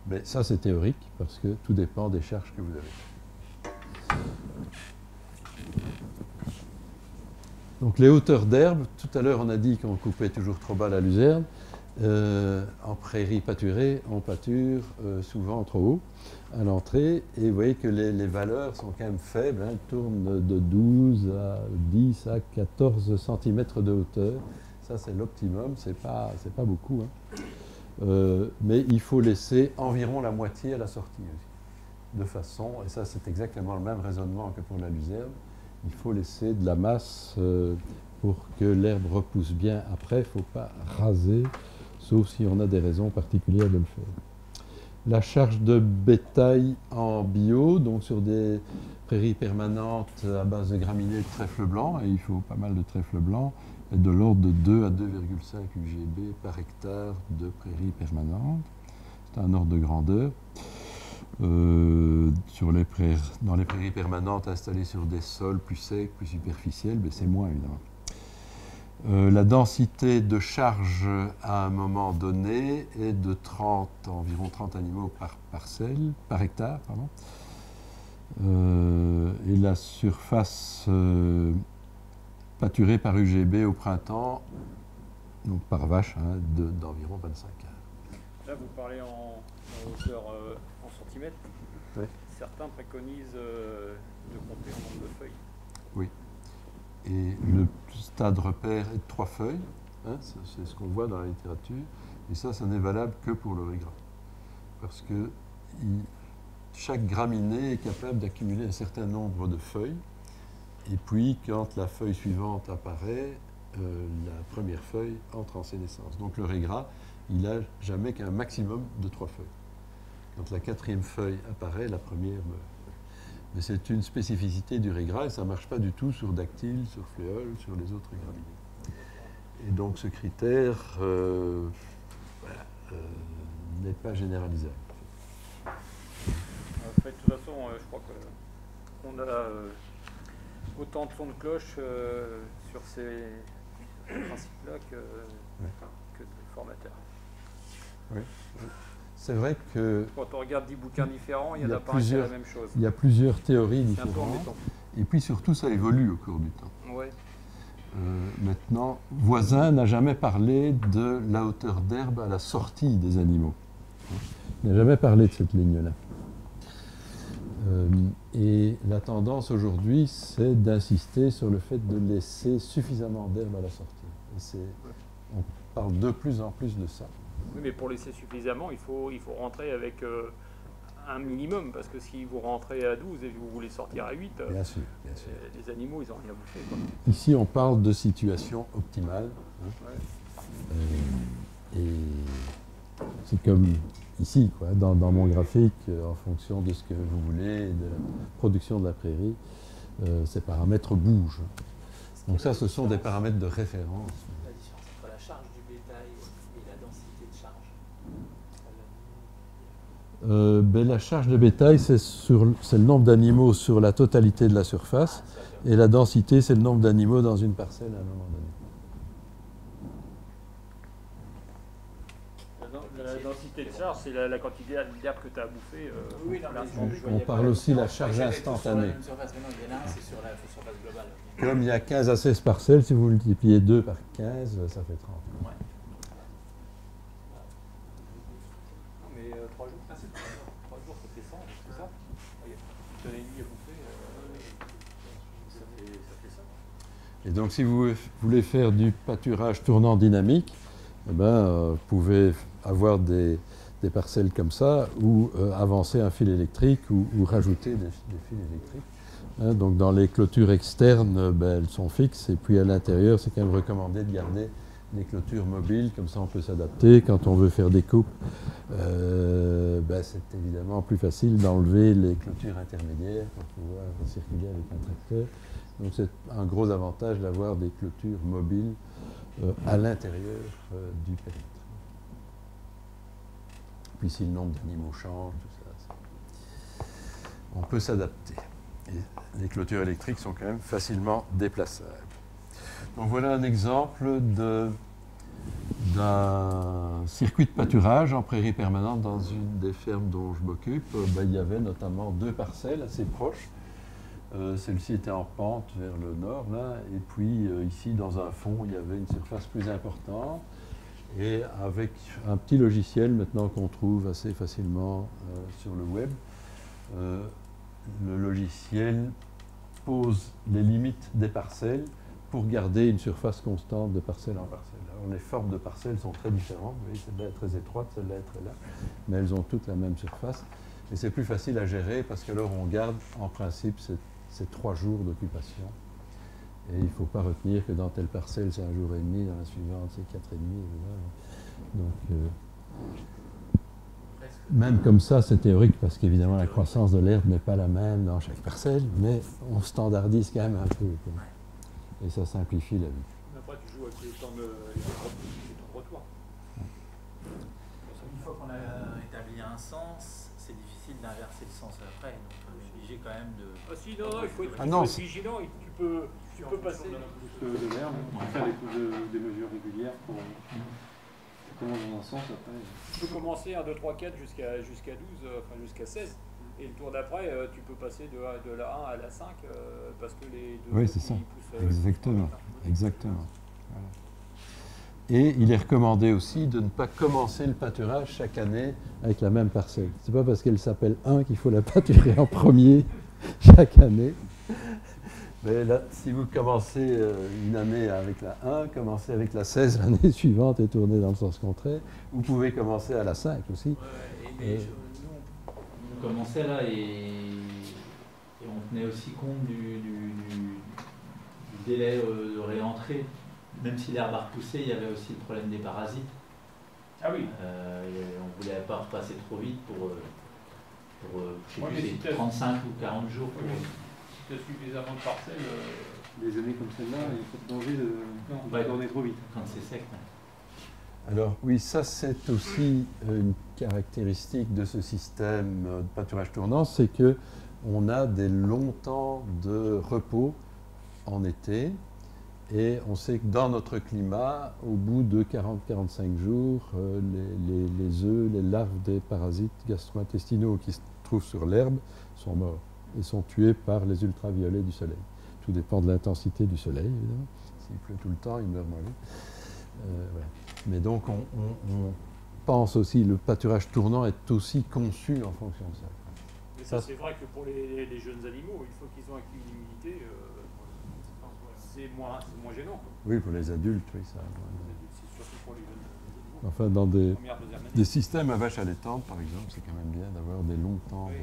Mais ça c'est théorique parce que tout dépend des charges que vous avez. Donc les hauteurs d'herbe, tout à l'heure on a dit qu'on coupait toujours trop bas la luzerne. Euh, en prairie pâturée, on pâture euh, souvent trop haut à l'entrée et vous voyez que les, valeurs sont quand même faibles, hein, elles tournent de 12 à 10 à 14 cm de hauteur. Ça c'est l'optimum, c'est pas, pas beaucoup. hein. Euh, mais il faut laisser environ la moitié à la sortie aussi. De façon, et ça c'est exactement le même raisonnement que pour la luzerne, il faut laisser de la masse pour que l'herbe repousse bien après. Il ne faut pas raser, sauf si on a des raisons particulières de le faire. La charge de bétail en bio, donc sur des prairies permanentes à base de graminées de trèfle blanc, et il faut pas mal de trèfle blanc, est de l'ordre de 2 à 2,5 UGB par hectare de prairies permanentes. C'est un ordre de grandeur. Euh, sur les prairies, dans les prairies permanentes installées sur des sols plus secs, plus superficiels, mais c'est moins évidemment. Euh, la densité de charge à un moment donné est de 30, environ 30 animaux par parcelle, par hectare, pardon. Euh, et la surface euh, pâturée par UGB au printemps, donc par vache, hein, de- d'environ 25 Là, vous parlez en, en hauteur en centimètres. Certains préconisent de compter en nombre de feuilles. Oui. Et le stade repère est de trois feuilles. hein, c'est ce qu'on voit dans la littérature. Et ça, ça n'est valable que pour le gras. Parce que chaque graminée est capable d'accumuler un certain nombre de feuilles. Et puis, quand la feuille suivante apparaît, euh, la première feuille entre en sénescence. Donc le riz gras, il n'a jamais qu'un maximum de trois feuilles. Quand la quatrième feuille apparaît, la première. Mais c'est une spécificité du riz gras et ça ne marche pas du tout sur dactyle, sur fléole, sur les autres graminées. Et donc ce critère euh, voilà, euh, n'est pas généralisable. En fait, de toute façon, euh, je crois que on a autant de sons de cloche sur ces principes-là que, que de formateurs. Oui. C'est vrai que Quand on regarde 10 bouquins différents, il y en a, pas plusieurs, la même chose. il y a plusieurs théories différentes. Et puis surtout, ça évolue au cours du temps. Ouais. Euh, maintenant, Voisin n'a jamais parlé de la hauteur d'herbe à la sortie des animaux. Il n'a jamais parlé de cette ligne-là. Euh, et la tendance aujourd'hui, c'est d'insister sur le fait de laisser suffisamment d'herbe à la sortie. Et on parle de plus en plus de ça. Oui, mais pour laisser suffisamment, il faut, il faut rentrer avec euh, un minimum, parce que si vous rentrez à 12 et que vous voulez sortir à 8, euh, Bien sûr, bien sûr. euh, les animaux, ils n'ont rien bouffé. Quoi. Ici, on parle de situation optimale. hein. Ouais. Euh, et c'est comme ici, quoi, dans, dans mon graphique, en fonction de ce que vous voulez, de la production de la prairie, euh, ces paramètres bougent. Donc ça, ce sont des paramètres de référence. La différence entre la charge du bétail et la densité de charge. Euh, ben, la charge de bétail, c'est sur- c'est le nombre d'animaux sur la totalité de la surface, et la densité, c'est le nombre d'animaux dans une parcelle à un moment donné. La, den- la densité de charge, c'est la, la quantité d'herbe que tu as bouffé. euh, Oui, non, mais l'instant. je- je On parle aussi de la charge sur la instantanée. même surface, mais non, il y en a un, c'est sur la surface globale. Comme il y a 15 à 16 parcelles, si vous multipliez 2 par 15, ça fait 30. Ouais. Non, mais 3 jours, ah, c'est 3 jours, ça fait 100, c'est ça Il y a une tonne et demie à bouffer, euh, ça, fait, ça fait ça. Et donc, si vous voulez faire du pâturage tournant dynamique, eh ben, euh, vous pouvez avoir des, parcelles comme ça ou euh, avancer un fil électrique ou, ou rajouter des, fils électriques. Hein, donc dans les clôtures externes, euh, ben, elles sont fixes et puis à l'intérieur, c'est quand même recommandé de garder des clôtures mobiles, comme ça on peut s'adapter. Quand on veut faire des coupes, ben, c'est évidemment plus facile d'enlever les clôtures intermédiaires pour pouvoir circuler avec un tracteur. Donc c'est un gros avantage d'avoir des clôtures mobiles euh, à l'intérieur euh, du périmètre. Puis si le nombre d'animaux change, tout ça, on peut s'adapter. Les clôtures électriques sont quand même facilement déplaçables. Donc voilà un exemple d'un circuit de pâturage en prairie permanente dans une des fermes dont je m'occupe. Ben, il y avait notamment deux parcelles assez proches. Euh, Celle-ci était en pente vers le nord, là, et puis euh, ici, dans un fond, il y avait une surface plus importante. Et avec un petit logiciel maintenant qu'on trouve assez facilement euh, sur le web, le logiciel pose les limites des parcelles pour garder une surface constante de parcelle en parcelle. Alors les formes de parcelles sont très différentes, vous voyez, celle-là est très étroite, celle-là est très large, mais elles ont toutes la même surface. Et c'est plus facile à gérer parce que alors on garde en principe ces, ces trois jours d'occupation. Et il ne faut pas retenir que dans telle parcelle c'est un jour et demi, dans la suivante c'est quatre et demi. voilà. Donc euh, même comme ça c'est théorique parce qu'évidemment la croissance de l'herbe n'est pas la même dans chaque parcelle, mais on standardise quand même un peu. quoi. Et ça simplifie la vie. Après, tu joues avec les temps de les temps de trottoir. Une fois qu'on a établi un sens, c'est difficile d'inverser le sens après. Donc on est obligé quand même de. Si, non, non, il faut être, Ah non, vigilant et tu peux, tu peux passer. de, de l'herbe, faire des, de- des mesures régulières pour comment dans un sens après. Tu peux commencer 1, 2, 3, 4 jusqu'à jusqu'à 12, euh, enfin jusqu'à 16. Et le tour d'après, euh, tu peux passer de, de la 1 à la 5 euh, parce que les deux Oui, c'est ça. poussent, euh, Exactement. Exactement. Voilà. Et il est recommandé aussi de ne pas commencer le pâturage chaque année avec la même parcelle. C'est pas parce qu'elle s'appelle 1 qu'il faut la pâturer en premier chaque année. Mais là, si vous commencez euh, une année avec la 1, commencez avec la 16 l'année suivante et tournez dans le sens contraire. Vous pouvez commencer à la 5 aussi. Et, mais Et- je- nous, on commençait là et, et on tenait aussi compte du, du- du- du délai euh, de réentrée. Même si l'herbe a repoussé, il y avait aussi le problème des parasites. Ah oui. Euh, on voulait pas repasser trop vite pour, euh, pour euh, je sais Ouais, plus, mais si c'est t'as- 35 ou 40 jours. pour- si tu as suffisamment de parcelles, euh, Des années comme celle-là, il n'y a pas de danger de, Non. de tourner trop vite. Quand c'est sec. ouais. Alors oui, ça c'est aussi euh, une caractéristique de ce système euh, de pâturage tournant, c'est que on a des longs temps de repos en été et on sait que dans notre climat, au bout de 40-45 jours, euh, les, les- les œufs, les larves des parasites gastro-intestinaux qui se trouvent sur l'herbe sont morts et sont tués par les ultraviolets du soleil. Tout dépend de l'intensité du soleil, évidemment. S'il pleut tout le temps, ils meurent moins vite. Euh. Mais donc, on, on- on pense aussi, le pâturage tournant est aussi conçu en fonction de ça. mais Ça, ça, c'est vrai que pour les, les jeunes animaux, une fois qu'ils ont acquis une immunité, euh, c'est moins, gênant. quoi. Oui, pour les adultes, oui, ça surtout pour les jeunes animaux. Enfin, dans des, des systèmes à vache allaitante, par exemple, c'est quand même bien d'avoir des longs temps. De.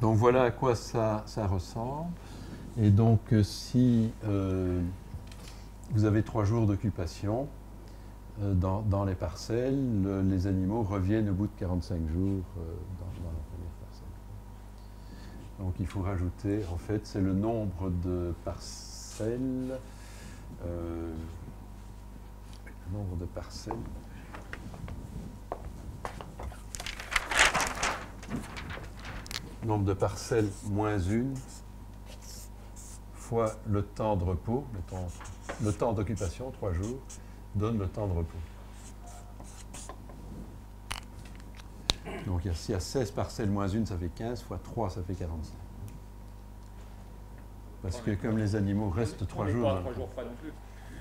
Donc voilà à quoi ça, ça ressemble. Et donc euh, si euh, vous avez trois jours d'occupation euh, dans, dans les parcelles, le- les animaux reviennent au bout de 45 jours euh, dans, dans la première parcelle. Donc il faut rajouter, en fait, c'est le nombre de parcelles. Nombre de parcelles. nombre de parcelles moins une fois le temps de repos, le temps, le temps d'occupation, trois jours, donne le temps de repos. Donc s'il y a 16 parcelles moins une, ça fait 15, fois 3, ça fait 45. Parce que comme les animaux restent trois jours... Pas dans à trois le- jours près non plus.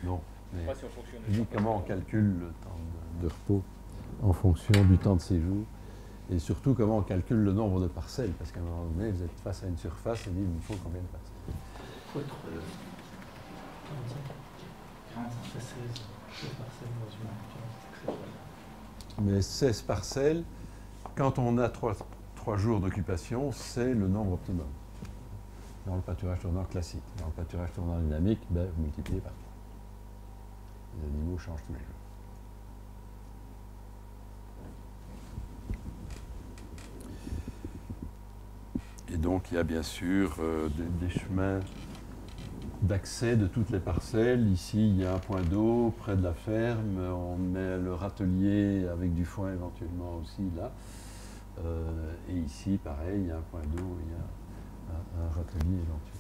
Non. Mais Pas si on fonctionne. je dis comment on calcule le temps de, de repos en fonction du temps de séjour et surtout comment on calcule le nombre de parcelles parce qu'à un moment donné vous êtes face à une surface et dit il me faut combien de parcelles? Faut être, euh, 45 à 16. Mais 16 parcelles, quand on a 3, jours d'occupation, c'est le nombre optimum. Dans le pâturage tournant classique. Dans le pâturage tournant dynamique, ben, vous multipliez par 3. Les animaux changent tous les jours. Et donc, il y a bien sûr euh, des, chemins d'accès de toutes les parcelles. Ici, il y a un point d'eau près de la ferme. On met le râtelier avec du foin éventuellement aussi là. Euh, et ici, pareil, il y a un point d'eau, il y a un, un râtelier éventuellement.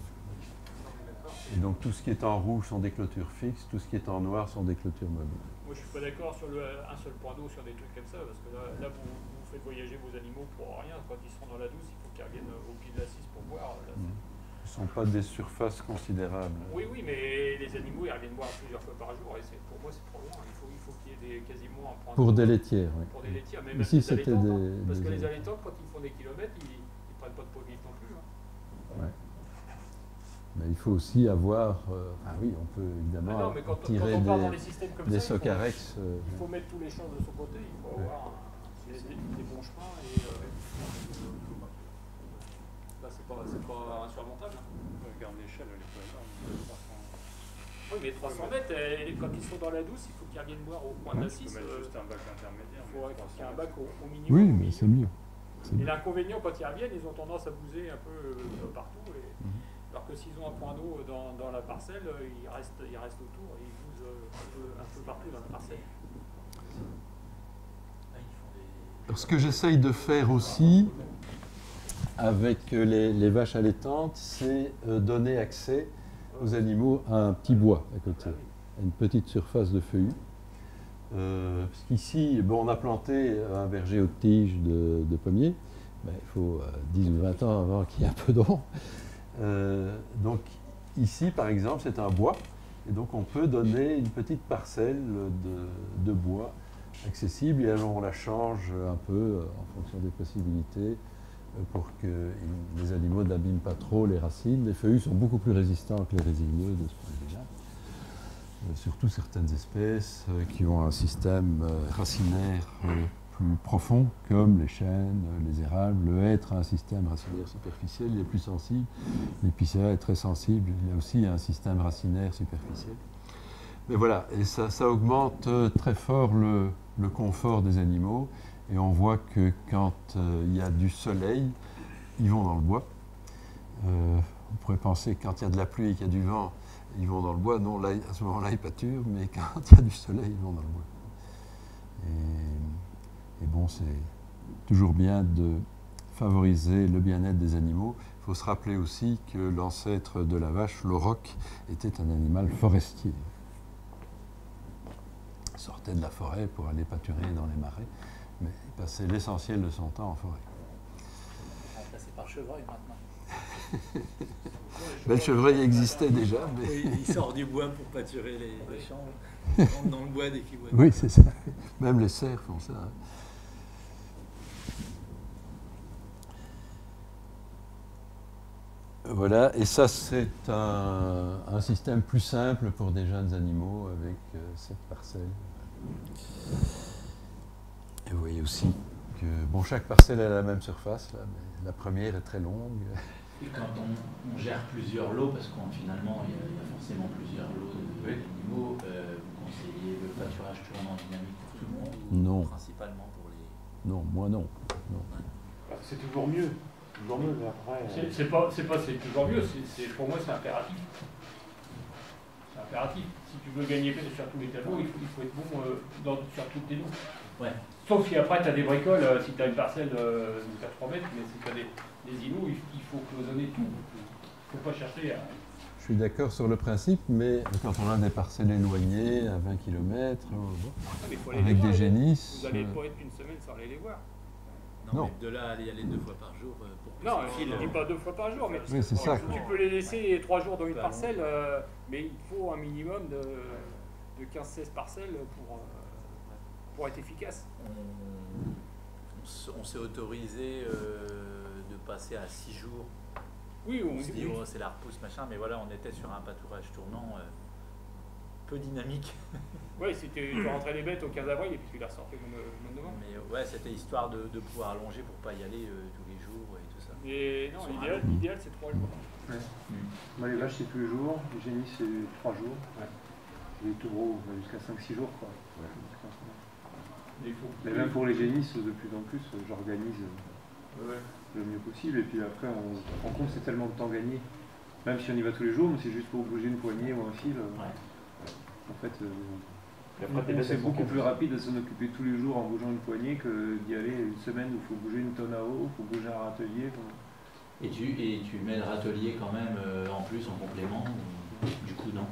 Et donc tout ce qui est en rouge sont des clôtures fixes, tout ce qui est en noir sont des clôtures mobiles. Moi, je suis pas d'accord sur le, un seul point d'eau sur des trucs comme ça, parce que là, là, vous, vous faites voyager vos animaux pour rien. Quand ils seront dans la douce, il faut qu'ils reviennent au pied de l'assise pour boire. Là. Ce ne sont pas des surfaces considérables. Oui, oui, mais les animaux, ils reviennent boire plusieurs fois par jour, et c'est, pour moi, c'est trop loin. Il faut, il faut qu'il y ait des, quasiment un point Pour des laitières, oui. Pour des laitières, mais même Ici, des des- hein, Parce des que les allaitants, quand ils font des kilomètres, ils ne prennent pas de poids vif non plus. hein. Ouais. Mais il faut aussi avoir. euh, ah oui, on peut évidemment Ah non, mais quand, quand tirer on part dans des, les systèmes comme des ça, il faut- socarex. euh, il faut mettre tous les champs de son côté, il faut Ouais. avoir un- des, des- des bons chemins et euh, là c'est pas, c'est pas insurmontable. hein. Regarde l'échelle, elle est pas énorme. Oui mais 300 mètres, euh, quand ils sont dans la douce, il faut qu'ils reviennent boire au point Ouais. d'assise. Tu peux mettre euh, juste un bac intermédiaire. Il faut qu'il y ait un 300 bac au, au minimum. Oui, mais c'est mieux. Et l'inconvénient quand ils reviennent, ils ont tendance à bouger un peu euh, partout. Et. Alors que s'ils ont un point d'eau dans, dans la parcelle, euh, ils restent, ils restent autour et ils bougent euh, un peu, un peu partout dans la parcelle. Alors, ce que j'essaye de faire aussi avec les, les vaches allaitantes, c'est euh, donner accès aux animaux à un petit bois à côté, à une petite surface de feuillus. Euh, parce qu'ici, bon, on a planté un verger haute tige de, de pommiers. Ben, il faut euh, 10 ou 20 ans avant qu'il y ait un peu d'ombre. Euh, donc ici, par exemple, c'est un bois. Et donc on peut donner une petite parcelle de, bois accessible et alors on la change un peu euh, en fonction des possibilités euh, pour que les animaux n'abîment pas trop les racines. Les feuillus sont beaucoup plus résistants que les résineux de ce point de vue-là. Surtout certaines espèces qui ont un système racinaire plus profond, comme les chênes, les érables. Le hêtre a un système racinaire superficiel, il est plus sensible. L'épicéa est très sensible, il a aussi un système racinaire superficiel. Mais voilà, et ça, ça augmente euh, très fort le, le confort des animaux. Et on voit que quand euh, il y a du soleil, ils vont dans le bois. Euh, on pourrait penser que quand il y a de la pluie et qu'il y a du vent, ils vont dans le bois. Non, à ce moment-là, ils pâturent, mais quand il y a du soleil, ils vont dans le bois. Et bon, c'est toujours bien de favoriser le bien-être des animaux. Il faut se rappeler aussi que l'ancêtre de la vache, l'auroch, était un animal forestier. Il sortait de la forêt pour aller pâturer dans les marais, mais il passait l'essentiel de son temps en forêt. Remplacé par chevreuil maintenant. Ben, le chevreuil existait déjà, mais... Oui, il sort du bois pour pâturer les, les champs. Il rentre dans le bois dès qu'il voit. Oui, c'est ça. Même les cerfs font ça. hein. Voilà, et ça c'est un, un système plus simple pour des jeunes animaux avec euh, cette parcelle. Et vous voyez aussi que bon, chaque parcelle a la même surface, là, mais la première est très longue. Et quand on, on gère plusieurs lots, parce qu'en finalement il y, a, il y a forcément plusieurs lots de- d'animaux, euh, vous conseillez le pâturage tournant dynamique pour tout le monde ou Non. Principalement pour les. Non, moi non. non. C'est toujours mieux. Toujours mieux, mais après. euh, C'est, pas, c'est pas, c'est toujours mieux. C'est, c'est- pour moi, c'est impératif. C'est impératif. Si tu veux gagner sur tous les tableaux, il faut, il faut être bon euh, dans, sur toutes les noms. Ouais. Sauf si après tu as des bricoles, euh, si tu as une parcelle euh, de 4 mètres, mais si tu as des, des îlots, il, il faut cloisonner tout. Il ne faut pas chercher à. Je suis d'accord sur le principe, mais quand on a des parcelles éloignées à 20 km, Ah, avec des génisses. Vous n'allez pas être une semaine sans aller les voir. Non, Non. mais de là à aller y aller deux fois par jour euh, pour Non, je ne dis pas deux fois par jour, mais Oui, c'est ça. tu peux les laisser trois jours dans une Bah, parcelle, euh, mais il faut un minimum de, de 15-16 parcelles pour, euh, pour être efficace. on, s'est autorisé euh, de passer à six jours. Oui, on on- se dit oui. oh, c'est la repousse machin, mais voilà, on était sur un pâturage tournant. euh, peu dynamique. Oui, c'était tu rentrais les bêtes au 15 avril et puis tu les ressortais le mois de novembre. Mais euh, ouais, c'était histoire de, de pouvoir allonger pour pas y aller euh, tous les jours et tout ça. Mais non, l'idéal, c'est 3 jours. Ouais. Moi, les vaches, c'est tous les jours. Les génisses, c'est 3 jours. Les taureaux, on va jusqu'à 5-6 jours. Quoi. Faut Mais même pour les génisses, de plus en plus, euh, j'organise euh, le mieux possible. Et puis après, on se rend compte que c'est tellement de temps gagné. Même si on y va tous les jours, mais c'est juste pour bouger une poignée ou un fil. euh, En fait, euh, C'est beaucoup plus rapide de s'en occuper tous les jours en bougeant une poignée que d'y aller une semaine où il faut bouger une tonne à eau, il faut bouger un râtelier. Et tu, et tu mets le râtelier quand même euh, en plus, en complément Du coup, non?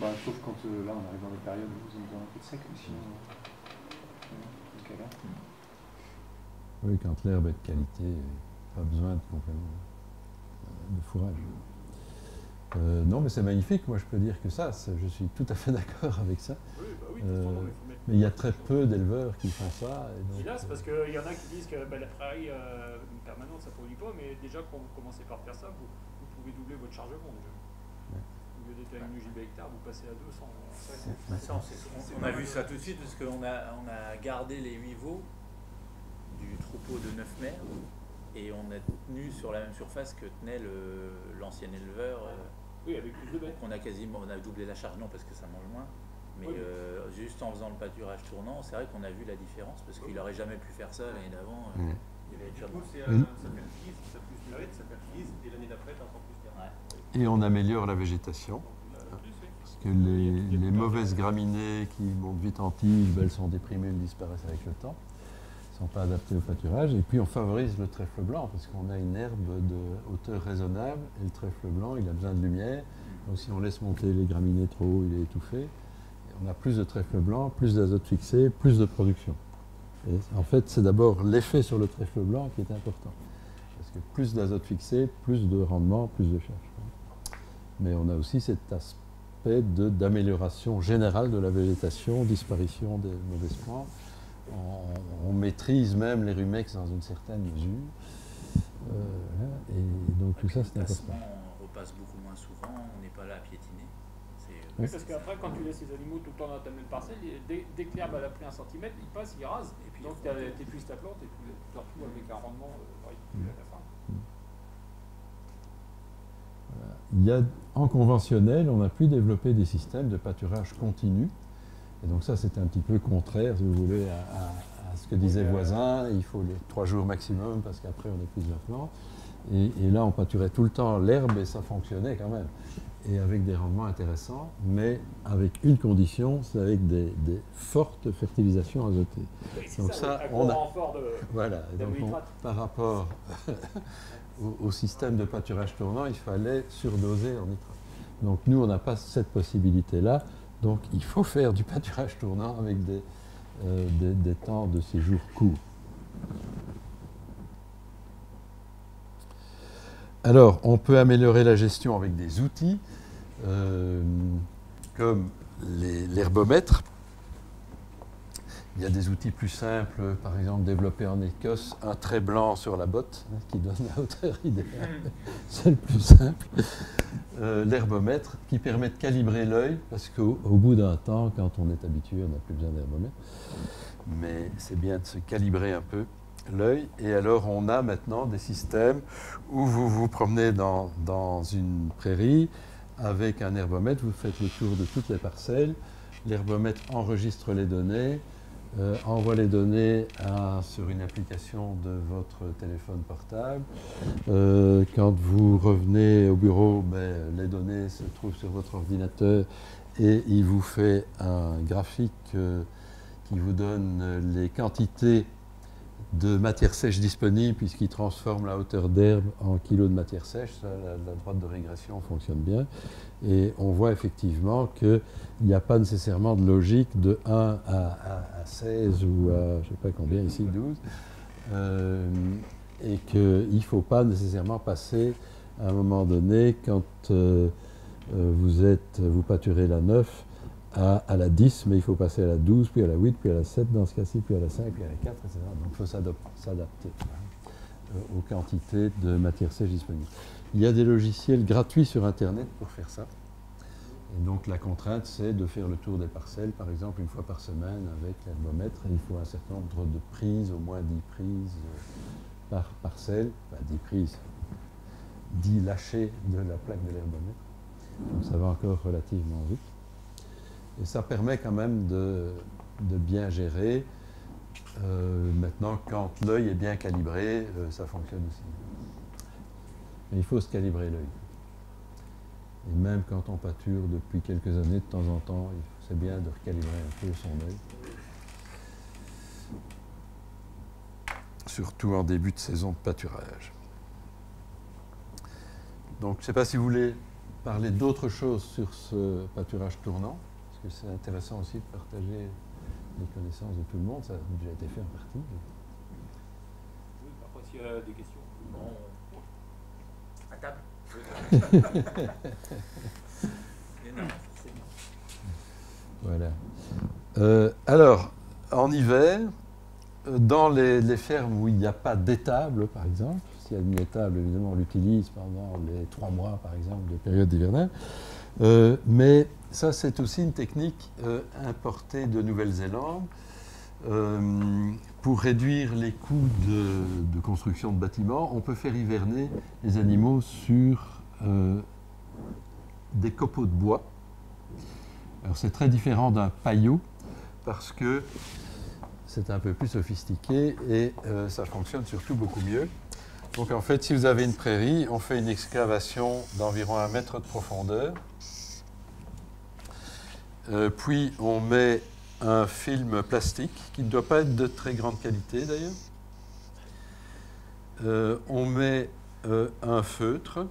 Bah, sauf quand euh, là on arrive dans des périodes où ils ont besoin un peu de sec, mais sinon. euh, ouais. Oui, quand l'herbe est de qualité, pas besoin de complément de fourrage. Euh, non, mais c'est magnifique. Moi, je peux dire que ça, je suis tout à fait d'accord avec ça. Oui, bah oui, de toute façon, Euh, il faut mettre- mais il y a très peu d'éleveurs qui font ça. et donc, Et là, c'est parce qu'il y en a qui disent que bah, la prairie euh, permanente, ça ne produit pas, mais déjà, quand vous commencez par faire ça, vous, vous pouvez doubler votre chargement déjà. Au lieu d'être à une giga hectare, vous passez à 200. Ça, on, sait- on- on a vu ça tout de suite parce qu'on a, on a gardé les 8 veaux du troupeau de 9 mères et on a tenu sur la même surface que tenait l'ancien éleveur. euh, Oui, avec plus de bêtes. On a quasiment on a doublé la charge, non parce que ça mange moins. Mais Oui. euh, juste en faisant le pâturage tournant, c'est vrai qu'on a vu la différence parce qu'il n'aurait jamais pu faire ça l'année d'avant. euh. Il avait Du coup, c'est, euh, ça fertilise, ça pousse ça fertilise, et l'année d'après, t'as encore plus d'herbe. Et on améliore la végétation. Parce que les, les mauvaises graminées qui montent vite en tige, ben, elles sont déprimées, elles disparaissent avec le temps. Ne sont pas adaptées au pâturage. Et puis on favorise le trèfle blanc parce qu'on a une herbe de hauteur raisonnable. Et le trèfle blanc, il a besoin de lumière. Donc si on laisse monter les graminées trop haut, il est étouffé. On a plus de trèfle blanc, plus d'azote fixé, plus de production. Et en fait, c'est d'abord l'effet sur le trèfle blanc qui est important. Parce que plus d'azote fixé, plus de rendement, plus de charge. Mais on a aussi cet aspect d'amélioration générale de la végétation, disparition des mauvaises plantes. On, on maîtrise même les rumex dans une certaine mesure. Euh, et donc tout ça, c'est important. On repasse beaucoup moins souvent, on n'est pas là à piétiner. C'est- Oui, parce qu'après, quand tu laisses les animaux tout le temps dans ta même parcelle, dès, dès que l'herbe a pris un centimètre, il passe, il rase. Et puis donc, tu épuises ta plante et puis tu te retrouves avec un rendement euh, ridicule à la fin. Il y a, en conventionnel, on a pu développer des systèmes de pâturage continu. Et donc ça, c'est un petit peu contraire, si vous voulez, à, à- à ce que disaient voisins. Il faut les trois jours maximum parce qu'après, on épuise la plante. Et, et là, on pâturait tout le temps l'herbe et ça fonctionnait quand même. Et avec des rendements intéressants, mais avec une condition, c'est avec des, des fortes fertilisations azotées. Oui, donc ça, on a, renfort de- voilà. Et donc on- d'amonitrate. par rapport au, au système de pâturage tournant, il fallait surdoser en nitrate. Donc nous, on n'a pas cette possibilité-là. Donc il faut faire du pâturage tournant avec des, euh, temps de séjour courts. Alors, on peut améliorer la gestion avec des outils euh, comme l'herbomètre. Il y a des outils plus simples, par exemple développé en Écosse, un trait blanc sur la botte hein, qui donne la hauteur idéale. C'est le plus simple. Euh, L'herbomètre qui permet de calibrer l'œil, parce qu'au au bout d'un temps, quand on est habitué, on n'a plus besoin d'herbomètre. Mais c'est bien de se calibrer un peu l'œil. Et alors, on a maintenant des systèmes où vous vous promenez dans, dans une prairie avec un herbomètre, vous faites le tour de toutes les parcelles. L'herbomètre enregistre les données, euh, envoie les données sur une application de votre téléphone portable. Euh, quand vous revenez au bureau, ben, les données se trouvent sur votre ordinateur et il vous fait un graphique euh, qui vous donne les quantités de matière sèche disponible puisqu'il transforme la hauteur d'herbe en kilos de matière sèche. La, droite de régression fonctionne bien. Et on voit effectivement qu'il n'y a pas nécessairement de logique de 1 à, à- à 16 ou à je ne sais pas combien ici, 12. Euh, et qu'il ne faut pas nécessairement passer à un moment donné, quand euh, euh, vous, êtes, vous pâturez la 9, à, la 10, mais il faut passer à la 12, puis à la 8, puis à la 7 dans ce cas-ci, puis à la 5, puis à la 4, etc. Donc il faut s'adap- s'adapter hein, euh, aux quantités de matière sèche disponibles. Il y a des logiciels gratuits sur Internet pour faire ça. Et donc la contrainte, c'est de faire le tour des parcelles, par exemple, une fois par semaine avec l'herbomètre. Il faut un certain nombre de prises, au moins 10 prises euh, par parcelle, enfin 10 prises, 10 lâchers de la plaque de l'herbomètre. Donc ça va encore relativement vite. Et ça permet quand même de, bien gérer. Euh, maintenant, quand l'œil est bien calibré, euh, ça fonctionne aussi. Mais il faut se calibrer l'œil. Et même quand on pâture depuis quelques années, de temps en temps, c'est bien de recalibrer un peu son œil. Surtout en début de saison de pâturage. Donc, je ne sais pas si vous voulez parler d'autres choses sur ce pâturage tournant, que c'est intéressant aussi de partager les connaissances de tout le monde. Ça a déjà été fait en partie. Oui, parfois s'il y a des questions. À table. voilà. Euh, alors, en hiver, euh, dans les, les fermes où il n'y a pas d'étable, par exemple, s'il y a une étable, évidemment, on l'utilise pendant les trois mois, par exemple, de période hivernale. Euh, mais ça, c'est aussi une technique euh, importée de Nouvelle-Zélande euh, pour réduire les coûts de, construction de bâtiments. On peut faire hiverner les animaux sur euh, des copeaux de bois. Alors, c'est très différent d'un paillot parce que c'est un peu plus sophistiqué et ça fonctionne surtout beaucoup mieux. Donc en fait, si vous avez une prairie, on fait une excavation d'environ un mètre de profondeur. Euh, puis on met un film plastique qui ne doit pas être de très grande qualité d'ailleurs. Euh, on met euh, un feutre.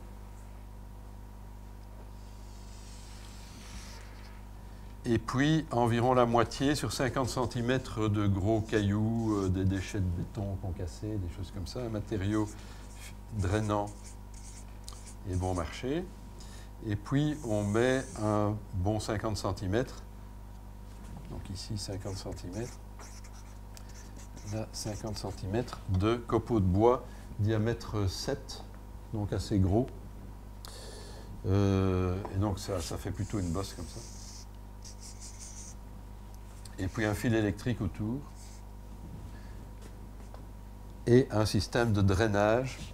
Et puis environ la moitié sur 50 cm de gros cailloux, des déchets de béton concassés, des choses comme ça, un matériau drainant et bon marché. Et puis on met un bon 50 cm. Donc ici 50 cm. Là 50 cm de copeaux de bois diamètre 7, donc assez gros. Euh, et donc ça, ça fait plutôt une bosse comme ça. Et puis un fil électrique autour. Et un système de drainage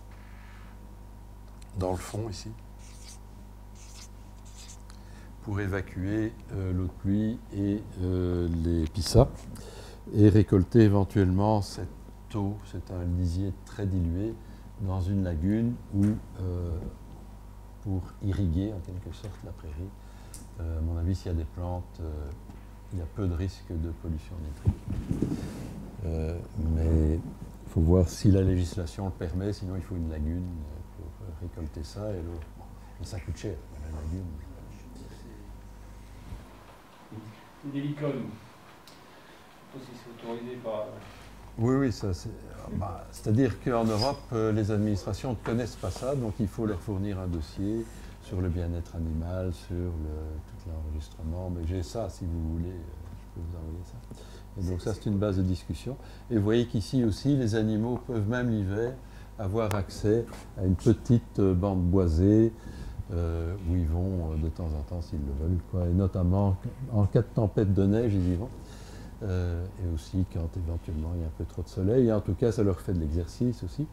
dans le fond ici pour évacuer euh, l'eau de pluie et euh, les pissas et récolter éventuellement cette eau, c'est un lisier très dilué, dans une lagune ou euh, pour irriguer en quelque sorte la prairie. À mon avis, s'il y a des plantes, il y a peu de risque de pollution nitrique. Mais il faut voir si la législation le permet, sinon il faut une lagune pour récolter ça. Et ça coûte cher, la lagune. Des licones. Je sais pas si c'est autorisé par. Oui, oui, ça, c'est, bah, c'est-à-dire qu'en Europe, euh, les administrations ne connaissent pas ça, donc il faut leur fournir un dossier sur le bien-être animal, sur tout l'enregistrement. Mais j'ai ça, si vous voulez, euh, je peux vous envoyer ça. Donc ça, c'est une base de discussion. Et vous voyez qu'ici aussi, les animaux peuvent même l'hiver avoir accès à une petite euh, bande boisée euh, où ils vont euh, de temps en temps s'ils le veulent. Et notamment en cas de tempête de neige, ils y vont. Euh, et aussi quand éventuellement il y a un peu trop de soleil. Et en tout cas, ça leur fait de l'exercice aussi.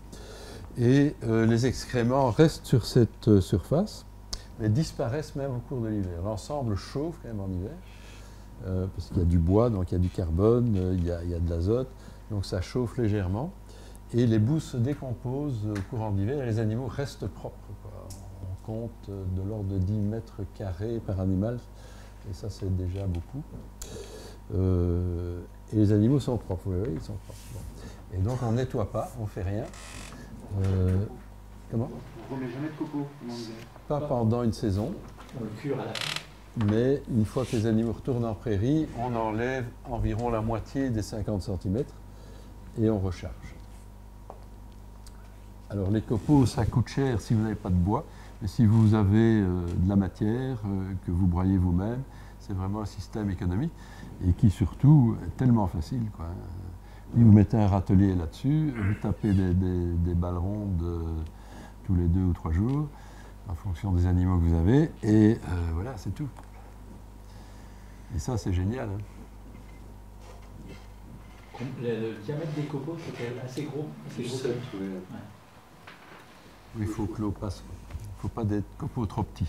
Et les excréments restent sur cette surface, mais disparaissent même au cours de l'hiver. L'ensemble chauffe quand même en hiver, parce qu'il y a du bois, donc il y a du carbone, il, y a, il y a de l'azote, donc ça chauffe légèrement. Et les boues se décomposent au courant de l'hiver et les animaux restent propres. Compte de l'ordre de 10 mètres carrés par animal, et ça c'est déjà beaucoup. Euh, et les animaux sont propres, oui, oui, ils sont propres. Bon. Et donc on ne nettoie pas, on ne fait rien. Euh, comment? On ne remet jamais de hiver. Pas pendant une saison, On le cure à la fin. mais une fois que les animaux retournent en prairie, on enlève environ la moitié des 50 cm et on recharge. Alors les copeaux, ça coûte cher si vous n'avez pas de bois, mais si vous avez euh, de la matière euh, que vous broyez vous-même, c'est vraiment un système économique et qui surtout est tellement facile. Quoi. Vous mettez un râtelier là-dessus, vous tapez des, des, des balles rondes tous les deux ou trois jours en fonction des animaux que vous avez et euh, voilà, c'est tout. Et ça, c'est génial. hein. Le, le diamètre des copeaux, c'était assez gros. Assez gros. Ouais. Oui, il faut que l'eau passe. Faut pas des copeaux trop petits.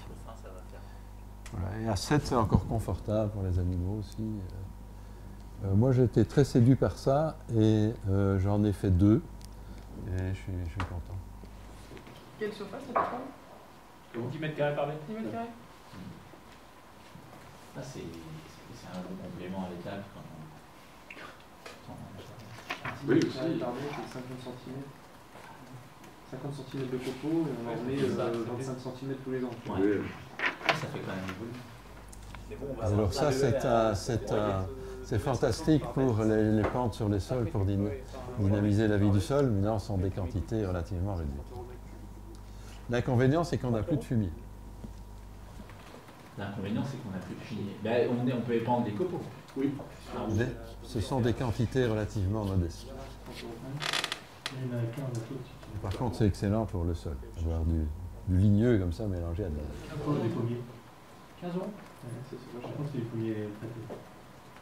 Voilà. Et à 7, c'est encore confortable pour les animaux aussi. Euh, moi, j'ai été très séduit par ça et euh, j'en ai fait deux. Et je suis, je suis content. Quelle surface c'est pas 10 mètres carrés par mètre 10 mètres carrés Ça, c'est c'est- c'est un bon complément à l'étable quand on. quand on- Oui, Ça, aussi. par mètre, c'est 50 cm. 50 cm de copeaux et on en met c'est ça, euh, ça 25 cm tous les ans. Ouais. Ça fait quand même bon, on va Alors ça, c'est c'est fantastique pour les, les pentes sur les sols pour dyna- dynamiser la vie du sol, mais non, sont des quantités relativement réduites. L'inconvénient, c'est qu'on n'a plus de fumier. L'inconvénient, c'est qu'on n'a plus de fumier. Ben, on, est- on peut épandre des copeaux. Oui. Mais ce sont des quantités relativement modestes. Par contre, c'est excellent pour le sol. Avoir du, du ligneux comme ça mélangé à de la... Des pommiers. 15 euros Ouais. Par contre, c'est des pommiers traités.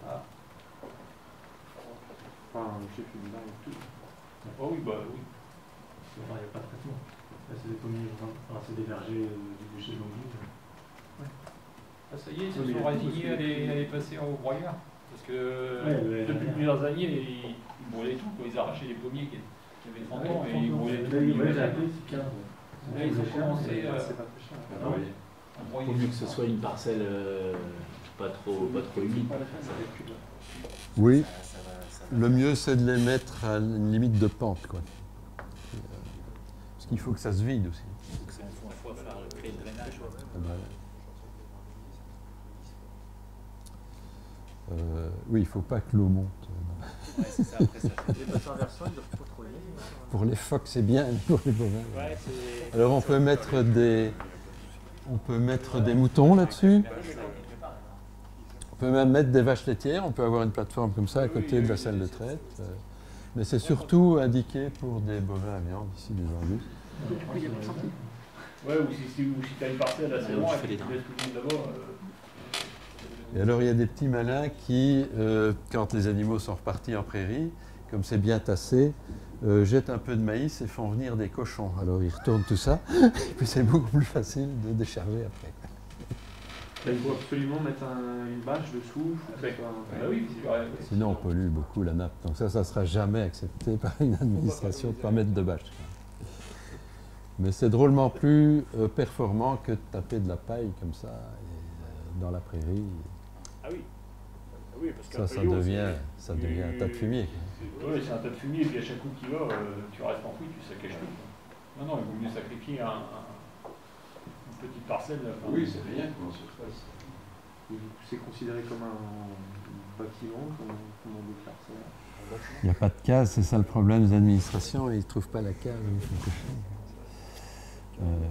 Ah. Enfin, je sais plus, là, et tout. Oh oui, bah oui. Enfin, il n'y a pas de traitement. Là, c'est des pommiers, enfin, c'est des vergers euh, du boucher de Longville. Ah, ça y est, ils Oui, tous à les, les- à les passer en broyeur. Parce que Ouais, depuis plusieurs années, ils, brûlaient tout. Quoi. Ils arrachaient les pommiers qui, avaient 30 ans et ils brûlaient tout. Là, Ils il ouais, j'ai mettaient- appelé, c'est 15. Là, ils ont commencé C'est pas très cher. à broyer. à Il broyer vaut mieux tout que ce soit une parcelle euh, pas trop, pas trop humide. Oui, le mieux, c'est de les mettre à une limite de pente. Quoi. Euh, Parce qu'il faut que ça se vide aussi. faut que ça- faut- faut faire le- créer le drainage. ouais. Ah ben, euh, oui, il ne faut pas que l'eau monte. Ouais, c'est ça, après ça. Les bassins versants, ils doivent pas trop aider. Pour les phoques, c'est bien, mais pour les bovins. Ouais, Alors on peut mettre des, on peut mettre des moutons là-dessus. On peut même mettre des vaches laitières. On peut avoir une plateforme comme ça à côté de la salle de traite. Euh, Mais c'est surtout indiqué pour des bovins à viande, ici des angus. Ouais, ou si, si, ou si t'as une parcelle assez fais que tu laisses tout le monde là-bas. euh, Et alors il y a des petits malins qui, euh, quand les animaux sont repartis en prairie, comme c'est bien tassé, euh, jettent un peu de maïs et font venir des cochons. Alors ils retournent tout ça, et puis c'est beaucoup plus facile de décharger après. Il faut absolument mettre un- une bâche dessous. un- Bah oui. Sinon on pollue beaucoup la nappe. Donc ça, ça ne sera jamais accepté par une administration de ne pas mettre de bâche. Mais c'est drôlement plus euh, performant que de taper de la paille comme ça euh, dans la prairie. Oui. Parce Ça, devient, ça devient un tas de fumier. Oui, c'est un tas de fumier, et puis à chaque coup qu'il va, euh, tu restes en fouille, tu saccages tout. Non, non, il vaut mieux sacrifier un, un- une petite parcelle. enfin, Oui, c'est rien quoi, en surface. C'est considéré comme un bâtiment, comment, comment on déclare ça Il n'y a pas de case, c'est ça le problème des administrations, ils ne trouvent pas la case. Mais,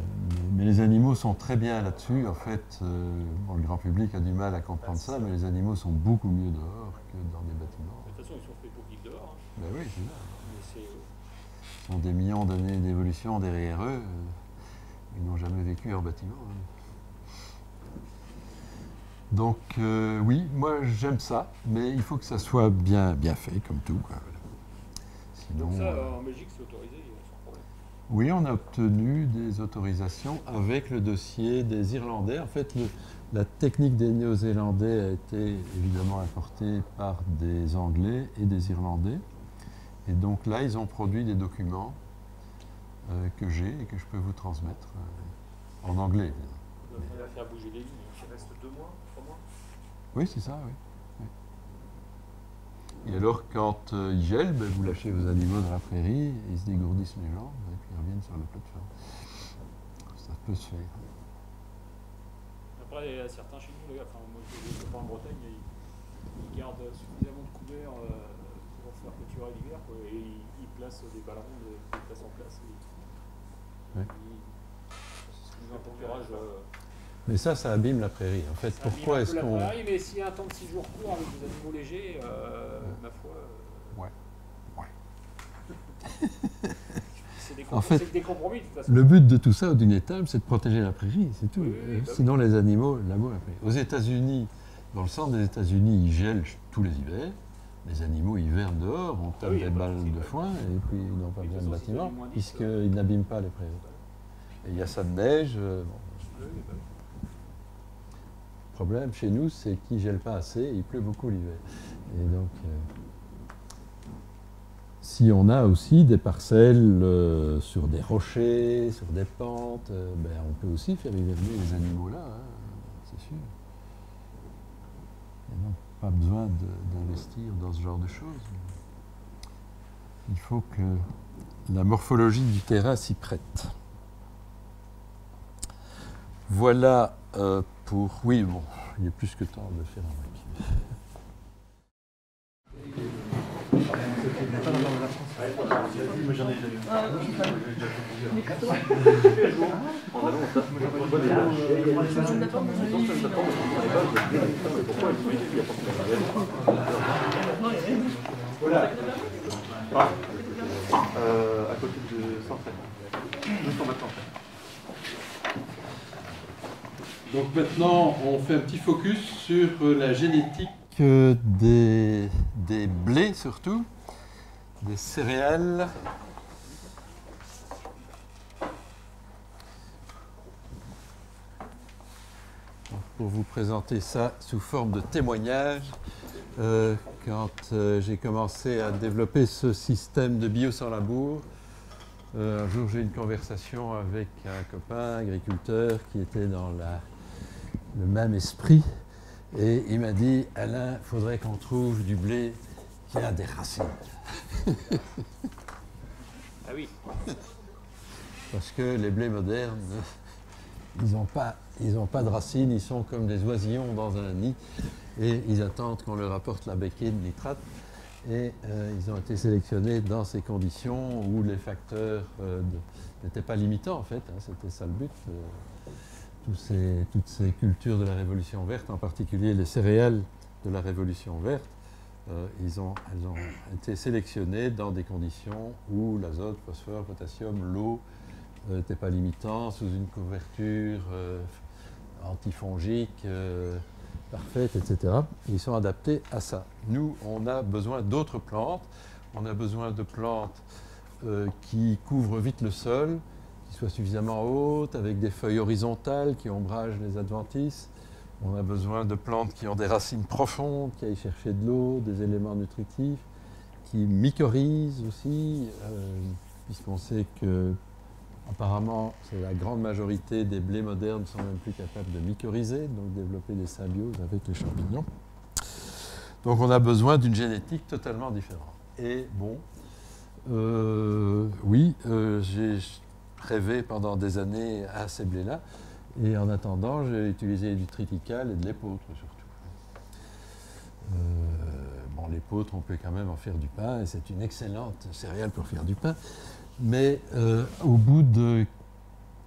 mais les animaux sont très bien là-dessus. En fait, euh, bon, le grand public a du mal à comprendre ça, mais les animaux sont beaucoup mieux dehors que dans des bâtiments. De toute façon, ils sont faits pour vivre dehors. hein. Ben oui, c'est c'est- Ils ont des millions d'années d'évolution derrière eux. euh, ils n'ont jamais vécu en bâtiment. hein. Donc euh, oui, moi j'aime ça, mais il faut que ça soit bien, bien fait, comme tout. quoi. Sinon, Donc ça, euh, en Belgique, c'est autorisé euh. Oui, on a obtenu des autorisations avec le dossier des Irlandais. En fait, le- la technique des Néo-Zélandais a été évidemment importée par des Anglais et des Irlandais. Et donc là, ils ont produit des documents euh, que j'ai et que je peux vous transmettre euh, en anglais. On va faire bouger les lignes. Il reste deux mois, trois mois? Oui, c'est ça, oui. oui. Et alors, quand euh, il gèle, ben, vous lâchez vos animaux dans la prairie, ils se dégourdissent les jambes ils reviennent sur la plateforme. Ça peut se faire. Après, il y a certains chez nous, les gars, enfin, moi, je copains en Bretagne, ils, ils gardent suffisamment de couverts euh, pour faire clôturer l'hiver, et ils, ils placent des ballons, de, ils placent en place. Et, Ouais. ils-. Euh, Mais ça, ça abîme la prairie. En fait, ça pourquoi est-ce peu la qu'on. prairie, mais s'il y a un temps de 6 jours court avec des animaux légers, euh, ma foi. euh, Ouais. c'est des, En fait, des compromis, de toute façon. Le but de tout ça, d'une étable, c'est de protéger la prairie, c'est tout. Oui, oui, bah Sinon, les animaux, l'amour la prairie. Aux États-Unis, Dans le centre des États-Unis, il gèle tous les hivers. Les animaux hivernent dehors, on tape oui, des balles de foin et puis ils n'ont pas besoin de façon, si bâtiment c'est moins dix, puisqu'ils n'abîment pas les prairies. Et il y a ça de neige. euh, bon. Le problème chez nous, c'est qu'il ne gèle pas assez il pleut beaucoup l'hiver. Et donc, euh, si on a aussi des parcelles euh, sur des rochers, sur des pentes, euh, ben, on peut aussi faire hiverner les animaux là, hein, c'est sûr. Il n'y a pas besoin d'investir dans ce genre de choses. Il faut que la morphologie du terrain s'y prête. Voilà euh, pour... Oui, bon, il est plus que temps de faire un bac. Voilà. Ah. À côté de Centrale. Juste en maintenant. Donc maintenant, on fait un petit focus sur euh, la génétique euh, des, des blés surtout, des céréales. Pour vous présenter ça sous forme de témoignage, euh, quand euh, j'ai commencé à développer ce système de bio sans labour, euh, un jour j'ai eu une conversation avec un copain agriculteur qui était dans le même esprit et il m'a dit Alain, il faudrait qu'on trouve du blé qui a des racines. Ah oui. Parce que les blés modernes, ils n'ont pas, ils ont pas de racines, ils sont comme des oisillons dans un nid et ils attendent qu'on leur apporte la béquille de nitrate. Et euh, ils ont été sélectionnés dans ces conditions où les facteurs euh, n'étaient pas limitants en fait, hein, c'était ça le but. euh, tous ces- toutes ces cultures de la Révolution verte, en particulier les céréales de la Révolution verte, euh, ils ont, elles ont été sélectionnées dans des conditions où l'azote, phosphore, potassium, l'eau euh, n'étaient pas limitants, sous une couverture euh, antifongique parfaite, etc. Ils sont adaptés à ça. Nous, on a besoin d'autres plantes. On a besoin de plantes qui couvrent vite le sol, qui soient suffisamment hautes, avec des feuilles horizontales qui ombragent les adventices. On a besoin de plantes qui ont des racines profondes, qui aillent chercher de l'eau, des éléments nutritifs, qui mycorhizent aussi, euh, puisqu'on sait que apparemment c'est la grande majorité des blés modernes sont même plus capables de mycorhizer, donc développer des symbioses avec les champignons. Donc on a besoin d'une génétique totalement différente. Et bon, euh, oui, euh, j'ai rêvé pendant des années à ces blés-là. Et en attendant, j'ai utilisé du triticale et de l'épeautre surtout. Euh, bon, l'épeautre, on peut quand même en faire du pain, et c'est une excellente céréale pour faire du pain. Mais euh, au bout de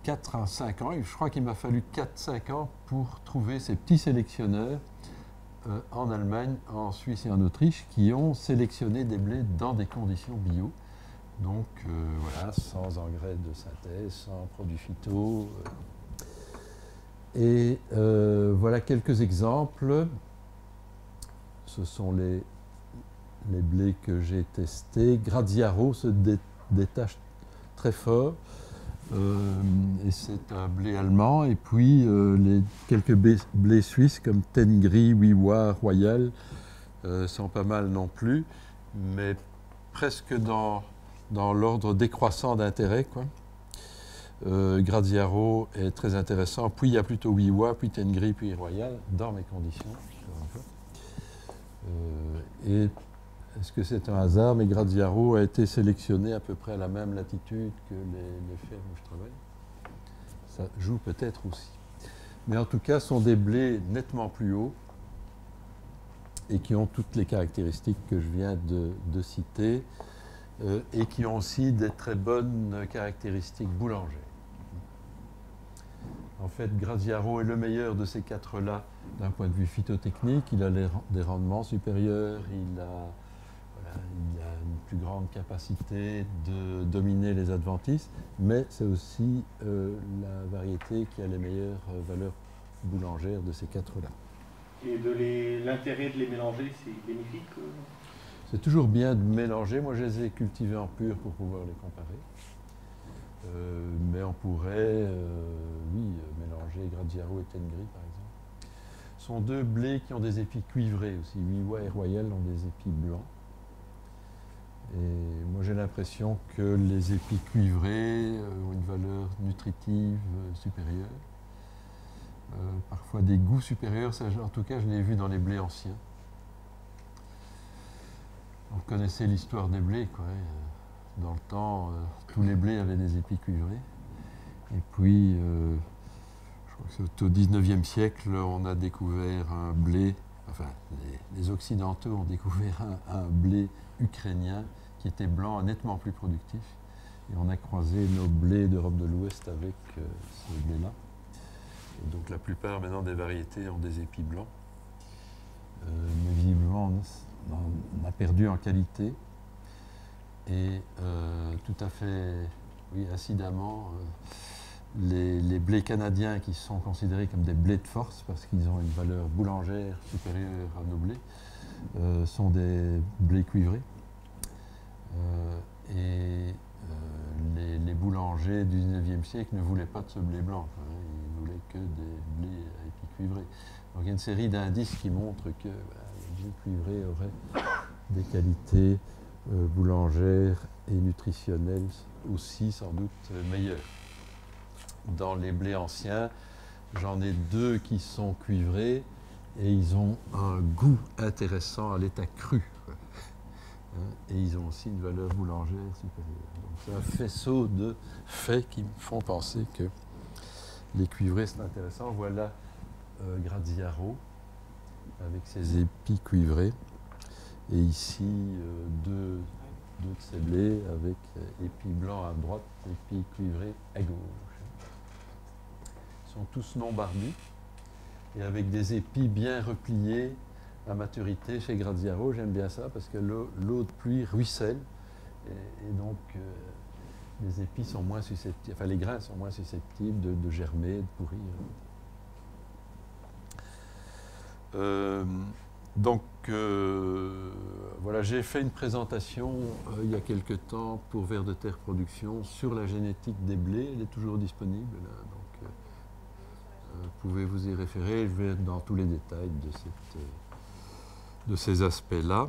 4 à 5 ans, je crois qu'il m'a fallu 4-5 ans pour trouver ces petits sélectionneurs euh, en Allemagne, en Suisse et en Autriche qui ont sélectionné des blés dans des conditions bio. Donc voilà, sans engrais de synthèse, sans produits phyto. Et euh, voilà quelques exemples. Ce sont les, les blés que j'ai testés. Graziaro se dé- détache très fort. Euh, et c'est un blé allemand. Et puis euh, les quelques blés, suisses comme Tengri, Wiwa, Royal sont pas mal non plus, mais presque dans, dans l'ordre décroissant d'intérêt. quoi. Euh, Graziaro est très intéressant. Puis il y a plutôt Wiwa, puis Tengri, puis Royal, dans mes conditions. Euh, et est-ce que c'est un hasard Mais Graziaro a été sélectionné à peu près à la même latitude que les, fermes où je travaille? Ça joue peut-être aussi. Mais en tout cas, ce sont des blés nettement plus hauts et qui ont toutes les caractéristiques que je viens de, de citer euh, et qui ont aussi des très bonnes caractéristiques boulangères. En fait, Graziaro est le meilleur de ces quatre-là d'un point de vue phytotechnique. Il a les des rendements supérieurs, il a, voilà, il a une plus grande capacité de dominer les adventices, mais c'est aussi euh, la variété qui a les meilleures euh, valeurs boulangères de ces quatre-là. Et de l'intérêt de les mélanger, c'est bénéfique euh? C'est toujours bien de mélanger. Moi, je les ai cultivés en pur pour pouvoir les comparer. Euh, mais on pourrait, euh, oui, mélanger Graziaro et Tengri, par exemple. Ce sont deux blés qui ont des épis cuivrés aussi. Wiwa et Royal ont des épis blancs. Et moi, j'ai l'impression que les épis cuivrés euh, ont une valeur nutritive supérieure. Parfois des goûts supérieurs. En tout cas, je l'ai vu dans les blés anciens. On connaissait l'histoire des blés, quoi. Dans le temps, euh, tous les blés avaient des épis cuivrés. Et puis, euh, je crois que c'est au 19e siècle, on a découvert un blé, enfin, les, Occidentaux ont découvert un, blé ukrainien qui était blanc, nettement plus productif. Et on a croisé nos blés d'Europe de l'Ouest avec euh, ce blé-là. Donc la plupart maintenant des variétés ont des épis blancs. Mais visiblement, on a perdu en qualité. Et euh, tout à fait, oui, incidemment, euh, les, blés canadiens qui sont considérés comme des blés de force parce qu'ils ont une valeur boulangère supérieure à nos blés, euh, sont des blés cuivrés. Et les, boulangers du 19e siècle ne voulaient pas de ce blé blanc, hein, ils voulaient que des blés à épis cuivrés. Donc il y a une série d'indices qui montrent que bah, les blés cuivrés auraient des qualités euh, boulangères et nutritionnelles aussi sans doute euh, meilleures. Dans les blés anciens, j'en ai deux qui sont cuivrés et ils ont un goût intéressant à l'état cru. Hein, Et ils ont aussi une valeur boulangère supérieure. C'est un faisceau de faits qui me font penser que les cuivrés c'est intéressant. Voilà euh, Graziaro avec ses épis cuivrés. Et ici, euh, deux, deux de ces blés avec euh, épis blancs à droite, épis cuivrés à gauche. Ils sont tous non barbus et avec des épis bien repliés à maturité chez Graziaro. J'aime bien ça parce que l'eau de pluie ruisselle et, donc euh, les épis sont moins susceptibles, enfin les grains sont moins susceptibles de, germer, de pourrir. Donc euh, voilà, j'ai fait une présentation euh, il y a quelque temps pour Vers de Terre Production sur la génétique des blés. Elle est toujours disponible. donc, euh, euh, pouvez vous y référer. Je vais être dans tous les détails de, ces aspects-là.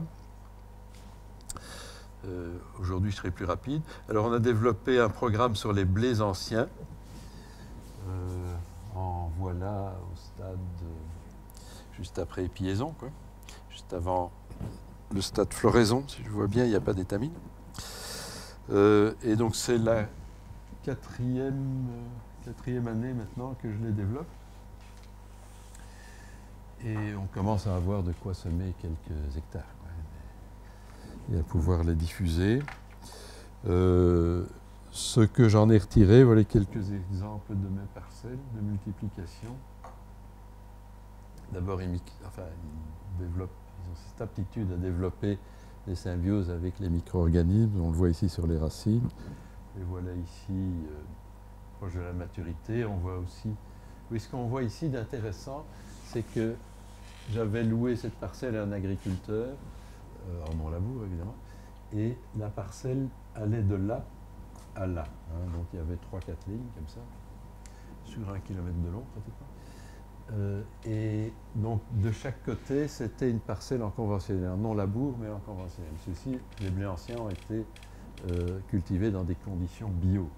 Aujourd'hui, je serai plus rapide. Alors, on a développé un programme sur les blés anciens. En voilà au stade juste après épiaison. Avant le stade floraison, si je vois bien, il n'y a pas d'étamine. Euh, et donc, c'est la quatrième, euh, quatrième année maintenant que je les développe. Et on commence à avoir de quoi semer quelques hectares et à pouvoir les diffuser. Euh, ce que j'en ai retiré, voilà quelques exemples de mes parcelles de multiplication. D'abord, enfin, ils développent, cette aptitude à développer des symbioses avec les micro-organismes. On le voit ici sur les racines. Et voilà ici, euh, proche de la maturité, on voit aussi. Oui, ce qu'on voit ici d'intéressant, c'est que j'avais loué cette parcelle à un agriculteur, euh, en mon labour évidemment, et la parcelle allait de là à là. hein. donc il y avait 3-4 lignes comme ça, sur un kilomètre de long pratiquement. Euh, et donc de chaque côté, c'était une parcelle en conventionnel, non labour, mais en conventionnel. Ceci, les blés anciens ont été euh, cultivés dans des conditions bio.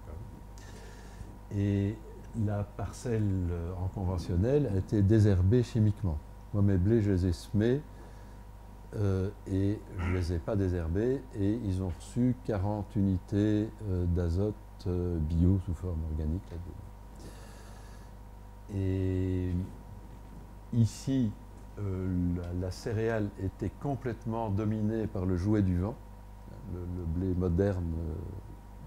Et la parcelle euh, en conventionnel a été désherbée chimiquement. Moi, mes blés, je les ai semés et je ne les ai pas désherbés et ils ont reçu 40 unités d'azote bio sous forme organique. là-dedans. Et ici, euh, la, céréale était complètement dominée par le jouet du vent. Le, blé moderne euh,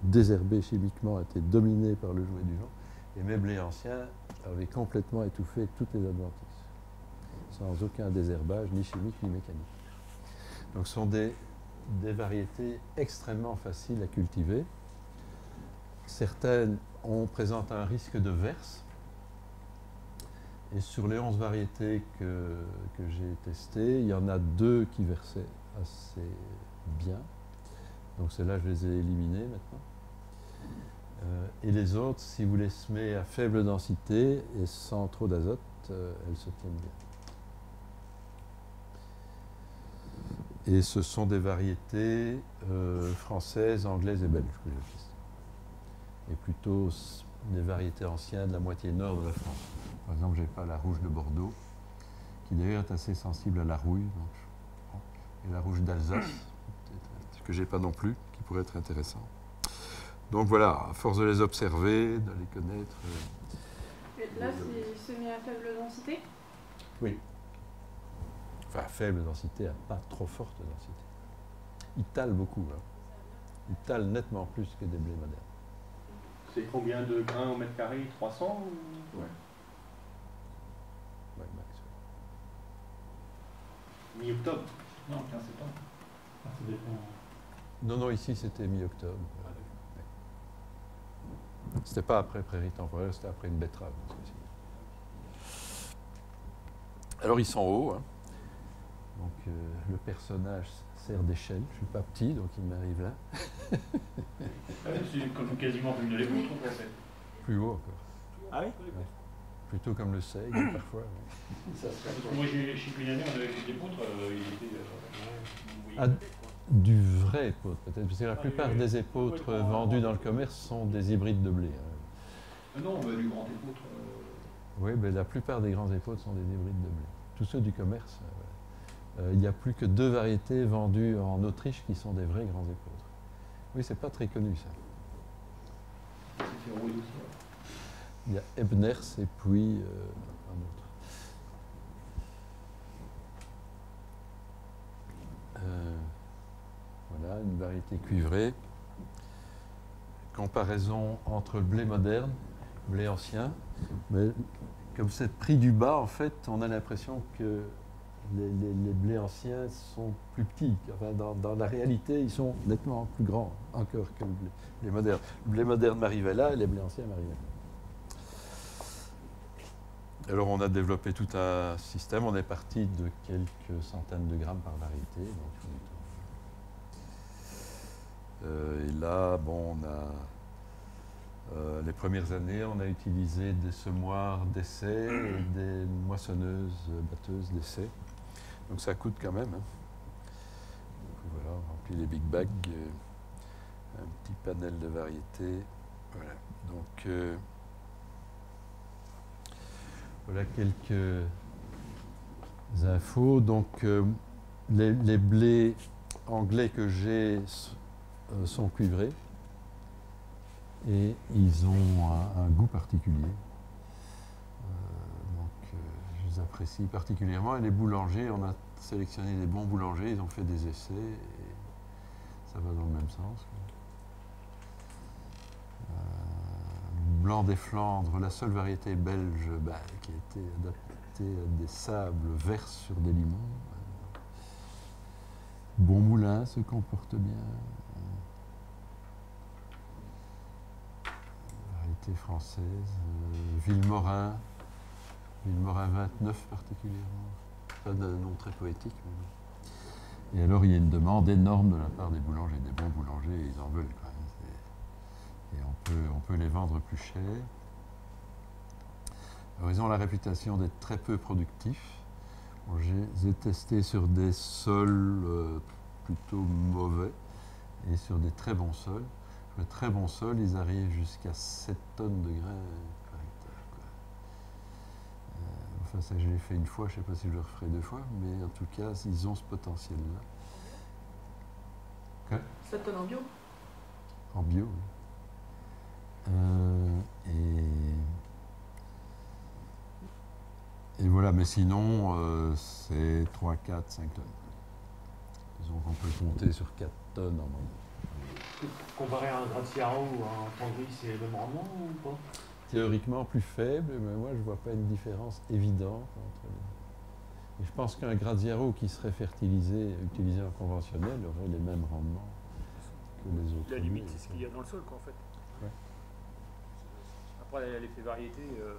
désherbé chimiquement était dominé par le jouet du vent. Et mes blés anciens avaient complètement étouffé toutes les adventices, sans aucun désherbage, ni chimique, ni mécanique. Donc ce sont des, variétés extrêmement faciles à cultiver. Certaines ont, présentent un risque de verse. Et sur les 11 variétés que, j'ai testées, il y en a deux qui versaient assez bien. Donc celles-là, je les ai éliminées maintenant. Euh, et les autres, si vous les semez à faible densité et sans trop d'azote, euh, elles se tiennent bien. Et ce sont des variétés euh, françaises, anglaises et belges que j'ai. Et plutôt des variétés anciennes de la moitié nord de la France. Par exemple, j'ai pas la rouge de Bordeaux, qui d'ailleurs est assez sensible à la rouille. donc et la rouge d'Alsace, que j'ai pas non plus, qui pourrait être intéressant. Donc voilà, à force de les observer, de les connaître. euh, Et là, c'est semé à faible densité? oui. Enfin, faible densité, à pas trop forte densité. Ils talent beaucoup. Hein. Ils talent nettement plus que des blés modernes. C'est combien de grains au mètre carré? 300 ou... Ouais, Mi-octobre Non, 15 septembre. Ah, ça dépend. Non, non, ici c'était mi-octobre. Ouais. C'était pas après prairie temporaire, c'était après une betterave. Alors ils sont hauts. hein. Donc euh, le personnage sert d'échelle. Je suis pas petit, donc il m'arrive là. Ah c'est comme quasiment une de les poutres, en fait. Plus haut encore. Ah oui? Ouais. Plutôt comme le seigle parfois. ouais. Moi, j'ai- chez une année, on avait fait des poutres, euh, il était. euh, oui, Ah, du vrai épeautre peut-être, parce que la Ah, plupart oui, oui. des épeautres Oui, oui. vendus dans le commerce sont des hybrides de blé. hein. Ah non, bah, du grand époutre. euh, Oui, mais la plupart des grands épeautres sont des hybrides de blé. Tous ceux du commerce, euh, euh, il n'y a plus que deux variétés vendues en Autriche qui sont des vrais grands épeautres. Oui, c'est pas très connu ça. c'est fait rouiller aussi. ouais. Il y a Ebners et puis euh, un autre. Euh, voilà, une variété cuivrée. Comparaison entre le blé moderne, le blé ancien. Mais comme c'est pris du bas, en fait, on a l'impression que les, les- les blés anciens sont plus petits. Dans, la réalité, ils sont nettement plus grands encore que le blé, blé moderne. Le blé moderne m'arrivait là et les blés anciens m'arrivaient là. Alors on a développé tout un système, on est parti de quelques centaines de grammes par variété. donc Euh, et là, bon, on a euh, les premières années, on a utilisé des semoirs d'essai des moissonneuses batteuses d'essai. Donc ça coûte quand même. hein. Donc voilà, on remplit les big bags, euh, un petit panel de variétés. Voilà. Donc voilà quelques infos. Donc, euh, les, blés anglais que j'ai euh, sont cuivrés et ils ont un, goût particulier. Euh, donc, je les apprécie particulièrement. Et les boulangers, on a sélectionné des bons boulangers, ils ont fait des essais et ça va dans le même sens. Blanc des Flandres, la seule variété belge bah, qui a été adaptée à des sables verts sur des limons. Bon moulin se comporte bien. Variété française. euh, Villemorin. Villemorin 29 particulièrement. Pas un nom très poétique. mais. Et alors il y a une demande énorme de la part des boulangers, des bons boulangers, ils en veulent Et on peut, on peut les vendre plus cher. Alors, ils ont la réputation d'être très peu productifs. Bon, je les ai testés sur des sols euh, plutôt mauvais et sur des très bons sols. Sur les très bons sols, ils arrivent jusqu'à 7 tonnes de grains par hectare. quoi. Euh, enfin, ça, je l'ai fait une fois, je ne sais pas si je le referai deux fois, mais en tout cas, ils ont ce potentiel-là. Quoi? Ça te donne en bio? En bio, oui. Euh, et, et voilà, mais sinon, euh, c'est 3, 4, 5 tonnes. Disons qu'on peut compter sur 4 tonnes en moyenne. Comparé à un Graziaro ou à un Pandry, c'est le même rendement ou pas? Théoriquement plus faible, mais moi je ne vois pas une différence évidente entre les Et je pense qu'un Graziaro qui serait fertilisé, utilisé en conventionnel, aurait les mêmes rendements que les autres. La limite, c'est ce qu'il y a dans le sol, quoi, en fait. Après, l'effet variété, euh,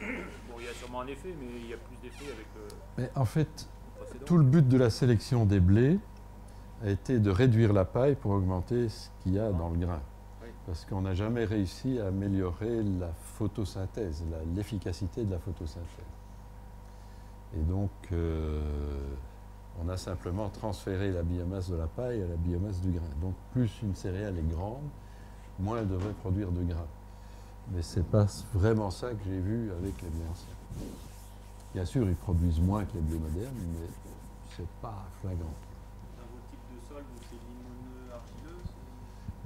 bon, il y a sûrement un effet, mais il y a plus d'effet avec le. Mais en fait, tout le but de la sélection des blés a été de réduire la paille pour augmenter ce qu'il y a dans le grain. Oui. Parce qu'on n'a jamais réussi à améliorer la photosynthèse, l'efficacité de la photosynthèse. Et donc, euh, on a simplement transféré la biomasse de la paille à la biomasse du grain. Donc, plus une céréale est grande, moins elle devrait produire de grains. Mais ce n'est pas vraiment ça que j'ai vu avec les blés anciens. Bien sûr, ils produisent moins que les blés modernes, mais ce n'est pas flagrant. Dans vos types de sol, vous c'est limoneux, argileux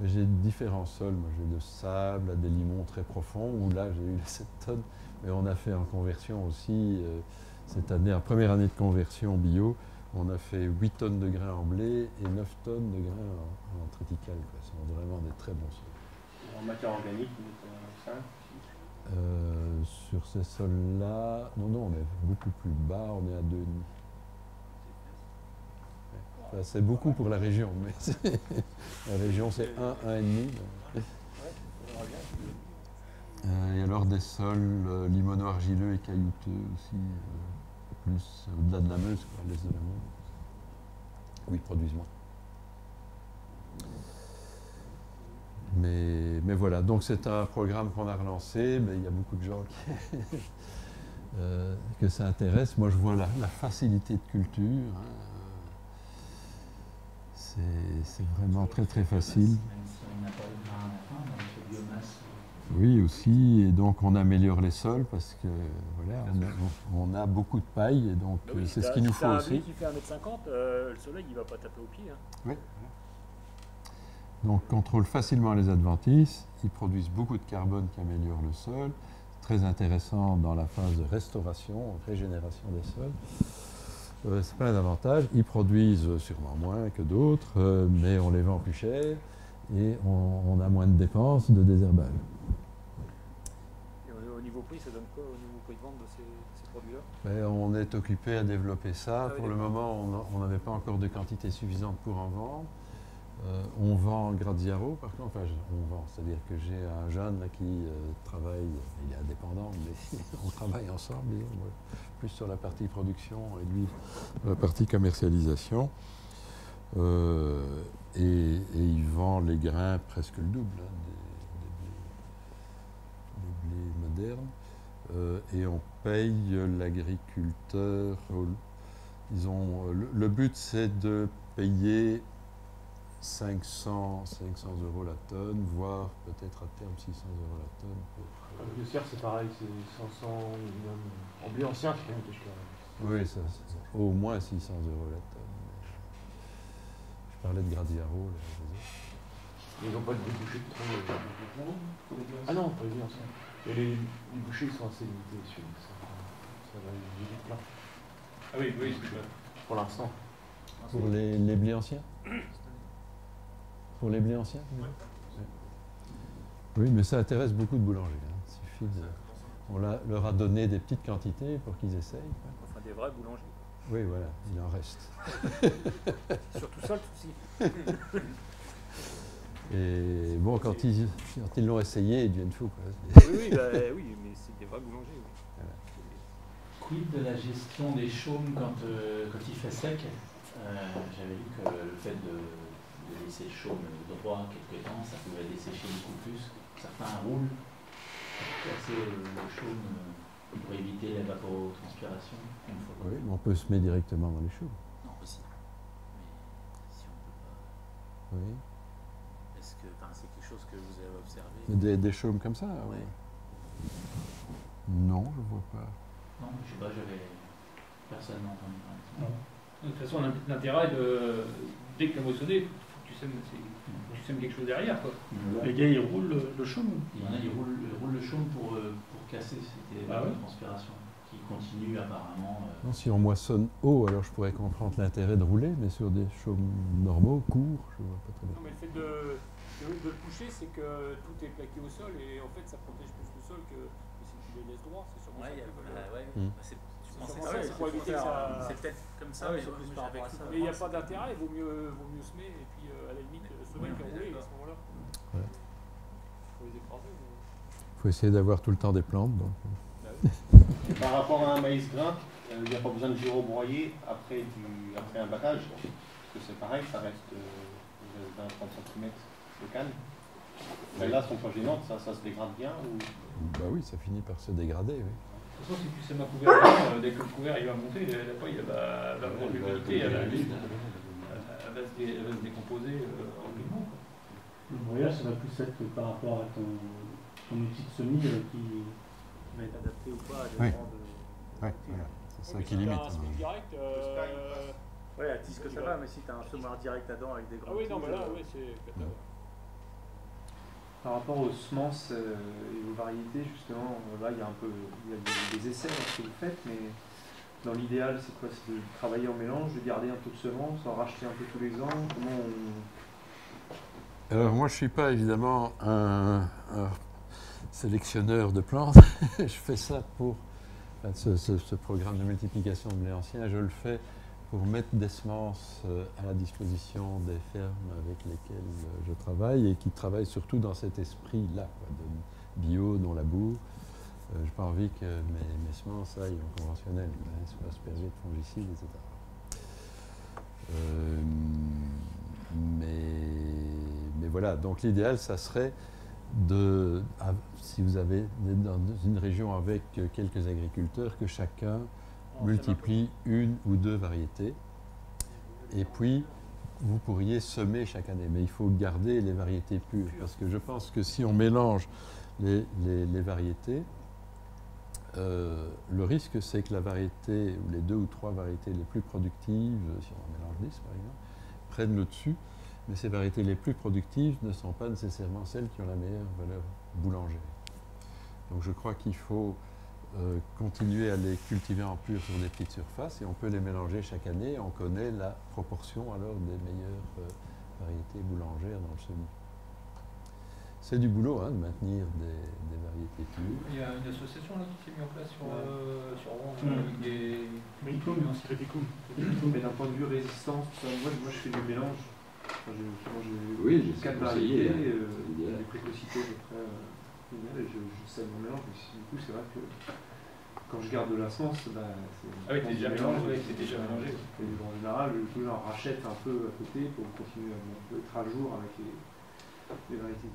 c'est- J'ai différents sols. Moi, j'ai de sable à des limons très profonds, où là, j'ai eu les 7 tonnes. Mais on a fait en conversion aussi, euh, cette année, en première année de conversion bio, on a fait 8 tonnes de grains en blé et 9 tonnes de grains en, en triticale. Ce sont vraiment des très bons sols. En matière organique, vous êtes à 5 Euh, sur ces sols-là, non, non, on est beaucoup plus bas, on est à 2,5. Ouais. Enfin, c'est beaucoup pour la région, mais la région c'est 1, 1,5. Euh, et alors des sols euh, limono-argileux et caillouteux aussi, plus au-delà de la Meuse, quoi, à l'est de la Meuse. Oui, ils produisent moins. Mais, mais voilà, donc c'est un programme qu'on a relancé, mais il y a beaucoup de gens qui, euh, que ça intéresse. Moi, je vois la, la facilité de culture. hein. C'est c'est vraiment très très facile. Si. Oui, aussi, et donc on améliore les sols parce que voilà, on a, on a beaucoup de paille et donc oui, euh, si c'est ce qu'il nous si faut aussi. blé qui fait 1m50, euh, le soleil il va pas taper au pied. Hein. Oui. Donc contrôle facilement les adventices, ils produisent beaucoup de carbone qui améliore le sol, très intéressant dans la phase de restauration, régénération des sols. Euh, c'est plein d'avantages, ils produisent sûrement moins que d'autres, euh, mais on les vend plus cher et on, on a moins de dépenses de désherbage. Et au, au niveau prix, ça donne quoi au niveau prix de vente de ces, ces produits-là? Ben, on est occupé à développer ça. Ah oui, pour le moment, on n'avait pas encore de quantité suffisante pour en vendre. Euh, on vend Graziaro, par contre, on vend, c'est-à-dire que j'ai un jeune qui euh, travaille, il est indépendant, mais on travaille ensemble, plus sur la partie production et lui la partie commercialisation. Euh, et, il vend les grains presque le double hein, des, blés, modernes. Et on paye l'agriculteur. le but c'est de payer 500, 500 euros la tonne, voire peut-être à terme 600 euros la tonne. pour- Le cerf, c'est pareil, c'est 500 minimum. En blé ancien, c'est quand même jusqu'à. Oui, ça, c'est au moins 600 euros la tonne. Je parlais de Gradiaro. là, je. Ils n'ont pas de débouchés de trop. Ah non, pas les anciens. Et les, les bouchées, ils sont assez limités sur ça. Ça va vite plein. Ah oui, oui, c'est ça. Pour l'instant. Pour les, les blés anciens? Pour les blés anciens. Oui, mais ça intéresse beaucoup de boulangers. hein. Il suffit de- On leur a donné des petites quantités pour qu'ils essayent. quoi. Enfin, des vrais boulangers. Oui, voilà, il en reste. Surtout ça, le souci. Et bon, quand ils quand ils l'ont essayé, ils deviennent fous. quoi. Oui, oui, bah, oui, mais c'est des vrais boulangers. oui. Quid de la gestion des chaumes quand, euh, quand il fait sec? Euh, J'avais lu que le fait de, laisser le chaume droit quelque temps, ça pouvait dessécher beaucoup plus. Certains roulent pour casser le, le chaume euh, pour éviter l'évapotranspiration. Oui, mais on peut se mettre directement dans les choux. Non, aussi. Mais si on peut pas. Oui. Est-ce que enfin, c'est quelque chose que vous avez observé? Des, des chaumes comme ça Ouais. Non, je vois pas. Non, je sais pas, j'avais personne n'a entendu parler. de ça. Non. De toute façon, l'int- l'intérêt de. Dès que la sèmes, tu sèmes quelque chose derrière. Quoi. Les gars, ils roulent le, le chaume. Il y en a, ils roulent, ils roulent le chaume pour, euh, pour casser cette Ah ouais transpiration qui continue apparemment. euh, Non, si on moissonne haut, alors je pourrais comprendre l'intérêt de rouler, mais sur des chaumes normaux, courts, je vois pas très bien. Non, mais le fait de, de, de le coucher, c'est que tout est plaqué au sol et en fait, ça protège plus le sol que, que si tu les laisses droits. C'est sûrement Ouais, ça. bah le- ouais, Mm. bah, c'est-. C'est peut-être comme ça, Ah mais il n'y a pas d'intérêt, il vaut mieux, vaut mieux semer et puis euh, à la limite euh, Oui, qu'à oui, rouler à ce moment-là. Ouais. faut les écraser. mais- faut essayer d'avoir tout le temps des plantes. Donc. Et par rapport à un maïs grain, euh, il n'y a pas besoin de giro broyer après, du, après un battage. Parce que c'est pareil, ça reste euh, 20-30 cm de canne. Mais là, elles sont pas gênantes, ça, ça se dégrade bien ou... Bah oui, ça finit par se dégrader. Oui. De toute façon, si tu sèmes un couvert dedans, euh, dès que le couvert il va monter, la feuille elle va, prendre l'humidité, elle, va- elle va se dé- elle va se décomposer euh, rapidement. quoi. Le broyage, ça va plus être par rapport à ton, ton outil de semis euh, qui va être adapté ou pas à des Oui. de. Ouais, voilà. C'est ça Mais qui si limite. un semis direct, euh, Ouais, à tisque ça va, mais si t'as un semoir direct à dents avec des Ah grands oui, non, mais là, tiges, oui, c'est. Par rapport aux semences euh, et aux variétés, justement, euh, là il y a un peu il y a des, des essais que vous faites, mais dans l'idéal, c'est quoi C'est de travailler en mélange, de garder un peu de semences, en racheter un peu tous les ans Comment. Alors moi, je ne suis pas évidemment un, sélectionneur de plantes. je fais ça pour ce, programme de multiplication de blé ancien. Je le fais pour mettre des semences euh, à la disposition des fermes avec lesquelles je travaille et qui travaillent surtout dans cet esprit-là, de bio, non labour. Euh, je n'ai pas envie que mes, mes semences aillent en conventionnel, soient aspergées de fongicides, etc. Euh, mais, mais voilà, donc l'idéal, ça serait de, si vous avez dans une région avec euh, quelques agriculteurs, que chacun multiplie une ou deux variétés. Et puis, vous pourriez semer chaque année. Mais il faut garder les variétés pures. Parce que je pense que si on mélange les, les- les variétés, euh, le risque, c'est que la variété, ou les deux ou trois variétés les plus productives, si on en mélange 10 par exemple, prennent le dessus. Mais ces variétés les plus productives ne sont pas nécessairement celles qui ont la meilleure valeur boulangère. Donc je crois qu'il faut euh, continuer à les cultiver en pur sur des petites surfaces et on peut les mélanger chaque année. On connaît la proportion alors des meilleures euh, variétés boulangères dans le semis. C'est du boulot hein, de maintenir des, des variétés pures. Il y a une association là, qui s'est mise en place sur, euh, sur Rouen, Mm. avec des. Mais d'un point de vue résistance, tout ça, moi, moi je fais du mélange. Enfin, j'ai- Oui, j'ai quatre variétés, hein. euh, des précocités à peu près euh, et je, je sème mon mélange. Mais du coup, c'est vrai que quand je garde de la bah, c'est. Ah oui, t'es déjà mélangé, et c'est déjà mélangé. Et en général, je j'en rachète un peu à côté pour continuer à être à jour avec les.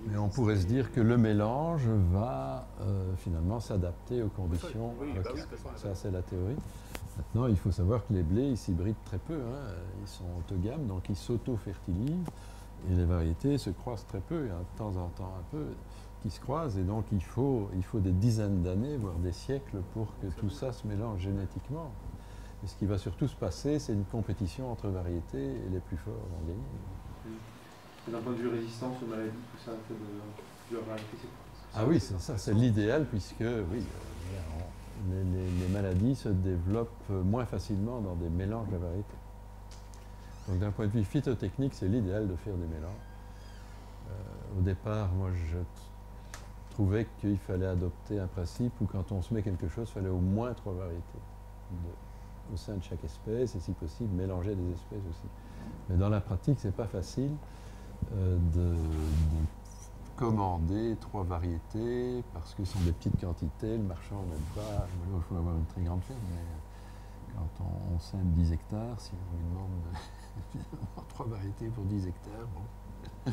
Mais on pourrait se dire que le mélange va euh, finalement s'adapter aux conditions Oui, bah oui, Ça, c'est la théorie. Maintenant, il faut savoir que les blés, ils s'hybrident très peu. hein. Ils sont autogames, donc ils s'auto-fertilisent. Et les variétés se croisent très peu. Il y a de temps en temps un peu qui se croisent. Et donc, il faut, il faut des dizaines d'années, voire des siècles, pour que tout ça se mélange génétiquement. Et ce qui va surtout se passer, c'est une compétition entre variétés et les plus forts vont gagner. D'un point de vue résistance aux maladies, tout ça, fait de, de Ah oui, c'est ça, c'est l'idéal puisque oui, euh, les, maladies se développent moins facilement dans des mélanges de variétés. Donc d'un point de vue phytotechnique, c'est l'idéal de faire des mélanges. Euh, au départ, moi, je trouvais qu'il fallait adopter un principe où quand on se met quelque chose, il fallait au moins trois variétés au sein de chaque espèce et si possible mélanger des espèces aussi. Mais dans la pratique, c'est pas facile euh, de, de commander trois variétés parce que ce sont des petites quantités, le marchand n'aime pas. Il faut avoir une très grande ferme, mais quand on, on sème 10 hectares, si on lui demande trois variétés pour 10 hectares, bon,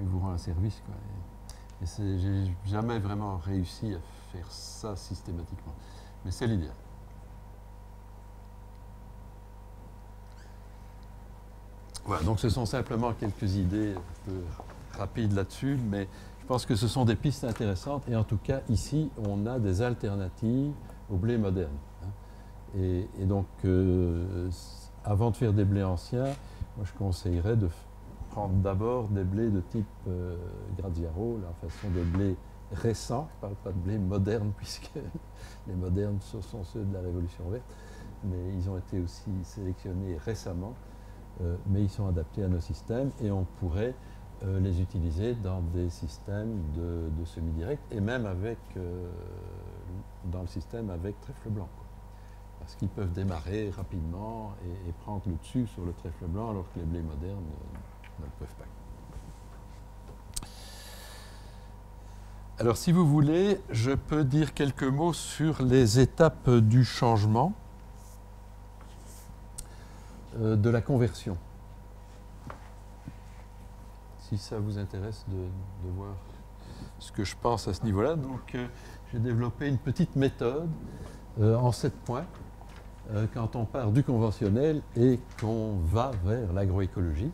il vous rend un service. Quoi. J'ai jamais vraiment réussi à faire ça systématiquement. Mais c'est l'idéal. Voilà, donc ce sont simplement quelques idées un peu rapides là-dessus, mais je pense que ce sont des pistes intéressantes et en tout cas ici on a des alternatives au blé moderne. hein. Et, donc euh, avant de faire des blés anciens, moi je conseillerais de prendre d'abord des blés de type euh, Graziaro, ce sont des blés récents, je ne parle pas de blés modernes puisque les modernes ce sont ceux de la Révolution verte, mais ils ont été aussi sélectionnés récemment. Euh, mais ils sont adaptés à nos systèmes et on pourrait euh, les utiliser dans des systèmes de, semi-direct et même avec, euh, dans le système avec trèfle blanc. Parce qu'ils peuvent démarrer rapidement et, prendre le dessus sur le trèfle blanc alors que les blés modernes ne le peuvent pas. Alors si vous voulez, je peux dire quelques mots sur les étapes du changement de la conversion. Si ça vous intéresse de, voir ce que je pense à ce niveau-là. Donc euh, j'ai développé une petite méthode euh, en sept points euh, quand on part du conventionnel et qu'on va vers l'agroécologie.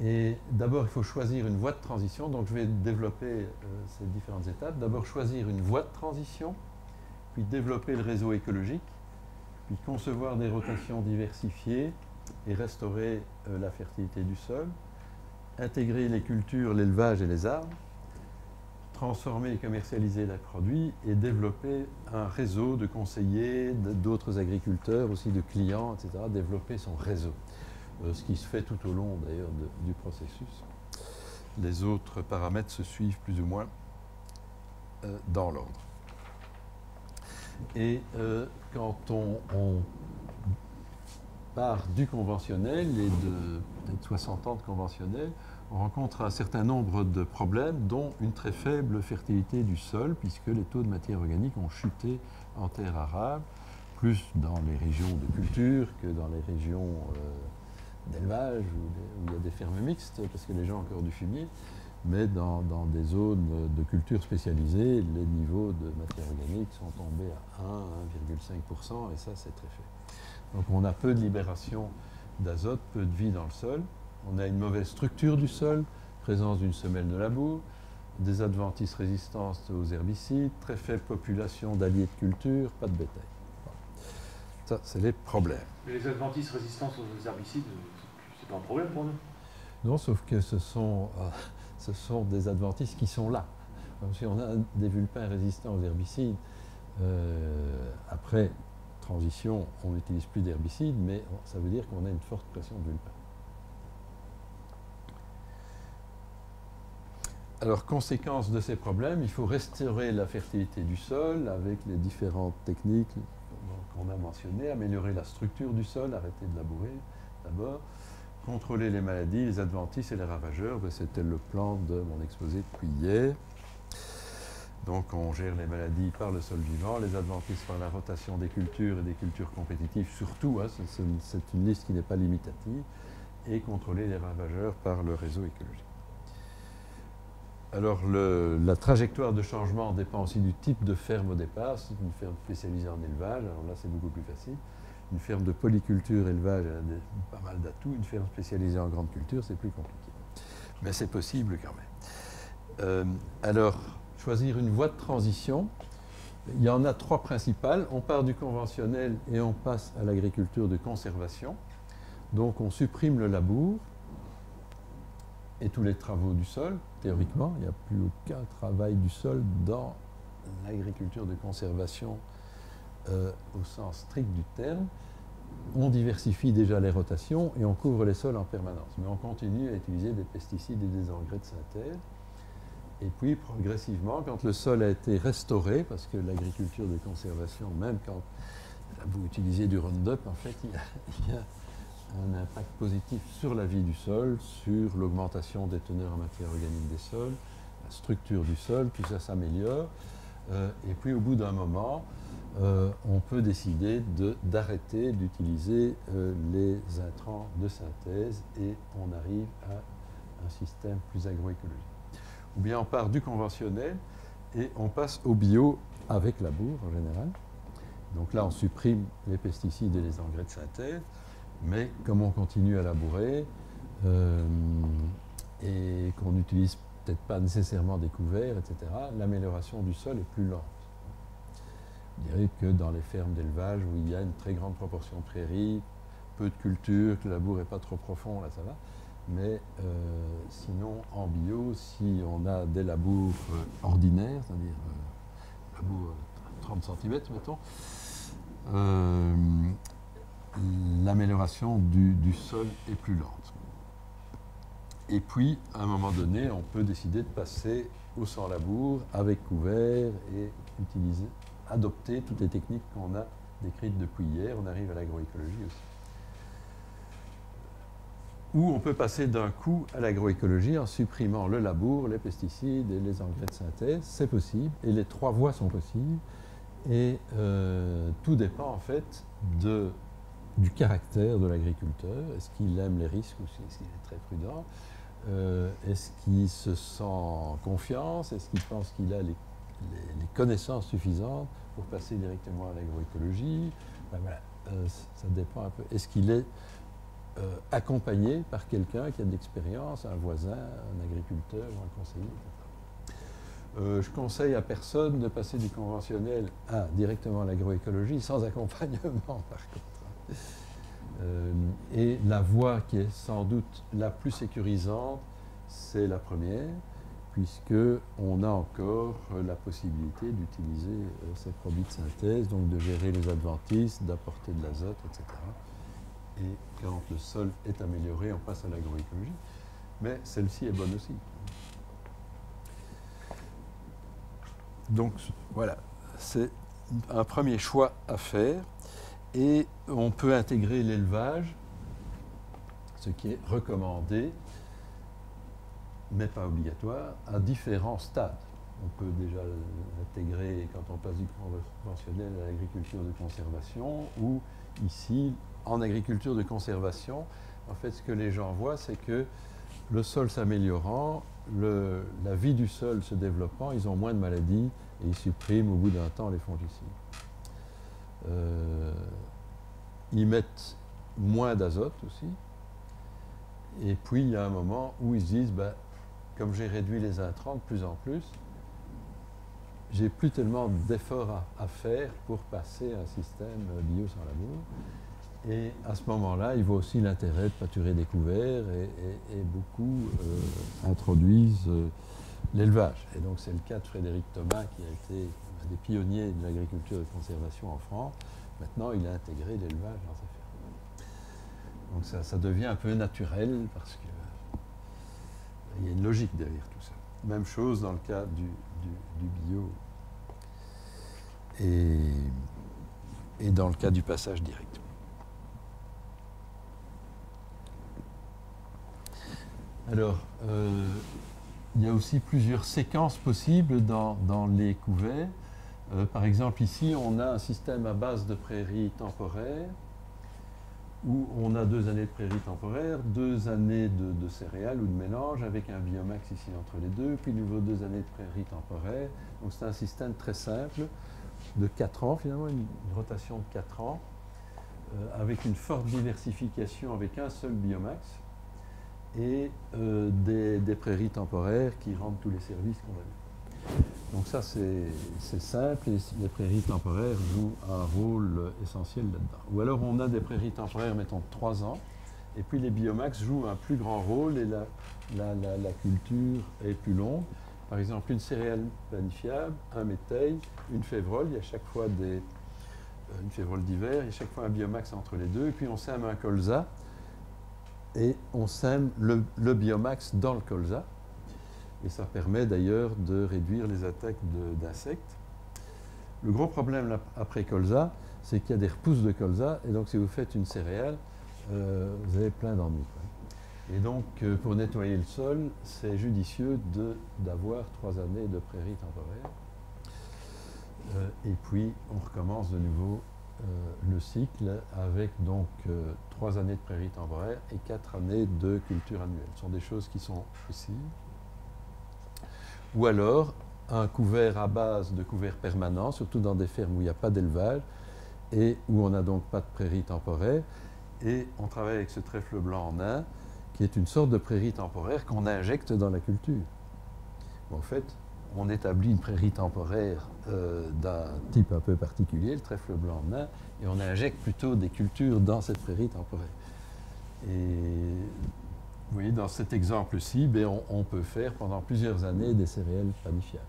Et d'abord, il faut choisir une voie de transition. Donc, je vais développer euh, ces différentes étapes. D'abord, choisir une voie de transition, puis développer le réseau écologique, puis concevoir des rotations diversifiées et restaurer euh, la fertilité du sol, intégrer les cultures, l'élevage et les arbres, transformer et commercialiser les produits et développer un réseau de conseillers, d'autres agriculteurs, aussi de clients, etc. Développer son réseau. Euh, ce qui se fait tout au long d'ailleurs du processus. Les autres paramètres se suivent plus ou moins euh, dans l'ordre. Et euh, quand on, part du conventionnel et de peut-être 60 ans de conventionnel, on rencontre un certain nombre de problèmes, dont une très faible fertilité du sol, puisque les taux de matière organique ont chuté en terre arable, plus dans les régions de culture que dans les régions euh, d'élevage où, où il y a des fermes mixtes, parce que les gens ont encore du fumier. Mais dans, dans des zones de culture spécialisées, les niveaux de matière organique sont tombés à 1, 1,5%, et ça c'est très faible. Donc on a peu de libération d'azote, peu de vie dans le sol. On a une mauvaise structure du sol, présence d'une semelle de labour, des adventices résistance aux herbicides, très faible population d'alliés de culture, pas de bétail. Voilà. Ça, c'est les problèmes. Mais les adventices résistance aux herbicides, c'est pas un problème pour nous? Non, sauf que ce sont, euh, ce sont des adventices qui sont là. Si on a des vulpins résistants aux herbicides. euh, après transition, on n'utilise plus d'herbicides, mais ça veut dire qu'on a une forte pression de vulpins. Alors, conséquence de ces problèmes, il faut restaurer la fertilité du sol avec les différentes techniques qu'on a mentionnées, améliorer la structure du sol, arrêter de labourer d'abord, contrôler les maladies, les adventices et les ravageurs. Ben, C'était le plan de mon exposé depuis hier. Donc on gère les maladies par le sol vivant, les adventices par la rotation des cultures et des cultures compétitives surtout, hein, c'est- une- liste qui n'est pas limitative, et contrôler les ravageurs par le réseau écologique. Alors la trajectoire de changement dépend aussi du type de ferme au départ. C'est une ferme spécialisée en élevage, alors là c'est beaucoup plus facile. Une ferme de polyculture, élevage, a des- pas mal d'atouts. Une ferme spécialisée en grande culture, c'est plus compliqué. Mais c'est possible quand même. Euh, alors, choisir une voie de transition, il y en a trois principales. On part du conventionnel et on passe à l'agriculture de conservation. Donc on supprime le labour et tous les travaux du sol, théoriquement. Il n'y a plus aucun travail du sol dans l'agriculture de conservation euh, au sens strict du terme. On diversifie déjà les rotations et on couvre les sols en permanence. Mais on continue à utiliser des pesticides et des engrais de synthèse. Et puis, progressivement, quand le sol a été restauré, parce que l'agriculture de conservation, même quand vous utilisez du Roundup, en fait, il y a, un impact positif sur la vie du sol, sur l'augmentation des teneurs en matière organique des sols, la structure du sol, tout ça s'améliore. Euh, et puis, au bout d'un moment, euh, on peut décider de- d'arrêter d'utiliser euh, les intrants de synthèse et on arrive à un système plus agroécologique. Ou bien on part du conventionnel et on passe au bio avec la en général. Donc là, on supprime les pesticides et les engrais de synthèse, mais comme on continue à labourer euh, et qu'on n'utilise peut-être pas nécessairement des couverts, etc., l'amélioration du sol est plus lente. Je dirais que dans les fermes d'élevage où il y a une très grande proportion de prairies, peu de culture, que le labour n'est pas trop profond, là ça va. Mais euh, sinon, en bio, si on a des labours euh, ordinaires, c'est-à-dire labour euh, 30 cm, mettons, euh, l'amélioration du, du sol est plus lente. Et puis, à un moment donné, on peut décider de passer au sans labour avec couvert et utiliser, adopter toutes les techniques qu'on a décrites depuis hier. On arrive à l'agroécologie aussi. ou on peut passer d'un coup à l'agroécologie en supprimant le labour, les pesticides et les engrais de synthèse. C'est possible et les trois voies sont possibles. Et euh, tout dépend en fait de, du caractère de l'agriculteur. Est-ce qu'il aime les risques ou est-ce qu'il est très prudent? Euh, Est-ce qu'il se sent en confiance? Est-ce qu'il pense qu'il a les, les- connaissances suffisantes pour passer directement à l'agroécologie Ben euh, Ça dépend un peu. Est-ce qu'il est euh, accompagné par quelqu'un qui a de l'expérience, un voisin, un agriculteur un conseiller. Euh, je conseille à personne de passer du conventionnel à directement à l'agroécologie sans accompagnement, par contre. Euh, et la voie qui est sans doute la plus sécurisante, c'est la première, puisque on a encore la possibilité d'utiliser euh, ces produits de synthèse, donc de gérer les adventices, d'apporter de l'azote, etc. Et quand le sol est amélioré, on passe à l'agroécologie. Mais celle-ci est bonne aussi. Donc voilà, c'est un premier choix à faire. Et on peut intégrer l'élevage, ce qui est recommandé, mais pas obligatoire, à différents stades. On peut déjà l'intégrer quand on passe du conventionnel à l'agriculture de conservation, ou ici, en agriculture de conservation, en fait, ce que les gens voient, c'est que le sol s'améliorant, la vie du sol se développant, ils ont moins de maladies et ils suppriment au bout d'un temps les fongicides. Euh, ils mettent moins d'azote aussi. Et puis il y a un moment où ils se disent, ben, comme j'ai réduit les intrants de plus en plus, j'ai plus tellement d'efforts à, faire pour passer à un système bio sans labour. Et à ce moment-là, il voit aussi l'intérêt de pâturer des couverts et beaucoup euh, introduisent euh, l'élevage. Et donc c'est le cas de Frédéric Thomas qui a été un des pionniers de l'agriculture de conservation en France. Maintenant, il a intégré l'élevage dans sa ferme. Donc ça, ça devient un peu naturel parce que il y a une logique derrière tout ça. Même chose dans le cas du, du- du bio et, et dans le cas du passage direct. Alors, euh, il y a aussi plusieurs séquences possibles dans, dans les couverts. Euh, par exemple, ici, on a un système à base de prairies temporaires où on a deux années de prairies temporaires, deux années de, céréales ou de mélange avec un biomax ici entre les deux, puis nouveau deux années de prairies temporaires. Donc c'est un système très simple de 4 ans finalement, une, rotation de 4 ans, euh, avec une forte diversification avec un seul biomax et euh, des, des prairies temporaires qui rendent tous les services qu'on a vus. Donc ça, c'est simple et les prairies temporaires jouent un rôle essentiel là-dedans. Ou alors on a des prairies temporaires, mettons, de 3 ans, et puis les biomax jouent un plus grand rôle et la, la- la- la culture est plus longue. Par exemple, une céréale planifiable, un métail, une févrole, il y a chaque fois des, euh, une févrole d'hiver, il y a chaque fois un biomax entre les deux, et puis on sème un colza, et on sème le, le biomax dans le colza. Et ça permet d'ailleurs de réduire les attaques d'insectes. Le gros problème après colza, c'est qu'il y a des repousses de colza, et donc si vous faites une céréale, euh, vous avez plein d'ennuis. Et donc, euh, pour nettoyer le sol, c'est judicieux d'avoir trois années de prairies temporaires. Euh, et puis, on recommence de nouveau le cycle avec donc trois années de prairies temporaires et quatre années de culture annuelle. Ce sont des choses qui sont possibles. Ou alors, un couvert à base de couvert permanent, surtout dans des fermes où il n'y a pas d'élevage et où on n'a donc pas de prairies temporaires. Et on travaille avec ce trèfle blanc en nain, qui est une sorte de prairie temporaire qu'on injecte dans la culture. En fait, on établit une prairie temporaire euh, d'un type un peu particulier, le trèfle blanc en nain, et on injecte plutôt des cultures dans cette prairie temporaire. Vous voyez, dans cet exemple-ci, ben, on, on peut faire pendant plusieurs années des céréales planifiables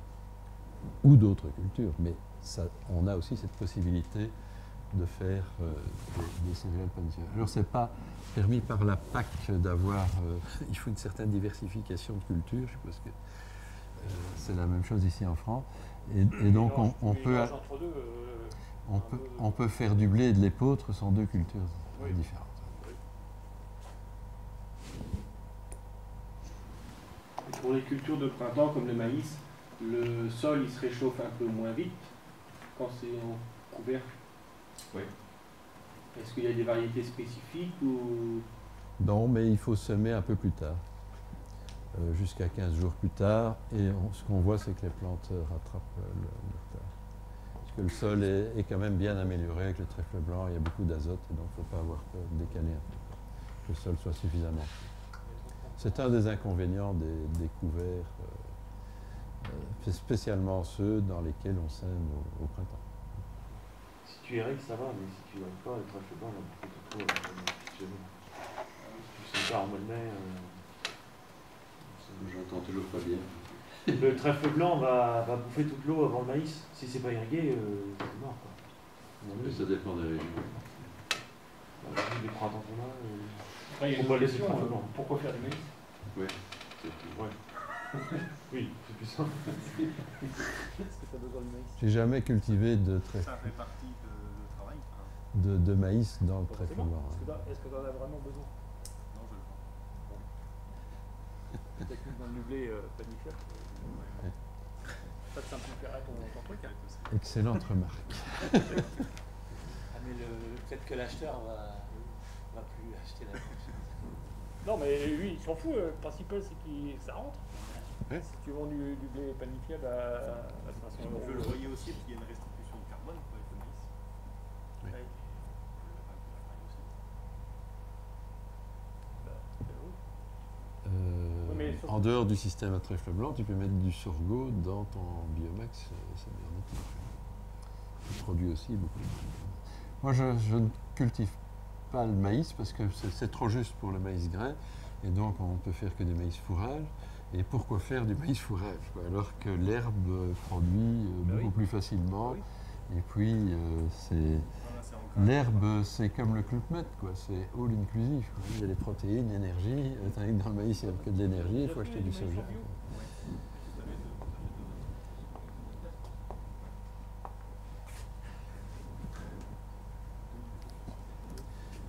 ou d'autres cultures, mais ça, on a aussi cette possibilité de faire euh, des, des céréales planifiables. Alors, ce n'est pas permis par la PAC d'avoir. euh, il faut une certaine diversification de cultures, je suppose que euh, c'est la même chose ici en France. Et, et donc, on, on peut, on, peut, on peut faire du blé et de l'épeautre, sont deux cultures différentes. Pour les cultures de printemps comme le maïs, le sol il se réchauffe un peu moins vite quand c'est en couvert. Oui. Est-ce qu'il y a des variétés spécifiques ou? Non, mais il faut semer un peu plus tard, euh, jusqu'à 15 jours plus tard. Et on- ce qu'on voit, c'est que les plantes rattrapent euh, le, le retard. Parce que le sol est, est quand même bien amélioré avec le trèfle blanc, il y a beaucoup d'azote, et donc il ne faut pas avoir peur de décaler un peu. Que le sol soit suffisamment. C'est un des inconvénients des, des couverts, euh, euh, spécialement ceux dans lesquels on sème au, au printemps. Si tu irrigues, ça va, mais si tu irrigues pas, le trèfle blanc, il va bouffer tout l'eau. euh, chez nous. Tu sais pas en mois de mai. euh, J'entends toujours pas bien. le trèfle blanc va, va bouffer toute l'eau avant le maïs. Si c'est pas irrigué, euh, c'est mort. Quoi. Mais ça dépend des régions. Bah, Les printemps qu'on a. Après, il y a une question, euh, blanc. pourquoi faire du maïs? Oui, c'est tout. Ouais. oui, c'est plus simple. Est-ce que tu as besoin de maïs J'ai jamais cultivé de, trèfle- Ça fait partie de, de travail. hein. de, de maïs dans le blanc. Est-ce que hein. tu en as vraiment besoin? Non, je le prends. Technique dans le nublé euh, planifié. Ouais. Ça te simplifierait ton, ton truc. hein. Excellente remarque. Ah, mais le- peut-être que l'acheteur va, va plus acheter la Non, mais lui, il s'en fout. euh, Le principal, c'est qu'il- que ça rentre. Ouais. Si tu vends du, du blé planifiable à, à 500 euros. Je le voyais aussi parce qu'il y a une restitution de carbone pour avec le maïs. Oui. Ouais. C'est vrai. Euh, Oui, mais sauf- en dehors du système à trèfle blanc, tu peux mettre du sorgho dans ton biomax, euh, c'est bien noté. Tu produis aussi beaucoup. Moi, je, je ne cultive pas le maïs parce que c'est trop juste pour le maïs grain. Et donc, on ne peut faire que des maïs fourrage. Et pourquoi faire du maïs fourrage Alors que l'herbe euh, produit euh, Bah beaucoup oui. plus facilement. Et puis, euh, c'est. L'herbe, c'est comme le Club Med, quoi. C'est all inclusif. Il y a des protéines, l'énergie. euh, Dans le maïs, il n'y a que de l'énergie. Il faut acheter du soja.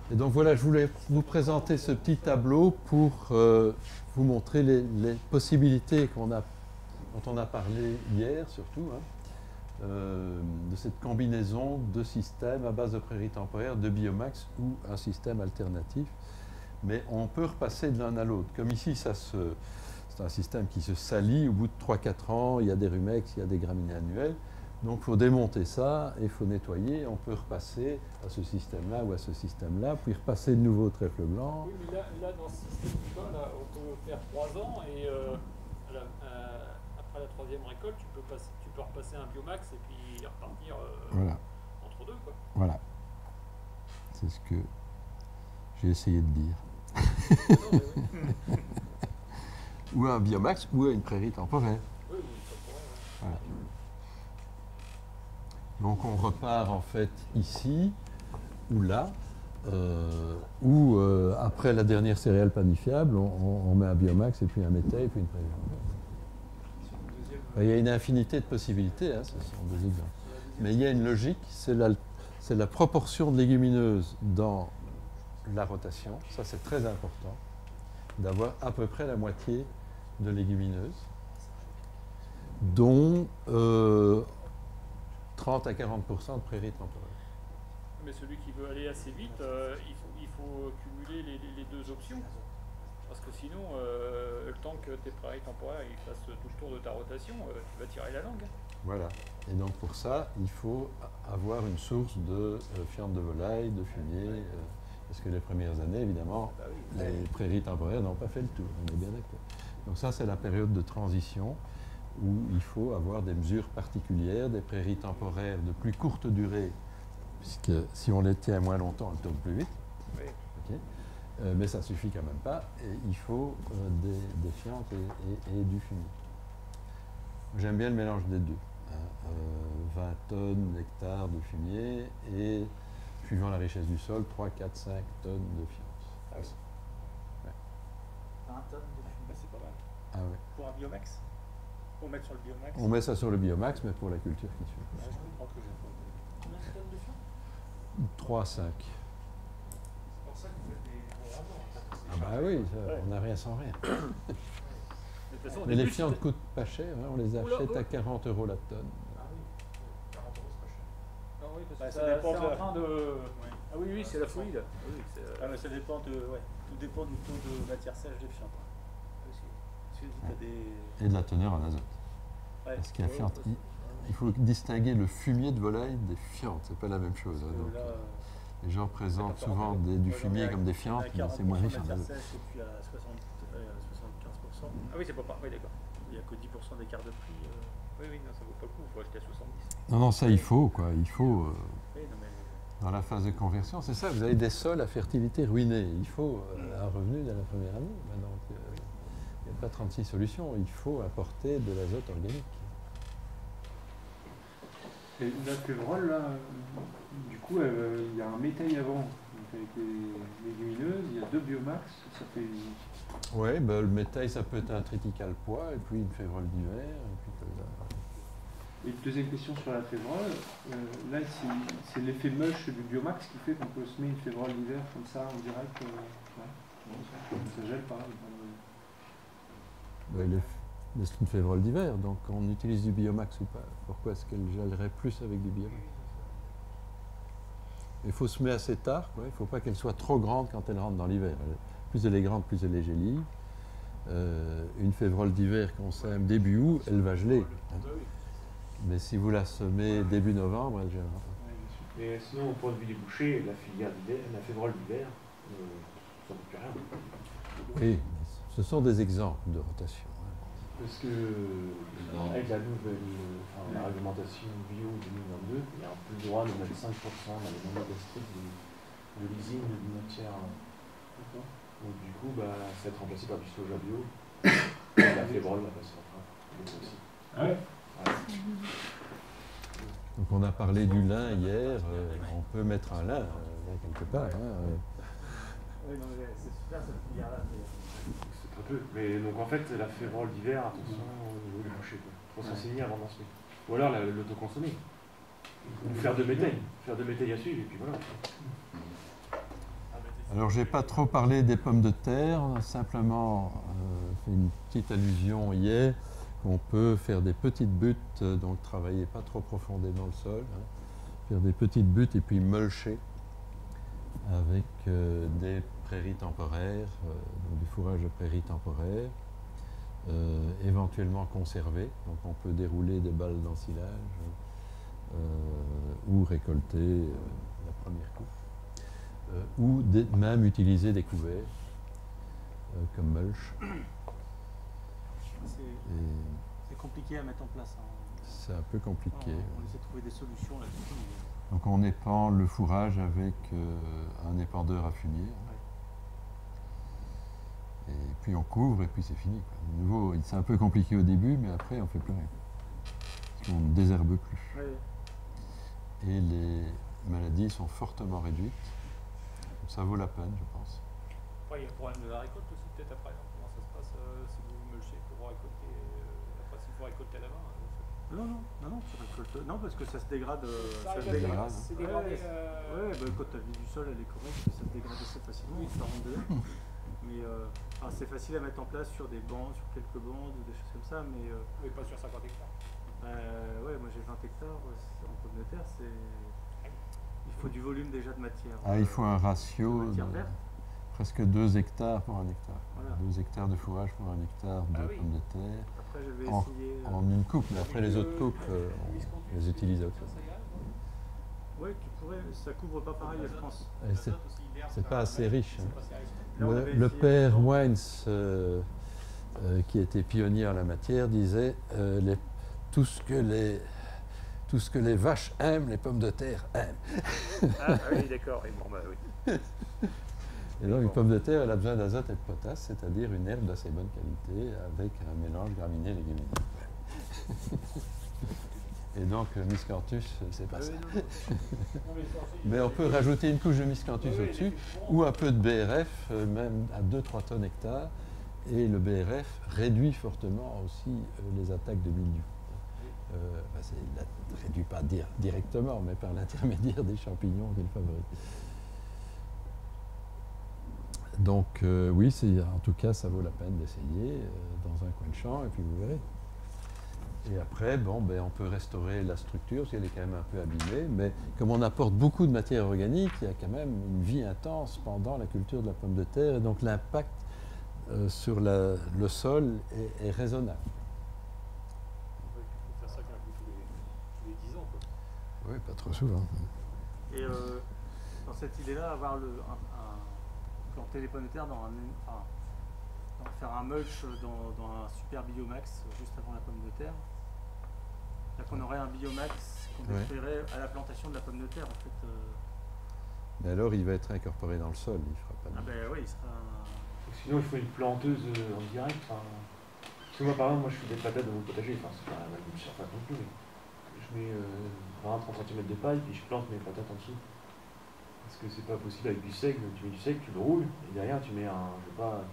Et donc voilà, je voulais vous présenter ce petit tableau pour euh, vous montrer les, possibilités dont on a parlé hier surtout, hein, euh, de cette combinaison de systèmes à base de prairies temporaires, de biomax ou un système alternatif. Mais on peut repasser de l'un à l'autre. Comme ici, c'est un système qui se salit au bout de 3-4 ans, il y a des rumex, il y a des graminées annuelles. Donc il faut démonter ça et il faut nettoyer. On peut repasser à ce système-là ou à ce système-là, puis repasser de nouveau au trèfle blanc. Oui, mais là, là, dans ce système du bas, là, on peut faire 3 ans et euh, à la- à- après la troisième récolte, tu peux, passer, tu peux repasser un biomax et puis repartir euh, Voilà. entre deux. Quoi. Voilà. C'est ce que j'ai essayé de dire. ou un biomax ou une prairie temporaire. Oui, oui, ouais. Voilà. Donc on repart en fait ici ou là, euh, ou euh, après la dernière céréale panifiable, on, met un biomax et puis un métal et puis une. Enfin, Il y a une infinité de possibilités, ce sont exemples. Mais il y a une logique, c'est la, c'est la proportion de légumineuses dans la rotation, ça c'est très important, d'avoir à peu près la moitié de légumineuses, dont euh, 30 à 40% de prairies temporaires. Mais celui qui veut aller assez vite, euh, il, faut, il faut cumuler les, les- les deux options. Parce que sinon, euh, le temps que tes prairies temporaires ils fassent tout le tour de ta rotation, euh, tu vas tirer la langue. Voilà. Et donc pour ça, il faut avoir une source de euh, fiente de volaille, de fumier, parce que les premières années, évidemment, les prairies temporaires n'ont pas fait le tour, on est bien d'accord. Donc ça, c'est la période de transition où il faut avoir des mesures particulières, des prairies temporaires de plus courte durée, puisque si on les tient moins longtemps, elles tombent plus vite. Oui. Euh, mais ça suffit quand même pas, et il faut euh, des, des fientes et, et- et du fumier. J'aime bien le mélange des deux. hein. Euh, 20 tonnes d'hectares de fumier et, suivant la richesse du sol, 3, 4, 5 tonnes de fientes. Ah oui. Ouais. Un tonne de fumier, c'est pas mal. Ah ouais. Pour un biomax Pour mettre sur le biomax On met ça sur le biomax, mais pour la culture qui suit. Ouais, je comprends que j'ai pas. Combien de tonnes de fientes 3, 5. C'est pour ça que vous faites des gros rapports. Ah bah oui, ça, on n'a rien sans rien. Mais toute façon, au Mais les fientes c'était- coûtent pas cher, hein, on les achète oula. à 40 euros la tonne. Ah oui, 40 euros, c'est pas cher. Ah oui, parce Bah, que ça ça, dépend de en la- train de... Ouais. Ah oui, oui, c'est la folie, là. Oui, oui, euh, Ah, mais ça dépend de. Ouais, tout dépend du taux de matière sèche des fientes. hein. Aussi. Parce que si t'as des. Et de la teneur en azote. Ouais. Parce qu'il y a il, il faut distinguer le fumier de volaille des fientes, c'est pas la même chose. hein, donc, là, euh, euh, les gens présentent souvent des- du Ouais, fumier comme des fientes, mais c'est moins 40% riche en matière azote. sèche et puis à 60, euh, 75%. Ah oui, c'est pas pareil, oui, d'accord. Il n'y a que 10% d'écart de prix. euh. Oui, oui, non, ça vaut pas le coup, il faut acheter à 70. Non, non, ça il faut, quoi. Il faut, euh, Oui, non, mais. dans la phase de conversion, c'est ça, vous avez des sols à fertilité ruinés. Il faut euh, un revenu dès la première année. Maintenant, pas 36 solutions, il faut apporter de l'azote organique. Et la févrole, là, du coup, euh, il y a un métail avant, donc avec les légumineuses, il y a deux biomax, ça fait. Oui, ben, le métail, ça peut être un triticale pois, et puis une févrole d'hiver, et puis comme ça. Et deuxième question sur la févrole, euh, là, c'est- l'effet mush du biomax qui fait qu'on peut semer une févrole d'hiver comme ça en direct. euh, ouais. Ça gèle pas. Ben, il est- mais c'est une févrole d'hiver, donc on utilise du biomax ou pas. Pourquoi est-ce qu'elle gèlerait plus avec du biomax? Il faut semer assez tard, quoi. il ne faut pas qu'elle soit trop grande quand elle rentre dans l'hiver. Plus elle est grande, plus elle est gélie. Euh, une févrole d'hiver qu'on sème début août, elle va geler. hein. Mais si vous la semez début novembre, elle gèlera pas. Et sinon, au point de vue des bouchers, la filière d'hiver, la févrole d'hiver, euh, ça ne plus rien. Oui, mais ce sont des exemples de rotation. hein. Parce que euh, avec la nouvelle enfin, la réglementation bio 2022, il y a plus le droit de mettre 5% dans les moments gastriques de, de l'usine d'une matière. Donc du coup, bah, ça va être remplacé par du soja bio. Et la va passer. Ah ouais Donc on a parlé du lin hier, euh, on peut mettre un lin euh, quelque part. hein, euh. Oui, non, mais c'est super cette filière-là. Peu. Mais donc en fait, la févrole d'hiver, attention au niveau du boucher. Il faut s'enseigner avant d'en semer. Ou alors la- l'autoconsommer. Ou faire de métail. Faire de métail à suivre, et puis voilà. Alors j'ai pas trop parlé des pommes de terre, on a simplement euh, fait une petite allusion hier qu'on peut faire des petites buttes, euh, donc travailler pas trop profondément le sol, hein, faire des petites buttes et puis mulcher avec euh, des prairies temporaires, euh, donc du fourrage de prairies temporaires, euh, éventuellement conservé, donc on peut dérouler des balles d'ensilage euh, ou récolter la première coupe. Euh, ou des- même utiliser des couverts euh, comme mulch. C'est compliqué à mettre en place. hein. c'est un peu compliqué. On, on essaie de trouver des solutions là-dessus. Donc on épand le fourrage avec euh, un épandeur à fumier. Et puis on couvre et puis c'est fini. quoi. De nouveau, c'est un peu compliqué au début, mais après on fait plus rien. Parce qu'on ne désherbe plus. Et les maladies sont fortement réduites. Donc ça vaut la peine, je pense. Après, il y a le problème de la récolte aussi, peut-être après. Comment ça se passe euh, si vous mulchez pour récolter euh, Après, s'il faut récolter à la main euh, Non, non, non, non, tu récoltes- non, parce que ça se dégrade. euh, Ça ça se récolte, dégrade. c'est Ouais, dégradé, ouais, euh, ouais, bah, quand ta vie du sol elle est correcte, ça se dégrade assez facilement, ça rentre dedans. Mais euh, enfin, c'est facile à mettre en place sur des bancs, sur quelques bandes ou des choses comme ça, mais. euh, Mais pas sur 50 hectares. euh, ouais, moi j'ai 20 hectares en pommes de terre, c'est. Il faut du volume déjà de matière. Ah, il faut un de ratio matière de verte. presque 2 hectares pour un hectare. Voilà. 2 hectares de fourrage pour un hectare de Ah oui. pommes de terre. Après, j'avais en, essayé, euh, en une coupe, mais après les autres coupes, euh, on les utilise à. Ouais, tu pourrais, ça couvre pas pareil, je pense. C'est- C'est pas assez riche. hein. Le, père Wines, euh, euh, qui était pionnier en la matière, disait euh, les- tout, ce que les, tout ce que les vaches aiment, les pommes de terre aiment. Ah, ah oui, d'accord. Et bon, bah oui. Et donc, une pomme de terre, elle a besoin d'azote et de potasse, c'est-à-dire une herbe d'assez bonne qualité avec un mélange graminé légumineux. Et donc, euh, miscanthus, euh, c'est pas ça. Mais on peut rajouter une couche de miscanthus Oui, oui, au-dessus, ou un peu de BRF, euh, même à 2-3 tonnes hectare. Et le BRF réduit fortement aussi les attaques de mildiou. Euh, enfin, c'est- il ne réduit pas dire- directement, mais par l'intermédiaire des champignons qu'il favorise. donc euh, oui, en tout cas, ça vaut la peine d'essayer euh, dans un coin de champ et puis vous verrez. Et après, bon, ben, on peut restaurer la structure parce qu'elle est quand même un peu abîmée, mais comme on apporte beaucoup de matière organique, il y a quand même une vie intense pendant la culture de la pomme de terre et donc l'impact euh, sur la- le sol est, est raisonnable. Il faut faire ça qu'un coup tous les, tous les 10 ans. Quoi. Oui, pas trop souvent. Et euh, dans cette idée-là, avoir le, un, un- planter les pommes de terre dans un, enfin, faire un mulch dans, dans un super biomax juste avant la pomme de terre. Qu'on aurait un biomax qu'on Ouais. détruirait à la plantation de la pomme de terre en fait. euh. Mais alors, il va être incorporé dans le sol, il fera pas de ah ben oui, il sera. Sinon, il faut une planteuse euh, en direct. Enfin, parce que moi, par exemple, moi, je fais des patates dans mon potager. Enfin, c'est pas la même surface non plus. mais je mets euh, 20-30 cm de paille, puis je plante mes patates en dessous. Parce que c'est pas possible avec du sec. Donc, tu mets du sec, tu le roules, et derrière, tu mets un, je sais pas,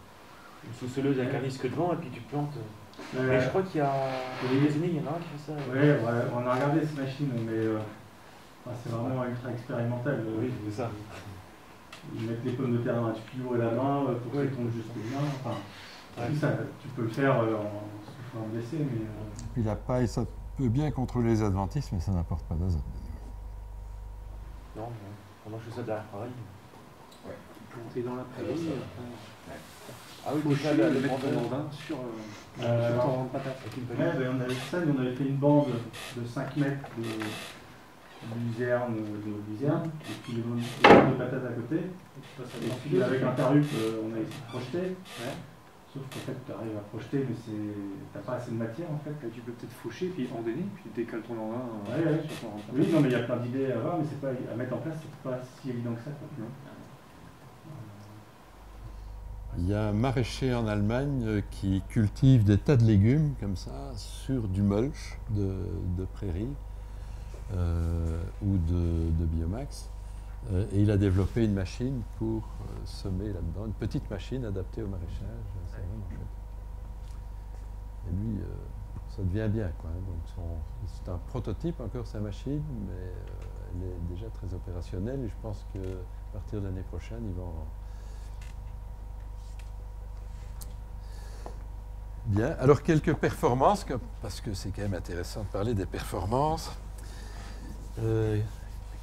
une sous-soleuse avec un disque devant, et puis tu plantes. Ouais. Mais je crois qu'il y a. Oui. Aux États-Unis, il y en a un qui fait ça. Oui, ouais, on a regardé ces machines, mais euh, enfin, c'est vraiment ultra expérimental. euh, Oui, c'est ça. Ils mettent les pommes de terre dans un tuyau à la main euh, pour que ça tombe juste bien. Enfin, Ouais. tout ça, tu peux le faire euh, en sous forme d'essai, mais euh, Puis la paille, ça peut bien contrôler les adventices, mais ça n'apporte pas d'azote. Non. Moi, je fais ça derrière pareil. Planter dans la prairie, Ah oui, déjà, le le dans un sur, euh, Euh, sur alors, une ouais, ben, on avait fait ça, on avait fait une bande de 5 mètres de luzerne, de luzerne, et puis les bandes de patates à côté. Et puis avec un tarup, euh, on a essayé de projeter. Sauf qu'en fait, tu arrives à projeter, mais c'est t'as pas assez de matière en fait. Et tu peux peut-être faucher, puis endainer, puis décale ton engin euh, Ouais, ouais. sur ton rang de patate. Oui, non, mais il y a plein d'idées à avoir, mais c'est pas à mettre en place, c'est pas si évident que ça. Quoi. Il y a un maraîcher en Allemagne qui cultive des tas de légumes comme ça sur du mulch de, prairie euh, ou de, biomax. Euh, et il a développé une machine pour euh, semer là-dedans, une petite machine adaptée au maraîchage. C'est vraiment chouette. Et lui, ça devient bien. Hein. Donc c'est un prototype encore sa machine, mais elle est déjà très opérationnelle et je pense qu'à partir de l'année prochaine, ils vont Bien, alors quelques performances, parce que c'est quand même intéressant de parler des performances euh,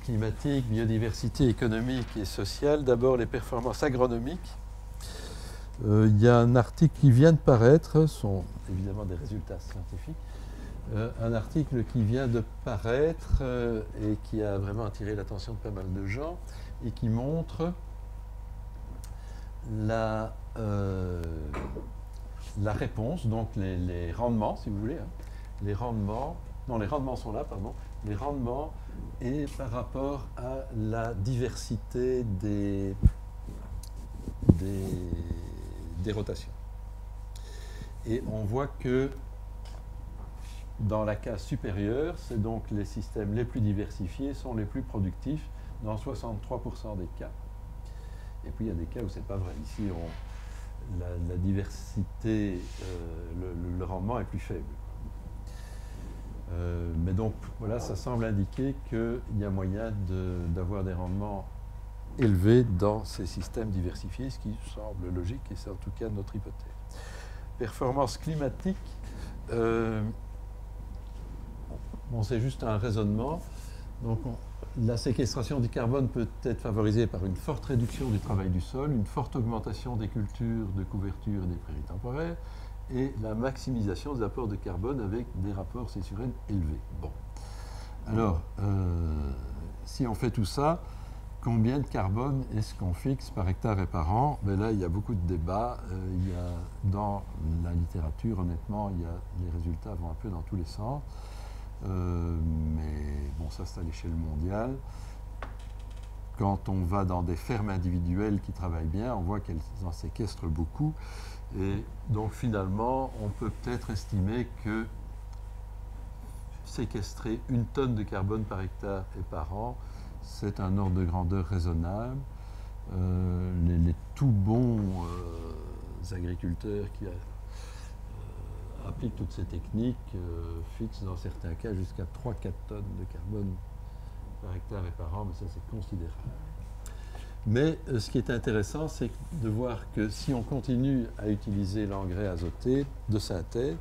climatiques, biodiversité économique et sociale. D'abord les performances agronomiques. Euh, il y a un article qui vient de paraître, ce sont évidemment des résultats scientifiques, euh, un article qui vient de paraître euh, et qui a vraiment attiré l'attention de pas mal de gens et qui montre la, la réponse, donc les, rendements, si vous voulez, hein, les rendements, non, les rendements sont là, pardon, les rendements et par rapport à la diversité des, des, des rotations. Et on voit que dans la case supérieure, c'est donc les systèmes les plus diversifiés sont les plus productifs dans 63% des cas. Et puis il y a des cas où c'est pas vrai. Ici, on, la, diversité, euh, le, rendement est plus faible. Euh, mais donc voilà, ça semble indiquer qu'il y a moyen d'avoir des rendements élevés dans ces systèmes diversifiés, ce qui semble logique et c'est en tout cas notre hypothèse. Performance climatique, euh, c'est juste un raisonnement. Donc on- la séquestration du carbone peut être favorisée par une forte réduction du travail du sol, une forte augmentation des cultures de couverture et des prairies temporaires, et la maximisation des apports de carbone avec des rapports C/N élevés. Bon. Alors, euh, si on fait tout ça, combien de carbone est-ce qu'on fixe par hectare et par an? Ben Là, il y a beaucoup de débats. Euh, il y a, dans la littérature, honnêtement, il y a, les résultats vont un peu dans tous les sens. Euh, mais bon, ça, c'est à l'échelle mondiale. Quand on va dans des fermes individuelles qui travaillent bien, on voit qu'elles en séquestrent beaucoup. Et donc finalement, on peut peut-être estimer que séquestrer une tonne de carbone par hectare et par an, c'est un ordre de grandeur raisonnable. Euh, les, tout bons euh, agriculteurs qui appliquent toutes ces techniques euh, fixent dans certains cas jusqu'à 3-4 tonnes de carbone par hectare et par an, mais ça c'est considérable. Mais euh, ce qui est intéressant, c'est de voir que si on continue à utiliser l'engrais azoté de synthèse,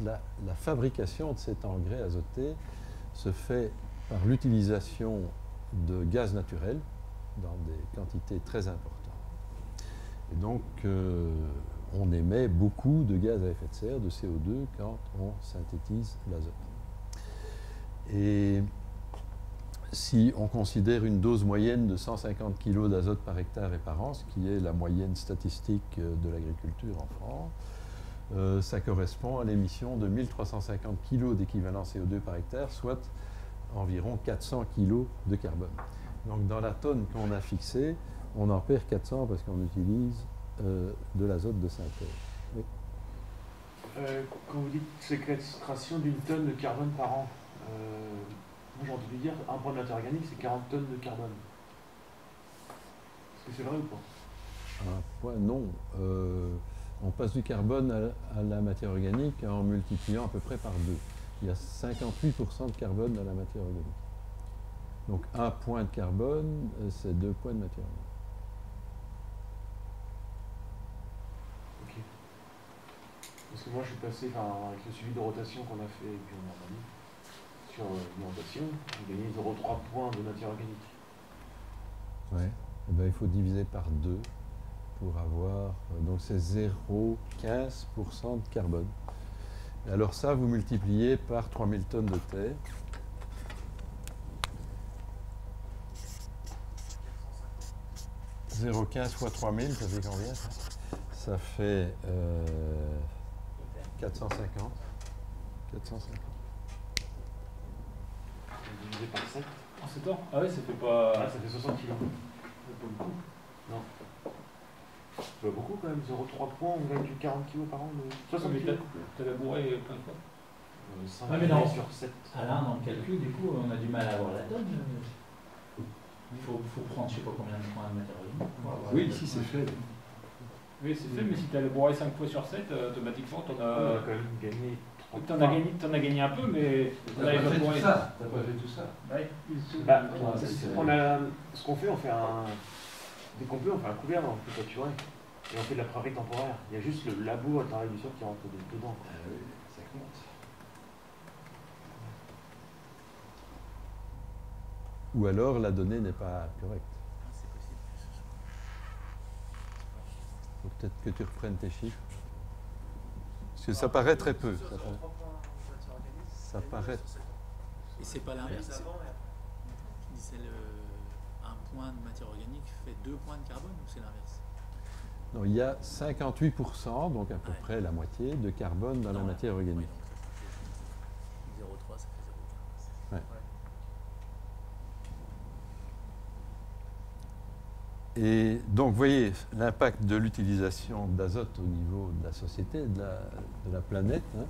la, la, fabrication de cet engrais azoté se fait par l'utilisation de gaz naturel dans des quantités très importantes. Et donc, euh, on émet beaucoup de gaz à effet de serre, de CO2, quand on synthétise l'azote. Et si on considère une dose moyenne de 150 kg d'azote par hectare et par an, ce qui est la moyenne statistique euh, de l'agriculture en France, euh, ça correspond à l'émission de 1350 kg d'équivalent CO2 par hectare, soit environ 400 kg de carbone. Donc dans la tonne qu'on a fixée, on en perd 400 parce qu'on utilise de l'azote de synthèse. quand vous dites séquestration d'une tonne de carbone par an, moi, j'ai entendu dire un point de matière organique, c'est 40 tonnes de carbone. Est-ce que c'est vrai ou pas? Un point, non. Euh, on passe du carbone à, la matière organique en multipliant à peu près par deux. Il y a 58% de carbone dans la matière organique. Donc un point de carbone, euh, c'est deux points de matière organique. Ok. Parce que moi, je suis passé avec le suivi de rotation qu'on a fait puis on a sur l'alimentation, on gagne 0,3 points de matière organique. Ouais. Eh ben, il faut diviser par 2 pour avoir. Euh, donc c'est 0,15% de carbone. alors ça, vous multipliez par 3000 tonnes de terre. « 0,15 fois 3000, ça fait combien ça? Ça fait euh, 450. 450 divisé par 7. En 7 ans Ah oui, ça fait pas. Ah, ça fait 60 kg. Pas beaucoup. Non. C'est pas beaucoup quand même, 0,3 points, on gagne du 40 kg par an. De... 60 kg. T'as labouré plein de fois euh, 5 ah, mais non. sur 7. Alain, dans le calcul, du coup, on a du mal à avoir la tonne. Il faut, faut prendre je sais pas combien de points de matériel. Oui, ici c'est fait. Oui, c'est fait, mais si tu as labouré 5 fois sur 7, euh, automatiquement, tu en as. On a quand même gagné T'en as, gagné, en as gagné un peu, mais t'as pas, fait tout ça. T'as pas fait tout ça. Ouais. Bah, on a, ce qu'on fait, on fait un. Dès qu'on peut, on fait un couvert dans le pâturé. Et on fait de la prairie temporaire. Il y a juste le labo à l'intérieur du sol qui rentre dedans. Ah oui, ça compte. Ou alors la donnée n'est pas correcte. Peut-être que tu reprennes tes chiffres. Parce que ça paraît très peu. Ça paraît, ça paraît. Et c'est pas l'inverse. C'est le, un point de matière organique fait deux points de carbone ou c'est l'inverse? Non, il y a 58%, donc à peu près la moitié, de carbone dans la matière organique. 0,3, ça fait 0,15. Ouais. Et donc, vous voyez l'impact de l'utilisation d'azote au niveau de la société, de la, planète. Hein.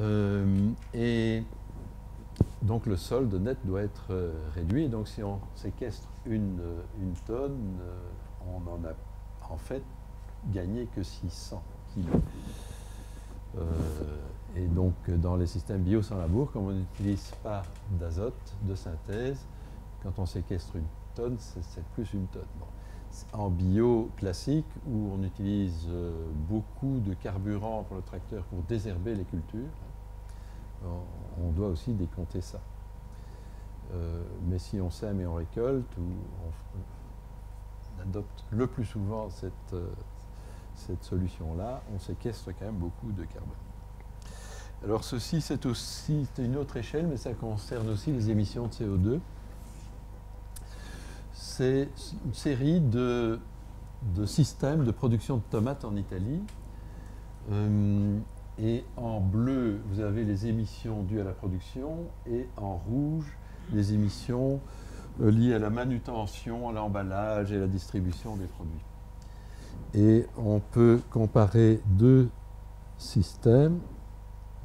Euh, et donc, le solde net doit être euh, réduit. Donc, si on séquestre une, une tonne, euh, on n'en a en fait gagné que 600 kilos. et donc, dans les systèmes bio sans labour, comme on n'utilise pas d'azote de synthèse, quand on séquestre une tonne, c'est plus une tonne. En bio classique, où on utilise euh, beaucoup de carburant pour le tracteur pour désherber les cultures, on doit aussi décompter ça. Euh, mais si on sème et on récolte, ou on, adopte le plus souvent cette, euh, cette solution-là, on séquestre quand même beaucoup de carbone. Alors ceci, c'est aussi une autre échelle, mais ça concerne aussi les émissions de CO2 c'est une série de, systèmes de production de tomates en Italie. Euh, et en bleu, vous avez les émissions dues à la production, et en rouge, les émissions euh, liées à la manutention, à l'emballage et à la distribution des produits. Et on peut comparer deux systèmes.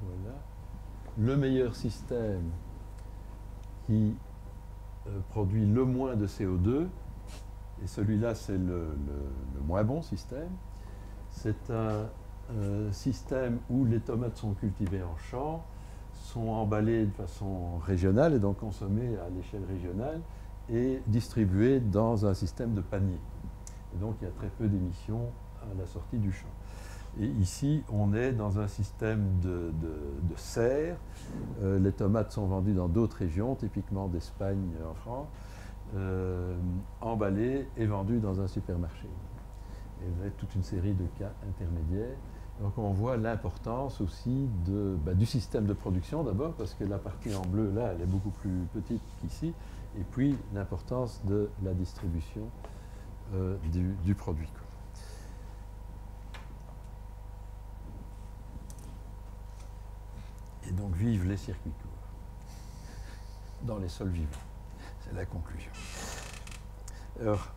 Voilà. Le meilleur système qui produit le moins de CO2, et celui-là c'est le, moins bon système. C'est un, système où les tomates sont cultivées en champ, sont emballées de façon régionale et donc consommées à l'échelle régionale, est distribué dans un système de panier. Et donc il y a très peu d'émissions à la sortie du champ. Et ici, on est dans un système de, de, serre. Euh, les tomates sont vendues dans d'autres régions, typiquement d'Espagne en France, euh, emballées et vendues dans un supermarché. Et vous avez toute une série de cas intermédiaires. Donc on voit l'importance aussi de, bah, du système de production d'abord, parce que la partie en bleu, là, elle est beaucoup plus petite qu'ici, et puis l'importance de la distribution euh, du, produit. Et donc vivent les circuits courts dans les sols vivants. C'est la conclusion. Alors,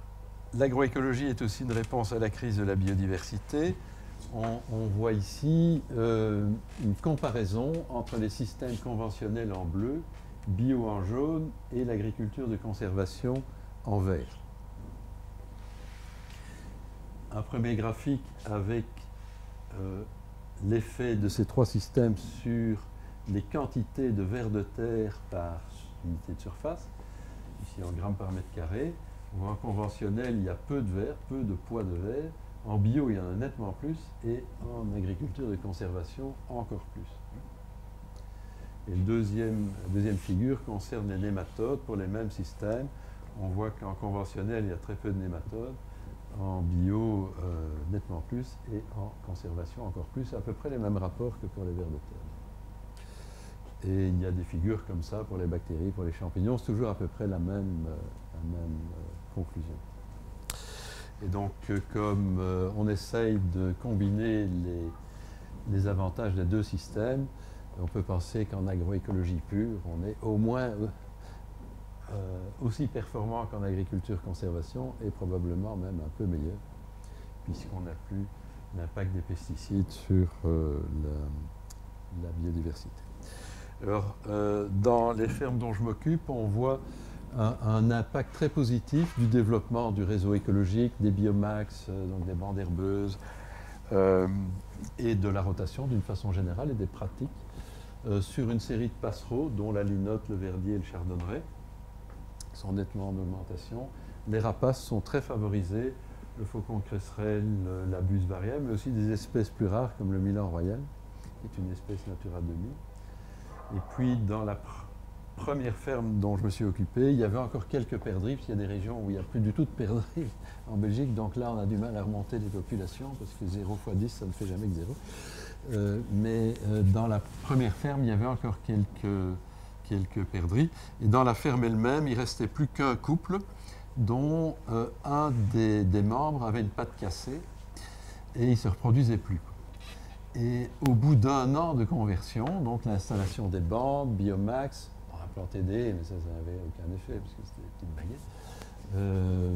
l'agroécologie est aussi une réponse à la crise de la biodiversité. On, voit ici euh, une comparaison entre les systèmes conventionnels en bleu, bio en jaune et l'agriculture de conservation en vert. Un premier graphique avec euh, l'effet de ces trois systèmes sur les quantités de vers de terre par unité de surface, ici en grammes par mètre carré. En conventionnel, il y a peu de verre, peu de poids de verre. En bio, il y en a nettement plus. Et en agriculture de conservation, encore plus. Et la deuxième, deuxième figure concerne les nématodes pour les mêmes systèmes. On voit qu'en conventionnel, il y a très peu de nématodes. En bio, euh, nettement plus. Et en conservation, encore plus. À peu près les mêmes rapports que pour les vers de terre. Et il y a des figures comme ça pour les bactéries, pour les champignons, c'est toujours à peu près la même, euh, euh, conclusion. Et donc, euh, comme on essaye de combiner les, les, avantages des deux systèmes, on peut penser qu'en agroécologie pure, on est au moins aussi performant qu'en agriculture-conservation et probablement même un peu meilleur, puisqu'on n'a plus l'impact des pesticides sur la biodiversité. Alors, euh, dans les fermes dont je m'occupe, on voit un, impact très positif du développement du réseau écologique, des biomax, euh, donc des bandes herbeuses, euh, et de la rotation d'une façon générale et des pratiques sur une série de passereaux, dont la linotte, le verdier et le chardonneret, sont nettement en augmentation. Les rapaces sont très favorisés, le faucon cresserelle, la buse variable, mais aussi des espèces plus rares comme le milan royal, qui est une espèce Natura 2000. Et puis dans la première ferme dont je me suis occupé, il y avait encore quelques perdrix, parce qu'il y a des régions où il n'y a plus du tout de perdrix en Belgique, donc là on a du mal à remonter les populations, parce que 0 x 10, ça ne fait jamais que 0. Euh, mais euh, dans la première ferme, il y avait encore quelques, quelques perdrix. Et dans la ferme elle-même, il ne restait plus qu'un couple dont euh, un des, des, membres avait une patte cassée et il ne se reproduisait plus. Et au bout d'un an de conversion, donc l'installation des bandes, Biomax, on a planté des, mais ça, n'avait aucun effet parce que c'était des petites baguettes, euh,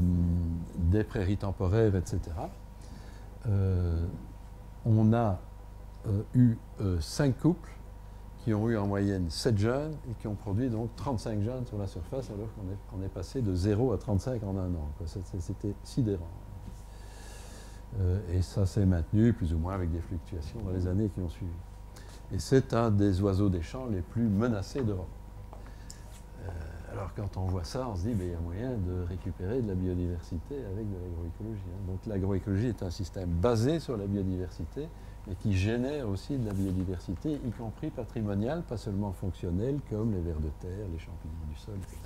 des prairies temporaires, etc. Euh, on a euh, eu cinq couples qui ont eu en moyenne 7 jeunes et qui ont produit donc 35 jeunes sur la surface alors qu'on est, est, passé de 0 à 35 en un an. C'était sidérant. Euh, et ça s'est maintenu plus ou moins avec des fluctuations dans les années qui ont suivi. Et c'est un des oiseaux des champs les plus menacés d'Europe. Euh, alors quand on voit ça, on se dit, qu'il y a moyen de récupérer de la biodiversité avec de l'agroécologie. Hein. Donc l'agroécologie est un système basé sur la biodiversité, mais qui génère aussi de la biodiversité, y compris patrimoniale, pas seulement fonctionnelle, comme les vers de terre, les champignons du sol, etc.,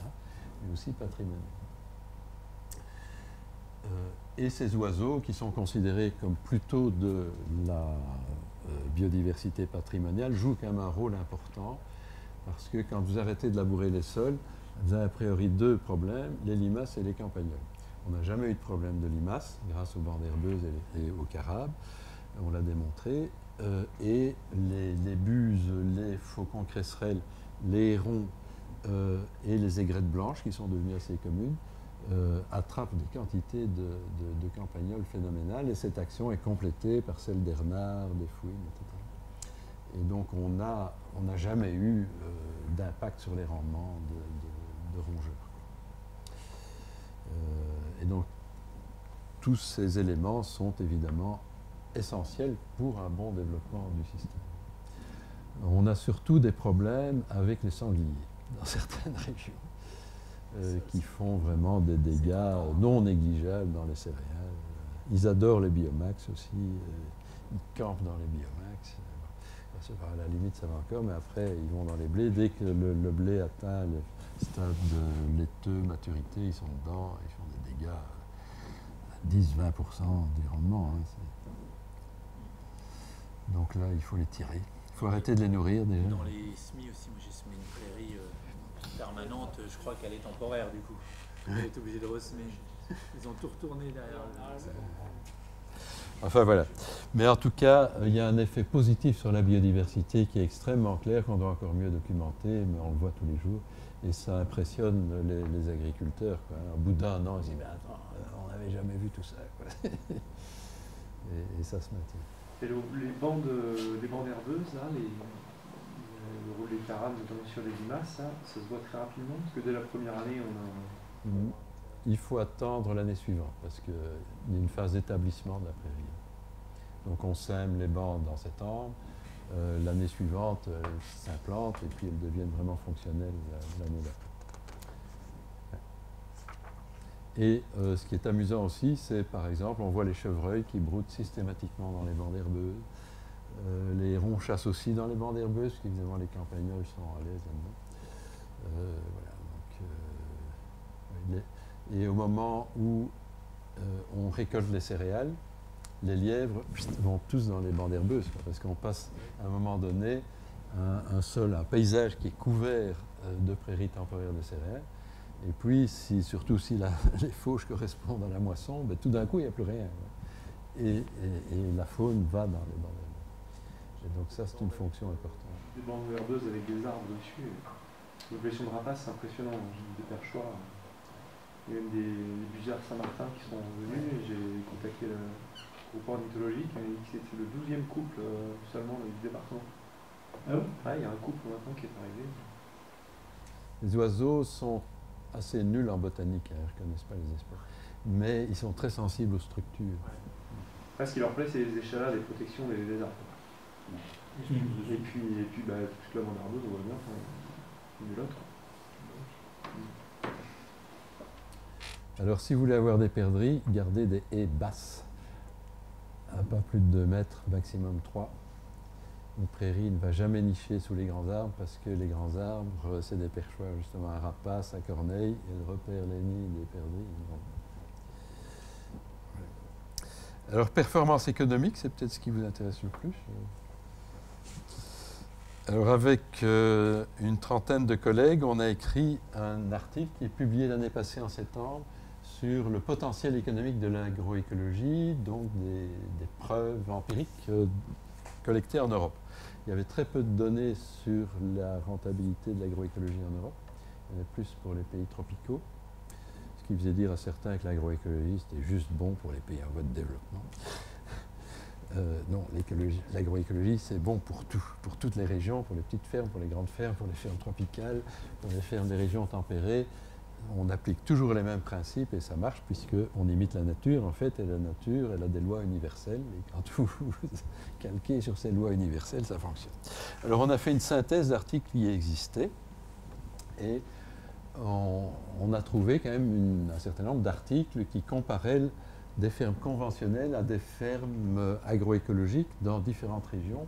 mais aussi patrimoniale. Euh, et ces oiseaux, qui sont considérés comme plutôt de la euh, biodiversité patrimoniale, jouent quand même un rôle important, parce que quand vous arrêtez de labourer les sols, vous avez a priori deux problèmes, les limaces et les campagnols. On n'a jamais eu de problème de limaces, grâce aux bandes herbeuses et, aux carabes, on l'a démontré, euh, et les, buses, les faucons cresserelles, les hérons et les aigrettes blanches, qui sont devenues assez communes, euh, attrape des quantités de, campagnols phénoménales et cette action est complétée par celle des renards, des fouines, etc. Et donc on n'a jamais eu euh, d'impact sur les rendements de, rongeurs. Euh, et donc tous ces éléments sont évidemment essentiels pour un bon développement du système. On a surtout des problèmes avec les sangliers dans certaines régions. Euh, qui font vraiment des dégâts non négligeables dans les céréales. Ils adorent les biomax aussi, euh, ils campent dans les biomax. À la limite, ça va encore, mais après, ils vont dans les blés. Dès que le, blé atteint le stade de laiteux, maturité, ils sont dedans, ils font des dégâts à 10-20% du rendement. donc là, il faut les tirer. Il faut arrêter de les nourrir déjà. Dans les semis aussi, moi j'ai semé une prairie euh, permanente, je crois qu'elle est temporaire du coup. Elle est obligée de ressemer. Ils ont tout retourné derrière. Enfin voilà. Mais en tout cas, il y a un effet positif sur la biodiversité qui est extrêmement clair, qu'on doit encore mieux documenter, mais on le voit tous les jours. Et ça impressionne les, les agriculteurs. quoi. Au bout d'un an, ils se disent Mais attends, euh, on n'avait jamais vu tout ça. quoi. et, et ça se maintient. Et le- les bandes, euh, les bandes herbeuses, là, les, le rôle des carabes, notamment sur les limaces, ça, ça se voit très rapidement, parce que dès la première année, on a... Mm. Il faut attendre l'année suivante parce qu'il y a une phase d'établissement de la prairie. Donc on sème les bandes en septembre. euh, l'année suivante, elles s'implantent et puis elles deviennent vraiment fonctionnelles la- l'année d'après. Et euh, ce qui est amusant aussi, c'est par exemple, on voit les chevreuils qui broutent systématiquement dans les bandes herbeuses. Euh, les ronchasses aussi dans les bandes herbeuses, parce les campagnols sont à l'aise là-dedans. Euh, euh, et au moment où on récolte les céréales, les lièvres vont tous dans les herbeuses, quoi, parce qu'on passe à un moment donné un, sol, un paysage qui est couvert de prairies temporaires de céréales. Et puis, si, surtout si les fauches correspondent à la moisson, ben, tout d'un coup, il n'y a plus rien. Et, la faune va dans les bandes herbeuses. Et donc ça, c'est une fonction importante. Des bandes herbeuses avec des arbres dessus. L'objection de rapace, c'est impressionnant. J'ai eu des perchoirs. Il y a même des, des buzzards Saint-Martin qui sont venus et j'ai contacté le groupe ornithologique. Il m'a dit que c'était le 12e couple euh, seulement du département. Ah oui Ouais, il y a un couple maintenant qui est arrivé. Les oiseaux sont assez nuls en botanique, hein, ils ne reconnaissent pas les espèces. Mais ils sont très sensibles aux structures. Ce qui leur plaît, c'est les échalas, les protections des, des arbres. Et puis, et puis bah, toute on voit bien, l'autre. Alors si vous voulez avoir des perdrix, gardez des haies basses, à pas plus de 2 mètres, maximum 3. Une prairie ne va jamais nicher sous les grands arbres parce que les grands arbres, euh, c'est des perchoirs justement à rapaces, à corneilles, et elles repèrent les nids des perdrix. Alors performance économique, c'est peut-être ce qui vous intéresse le plus. Alors avec euh, une trentaine de collègues, on a écrit un article qui est publié l'année passée en septembre sur le potentiel économique de l'agroécologie, donc des, preuves empiriques euh, collectées en Europe. Il y avait très peu de données sur la rentabilité de l'agroécologie en Europe. Il y en avait plus pour les pays tropicaux, ce qui faisait dire à certains que l'agroécologie c'était juste bon pour les pays en voie de développement. Euh, non, l'agroécologie, c'est bon pour tout, pour toutes les régions, pour les petites fermes, pour les grandes fermes, pour les fermes tropicales, pour les fermes des régions tempérées. On applique toujours les mêmes principes et ça marche puisqu'on imite la nature en fait, et la nature, elle a des lois universelles. Et quand vous calquez sur ces lois universelles, ça fonctionne. Alors on a fait une synthèse d'articles qui existaient et on, a trouvé quand même un certain nombre d'articles qui comparaient des fermes conventionnelles à des fermes agroécologiques dans différentes régions,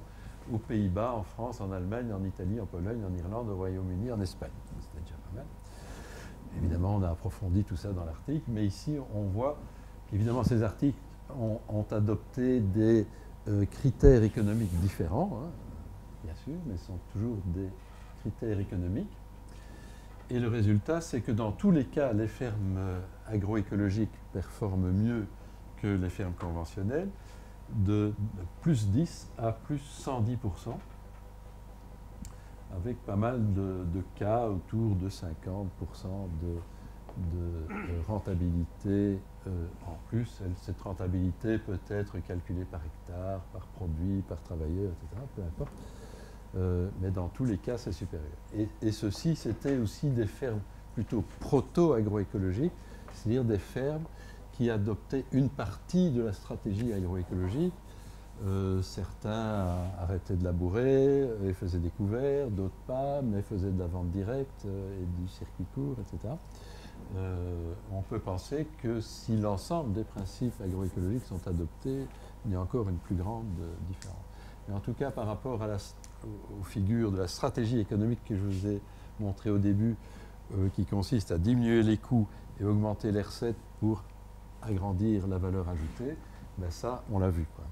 aux Pays-Bas, en France, en Allemagne, en Italie, en Pologne, en Irlande, au Royaume-Uni, en Espagne. C'était déjà pas mal. Évidemment, on a approfondi tout ça dans l'article, mais ici, on voit qu'évidemment, ces articles ont, ont adopté des euh, critères économiques différents, hein, bien sûr, mais ce sont toujours des critères économiques. Et le résultat, c'est que dans tous les cas, les fermes euh, agroécologiques performent mieux que les fermes conventionnelles, de, plus 10 à plus 110% avec pas mal de, cas autour de 50 de, de- de rentabilité euh, en plus. Cette rentabilité peut être calculée par hectare, par produit, par travailleur, etc., peu importe. Euh, mais dans tous les cas, c'est supérieur. Et, et ceci, c'était aussi des fermes plutôt proto-agroécologiques, c'est-à-dire des fermes qui adoptaient une partie de la stratégie agroécologique Euh, certains arrêtaient de labourer et faisaient des couverts, d'autres pas, mais faisaient de la vente directe euh, et du circuit court, etc. Euh, on peut penser que si l'ensemble des principes agroécologiques sont adoptés, il y a encore une plus grande différence. Mais en tout cas, par rapport aux figures de la stratégie économique que je vous ai montré au début, qui consiste à diminuer les coûts et augmenter les recettes pour agrandir la valeur ajoutée, ben ça, on l'a vu. Quoi.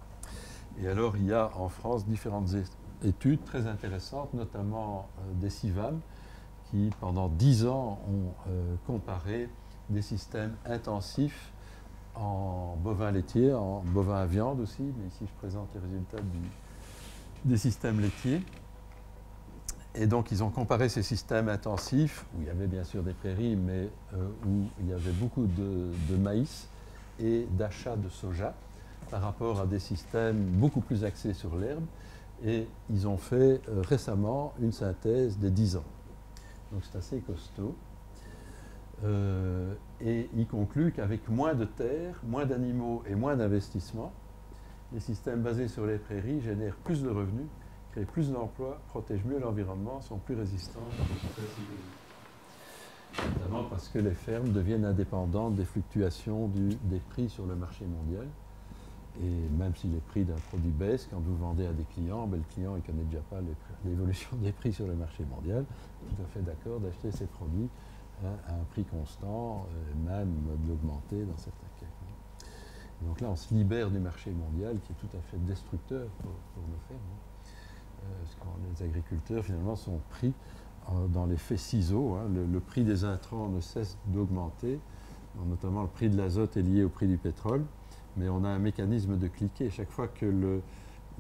Et alors, il y a en France différentes études très intéressantes, notamment euh, des CIVAM, qui pendant dix ans ont euh, comparé des systèmes intensifs en bovin laitier, en bovin à viande aussi, mais ici je présente les résultats des systèmes laitiers. Et donc ils ont comparé ces systèmes intensifs, où il y avait bien sûr des prairies, mais euh, où il y avait beaucoup de maïs et d'achat de soja par rapport à des systèmes beaucoup plus axés sur l'herbe. Et ils ont fait euh, récemment une synthèse des 10 ans. Donc c'est assez costaud. Euh, et il conclut qu'avec moins de terre, moins d'animaux et moins d'investissements, les systèmes basés sur les prairies génèrent plus de revenus, créent plus d'emplois, protègent mieux l'environnement, sont plus résistants notamment parce que les fermes deviennent indépendantes des fluctuations des prix sur le marché mondial. Et même si les prix d'un produit baissent, quand vous vendez à des clients, ben, le client ne connaît déjà pas l'évolution des prix sur le marché mondial, tout à fait d'accord d'acheter ces produits hein, à un prix constant, euh, même de dans certains cas. donc là, on se libère du marché mondial qui est tout à fait destructeur pour, nos fermes. Hein. Euh, parce que les agriculteurs, finalement, sont pris dans l'effet ciseau. Hein. le, prix des intrants ne cesse d'augmenter, notamment le prix de l'azote est lié au prix du pétrole mais on a un mécanisme de cliquer. Chaque fois que le,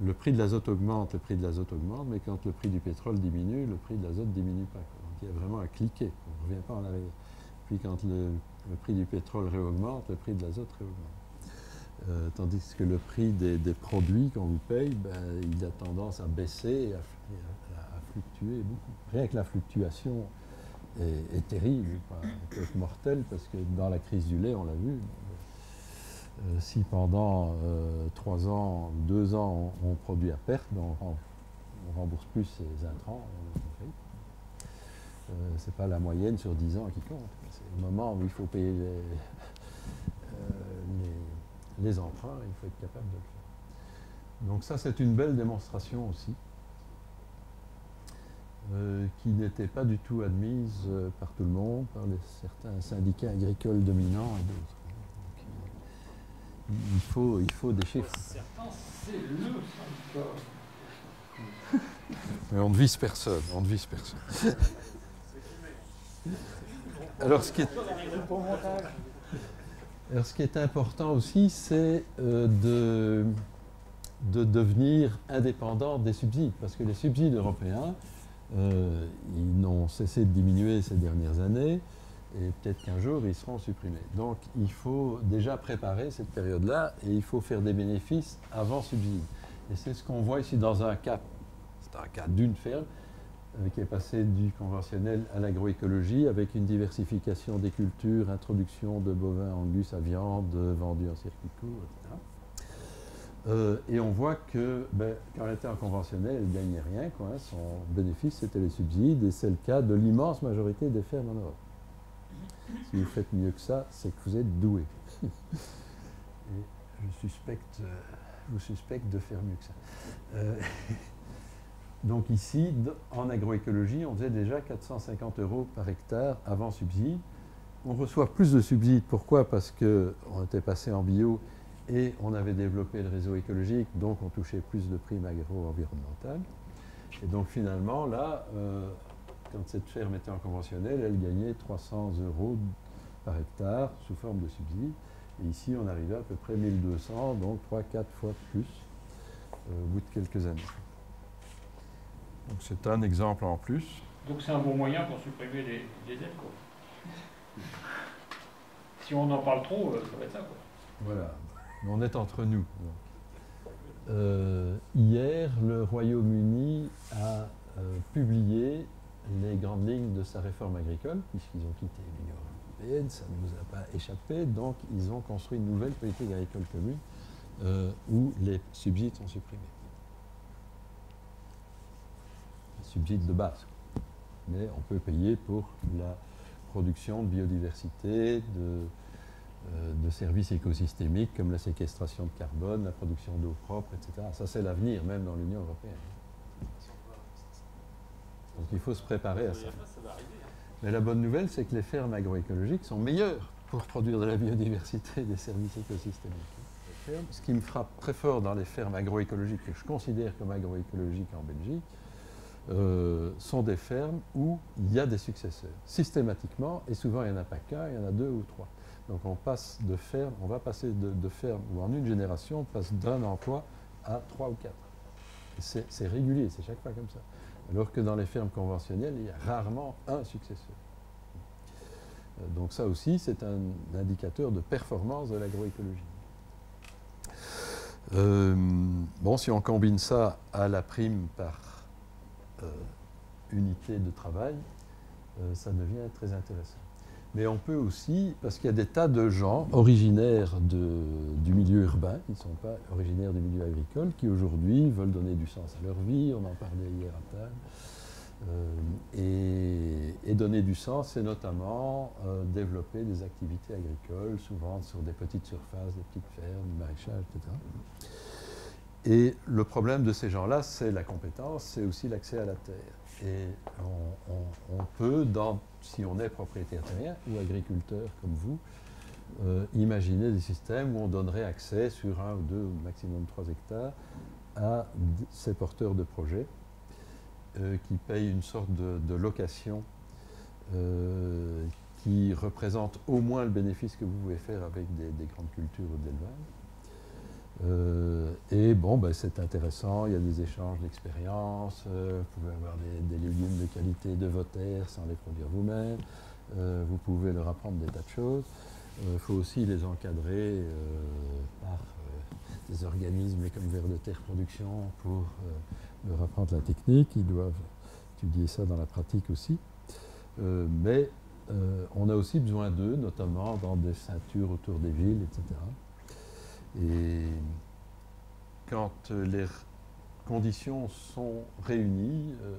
le prix de l'azote augmente, le prix de l'azote augmente, mais quand le prix du pétrole diminue, le prix de l'azote ne diminue pas. Donc il y a vraiment un cliquer, on ne revient pas en arrière. Puis quand le, prix du pétrole réaugmente, le prix de l'azote réaugmente. Euh, tandis que le prix des, produits qu'on vous paye, ben, il a tendance à baisser et à, fluctuer beaucoup. Rien que la fluctuation est, terrible, peut être mortelle, parce que dans la crise du lait, on l'a vu, euh, si pendant euh, trois ans, deux ans, on, produit à perte, ben, on, rembourse plus ses intrants. Euh, Ce n'est pas la moyenne sur dix ans qui compte. C'est le moment où il faut payer les, emprunts, il faut être capable de le faire. Donc ça, c'est une belle démonstration aussi, qui n'était pas du tout admise par tout le monde, par certains syndicats agricoles dominants et d'autres il faut, il faut des chiffres. Certains, c'est le Mais on ne vise personne, on ne vise personne. Alors ce qui est, alors, ce qui est important aussi, c'est euh, de, de devenir indépendant des subsides, parce que les subsides européens, euh, ils n'ont cessé de diminuer ces dernières années et peut-être qu'un jour ils seront supprimés. Donc il faut déjà préparer cette période-là et il faut faire des bénéfices avant subside. Et c'est ce qu'on voit ici dans un cas, c'est un cas d'une ferme euh, qui est passée du conventionnel à l'agroécologie avec une diversification des cultures, introduction de bovins angus à viande vendus en circuit court, etc. Euh, et on voit que ben, en conventionnel, elle ne gagnait rien. Hein. Son bénéfice, c'était les subsides, et c'est le cas de l'immense majorité des fermes en Europe. Si vous faites mieux que ça, c'est que vous êtes doué. Et je suspecte, euh, vous suspecte de faire mieux que ça. Euh, donc ici, en agroécologie, on faisait déjà 450 euros par hectare avant subside. On reçoit plus de subsides. Pourquoi? Parce qu'on était passé en bio et on avait développé le réseau écologique, donc on touchait plus de primes agro-environnementales. Et donc finalement, là, euh, quand cette ferme était en conventionnel, elle gagnait 300 euros par hectare sous forme de subside. Et ici, on arrivait à peu près 1200, donc 3-4 fois plus euh, au bout de quelques années. Donc c'est un exemple en plus. Donc c'est un bon moyen pour supprimer les, aides. Quoi. Si on en parle trop, euh, ça va être ça. Quoi. Voilà, on est entre nous. Euh, hier, le Royaume-Uni a publié les grandes lignes de sa réforme agricole, puisqu'ils ont quitté l'Union européenne, ça ne nous a pas échappé, donc ils ont construit une nouvelle politique agricole commune euh, où les subsides sont supprimés. Les subsides de base. Mais on peut payer pour la production de biodiversité, de, euh, de services écosystémiques comme la séquestration de carbone, la production d'eau propre, etc. Ça, c'est l'avenir, même dans l'Union européenne. Donc il faut se préparer à ça. Mais la bonne nouvelle, c'est que les fermes agroécologiques sont meilleures pour produire de la biodiversité et des services écosystémiques. Ce qui me frappe très fort dans les fermes agroécologiques, que je considère comme agroécologiques en Belgique, euh, sont des fermes où il y a des successeurs, systématiquement, et souvent il n'y en a pas qu'un, il y en a deux ou trois. Donc on passe de ferme, on va passer de, ferme, ou en une génération, on passe d'un emploi à trois ou quatre. C'est régulier, c'est chaque fois comme ça. Alors que dans les fermes conventionnelles, il y a rarement un successeur. Euh, donc ça aussi, c'est un indicateur de performance de l'agroécologie. Euh, bon, si on combine ça à la prime par euh, unité de travail, ça devient très intéressant. Mais on peut aussi, parce qu'il y a des tas de gens originaires du milieu urbain, qui ne sont pas originaires du milieu agricole, qui aujourd'hui veulent donner du sens à leur vie, on en parlait hier à table. Euh, et, donner du sens, c'est notamment euh, développer des activités agricoles, souvent sur des petites surfaces, des petites fermes, du maraîchage, etc. Et le problème de ces gens-là, c'est la compétence, c'est aussi l'accès à la terre. Et on peut, dans, si on est propriétaire terrien ou agriculteur comme vous, euh, imaginer des systèmes où on donnerait accès sur un ou deux ou maximum trois hectares à ces porteurs de projets euh, qui payent une sorte de, location euh, qui représente au moins le bénéfice que vous pouvez faire avec des, des grandes cultures d'élevage. Euh, et bon, ben, c'est intéressant, il y a des échanges d'expériences, euh, vous pouvez avoir des, légumes de qualité de votre terre sans les produire vous-même, euh, vous pouvez leur apprendre des tas de choses. Il faut aussi les encadrer par des organismes comme Vers de Terre Production pour leur apprendre la technique, ils doivent étudier ça dans la pratique aussi. mais on a aussi besoin d'eux, notamment dans des ceintures autour des villes, etc. Et quand les conditions sont réunies, euh,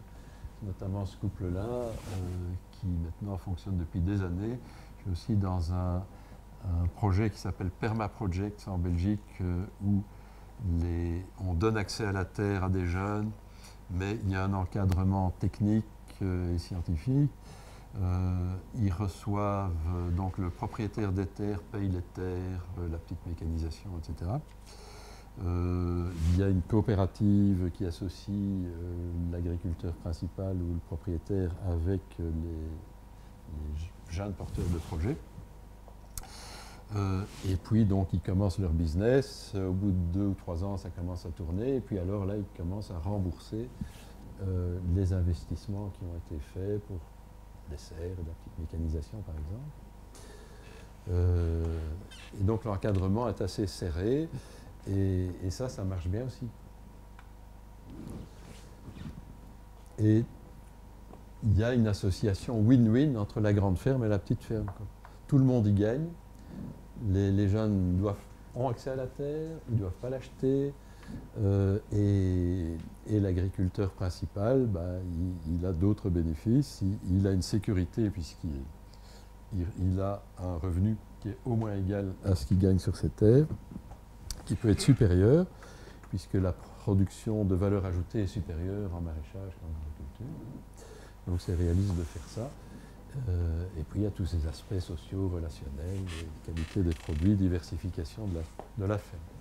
notamment ce couple-là, euh, qui maintenant fonctionne depuis des années, je suis aussi dans un, projet qui s'appelle Perma Project en Belgique, euh, où on donne accès à la terre à des jeunes, mais il y a un encadrement technique et scientifique. Euh, ils reçoivent, euh, donc le propriétaire des terres paye les terres, euh, la petite mécanisation, etc. il y a une coopérative qui associe l'agriculteur principal ou le propriétaire avec les, les jeunes porteurs de projets. Et puis, donc, ils commencent leur business. Au bout de deux ou trois ans, ça commence à tourner. Et puis, alors là, ils commencent à rembourser les investissements qui ont été faits pour des serres, de la petite mécanisation, par exemple. Euh, et donc, l'encadrement est assez serré. Et, ça, ça marche bien aussi. Et il y a une association win-win entre la grande ferme et la petite ferme. Tout le monde y gagne les, les, jeunes doivent, ont accès à la terre, ils ne doivent pas l'acheter, euh, et, l'agriculteur principal, bah, il, a d'autres bénéfices, il, a une sécurité puisqu'il il, il, a un revenu qui est au moins égal à ce qu'il gagne sur ses terres, qui peut être supérieur, puisque la production de valeur ajoutée est supérieure en maraîchage qu'en agriculture. Donc c'est réaliste de faire ça. Euh, et puis il y a tous ces aspects sociaux, relationnels, qualité des produits, diversification de de la ferme.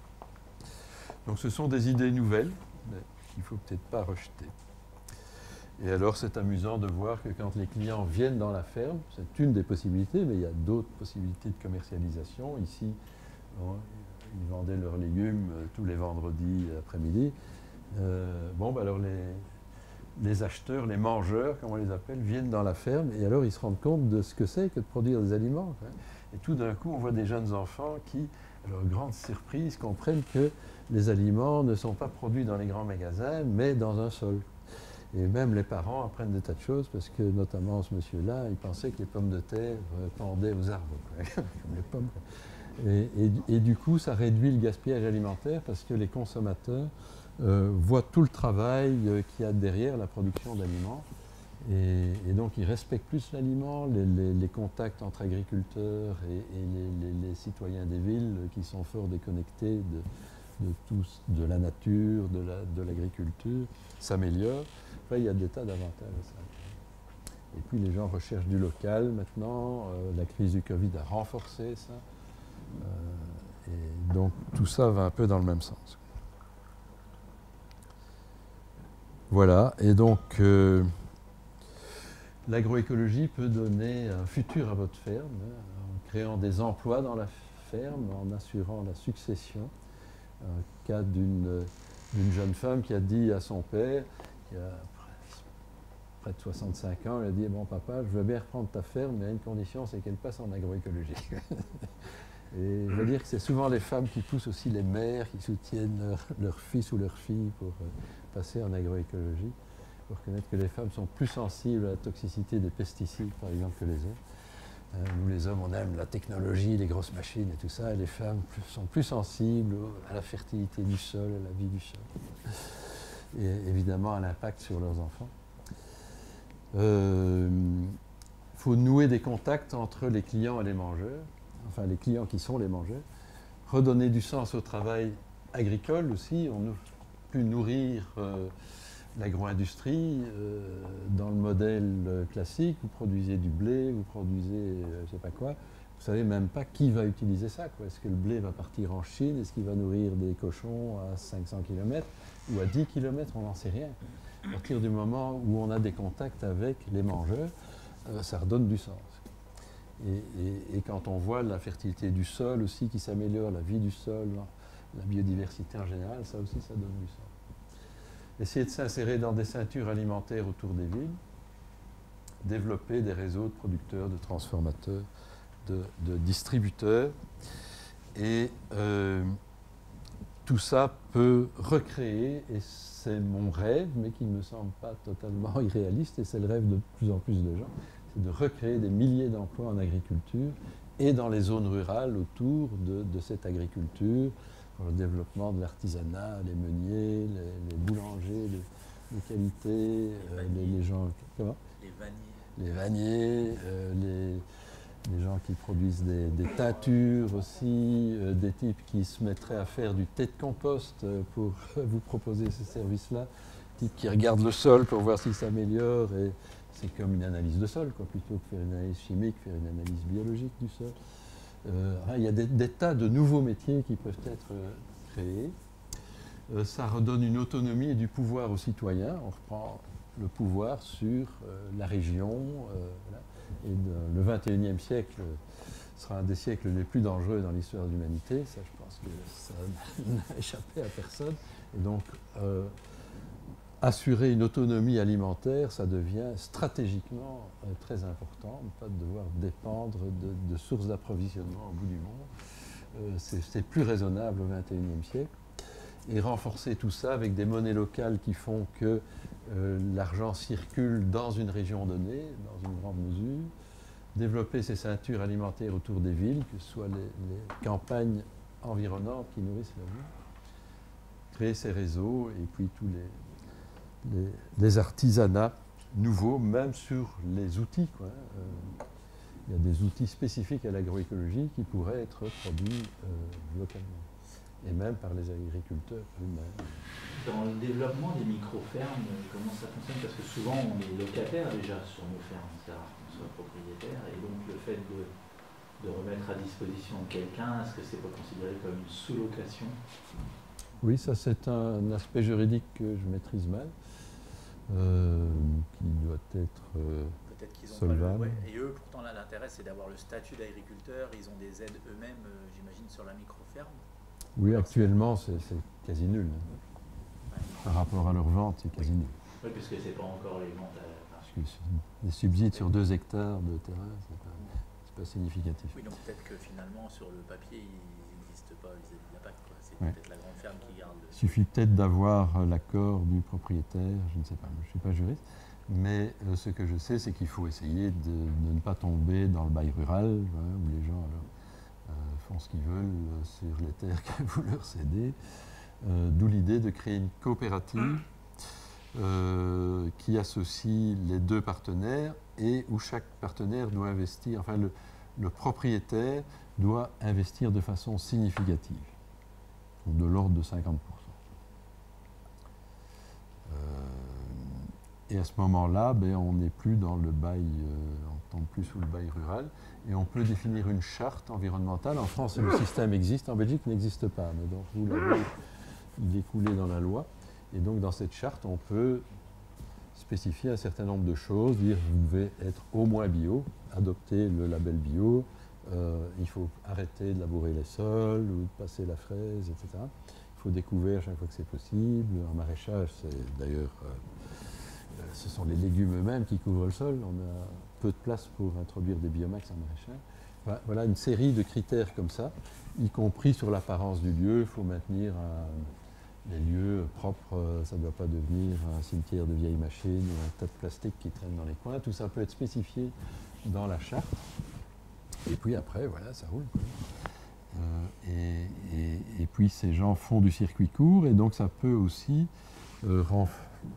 Donc ce sont des idées nouvelles, mais qu'il ne faut peut-être pas rejeter. Et alors c'est amusant de voir que quand les clients viennent dans la ferme, c'est une des possibilités, mais il y a d'autres possibilités de commercialisation. Ici, ils vendaient leurs légumes euh, tous les vendredis après-midi. Euh, bon, bah alors les acheteurs, les mangeurs, comme on les appelle, viennent dans la ferme et alors ils se rendent compte de ce que c'est que de produire des aliments. Et tout d'un coup, on voit des jeunes enfants qui, à leur grande surprise, comprennent que les aliments ne sont pas produits dans les grands magasins, mais dans un sol. Et même les parents apprennent des tas de choses parce que, notamment ce monsieur-là, il pensait que les pommes de terre pendaient aux arbres, comme les pommes. Et, du coup, ça réduit le gaspillage alimentaire parce que les consommateurs euh, voient tout le travail euh, qu'il y a derrière la production d'aliments. Et, donc, ils respectent plus l'aliment, les, contacts entre agriculteurs et, les, citoyens des villes euh, qui sont fort déconnectés de, de, tout de la nature, de la- de l'agriculture, s'améliorent. Enfin, il y a des tas d'avantages à. Et puis les gens recherchent du local maintenant. euh, la crise du Covid a renforcé ça. Euh, et donc tout ça va un peu dans le même sens. Voilà. Et donc euh, l'agroécologie peut donner un futur à votre ferme hein, en créant des emplois dans la ferme, en assurant la succession. Un cas d'une jeune femme qui a dit à son père, qui a près de 65 ans, elle a dit Bon, papa, je veux bien reprendre ta ferme, mais à une condition, c'est qu'elle passe en agroécologie. Et je veux dire que c'est souvent les femmes qui poussent aussi les mères, qui soutiennent leur, leur fils ou leur fille pour euh, passer en agroécologie. Il faut reconnaître que les femmes sont plus sensibles à la toxicité des pesticides, par exemple, que les hommes. Euh, nous, les hommes, on aime la technologie, les grosses machines et tout ça, et les femmes plus- sont plus sensibles à la fertilité du sol, à la vie du sol, et évidemment à l'impact sur leurs enfants. Il faut nouer des contacts entre les clients et les mangeurs, enfin les clients qui sont les mangeurs, redonner du sens au travail agricole aussi, on a pu nourrir euh, l'agro-industrie euh, dans le modèle classique, vous produisez du blé, vous produisez euh, je ne sais pas quoi, vous savez même pas qui va utiliser ça. Est-ce que le blé va partir en Chine? Est-ce qu'il va nourrir des cochons à 500 km ou à 10 km On n'en sait rien. À partir du moment où on a des contacts avec les mangeurs, euh, ça redonne du sens. Et quand on voit la fertilité du sol aussi qui s'améliore, la vie du sol, la biodiversité en général, ça aussi, ça donne du sens. Essayer de s'insérer dans des ceintures alimentaires autour des villes, développer des réseaux de producteurs, de transformateurs, de, distributeurs. Et euh, tout ça peut recréer, et c'est mon rêve, mais qui ne me semble pas totalement irréaliste, et c'est le rêve de plus en plus de gens, c'est de recréer des milliers d'emplois en agriculture et dans les zones rurales autour de cette agriculture, pour le développement de l'artisanat, les meuniers, les, les boulangers, les, les qualités, euh, les, les gens... Comment Les vanniers. les vanniers, euh, les, les gens qui produisent des, des teintures aussi, euh, des types qui se mettraient à faire du thé de compost euh, pour vous proposer ce service-là, types qui regardent le sol pour voir s'il s'améliore et c'est comme une analyse de sol, quoi, plutôt que faire une analyse chimique, faire une analyse biologique du sol. Euh, il y a des, tas de nouveaux métiers qui peuvent être euh, créés. Euh, ça redonne une autonomie et du pouvoir aux citoyens. On reprend le pouvoir sur la région. le 21e siècle sera un des siècles les plus dangereux dans l'histoire de l'humanité. Ça, je pense que ça n'a échappé à personne. Et donc, assurer une autonomie alimentaire, ça devient stratégiquement euh, très important, ne pas devoir dépendre de, sources d'approvisionnement au bout du monde. Euh, c'est c'est plus raisonnable au XXIe siècle. Et renforcer tout ça avec des monnaies locales qui font que euh, l'argent circule dans une région donnée, dans une grande mesure. Développer ces ceintures alimentaires autour des villes, que ce soit les, les campagnes environnantes qui nourrissent la ville. Créer ces réseaux et puis tous les, les, les artisanats nouveaux, même sur les outils. quoi. Euh, il y a des outils spécifiques à l'agroécologie qui pourraient être produits euh, localement, et même par les agriculteurs eux-mêmes. Dans le développement des micro-fermes, comment ça fonctionne? Parce que souvent on est locataire déjà sur nos fermes, rare qu'on soit propriétaire, et donc le fait de, de remettre à disposition quelqu'un, est-ce que c'est pas considéré comme une sous-location? Oui, ça c'est un aspect juridique que je maîtrise mal, euh, qui doit être euh, Peut-être qu'ils ont pas le. solvable. ouais. Et eux, pourtant, là, l'intérêt, c'est d'avoir le statut d'agriculteur. Ils ont des aides eux-mêmes, euh, j'imagine, sur la micro-ferme. Oui, actuellement c'est c'est quasi nul. Par rapport à leur vente, c'est quasi nul. Oui, parce que c'est pas encore les ventes à. Parce que des subsides sur deux hectares de terrain, c'est pas, c'est pas significatif. Oui, donc peut-être que finalement, sur le papier, ils n'existent pas vis-à-vis Ouais. peut-être la grande ferme qui garde le. Il suffit peut-être d'avoir euh, l'accord du propriétaire, je ne sais pas, je ne suis pas juriste, mais euh, ce que je sais, c'est qu'il faut essayer de, de ne pas tomber dans le bail rural, voilà, où les gens alors, euh, font ce qu'ils veulent sur les terres que vous leur cédez. Euh, D'où l'idée de créer une coopérative qui associe les deux partenaires et où chaque partenaire doit investir, enfin le, le propriétaire doit investir de façon significative, de l'ordre de 50%. Euh, et à ce moment-là, ben, on n'est plus dans le bail, euh, on tombe plus sous le bail rural, et on peut définir une charte environnementale. En France, le système existe, en Belgique, n'existe pas. Mais donc, vous l'avez, il est coulé dans la loi. Et donc, dans cette charte, on peut spécifier un certain nombre de choses, dire vous devez être au moins bio, adopter le label bio, euh, il faut arrêter de labourer les sols ou de passer la fraise, etc. Il faut découvrir chaque fois que c'est possible. En maraîchage, c'est d'ailleurs, euh, euh, ce sont les légumes eux-mêmes qui couvrent le sol. On a peu de place pour introduire des biomax en maraîchage. Voilà, une série de critères comme ça, y compris sur l'apparence du lieu. Il faut maintenir un- les lieux propres. Ça ne doit pas devenir un cimetière de vieilles machines ou un tas de plastique qui traîne dans les coins. Tout ça peut être spécifié dans la charte. Et puis après, voilà, ça roule. Euh, et, puis ces gens font du circuit court et donc ça peut aussi euh,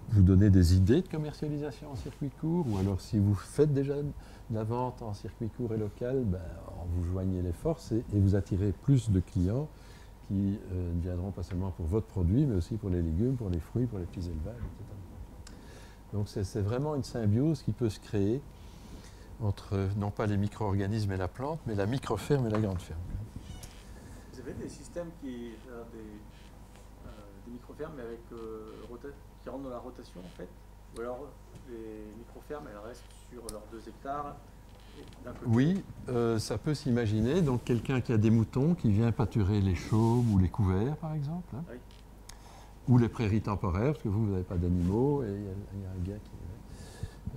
vous donner des idées de commercialisation en circuit court ou alors si vous faites déjà de la vente en circuit court et local, ben, vous joignez les forces et, vous attirez plus de clients qui euh, ne viendront pas seulement pour votre produit mais aussi pour les légumes, pour les fruits, pour les petits élevages, etc. Donc c'est vraiment une symbiose qui peut se créer entre non pas les micro-organismes et la plante, mais la micro-ferme et la grande ferme. Vous avez des systèmes qui, euh, des, euh, des micro-fermes avec, euh, qui rentrent dans la rotation en fait? Ou alors les micro-fermes elles restent sur leurs 2 hectares Oui, euh, ça peut s'imaginer. Donc quelqu'un qui a des moutons qui vient pâturer les chaumes ou les couverts, par exemple, hein, Oui. ou les prairies temporaires, parce que vous, vous n'avez pas d'animaux, et il y, a- il y a un gars qui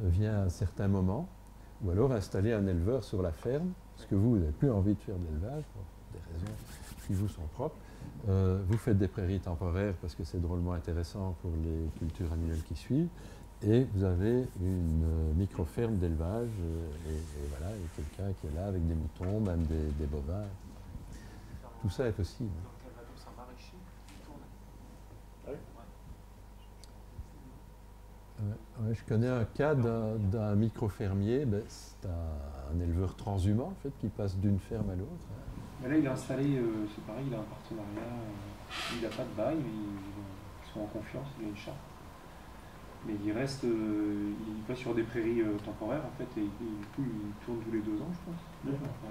euh, vient à un certain moment, ou alors installer un éleveur sur la ferme, parce que vous, n'avez plus envie de faire de l'élevage, pour des raisons qui vous sont propres. Euh, vous faites des prairies temporaires parce que c'est drôlement intéressant pour les cultures annuelles qui suivent. Et vous avez une euh, micro-ferme d'élevage, euh, et, et voilà, et quelqu'un qui est là avec des moutons, même des, des bovins. Tout ça est possible. Ouais, ouais, je connais un cas d'un micro-fermier, ben, c'est un, un éleveur transhumant en fait, qui passe d'une ferme à l'autre. Là, il a installé, euh, c'est pareil, il a un partenariat. euh, il n'a pas de bail, mais ils, ils sont en confiance, il a une charte. Mais il reste, euh, il va sur des prairies euh, temporaires en fait, et, et du coup, il tourne tous les deux ans, je pense. D'accord. Ouais.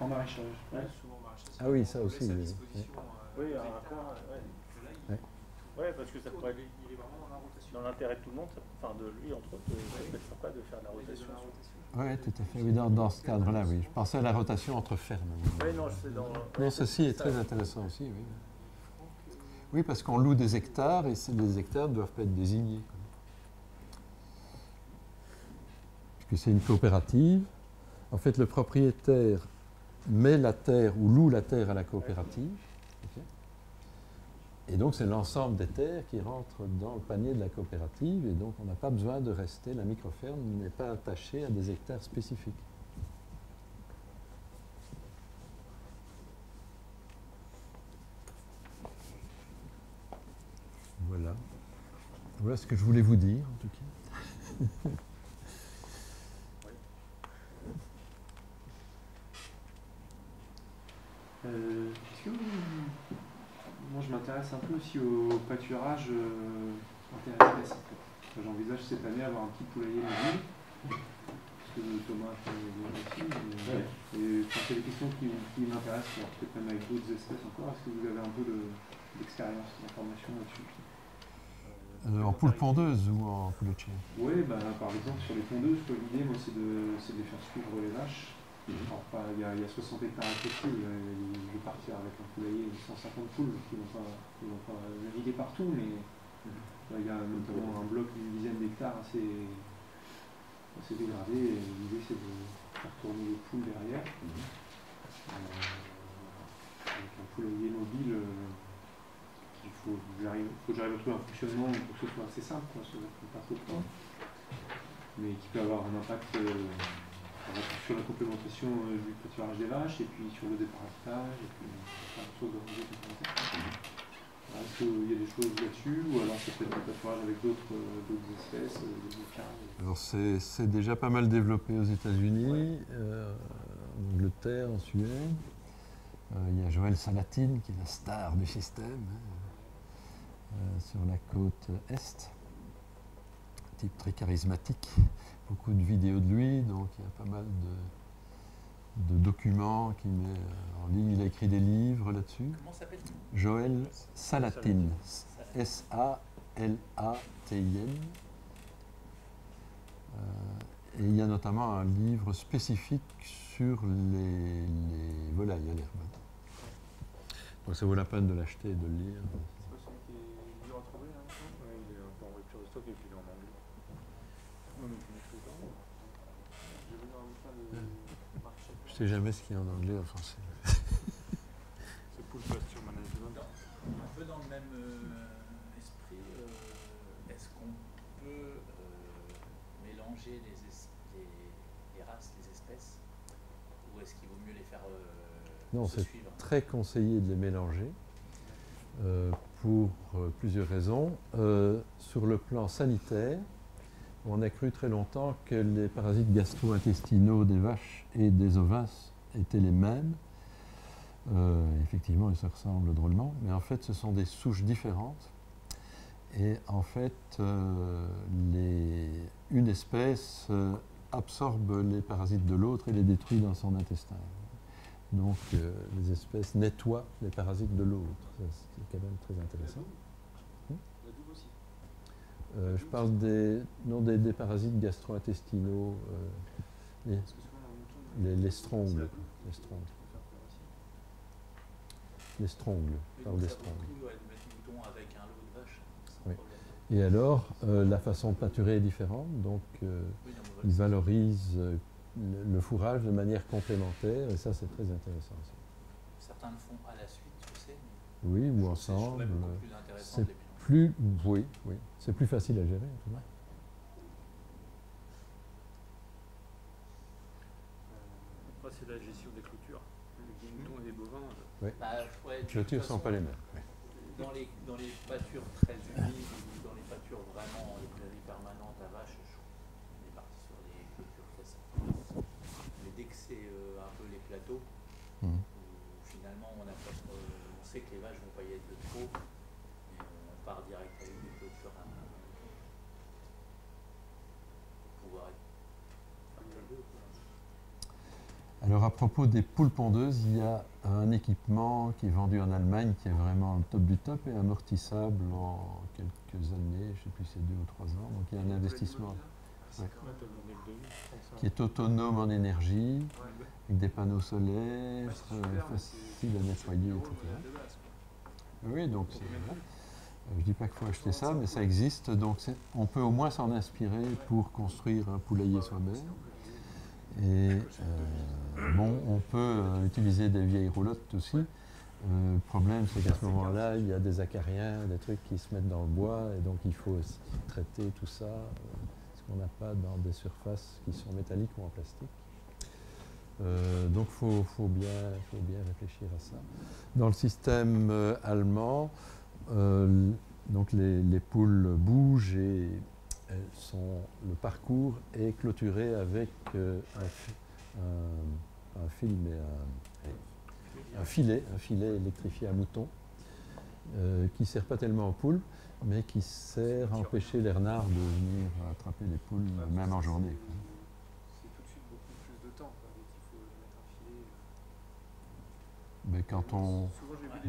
En maraîchage. souvent maraîchage. Ah oui, ça aussi. sa oui. euh, un raccord, ouais. Parce que ça pourrait être Il est vraiment rotation. dans l'intérêt de tout le monde, enfin de lui entre autres, euh, ça peut être sympa de faire de la rotation. Oui, tout à fait. Oui, dans, dans ce cadre-là, oui. Je pensais à la rotation entre fermes. Oui, non, c'est dans. Non, ceci est très intéressant aussi, oui. Oui, parce qu'on loue des hectares et ces- les hectares ne doivent pas être désignés. Puisque c'est une coopérative. En fait, le propriétaire met la terre ou loue la terre à la coopérative. Et donc, c'est l'ensemble des terres qui rentrent dans le panier de la coopérative. Et donc, on n'a pas besoin de rester, la microferme n'est pas attachée à des hectares spécifiques. Voilà. Voilà ce que je voulais vous dire, en tout cas. Euh, Moi, je m'intéresse un peu aussi au pâturage euh, interespèces. en fait. Enfin, J'envisage cette année avoir un petit poulailler mobile. Parce que Thomas fait aussi. mais- Et enfin, c'est des questions qui, qui m'intéressent, peut-être même avec d'autres espèces encore. Est-ce que vous avez un peu de- d'expérience, d'information là-dessus? Euh, en poule pondeuse ou en poulet de chien Oui, bah, par exemple, sur les pondeuses, l'idée, moi, c'est de, c'est de les faire suivre les vaches. Il y, a, il y a 60 hectares à côté, euh, je vais partir avec un poulailler de 150 poules qui ne vont pas, qui vont pas naviguer partout, mais là, il y a notamment un bloc d'une dizaine d'hectares assez, assez dégradé, l'idée, c'est de faire tourner les poules derrière. Euh, avec un poulailler mobile, euh, il faut, que j'arrive- faut que j'arrive à trouver un fonctionnement pour que ce soit assez simple, quoi, pas trop de temps, mais qui peut avoir un impact euh, sur la complémentation euh, du pâturage des vaches, et puis sur le départage, et puis plein de choses Est-ce qu'il y a des choses là-dessus, ou alors c'est peut-être un pâturage avec d'autres euh, espèces, euh, des bouquins Alors c'est déjà pas mal développé aux États-Unis, euh, en Angleterre, en Suède. Euh, il y a Joël Salatine qui est la star du système hein, euh, sur la côte est. Type très charismatique. Beaucoup de vidéos de lui, donc il y a pas mal de, de documents qu'il met euh, en ligne. Il a écrit des livres là-dessus. Comment s'appelle-t-il? Joël Salatine. S-A-L-A-T-I-N. Euh, et il y a notamment un livre spécifique sur les, les volailles à l'herbe. Donc ça vaut la peine de l'acheter et de le lire. C'est pas celui qui est dur à trouver là Ouais, il est un peu en rupture de stock et puis il est en anglais. Non, mais tu maîtrises pas. J'ai vu un bouquin de marché. Je sais jamais ce qu'il y a en anglais ou en français. C'est Pool Pasture Management. Un peu dans le même euh, esprit, euh, est-ce qu'on peut euh, mélanger les, es- les- les races, les espèces? Ou est-ce qu'il vaut mieux les faire euh, Non, se c'est suivre? très conseillé de les mélanger euh, pour euh, plusieurs raisons. Euh, sur le plan sanitaire, on a cru très longtemps que les parasites gastro-intestinaux des vaches et des ovins étaient les mêmes. Euh, effectivement, ils se ressemblent drôlement, mais en fait, ce sont des souches différentes. Et en fait, euh, une espèce euh, absorbe les parasites de l'autre et les détruit dans son intestin. Donc, les espèces nettoient les parasites de l'autre. C'est quand même très intéressant. Euh, je parle des, non, des, des parasites gastro-intestinaux, euh, les, les, les strongles. Les strongles. Les strongles. Parle des strongles. Oui. Et alors, euh, la façon de pâturer est différente. Donc, ils valorisent le, fourrage de manière complémentaire. Et ça, c'est très intéressant aussi. Certains le font à la suite, je sais, mais Oui, ou ensemble. beaucoup plus intéressant C'est. Plus, oui, oui. C'est plus facile à gérer. en. Après, c'est la gestion des clôtures. Les moutons et les bovins. euh, Oui. Bah, ouais, Les de toute clôtures ne sont pas les mêmes. oui. Dans les, dans les pâtures très humides ou dans les pâtures vraiment les prairies permanentes à vaches, je- on est parti sur des clôtures classiques. Mais dès que c'est euh, un peu les plateaux, Mhm. où finalement on, a pas- euh, on sait que les vaches vont pas y être de trop, mais on part direct avec des clôtures à, pour pouvoir être faire les deux. quoi. Alors à propos des poules pondeuses, il y a un équipement qui est vendu en Allemagne qui est vraiment le top du top et amortissable en quelques années, je ne sais plus si c'est deux ou trois ans. Donc il y a un investissement Ouais. Qui est autonome en énergie, avec des panneaux solaires, euh, facile à nettoyer, etc. Oui, donc Euh, Je dis pas qu'il faut acheter ça, mais ça existe. Donc on peut au moins s'en inspirer pour construire un poulailler soi-même. Et euh, bon, on peut euh, utiliser des vieilles roulottes aussi. Euh, le problème, c'est qu'à ce moment-là, il y a des acariens, des trucs qui se mettent dans le bois, et donc il faut aussi traiter tout ça, ce qu'on n'a pas dans des surfaces qui sont métalliques ou en plastique. Euh, donc il faut, faut bien, faut bien réfléchir à ça. Dans le système euh, allemand, euh, donc les, les poules bougent et sont, le parcours est clôturé avec euh, un, fi- un- un film et un, un filet, un filet électrifié à mouton, euh, qui ne sert pas tellement aux poules, mais qui sert à empêcher les renards de venir attraper les poules, même en journée. c'est- tout de suite beaucoup plus de temps, quoi, dès qu'il faut mettre un filet. euh. Mais quand on,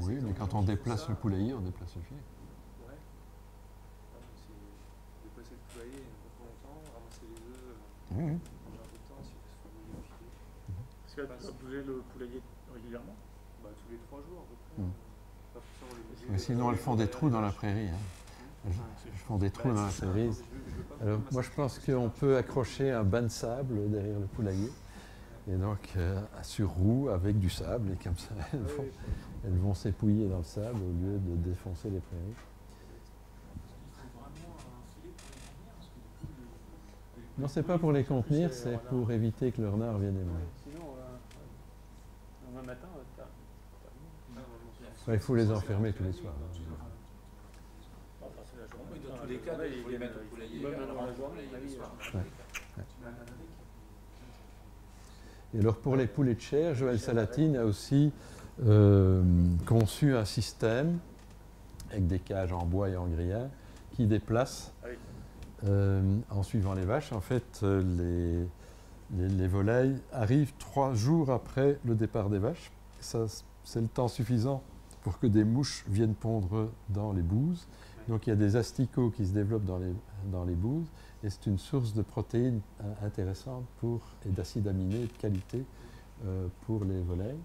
oui, mais quand on déplace le poulailler, on déplace le filet. Ouais. Ah, mais c'est déplacer le poulailler il y a pas trop longtemps, ramasser les œufs, euh, Oui, oui. manger un peu de temps, faut se faire bouger le filet. Parce que tu vas bouger le poulailler régulièrement? Bah, tous les trois jours à peu près. Mm. euh, bouger. Mais sinon, elles font des trous dans la prairie. hein. Elles, elles font des trous dans la prairie. Alors, moi, je pense qu'on peut accrocher un bain de sable derrière le poulailler. Et donc, euh, sur roue avec du sable. Et comme ça, elles vont, elles vont s'épouiller dans le sable au lieu de défoncer les prairies. Non, c'est pas pour les contenir, c'est pour éviter que le renard vienne et mange. Sinon, euh, demain matin, euh, il faut les enfermer tous les soirs. hein. Enfin, c'est la journée. Oui, dans tous les cas, il faut les mettre au poulailler. Et alors pour les poulets de chair, Joël Salatine a aussi euh, conçu un système avec des cages en bois et en grillage qui déplace. Euh, en suivant les vaches. En fait, euh, les, les- les volailles arrivent trois jours après le départ des vaches. C'est le temps suffisant pour que des mouches viennent pondre dans les bouses. Donc il y a des asticots qui se développent dans les, bouses et c'est une source de protéines euh, intéressante pour, et d'acides aminés de qualité pour les volailles.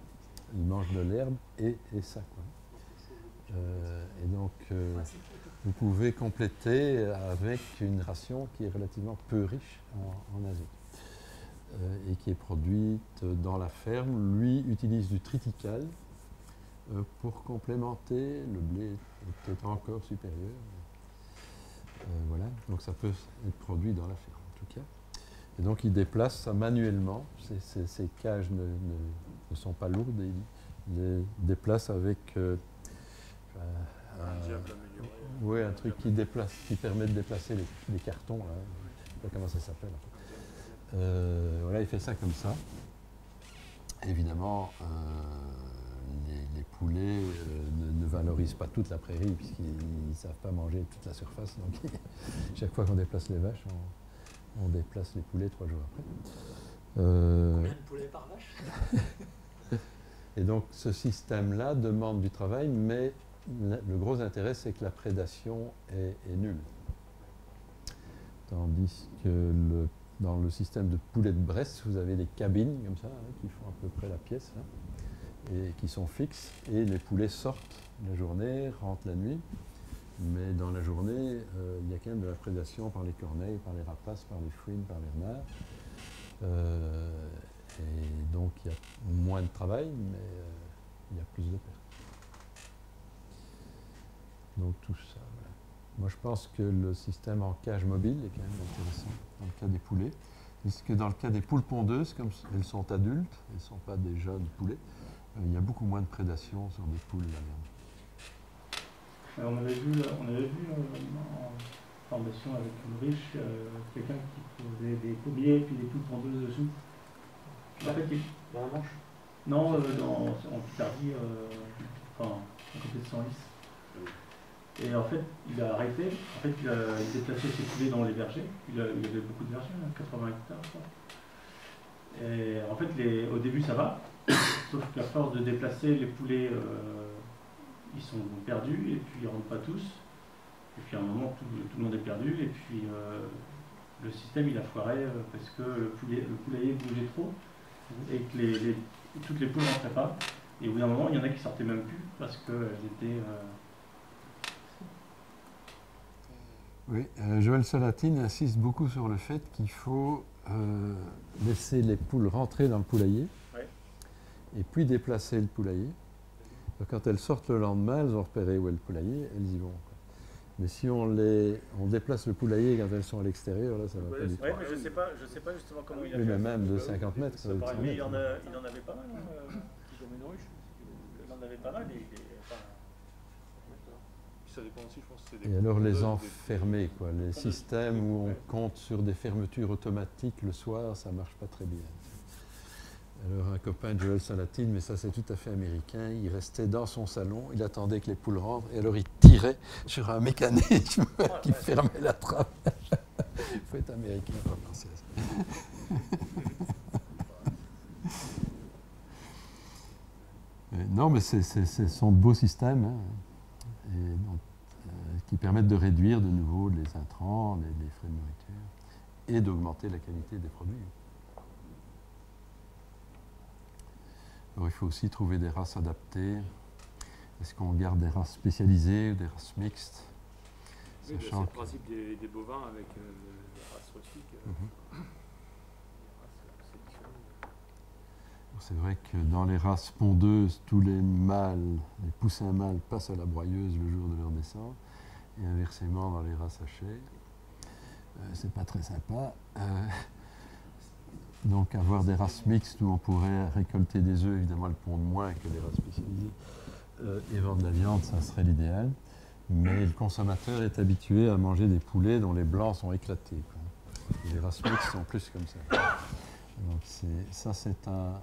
Ils mangent de l'herbe et, et ça. quoi. Et donc vous pouvez compléter avec une ration qui est relativement peu riche en, en azote euh, et qui est produite dans la ferme. Lui utilise du triticale euh, pour complémenter. Le blé est peut-être encore supérieur. Euh, voilà, donc ça peut être produit dans la ferme en tout cas. Et donc il déplace ça manuellement. Ces, cages ne, sont pas lourdes il les déplace avec Un. Oui, un truc qui déplace, qui permet de déplacer les, les cartons. Là. Je sais pas comment ça s'appelle. Euh, voilà, il fait ça comme ça. Évidemment, euh, les, les poulets euh, ne, ne valorisent pas toute la prairie puisqu'ils ne savent pas manger toute la surface. Donc, chaque fois qu'on déplace les vaches, on, on déplace les poulets trois jours après. Combien de poulets par vache? Et donc ce système-là demande du travail, mais le gros intérêt, c'est que la prédation est, nulle. Tandis que dans le système de poulet de Brest, vous avez des cabines comme ça, hein, qui font à peu près la pièce, là, et qui sont fixes, et les poulets sortent la journée, rentrent la nuit. Mais dans la journée, euh, il y a quand même de la prédation par les corneilles, par les rapaces, par les fouines, par les renards. Euh, et donc il y a moins de travail, mais euh, il y a plus de pertes. Donc tout ça, voilà. Moi je pense que le système en cage mobile est quand même intéressant dans le cas des poulets. Puisque dans le cas des poules pondeuses, comme elles sont adultes, elles ne sont pas des jeunes poulets, euh, il y a beaucoup moins de prédation sur des poules On avait vu, on avait vu euh, en formation avec Ulrich, euh, quelqu'un qui posait des pommiers et puis des poules pondeuses dessous. En fait, il- Dans la manche? Non, euh, dans, en Picardie, euh, enfin, à côté de Senlis. Et en fait, il a arrêté. En fait, il, a, il déplaçait ses poulets dans les vergers. Il, avait beaucoup de vergers, hein, 80 hectares. je crois. Et en fait, au début, ça va. Sauf qu'à force de déplacer les poulets, euh, ils sont perdus et puis ils rentrent pas tous. Et puis à un moment, tout, le monde est perdu. Et puis euh, le système, il a foiré euh, parce que le, poulailler bougeait trop et que toutes les poules ne rentraient pas. Et au bout d'un moment, il y en a qui sortaient même plus parce qu'elles étaient. Oui, euh, Joël Salatine insiste beaucoup sur le fait qu'il faut euh, laisser les poules rentrer dans le poulailler et puis déplacer le poulailler. Quand elles sortent le lendemain, elles ont repéré où est le poulailler, elles y vont. quoi. Mais si on, les, on déplace le poulailler quand elles sont à l'extérieur, là, ça va pas du tout. Ouais, mais je sais pas, je sais pas justement comment il a Oui, fait. mais même de 50 mètres, ça va être 100 Mais il en, a, il en avait pas mal, hein, euh. Il en avait pas mal. Et, et- ça dépend aussi, je pense, que c'est des Et alors les enfermer, quoi. Les systèmes où on compte sur des fermetures automatiques le soir, ça marche pas très bien. Alors un copain de Joel Salatine, mais ça c'est tout à fait américain, il restait dans son salon, il attendait que les poules rentrent, et alors il tirait sur un mécanisme qui fermait la trappe. Il faut être américain pour penser à ça. Non, mais ce sont de beaux systèmes. hein. Et qui permettent de réduire de nouveau les intrants, les, les frais de nourriture, et d'augmenter la qualité des produits. Alors, il faut aussi trouver des races adaptées. Est-ce qu'on garde des races spécialisées ou des races mixtes? Oui, c'est le principe des, des bovins avec euh, la race rustique. euh, Mhm. les races, c'est vrai que dans les races pondeuses, tous les mâles, les poussins mâles passent à la broyeuse le jour de leur naissance, et inversement dans les races hachées. Euh, c'est pas très sympa. Euh, donc avoir des races mixtes où on pourrait récolter des œufs, évidemment elles pondent moins que les races spécialisées, euh, et vendre de la viande, ça serait l'idéal. Mais le consommateur est habitué à manger des poulets dont les blancs sont éclatés. quoi. Les races mixtes sont plus comme ça. Donc ça c'est un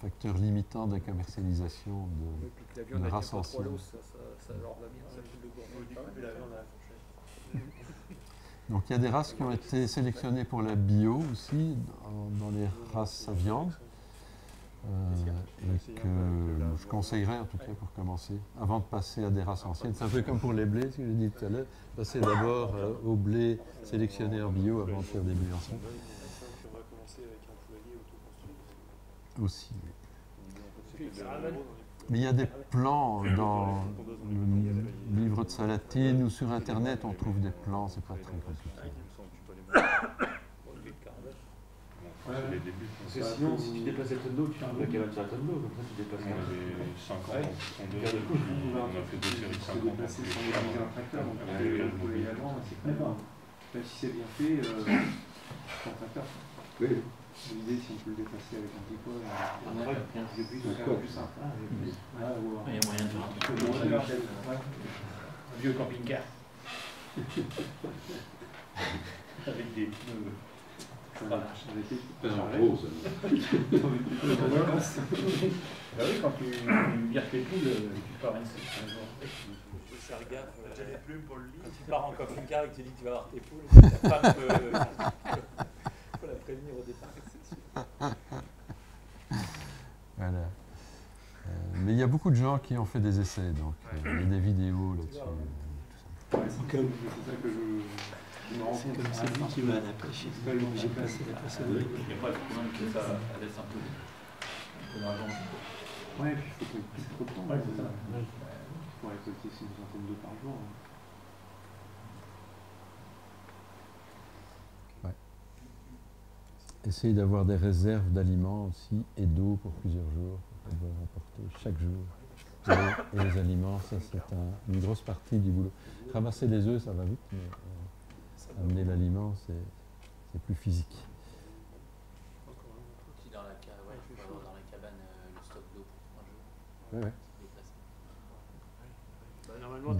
facteur limitant de la commercialisation puis la de, viande de avec races anciennes. ça, ça, ça leur va bien, Donc il y a des races qui ont été sélectionnées pour la bio aussi, dans, les races à viande, euh, et que je conseillerais en tout cas pour commencer, avant de passer à des races anciennes. C'est un peu comme pour les blés, ce que j'ai dit tout à l'heure, passer d'abord euh, au blé sélectionné en bio avant de faire des blés anciens. on va commencer avec un poulailler autoconstruit. Aussi. oui. Mais il y a des plans dans le livre de Salatine ou sur Internet, on trouve des plans, c'est pas très compliqué. Ouais, c'est les débuts. Parce que sinon, si tu déplaces la tonne d'eau, tu fais un cabane sur la tonne d'eau, comme ça tu déplaces On la avait 50 Ouais. en Une paire de couches, on a fait deux séries de Se 50 déplacer sans utiliser un tracteur, donc le également, c'est. Même si c'est bien fait, euh, sans tracteur. Oui. L'idée, si on peut le déplacer avec un petit poids, Un euh, truc, bien, c'est plus, simple. Ah, ou Il y a moyen de faire un vieux camping-car. Avec des pneus. Voilà, avec les- Pas en ça. Bah oui, quand tu vires tes poules, euh, tu pars faut faire gaffe. euh, Quand tu pars en camping-car et que tu dis que tu vas avoir tes poules, ta femme peut, faut la prévenir au départ. c'est sûr. Voilà. Euh, mais il y a beaucoup de gens qui ont fait des essais, donc euh, il y a des vidéos là-dessus. Ouais, c'est comme c'est ça que je, je me rends compte. comme celui qui va à la pêche, il pas j'ai passé la poissonnerie. Et après, le problème, c'est que ça ça laisse un peu, un peu d'argent. Ouais, puis il faut qu'on prenne trop de temps. Ouais, c'est ça. Il faut récolter c'est une centaine d'œufs par jour. hein. Essayez d'avoir des réserves d'aliments aussi et d'eau pour plusieurs jours, pour pouvoir apporter chaque jour. Et, et les aliments, ça c'est un- une grosse partie du boulot. Ramasser les œufs, ça va vite, mais euh, amener l'aliment, c'est plus physique. Dans la, la cabane le stock d'eau pour trois jours.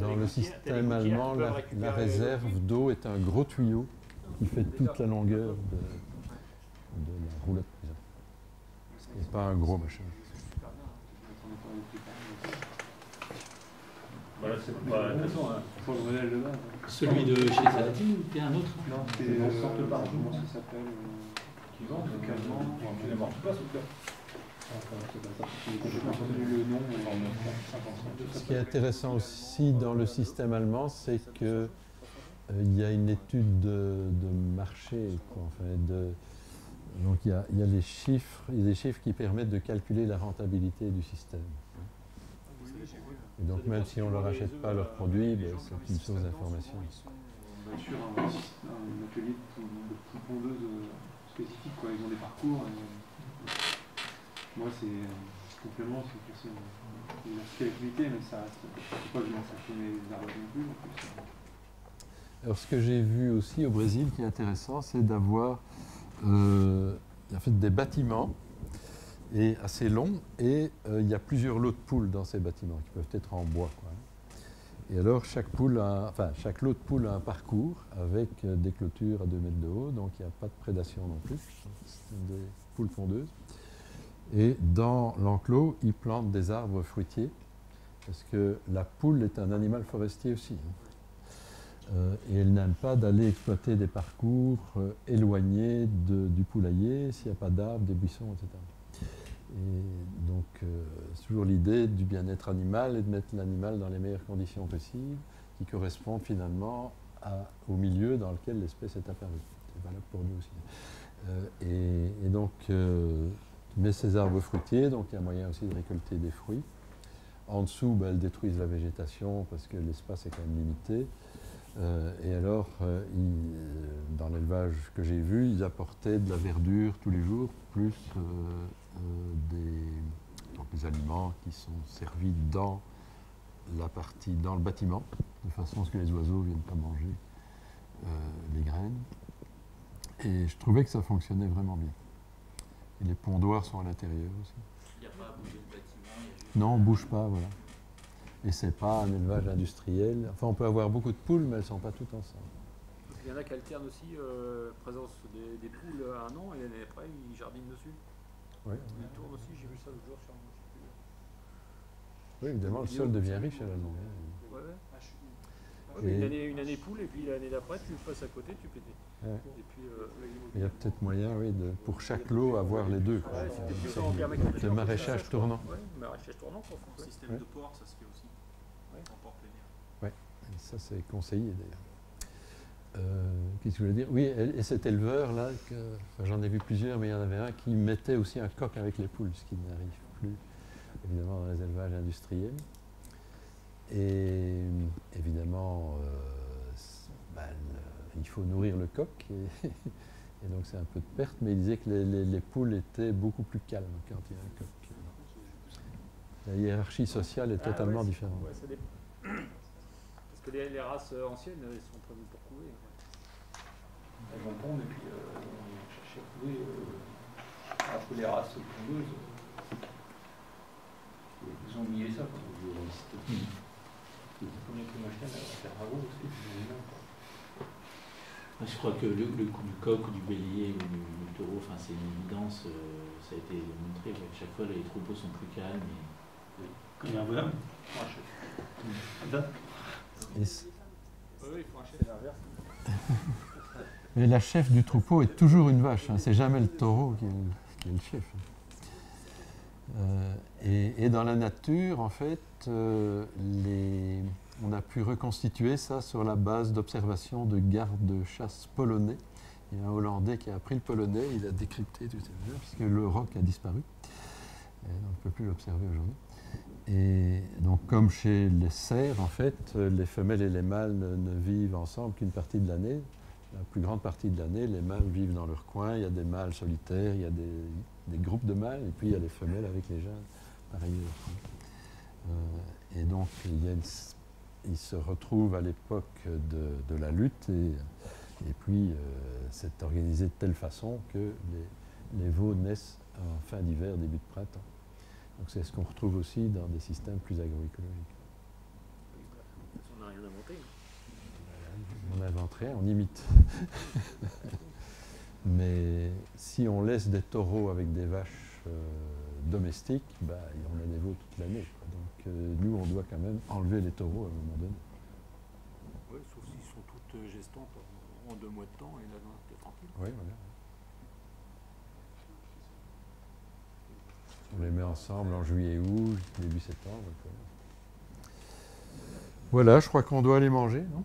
Dans système allemand, la, réserve d'eau est un gros tuyau qui fait toute la longueur de, de la roulotte. disons. C'est pas un gros machin. Voilà, c'est pas. Façon, hein, hein. Celui de chez Saladin ou t'es un autre? Non, C'est dans euh, sorte par jour. comment ça s'appelle euh, Qui vendent, truc allemand. tu pas, sauf que. J'ai pas mais- Ce qui est intéressant aussi dans le système allemand, c'est que euh, il y a une étude de, de marché. Quoi, enfin, de, donc il y, a, il y a les chiffres, il y a des chiffres qui permettent de calculer la rentabilité du système. Et donc même si on ne leur achète pas leurs produits, ben, c'est une source d'information. On va sur un, un atelier de pondeuses euh, spécifique, quoi. Ils ont des parcours. et, moi, c'est euh, complément, c'est une question de diversité d'activité, mais ça. C'est pas que je m'en mes arbres non plus. Alors ce que j'ai vu aussi au Brésil qui est intéressant, c'est d'avoir euh, en fait, des bâtiments et assez longs et euh, il y a plusieurs lots de poules dans ces bâtiments qui peuvent être en bois. Et alors chaque, poule enfin, chaque lot de poules a un parcours avec euh, des clôtures à 2 mètres de haut, donc il n'y a pas de prédation non plus. C'est des poules pondeuses. Et dans l'enclos, ils plantent des arbres fruitiers parce que la poule est un animal forestier aussi. hein. Euh, et elle n'aime pas d'aller exploiter des parcours euh, éloignés du poulailler s'il n'y a pas d'arbres, des buissons, etc. Et donc, euh, c'est toujours l'idée du bien-être animal et de mettre l'animal dans les meilleures conditions possibles, qui correspondent finalement au milieu dans lequel l'espèce est apparue. C'est valable pour nous aussi. Et, donc, tu mets ces arbres fruitiers, donc il y a moyen aussi de récolter des fruits. En dessous, ben, elles détruisent la végétation parce que l'espace est quand même limité. Euh, et alors, euh, euh, dans l'élevage que j'ai vu, ils apportaient de la verdure tous les jours, plus des, donc aliments qui sont servis dans la partie, dans le bâtiment, de façon à ce que les oiseaux ne viennent pas manger les graines. Et je trouvais que ça fonctionnait vraiment bien. Et les pondoirs sont à l'intérieur aussi. Il n'y a pas à bouger le bâtiment. il y a juste- Non, on ne bouge pas, voilà. Et c'est pas un élevage industriel. Enfin, on peut avoir beaucoup de poules, mais elles ne sont pas toutes ensemble. Il y en a qui alternent aussi euh, présence des, des poules à un an et l'année après ils jardinent dessus. Oui, Ils tournent aussi, j'ai vu ça l'autre jour sur un oui évidemment, le sol devient riche à la longue. Ouais, ouais. Et- Ouais, mais une, année, une année poule et puis l'année d'après tu passes à côté, tu pétais. Ouais. Et puis euh, Il y a peut-être moyen, oui, de, pour chaque lot, avoir les deux. quoi. Ouais, le maraîchage tournant. Ouais, maraîchage tournant quoi. Le système Ouais. de port, ça se fait aussi. En port plénière. Oui, ça c'est conseillé d'ailleurs. Euh, Qu'est-ce que je voulais dire? Oui, et et cet éleveur-là, enfin, j'en ai vu plusieurs, mais il y en avait un qui mettait aussi un coq avec les poules, ce qui n'arrive plus évidemment dans les élevages industriels. Et évidemment, euh, ben, le- il faut nourrir le coq, et, et donc c'est un peu de perte, mais il disait que les, les- les poules étaient beaucoup plus calmes quand il y a un coq. La hiérarchie sociale est Ah, totalement ouais, différente. ouais, que les, les races anciennes, elles sont prévues pour couler. ouais. Elles vont pondre et puis euh, on va chercher à trouver euh, entre les races pondeuses. Ils ont oublié ça. Quoi. Combien que ma chienne elle va faire bravo aussi. puis j'aime bien, quoi. Moi, je crois que le, le coup du coq ou du bélier ou du, du taureau, enfin, c'est une évidence, euh, ça a été montré. chaque fois, les troupeaux sont plus calmes. Et... Quand il y a un bonhomme. Ouais, ouais, il Mais la chef du troupeau est toujours une vache, hein, c'est jamais le taureau qui est le, chef. Euh, et, dans la nature, en fait, euh, on a pu reconstituer ça sur la base d'observations de gardes-chasse polonais. Il y a un Hollandais qui a appris le polonais, il a décrypté tout ça, puisque le roc a disparu. On ne peut plus l'observer aujourd'hui. Et donc, comme chez les cerfs, en fait, les femelles et les mâles ne, vivent ensemble qu'une partie de l'année. La plus grande partie de l'année, les mâles vivent dans leur coin. Il y a des mâles solitaires, il y a des, groupes de mâles, et puis il y a les femelles avec les jeunes, par. Euh, et donc, il, y a une s- il se retrouve à l'époque de, la lutte, et, et puis euh, c'est organisé de telle façon que les, les veaux naissent en fin d'hiver, début de printemps. Donc c'est ce qu'on retrouve aussi dans des systèmes plus agroécologiques. On n'a rien inventé. On n'invente rien, on imite. Mais si on laisse des taureaux avec des vaches euh, domestiques, bah, on a des veaux toute l'année. Donc euh, nous, on doit quand même enlever les taureaux à un moment donné. Ouais, sauf s'ils sont toutes euh, gestantes en, en deux mois de temps et là, t'es tranquille. Oui, voilà. On les met ensemble en juillet-août, début septembre. Voilà, je crois qu'on doit aller manger, non?